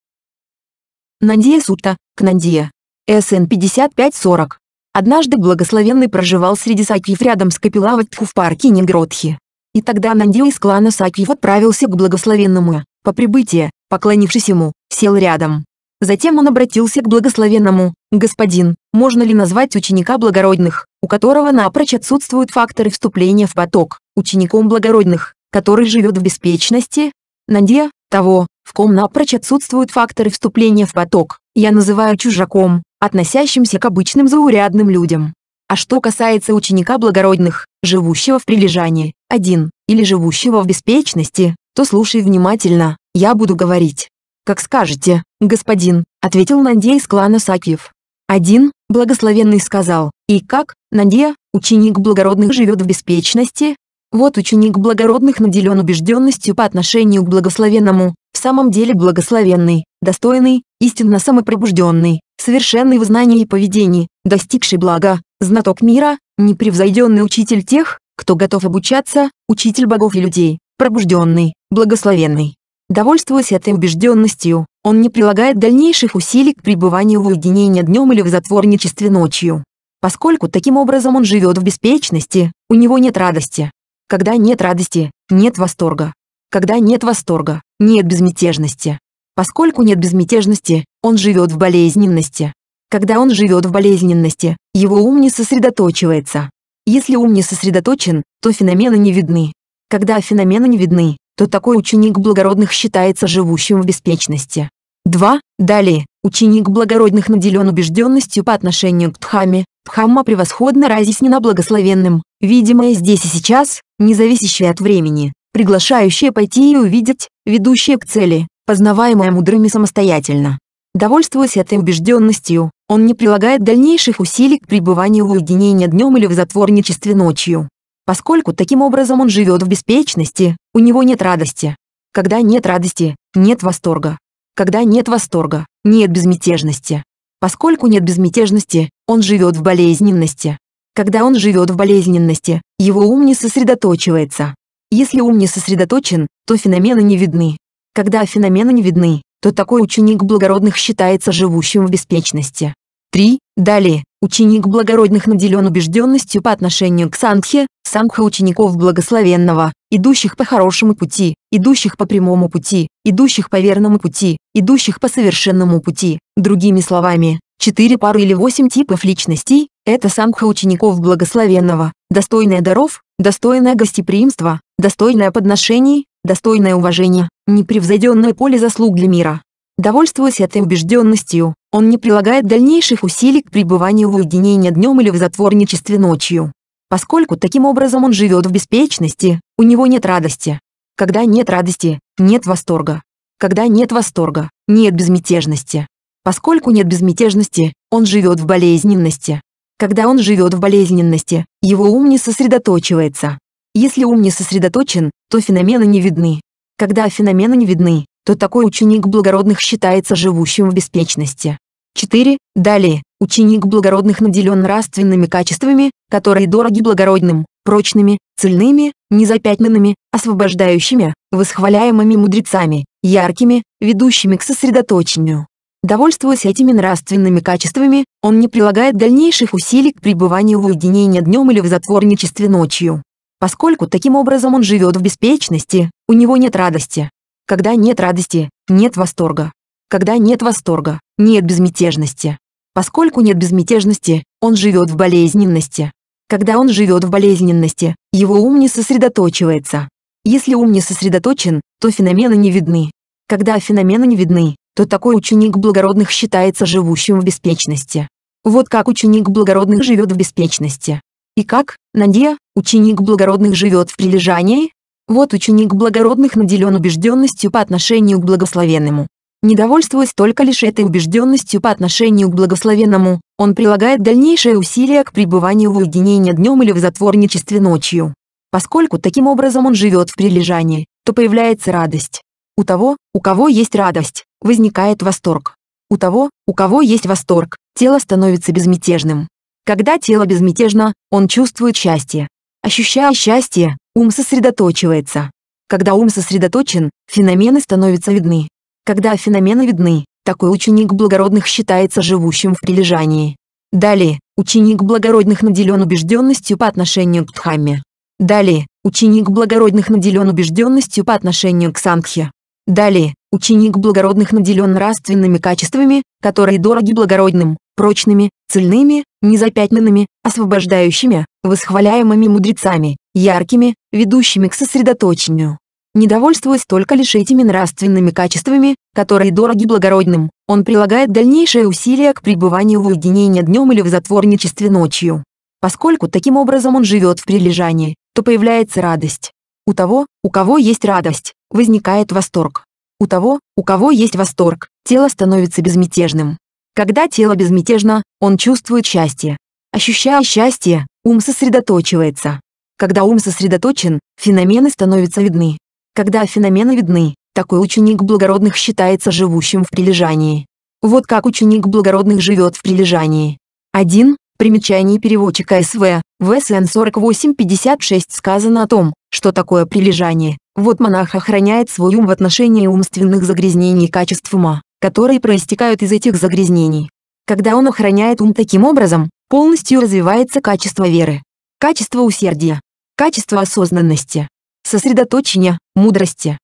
Нандия Сута, Кнандия. СН 5540. Однажды благословенный проживал среди сакьев рядом с Капилаватху в парке Негротхи. И тогда Нандия из клана сакьев отправился к благословенному, по прибытии, поклонившись ему, сел рядом. Затем он обратился к благословенному, «Господин, можно ли назвать ученика благородных, у которого напрочь отсутствуют факторы вступления в поток, учеником благородных, который живет в беспечности? Надя, того, в ком напрочь отсутствуют факторы вступления в поток, я называю чужаком, относящимся к обычным заурядным людям. А что касается ученика благородных, живущего в прилежании, один, или живущего в беспечности, то слушай внимательно, я буду говорить. Как скажете, господин, ответил Нандия из клана Сакьев. Один, благословенный сказал, и как, Нандия, ученик благородных живет в беспечности? Вот ученик благородных наделен убежденностью по отношению к благословенному, в самом деле благословенный, достойный, истинно самопробужденный, совершенный в знании и поведении, достигший блага, знаток мира, непревзойденный учитель тех, кто готов обучаться, учитель богов и людей, пробужденный, благословенный. Довольствуясь этой убежденностью, он не прилагает дальнейших усилий к пребыванию в уединении днем или в затворничестве ночью. Поскольку таким образом он живет в беспечности, у него нет радости. Когда нет радости, нет восторга. Когда нет восторга, нет безмятежности. Поскольку нет безмятежности, он живет в болезненности. Когда он живет в болезненности, его ум не сосредоточивается. Если ум не сосредоточен, то феномены не видны. Когда феномены не видны, то такой ученик благородных считается живущим в беспечности. 2. Далее, ученик благородных наделен убежденностью по отношению к Дхамме, Дхамма превосходно разъяснена благословенным, видимое здесь и сейчас, не зависящее от времени, приглашающее пойти и увидеть, ведущее к цели, познаваемое мудрыми самостоятельно. Довольствуясь этой убежденностью, он не прилагает дальнейших усилий к пребыванию в уединении днем или в затворничестве ночью. Поскольку таким образом он живет в беспечности, у него нет радости. Когда нет радости, нет восторга. Когда нет восторга, нет безмятежности. Поскольку нет безмятежности, он живет в болезненности. Когда он живет в болезненности, его ум не сосредоточивается. Если ум не сосредоточен, то феномены не видны. Когда феномены не видны, то такой ученик благородных считается живущим в беспечности. 3. Далее, ученик благородных наделен убежденностью по отношению к Сангхе, Сангха учеников благословенного, идущих по хорошему пути, идущих по прямому пути, идущих по верному пути, идущих по совершенному пути. Другими словами, четыре пары или восемь типов личностей – это Сангха учеников благословенного, достойная даров, достойное гостеприимство, достойное подношений, достойное уважение, непревзойденное поле заслуг для мира. Довольствуясь этой убежденностью, он не прилагает дальнейших усилий к пребыванию в уединении днем или в затворничестве ночью. Поскольку таким образом он живет в беспечности, у него нет радости. Когда нет радости, нет восторга. Когда нет восторга, нет безмятежности. Поскольку нет безмятежности, он живет в болезненности. Когда он живет в болезненности, его ум не сосредоточивается. Если ум не сосредоточен, то феномены не видны. Когда феномены не видны, то такой ученик благородных считается живущим в беспечности. 4. Далее, ученик благородных наделен нравственными качествами, которые дороги благородным, прочными, цельными, незапятнанными, освобождающими, восхваляемыми мудрецами, яркими, ведущими к сосредоточению. Довольствуясь этими нравственными качествами, он не прилагает дальнейших усилий к пребыванию в уединении днем или в затворничестве ночью. Поскольку таким образом он живет в беспечности, у него нет радости. Когда нет радости, нет восторга. Когда нет восторга, нет безмятежности. Поскольку нет безмятежности, он живет в болезненности. Когда он живет в болезненности, его ум не сосредоточивается. Если ум не сосредоточен, то феномены не видны. Когда феномены не видны, то такой ученик благородных считается живущим в беспечности. Вот как ученик благородных живет в беспечности. И как, Надя, ученик благородных живет в прилежании? Вот ученик благородных наделен убежденностью по отношению к благословенному. Недовольствуясь только лишь этой убежденностью по отношению к благословенному, он прилагает дальнейшие усилия к пребыванию в уединении днем или в затворничестве ночью. Поскольку таким образом он живет в прилежании, то появляется радость. У того, у кого есть радость, возникает восторг. У того, у кого есть восторг, тело становится безмятежным. Когда тело безмятежно, он чувствует счастье. Ощущая счастье, ум сосредоточивается. Когда ум сосредоточен, феномены становятся видны. Когда феномены видны, такой ученик благородных считается живущим в прилежании. Далее, ученик благородных наделен убежденностью по отношению к Дхамме. Далее, ученик благородных наделен убежденностью по отношению к Сангхе. Далее, ученик благородных наделен нравственными качествами, которые дороги благородным, прочными, цельными, незапятнанными, освобождающими, восхваляемыми мудрецами, яркими, ведущими к сосредоточению. Недовольствуясь только лишь этими нравственными качествами, которые дороги благородным, он прилагает дальнейшие усилия к пребыванию в уединении днем или в затворничестве ночью. Поскольку таким образом он живет в прилежании, то появляется радость. У того, у кого есть радость, возникает восторг. У того, у кого есть восторг, тело становится безмятежным. Когда тело безмятежно, он чувствует счастье. Ощущая счастье, ум сосредоточивается. Когда ум сосредоточен, феномены становятся видны. Когда феномены видны, такой ученик благородных считается живущим в прилежании. Вот как ученик благородных живет в прилежании. 1. Примечание переводчика СВ. В СН 4856 сказано о том, что такое прилежание. Вот монах охраняет свой ум в отношении умственных загрязнений и качеств ума которые проистекают из этих загрязнений. Когда он охраняет ум таким образом, полностью развивается качество веры, качество усердия, качество осознанности, сосредоточения, мудрости.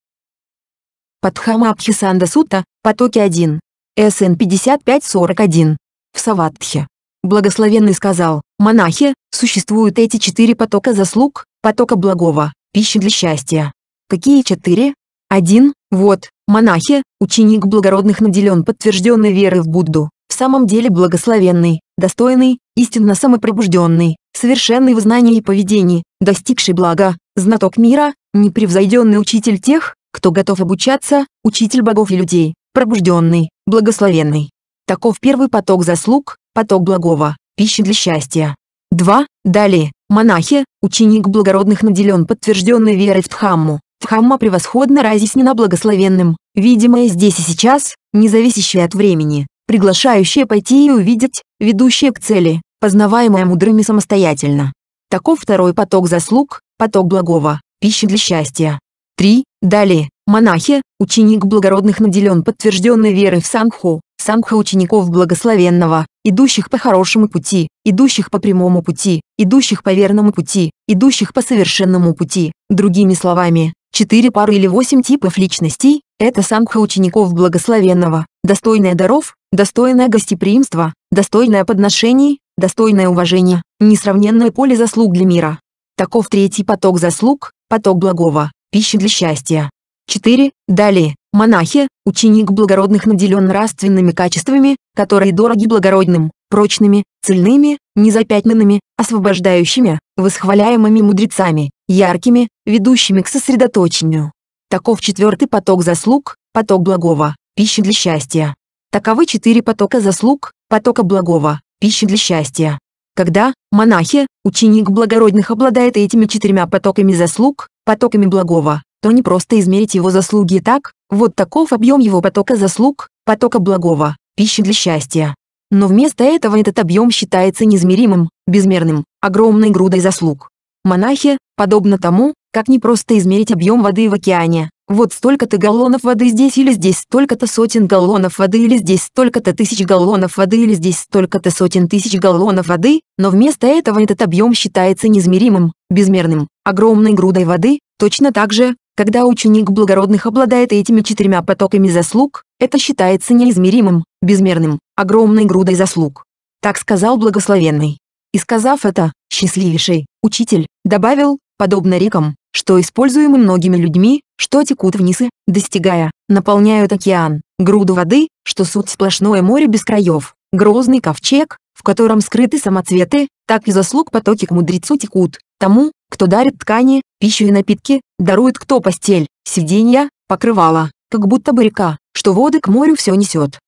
Падхама Абхисанда Сута, потоки 1. СН 5541. В Саватхе. Благословенный сказал, монахи, существуют эти четыре потока заслуг, потока благого, пищи для счастья. Какие четыре? Один, вот, монахи, ученик благородных наделен подтвержденной верой в Будду, в самом деле благословенный, достойный, истинно самопробужденный, совершенный в знании и поведении, достигший блага, знаток мира, непревзойденный учитель тех, кто готов обучаться, учитель богов и людей, пробужденный, благословенный. Таков первый поток заслуг, поток благого, пищи для счастья. 2. Далее, монахи, ученик благородных наделен подтвержденной верой в Дхамму. Дхамма превосходно разъяснена благословенным, видимое здесь и сейчас, не зависящее от времени, приглашающее пойти и увидеть, ведущее к цели, познаваемое мудрыми самостоятельно. Таков второй поток заслуг, поток благого, пищи для счастья. 3. Далее, монахи, ученик благородных наделен подтвержденной верой в Сангху, Сангха учеников благословенного, идущих по хорошему пути, идущих по прямому пути, идущих по верному пути, идущих по совершенному пути. Другими словами, четыре пары или восемь типов личностей – это Сангха учеников благословенного, достойная даров, достойное гостеприимство, достойное подношений, достойное уважение, несравненное поле заслуг для мира. Таков третий поток заслуг, поток благого, пищи для счастья. 4. Далее, монахи, ученик благородных наделен нравственными качествами, которые дороги благородным, прочными, цельными, незапятнанными, освобождающими, восхваляемыми мудрецами, яркими, ведущими к сосредоточению. Таков четвертый поток заслуг, поток благого, пищи для счастья. Таковы четыре потока заслуг, потока благого, пищи для счастья. Когда монахи, ученик благородных обладает этими четырьмя потоками заслуг, потоками благого, то не просто измерить его заслуги так, вот таков объем его потока заслуг, потока благого, пищи для счастья. Но вместо этого этот объем считается неизмеримым, безмерным, огромной грудой заслуг. Монахи, подобно тому, как не просто измерить объем воды в океане, вот столько-то галлонов воды здесь или здесь столько-то сотен галлонов воды или здесь столько-то тысяч галлонов воды или здесь столько-то сотен тысяч галлонов воды, но вместо этого этот объем считается неизмеримым, безмерным, огромной грудой воды, точно так же, когда ученик благородных обладает этими четырьмя потоками заслуг, это считается неизмеримым, безмерным, огромной грудой заслуг. Так сказал благословенный. И сказав это, счастливейший, учитель, добавил, подобно рекам, что используемы многими людьми, что текут вниз и, достигая, наполняют океан, груду воды, что суть сплошное море без краев, грозный ковчег, в котором скрыты самоцветы, так и заслуг потоки к мудрецу текут, тому, кто дарит ткани, пищу и напитки, дарует кто постель, сиденья, покрывало, как будто бы река, что воды к морю все несет.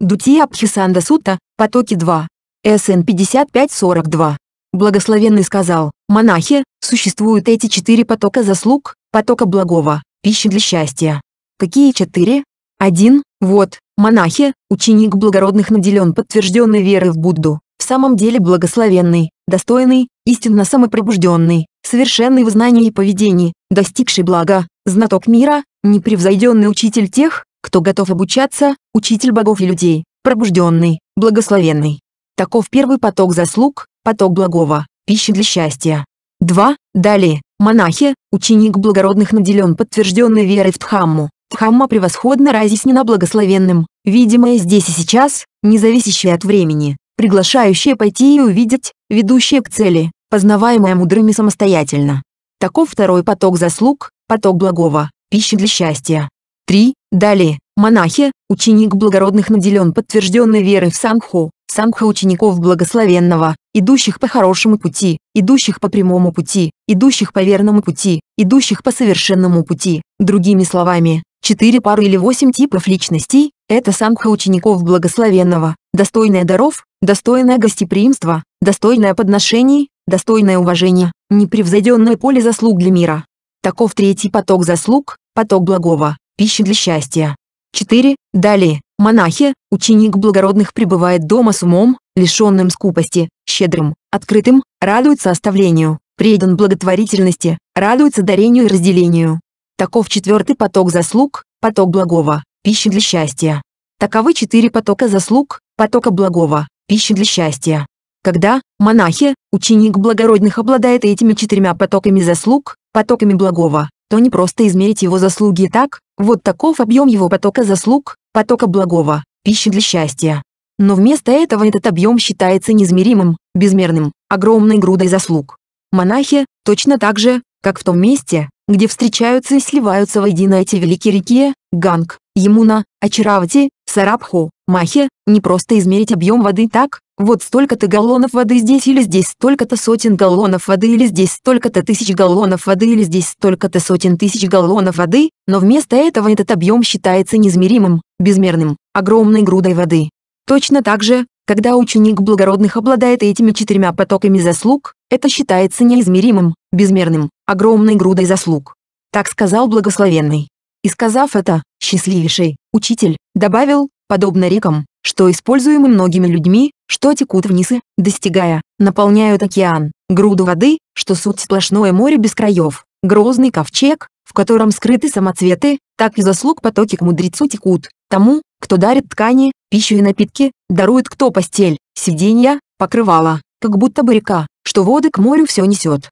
Дутия Абхисанда Сута, потоки 2. СН 5542. Благословенный сказал, монахи, существуют эти четыре потока заслуг, потока благого, пищи для счастья. Какие четыре? Один, вот, монахи, ученик благородных наделен подтвержденной верой в Будду, в самом деле благословенный, достойный, истинно самопробужденный, совершенный в знании и поведении, достигший блага, знаток мира, непревзойденный учитель тех, кто готов обучаться, учитель богов и людей, пробужденный, благословенный. Таков первый поток заслуг, поток благого, пищи для счастья. 2. Далее, монахи, ученик благородных наделен подтвержденной верой в Дхамму. Дхамма превосходно разъяснена благословенным, видимое здесь и сейчас, не зависящее от времени, приглашающее пойти и увидеть, ведущее к цели, познаваемое мудрыми самостоятельно. Таков второй поток заслуг, поток благого, пищи для счастья. 3. Далее, монахи, ученик благородных наделен подтвержденной верой в Сангху, Сангха учеников благословенного, идущих по хорошему пути, идущих по прямому пути, идущих по верному пути, идущих по совершенному пути. Другими словами, четыре пары или восемь типов личностей – это Сангха учеников благословенного, достойное даров, достойное гостеприимство, достойное подношений, достойное уважение, непревзойденное поле заслуг для мира. Таков третий поток заслуг, поток благого, пищи для счастья. 4. Далее, монахи, ученик благородных пребывает дома с умом, лишенным скупости, щедрым, открытым, радуется оставлению, предан благотворительности, радуется дарению и разделению. Таков четвертый поток заслуг, поток благого, пищи для счастья. Таковы четыре потока заслуг, потока благого, пищи для счастья. Когда монахи, ученик благородных обладает этими четырьмя потоками заслуг, потоками благого, то не просто измерить его заслуги так, вот таков объем его потока заслуг, потока благого, пищи для счастья. Но вместо этого этот объем считается неизмеримым, безмерным, огромной грудой заслуг. Монахи, точно так же, как в том месте, где встречаются и сливаются воедино эти великие реки, Ганг, Емуна, Ачаравати, Сарабху, Махе, не просто измерить объем воды так, вот столько-то галлонов воды здесь или здесь столько-то сотен галлонов воды или здесь столько-то тысяч галлонов воды или здесь столько-то сотен тысяч галлонов воды, но вместо этого этот объем считается неизмеримым, безмерным, огромной грудой воды. Точно так же, когда ученик благородных обладает этими четырьмя потоками заслуг, это считается неизмеримым, безмерным, огромной грудой заслуг. Так сказал благословенный. И сказав это, счастливейший, учитель, добавил, подобно рекам, что используемы многими людьми, что текут вниз и, достигая, наполняют океан, груду воды, что суть сплошное море без краев, грозный ковчег, в котором скрыты самоцветы, так и заслуг потоки к мудрецу текут, тому, кто дарит ткани, пищу и напитки, дарует кто постель, сиденья, покрывало, как будто бы река, что воды к морю все несет.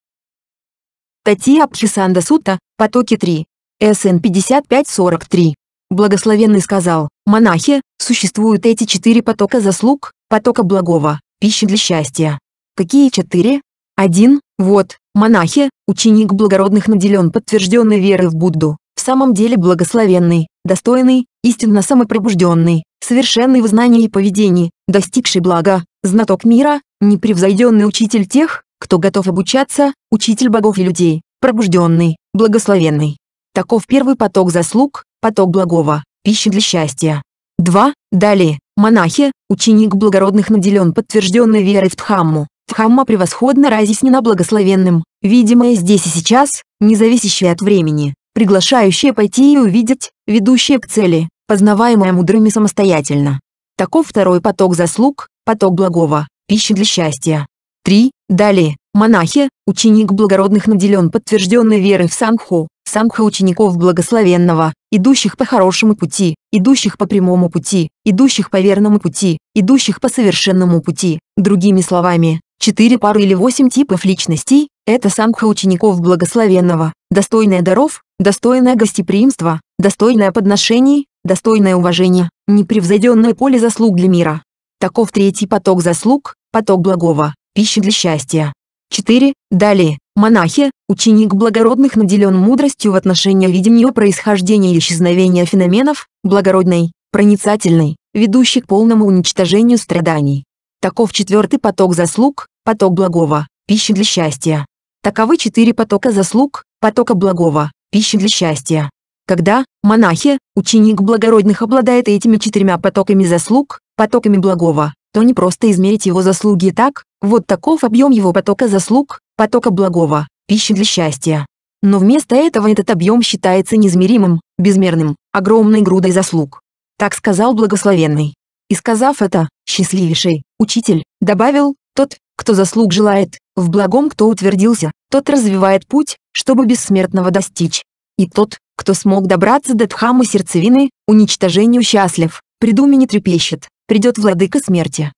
Татья Абхисанда Сута, потоки 3. СН 5543. Благословенный сказал, монахи, существуют эти четыре потока заслуг, потока благого, пищи для счастья. Какие четыре? Один, вот, монахи, ученик благородных наделен подтвержденной верой в Будду, в самом деле благословенный, достойный, истинно самопробужденный, совершенный в знании и поведении, достигший блага, знаток мира, непревзойденный учитель тех, кто готов обучаться, учитель богов и людей, пробужденный, благословенный. Таков первый поток заслуг, поток благого, пищи для счастья. 2. Далее, монахи, ученик благородных наделен подтвержденной верой в Дхамму. Дхамма превосходно разъяснена благословенным, видимое здесь и сейчас, независящее от времени, приглашающее пойти и увидеть, ведущее к цели, познаваемое мудрыми самостоятельно. Таков второй поток заслуг, поток благого, пищи для счастья. 3. Далее, монахи, ученик благородных наделен подтвержденной верой в Сангху, Сангха учеников благословенного, идущих по хорошему пути, идущих по прямому пути, идущих по верному пути, идущих по совершенному пути. Другими словами, четыре пары или восемь типов личностей – это Сангха учеников благословенного, достойная даров, достойное гостеприимство, достойное подношений, достойное уважение, непревзойденное поле заслуг для мира. Таков третий поток заслуг, поток благого, пищи для счастья. 4. Далее, монахи, ученик благородных наделен мудростью в отношении видения происхождения и исчезновения феноменов, благородной, проницательной, ведущий к полному уничтожению страданий. Таков четвертый поток заслуг, поток благого, пищи для счастья. Таковы четыре потока заслуг, потока благого, пищи для счастья. Когда, монахи, ученик благородных обладает этими четырьмя потоками заслуг, потоками благого, то не просто измерить его заслуги так, вот таков объем его потока заслуг, потока благого, пищи для счастья. Но вместо этого этот объем считается неизмеримым, безмерным, огромной грудой заслуг. Так сказал благословенный. И сказав это, счастливейший, учитель, добавил, тот, кто заслуг желает, в благом кто утвердился, тот развивает путь, чтобы бессмертного достичь. И тот, кто смог добраться до Дхамы сердцевины, уничтожению счастлив, придуме не трепещет, придет владыка смерти.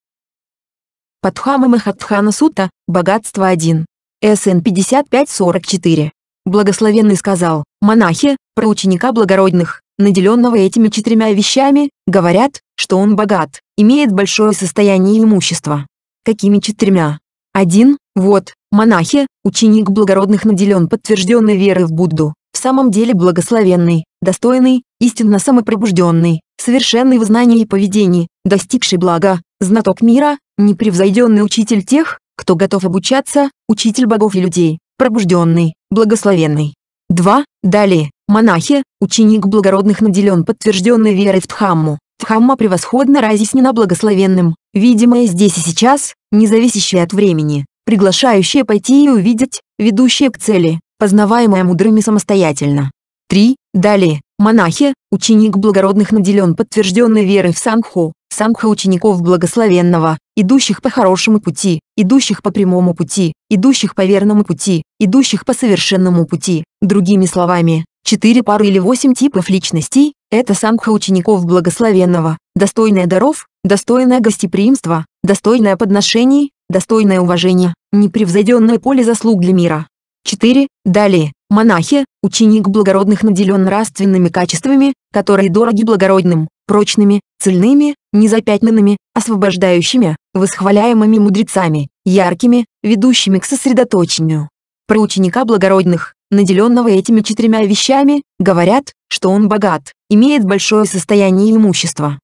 Падхама Махатхана Сута, богатство 1. СН 5544. Благословенный сказал, монахи, про ученика благородных, наделенного этими четырьмя вещами, говорят, что он богат, имеет большое состояние и имущество. Какими четырьмя? Один, вот, монахи, ученик благородных наделен подтвержденной верой в Будду, в самом деле благословенный, достойный, истинно самопробужденный, совершенный в знании и поведении, достигший блага, знаток мира, непревзойденный учитель тех, кто готов обучаться, учитель богов и людей, пробужденный, благословенный. 2. Далее, монахи, ученик благородных наделен подтвержденной верой в Дхамму. Дхамма превосходно разъяснена благословенным, видимое здесь и сейчас, независящее от времени, приглашающее пойти и увидеть, ведущее к цели, познаваемое мудрыми самостоятельно. 3. Далее, монахи, ученик благородных наделен подтвержденной верой в Сангху, Сангха учеников благословенного, идущих по хорошему пути, идущих по прямому пути, идущих по верному пути, идущих по совершенному пути. Другими словами, четыре пары или восемь типов личностей – это Сангха учеников благословенного, достойное даров, достойное гостеприимство, достойное подношений, достойное уважение, непревзойденное поле заслуг для мира. 4. Далее, монахи, ученик благородных наделен нравственными качествами, которые дороги благородным, прочными, цельными, незапятнанными, освобождающими, восхваляемыми мудрецами, яркими, ведущими к сосредоточению. Про ученика благородных, наделенного этими четырьмя вещами, говорят, что он богат, имеет большое состояние и имущество.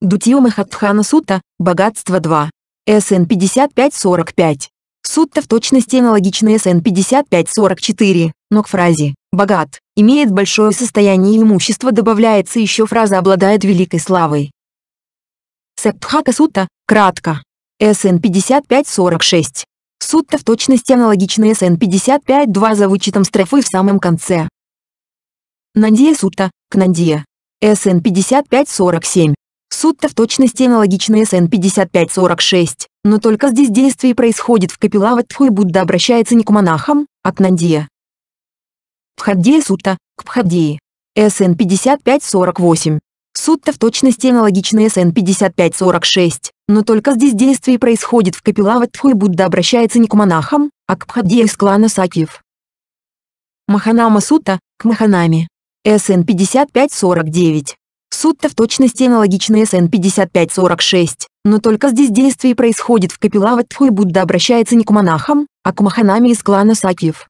Дутио Махатхана Сута, богатство 2. СН 5545. Сутта в точности аналогична СН 5544, но к фразе «богат», имеет большое состояние и имущество добавляется еще фраза «обладает великой славой». Септхака Сутта, кратко. СН 5546. Сутта в точности аналогична СН 55.2 за вычетом строфы в самом конце. Нандия Сутта, к Нандия. СН 5547. Сутта в точности аналогична СН 5546, но только здесь действие происходит в Капилаватху и Будда обращается не к монахам, а к Нандия. Пхаддия Сутта, к Пхаддии. СН 5548. Сутта в точности аналогична СН 5546, но только здесь действие происходит в Капилаватху и Будда обращается не к монахам, а к Пхаддии из клана Сакьев. Маханама Сутта, к Маханаме. СН 5549. Сутта в точности аналогична СН 5546, но только здесь действие происходит в Капилаватху и Будда обращается не к монахам, а к Маханаме из клана Сакьев.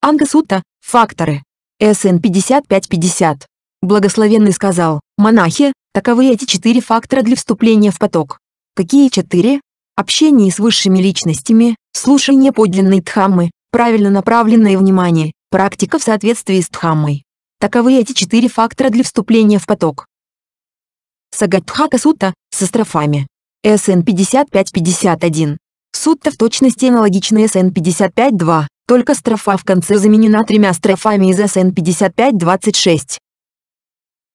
Анга Сутта, факторы. СН 5550. Благословенный сказал, монахи, таковы эти четыре фактора для вступления в поток. Какие четыре? Общение с высшими личностями, слушание подлинной дхаммы, правильно направленное внимание, практика в соответствии с дхаммой. Таковы эти четыре фактора для вступления в поток. Сагатхака Сутта со строфами. СН 5551. Сутта в точности аналогична СН 55.2, только строфа в конце заменена тремя строфами из СН 55.26.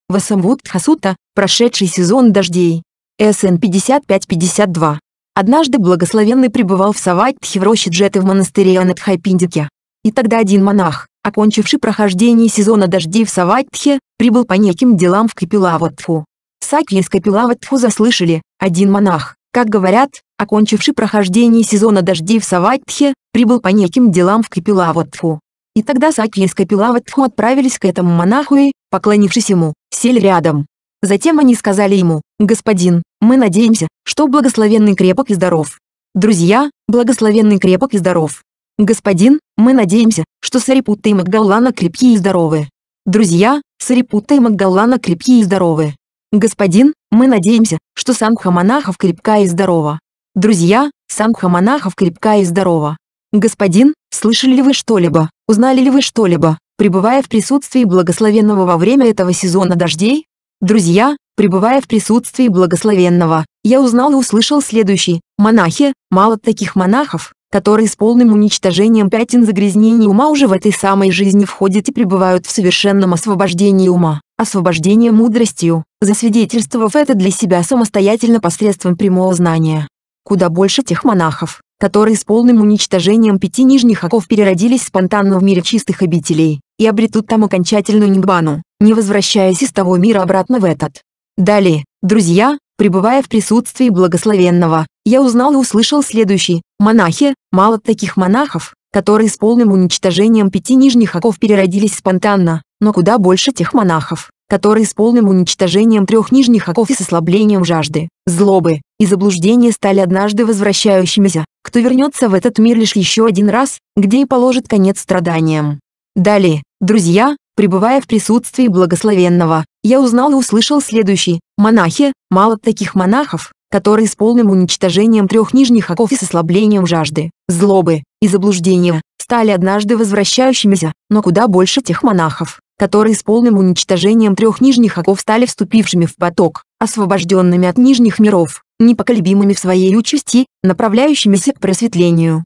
Васамвудха Сутта, прошедший сезон дождей. СН 5552. Однажды благословенный пребывал в Савайтхе в роще Джеты в монастыре Анатхайпиндике. И тогда один монах, окончивший прохождение сезона дождей в Савайтхе, прибыл по неким делам в Капилаватху. Саки из Капилаватху заслышали, один монах, как говорят, окончивший прохождение сезона дождей в Савайтхе, прибыл по неким делам в Капилаватху. И тогда Саки из Капилаватху отправились к этому монаху и, поклонившись ему, сели рядом. Затем они сказали ему, «Господин, мы надеемся, что благословенный крепок и здоров. Друзья, благословенный крепок и здоров. Господин, мы надеемся, что Сарипутта и Маггаллана крепкие и здоровы. Друзья, Сарипутта и Маггаллана крепкие и здоровы. Господин, мы надеемся, что Сангха монахов крепка и здорова. Друзья, Сангха монахов крепка и здорова. Господин, слышали ли вы что-либо, узнали ли вы что-либо, пребывая в присутствии благословенного во время этого сезона дождей? Друзья, пребывая в присутствии благословенного, я узнал и услышал следующий. Монахи, мало таких монахов, которые с полным уничтожением пятен загрязнений ума уже в этой самой жизни входят и пребывают в совершенном освобождении ума, освобождение мудростью, засвидетельствовав это для себя самостоятельно посредством прямого знания. Куда больше тех монахов, которые с полным уничтожением пяти нижних оков переродились спонтанно в мире чистых обителей, и обретут там окончательную ниббану, не возвращаясь из того мира обратно в этот. Далее, друзья, пребывая в присутствии благословенного, я узнал и услышал следующий. Монахи, мало таких монахов, которые с полным уничтожением пяти нижних оков переродились спонтанно, но куда больше тех монахов, которые с полным уничтожением трех нижних оков и с ослаблением жажды, злобы и заблуждения стали однажды возвращающимися, кто вернется в этот мир лишь еще один раз, где и положит конец страданиям. Далее, друзья, пребывая в присутствии благословенного, я узнал и услышал следующий. Монахи, мало таких монахов, которые с полным уничтожением трех нижних оков и с ослаблением жажды, злобы и заблуждения, стали однажды возвращающимися, но куда больше тех монахов, которые с полным уничтожением трех нижних оков стали вступившими в поток, освобожденными от нижних миров, непоколебимыми в своей участи, направляющимися к просветлению.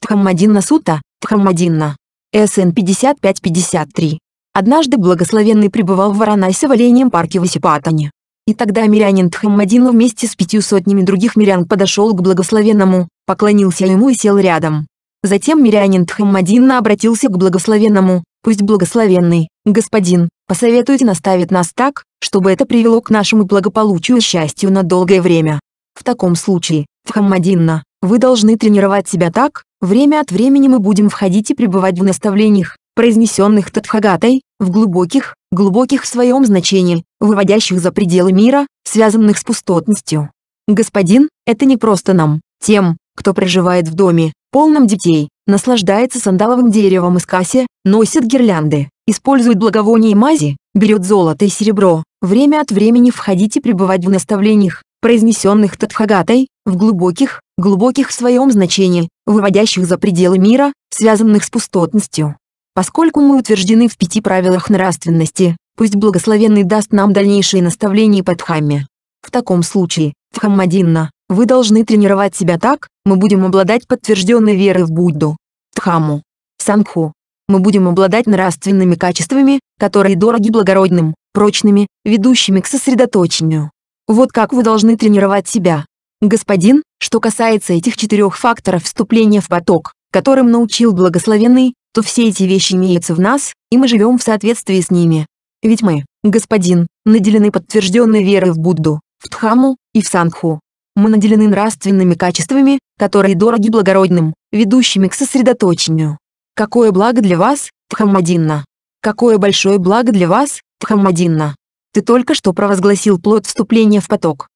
Тхаммадинна Сута, Тхаммадинна, СН 5553. Однажды благословенный пребывал в Варанасе в оленьем парке в Асипатане. И тогда мирянин Тхаммадин вместе с пятью сотнями других мирян подошел к благословенному, поклонился ему и сел рядом. Затем мирянин Тхаммадин обратился к благословенному, пусть благословенный, господин, посоветуйте наставить нас так, чтобы это привело к нашему благополучию и счастью на долгое время. В таком случае, Тхаммадинна, вы должны тренировать себя так, время от времени мы будем входить и пребывать в наставлениях, произнесенных Тадхагатой, в глубоких, глубоких в своем значении, выводящих за пределы мира, связанных с пустотностью. Господин, это не просто нам, тем, кто проживает в доме, полном детей, наслаждается сандаловым деревом из касси, носит гирлянды, использует благовония и мази, берет золото и серебро, время от времени входить и пребывать в наставлениях, произнесенных Татхагатой, в глубоких, глубоких в своем значении, выводящих за пределы мира, связанных с пустотностью. Поскольку мы утверждены в пяти правилах нравственности, пусть благословенный даст нам дальнейшие наставления по Дхамме. В таком случае, Дхаммадинна, вы должны тренировать себя так, мы будем обладать подтвержденной верой в Будду, Дхамму, Сангху. Мы будем обладать нравственными качествами, которые дороги благородным, прочными, ведущими к сосредоточению. Вот как вы должны тренировать себя. Господин, что касается этих четырех факторов вступления в поток, которым научил благословенный, то все эти вещи имеются в нас, и мы живем в соответствии с ними. Ведь мы, господин, наделены подтвержденной верой в Будду, в Дхамму и в Сангху. Мы наделены нравственными качествами, которые дороги благородным, ведущими к сосредоточению. Какое благо для вас, Дхаммадинна! Какое большое благо для вас, Дхаммадинна! Ты только что провозгласил плод вступления в поток.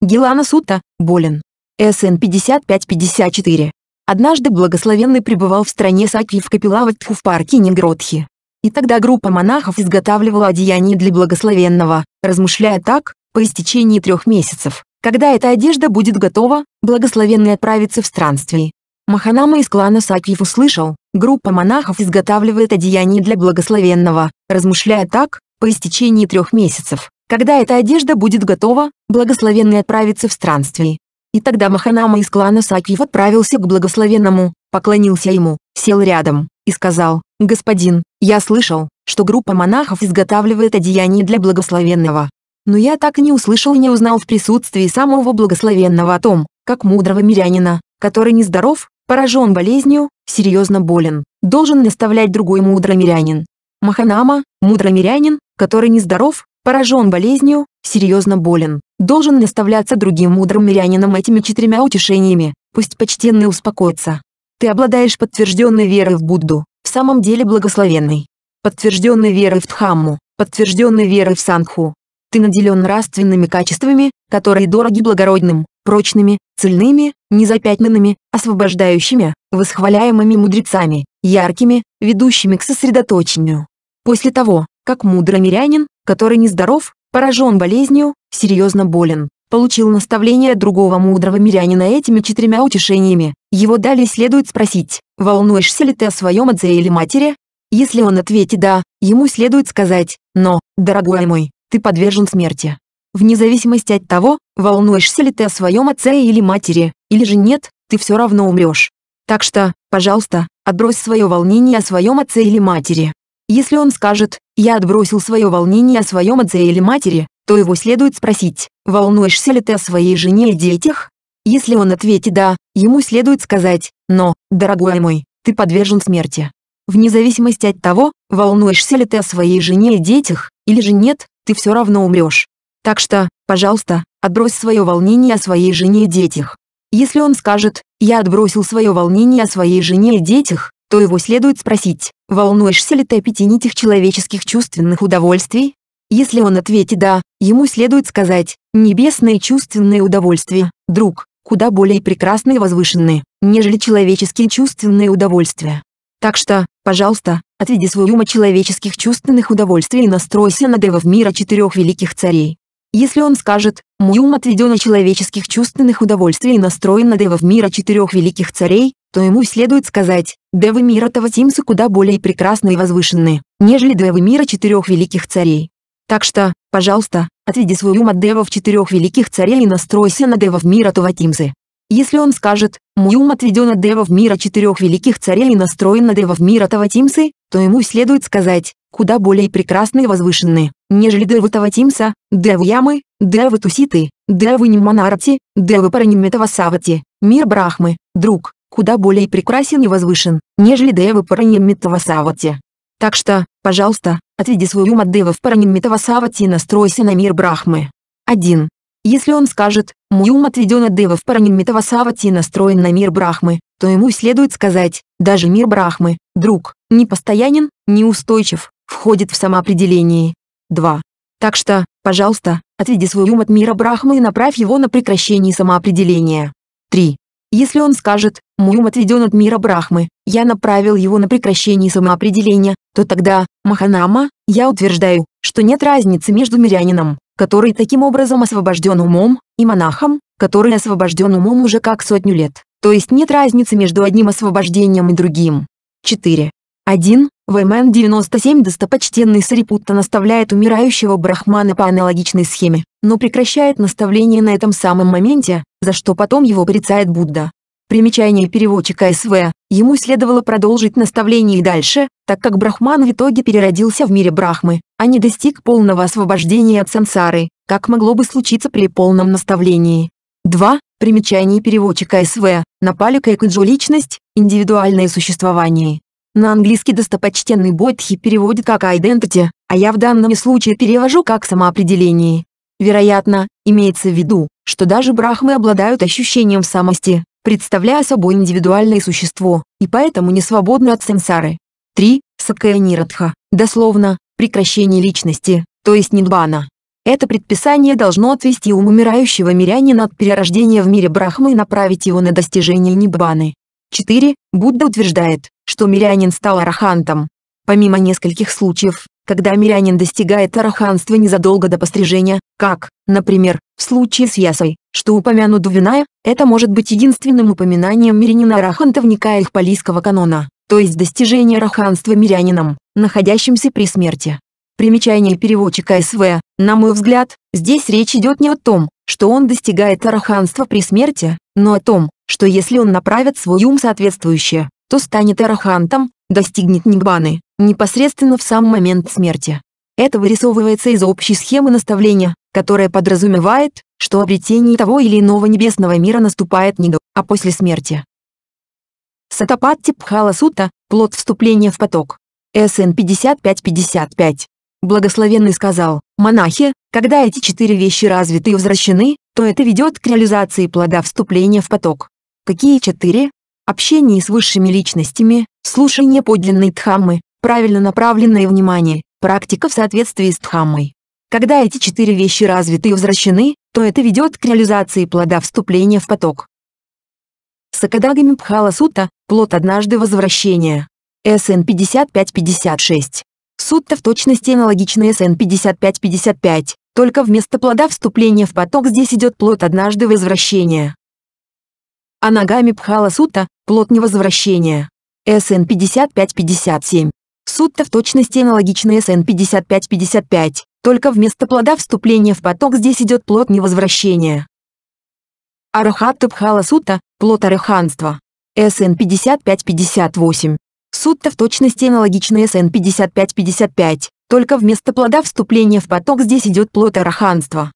Гелана Сута, болен. СН 5554. Однажды благословенный пребывал в стране Сакви в Капилаватху в парке Негротхи. И тогда группа монахов изготавливала одеяние для благословенного, размышляя так, по истечении трех месяцев, когда эта одежда будет готова, благословенный отправится в странствие. Маханама из клана Саквив услышал, группа монахов изготавливает одеяние для благословенного, размышляя так, по истечении трех месяцев, когда эта одежда будет готова, благословенный отправится в странствие. И тогда Маханама из клана Саквив отправился к благословенному, поклонился ему, сел рядом, и сказал, «Господин, я слышал, что группа монахов изготавливает одеяние для благословенного. Но я так и не услышал и не узнал в присутствии самого благословенного о том, как мудрого мирянина, который нездоров, поражен болезнью, серьезно болен, должен наставлять другой мудрый мирянин. Маханама, мудрый мирянин, который нездоров, поражен болезнью, серьезно болен, должен наставляться другим мудрым мирянином этими четырьмя утешениями, пусть почтенный успокоится. Ты обладаешь подтвержденной верой в Будду, в самом деле благословенной. Подтвержденной верой в Дхамму, подтвержденной верой в Сангху, ты наделен нравственными качествами, которые дороги благородным, прочными, цельными, незапятнанными, освобождающими, восхваляемыми мудрецами, яркими, ведущими к сосредоточению. После того, как мудрый мирянин, который нездоров, поражен болезнью, серьезно болен, получил наставление другого мудрого мирянина этими четырьмя утешениями, его далее следует спросить, волнуешься ли ты о своем отце или матери? Если он ответит «да», ему следует сказать «но, дорогой мой, ты подвержен смерти. Вне зависимости от того, волнуешься ли ты о своем отце или матери, или же нет, ты все равно умрешь. Так что, пожалуйста, отбрось свое волнение о своем отце или матери. Если он скажет «я отбросил свое волнение о своем отце или матери», то его следует спросить «волнуешься ли ты о своей жене и детях?» Если он ответит «да», ему следует сказать «но, дорогой мой, ты подвержен смерти». Вне зависимости от того, волнуешься ли ты о своей жене и детях, или же нет, ты все равно умрешь. Так что, пожалуйста, отбрось свое волнение о своей жене и детях. Если он скажет «я отбросил свое волнение о своей жене и детях», то его следует спросить «волнуешься ли ты о пятинитях человеческих чувственных удовольствий?» Если он ответит «да», ему следует сказать «небесные чувственные удовольствия, друг, куда более прекрасные и возвышенные, нежели человеческие чувственные удовольствия». Так что, пожалуйста, отведи свой ум от человеческих чувственных удовольствий и настройся на девов мира четырех великих царей. Если он скажет, мой ум отведен от человеческих чувственных удовольствий и настроен на девов мира четырех великих царей, то ему следует сказать, девы мира Таватимсы куда более прекрасны и возвышенны, нежели девы мира четырех великих царей. Так что, пожалуйста, отведи свой ум от девов четырех великих царей и настройся на девов мира Таватимсы. Если он скажет, мой ум отведен от девов мира четырех великих царей и настроен на девов мира Таватимсы, то ему следует сказать, куда более прекрасны и возвышенны, нежели девы Таватимса, девы Ямы, девы Туситы, девы Ниманарати, девы Паранимитавасавати, мир Брахмы, друг, куда более прекрасен и возвышен, нежели девы Паранимитавасавати. Так что, пожалуйста, отведи свой ум от девов Паранимитавасавати и настройся на мир Брахмы. 1. Если он скажет, мой ум отведен от Девов Паранимитавасавати и настроен на мир Брахмы, то ему следует сказать, даже мир Брахмы, друг, не постоянен, не устойчив, входит в самоопределение. 2. Так что, пожалуйста, отведи свой ум от мира Брахмы и направь его на прекращение самоопределения. 3. Если он скажет, мой ум отведен от мира Брахмы, я направил его на прекращение самоопределения, то тогда, Маханама, я утверждаю, что нет разницы между мирянином, который таким образом освобожден умом, и монахом, который освобожден умом уже как сотню лет. То есть нет разницы между одним освобождением и другим. 4. 1. ВМН 97 достопочтенный Сарипутта наставляет умирающего брахмана по аналогичной схеме, но прекращает наставление на этом самом моменте, за что потом его порицает Будда. Примечание переводчика СВ, ему следовало продолжить наставление и дальше, так как Брахман в итоге переродился в мире Брахмы, а не достиг полного освобождения от сансары, как могло бы случиться при полном наставлении. 2. Примечание переводчика СВ, Напалика и личность, индивидуальное существование. На английский достопочтенный Бодхи переводит как identity, а я в данном случае перевожу как самоопределение. Вероятно, имеется в виду, что даже брахмы обладают ощущением самости, представляя собой индивидуальное существо, и поэтому не свободны от сансары. 3. Сакаянирадха, дословно, прекращение личности, то есть нидбана. Это предписание должно отвести ум умирающего мирянина от перерождения в мире Брахмы и направить его на достижение Ниббаны. 4. Будда утверждает, что мирянин стал арахантом. Помимо нескольких случаев, когда мирянин достигает араханства незадолго до пострижения, как, например, в случае с Ясой, что упомянут в Виная, это может быть единственным упоминанием мирянина араханта в Никаях Палийского канона, то есть достижение араханства мирянином, находящимся при смерти. Примечание переводчика СВ. На мой взгляд, здесь речь идет не о том, что он достигает араханства при смерти, но о том, что если он направит свой ум соответствующе, то станет арахантом, достигнет нигбаны, непосредственно в сам момент смерти. Это вырисовывается из общей схемы наставления, которая подразумевает, что обретение того или иного небесного мира наступает не до, а после смерти. Сатапатти Пхала Сута, плод вступления в поток. СН 5555. Благословенный сказал, монахи, когда эти четыре вещи развиты и возвращены, то это ведет к реализации плода вступления в поток. Какие четыре? Общение с высшими личностями, слушание подлинной дхаммы, правильно направленное внимание, практика в соответствии с дхаммой. Когда эти четыре вещи развиты и возвращены, то это ведет к реализации плода вступления в поток. Сакадагами Пхала Сута, плод однажды возвращения. СН 5556. Сутта в точности аналогична СН 5555, только вместо плода вступления в поток здесь идет плод однажды возвращения. А ногами пхала сутта, плод невозвращения. СН 5557. Сутта в точности аналогична СН 5555, только вместо плода вступления в поток здесь идет плод невозвращения. Арахатта пхала сутта, плод араханства. СН 5558. Сутта в точности аналогична СН 5555, только вместо плода вступления в поток здесь идет плод араханства.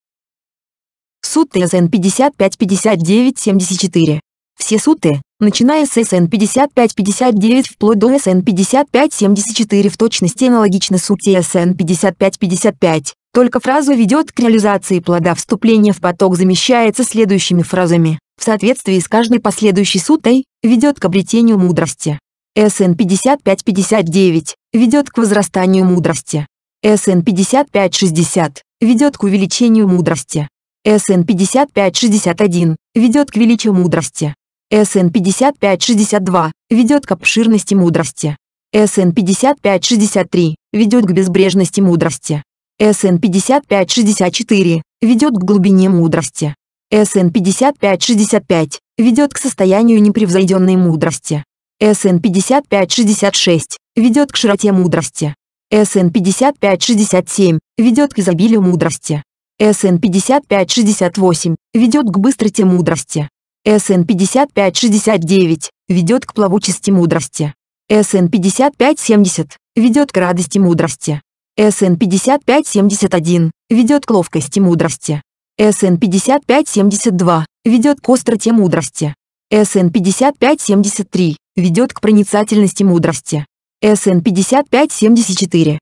Сутта СН 555974. Все сутты, начиная с СН 5559 вплоть до СН 5574 в точности аналогичны сутте СН 5555, только фраза ведет к реализации плода вступления в поток замещается следующими фразами, в соответствии с каждой последующей сутой, ведет к обретению мудрости. СН 5559 ведет к возрастанию мудрости. СН 5560 ведет к увеличению мудрости. СН 5561 ведет к величию мудрости. СН 5562 ведет к обширности мудрости. СН 5563 ведет к безбрежности мудрости. СН 5564 ведет к глубине мудрости. СН 5565 ведет к состоянию непревзойденной мудрости. СН 5566 ведет к широте мудрости. СН 5567 ведет к изобилию мудрости. СН 5568 ведет к быстроте мудрости. СН 5569 ведет к плавучести мудрости. СН 5570 ведет к радости мудрости. СН 5571 ведет к ловкости мудрости. СН 5572 ведет к остроте мудрости. СН 5573 ведет к проницательности мудрости. СН 5574.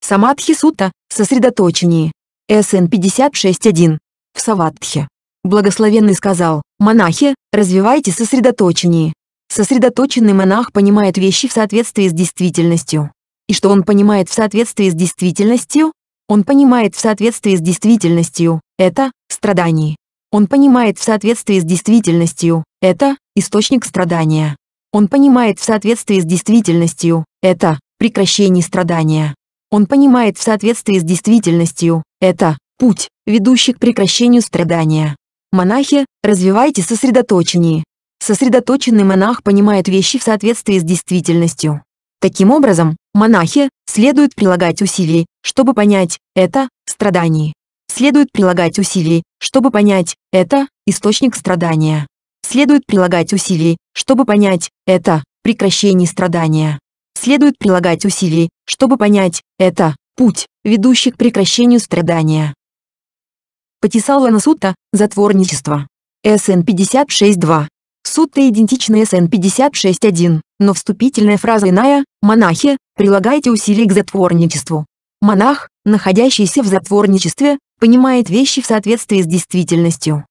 Самадхи Сута, сосредоточение. СН 56.1. В Саватхе. Благословенный сказал, монахи, развивайте сосредоточение. Сосредоточенный монах понимает вещи в соответствии с действительностью. И что он понимает в соответствии с действительностью? Он понимает в соответствии с действительностью, это страдание. Он понимает в соответствии с действительностью, это источник страдания. Он понимает в соответствии с действительностью, это прекращение страдания. Он понимает в соответствии с действительностью, это путь, ведущий к прекращению страдания. Монахи, развивайте сосредоточение. Сосредоточенный монах понимает вещи в соответствии с действительностью. Таким образом, монахи следует прилагать усилий, чтобы понять это страдание. Следует прилагать усилий, чтобы понять это источник страдания. Следует прилагать усилий, чтобы понять это прекращение страдания. Следует прилагать усилий, чтобы понять это путь, ведущий к прекращению страдания. Патисалвана Сутта – затворничество. СН 56.2. Сутта идентична СН 56.1, но вступительная фраза иная «монахи, прилагайте усилия к затворничеству». Монах, находящийся в затворничестве, понимает вещи в соответствии с действительностью.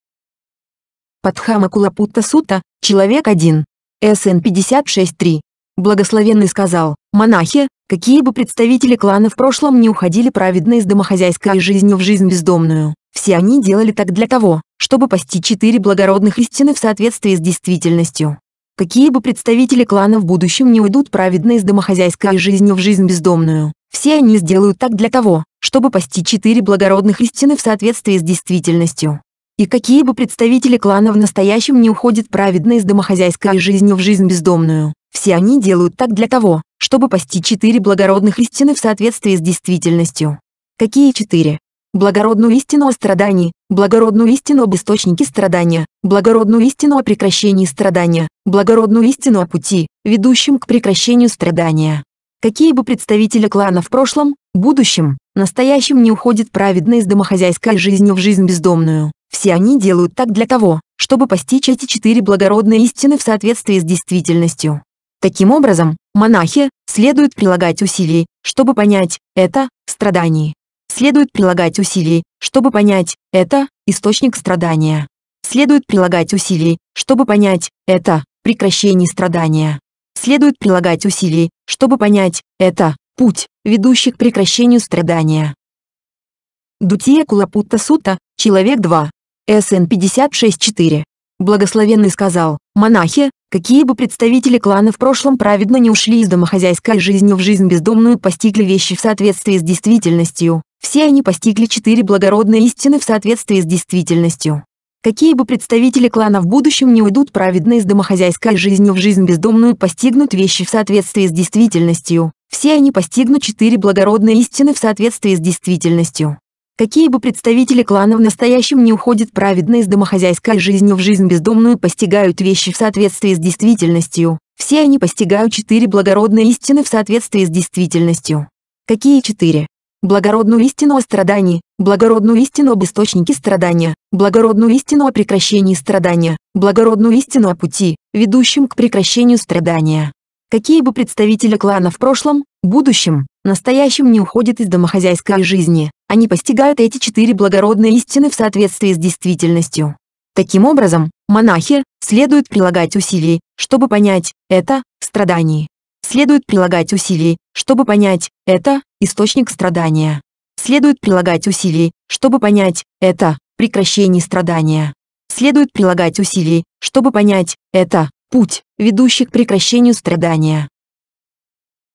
Падхама Кулапутта Сутта, человек один. СН 56.3. Благословенный сказал, монахи, какие бы представители клана в прошлом не уходили праведно из домохозяйской жизни в жизнь бездомную, все они делали так для того, чтобы постичь четыре благородных истины в соответствии с действительностью. Какие бы представители клана в будущем не уйдут праведно из домохозяйской жизни в жизнь бездомную, все они сделают так для того, чтобы постичь четыре благородных истины в соответствии с действительностью. И какие бы представители клана в настоящем не уходят праведно из домохозяйской жизни в жизнь бездомную, все они делают так для того, чтобы постичь четыре благородных истины в соответствии с действительностью. Какие четыре? благородную истину о страдании, благородную истину об источнике страдания, благородную истину о прекращении страдания, благородную истину о пути, ведущем к прекращению страдания. Какие бы представители клана в прошлом, будущем, настоящем не уходят праведно из домохозяйской жизни в жизнь бездомную, все они делают так для того, чтобы постичь эти четыре благородные истины в соответствии с действительностью. Таким образом, монахи следует прилагать усилий, чтобы понять это страдание. Следует прилагать усилий, чтобы понять это источник страдания. Следует прилагать усилий, чтобы понять это прекращение страдания. Следует прилагать усилий, чтобы понять это путь, ведущий к прекращению страдания. Дутия Кулапутта Сута, человек 2. СН 56.4. Благословенный сказал, монахи, какие бы представители клана в прошлом праведно не ушли из домохозяйской жизни в жизнь бездомную постигли вещи в соответствии с действительностью, все они постигли четыре благородные истины в соответствии с действительностью. Какие бы представители клана в будущем не уйдут праведно из домохозяйской жизни в жизнь бездомную постигнут вещи в соответствии с действительностью, все они постигнут четыре благородные истины в соответствии с действительностью. Какие бы представители клана в настоящем не уходят праведно из домохозяйской жизни в жизнь бездомную постигают вещи в соответствии с действительностью, все они постигают четыре благородные истины в соответствии с действительностью. Какие четыре? Благородную истину о страдании, благородную истину об источнике страдания, благородную истину о прекращении страдания, благородную истину о пути, ведущем к прекращению страдания. Какие бы представители клана в прошлом, будущем, настоящем не уходят из домохозяйской жизни, они постигают эти четыре благородные истины в соответствии с действительностью. Таким образом, монахи следует прилагать усилий, чтобы понять это страдание. Следует прилагать усилий, чтобы понять это источник страдания. Следует прилагать усилий, чтобы понять это прекращение страдания. Следует прилагать усилий, чтобы понять это путь, ведущий к прекращению страдания.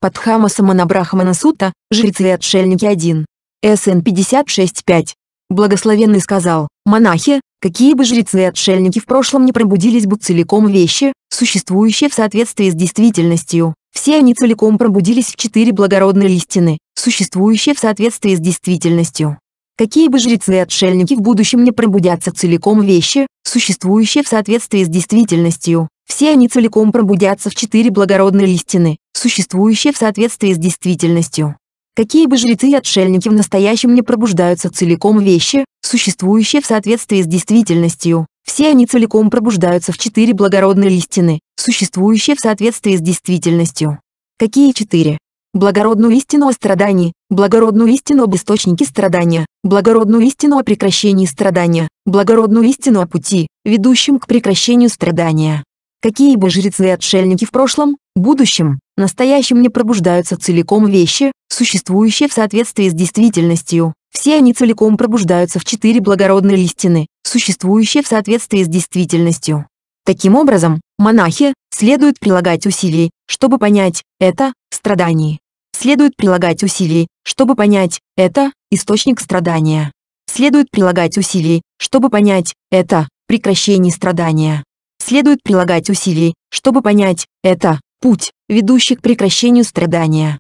Падхама Саманабрахмана Сута, жрецы и отшельники 1. СН 56.5. Благословенный сказал, монахи, какие бы жрецы и отшельники в прошлом не пробудились бы целиком вещи, существующие в соответствии с действительностью, все они целиком пробудились в четыре благородные истины, существующие в соответствии с действительностью. Какие бы жрецы и отшельники в будущем не пробудятся целиком вещи, существующие в соответствии с действительностью, все они целиком пробудятся в четыре благородные истины, существующие в соответствии с действительностью. Какие бы жрецы и отшельники в настоящем не пробуждаются целиком вещи, существующие в соответствии с действительностью, все они целиком пробуждаются в четыре благородные истины, существующие в соответствии с действительностью. Какие четыре? Благородную истину о страдании, благородную истину об источнике страдания, благородную истину о прекращении страдания, благородную истину о пути, ведущем к прекращению страдания. Какие бы жрецы и отшельники в прошлом, будущем, настоящем не пробуждаются целиком вещи, существующие в соответствии с действительностью, Все они целиком пробуждаются в четыре благородные истины, существующие в соответствии с действительностью. Таким образом, монахи следует прилагать усилий, чтобы понять это страдание. Следует прилагать усилий, чтобы понять это источник страдания. Следует прилагать усилий, чтобы понять это прекращение страдания. Следует прилагать усилий, чтобы понять это путь, ведущий к прекращению страдания.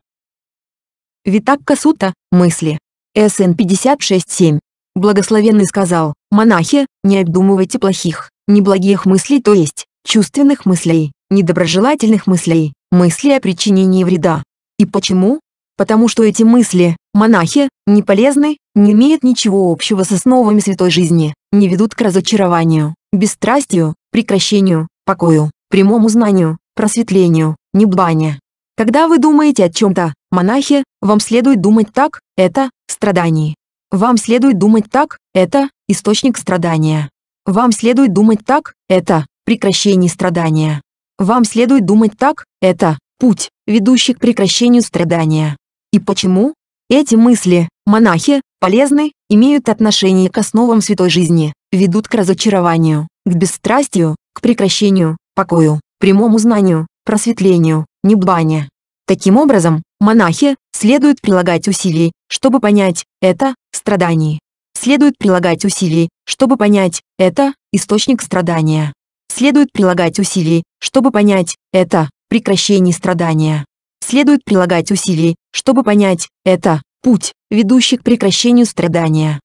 Витакка Сута, мысли. СН 56.7. Благословенный сказал, монахи, не обдумывайте плохих, неблагих мыслей, то есть, чувственных мыслей, недоброжелательных мыслей, мыслей о причинении вреда. И почему? Потому что эти мысли, монахи, не полезны, не имеют ничего общего с основами святой жизни, не ведут к разочарованию, бесстрастию, прекращению, покою, прямому знанию, просветлению, небане. Когда вы думаете о чем-то, монахи, вам следует думать так, это страдание. Вам следует думать так, это источник страдания. Вам следует думать так, это прекращение страдания. Вам следует думать так, это путь, ведущий к прекращению страдания. И почему? Эти мысли, монахи, полезны, имеют отношение к основам святой жизни, ведут к разочарованию, к бесстрастию, к прекращению, покою, прямому знанию, просветлению, небане. Таким образом, монахи следует прилагать усилий, чтобы понять это страдание. Следует прилагать усилий, чтобы понять это источник страдания. Следует прилагать усилий, чтобы понять это прекращение страдания. Следует прилагать усилий, чтобы понять это путь, ведущий к прекращению страдания.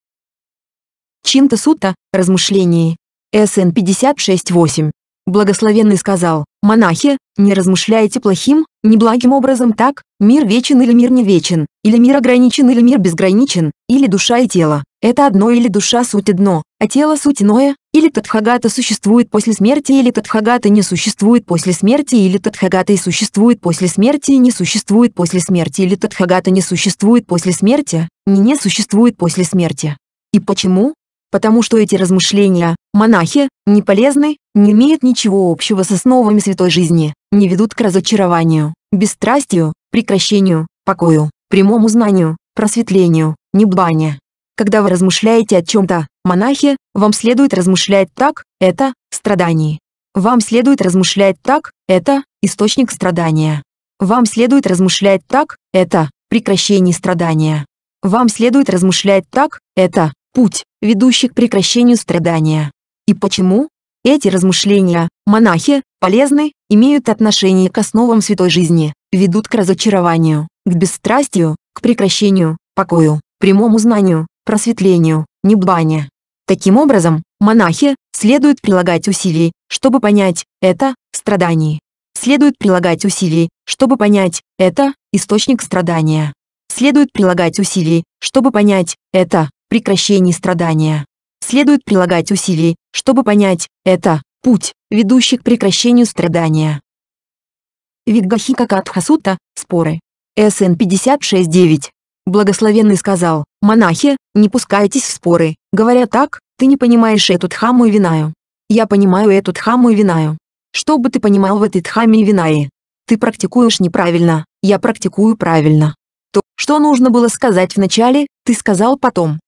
Чинта Сута, размышление. СН 56.8. Благословенный сказал, монахи, не размышляйте плохим, неблагим образом так, мир вечен или мир не вечен, или мир ограничен или мир безграничен, или душа и тело. Это одно или душа суть одно, а тело суть иное, или Тадхагата существует после смерти, или Тадхагата не существует после смерти, или Тадхагата и существует после смерти, и не существует после смерти, или Тадхагата не существует после смерти, не не существует после смерти. И почему? Потому что эти размышления, монахи, не полезны, не имеют ничего общего с основами святой жизни, не ведут к разочарованию, бесстрастию, прекращению, покою, прямому знанию, просветлению, небане. Когда вы размышляете о чем-то, монахи, вам следует размышлять так, это страдание. Вам следует размышлять так, это источник страдания. Вам следует размышлять так, это прекращение страдания. Вам следует размышлять так, это путь, ведущий к прекращению страдания. И почему? Эти размышления, монахи, полезны, имеют отношение к основам святой жизни, ведут к разочарованию, к бесстрастию, к прекращению, покою, прямому знанию, просветлению, небане. Таким образом, монахи следует прилагать усилий, чтобы понять это страдание. Следует прилагать усилий, чтобы понять это источник страдания. Следует прилагать усилий, чтобы понять это прекращении страдания. Следует прилагать усилий, чтобы понять, это путь, ведущий к прекращению страдания. Видгахика Катхасута, споры. СН 56.9. Благословенный сказал, монахи, не пускайтесь в споры, говоря так, ты не понимаешь эту дхаму и винаю. Я понимаю эту дхаму и винаю. Что бы ты понимал в этой дхаме и винае? Ты практикуешь неправильно, я практикую правильно. То, что нужно было сказать вначале, ты сказал потом.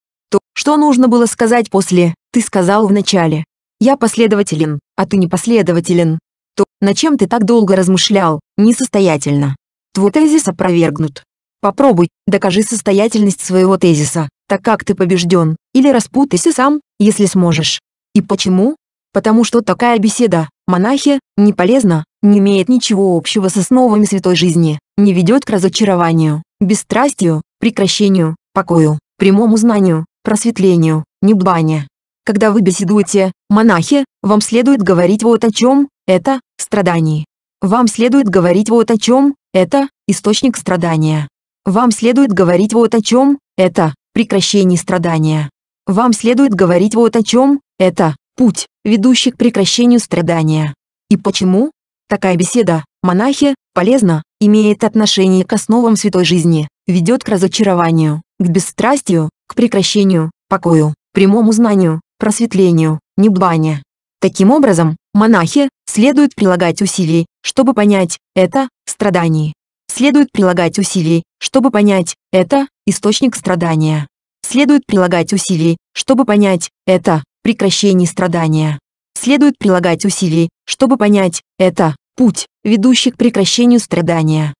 То, что нужно было сказать после, ты сказал в начале. Я последователен, а ты непоследователен. То, на чем ты так долго размышлял, несостоятельно. Твой тезис опровергнут. Попробуй, докажи состоятельность своего тезиса, так как ты побежден, или распутайся сам, если сможешь. И почему? Потому что такая беседа, монахи, не полезна, не имеет ничего общего с основами святой жизни, не ведет к разочарованию, бесстрастию, прекращению, покою, прямому знанию, просветлению, неббане. Когда вы беседуете, монахи, вам следует говорить вот о чем, это страдание. Вам следует говорить вот о чем, это источник страдания. Вам следует говорить вот о чем, это прекращение страдания. Вам следует говорить вот о чем, это путь, ведущий к прекращению страдания. И почему? Такая беседа, монахи, полезна, имеет отношение к основам святой жизни, ведет к разочарованию, к бесстрастию, к прекращению, покою, прямому знанию, просветлению, неббане. Таким образом, монахи следует прилагать усилий, чтобы понять это страдание. Следует прилагать усилий, чтобы понять это источник страдания. Следует прилагать усилий, чтобы понять это прекращение страдания. Следует прилагать усилий, чтобы понять это путь, ведущий к прекращению страдания.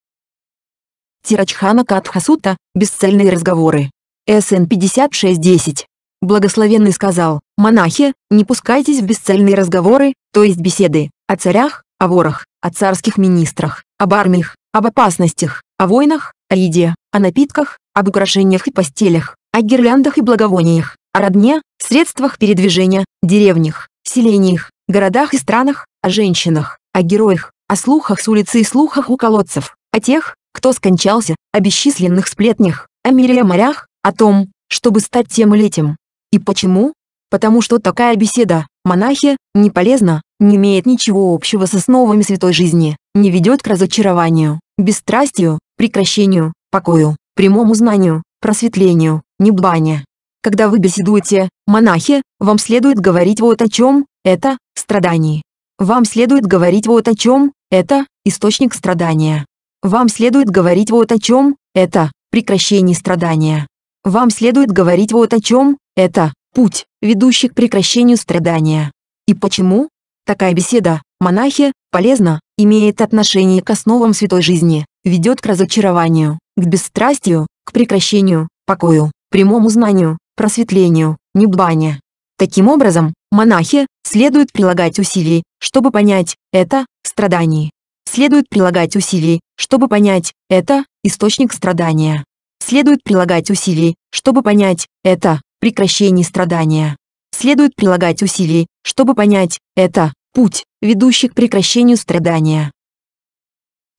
Тирачхана Катхасута «Бесцельные разговоры». СН 5610. Благословенный сказал, монахи, не пускайтесь в бесцельные разговоры, то есть беседы, о царях, о ворах, о царских министрах, об армиях, об опасностях, о войнах, о еде, о напитках, об украшениях и постелях, о гирляндах и благовониях, о родне, средствах передвижения, деревнях, селениях, городах и странах, о женщинах, о героях, о слухах с улицы и слухах у колодцев, о тех, кто скончался, о бесчисленных сплетнях, о мире и о морях, о том, чтобы стать тем или этим. И почему? Потому что такая беседа, монахи, не полезна, не имеет ничего общего с основами святой жизни, не ведет к разочарованию, бесстрастию, прекращению, покою, прямому знанию, просветлению, небане. Когда вы беседуете, монахи, вам следует говорить вот о чем, это, страдание. Вам следует говорить вот о чем, это, источник страдания. Вам следует говорить вот о чем, это, прекращение страдания. Вам следует говорить вот о чем, это, путь, ведущий к прекращению страдания. И почему? Такая беседа, монахи, полезна, имеет отношение к основам святой жизни, ведет к разочарованию, к бесстрастию, к прекращению, покою, прямому знанию, просветлению, небане. Таким образом, монахи, следует прилагать усилий, чтобы понять, это, страдание. Следует прилагать усилий, чтобы понять, это, источник страдания. Следует прилагать усилий, чтобы понять, это, прекращение страдания. Следует прилагать усилий, чтобы понять, это, путь, ведущий к прекращению страдания.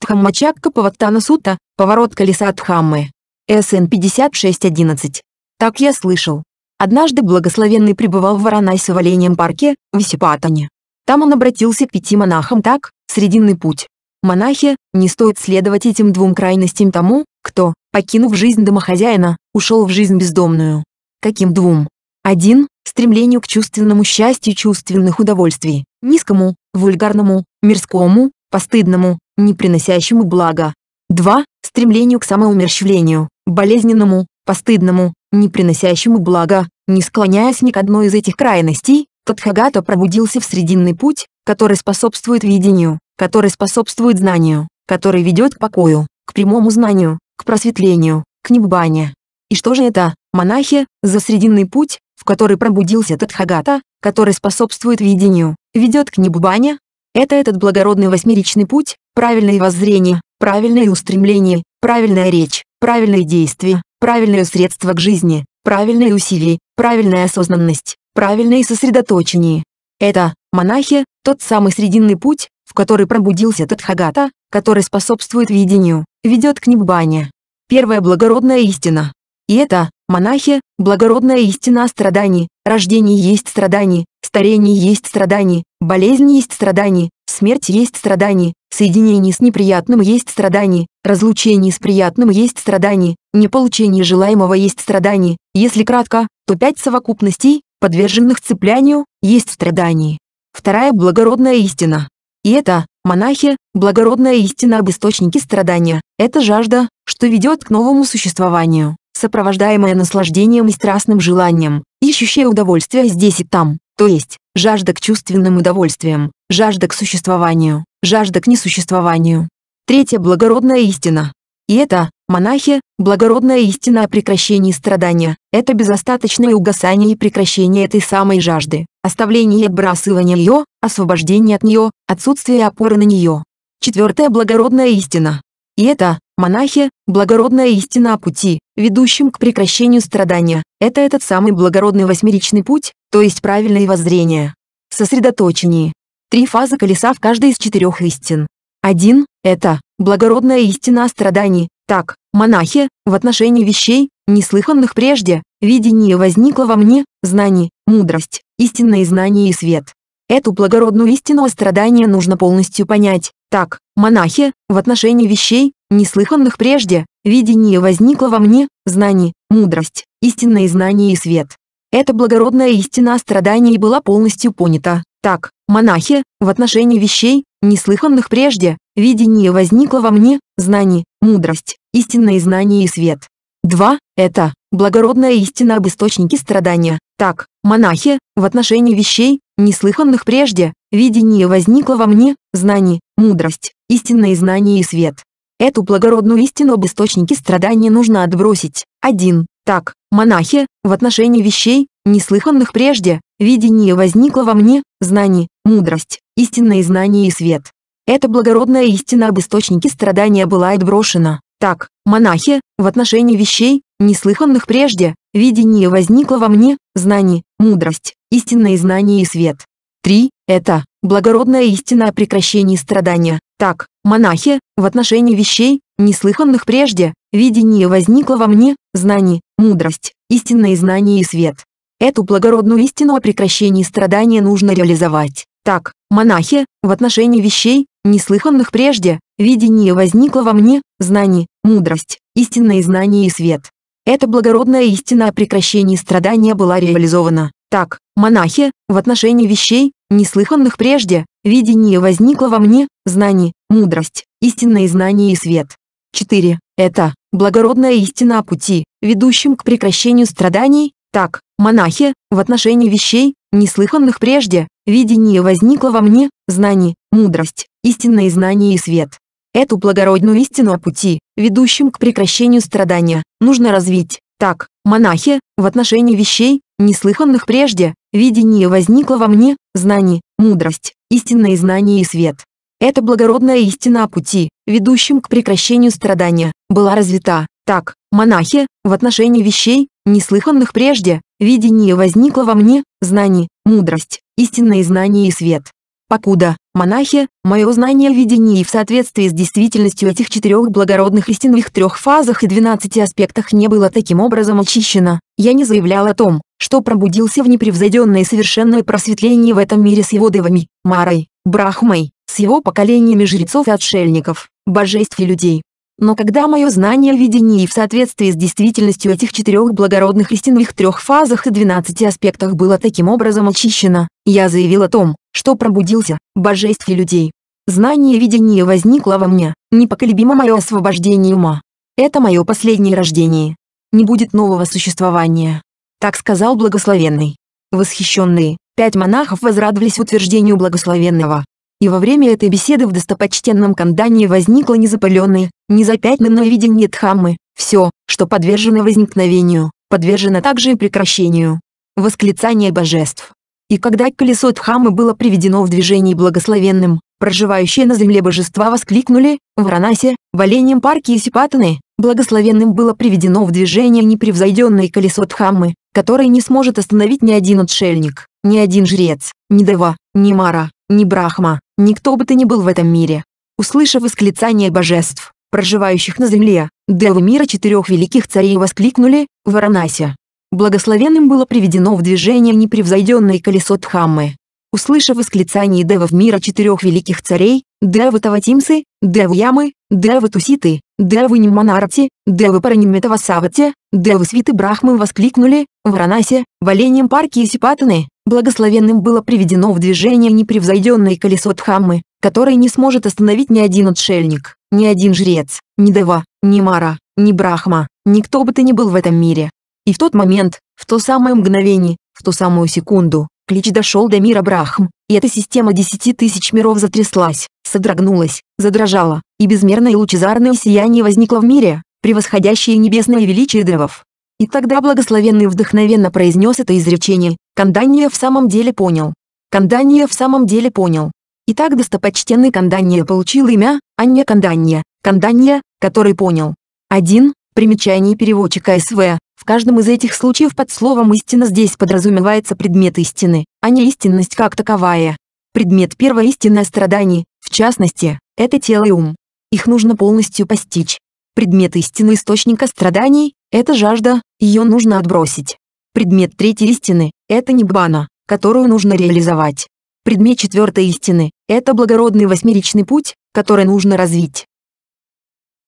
Дхаммачакка Паваттана Сута, поворот колеса Дхаммы. СН 5611. Так я слышал. Однажды благословенный пребывал в Варанаси в оленем парке, в Висипатане. Там он обратился к пяти монахам так, срединный путь. Монахи, не стоит следовать этим двум крайностям тому, кто, покинув жизнь домохозяина, ушел в жизнь бездомную. Каким двум? Один – стремлению к чувственному счастью чувственных удовольствий, низкому, вульгарному, мирскому, постыдному, не приносящему блага. Два – стремлению к самоумерщвлению, болезненному, постыдному, не приносящему блага, не склоняясь ни к одной из этих крайностей, Тадхагата пробудился в срединный путь, который способствует видению, который способствует знанию, который ведет к покою, к прямому знанию, к просветлению, к неббане. И что же это, монахи, за срединный путь, в который пробудился Тадхагата, который способствует видению, ведет к неббане? Это этот благородный восьмеричный путь, правильное воззрение, правильное устремление, правильная речь, правильные действия, правильное средство к жизни, правильные усилия, правильная осознанность, правильное сосредоточение. Это, монахи, тот самый срединный путь, в который пробудился Тадхагата, который способствует видению, ведет к неббане. Первая благородная истина. И это, монахи, благородная истина о страдании, рождение есть страдание, старение есть страдание, болезнь есть страдание, смерть есть страдание, соединение с неприятным есть страдание, разлучение с приятным есть страдание, неполучение желаемого есть страдание, если кратко, то пять совокупностей, подверженных цеплянию, есть страдание. Вторая благородная истина. И это, монахи, благородная истина об источнике страдания, это жажда, что ведет к новому существованию, сопровождаемая наслаждением и страстным желанием, ищущая удовольствия здесь и там, то есть, жажда к чувственным удовольствиям, жажда к существованию, жажда к несуществованию. Третья благородная истина. И это, монахи, благородная истина о прекращении страдания, это безостаточное угасание и прекращение этой самой жажды, оставление и отбрасывание ее, освобождение от нее, отсутствие опоры на нее. Четвертая благородная истина. И это, монахи, благородная истина о пути, ведущем к прекращению страдания, это этот самый благородный восьмеричный путь, то есть правильное воззрение. Сосредоточение. Три фазы колеса в каждой из четырех истин. Один – это благородная истина о страдании. Так, монахи, в отношении вещей, неслыханных прежде, видение возникло во мне, знание, мудрость, истинное знание и свет. Эту благородную истину о страдании нужно полностью понять. Так, монахи, в отношении вещей, неслыханных прежде, видение возникло во мне, знание, мудрость, истинное знание и свет. Эта благородная истина о страдании была полностью понята. Так, монахи, в отношении вещей, неслыханных прежде, видение возникло во мне, знание, мудрость, истинное знание и свет. 2. Это, благородная истина об источнике страдания. Так, монахи, в отношении вещей, неслыханных прежде, видение возникло во мне, знание, мудрость, истинное знание и свет. Эту благородную истину об источнике страдания нужно отбросить. 1. Так, монахи, в отношении вещей, неслыханных прежде, видение возникло во мне, знание, мудрость, истинное знание и свет. Эта благородная истина об источнике страдания была отброшена. Так, монахи, в отношении вещей, неслыханных прежде, видение возникло во мне, знание, мудрость, истинное знание и свет. 3. Это благородная истина о прекращении страдания. Так, монахи, в отношении вещей, неслыханных прежде, видение возникло во мне, знание, мудрость, истинное знание и свет. Эту благородную истину о прекращении страдания нужно реализовать. Так, монахи, в отношении вещей, неслыханных прежде, видение возникло во мне, знание, мудрость, истинное знание и свет. Эта благородная истина о прекращении страдания была реализована. Так, монахи, в отношении вещей, неслыханных прежде, видение возникло во мне, знание, мудрость, истинное знание и свет. 4. Это благородная истина о пути, ведущем к прекращению страданий. Так, монахи, в отношении вещей, неслыханных прежде, видение возникло во мне, знание, мудрость, истинное знание и свет. Эту благородную истину о пути, ведущем к прекращению страдания, нужно развить. Так, монахи, в отношении вещей, неслыханных прежде, видение возникло во мне, знание, мудрость, истинное знание и свет. Эта благородная истина о пути, ведущем к прекращению страдания, была развита. Так, монахи, в отношении вещей, неслыханных прежде, видение возникло во мне, знание, мудрость, истинное знание и свет. Покуда, монахи, мое знание видения и в соответствии с действительностью этих четырех благородных истин в их трех фазах и двенадцати аспектах не было таким образом очищено, я не заявлял о том, что пробудился в непревзойденное совершенное просветление в этом мире с его девами, Марой, Брахмой, с его поколениями жрецов и отшельников, божеств и людей. Но когда мое знание видения и в соответствии с действительностью этих четырех благородных истин в их трех фазах и двенадцати аспектах было таким образом очищено, я заявил о том, что пробудился, божеств и людей. Знание видения возникло во мне, непоколебимо мое освобождение ума. Это мое последнее рождение. Не будет нового существования. Так сказал благословенный. Восхищенные, пять монахов возрадовались утверждению благословенного. И во время этой беседы в достопочтенном Кандании возникло незапаленное, незапятнанное видение Дхаммы. Все, что подвержено возникновению, подвержено также и прекращению. Восклицание божеств. И когда колесо Дхаммы было приведено в движение благословенным, проживающие на земле божества воскликнули, в Ранасе, в оленьем парке Исипатаны, благословенным было приведено в движение непревзойденное колесо Дхаммы, который не сможет остановить ни один отшельник, ни один жрец, ни Дева, ни Мара, ни Брахма, никто бы то ни был в этом мире. Услышав восклицание божеств, проживающих на земле, Девы мира четырех великих царей воскликнули в Варанасе. Благословенным было приведено в движение непревзойденное колесо Дхаммы. Услышав восклицание Девов мира четырех великих царей, Девы Таватимсы, Девы Ямы, Девы Туситы, Девы Ниманарати, Девы Параниметавасавати, Девы Свиты Брахмы воскликнули, в Ранасе, в оленьем парке Исипатаны, благословенным было приведено в движение непревзойденное колесо Дхаммы, которое не сможет остановить ни один отшельник, ни один жрец, ни Дева, ни Мара, ни Брахма, никто бы то ни был в этом мире. И в тот момент, в то самое мгновение, в ту самую секунду, клич дошел до мира Брахм, и эта система десяти тысяч миров затряслась, содрогнулась, задрожала, и безмерное лучезарное сияние возникло в мире, превосходящее небесное величие девов. И тогда благословенный вдохновенно произнес это изречение, Кандания в самом деле понял. Кандания в самом деле понял. Итак, достопочтенный Кандания получил имя, а не Кандания, Кандания, который понял. 1. Примечание переводчика СВ. В каждом из этих случаев под словом «истина» здесь подразумевается предмет истины, а не истинность как таковая. Предмет первой истинное страдание, в частности, это тело и ум. Их нужно полностью постичь. Предмет истины источника страданий – это жажда, ее нужно отбросить. Предмет третьей истины – это ниббана, которую нужно реализовать. Предмет четвертой истины – это благородный восьмеричный путь, который нужно развить.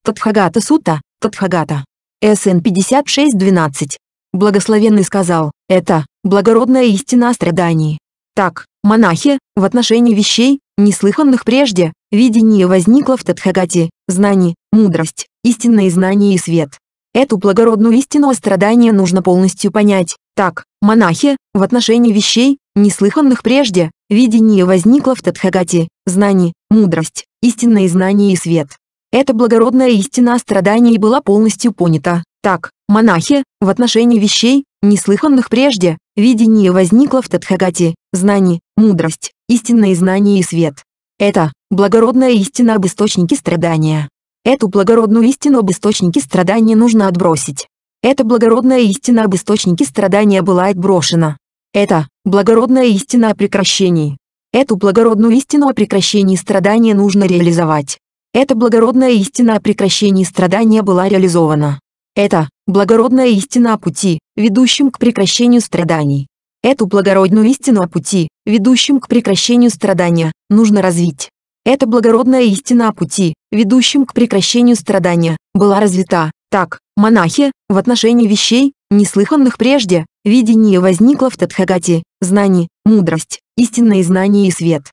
Татхагата Сута, Татхагата. СН 5612. Благословенный сказал, это благородная истина о страдании. Так, монахи, в отношении вещей, неслыханных прежде, видение возникло в Тадхагате, знание, мудрость, истинное знание и свет. Эту благородную истину о страдании нужно полностью понять. Так, монахи, в отношении вещей, неслыханных прежде, видение возникло в Тадхагате, знание, мудрость, истинное знание и свет. Эта благородная истина о страдании была полностью понята. Так, монахи, в отношении вещей, неслыханных прежде, видение возникло в Тадхагате, знание, мудрость, истинное знание и свет. Это благородная истина об источнике страдания. Эту благородную истину об источнике страдания нужно отбросить. Эта благородная истина об источнике страдания была отброшена. Это благородная истина о прекращении. Эту благородную истину о прекращении страдания нужно реализовать. Эта благородная истина о прекращении страдания была реализована. Это благородная истина о пути, ведущем к прекращению страданий. Эту благородную истину о пути, ведущем к прекращению страдания, нужно развить. Эта благородная истина о пути, ведущем к прекращению страдания, была развита. Так, монахи, в отношении вещей, неслыханных прежде, видение возникло в Тадхагате, знание, мудрость, истинное знание и свет.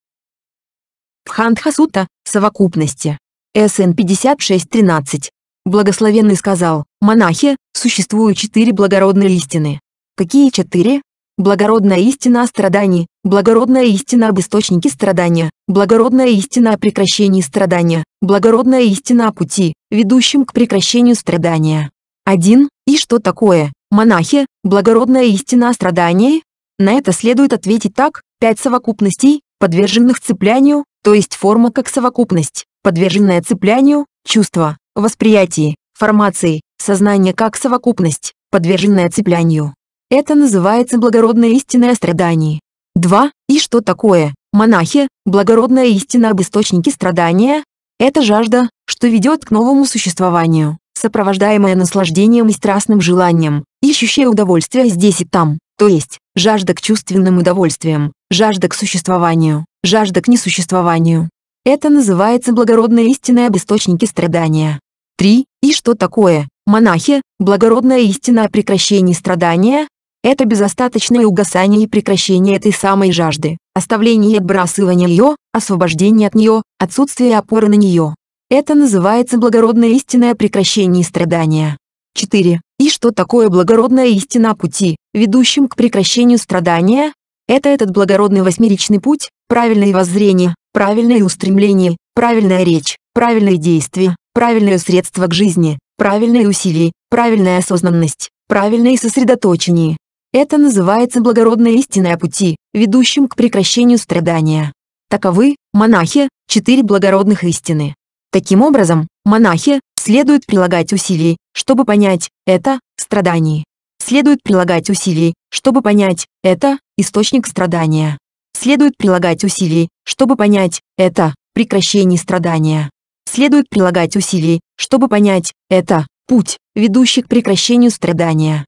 В Хандхасута, совокупности. СН 56.13. Благословенный сказал, монахи, существуют четыре благородные истины. Какие четыре? благородная истина о страдании, благородная истина об источнике страдания, благородная истина о прекращении страдания, благородная истина о пути, ведущем к прекращению страдания. 1. И что такое, монахи, благородная истина о страдании? На это следует ответить так, пять совокупностей, подверженных цеплянию, то есть форма как совокупность, подверженная цеплянию, чувство, восприятие, формации, сознание как совокупность, подверженная цеплянию. Это называется благородная истина о страдании. 2. И что такое, монахи, благородная истина об источнике страдания? Это жажда, что ведет к новому существованию, сопровождаемая наслаждением и страстным желанием, ищущая удовольствие здесь и там, то есть, жажда к чувственным удовольствиям, жажда к существованию, жажда к несуществованию. Это называется благородная истина об источнике страдания. 3. И что такое, монахи, благородная истина о прекращении страдания? Это безостаточное угасание и прекращение этой самой жажды, оставление и отбрасывание ее, освобождение от нее, отсутствие опоры на нее. Это называется благородная истина о прекращении страдания. 4. И что такое благородная истина пути, ведущем к прекращению страдания? Это этот благородный восьмеричный путь, правильное воззрение, правильное устремление, правильная речь, правильные действия, правильное средство к жизни, правильные усилия, правильная осознанность, правильное сосредоточение, это называется благородной истиной о пути, ведущем к прекращению страдания. Таковы, монахи, четыре благородных истины. Таким образом, монахи, следует прилагать усилий, чтобы понять, это, страдание. Следует прилагать усилий, чтобы понять, это, источник страдания. Следует прилагать усилий, чтобы понять, это, прекращение страдания. Следует прилагать усилий, чтобы понять, это, путь, ведущий к прекращению страдания.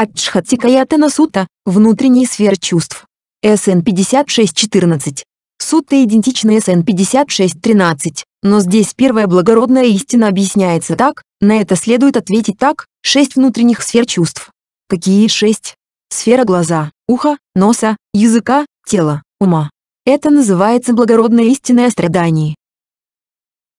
Аджхатикаятана Сута, внутренний сфер чувств. СН 5614. Сутта идентична СН 5613, но здесь первая благородная истина объясняется так, на это следует ответить так, шесть внутренних сфер чувств. Какие шесть? Сфера глаза, уха, носа, языка, тела, ума. Это называется благородная истина о страдании.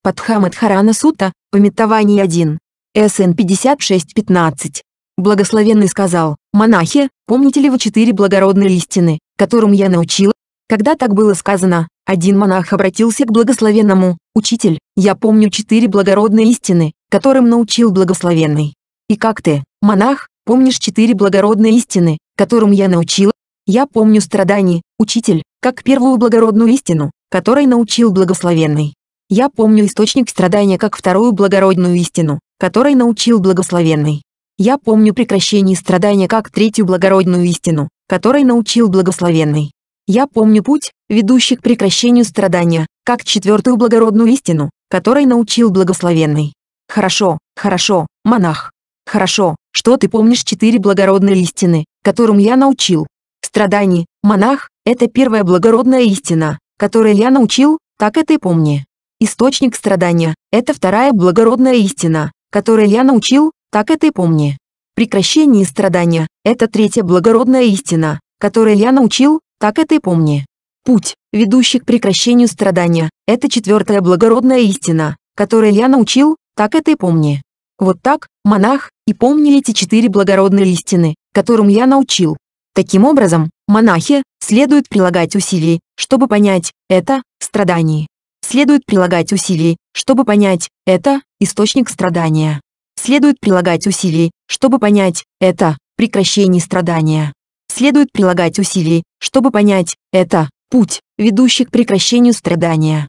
Падхамадхарана Сута, пометование 1. СН 5615. Благословенный сказал, «Монахи, помните ли вы четыре благородные истины, которым я научил?» Когда так было сказано, один монах обратился к благословенному, «Учитель, я помню четыре благородные истины, которым научил благословенный. И как ты, монах, помнишь четыре благородные истины, которым я научил?» «Я помню страданий, учитель, как первую благородную истину, которой научил благословенный. Я помню источник страдания как вторую благородную истину, которой научил благословенный. Я помню прекращение страдания как третью благородную истину, которой научил благословенный. Я помню путь, ведущий к прекращению страдания, как четвертую благородную истину, которой научил благословенный. Хорошо, хорошо, монах. Хорошо, что ты помнишь четыре благородные истины, которым я научил. Страдание, монах, это первая благородная истина, которой я научил, так это и помни. Источник страдания, это вторая благородная истина, которой я научил, так это и помни. Прекращение страдания – это третья благородная истина, которой я научил, так это и помни. Путь, ведущий к прекращению страдания – это четвертая благородная истина, которой я научил, так это и помни. Вот так, монах, и помни эти четыре благородные истины, которым я научил. Таким образом, монахи, следует прилагать усилий, чтобы понять, это, страдание. Следует прилагать усилий, чтобы понять, это, источник страдания. Следует прилагать усилий, чтобы понять, это, прекращение страдания. Следует прилагать усилий, чтобы понять, это, путь, ведущий к прекращению страдания.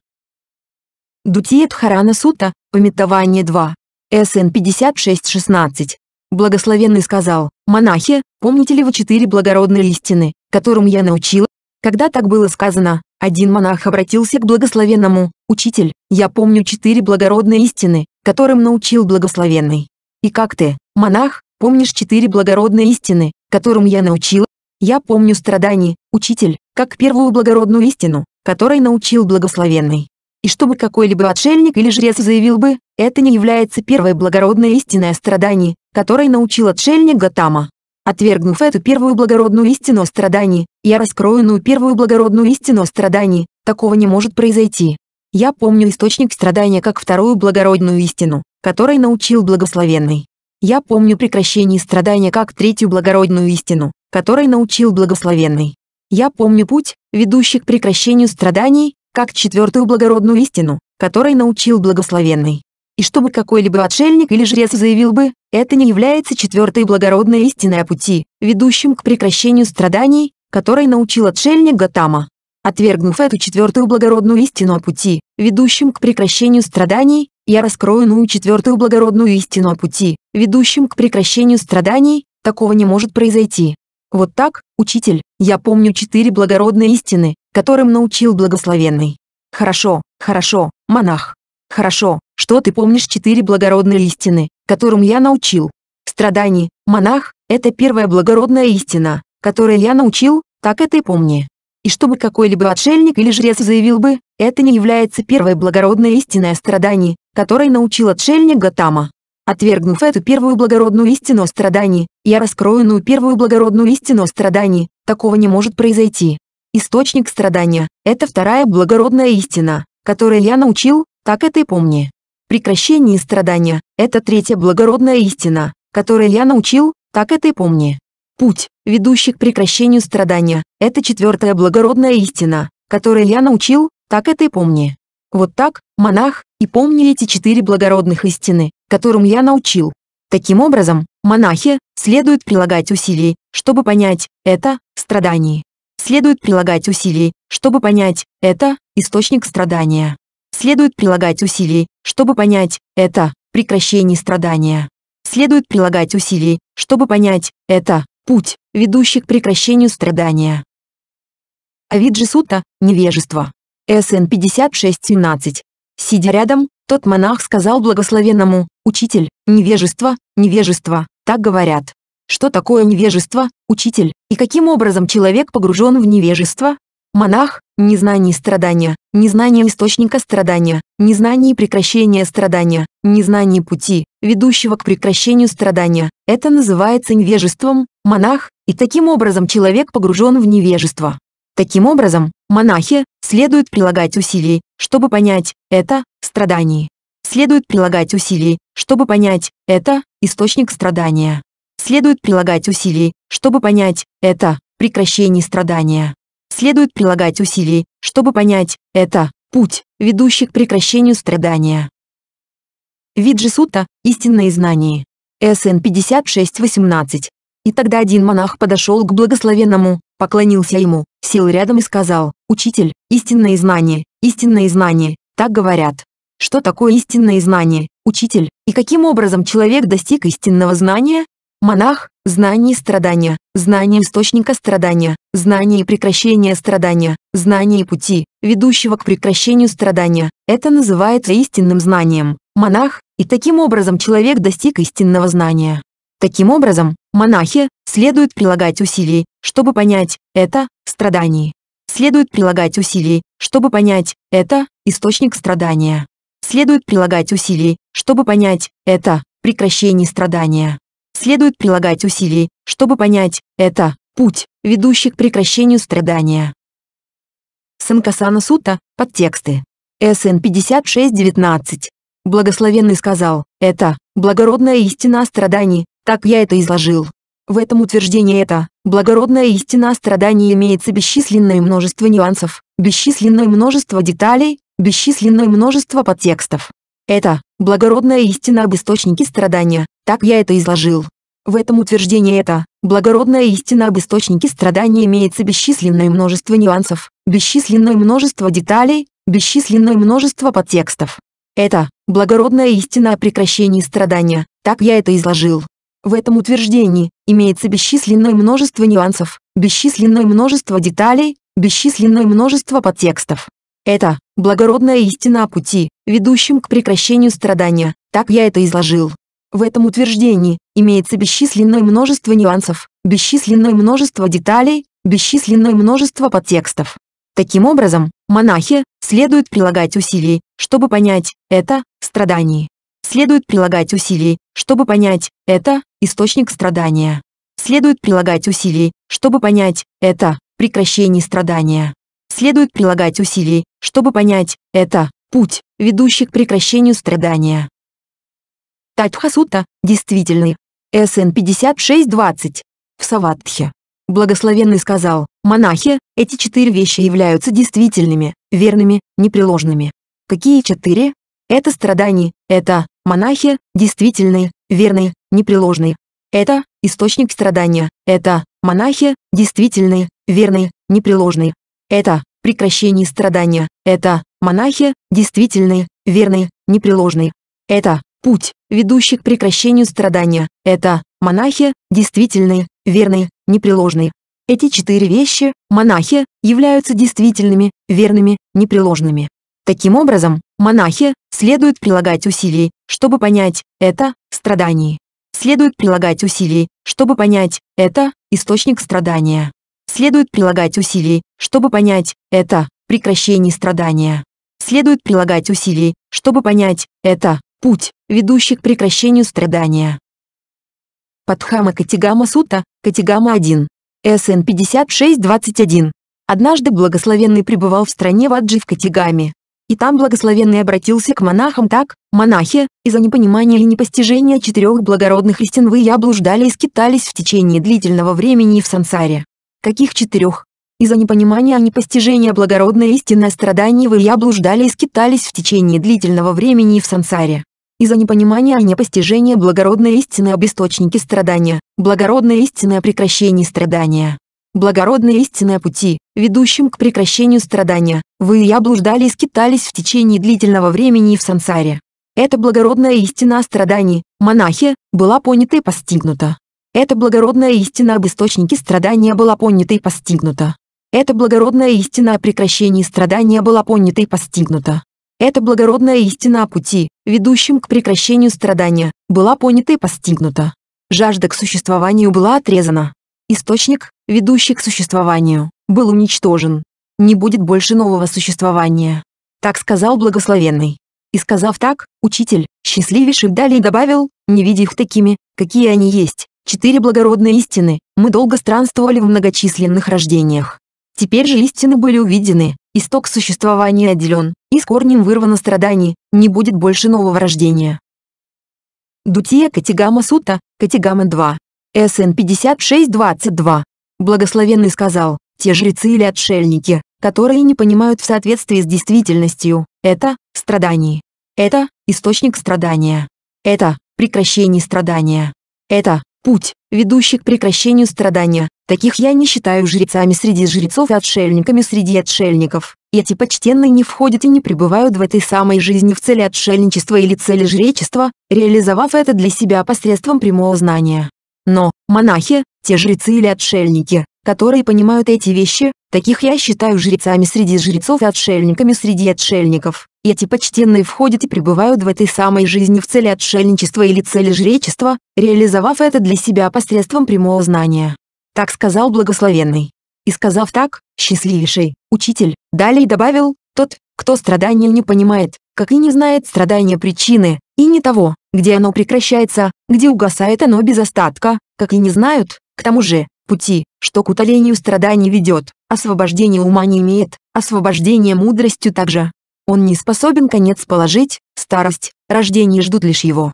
Дутиет Харана Сута, Пометование 2. СН 5616. Благословенный сказал, монахи, помните ли вы четыре благородные истины, которым я научил? Когда так было сказано, один монах обратился к благословенному, «Учитель, я помню четыре благородные истины, которым научил благословенный. И как ты, монах, помнишь четыре благородные истины, которым я научил? Я помню страданий, учитель, как первую благородную истину, которой научил благословенный и чтобы какой-либо отшельник или жрец заявил бы, это не является первой благородной истиной о страдании, которой научил отшельник Гатама. Отвергнув эту первую благородную истину о страдании, я раскрою иную первую благородную истину о страдании, такого не может произойти. Я помню источник страдания как вторую благородную истину, которой научил благословенный. Я помню прекращение страдания как третью благородную истину, которой научил благословенный. Я помню путь, ведущий к прекращению страданий, как четвертую благородную истину, которой научил благословенный. И чтобы какой-либо отшельник или жрец заявил бы, это не является четвертой благородной истиной о пути, ведущем к прекращению страданий, которой научил отшельник Гатама. Отвергнув эту четвертую благородную истину о пути, ведущем к прекращению страданий, я раскрою иную четвертую благородную истину о пути, ведущем к прекращению страданий, такого не может произойти. Вот так, учитель, я помню четыре благородные истины, которым научил благословенный. Хорошо, хорошо, монах. Хорошо, что ты помнишь четыре благородные истины, которым я научил. Страданий, монах, это первая благородная истина, которую я научил, так это и помни. И чтобы какой-либо отшельник или жрец заявил бы, это не является первой благородной истиной о страдании, которой научил отшельник Гатама. Отвергнув эту первую благородную истину о страдании, я раскрою иную первую благородную истину о страдании, такого не может произойти. Источник страдания – это вторая благородная истина, которую я научил, так это и помни. Прекращение страдания – это третья благородная истина, которую я научил, так это и помни. Путь, ведущий к прекращению страдания – это четвертая благородная истина, которую я научил, так это и помни. Вот так, монах, и помни эти четыре благородных истины, которым я научил. Таким образом, монахи, следует прилагать усилий, чтобы понять, это, страдание. Следует прилагать усилий, чтобы понять, это источник страдания. Следует прилагать усилий, чтобы понять, это прекращение страдания. Следует прилагать усилий, чтобы понять, это путь, ведущий к прекращению страдания. Авиджи Сута, невежество. СН 5617. Сидя рядом, тот монах сказал благословенному, «Учитель, невежество, невежество, так говорят». Что такое невежество, учитель, и каким образом человек погружен в невежество? Монах, незнание страдания, незнание источника страдания, незнание прекращения страдания, незнание пути, ведущего к прекращению страдания. Это называется невежеством, монах, и таким образом человек погружен в невежество. Таким образом, монахи, следует прилагать усилий, чтобы понять, это, страдание. Следует прилагать усилий, чтобы понять, это, источник страдания. Следует прилагать усилий, чтобы понять, это, прекращение страдания. Следует прилагать усилий, чтобы понять, это, путь, ведущий к прекращению страдания. Виджи Сута, истинное знание. СН 5618. И тогда один монах подошел к благословенному, поклонился ему, сел рядом и сказал, «Учитель, истинное знание, истинное знание, так говорят». Что такое истинное знание, учитель, и каким образом человек достиг истинного знания? Монах – знание страдания, знание источника страдания, знание прекращения страдания, знание пути, ведущего к прекращению страдания. Это называется истинным знанием. Монах, и таким образом человек достиг истинного знания. Таким образом, монахи, следует прилагать усилий, чтобы понять, это, страдание. Следует прилагать усилий, чтобы понять, это, источник страдания. Следует прилагать усилий, чтобы понять, это, прекращение страдания. Следует прилагать усилий, чтобы понять, это путь, ведущий к прекращению страдания. Санкасана Сута, подтексты. СН 5619. Благословенный сказал, это благородная истина о страдании, так я это изложил. В этом утверждении это, благородная истина о страдании имеется бесчисленное множество нюансов, бесчисленное множество деталей, бесчисленное множество подтекстов. Это, благородная истина об источнике страдания, так я это изложил. В этом утверждении это, благородная истина об источнике страдания имеется бесчисленное множество нюансов, бесчисленное множество деталей, бесчисленное множество подтекстов. Это, благородная истина о прекращении страдания, так я это изложил. В этом утверждении имеется бесчисленное множество нюансов, бесчисленное множество деталей, бесчисленное множество подтекстов. Это благородная истина о пути, ведущем к прекращению страдания, так я это изложил. В этом утверждении имеется бесчисленное множество нюансов, бесчисленное множество деталей, бесчисленное множество подтекстов. Таким образом, монахи следует прилагать усилий, чтобы понять это страдание. Следует прилагать усилий, чтобы понять это источник страдания. Следует прилагать усилий, чтобы понять это прекращение страдания. Следует прилагать усилий, чтобы понять это путь, ведущий к прекращению страдания. Татхасута, действительный. СН 5620. В Саватхе. Благословенный сказал, монахи, эти четыре вещи являются действительными, верными, непреложными. Какие четыре? Это страдания, это монахи, действительные, верные, непреложные. Это источник страдания, это монахи, действительные, верные, непреложные. Это прекращение страдания, это монахи, действительные, верные, непреложные. Это путь, ведущий к прекращению страдания, это монахи, действительные, верные, непреложные. Эти четыре вещи, монахи, являются действительными, верными, непреложными. Таким образом, монахи следует прилагать усилий, чтобы понять это страдание. Следует прилагать усилий, чтобы понять это источник страдания. Следует прилагать усилий, чтобы понять это прекращение страдания. Следует прилагать усилий, чтобы понять это путь, ведущий к прекращению страдания. Падхама Катигама Сута, Катигама 1. СН 5621. Однажды благословенный пребывал в стране Ваджи в Катигаме. И там благословенный обратился к монахам так, «Монахи, из-за непонимания и непостижения четырех благородных истин вы я блуждали и скитались в течение длительного времени в сансаре». Каких четырех? Из-за непонимания и непостижения благородной истины о страдании вы я блуждали и скитались в течение длительного времени в сансаре из-за непонимания и непостижения благородной истины об источнике страдания, благородной истины о прекращении страдания. Благородной истины о пути, ведущем к прекращению страдания, вы и я блуждали и скитались в течение длительного времени в сансаре. Эта благородная истина о страдании, монахи, была понята и постигнута. Эта благородная истина об источнике страдания была понята и постигнута. Эта благородная истина о прекращении страдания была понята и постигнута. Эта благородная истина о пути, ведущем к прекращению страдания, была понята и постигнута. Жажда к существованию была отрезана. Источник, ведущий к существованию, был уничтожен. Не будет больше нового существования. Так сказал благословенный. И сказав так, учитель, счастливейший далее добавил, не видя их такими, какие они есть, четыре благородные истины, мы долго странствовали в многочисленных рождениях. Теперь же истины были увидены, исток существования отделен, и с корнем вырвано страданий, не будет больше нового рождения. Дутия Катигама Сута, Катигама 2. СН 5622. Благословенный сказал, те жрецы или отшельники, которые не понимают в соответствии с действительностью, это страдание. Это источник страдания. Это прекращение страдания. Это путь, ведущий к прекращению страдания. Таких я не считаю жрецами среди жрецов и отшельниками среди отшельников. Эти почтенные не входят и не пребывают в этой самой жизни в цели отшельничества или цели жречества, реализовав это для себя посредством прямого знания. Но, монахи, те жрецы или отшельники, которые понимают эти вещи, таких я считаю жрецами среди жрецов и отшельниками среди отшельников. Эти почтенные входят и пребывают в этой самой жизни в цели отшельничества или цели жречества, реализовав это для себя посредством прямого знания. Так сказал благословенный. И сказав так, счастливейший, учитель, далее добавил, тот, кто страдания не понимает, как и не знает страдания причины, и не того, где оно прекращается, где угасает оно без остатка, как и не знают, к тому же, пути, что к утолению страданий ведет, освобождение ума не имеет, освобождение мудростью также. Он не способен конец положить, старость, рождение ждут лишь его.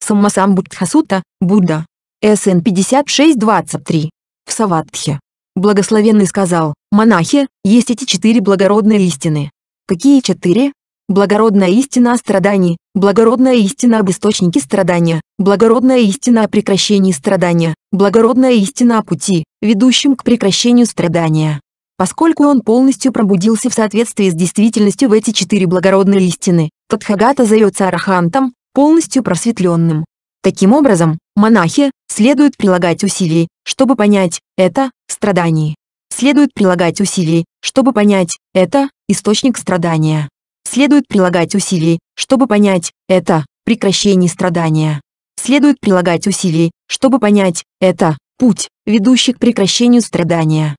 Саммасамбудхасута, Будда. СН 5623. В Саватхе. Благословенный сказал, монахи, есть эти четыре благородные истины. Какие четыре? Благородная истина о страдании, благородная истина об источнике страдания, благородная истина о прекращении страдания, благородная истина о пути, ведущем к прекращению страдания. Поскольку он полностью пробудился в соответствии с действительностью в эти четыре благородные истины, Тадхагата зовется арахантом, полностью просветленным. Таким образом, монахи следует прилагать усилий, чтобы понять это страдание. Следует прилагать усилий, чтобы понять это источник страдания. Следует прилагать усилий, чтобы понять это прекращение страдания. Следует прилагать усилий, чтобы понять это путь, ведущий к прекращению страдания.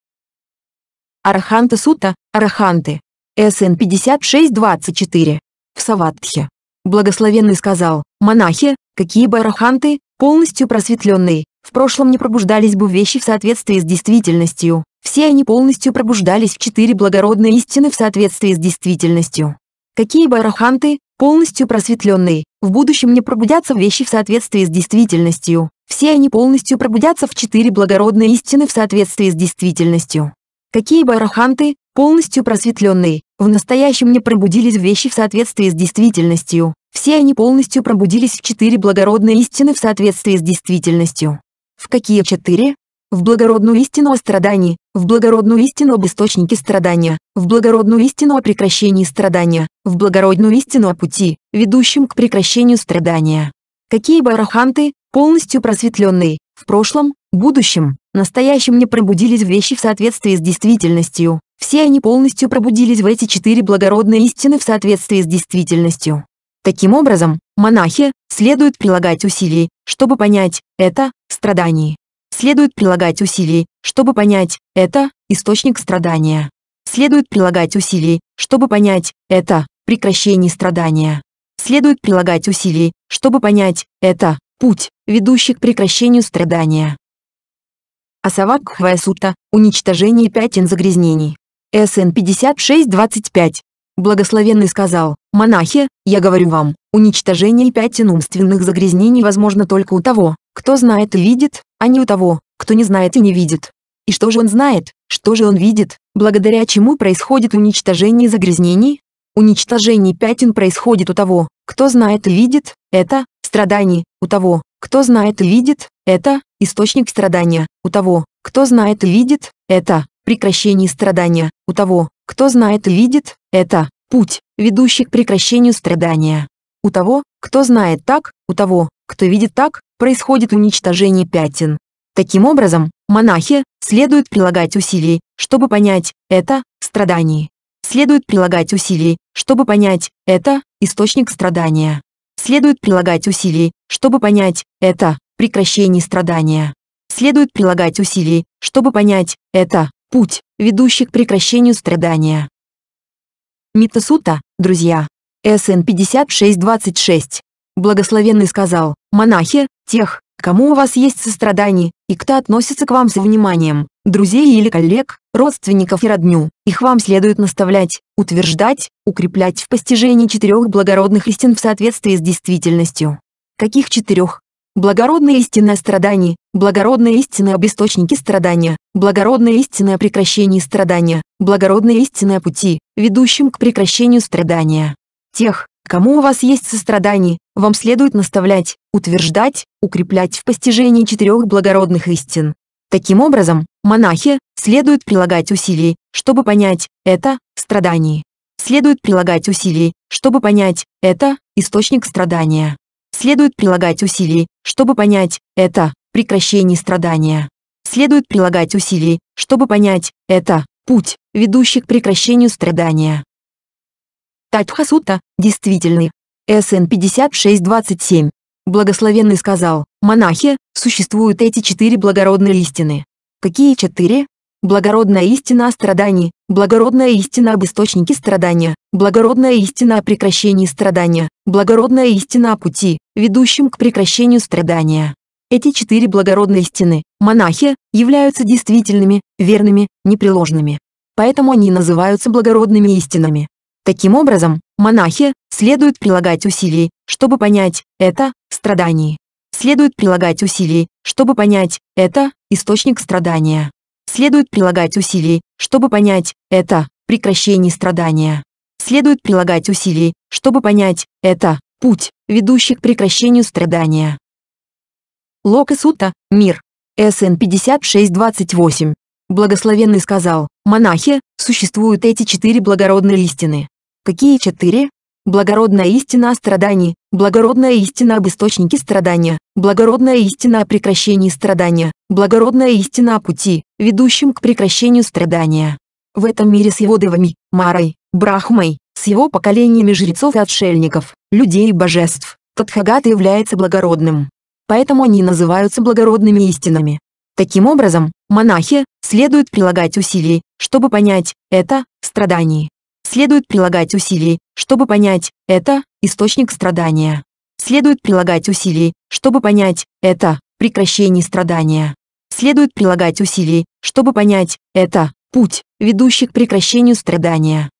Араханта Сута, Араханты. СН 5624. В Саватхе. Благословенный сказал, монахи, какие бы араханты, полностью просветленные, в прошлом не пробуждались бы вещи в соответствии с действительностью. Все они полностью пробуждались в четыре благородные истины в соответствии с действительностью. Какие бы араханты, полностью просветленные, в будущем не пробудятся вещи в соответствии с действительностью. Все они полностью пробудятся в четыре благородные истины в соответствии с действительностью. Какие бы араханты, полностью просветленные, в настоящем не пробудились вещи в соответствии с действительностью. Все они полностью пробудились в четыре благородные истины в соответствии с действительностью. В какие четыре? В благородную истину о страдании, в благородную истину об источнике страдания, в благородную истину о прекращении страдания, в благородную истину о пути, ведущем к прекращению страдания. Какие бы араханты, полностью просветленные, в прошлом, будущем, настоящем не пробудились вещи в соответствии с действительностью. Все они полностью пробудились в эти четыре благородные истины в соответствии с действительностью. Таким образом, монахи следует прилагать усилий, чтобы понять это страдание. Следует прилагать усилий, чтобы понять это источник страдания. Следует прилагать усилий, чтобы понять это прекращение страдания. Следует прилагать усилий, чтобы понять это путь, ведущий к прекращению страдания. Асавакхвая сута, уничтожение пятен загрязнений. СН 5625. Благословенный сказал, монахи, я говорю вам, уничтожение пятен умственных загрязнений возможно только у того, кто знает и видит, а не у того, кто не знает и не видит. И что же он знает, что же он видит, благодаря чему происходит уничтожение загрязнений? Уничтожение пятен происходит у того, кто знает и видит, это страдание, у того, кто знает и видит, это источник страдания, у того, кто знает и видит, это прекращение страдания, у того, кто знает и видит, это путь, ведущий к прекращению страдания. У того, кто знает так, у того, кто видит так, происходит уничтожение пятен. Таким образом, монахи следует прилагать усилий, чтобы понять это страдание. Следует прилагать усилий, чтобы понять это источник страдания. Следует прилагать усилий, чтобы понять это прекращение страдания. Следует прилагать усилий, чтобы понять это путь, ведущий к прекращению страдания. Митасута, друзья. СН 5626. Благословенный сказал, монахи, тех, кому у вас есть сострадание, и кто относится к вам с вниманием, друзей или коллег, родственников и родню, их вам следует наставлять, утверждать, укреплять в постижении четырех благородных истин в соответствии с действительностью. Каких четырех? Благородная истина о страдании, благородная истина об источнике страдания, благородная истина о прекращении страдания, благородная истина о пути, ведущем к прекращению страдания. Тех, кому у вас есть сострадание, вам следует наставлять, утверждать, укреплять в постижении четырех благородных истин. Таким образом, монахи следует прилагать усилий, чтобы понять это страдание. Следует прилагать усилий, чтобы понять это источник страдания. Следует прилагать усилий, чтобы понять это прекращение страдания. Следует прилагать усилий, чтобы понять это путь, ведущий к прекращению страдания. Татхасута, действительный. СН 5627. Благословенный сказал, монахи, существуют эти четыре благородные истины. Какие четыре? Благородная истина о страдании, благородная истина об источнике страдания, благородная истина о прекращении страдания, благородная истина о пути, ведущем к прекращению страдания. Эти четыре благородные истины, монахи, являются действительными, верными, непреложными. Поэтому они называются благородными истинами. Таким образом, монахи следует прилагать усилий, чтобы понять это страданий. Следует прилагать усилий, чтобы понять, это источник страдания. Следует прилагать усилий, чтобы понять, это прекращение страдания. Следует прилагать усилий, чтобы понять, это путь, ведущий к прекращению страдания. Лока Сута, мир. СН 5628. Благословенный сказал, монахи, существуют эти четыре благородные истины. Какие четыре? Благородная истина о страдании, благородная истина об источнике страдания, благородная истина о прекращении страдания, благородная истина о пути, ведущем к прекращению страдания. В этом мире с его девами, Марой, Брахмой, с его поколениями жрецов и отшельников, людей и божеств, Тадхагата является благородным. Поэтому они называются благородными истинами. Таким образом, монахи, следует прилагать усилий, чтобы понять, это, страдание. Следует прилагать усилий, чтобы понять, это источник страдания. Следует прилагать усилий, чтобы понять, это прекращение страдания. Следует прилагать усилий, чтобы понять, это путь, ведущий к прекращению страдания.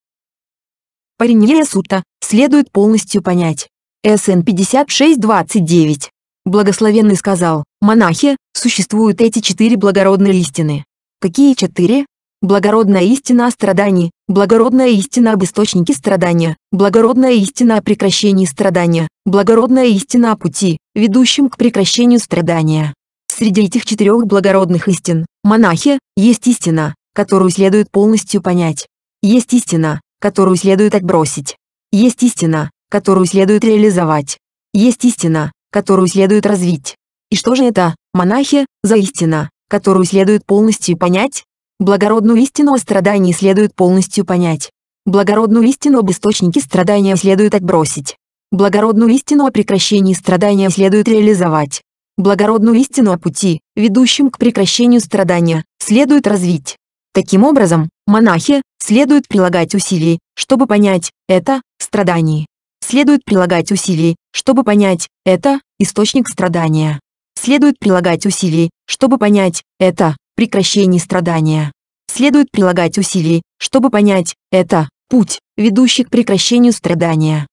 Пареньея Сута следует полностью понять. СН 5629. Благословенный сказал, монахи, существуют эти четыре благородные истины. Какие четыре? Благородная истина о страдании, благородная истина об источнике страдания, благородная истина о прекращении страдания, благородная истина о пути, ведущем к прекращению страдания. Среди этих четырех благородных истин, монахи, есть истина, которую следует полностью понять. Есть истина, которую следует отбросить. Есть истина, которую следует реализовать. Есть истина, которую следует развить. И что же это, монахи, за истина, которую следует полностью понять? Благородную истину о страдании следует полностью понять. Благородную истину об источнике страдания следует отбросить. Благородную истину о прекращении страдания следует реализовать. Благородную истину о пути, ведущем к прекращению страдания, следует развить. Таким образом, монахи, следует прилагать усилий, чтобы понять, это, страдание. Следует прилагать усилий, чтобы понять, это, источник страдания. Следует прилагать усилий, чтобы понять, это, прекращении страдания. Следует прилагать усилий, чтобы понять, это путь, ведущий к прекращению страдания.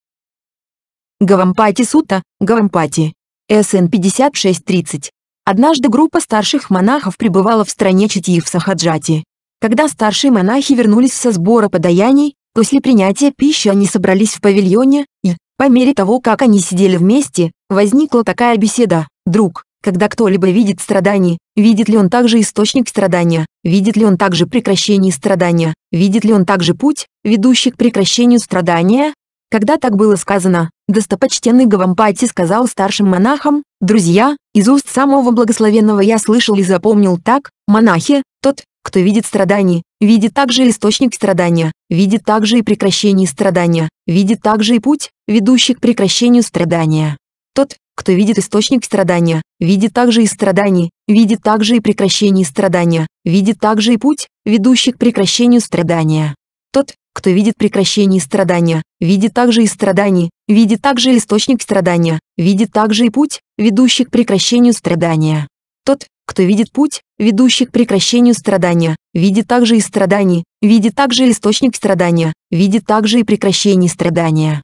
Гавампати Сута, Гавампати. СН 5630. Однажды группа старших монахов пребывала в стране Читиев в Сахаджати. Когда старшие монахи вернулись со сбора подаяний, после принятия пищи они собрались в павильоне, и, по мере того, как они сидели вместе, возникла такая беседа. «Друг, когда кто-либо видит страдание, видит ли он также источник страдания, видит ли он также прекращение страдания, видит ли он также путь, ведущий к прекращению страдания? Когда так было сказано, достопочтенный Гавампати сказал старшим монахам, «Друзья, из уст самого благословенного я слышал и запомнил так, монахи, тот, кто видит страдание, видит также источник страдания, видит также и прекращение страдания, видит также и путь, ведущий к прекращению страдания. Тот, кто видит источник страдания, видит также и страдания, видит также и прекращение страдания, видит также и путь, ведущий к прекращению страдания. Тот, кто видит прекращение страдания, видит также и страдания, видит также и источник страдания, видит также и путь, ведущий к прекращению страдания. Тот, кто видит путь, ведущий к прекращению страдания, видит также и страдания, видит также и источник страдания, видит также и прекращение страдания.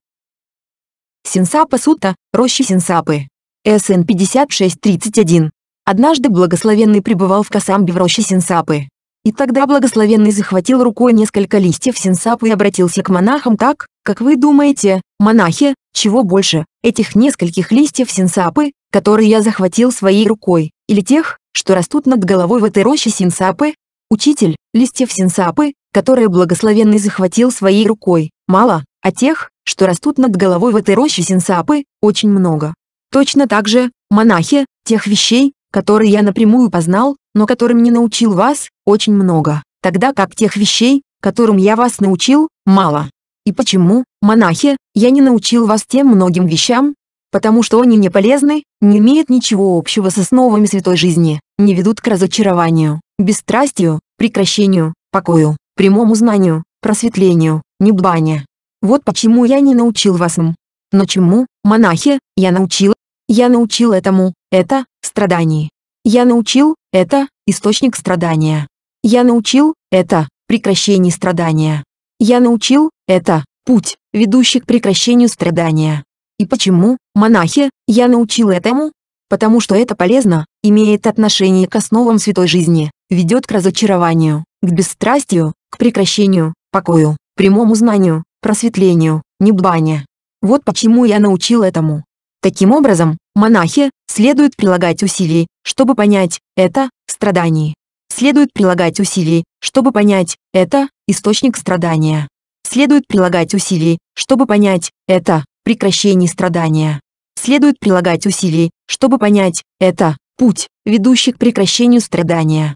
Синсапа Сута, рощи Синсапы. СН 5631. Однажды благословенный пребывал в Касамбе в роще Синсапы. И тогда благословенный захватил рукой несколько листьев Синсапы и обратился к монахам так, как вы думаете, монахи, чего больше, этих нескольких листьев Синсапы, которые я захватил своей рукой, или тех, что растут над головой в этой роще Синсапы? Учитель, листьев Синсапы, которые благословенный захватил своей рукой, мало, а тех, что растут над головой в этой роще синсапы, очень много. Точно так же, монахи, тех вещей, которые я напрямую познал, но которым не научил вас, очень много, тогда как тех вещей, которым я вас научил, мало. И почему, монахи, я не научил вас тем многим вещам? Потому что они не полезны, не имеют ничего общего с основами святой жизни, не ведут к разочарованию, бесстрастию, прекращению, покою, прямому знанию, просветлению, небане. Вот почему я не научил вас им. Но чему, монахи, я научил? Я научил этому, это, страдание. Я научил, это, источник страдания. Я научил, это, прекращение страдания. Я научил, это, путь, ведущий к прекращению страдания. И почему, монахи, я научил этому? Потому что это полезно, имеет отношение к основам святой жизни, ведет к разочарованию, к бесстрастию, к прекращению, покою, прямому знанию, просветлению, небане. Вот почему я научил этому. Таким образом, монахи, следует прилагать усилий, чтобы понять, это, страдание. Следует прилагать усилий, чтобы понять, это, источник страдания. Следует прилагать усилий, чтобы понять, это, прекращение страдания. Следует прилагать усилий, чтобы понять, это, путь, ведущий к прекращению страдания.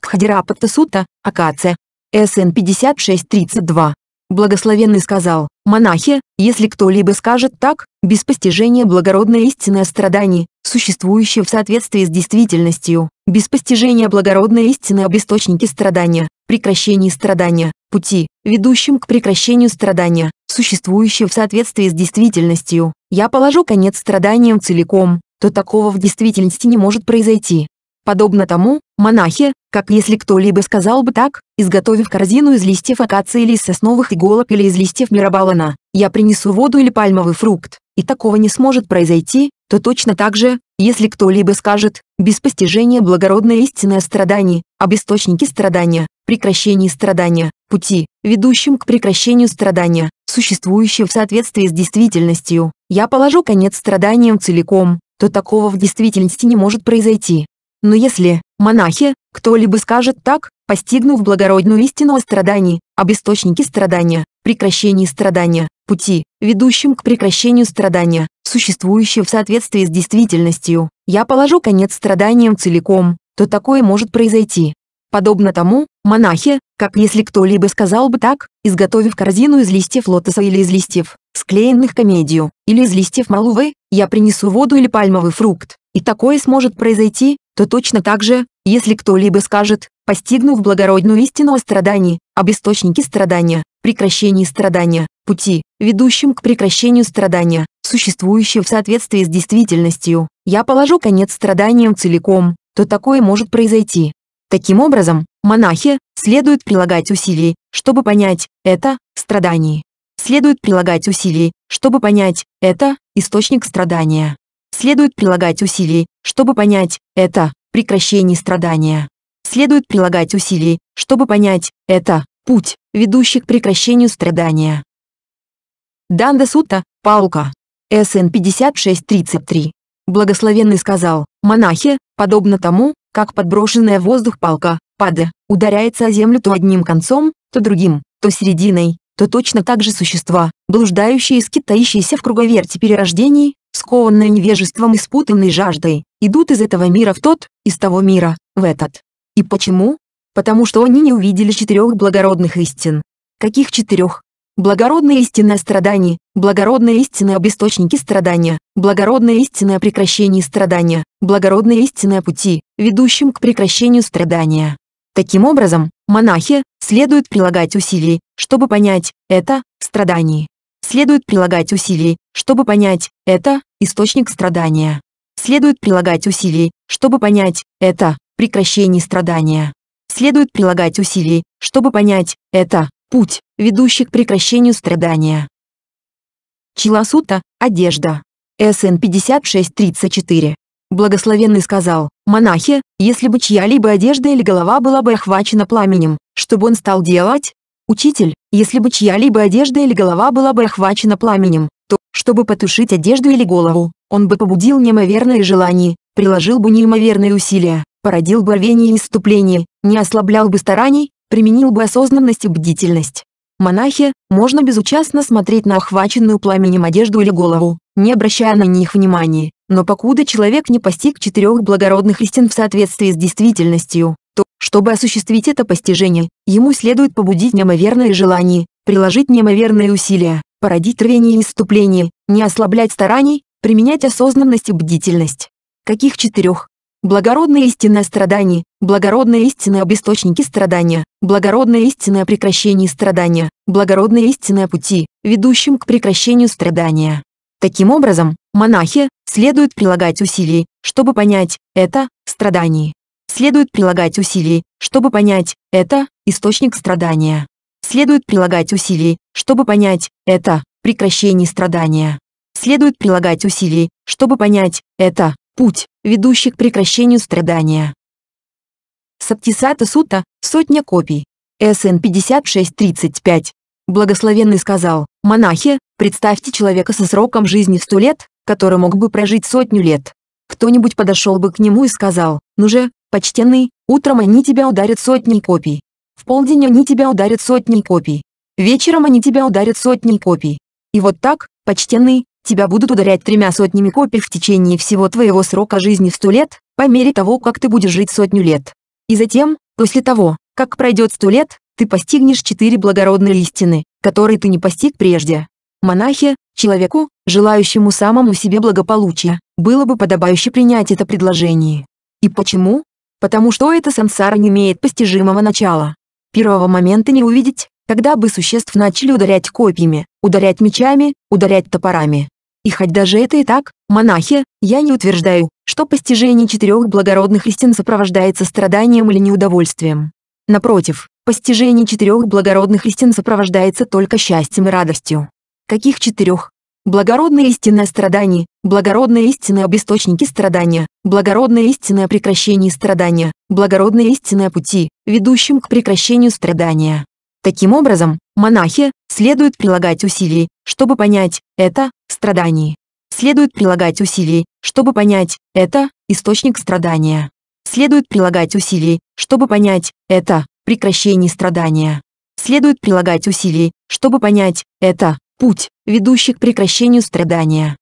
Кхадирапатта Сута, Акация, СН 5632. Благословенный сказал, монахи, если кто-либо скажет так, без постижения благородной истины о страдании, существующей в соответствии с действительностью, без постижения благородной истины об источнике страдания, прекращении страдания, пути, ведущем к прекращению страдания, существующей в соответствии с действительностью, я положу конец страданиям целиком, то такого в действительности не может произойти. Подобно тому, монахи, как если кто-либо сказал бы так, изготовив корзину из листьев акации или из сосновых иголок или из листьев мирабалана, я принесу воду или пальмовый фрукт, и такого не сможет произойти, то точно так же, если кто-либо скажет, без постижения благородной истины о страдании, об источнике страдания, прекращении страдания, пути, ведущем к прекращению страдания, существующего в соответствии с действительностью, я положу конец страданиям целиком, то такого в действительности не может произойти. Но если, монахи, кто-либо скажет так, постигнув благородную истину о страдании, об источнике страдания, прекращении страдания, пути, ведущем к прекращению страдания, существующего в соответствии с действительностью, я положу конец страданиям целиком, то такое может произойти. Подобно тому, монахи, как если кто-либо сказал бы так, изготовив корзину из листьев лотоса или из листьев, склеенных комедию, или из листьев малувы, я принесу воду или пальмовый фрукт, и такое сможет произойти, то точно так же, если кто-либо скажет, постигнув благородную истину о страдании, об источнике страдания, прекращении страдания, пути, ведущем к прекращению страдания, существующего в соответствии с действительностью, я положу конец страданиям целиком, то такое может произойти. Таким образом, монахи, следует прилагать усилий, чтобы понять, это, страдание. Следует прилагать усилий, чтобы понять, это, источник страдания. Следует прилагать усилий, чтобы понять, это, прекращение страдания. Следует прилагать усилий, чтобы понять, это, путь, ведущий к прекращению страдания. Данда Сута, Паука. СН 5633. Благословенный сказал, монахи, подобно тому, как подброшенная в воздух палка, падая, ударяется о землю то одним концом, то другим, то серединой, то точно так же существа, блуждающие и скитающиеся в круговерти перерождений, скованные невежеством и спутанной жаждой, идут из этого мира в тот, из того мира, в этот. И почему? Потому что они не увидели четырех благородных истин. Каких четырех? Благородная истина о страдании, благородная истина об источнике страдания, благородная истина о прекращении страдания, благородная истина о пути, ведущем к прекращению страдания. Таким образом, монахи, следует прилагать усилий, чтобы понять, это, страдание. Следует прилагать усилий, чтобы понять, это, источник страдания. Следует прилагать усилий, чтобы понять, это, прекращение страдания. Следует прилагать усилий, чтобы понять, это, путь, ведущий к прекращению страдания. Чиласута, одежда. СН 5634. Благословенный сказал, монахи, если бы чья-либо одежда или голова была бы охвачена пламенем, чтобы он стал делать? Учитель, если бы чья-либо одежда или голова была бы охвачена пламенем, то, чтобы потушить одежду или голову, он бы побудил неимоверное желание, приложил бы неимоверные усилия, породил бы рвение и иступление, не ослаблял бы стараний, применил бы осознанность и бдительность. Монахи, можно безучастно смотреть на охваченную пламенем одежду или голову, не обращая на них внимания, но покуда человек не постиг четырех благородных истин в соответствии с действительностью, чтобы осуществить это постижение, ему следует побудить неимоверное желание, приложить неимоверные усилия, породить рвение и иступление, не ослаблять стараний, применять осознанность и бдительность. Каких четырех? Благородная истинное страдание, благородная истина об источнике страдания, благородная истина о прекращении страдания, благородная истина о пути, ведущем к прекращению страдания. Таким образом, монахи, следует прилагать усилий, чтобы понять, это, страдание. Следует прилагать усилий, чтобы понять, это, источник страдания. Следует прилагать усилий, чтобы понять, это, прекращение страдания. следует прилагать усилий, чтобы понять, это путь, ведущий к прекращению страдания. Саптисата Сута, сотня копий. СН 5635. Благословенный сказал, монахи, представьте человека со сроком жизни в сто лет, который мог бы прожить сотню лет. Кто-нибудь подошел бы к нему и сказал, ну же, почтенный, утром они тебя ударят сотней копий. В полдень они тебя ударят сотней копий. Вечером они тебя ударят сотней копий. И вот так, почтенный, тебя будут ударять тремя сотнями копий в течение всего твоего срока жизни в сто лет, по мере того, как ты будешь жить сотню лет. И затем, после того, как пройдет сто лет, ты постигнешь четыре благородные истины, которые ты не постиг прежде. Монахи, человеку, желающему самому себе благополучия, было бы подобающе принять это предложение. И почему? Потому что это сансара не имеет постижимого начала. Первого момента не увидеть, когда бы существ начали ударять копьями, ударять мечами, ударять топорами. И хоть даже это и так, монахи, я не утверждаю, что постижение четырех благородных истин сопровождается страданием или неудовольствием. Напротив, постижение четырех благородных истин сопровождается только счастьем и радостью. Каких четырех? Благородная истинное страдание, благородная истина об источнике страдания, благородная истина о прекращении страдания, благородная истина пути, ведущем к прекращению страдания. Таким образом, монахи, следует прилагать усилий, чтобы понять, это, страдание. Следует прилагать усилий, чтобы понять, это, источник страдания. Следует прилагать усилий, чтобы понять, это, прекращение страдания. Следует прилагать усилий, чтобы понять, это, путь, ведущий к прекращению страдания.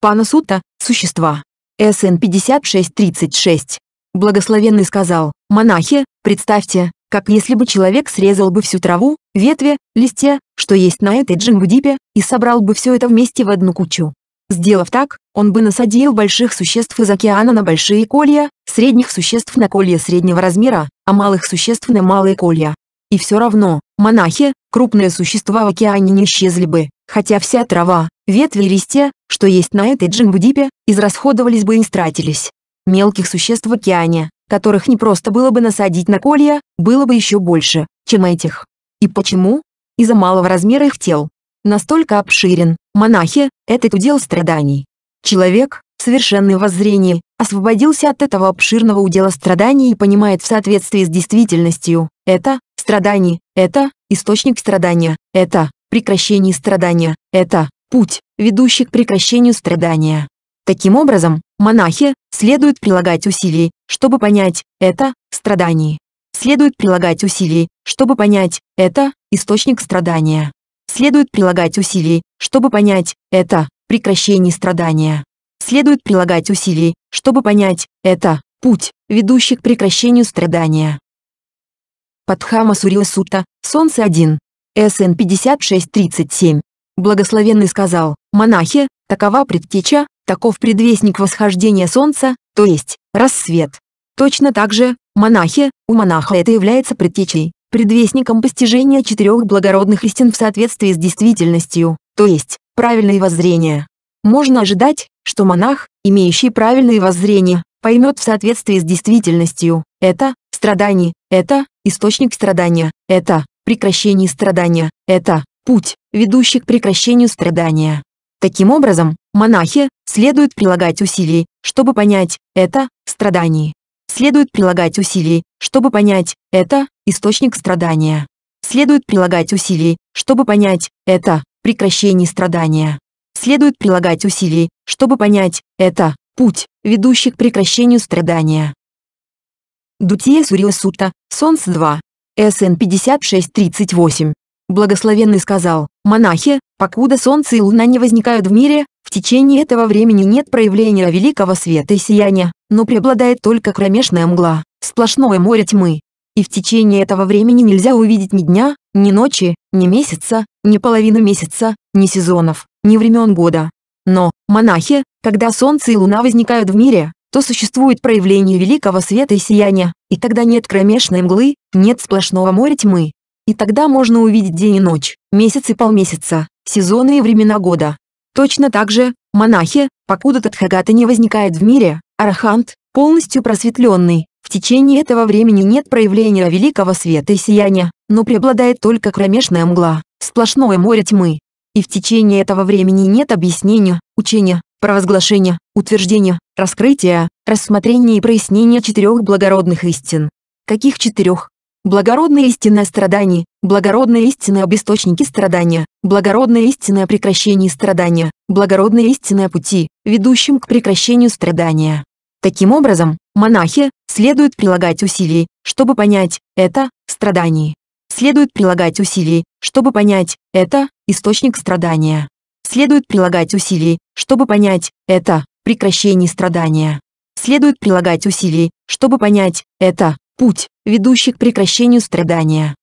Панасута, существа. СН 5636. Благословенный сказал, монахи, представьте, как если бы человек срезал бы всю траву, ветви, листья, что есть на этой джингудипе, и собрал бы все это вместе в одну кучу. Сделав так, он бы насадил больших существ из океана на большие колья, средних существ на колья среднего размера, а малых существ на малые колья. И все равно, монахи, крупные существа в океане не исчезли бы, хотя вся трава, ветви и листья, что есть на этой джингудипе, израсходовались бы и истратились. Мелких существ в океане, которых не просто было бы насадить на колья, было бы еще больше, чем этих. И почему? Из-за малого размера их тел. Настолько обширен, монахи, этот удел страданий. Человек, совершенный воззрение, освободился от этого обширного удела страданий и понимает в соответствии с действительностью, это, страдание, это, источник страдания, это, прекращение страдания, это, путь, ведущий к прекращению страдания. Таким образом, монахи, следует прилагать усилий, чтобы понять, это, страдание. Следует прилагать усилий, чтобы понять, это, источник страдания. Следует прилагать усилий, чтобы понять, это, прекращение страдания. Следует прилагать усилий, чтобы понять, это, путь, ведущий к прекращению страдания. Падхама Сурила Сута, Солнце 1. СН 5637. Благословенный сказал, монахи, такова предтеча, таков предвестник восхождения солнца, то есть, рассвет. Точно так же, монахи, у монаха это является предтечей, предвестником постижения четырех благородных истин в соответствии с действительностью, то есть, правильное воззрение. Можно ожидать, что монах, имеющий правильное воззрение, поймет в соответствии с действительностью, это, страдание, это, источник страдания, это, прекращение страдания, это, путь, ведущий к прекращению страдания. Таким образом, монахи, следует прилагать усилий, чтобы понять, это, страдание. Следует прилагать усилий, чтобы понять, это, источник страдания. Следует прилагать усилий, чтобы понять, это, прекращение страдания. Следует прилагать усилий, чтобы понять, это, путь, ведущий к прекращению страдания. Дутия Сурила Сута, Солнце 2. СН 5638. Благословенный сказал, монахи, покуда солнце и луна не возникают в мире, в течение этого времени нет проявления великого света и сияния, но преобладает только кромешная мгла, сплошное море тьмы. И в течение этого времени нельзя увидеть ни дня, ни ночи, ни месяца, ни половины месяца, ни сезонов, ни времен года. Но, монахи, когда солнце и луна возникают в мире, то существует проявление великого света и сияния, и тогда нет кромешной мглы, нет сплошного моря тьмы, и тогда можно увидеть день и ночь, месяц и полмесяца, сезоны и времена года. Точно так же, монахи, покуда Тадхагата не возникает в мире, Арахант, полностью просветленный, в течение этого времени нет проявления великого света и сияния, но преобладает только кромешная мгла, сплошное море тьмы. и в течение этого времени нет объяснения, учения, провозглашения, утверждения, раскрытия, рассмотрения и прояснения четырех благородных истин. Каких четырех? Благородная истина о страдании, благородная истина об источнике страдания, благородная истина о прекращении страдания, благородная истина о пути, ведущем к прекращению страдания. Таким образом, монахи следует прилагать усилий, чтобы понять это страдание. Следует прилагать усилий, чтобы понять это источник страдания. Следует прилагать усилий, чтобы понять это прекращение страдания. Следует прилагать усилий, чтобы понять это Путь, ведущий к прекращению страдания.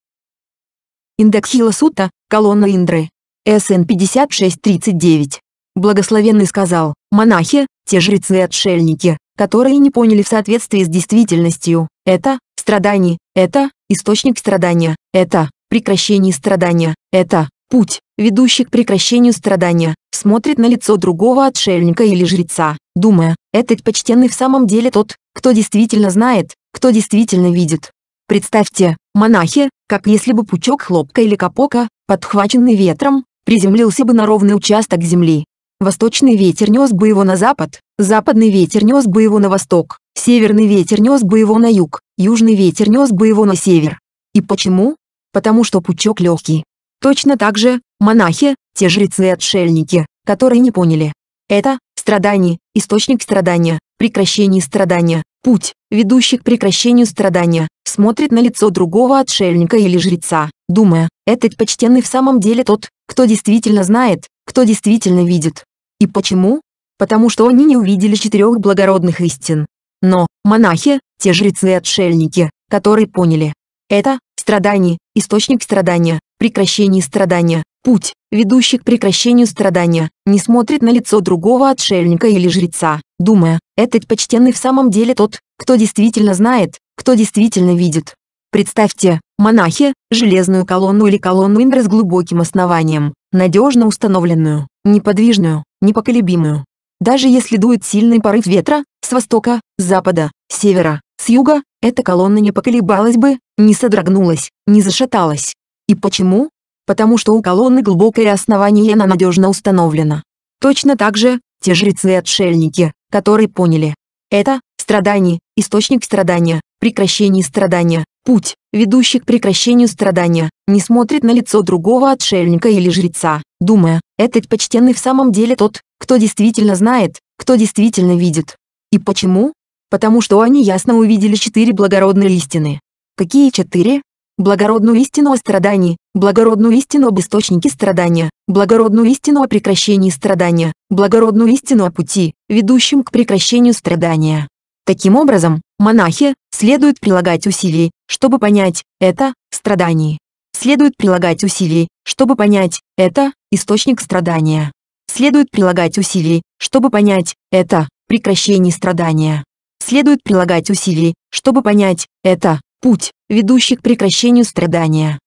Индекс Хилосута, колонна Индры. СН 5639. Благословенный сказал, монахи, те жрецы и отшельники, которые не поняли в соответствии с действительностью, это страдание, это источник страдания, это прекращение страдания, это путь, ведущий к прекращению страдания, смотрит на лицо другого отшельника или жреца, думая, этот почтенный в самом деле тот, кто действительно знает, кто действительно видит. Представьте, монахи, как если бы пучок хлопка или капока, подхваченный ветром, приземлился бы на ровный участок земли. Восточный ветер нес бы его на запад, западный ветер нес бы его на восток, северный ветер нес бы его на юг, южный ветер нес бы его на север. И почему? Потому что пучок легкий. Точно так же, монахи, те жрецы и отшельники, которые не поняли. Это страдание, источник страдания, прекращение страдания, путь, ведущий к прекращению страдания, смотрит на лицо другого отшельника или жреца, думая, этот почтенный в самом деле тот, кто действительно знает, кто действительно видит. И почему? Потому что они не увидели четырех благородных истин. Но, монахи, те жрецы и отшельники, которые поняли. Это, страдание, источник страдания, прекращение страдания, путь, ведущий к прекращению страдания, не смотрит на лицо другого отшельника или жреца, думая, этот почтенный в самом деле тот, кто действительно знает, кто действительно видит. Представьте, монахи, железную колонну или колонну Индра с глубоким основанием, надежно установленную, неподвижную, непоколебимую. Даже если дует сильный порыв ветра, с востока, с запада, с севера, с юга, эта колонна не поколебалась бы, не содрогнулась, не зашаталась. И почему? Потому что у колонны глубокое основание и она надежно установлена. Точно так же, те жрецы и отшельники, которые поняли. Это страдание, источник страдания, прекращение страдания, путь, ведущий к прекращению страдания, не смотрит на лицо другого отшельника или жреца, думая, этот почтенный в самом деле тот, кто действительно знает, кто действительно видит. И почему? Потому что они ясно увидели четыре благородные истины. Какие четыре? благородную истину о страдании, благородную истину об источнике страдания, благородную истину о прекращении страдания, благородную истину о пути, ведущем к прекращению страдания. Таким образом, монахи следует прилагать усилий, чтобы понять это страдание. Следует прилагать усилий, чтобы понять это источник страдания. Следует прилагать усилий, чтобы понять это прекращение страдания. Следует прилагать усилий, чтобы понять это путь, ведущий к прекращению страдания.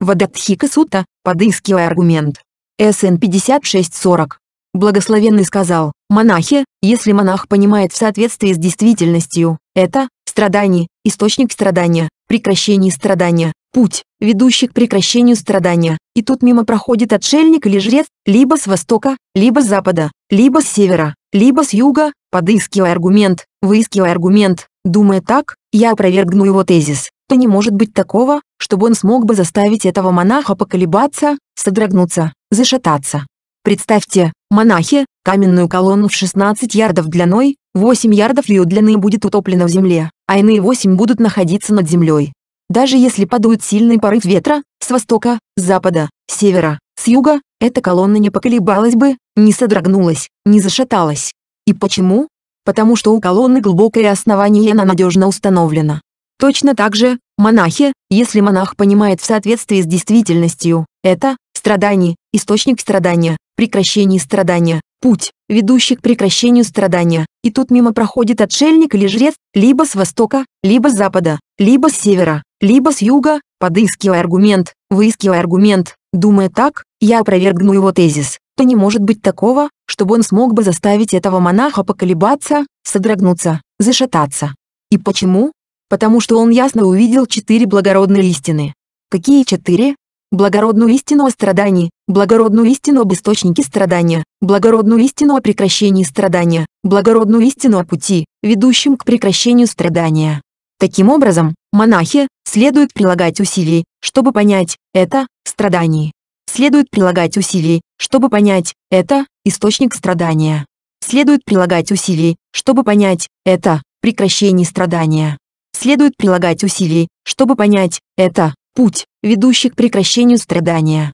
Вадатхика Сута, подыскивая аргумент. СН 5640. Благословенный сказал, монахи, если монах понимает в соответствии с действительностью, это страдание, источник страдания, прекращение страдания, путь, ведущий к прекращению страдания, и тут мимо проходит отшельник или жрец, либо с востока, либо с запада, либо с севера, либо с юга, подыскивая аргумент, выискивая аргумент, думая так, я опровергну его тезис, то не может быть такого, чтобы он смог бы заставить этого монаха поколебаться, содрогнуться, зашататься. Представьте, монахи, каменную колонну в 16 ярдов длиной, 8 ярдов ее длины будет утоплена в земле, а иные 8 будут находиться над землей. Даже если подует сильный порыв ветра, с востока, с запада, с севера, с юга, эта колонна не поколебалась бы, не содрогнулась, не зашаталась. И почему? Потому что у колонны глубокое основание и она надежно установлена. Точно так же, монахи, если монах понимает в соответствии с действительностью, это страдание, источник страдания, прекращение страдания, путь, ведущий к прекращению страдания, и тут мимо проходит отшельник или жрец, либо с востока, либо с запада, либо с севера, либо с юга, подыскивая аргумент, выискивая аргумент, думая так, я опровергну его тезис, то не может быть такого, чтобы он смог бы заставить этого монаха поколебаться, содрогнуться, зашататься. И почему? Потому что он ясно увидел четыре благородные истины. Какие четыре? благородную истину о страдании, благородную истину об источнике страдания, благородную истину о прекращении страдания, благородную истину о пути, ведущем к прекращению страдания. Таким образом, монахи следует прилагать усилий, чтобы понять это страдание. Следует прилагать усилий, чтобы понять это источник страдания. Следует прилагать усилий, чтобы понять это прекращение страдания. Следует прилагать усилий, чтобы понять это путь, ведущий к прекращению страдания.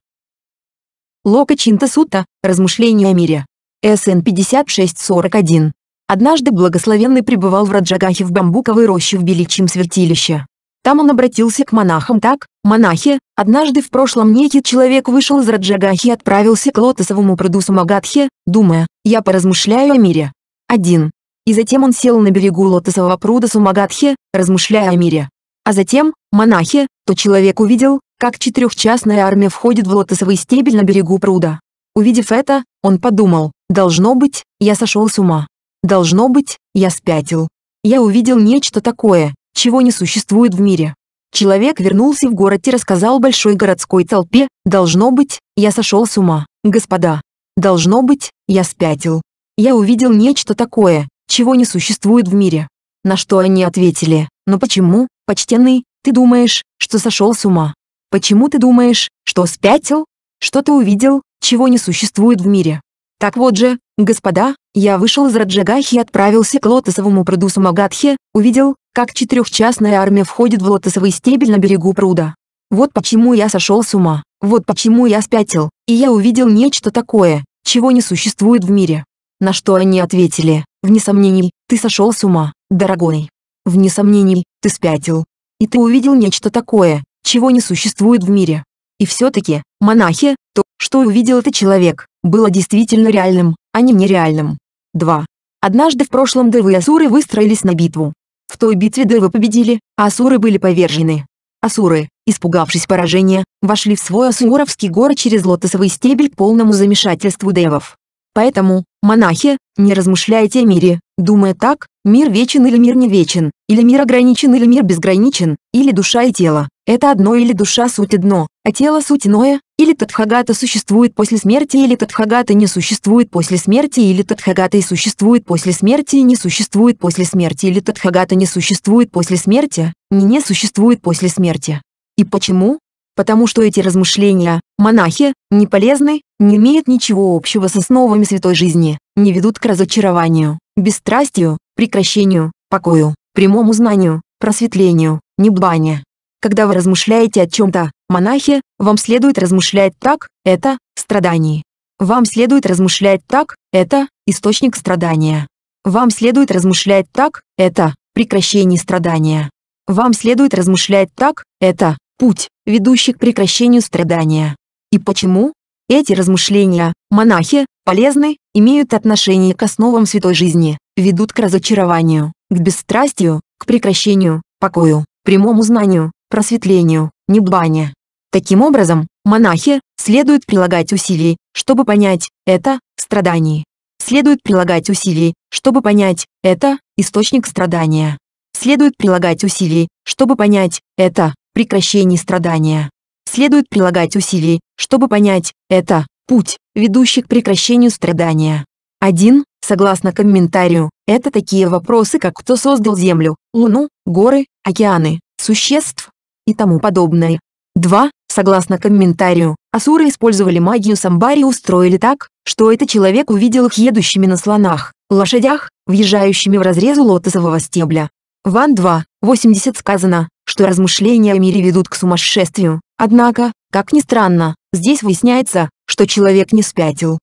Лока Чинта Сута. Размышления о мире. СН 5641. Однажды благословенный пребывал в Раджагахе в бамбуковой роще в Беличьем святилище. Там он обратился к монахам так, «Монахи, однажды в прошлом некий человек вышел из Раджагахи и отправился к лотосовому пруду Сумагадхи, думая, я поразмышляю о мире». Один. И затем он сел на берегу лотосового пруда Сумагадхи, размышляя о мире. А затем, монахи, то человек увидел, как четырехчастная армия входит в лотосовый стебель на берегу пруда. Увидев это, он подумал, должно быть, я сошел с ума. Должно быть, я спятил. Я увидел нечто такое, чего не существует в мире. Человек вернулся в город и рассказал большой городской толпе, должно быть, я сошел с ума, господа. Должно быть, я спятил. Я увидел нечто такое, чего не существует в мире. На что они ответили, но почему, почтенный, ты думаешь, что сошел с ума? Почему ты думаешь, что спятил? Что ты увидел, чего не существует в мире? Так вот же, господа, я вышел из Раджагахи и отправился к лотосовому пруду Самагадхи, увидел, как четырехчастная армия входит в лотосовый стебель на берегу пруда. Вот почему я сошел с ума, вот почему я спятил, и я увидел нечто такое, чего не существует в мире. На что они ответили, вне сомнений, ты сошел с ума, дорогой. Вне сомнений, ты спятил. И ты увидел нечто такое, чего не существует в мире. И все-таки, монахи, то, что увидел этот человек, было действительно реальным, а не нереальным. 2. Однажды в прошлом девы и асуры выстроились на битву. В той битве девы победили, а асуры были повержены. Асуры, испугавшись поражения, вошли в свой асуровский город через лотосовый стебель к полному замешательству девов. Поэтому, монахи, не размышляйте о мире, думая так, мир вечен или мир не вечен, или мир ограничен или мир безграничен, или душа и тело, это одно или душа суть одно, а тело суть иное, или Тадхагата существует после смерти или Тадхагата не существует после смерти или Тадхагата и существует после смерти и не существует после смерти или Тадхагата не существует после смерти, не не существует после смерти. И почему? Потому что эти размышления, монахи, не полезны, не имеют ничего общего с основами святой жизни, не ведут к разочарованию, бесстрастию, прекращению, покою, прямому знанию, просветлению, небане. Когда вы размышляете о чем-то, монахи, вам следует размышлять так, это страдание. Вам следует размышлять так, это источник страдания. Вам следует размышлять так, это прекращение страдания. Вам следует размышлять так, это путь, ведущий к прекращению страдания. И почему? Эти размышления, монахи, полезны, имеют отношение к основам святой жизни, ведут к разочарованию, к бесстрастию, к прекращению, покою, прямому знанию, просветлению, небане. Таким образом, монахи, следует прилагать усилий, чтобы понять это страдание. Следует прилагать усилий, чтобы понять это источник страдания. Следует прилагать усилий, чтобы понять это прекращение страдания. Следует прилагать усилий, чтобы понять это путь, ведущий к прекращению страдания. 1. Согласно комментарию, это такие вопросы, как кто создал Землю, Луну, горы, океаны, существ и тому подобное. 2. Согласно комментарию, асуры использовали магию самбари и устроили так, что этот человек увидел их едущими на слонах, лошадях, въезжающими в разрезу лотосового стебля. Ван 2, 80 сказано, что размышления о мире ведут к сумасшествию, однако, как ни странно, здесь выясняется, что человек не спятил.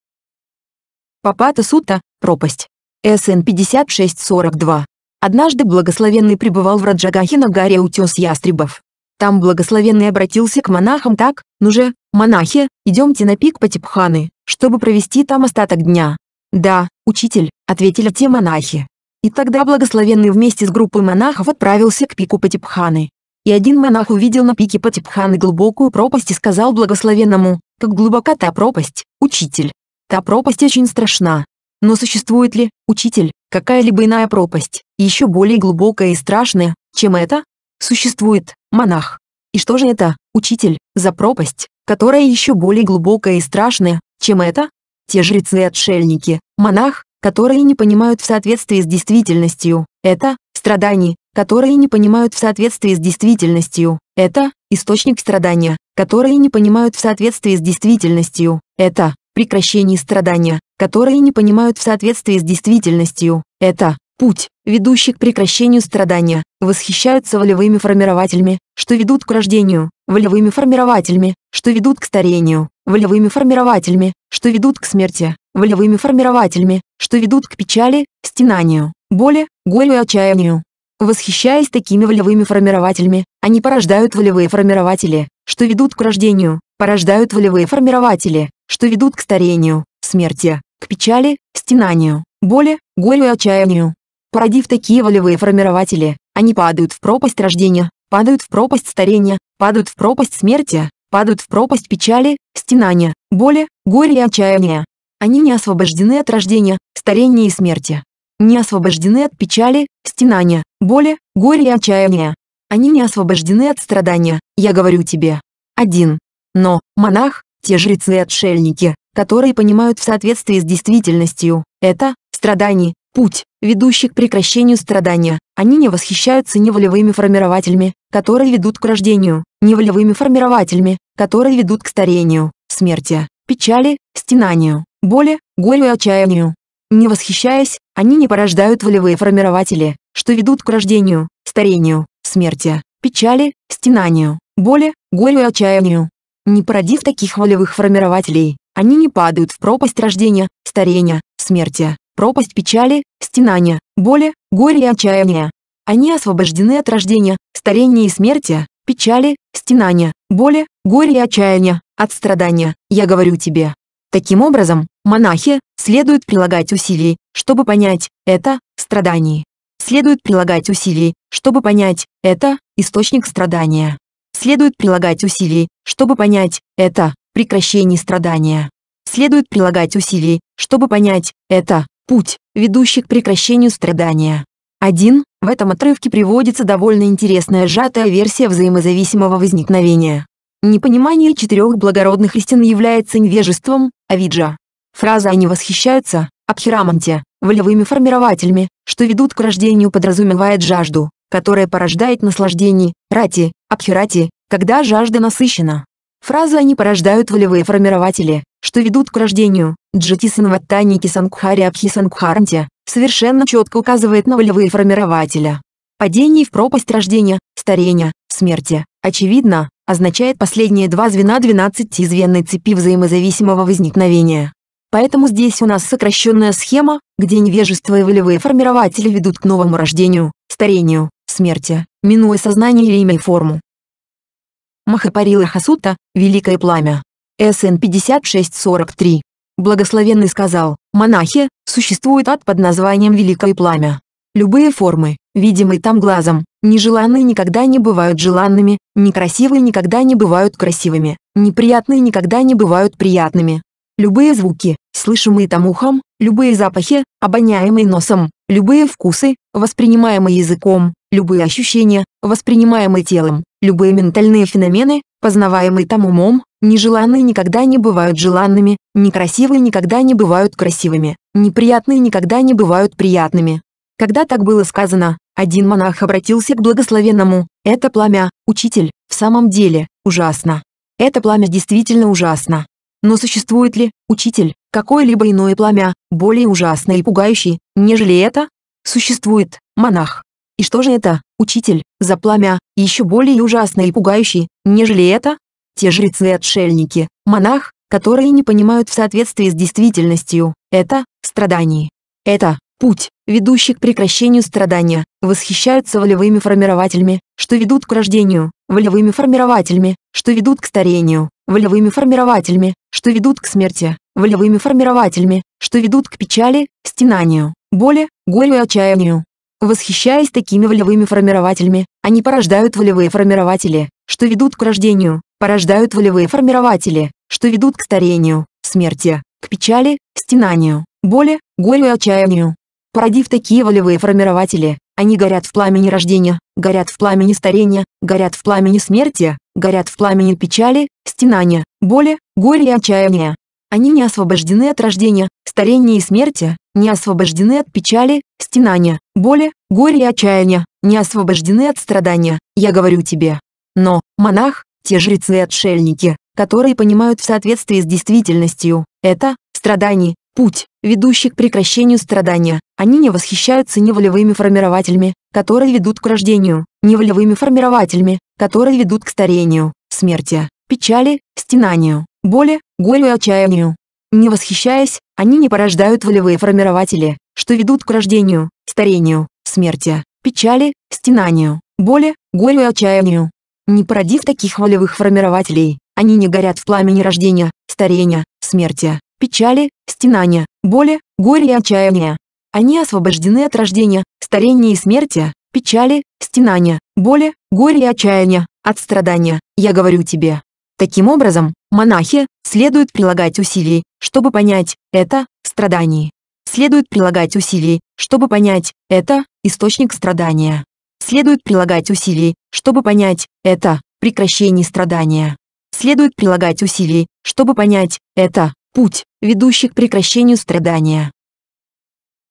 Папата Сута, пропасть. СН 5642. Однажды благословенный пребывал в Раджагахе на горе Утес Ястребов. Там благословенный обратился к монахам так, ну же, монахи, идемте на пик Патипханы, чтобы провести там остаток дня. Да, учитель, ответили те монахи. И тогда благословенный вместе с группой монахов отправился к пику Патипханы. И один монах увидел на пике Патипханы глубокую пропасть и сказал благословенному, как глубока та пропасть, учитель. Та пропасть очень страшна. Но существует ли, учитель, какая-либо иная пропасть, еще более глубокая и страшная, чем эта? Существует, монах. И что же это, учитель, за пропасть, которая еще более глубокая и страшная, чем это? Те жрецы и отшельники, монах, которые не понимают в соответствии с действительностью, это страдания, которые не понимают в соответствии с действительностью, это источник страдания, которые не понимают в соответствии с действительностью, это прекращение страдания, которые не понимают в соответствии с действительностью, это путь, ведущий к прекращению страдания, восхищаются волевыми формирователями, что ведут к рождению, волевыми формирователями, что ведут к старению, волевыми формирователями, что ведут к смерти, волевыми формирователями, что ведут к печали, стенанию, боли, горю и отчаянию. Восхищаясь такими волевыми формирователями, они порождают волевые формирователи, что ведут к рождению, порождают волевые формирователи, что ведут к старению, смерти, к печали, стенанию, боли, горю и отчаянию. Породив такие волевые формирователи, они падают в пропасть рождения, падают в пропасть старения, падают в пропасть смерти, падают в пропасть печали, стенания, боли, горя и отчаяния. Они не освобождены от рождения, старения и смерти не освобождены от печали, стенания, боли, горя и отчаяния. Они не освобождены от страдания, я говорю тебе. Один. Но, монах, те жрецы и отшельники, которые понимают в соответствии с действительностью, это, страдание, путь, ведущий к прекращению страдания. Они не восхищаются неволевыми формирователями, которые ведут к рождению, неволевыми формирователями, которые ведут к старению, смерти, печали, стенанию, боли, горю и отчаянию. Не восхищаясь, они не порождают волевые формирователи, что ведут к рождению, старению, смерти, печали, стенанию, боли, горю и отчаянию. Не породив таких волевых формирователей, они не падают в пропасть рождения, старения, смерти, пропасть печали, стенания, боли, горя и отчаяния. Они освобождены от рождения, старения и смерти, печали, стенания, боли, горя и отчаяния, от страдания, я говорю тебе. Таким образом, монахи, следует прилагать усилий, чтобы понять, это, страдание. Следует прилагать усилий, чтобы понять, это, источник страдания. Следует прилагать усилий, чтобы понять, это, прекращение страдания. Следует прилагать усилий, чтобы понять, это, путь, ведущий к прекращению страдания. 1. В этом отрывке приводится довольно интересная сжатая версия взаимозависимого возникновения. Непонимание четырех благородных истин является невежеством, авиджа. Фраза «они восхищаются» Абхираманте, волевыми формирователями, что ведут к рождению подразумевает жажду, которая порождает наслаждение, рати, абхирати, когда жажда насыщена. Фраза «они порождают волевые формирователи», что ведут к рождению, джатисанваттаники сангхари абхисангхаранте, совершенно четко указывает на волевые формирователя. Падение в пропасть рождения, старения, смерти, очевидно, означает последние два звена 12-звенной цепи взаимозависимого возникновения. Поэтому здесь у нас сокращенная схема, где невежество и волевые формирователи ведут к новому рождению, старению, смерти, минуя сознание или имя и форму. Махапарила Хасута, Великое Пламя. СН 5643. Благословенный сказал, монахи, существует ад под названием Великое Пламя. Любые формы, видимые там глазом, нежеланные никогда не бывают желанными, некрасивые никогда не бывают красивыми, неприятные никогда не бывают приятными. Любые звуки, слышимые там ухом, любые запахи, обоняемые носом, любые вкусы, воспринимаемые языком, любые ощущения, воспринимаемые телом, любые ментальные феномены, познаваемые там умом, нежеланные никогда не бывают желанными, некрасивые никогда не бывают красивыми, неприятные никогда не бывают приятными. Когда так было сказано, один монах обратился к благословенному, это пламя, учитель, в самом деле, ужасно. Это пламя действительно ужасно. Но существует ли, учитель, какое-либо иное пламя, более ужасное и пугающее, нежели это? Существует, монах. И что же это, учитель, за пламя, еще более ужасное и пугающее, нежели это? Те жрецы и отшельники, монах, которые не понимают в соответствии с действительностью, это, страдание. Это, путь, ведущий к прекращению страдания, восхищаются волевыми формирователями, что ведут к рождению, волевыми формирователями, что ведут к старению, волевыми формирователями, что ведут к смерти, волевыми формирователями, что ведут к печали, стенанию, боли, горю и отчаянию. Восхищаясь такими волевыми формирователями, они порождают волевые формирователи, что ведут к рождению, порождают волевые формирователи, что ведут к старению, смерти, к печали, стенанию, боли, горю и отчаянию. Породив такие волевые формирователи, Они горят в пламени рождения, горят в пламени старения, горят в пламени смерти, горят в пламени печали, стенания, боли, горя и отчаяния. Они не освобождены от рождения, старения и смерти, не освобождены от печали, стенания, боли, горя и отчаяния, не освобождены от страдания, я говорю тебе. Но, монах, те жрецы и отшельники, которые понимают в соответствии с действительностью, это, страдание, путь, ведущий к прекращению страдания. Они не восхищаются неволевыми формирователями, которые ведут к рождению, неволевыми формирователями, которые ведут к старению, смерти, печали, стенанию, боли, горю и отчаянию. Не восхищаясь, они не порождают волевые формирователи, что ведут к рождению, старению, смерти, печали, стенанию, боли, горю и отчаянию. Не породив таких волевых формирователей, они не горят в пламени рождения, старения, смерти, печали, стенания, боли, горя и отчаяния. Они освобождены от рождения, старения и смерти, печали, стенания, боли, горя и отчаяния, от страдания, я говорю тебе. Таким образом, монахи, следует прилагать усилий, чтобы понять, это, страдание. Следует прилагать усилий, чтобы понять, это, источник страдания. Следует прилагать усилий, чтобы понять, это, прекращение страдания. Следует прилагать усилий, чтобы понять, это, путь, ведущий к прекращению страдания.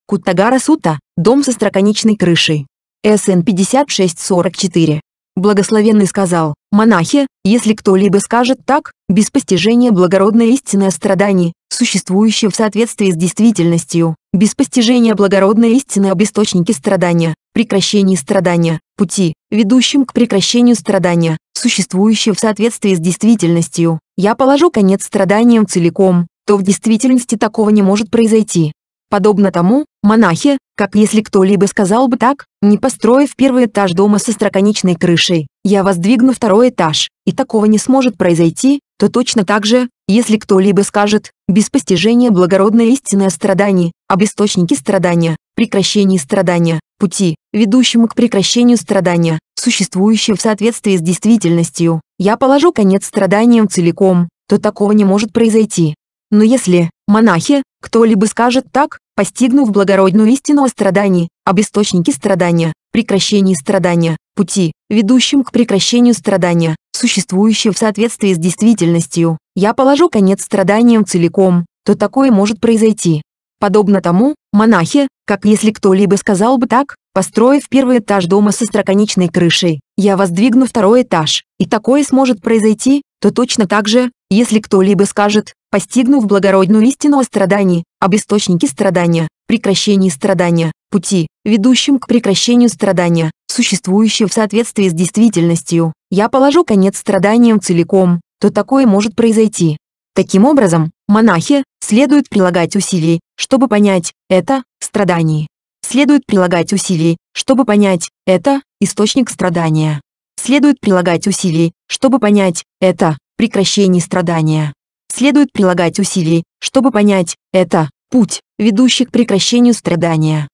Куттагара Сута, дом со строконечной крышей. СН 5644. Благословенный сказал, монахи, если кто-либо скажет так, без постижения благородной истины о страдании, существующее в соответствии с действительностью, без постижения благородной истины об источнике страдания, прекращении страдания, пути, ведущем к прекращению страдания, существующее в соответствии с действительностью, я положу конец страданиям целиком, то в действительности такого не может произойти. Подобно тому, монахи, как если кто-либо сказал бы так, не построив первый этаж дома со строконечной крышей, я воздвигну второй этаж, и такого не сможет произойти, то точно так же, если кто-либо скажет, без постижения благородной истины о страдании, об источнике страдания, прекращении страдания, пути, ведущему к прекращению страдания, существующее в соответствии с действительностью, я положу конец страданиям целиком, то такого не может произойти. Но если, монахи, кто-либо скажет так, постигнув благородную истину о страдании, об источнике страдания, прекращении страдания, пути, ведущем к прекращению страдания, существующее в соответствии с действительностью, я положу конец страданиям целиком, то такое может произойти. Подобно тому, монахи, как если кто-либо сказал бы так, построив первый этаж дома со строконечной крышей, я воздвигну второй этаж, и такое сможет произойти, то точно так же, если кто-либо скажет, постигнув благородную истину о страдании, об источнике страдания, прекращении страдания, пути, ведущем к прекращению страдания, существующее в соответствии с действительностью, я положу конец страданиям целиком, то такое может произойти. Таким образом, монахи, следует прилагать усилий, чтобы понять, это, страдание. Следует прилагать усилий, чтобы понять, это, источник страдания. Следует прилагать усилий, чтобы понять, это, прекращение страдания. Следует прилагать усилий, чтобы понять, это путь, ведущий к прекращению страдания.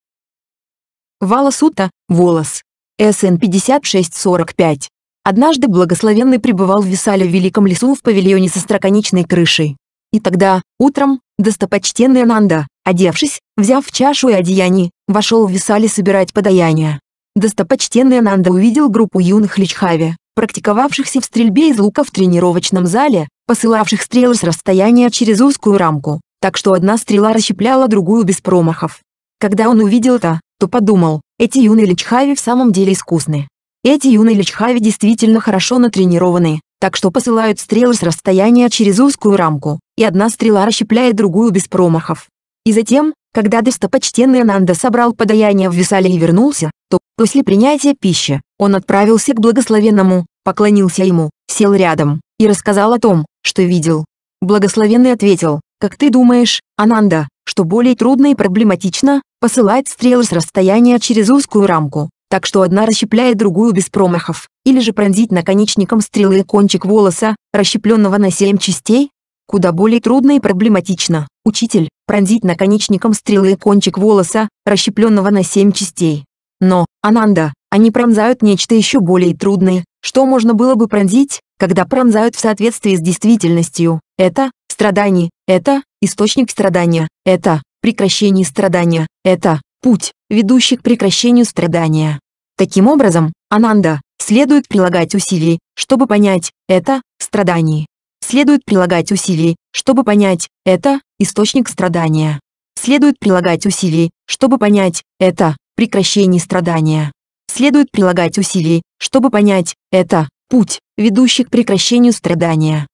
Вала Сута, волос. СН 5645. Однажды благословенный пребывал в Висале в Великом лесу в павильоне со строконечной крышей. И тогда, утром, достопочтенный Ананда, одевшись, взяв чашу и одеяние, вошел в Висале собирать подаяние. Достопочтенный Ананда увидел группу юных личхави, практиковавшихся в стрельбе из лука в тренировочном зале, посылавших стрелы с расстояния через узкую рамку, так что одна стрела расщепляла другую без промахов. Когда он увидел это, то подумал, эти юные личхави в самом деле искусны. Эти юные личхави действительно хорошо натренированы, так что посылают стрелы с расстояния через узкую рамку, и одна стрела расщепляет другую без промахов. И затем, когда достопочтенный Ананда собрал подаяние в Висале и вернулся, то, после принятия пищи, он отправился к благословенному, поклонился ему, сел рядом, и рассказал о том, что видел. Благословенный ответил, как ты думаешь, Ананда, что более трудно и проблематично, посылать стрелы с расстояния через узкую рамку, так что одна расщепляет другую без промахов, или же пронзить наконечником стрелы кончик волоса, расщепленного на семь частей? Куда более трудно и проблематично, учитель, пронзить наконечником стрелы кончик волоса, расщепленного на семь частей. Но, Ананда, они пронзают нечто еще более трудное, что можно было бы пронзить, когда пронзают в соответствии с действительностью. Это страдание, это источник страдания, это прекращение страдания, это путь, ведущий к прекращению страдания. Таким образом, Ананда, следует прилагать усилий, чтобы понять, это, страдание. Следует прилагать усилий, чтобы понять, это, источник страдания. Следует прилагать усилий, чтобы понять, это, прекращение страдания. Следует прилагать усилий, чтобы понять, это, путь, ведущий к прекращению страдания.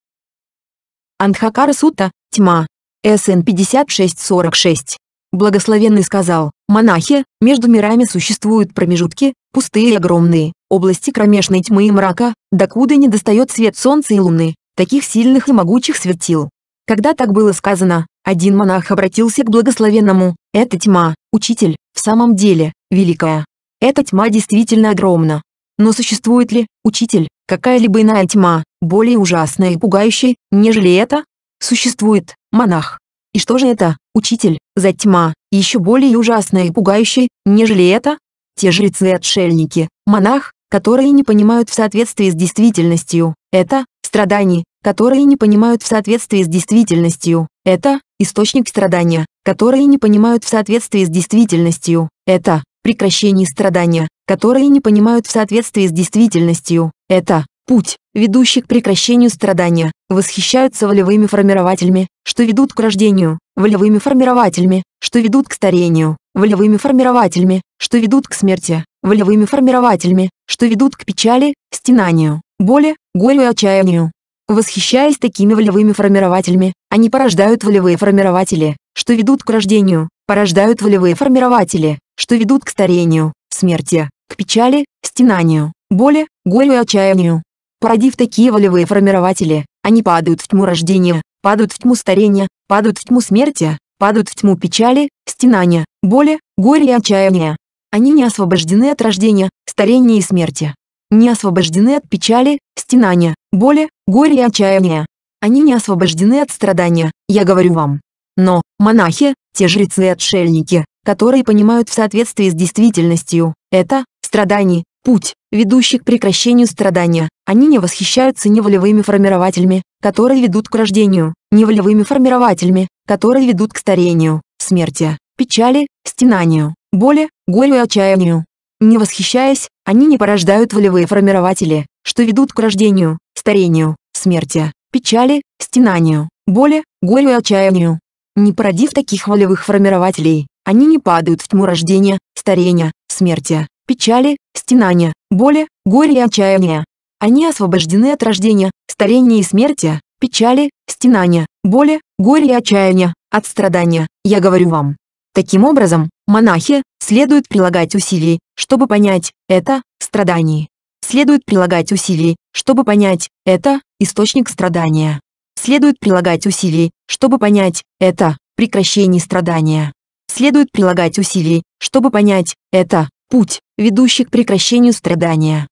Андхакара Сутта, тьма. СН 5646. Благословенный сказал, монахи, между мирами существуют промежутки, пустые и огромные, области кромешной тьмы и мрака, докуда не достает свет солнца и луны, таких сильных и могучих светил. Когда так было сказано, один монах обратился к благословенному, «Это тьма, учитель, в самом деле, великая. Эта тьма действительно огромна. Но существует ли, учитель, какая-либо иная тьма, более ужасная и пугающая, нежели это? Существует, монах. И что же это, учитель, за тьма, еще более ужасная и пугающая, нежели это? Те жрецы и отшельники, монах, которые не понимают в соответствии с действительностью, это, страданий, которые не понимают в соответствии с действительностью, это, источник страдания, которые не понимают в соответствии с действительностью, это, прекращение страдания, которые не понимают в соответствии с действительностью, это, путь, ведущий к прекращению страдания, восхищаются волевыми формирователями, что ведут к рождению, волевыми формирователями, что ведут к старению, волевыми формирователями, что ведут к смерти, волевыми формирователями, что ведут к печали, стенанию, боли, горю и отчаянию. Восхищаясь такими волевыми формирователями, они порождают волевые формирователи, что ведут к рождению, порождают волевые формирователи, что ведут к старению, смерти, к печали, стенанию, боли, горю и отчаянию. Породив такие волевые формирователи, они падают в тьму рождения, падают в тьму старения, падают в тьму смерти, падают в тьму печали, стенания, боли, горя и отчаяния. Они не освобождены от рождения, старения и смерти. Не освобождены от печали, стенания, боли, горя и отчаяния. Они не освобождены от страдания, я говорю вам. Но, монахи, те жрецы и отшельники, которые понимают в соответствии с действительностью, это, страдание, путь, ведущий к прекращению страдания. Они не восхищаются ни волевыми формирователями, которые ведут к рождению, ни волевыми формирователями, которые ведут к старению, смерти, печали, стенанию, боли, горю и отчаянию. Не восхищаясь, они не порождают волевые формирователи, что ведут к рождению, старению, смерти, печали, стенанию, боли, горю и отчаянию. Не породив таких волевых формирователей, они не падают в тьму рождения, старения, смерти, печали, стенания, боли, горя и отчаяния. Они освобождены от рождения, старения и смерти, печали, стенания, боли, горя и отчаяния, от страдания, я говорю вам. Таким образом, монахи, следует прилагать усилий, чтобы понять, это, страдание. Следует прилагать усилий, чтобы понять, это, источник страдания. Следует прилагать усилий, чтобы понять, это, прекращение страдания. Следует прилагать усилий, чтобы понять, это, путь, ведущий к прекращению страдания.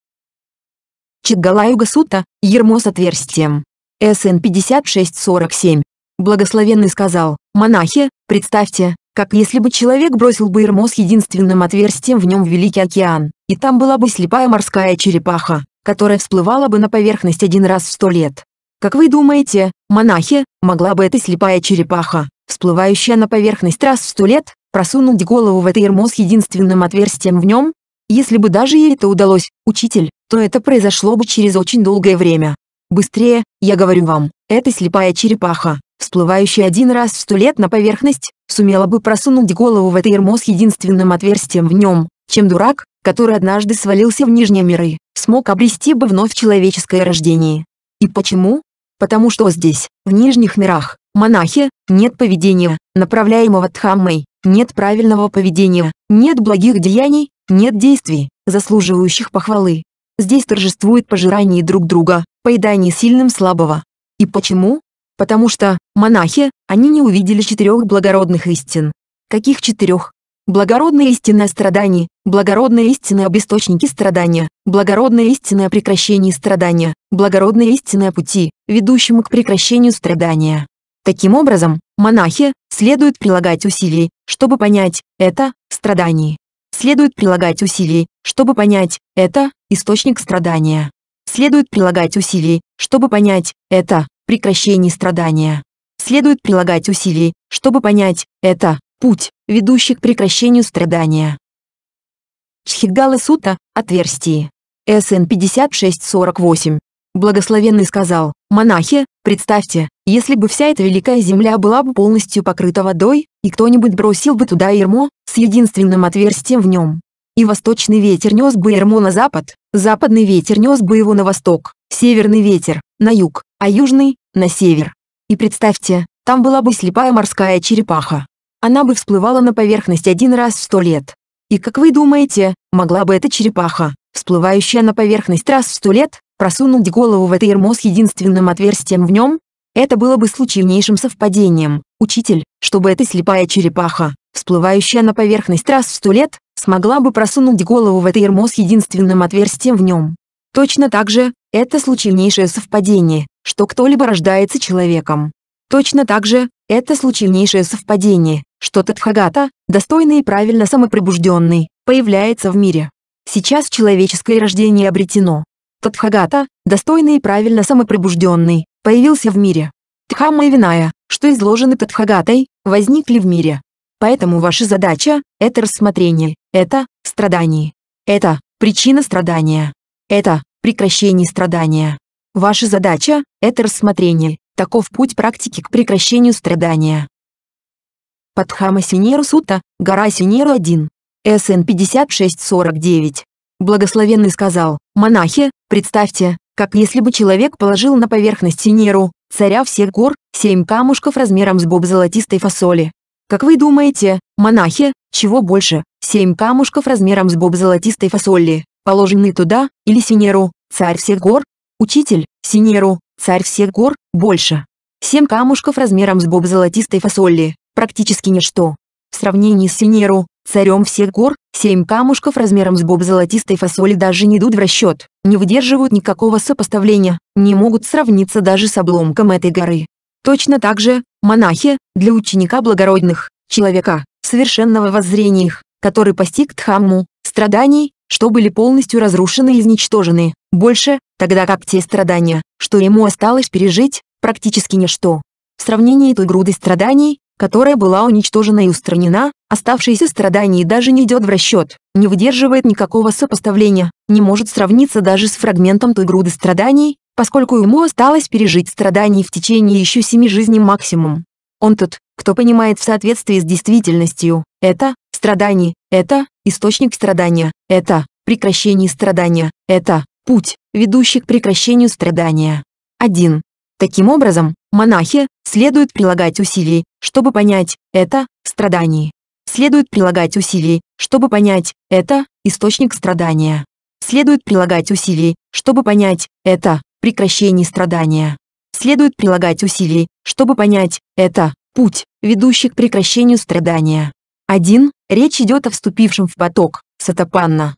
Читгалаюга Сута, ермо с отверстием. СН 5647. Благословенный сказал, монахи, представьте, как если бы человек бросил бы ермо с единственным отверстием в нем в Великий океан, и там была бы слепая морская черепаха, которая всплывала бы на поверхность один раз в сто лет. Как вы думаете, монахи, могла бы эта слепая черепаха, всплывающая на поверхность раз в сто лет, просунуть голову в это ермо с единственным отверстием в нем? Если бы даже ей это удалось, учитель, то это произошло бы через очень долгое время. Быстрее, я говорю вам, эта слепая черепаха, всплывающая один раз в сто лет на поверхность, сумела бы просунуть голову в это ермо с единственным отверстием в нем, чем дурак, который однажды свалился в нижние миры, смог обрести бы вновь человеческое рождение. И почему? Потому что здесь, в нижних мирах, монахи, нет поведения, направляемого Дхаммой, нет правильного поведения, нет благих деяний, нет действий, заслуживающих похвалы. Здесь торжествует пожирание друг друга, поедание сильным слабого. И почему? Потому что, монахи, они не увидели четырех благородных истин. Каких четырех? Благородная истина о страдании, благородная истина об источнике страдания, благородная истина о прекращении страдания, благородная истина о пути, ведущему к прекращению страдания. Таким образом, монахи, следует прилагать усилий, чтобы понять, это, страдание. Следует прилагать усилий, чтобы понять, это, источник страдания. Следует прилагать усилий, чтобы понять, это, прекращение страдания. Следует прилагать усилий, чтобы понять, это, путь, ведущий к прекращению страдания. Чхидгала Сута, отверстие. СН 5648. Благословенный сказал, монахи, представьте, если бы вся эта великая земля была бы полностью покрыта водой, и кто-нибудь бросил бы туда ермо, с единственным отверстием в нем. И восточный ветер нес бы ермо на запад, западный ветер нес бы его на восток, северный ветер – на юг, а южный – на север. И представьте, там была бы слепая морская черепаха. Она бы всплывала на поверхность один раз в сто лет. И как вы думаете, могла бы эта черепаха, всплывающая на поверхность раз в сто лет, просунуть голову в это ермо с единственным отверстием в нем? Это было бы случайнейшим совпадением, учитель, чтобы эта слепая черепаха, всплывающая на поверхность раз в сто лет, смогла бы просунуть голову в это ермо с единственным отверстием в нем. Точно так же, это случайнейшее совпадение, что кто-либо рождается человеком. Точно так же, это случайнейшее совпадение, что Тадхагата, достойный и правильно самопробужденный, появляется в мире. Сейчас человеческое рождение обретено. Тадхагата, достойный и правильно самопробужденный, появился в мире. Дхамма и Виная, что изложены Тадхагатой, возникли в мире. Поэтому ваша задача – это рассмотрение, это – страдание. Это – причина страдания. Это – прекращение страдания. Ваша задача – это рассмотрение, таков путь практики к прекращению страдания. Падхама Синеру Сута, гора Синеру 1. СН 5649. Благословенный сказал, монахи, представьте, как если бы человек положил на поверхность Синеру, царя всех гор, семь камушков размером с боб золотистой фасоли. Как вы думаете, монахи, чего больше, семь камушков размером с боб золотистой фасоли, положенные туда, или Синеру, царь всех гор? Учитель, Синеру, царь всех гор, больше. Семь камушков размером с боб золотистой фасоли, практически ничто. В сравнении с Синеру, царем всех гор, семь камушков размером с боб золотистой фасоли даже не идут в расчет, не выдерживают никакого сопоставления, не могут сравниться даже с обломком этой горы. Точно так же, монахи, для ученика благородных, человека, совершенного воззрения их, который постиг Дхамму, страданий, что были полностью разрушены и изничтожены, больше, тогда как те страдания, что ему осталось пережить, практически ничто. В сравнении той груды страданий, которая была уничтожена и устранена, оставшиеся страдания даже не идет в расчет, не выдерживает никакого сопоставления, не может сравниться даже с фрагментом той груды страданий, поскольку ему осталось пережить страданий в течение еще семи жизней максимум. Он тот, кто понимает в соответствии с действительностью, это страдание, это источник страдания, это прекращение страдания, это путь, ведущий к прекращению страдания. 1. Таким образом, монахи следует прилагать усилий, чтобы понять это страдание. Следует прилагать усилий, чтобы понять это источник страдания. Следует прилагать усилий, чтобы понять это прекращение страдания. Следует прилагать усилий, чтобы понять это путь, ведущий к прекращению страдания. 1. Речь идет о вступившем в поток, Сатапанна.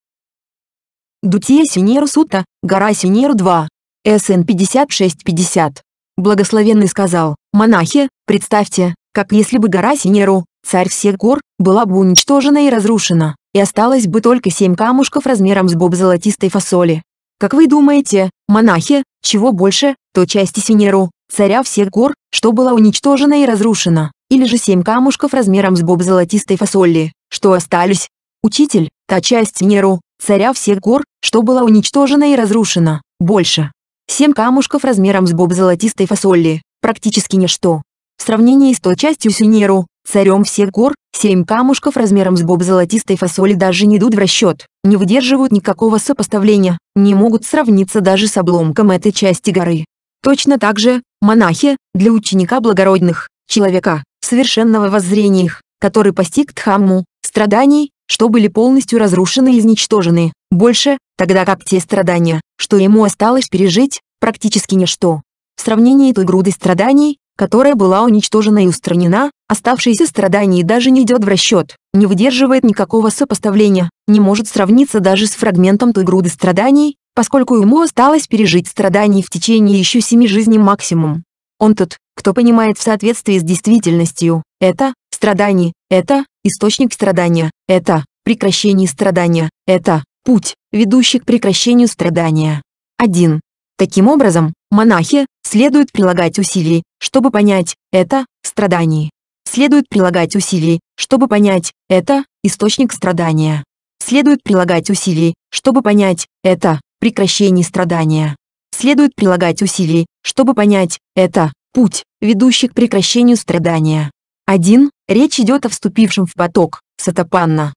Дутия Синеру Сута, гора Синеру 2, СН 5650. Благословенный сказал, монахи, представьте, как если бы гора Синеру, царь всех гор, была бы уничтожена и разрушена, и осталось бы только семь камушков размером с боб золотистой фасоли. Как вы думаете, монахи, чего больше, то части Синеру, царя всех гор, что была уничтожена и разрушена, или же семь камушков размером с боб золотистой фасоли, что остались? Учитель, та часть Синеру, царя всех гор, что была уничтожена и разрушена, больше. Семь камушков размером с боб золотистой фасоли, практически ничто. В сравнении с той частью Синеру, царем всех гор, семь камушков размером с боб золотистой фасоли даже не идут в расчет, не выдерживают никакого сопоставления, не могут сравниться даже с обломком этой части горы. Точно так же, монахи, для ученика благородных, человека, совершенного воззрения их, который постиг Дхамму, страданий, что были полностью разрушены и изничтожены, больше, тогда как те страдания, что ему осталось пережить, практически ничто. В сравнении той груды страданий, которая была уничтожена и устранена, оставшиеся страдания даже не идет в расчет, не выдерживает никакого сопоставления, не может сравниться даже с фрагментом той груды страданий, поскольку ему осталось пережить страданий в течение еще семи жизней максимум. Он тот, кто понимает в соответствии с действительностью, это страдание, это источник страдания, это прекращение страдания, это путь, ведущий к прекращению страдания. 1. Таким образом, монахи следует прилагать усилий, чтобы понять это страдание. Следует прилагать усилий, чтобы понять, это источник страдания. Следует прилагать усилий, чтобы понять, это прекращение страдания. Следует прилагать усилий, чтобы понять, это путь, ведущий к прекращению страдания. 1. Речь идет о вступившем в поток, сатапанна.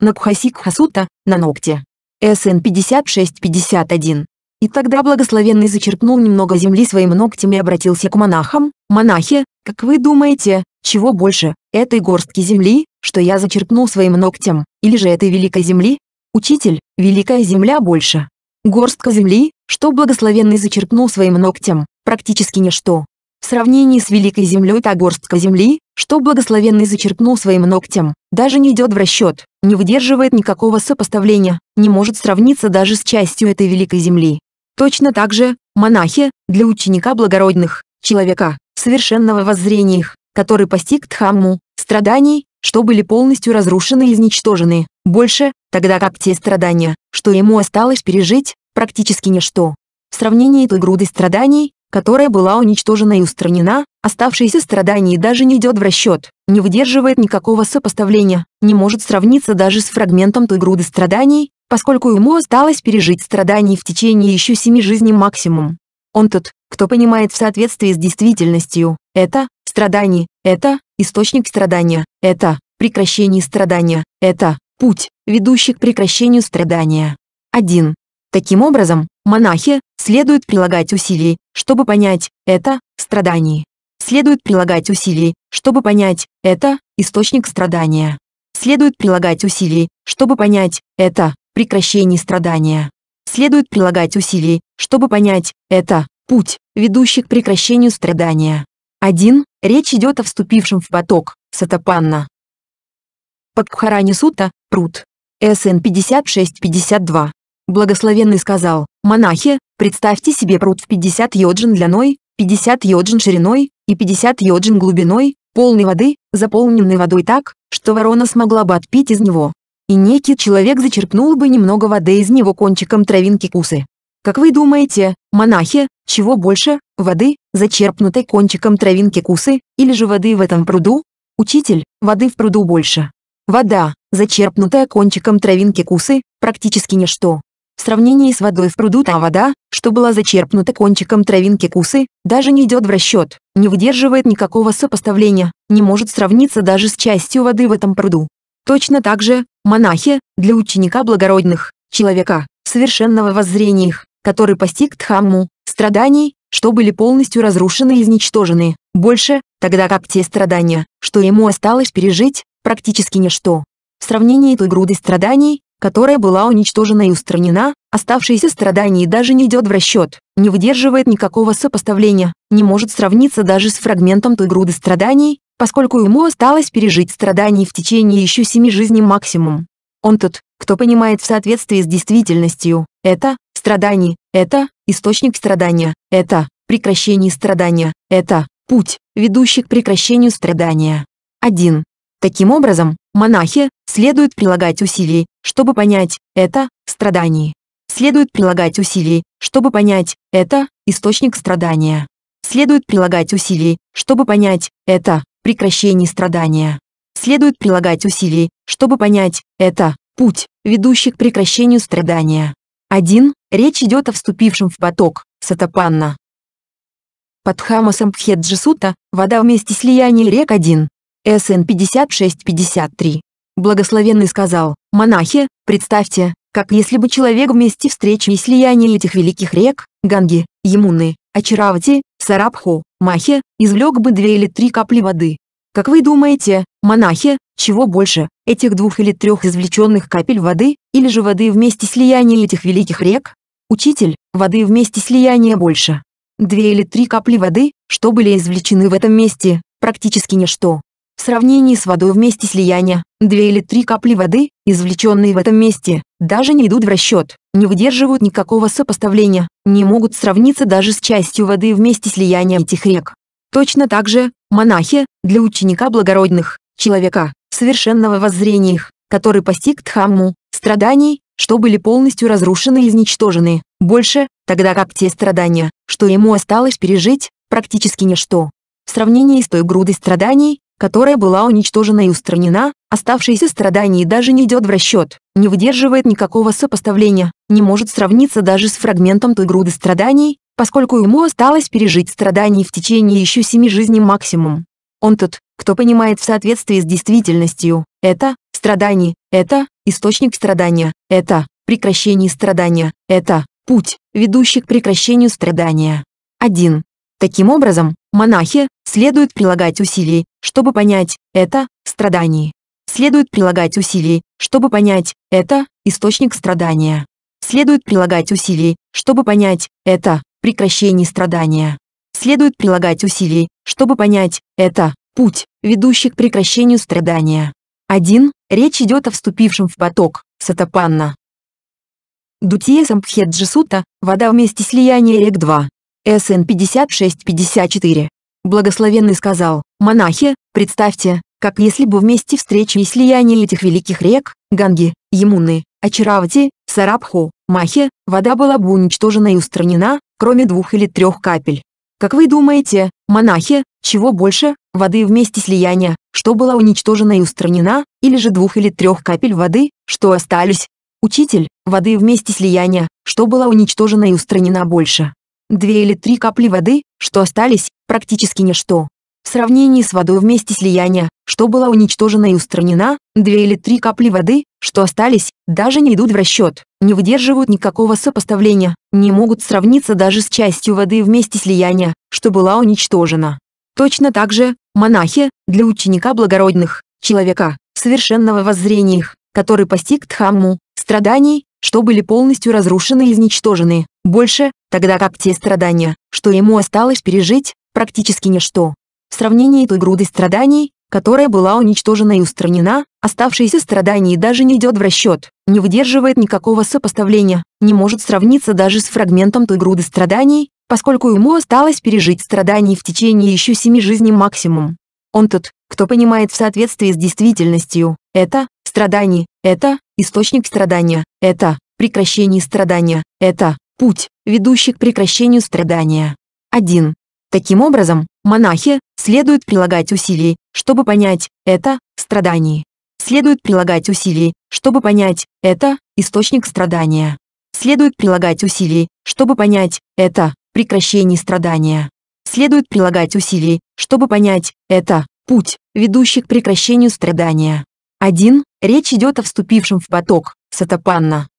Накхасик хасута, на ногте. СН 5651. И тогда благословенный зачерпнул немного земли своим ногтем и обратился к монахам. «Монахи, как вы думаете, чего больше, этой горстки земли, что я зачерпнул своим ногтем, или же этой великой земли? Учитель, великая земля больше. Горстка земли, что благословенный зачерпнул своим ногтем, практически ничто. В сравнении с великой землей та горстка земли, что благословенный зачерпнул своим ногтем, даже не идет в расчет, не выдерживает никакого сопоставления, не может сравниться даже с частью этой великой земли. Точно так же, монахи, для ученика благородных, человека, совершенного воззрения их, который постиг Дхамму, страданий, что были полностью разрушены и изничтожены, больше, тогда как те страдания, что ему осталось пережить, практически ничто. В сравнении той груды страданий, которая была уничтожена и устранена, оставшиеся страдания даже не идет в расчет, не выдерживает никакого сопоставления, не может сравниться даже с фрагментом той груды страданий, поскольку ему осталось пережить страданий в течение еще семи жизней максимум. Он тот, кто понимает в соответствии с действительностью, это страдание, это источник страдания, это прекращение страдания, это путь, ведущий к прекращению страдания. 1. Таким образом, монахи следует прилагать усилий, чтобы понять это страдание. Следует прилагать усилий, чтобы понять это источник страдания. Следует прилагать усилий, чтобы понять это прекращении страдания. Следует прилагать усилий, чтобы понять, это путь, ведущий к прекращению страдания. 1. Речь идет о вступившем в поток, сатапанна. Пакхарани Сута, пруд. СН 5652. Благословенный сказал, монахи, представьте себе пруд в 50 йоджин длиной, 50 йоджин шириной и 50 йоджин глубиной, полный воды, заполненный водой так, что ворона смогла бы отпить из него и некий человек зачерпнул бы немного воды из него кончиком травинки кусы. Как вы думаете, монахи, чего больше, воды, зачерпнутой кончиком травинки кусы, или же воды в этом пруду? Учитель, воды в пруду больше. Вода, зачерпнутая кончиком травинки кусы, практически ничто. В сравнении с водой в пруду та вода, что была зачерпнута кончиком травинки кусы, даже не идет в расчет, не выдерживает никакого сопоставления, не может сравниться даже с частью воды в этом пруду. Точно так же, монахи, для ученика благородных, человека, совершенного воззрения их, который постиг Дхамму, страданий, что были полностью разрушены и изничтожены, больше, тогда как те страдания, что ему осталось пережить, практически ничто. В сравнении той груды страданий, которая была уничтожена и устранена, оставшиеся страдания даже не идет в расчет, не выдерживает никакого сопоставления, не может сравниться даже с фрагментом той груды страданий, поскольку ему осталось пережить страданий в течение еще семи жизней максимум. Он тот, кто понимает в соответствии с действительностью, это страдание, это источник страдания, это прекращение страдания, это путь, ведущий к прекращению страдания. 1. Таким образом, монахи следует прилагать усилий, чтобы понять это страдание. Следует прилагать усилий, чтобы понять это источник страдания. Следует прилагать усилий, чтобы понять это прекращении страдания. Следует прилагать усилий, чтобы понять, это путь, ведущий к прекращению страдания. 1. Речь идет о вступившем в поток, сатапанна. Падхама Сампхеджисута, вода вместе слияния рек 1. СН 5653. Благословенный сказал, монахи, представьте, как если бы человек вместе встречи и слияния этих великих рек, Ганги, Ямуны, Ачаравати, Сарабху, Махе, извлек бы две или три капли воды. Как вы думаете, монахи, чего больше, этих двух или трех извлеченных капель воды, или же воды вместе слияния этих великих рек? Учитель, воды вместе слияния больше. Две или три капли воды, что были извлечены в этом месте, практически ничто. В сравнении с водой вместе слияния, две или три капли воды, извлеченные в этом месте, даже не идут в расчет, не выдерживают никакого сопоставления, не могут сравниться даже с частью воды вместе слияния этих рек. Точно так же, монахи, для ученика благородных, человека, совершенного воззрения их, который постиг Дхамму, страданий, что были полностью разрушены и изничтожены, больше, тогда как те страдания, что ему осталось пережить, практически ничто. В сравнении с той грудой страданий, которая была уничтожена и устранена, оставшиеся страдания даже не идет в расчет, не выдерживает никакого сопоставления, не может сравниться даже с фрагментом той груды страданий, поскольку ему осталось пережить страданий в течение еще семи жизней максимум. Он тот, кто понимает в соответствии с действительностью, это страдание, это источник страдания, это прекращение страдания, это путь, ведущий к прекращению страдания. 1. Таким образом, монахи следует прилагать усилий, чтобы понять это страдание. Следует прилагать усилий, чтобы понять это источник страдания. Следует прилагать усилий, чтобы понять это прекращение страдания. Следует прилагать усилий, чтобы понять это путь, ведущий к прекращению страдания. 1. Речь идет о вступившем в поток, сатапанна. Дутия Сампхеджисута, вода вместе слияния рек 2. СН 5654. Благословенный сказал, монахи, представьте, как если бы вместе встречи и слияния этих великих рек, Ганги, Емуны, Ачаравати, Сарабху, Махи, вода была бы уничтожена и устранена, кроме двух или трех капель. Как вы думаете, монахи, чего больше, воды вместе слияния, что была уничтожена и устранена, или же двух или трех капель воды, что остались? Учитель, воды вместе слияния, что была уничтожена и устранена больше. Две или три капли воды, что остались, практически ничто. В сравнении с водой вместе слияния, что была уничтожена и устранена, две или три капли воды, что остались, даже не идут в расчет, не выдерживают никакого сопоставления, не могут сравниться даже с частью воды вместе слияния, что была уничтожена. Точно так же, монахи, для ученика благородных, человека, совершенного воззрения их, который постиг Дхамму, страданий, что были полностью разрушены и изничтожены, больше, тогда как те страдания, что ему осталось пережить, практически ничто. В сравнении той груды страданий, которая была уничтожена и устранена, оставшиеся страдания даже не идет в расчет, не выдерживает никакого сопоставления, не может сравниться даже с фрагментом той груды страданий, поскольку ему осталось пережить страданий в течение еще семи жизней максимум. Он тот, кто понимает в соответствии с действительностью, это страдание, это источник страдания, это прекращение страдания, это путь, ведущий к прекращению страдания. 1. Таким образом, монахи следует прилагать усилий, чтобы понять это страдание. Следует прилагать усилий, чтобы понять это источник страдания. Следует прилагать усилий, чтобы понять это прекращение страдания. Следует прилагать усилий, чтобы понять это путь, ведущий к прекращению страдания. 1. Речь идет о вступившем в поток, Сатапанна.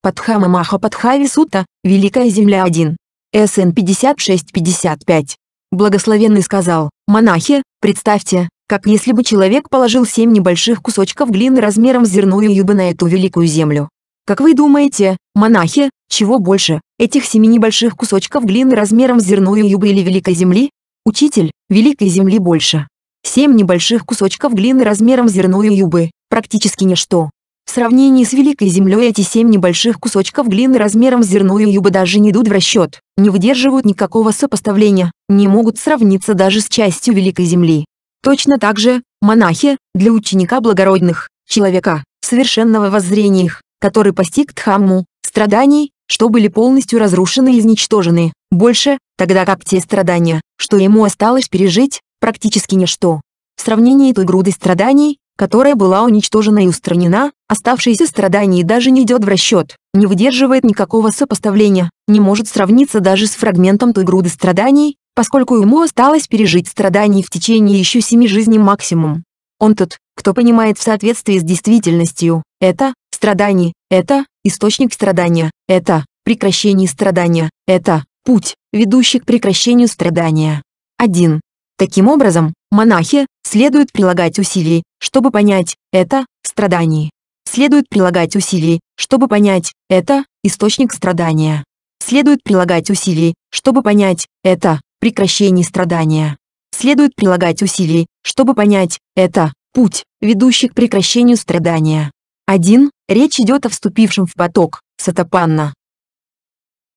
Падхама Маха Падхави Сута, Великая Земля 1. СН 5655. Благословенный сказал, монахи, представьте, как если бы человек положил семь небольших кусочков глины размером с зерную юбы на эту великую землю. Как вы думаете, монахи, чего больше, этих семи небольших кусочков глины размером с зерную юбы или великой земли? Учитель, великой земли больше. Семь небольших кусочков глины размером с зерную юбы, практически ничто. В сравнении с Великой Землей эти семь небольших кусочков глины размером с зерную юбы даже не идут в расчет, не выдерживают никакого сопоставления, не могут сравниться даже с частью Великой Земли. Точно так же, монахи, для ученика благородных, человека, совершенного воззрения их, который постиг Дхамму, страданий, что были полностью разрушены и изничтожены, больше, тогда как те страдания, что ему осталось пережить, практически ничто. В сравнении той груды страданий, которая была уничтожена и устранена, оставшиеся страдания даже не идет в расчет, не выдерживает никакого сопоставления, не может сравниться даже с фрагментом той груды страданий, поскольку ему осталось пережить страданий в течение еще семи жизней максимум. Он тот, кто понимает в соответствии с действительностью, это страдание, это источник страдания, это прекращение страдания, это путь, ведущий к прекращению страдания. 1. Таким образом, монахи следует прилагать усилий, чтобы понять это страдание. Следует прилагать усилий, чтобы понять это источник страдания. Следует прилагать усилий, чтобы понять это прекращение страдания. Следует прилагать усилий, чтобы понять это путь, ведущий к прекращению страдания. 1. Речь идет о вступившем в поток, Сатапанна.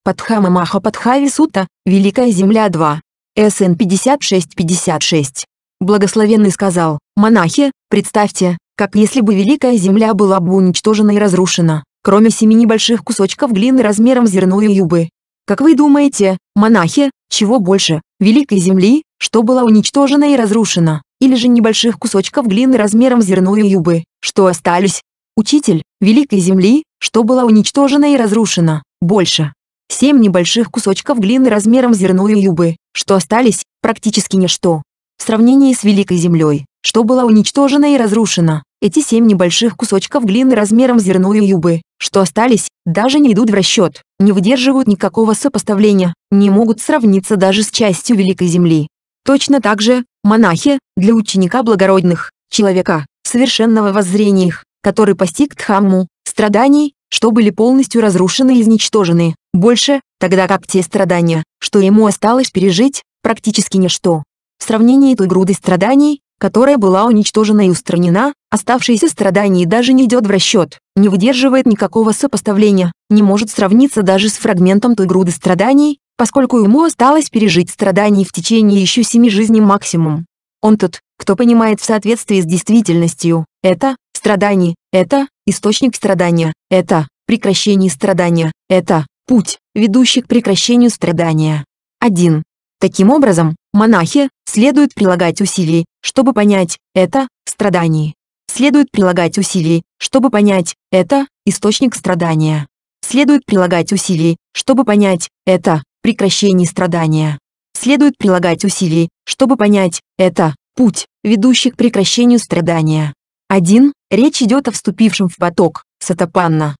Падхама Маха Падхави Сута, Великая Земля 2. СН 5656. Благословенный сказал, монахи, представьте, как если бы Великая Земля была бы уничтожена и разрушена, кроме семи небольших кусочков глины размером с зерную юбы. Как вы думаете, монахи, чего больше, великой земли, что была уничтожена и разрушена, или же небольших кусочков глины размером зерно и юбы, что остались. Учитель, великой земли, что была уничтожена и разрушена, больше. Семь небольших кусочков глины размером зерно и юбы, что остались, практически ничто. В сравнении с великой землей, что была уничтожена и разрушена, эти семь небольших кусочков глины размером зерно и юбы, что остались, даже не идут в расчет, не выдерживают никакого сопоставления, не могут сравниться даже с частью великой земли. Точно так же, монахи, для ученика благородных, человека, совершенного воззрения их, который постиг Дхамму, страданий, что были полностью разрушены и изничтожены, больше, тогда как те страдания, что ему осталось пережить, практически ничто. В сравнении той груды страданий, которая была уничтожена и устранена, оставшиеся страдания даже не идет в расчет, не выдерживает никакого сопоставления, не может сравниться даже с фрагментом той груды страданий, поскольку ему осталось пережить страданий в течение еще семи жизней максимум. Он тот, кто понимает в соответствии с действительностью, это страдание, это источник страдания, это прекращение страдания, это путь, ведущий к прекращению страдания. 1. Таким образом, монахи следует прилагать усилий, чтобы понять это страдание. Следует прилагать усилий, чтобы понять это источник страдания. Следует прилагать усилий, чтобы понять это прекращение страдания. Следует прилагать усилий, чтобы понять это путь, ведущий к прекращению страдания. 1. Речь идет о вступившем в поток, Сатапанна.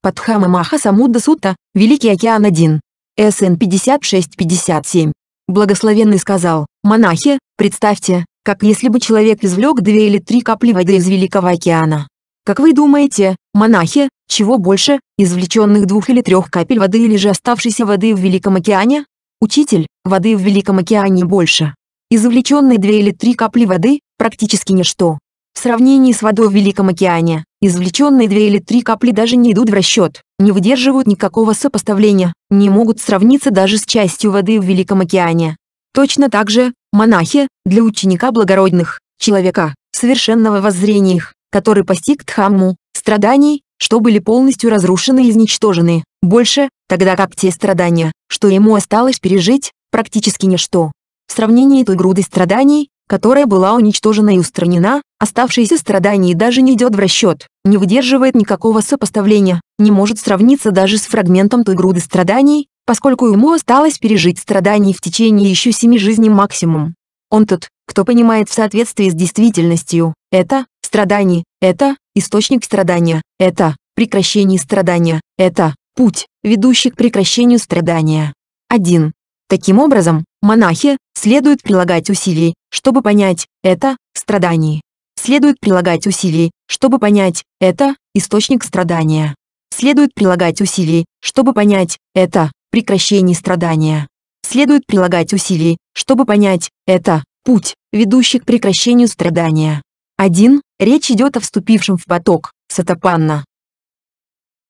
Падхама Маха Самудда Сута, Великий океан 1. СН 5657. Благословенный сказал, монахи, представьте, как если бы человек извлек две или три капли воды из Великого океана. Как вы думаете, монахи, чего больше, извлеченных двух или трех капель воды или же оставшейся воды в Великом океане? Учитель, воды в Великом океане больше. Извлеченные две или три капли воды – практически ничто. В сравнении с водой в Великом океане, извлеченные две или три капли даже не идут в расчет, не выдерживают никакого сопоставления, не могут сравниться даже с частью воды в Великом океане. Точно так же, монахи, для ученика благородных, человека, совершенного воззрения их, который постиг Дхамму, страданий, что были полностью разрушены и изничтожены, больше, тогда как те страдания, что ему осталось пережить, практически ничто. В сравнении той груды страданий, которая была уничтожена и устранена, оставшиеся страдания даже не идет в расчет, не выдерживает никакого сопоставления, не может сравниться даже с фрагментом той груды страданий, поскольку ему осталось пережить страданий в течение еще семи жизней максимум. Он тот, кто понимает в соответствии с действительностью, это страдание, это источник страдания, это прекращение страдания, это путь, ведущий к прекращению страдания. 1. Таким образом, монахи следует прилагать усилий, чтобы понять это страдание. Следует прилагать усилий, чтобы понять это источник страдания. Следует прилагать усилий, чтобы понять это прекращение страдания. Следует прилагать усилий, чтобы понять это путь, ведущий к прекращению страдания. 1. Речь идет о вступившем в поток, Сатапанна.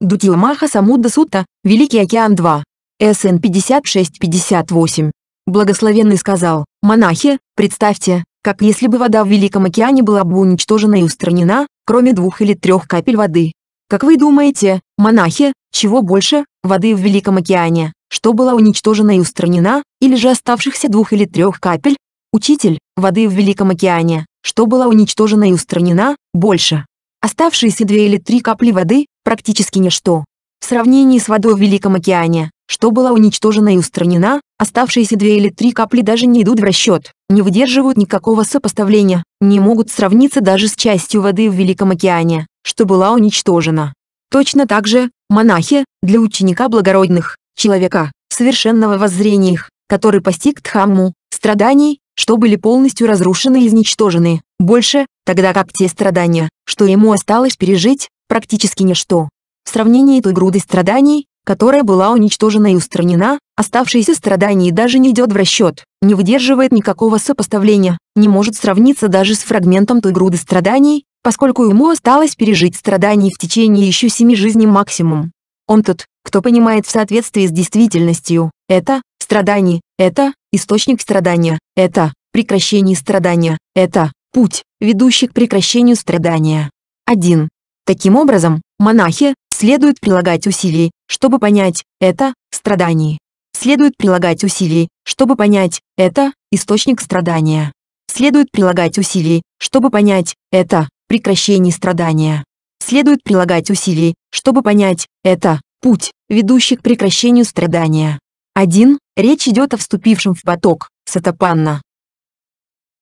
Дутиламаха Самудда Сута, Великий океан 2. СН 5658. Благословенный сказал, монахи, представьте, как если бы вода в Великом океане была бы уничтожена и устранена, кроме двух или трех капель воды. Как вы думаете, монахи, чего больше, воды в Великом океане, что была уничтожена и устранена, или же оставшихся двух или трех капель? Учитель, воды в Великом океане, что была уничтожена и устранена, больше. Оставшиеся две или три капли воды, практически ничто. В сравнении с водой в Великом океане, что была уничтожена и устранена, оставшиеся две или три капли даже не идут в расчет, не выдерживают никакого сопоставления, не могут сравниться даже с частью воды в Великом океане, что была уничтожена. Точно так же, монахи, для ученика благородных, человека, совершенного воззрения их, который постиг Дхамму, страданий, что были полностью разрушены и изничтожены, больше, тогда как те страдания, что ему осталось пережить, практически ничто. В сравнении той груды страданий, которая была уничтожена и устранена, оставшиеся страдания даже не идет в расчет, не выдерживает никакого сопоставления, не может сравниться даже с фрагментом той груды страданий, поскольку ему осталось пережить страданий в течение еще семи жизней максимум. Он тот, кто понимает в соответствии с действительностью, это страдание, это источник страдания, это прекращение страдания, это путь, ведущий к прекращению страдания. 1. Таким образом, монахи следует прилагать усилий, чтобы понять это страдание. Следует прилагать усилий, чтобы понять, это – источник страдания. Следует прилагать усилий, чтобы понять, это – прекращение страдания. Следует прилагать усилий, чтобы понять, это – путь, ведущий к прекращению страдания. 1. Речь идет о вступившем в поток, Сатапанна.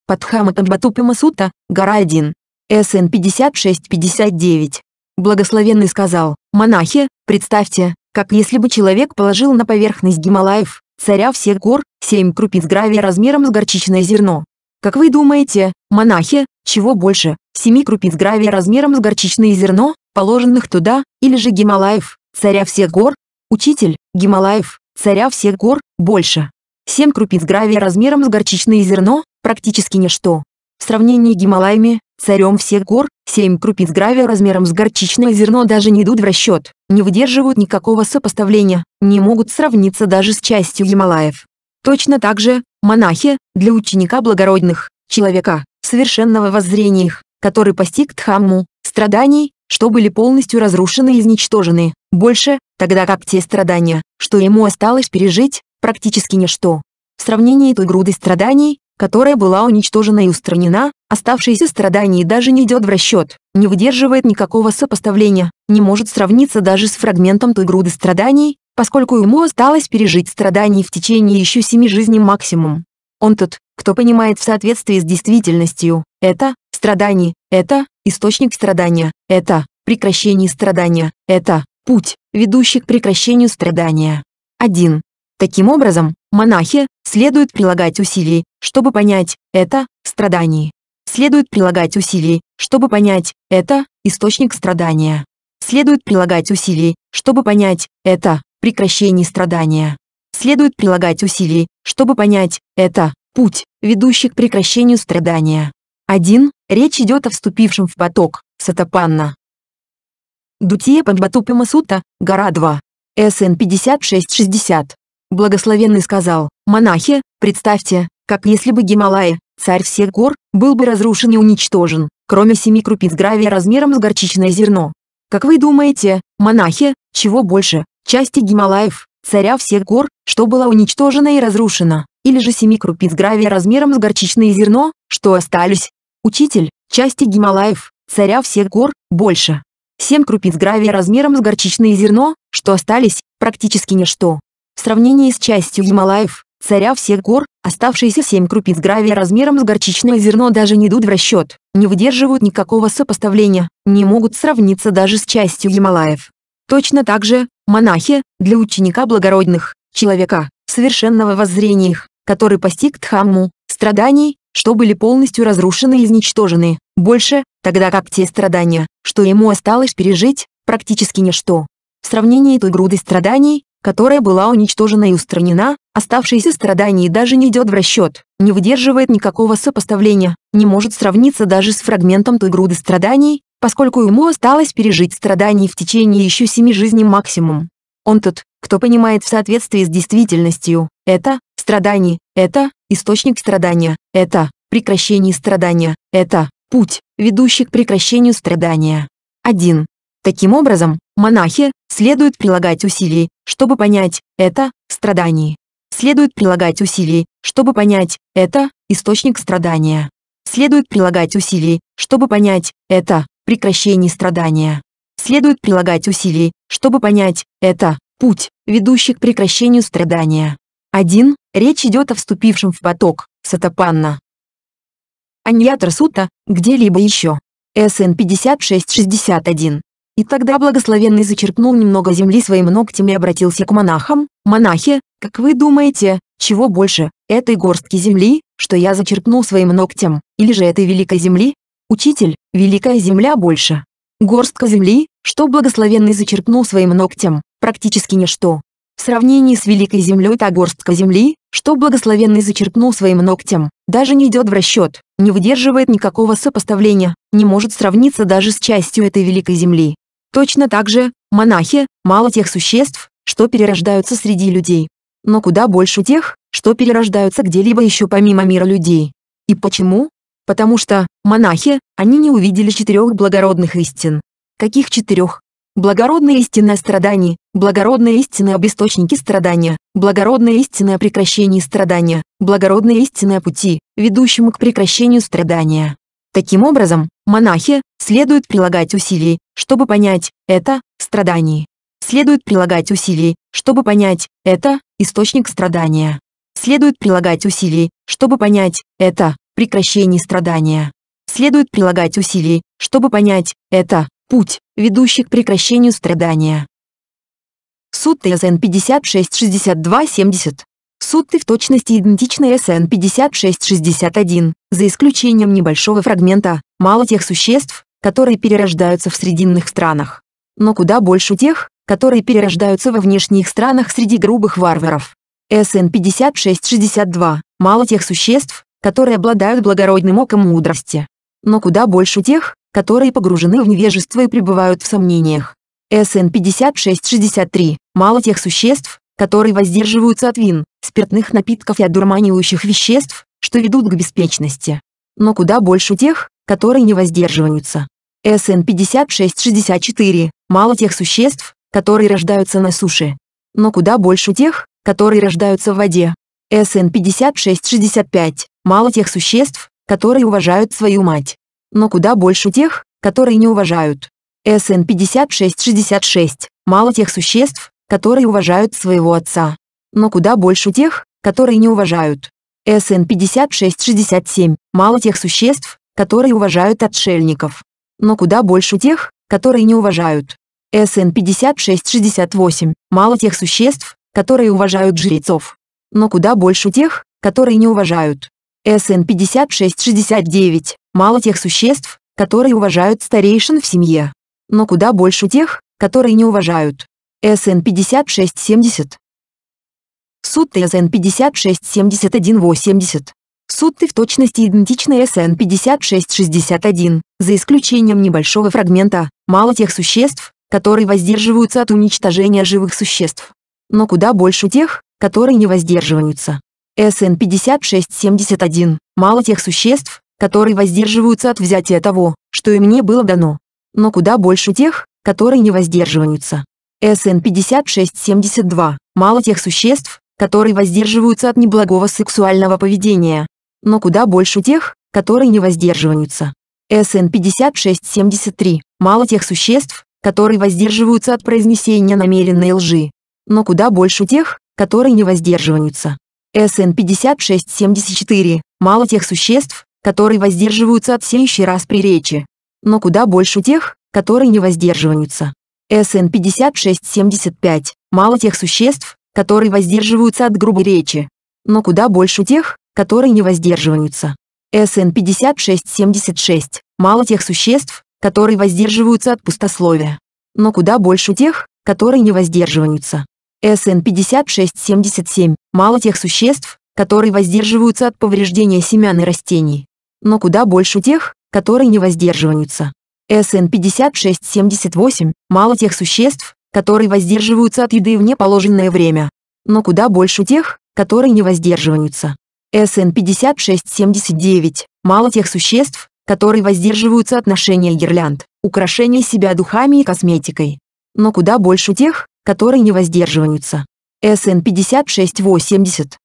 Падхаматамбатупима Сута, гора 1. СН 5659. Благословенный сказал, монахи, представьте, как если бы человек положил на поверхность Гималаев, царя всех гор, семь крупиц гравия размером с горчичное зерно. Как вы думаете, монахи, чего больше, семи крупиц гравия размером с горчичное зерно, положенных туда, или же Гималаев, царя всех гор? Учитель, Гималаев, царя всех гор, больше. Семь крупиц гравия размером с горчичное зерно, практически ничто. В сравнении с Гималаями, царем всех гор, семь крупиц гравия размером с горчичное зерно даже не идут в расчет, не выдерживают никакого сопоставления, не могут сравниться даже с частью Гималаев. Точно так же, монахи, для ученика благородных, человека, совершенного воззрения их, который постиг Дхамму, страданий, что были полностью разрушены и изничтожены, больше, тогда как те страдания, что ему осталось пережить, практически ничто. В сравнении той груды страданий, которая была уничтожена и устранена, оставшиеся страдания даже не идет в расчет, не выдерживает никакого сопоставления, не может сравниться даже с фрагментом той груды страданий, поскольку ему осталось пережить страданий в течение еще семи жизней максимум. Он тот, кто понимает в соответствии с действительностью, это страдание, это источник страдания, это прекращение страдания, это путь, ведущий к прекращению страдания. 1. Таким образом, монахи следует прилагать усилий, чтобы понять это страдание. Следует прилагать усилий, чтобы понять это источник страдания. Следует прилагать усилий, чтобы понять это прекращение страдания. Следует прилагать усилий, чтобы понять это путь, ведущий к прекращению страдания. 1. Речь идет о вступившем в поток, Сатапанна. Дутия Памбатупима Сута, гора 2. СН 5660. Благословенный сказал, монахи, представьте, как если бы Гималаи, царь всех гор, был бы разрушен и уничтожен, кроме семи крупиц гравия размером с горчичное зерно. Как вы думаете, монахи, чего больше, части Гималаев, царя всех гор, что было уничтожено и разрушено, или же семи крупиц гравия размером с горчичное зерно, что остались? Учитель, части Гималаев, царя всех гор, больше. Семь крупиц гравия размером с горчичное зерно, что остались, практически ничто. В сравнении с частью Гималаев, царя всех гор, оставшиеся семь крупиц гравия размером с горчичное зерно даже не идут в расчет, не выдерживают никакого сопоставления, не могут сравниться даже с частью Гималаев. Точно так же, монахи, для ученика благородных, человека, совершенного воззрения их, который постиг Дхамму, страданий, что были полностью разрушены и изничтожены, больше, тогда как те страдания, что ему осталось пережить, практически ничто. В сравнении той груды страданий, которая была уничтожена и устранена, оставшиеся страдания даже не идет в расчет, не выдерживает никакого сопоставления, не может сравниться даже с фрагментом той груды страданий, поскольку ему осталось пережить страданий в течение еще семи жизней максимум. Он тот, кто понимает в соответствии с действительностью, это страдание, это источник страдания, это прекращение страдания, это путь, ведущий к прекращению страдания. 1. Таким образом, монахи следует прилагать усилий, чтобы понять это страдание. Следует прилагать усилий, чтобы понять это источник страдания. Следует прилагать усилий, чтобы понять это прекращение страдания. Следует прилагать усилий, чтобы понять это путь, ведущий к прекращению страдания. 1. Речь идет о вступившем в поток, Сатапанна. Аньятра Сута, где-либо еще. СН 5661. И тогда благословенный зачерпнул немного земли своим ногтем и обратился к монахам. «Монахи, как вы думаете, чего больше, этой горстки земли, что я зачерпнул своим ногтем, или же этой великой земли? Учитель, великая земля больше. Горстка земли, что благословенный зачерпнул своим ногтем, практически ничто. В сравнении с великой землей та горстка земли, что благословенный зачерпнул своим ногтем, даже не идет в расчет, не выдерживает никакого сопоставления, не может сравниться даже с частью этой великой земли. Точно так же, монахи, мало тех существ, что перерождаются среди людей. Но куда больше тех, что перерождаются где-либо еще помимо мира людей. И почему? Потому что, монахи, они не увидели четырех благородных истин. Каких четырех? Благородное истинное страдание, благородная истина об источнике страдания, благородная истина о прекращении страдания, благородная истина о пути, ведущему к прекращению страдания. Таким образом, монахи следует прилагать усилий, чтобы понять это страдание. Следует прилагать усилий, чтобы понять это источник страдания. Следует прилагать усилий, чтобы понять это прекращение страдания. Следует прилагать усилий, чтобы понять это путь, ведущий к прекращению страдания. Суд СН 566270. Суд в точности идентичны СН 5661, за исключением небольшого фрагмента, мало тех существ, которые перерождаются в срединных странах. Но куда больше тех, которые перерождаются во внешних странах среди грубых варваров. СН 5662, мало тех существ, которые обладают благородным оком мудрости. Но куда больше тех, которые погружены в невежество и пребывают в сомнениях. СН 5663, мало тех существ, которые воздерживаются от вин, спиртных напитков и одурманивающих веществ, что ведут к беспечности. Но куда больше тех, которые не воздерживаются. СН 5664, мало тех существ, которые рождаются на суше. Но куда больше тех, которые рождаются в воде. СН 5665, мало тех существ, которые уважают свою мать. Но куда больше тех, которые не уважают. СН 5666, мало тех существ, которые уважают своего отца. Но куда больше тех, которые не уважают. СН 5667, мало тех существ, которые уважают отшельников. Но куда больше тех, которые не уважают. СН 5668, мало тех существ, которые уважают жрецов. Но куда больше тех, которые не уважают. СН 5669, мало тех существ, которые уважают старейшин в семье но куда больше тех, которые не уважают. СН 5670. Суд СН 567180. Суд в точности идентичны СН 5661, за исключением небольшого фрагмента, мало тех существ, которые воздерживаются от уничтожения живых существ. Но куда больше тех, которые не воздерживаются. СН 5671, мало тех существ, которые воздерживаются от взятия того, что им не было дано но куда больше тех, которые не воздерживаются. СН 5672, мало тех существ, которые воздерживаются от неблагого сексуального поведения, но куда больше тех, которые не воздерживаются. СН 5673, мало тех существ, которые воздерживаются от произнесения намеренной лжи, но куда больше тех, которые не воздерживаются. СН 5674, мало тех существ, которые воздерживаются от сеющей раз при речи, но куда больше тех, которые не воздерживаются. СН 5675, мало тех существ, которые воздерживаются от грубой речи, но куда больше тех, которые не воздерживаются. СН 5676, мало тех существ, которые воздерживаются от пустословия, но куда больше тех, которые не воздерживаются. СН 5677, мало тех существ, которые воздерживаются от повреждения семян и растений, но куда больше тех, которые не воздерживаются. СН-5678, мало тех существ, которые воздерживаются от еды в неположенное время. Но куда больше тех, которые не воздерживаются. СН-5679, мало тех существ, которые воздерживаются от ношения гирлянд, украшения себя духами и косметикой. Но куда больше тех, которые не воздерживаются. СН-5680.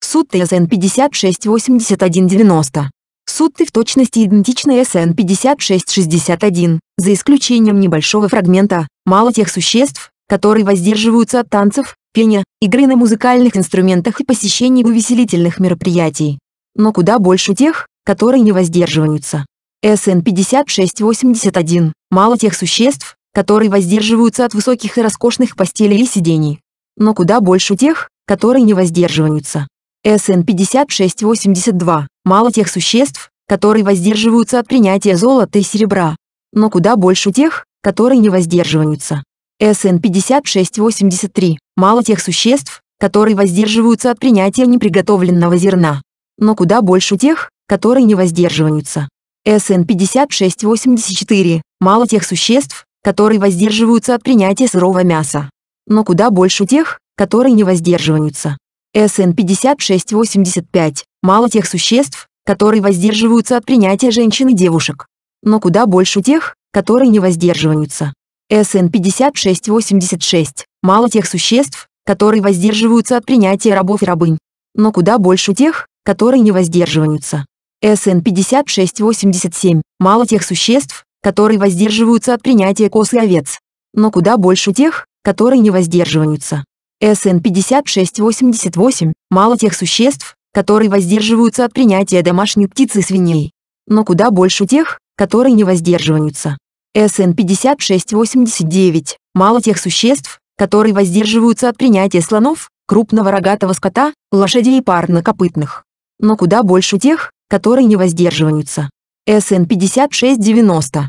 Суд СН-568190. Сутты в точности идентичны СН-5661, за исключением небольшого фрагмента, мало тех существ, которые воздерживаются от танцев, пения, игры на музыкальных инструментах и посещений увеселительных мероприятий. Но куда больше тех, которые не воздерживаются. СН-5681, мало тех существ, которые воздерживаются от высоких и роскошных постелей и сидений. Но куда больше тех, которые не воздерживаются. СН 5682, мало тех существ, которые воздерживаются от принятия золота и серебра, но куда больше тех, которые не воздерживаются. СН 5683, мало тех существ, которые воздерживаются от принятия неприготовленного зерна, но куда больше тех, которые не воздерживаются. СН 5684, мало тех существ, которые воздерживаются от принятия сырого мяса, но куда больше тех, которые не воздерживаются. СН 5685, мало тех существ, которые воздерживаются от принятия женщин и девушек, но куда больше тех, которые не воздерживаются. СН-5686. Мало тех существ, которые воздерживаются от принятия рабов и рабынь. Но куда больше тех, которые не воздерживаются. СН-5687. Мало тех существ, которые воздерживаются от принятия коз и овец. Но куда больше тех, которые не воздерживаются. СН-5688. Мало тех существ, которые воздерживаются от принятия домашней птицы свиней. Но куда больше тех, которые не воздерживаются. СН-5689. Мало тех существ, которые воздерживаются от принятия слонов, крупного рогатого скота, лошадей и парнокопытных. Но куда больше тех, которые не воздерживаются. СН-5690.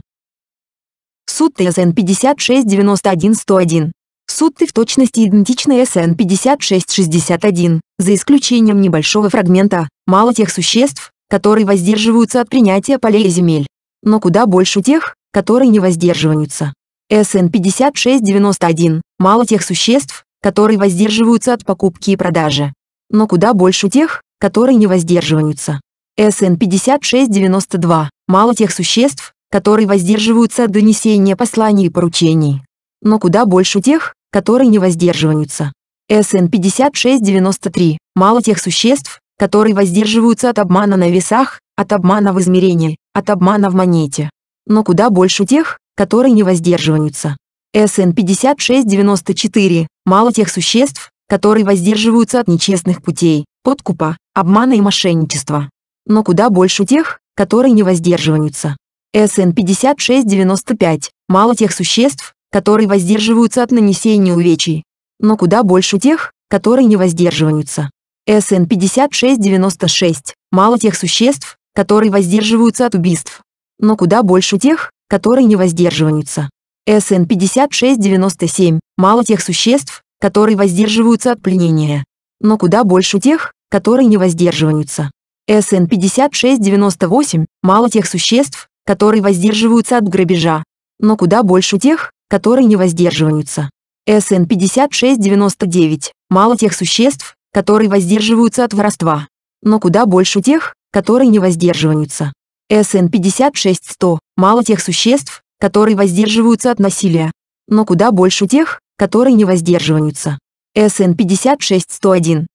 Суд СН-5691-101. Суд в точности идентичны СН-5661, за исключением небольшого фрагмента, мало тех существ, которые воздерживаются от принятия полей и земель. Но куда больше тех, которые не воздерживаются. СН-5691, мало тех существ, которые воздерживаются от покупки и продажи. Но куда больше тех, которые не воздерживаются. СН-5692, мало тех существ, которые воздерживаются от донесения посланий и поручений. Но куда больше тех, которые не воздерживаются. СН-5693, мало тех существ, которые воздерживаются от обмана на весах, от обмана в измерении, от обмана в монете. Но куда больше тех, которые не воздерживаются. СН-5694, мало тех существ, которые воздерживаются от нечестных путей, подкупа, обмана и мошенничества. Но куда больше тех, которые не воздерживаются. СН-5695, мало тех существ, которые воздерживаются от нанесения увечий. Но куда больше тех, которые не воздерживаются. СН-5696, мало тех существ, которые воздерживаются от убийств. Но куда больше тех, которые не воздерживаются. СН-5697, мало тех существ, которые воздерживаются от пленения. Но куда больше тех, которые не воздерживаются. СН-5698, мало тех существ, которые воздерживаются от грабежа. Но куда больше тех, которые не воздерживаются. СН-5699, мало тех существ, которые воздерживаются от воровства. Но куда больше тех, которые не воздерживаются. СН-56-100, мало тех существ, которые воздерживаются от насилия. Но куда больше тех, которые не воздерживаются. СН-56-101.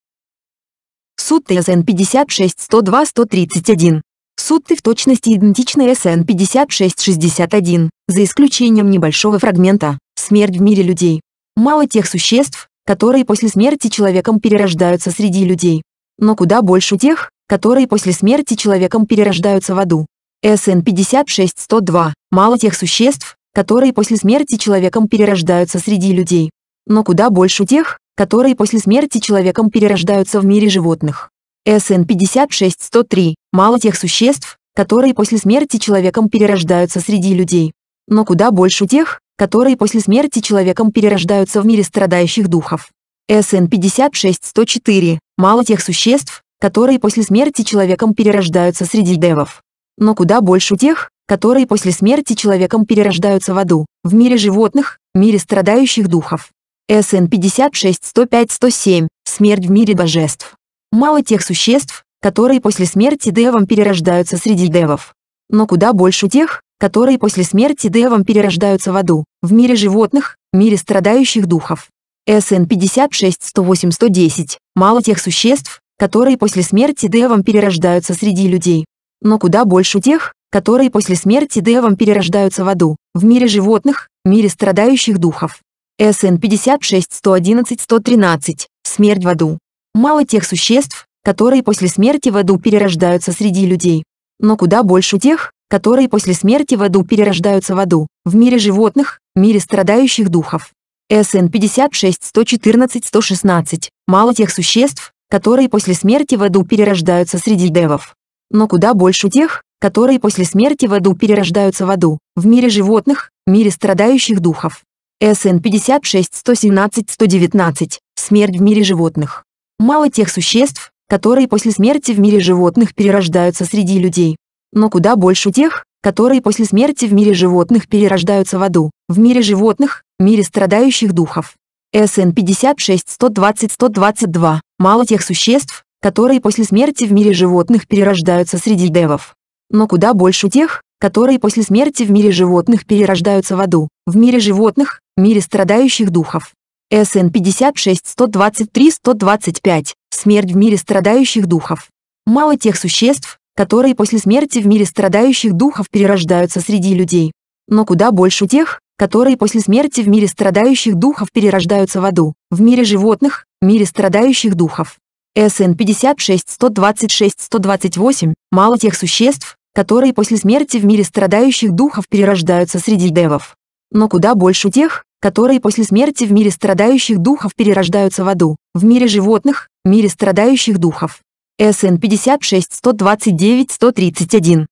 Суд СН-56-102-131. Суд в точности идентичны СН-56-61, за исключением небольшого фрагмента «Смерть в мире людей». Мало тех существ, которые после смерти человеком перерождаются среди людей. Но куда больше тех, которые после смерти человеком перерождаются в аду. СН-56-102. Мало тех существ, которые после смерти человеком перерождаются среди людей. Но куда больше тех, которые после смерти человеком перерождаются в мире животных. СН-56-103. Мало тех существ, которые после смерти человеком перерождаются среди людей. Но куда больше тех, которые после смерти человеком перерождаются в мире страдающих духов. СН-56-104. Мало тех существ, которые после смерти человеком перерождаются среди девов. Но куда больше тех, которые после смерти человеком перерождаются в аду, в мире животных, мире страдающих духов. СН 56 105 107 Смерть в мире божеств. Мало тех существ, которые после смерти девом перерождаются среди девов. Но куда больше тех, которые после смерти девом перерождаются в аду, в мире животных, мире страдающих духов. СН 56 108 110 Мало тех существ, которые после смерти девом перерождаются среди людей. Но куда больше тех, которые после смерти девом перерождаются в аду, в мире животных, мире страдающих духов. СН 56 111 113 Смерть в аду. Мало тех существ, которые после смерти в аду перерождаются среди людей. Но куда больше тех, которые после смерти в аду перерождаются в аду, в мире животных, мире страдающих духов. СН 56 114 116 Мало тех существ, которые после смерти в аду перерождаются среди девов. Но куда больше тех, которые после смерти в аду перерождаются в аду, в мире животных, мире страдающих духов. СН 56 117 119 Смерть в мире животных. Мало тех существ, которые после смерти в мире животных перерождаются среди людей. Но куда больше тех, которые после смерти в мире животных перерождаются в аду, в мире животных, мире страдающих духов. СН 56 120 122 Мало тех существ, которые после смерти в мире животных перерождаются среди девов. Но куда больше тех, которые после смерти в мире животных перерождаются в аду, в мире животных, мире страдающих духов. СН 56-123-125. Смерть в мире страдающих духов. Мало тех существ, которые после смерти в мире страдающих духов перерождаются среди людей. Но куда больше тех, которые после смерти в мире страдающих духов перерождаются в аду, в мире животных, мире страдающих духов. СН 56-126-128. Мало тех существ, которые после смерти в мире страдающих духов перерождаются среди девов. Но куда больше тех, которые после смерти в мире страдающих духов перерождаются в аду, в мире животных, мире страдающих духов. СН 56 129 131.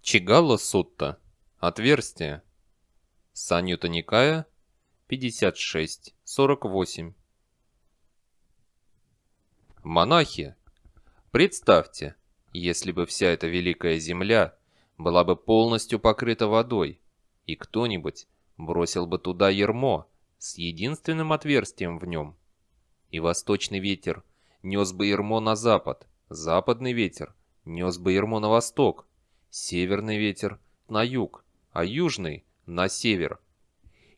Чигала Сутта. Отверстие. Санюта Никая. 56-48. Монахи, представьте, если бы вся эта великая земля была бы полностью покрыта водой, и кто-нибудь бросил бы туда ермо с единственным отверстием в нем, и восточный ветер нес бы ермо на запад, западный ветер нес бы ермо на восток, северный ветер на юг, а южный на север.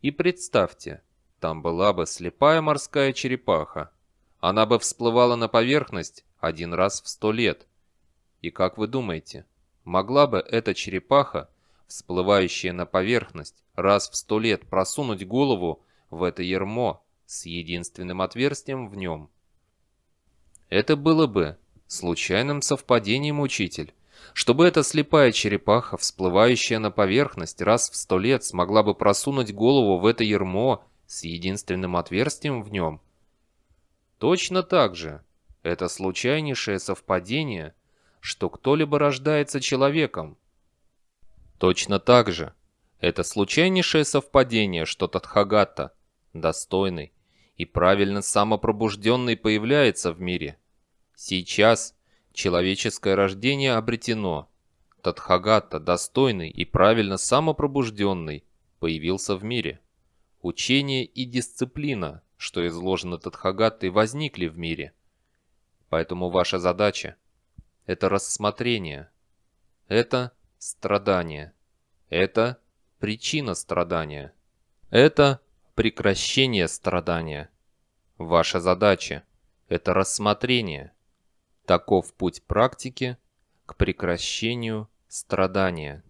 И представьте, там была бы слепая морская черепаха. Она бы всплывала на поверхность один раз в сто лет. И как вы думаете, могла бы эта черепаха, всплывающая на поверхность, раз в сто лет просунуть голову в это ермо с единственным отверстием в нем? Это было бы случайным совпадением, учитель чтобы эта слепая черепаха, всплывающая на поверхность раз в сто лет, смогла бы просунуть голову в это ермо с единственным отверстием в нем. Точно так же, это случайнейшее совпадение, что кто-либо рождается человеком. Точно так же, это случайнейшее совпадение, что Тадхагата, достойный и правильно самопробужденный появляется в мире. Сейчас – Человеческое рождение обретено. Тадхагата, достойный и правильно самопробужденный, появился в мире. Учение и дисциплина, что изложено Тадхагатой, возникли в мире. Поэтому ваша задача – это рассмотрение. Это страдание. Это причина страдания. Это прекращение страдания. Ваша задача – это рассмотрение – Таков путь практики к прекращению страдания.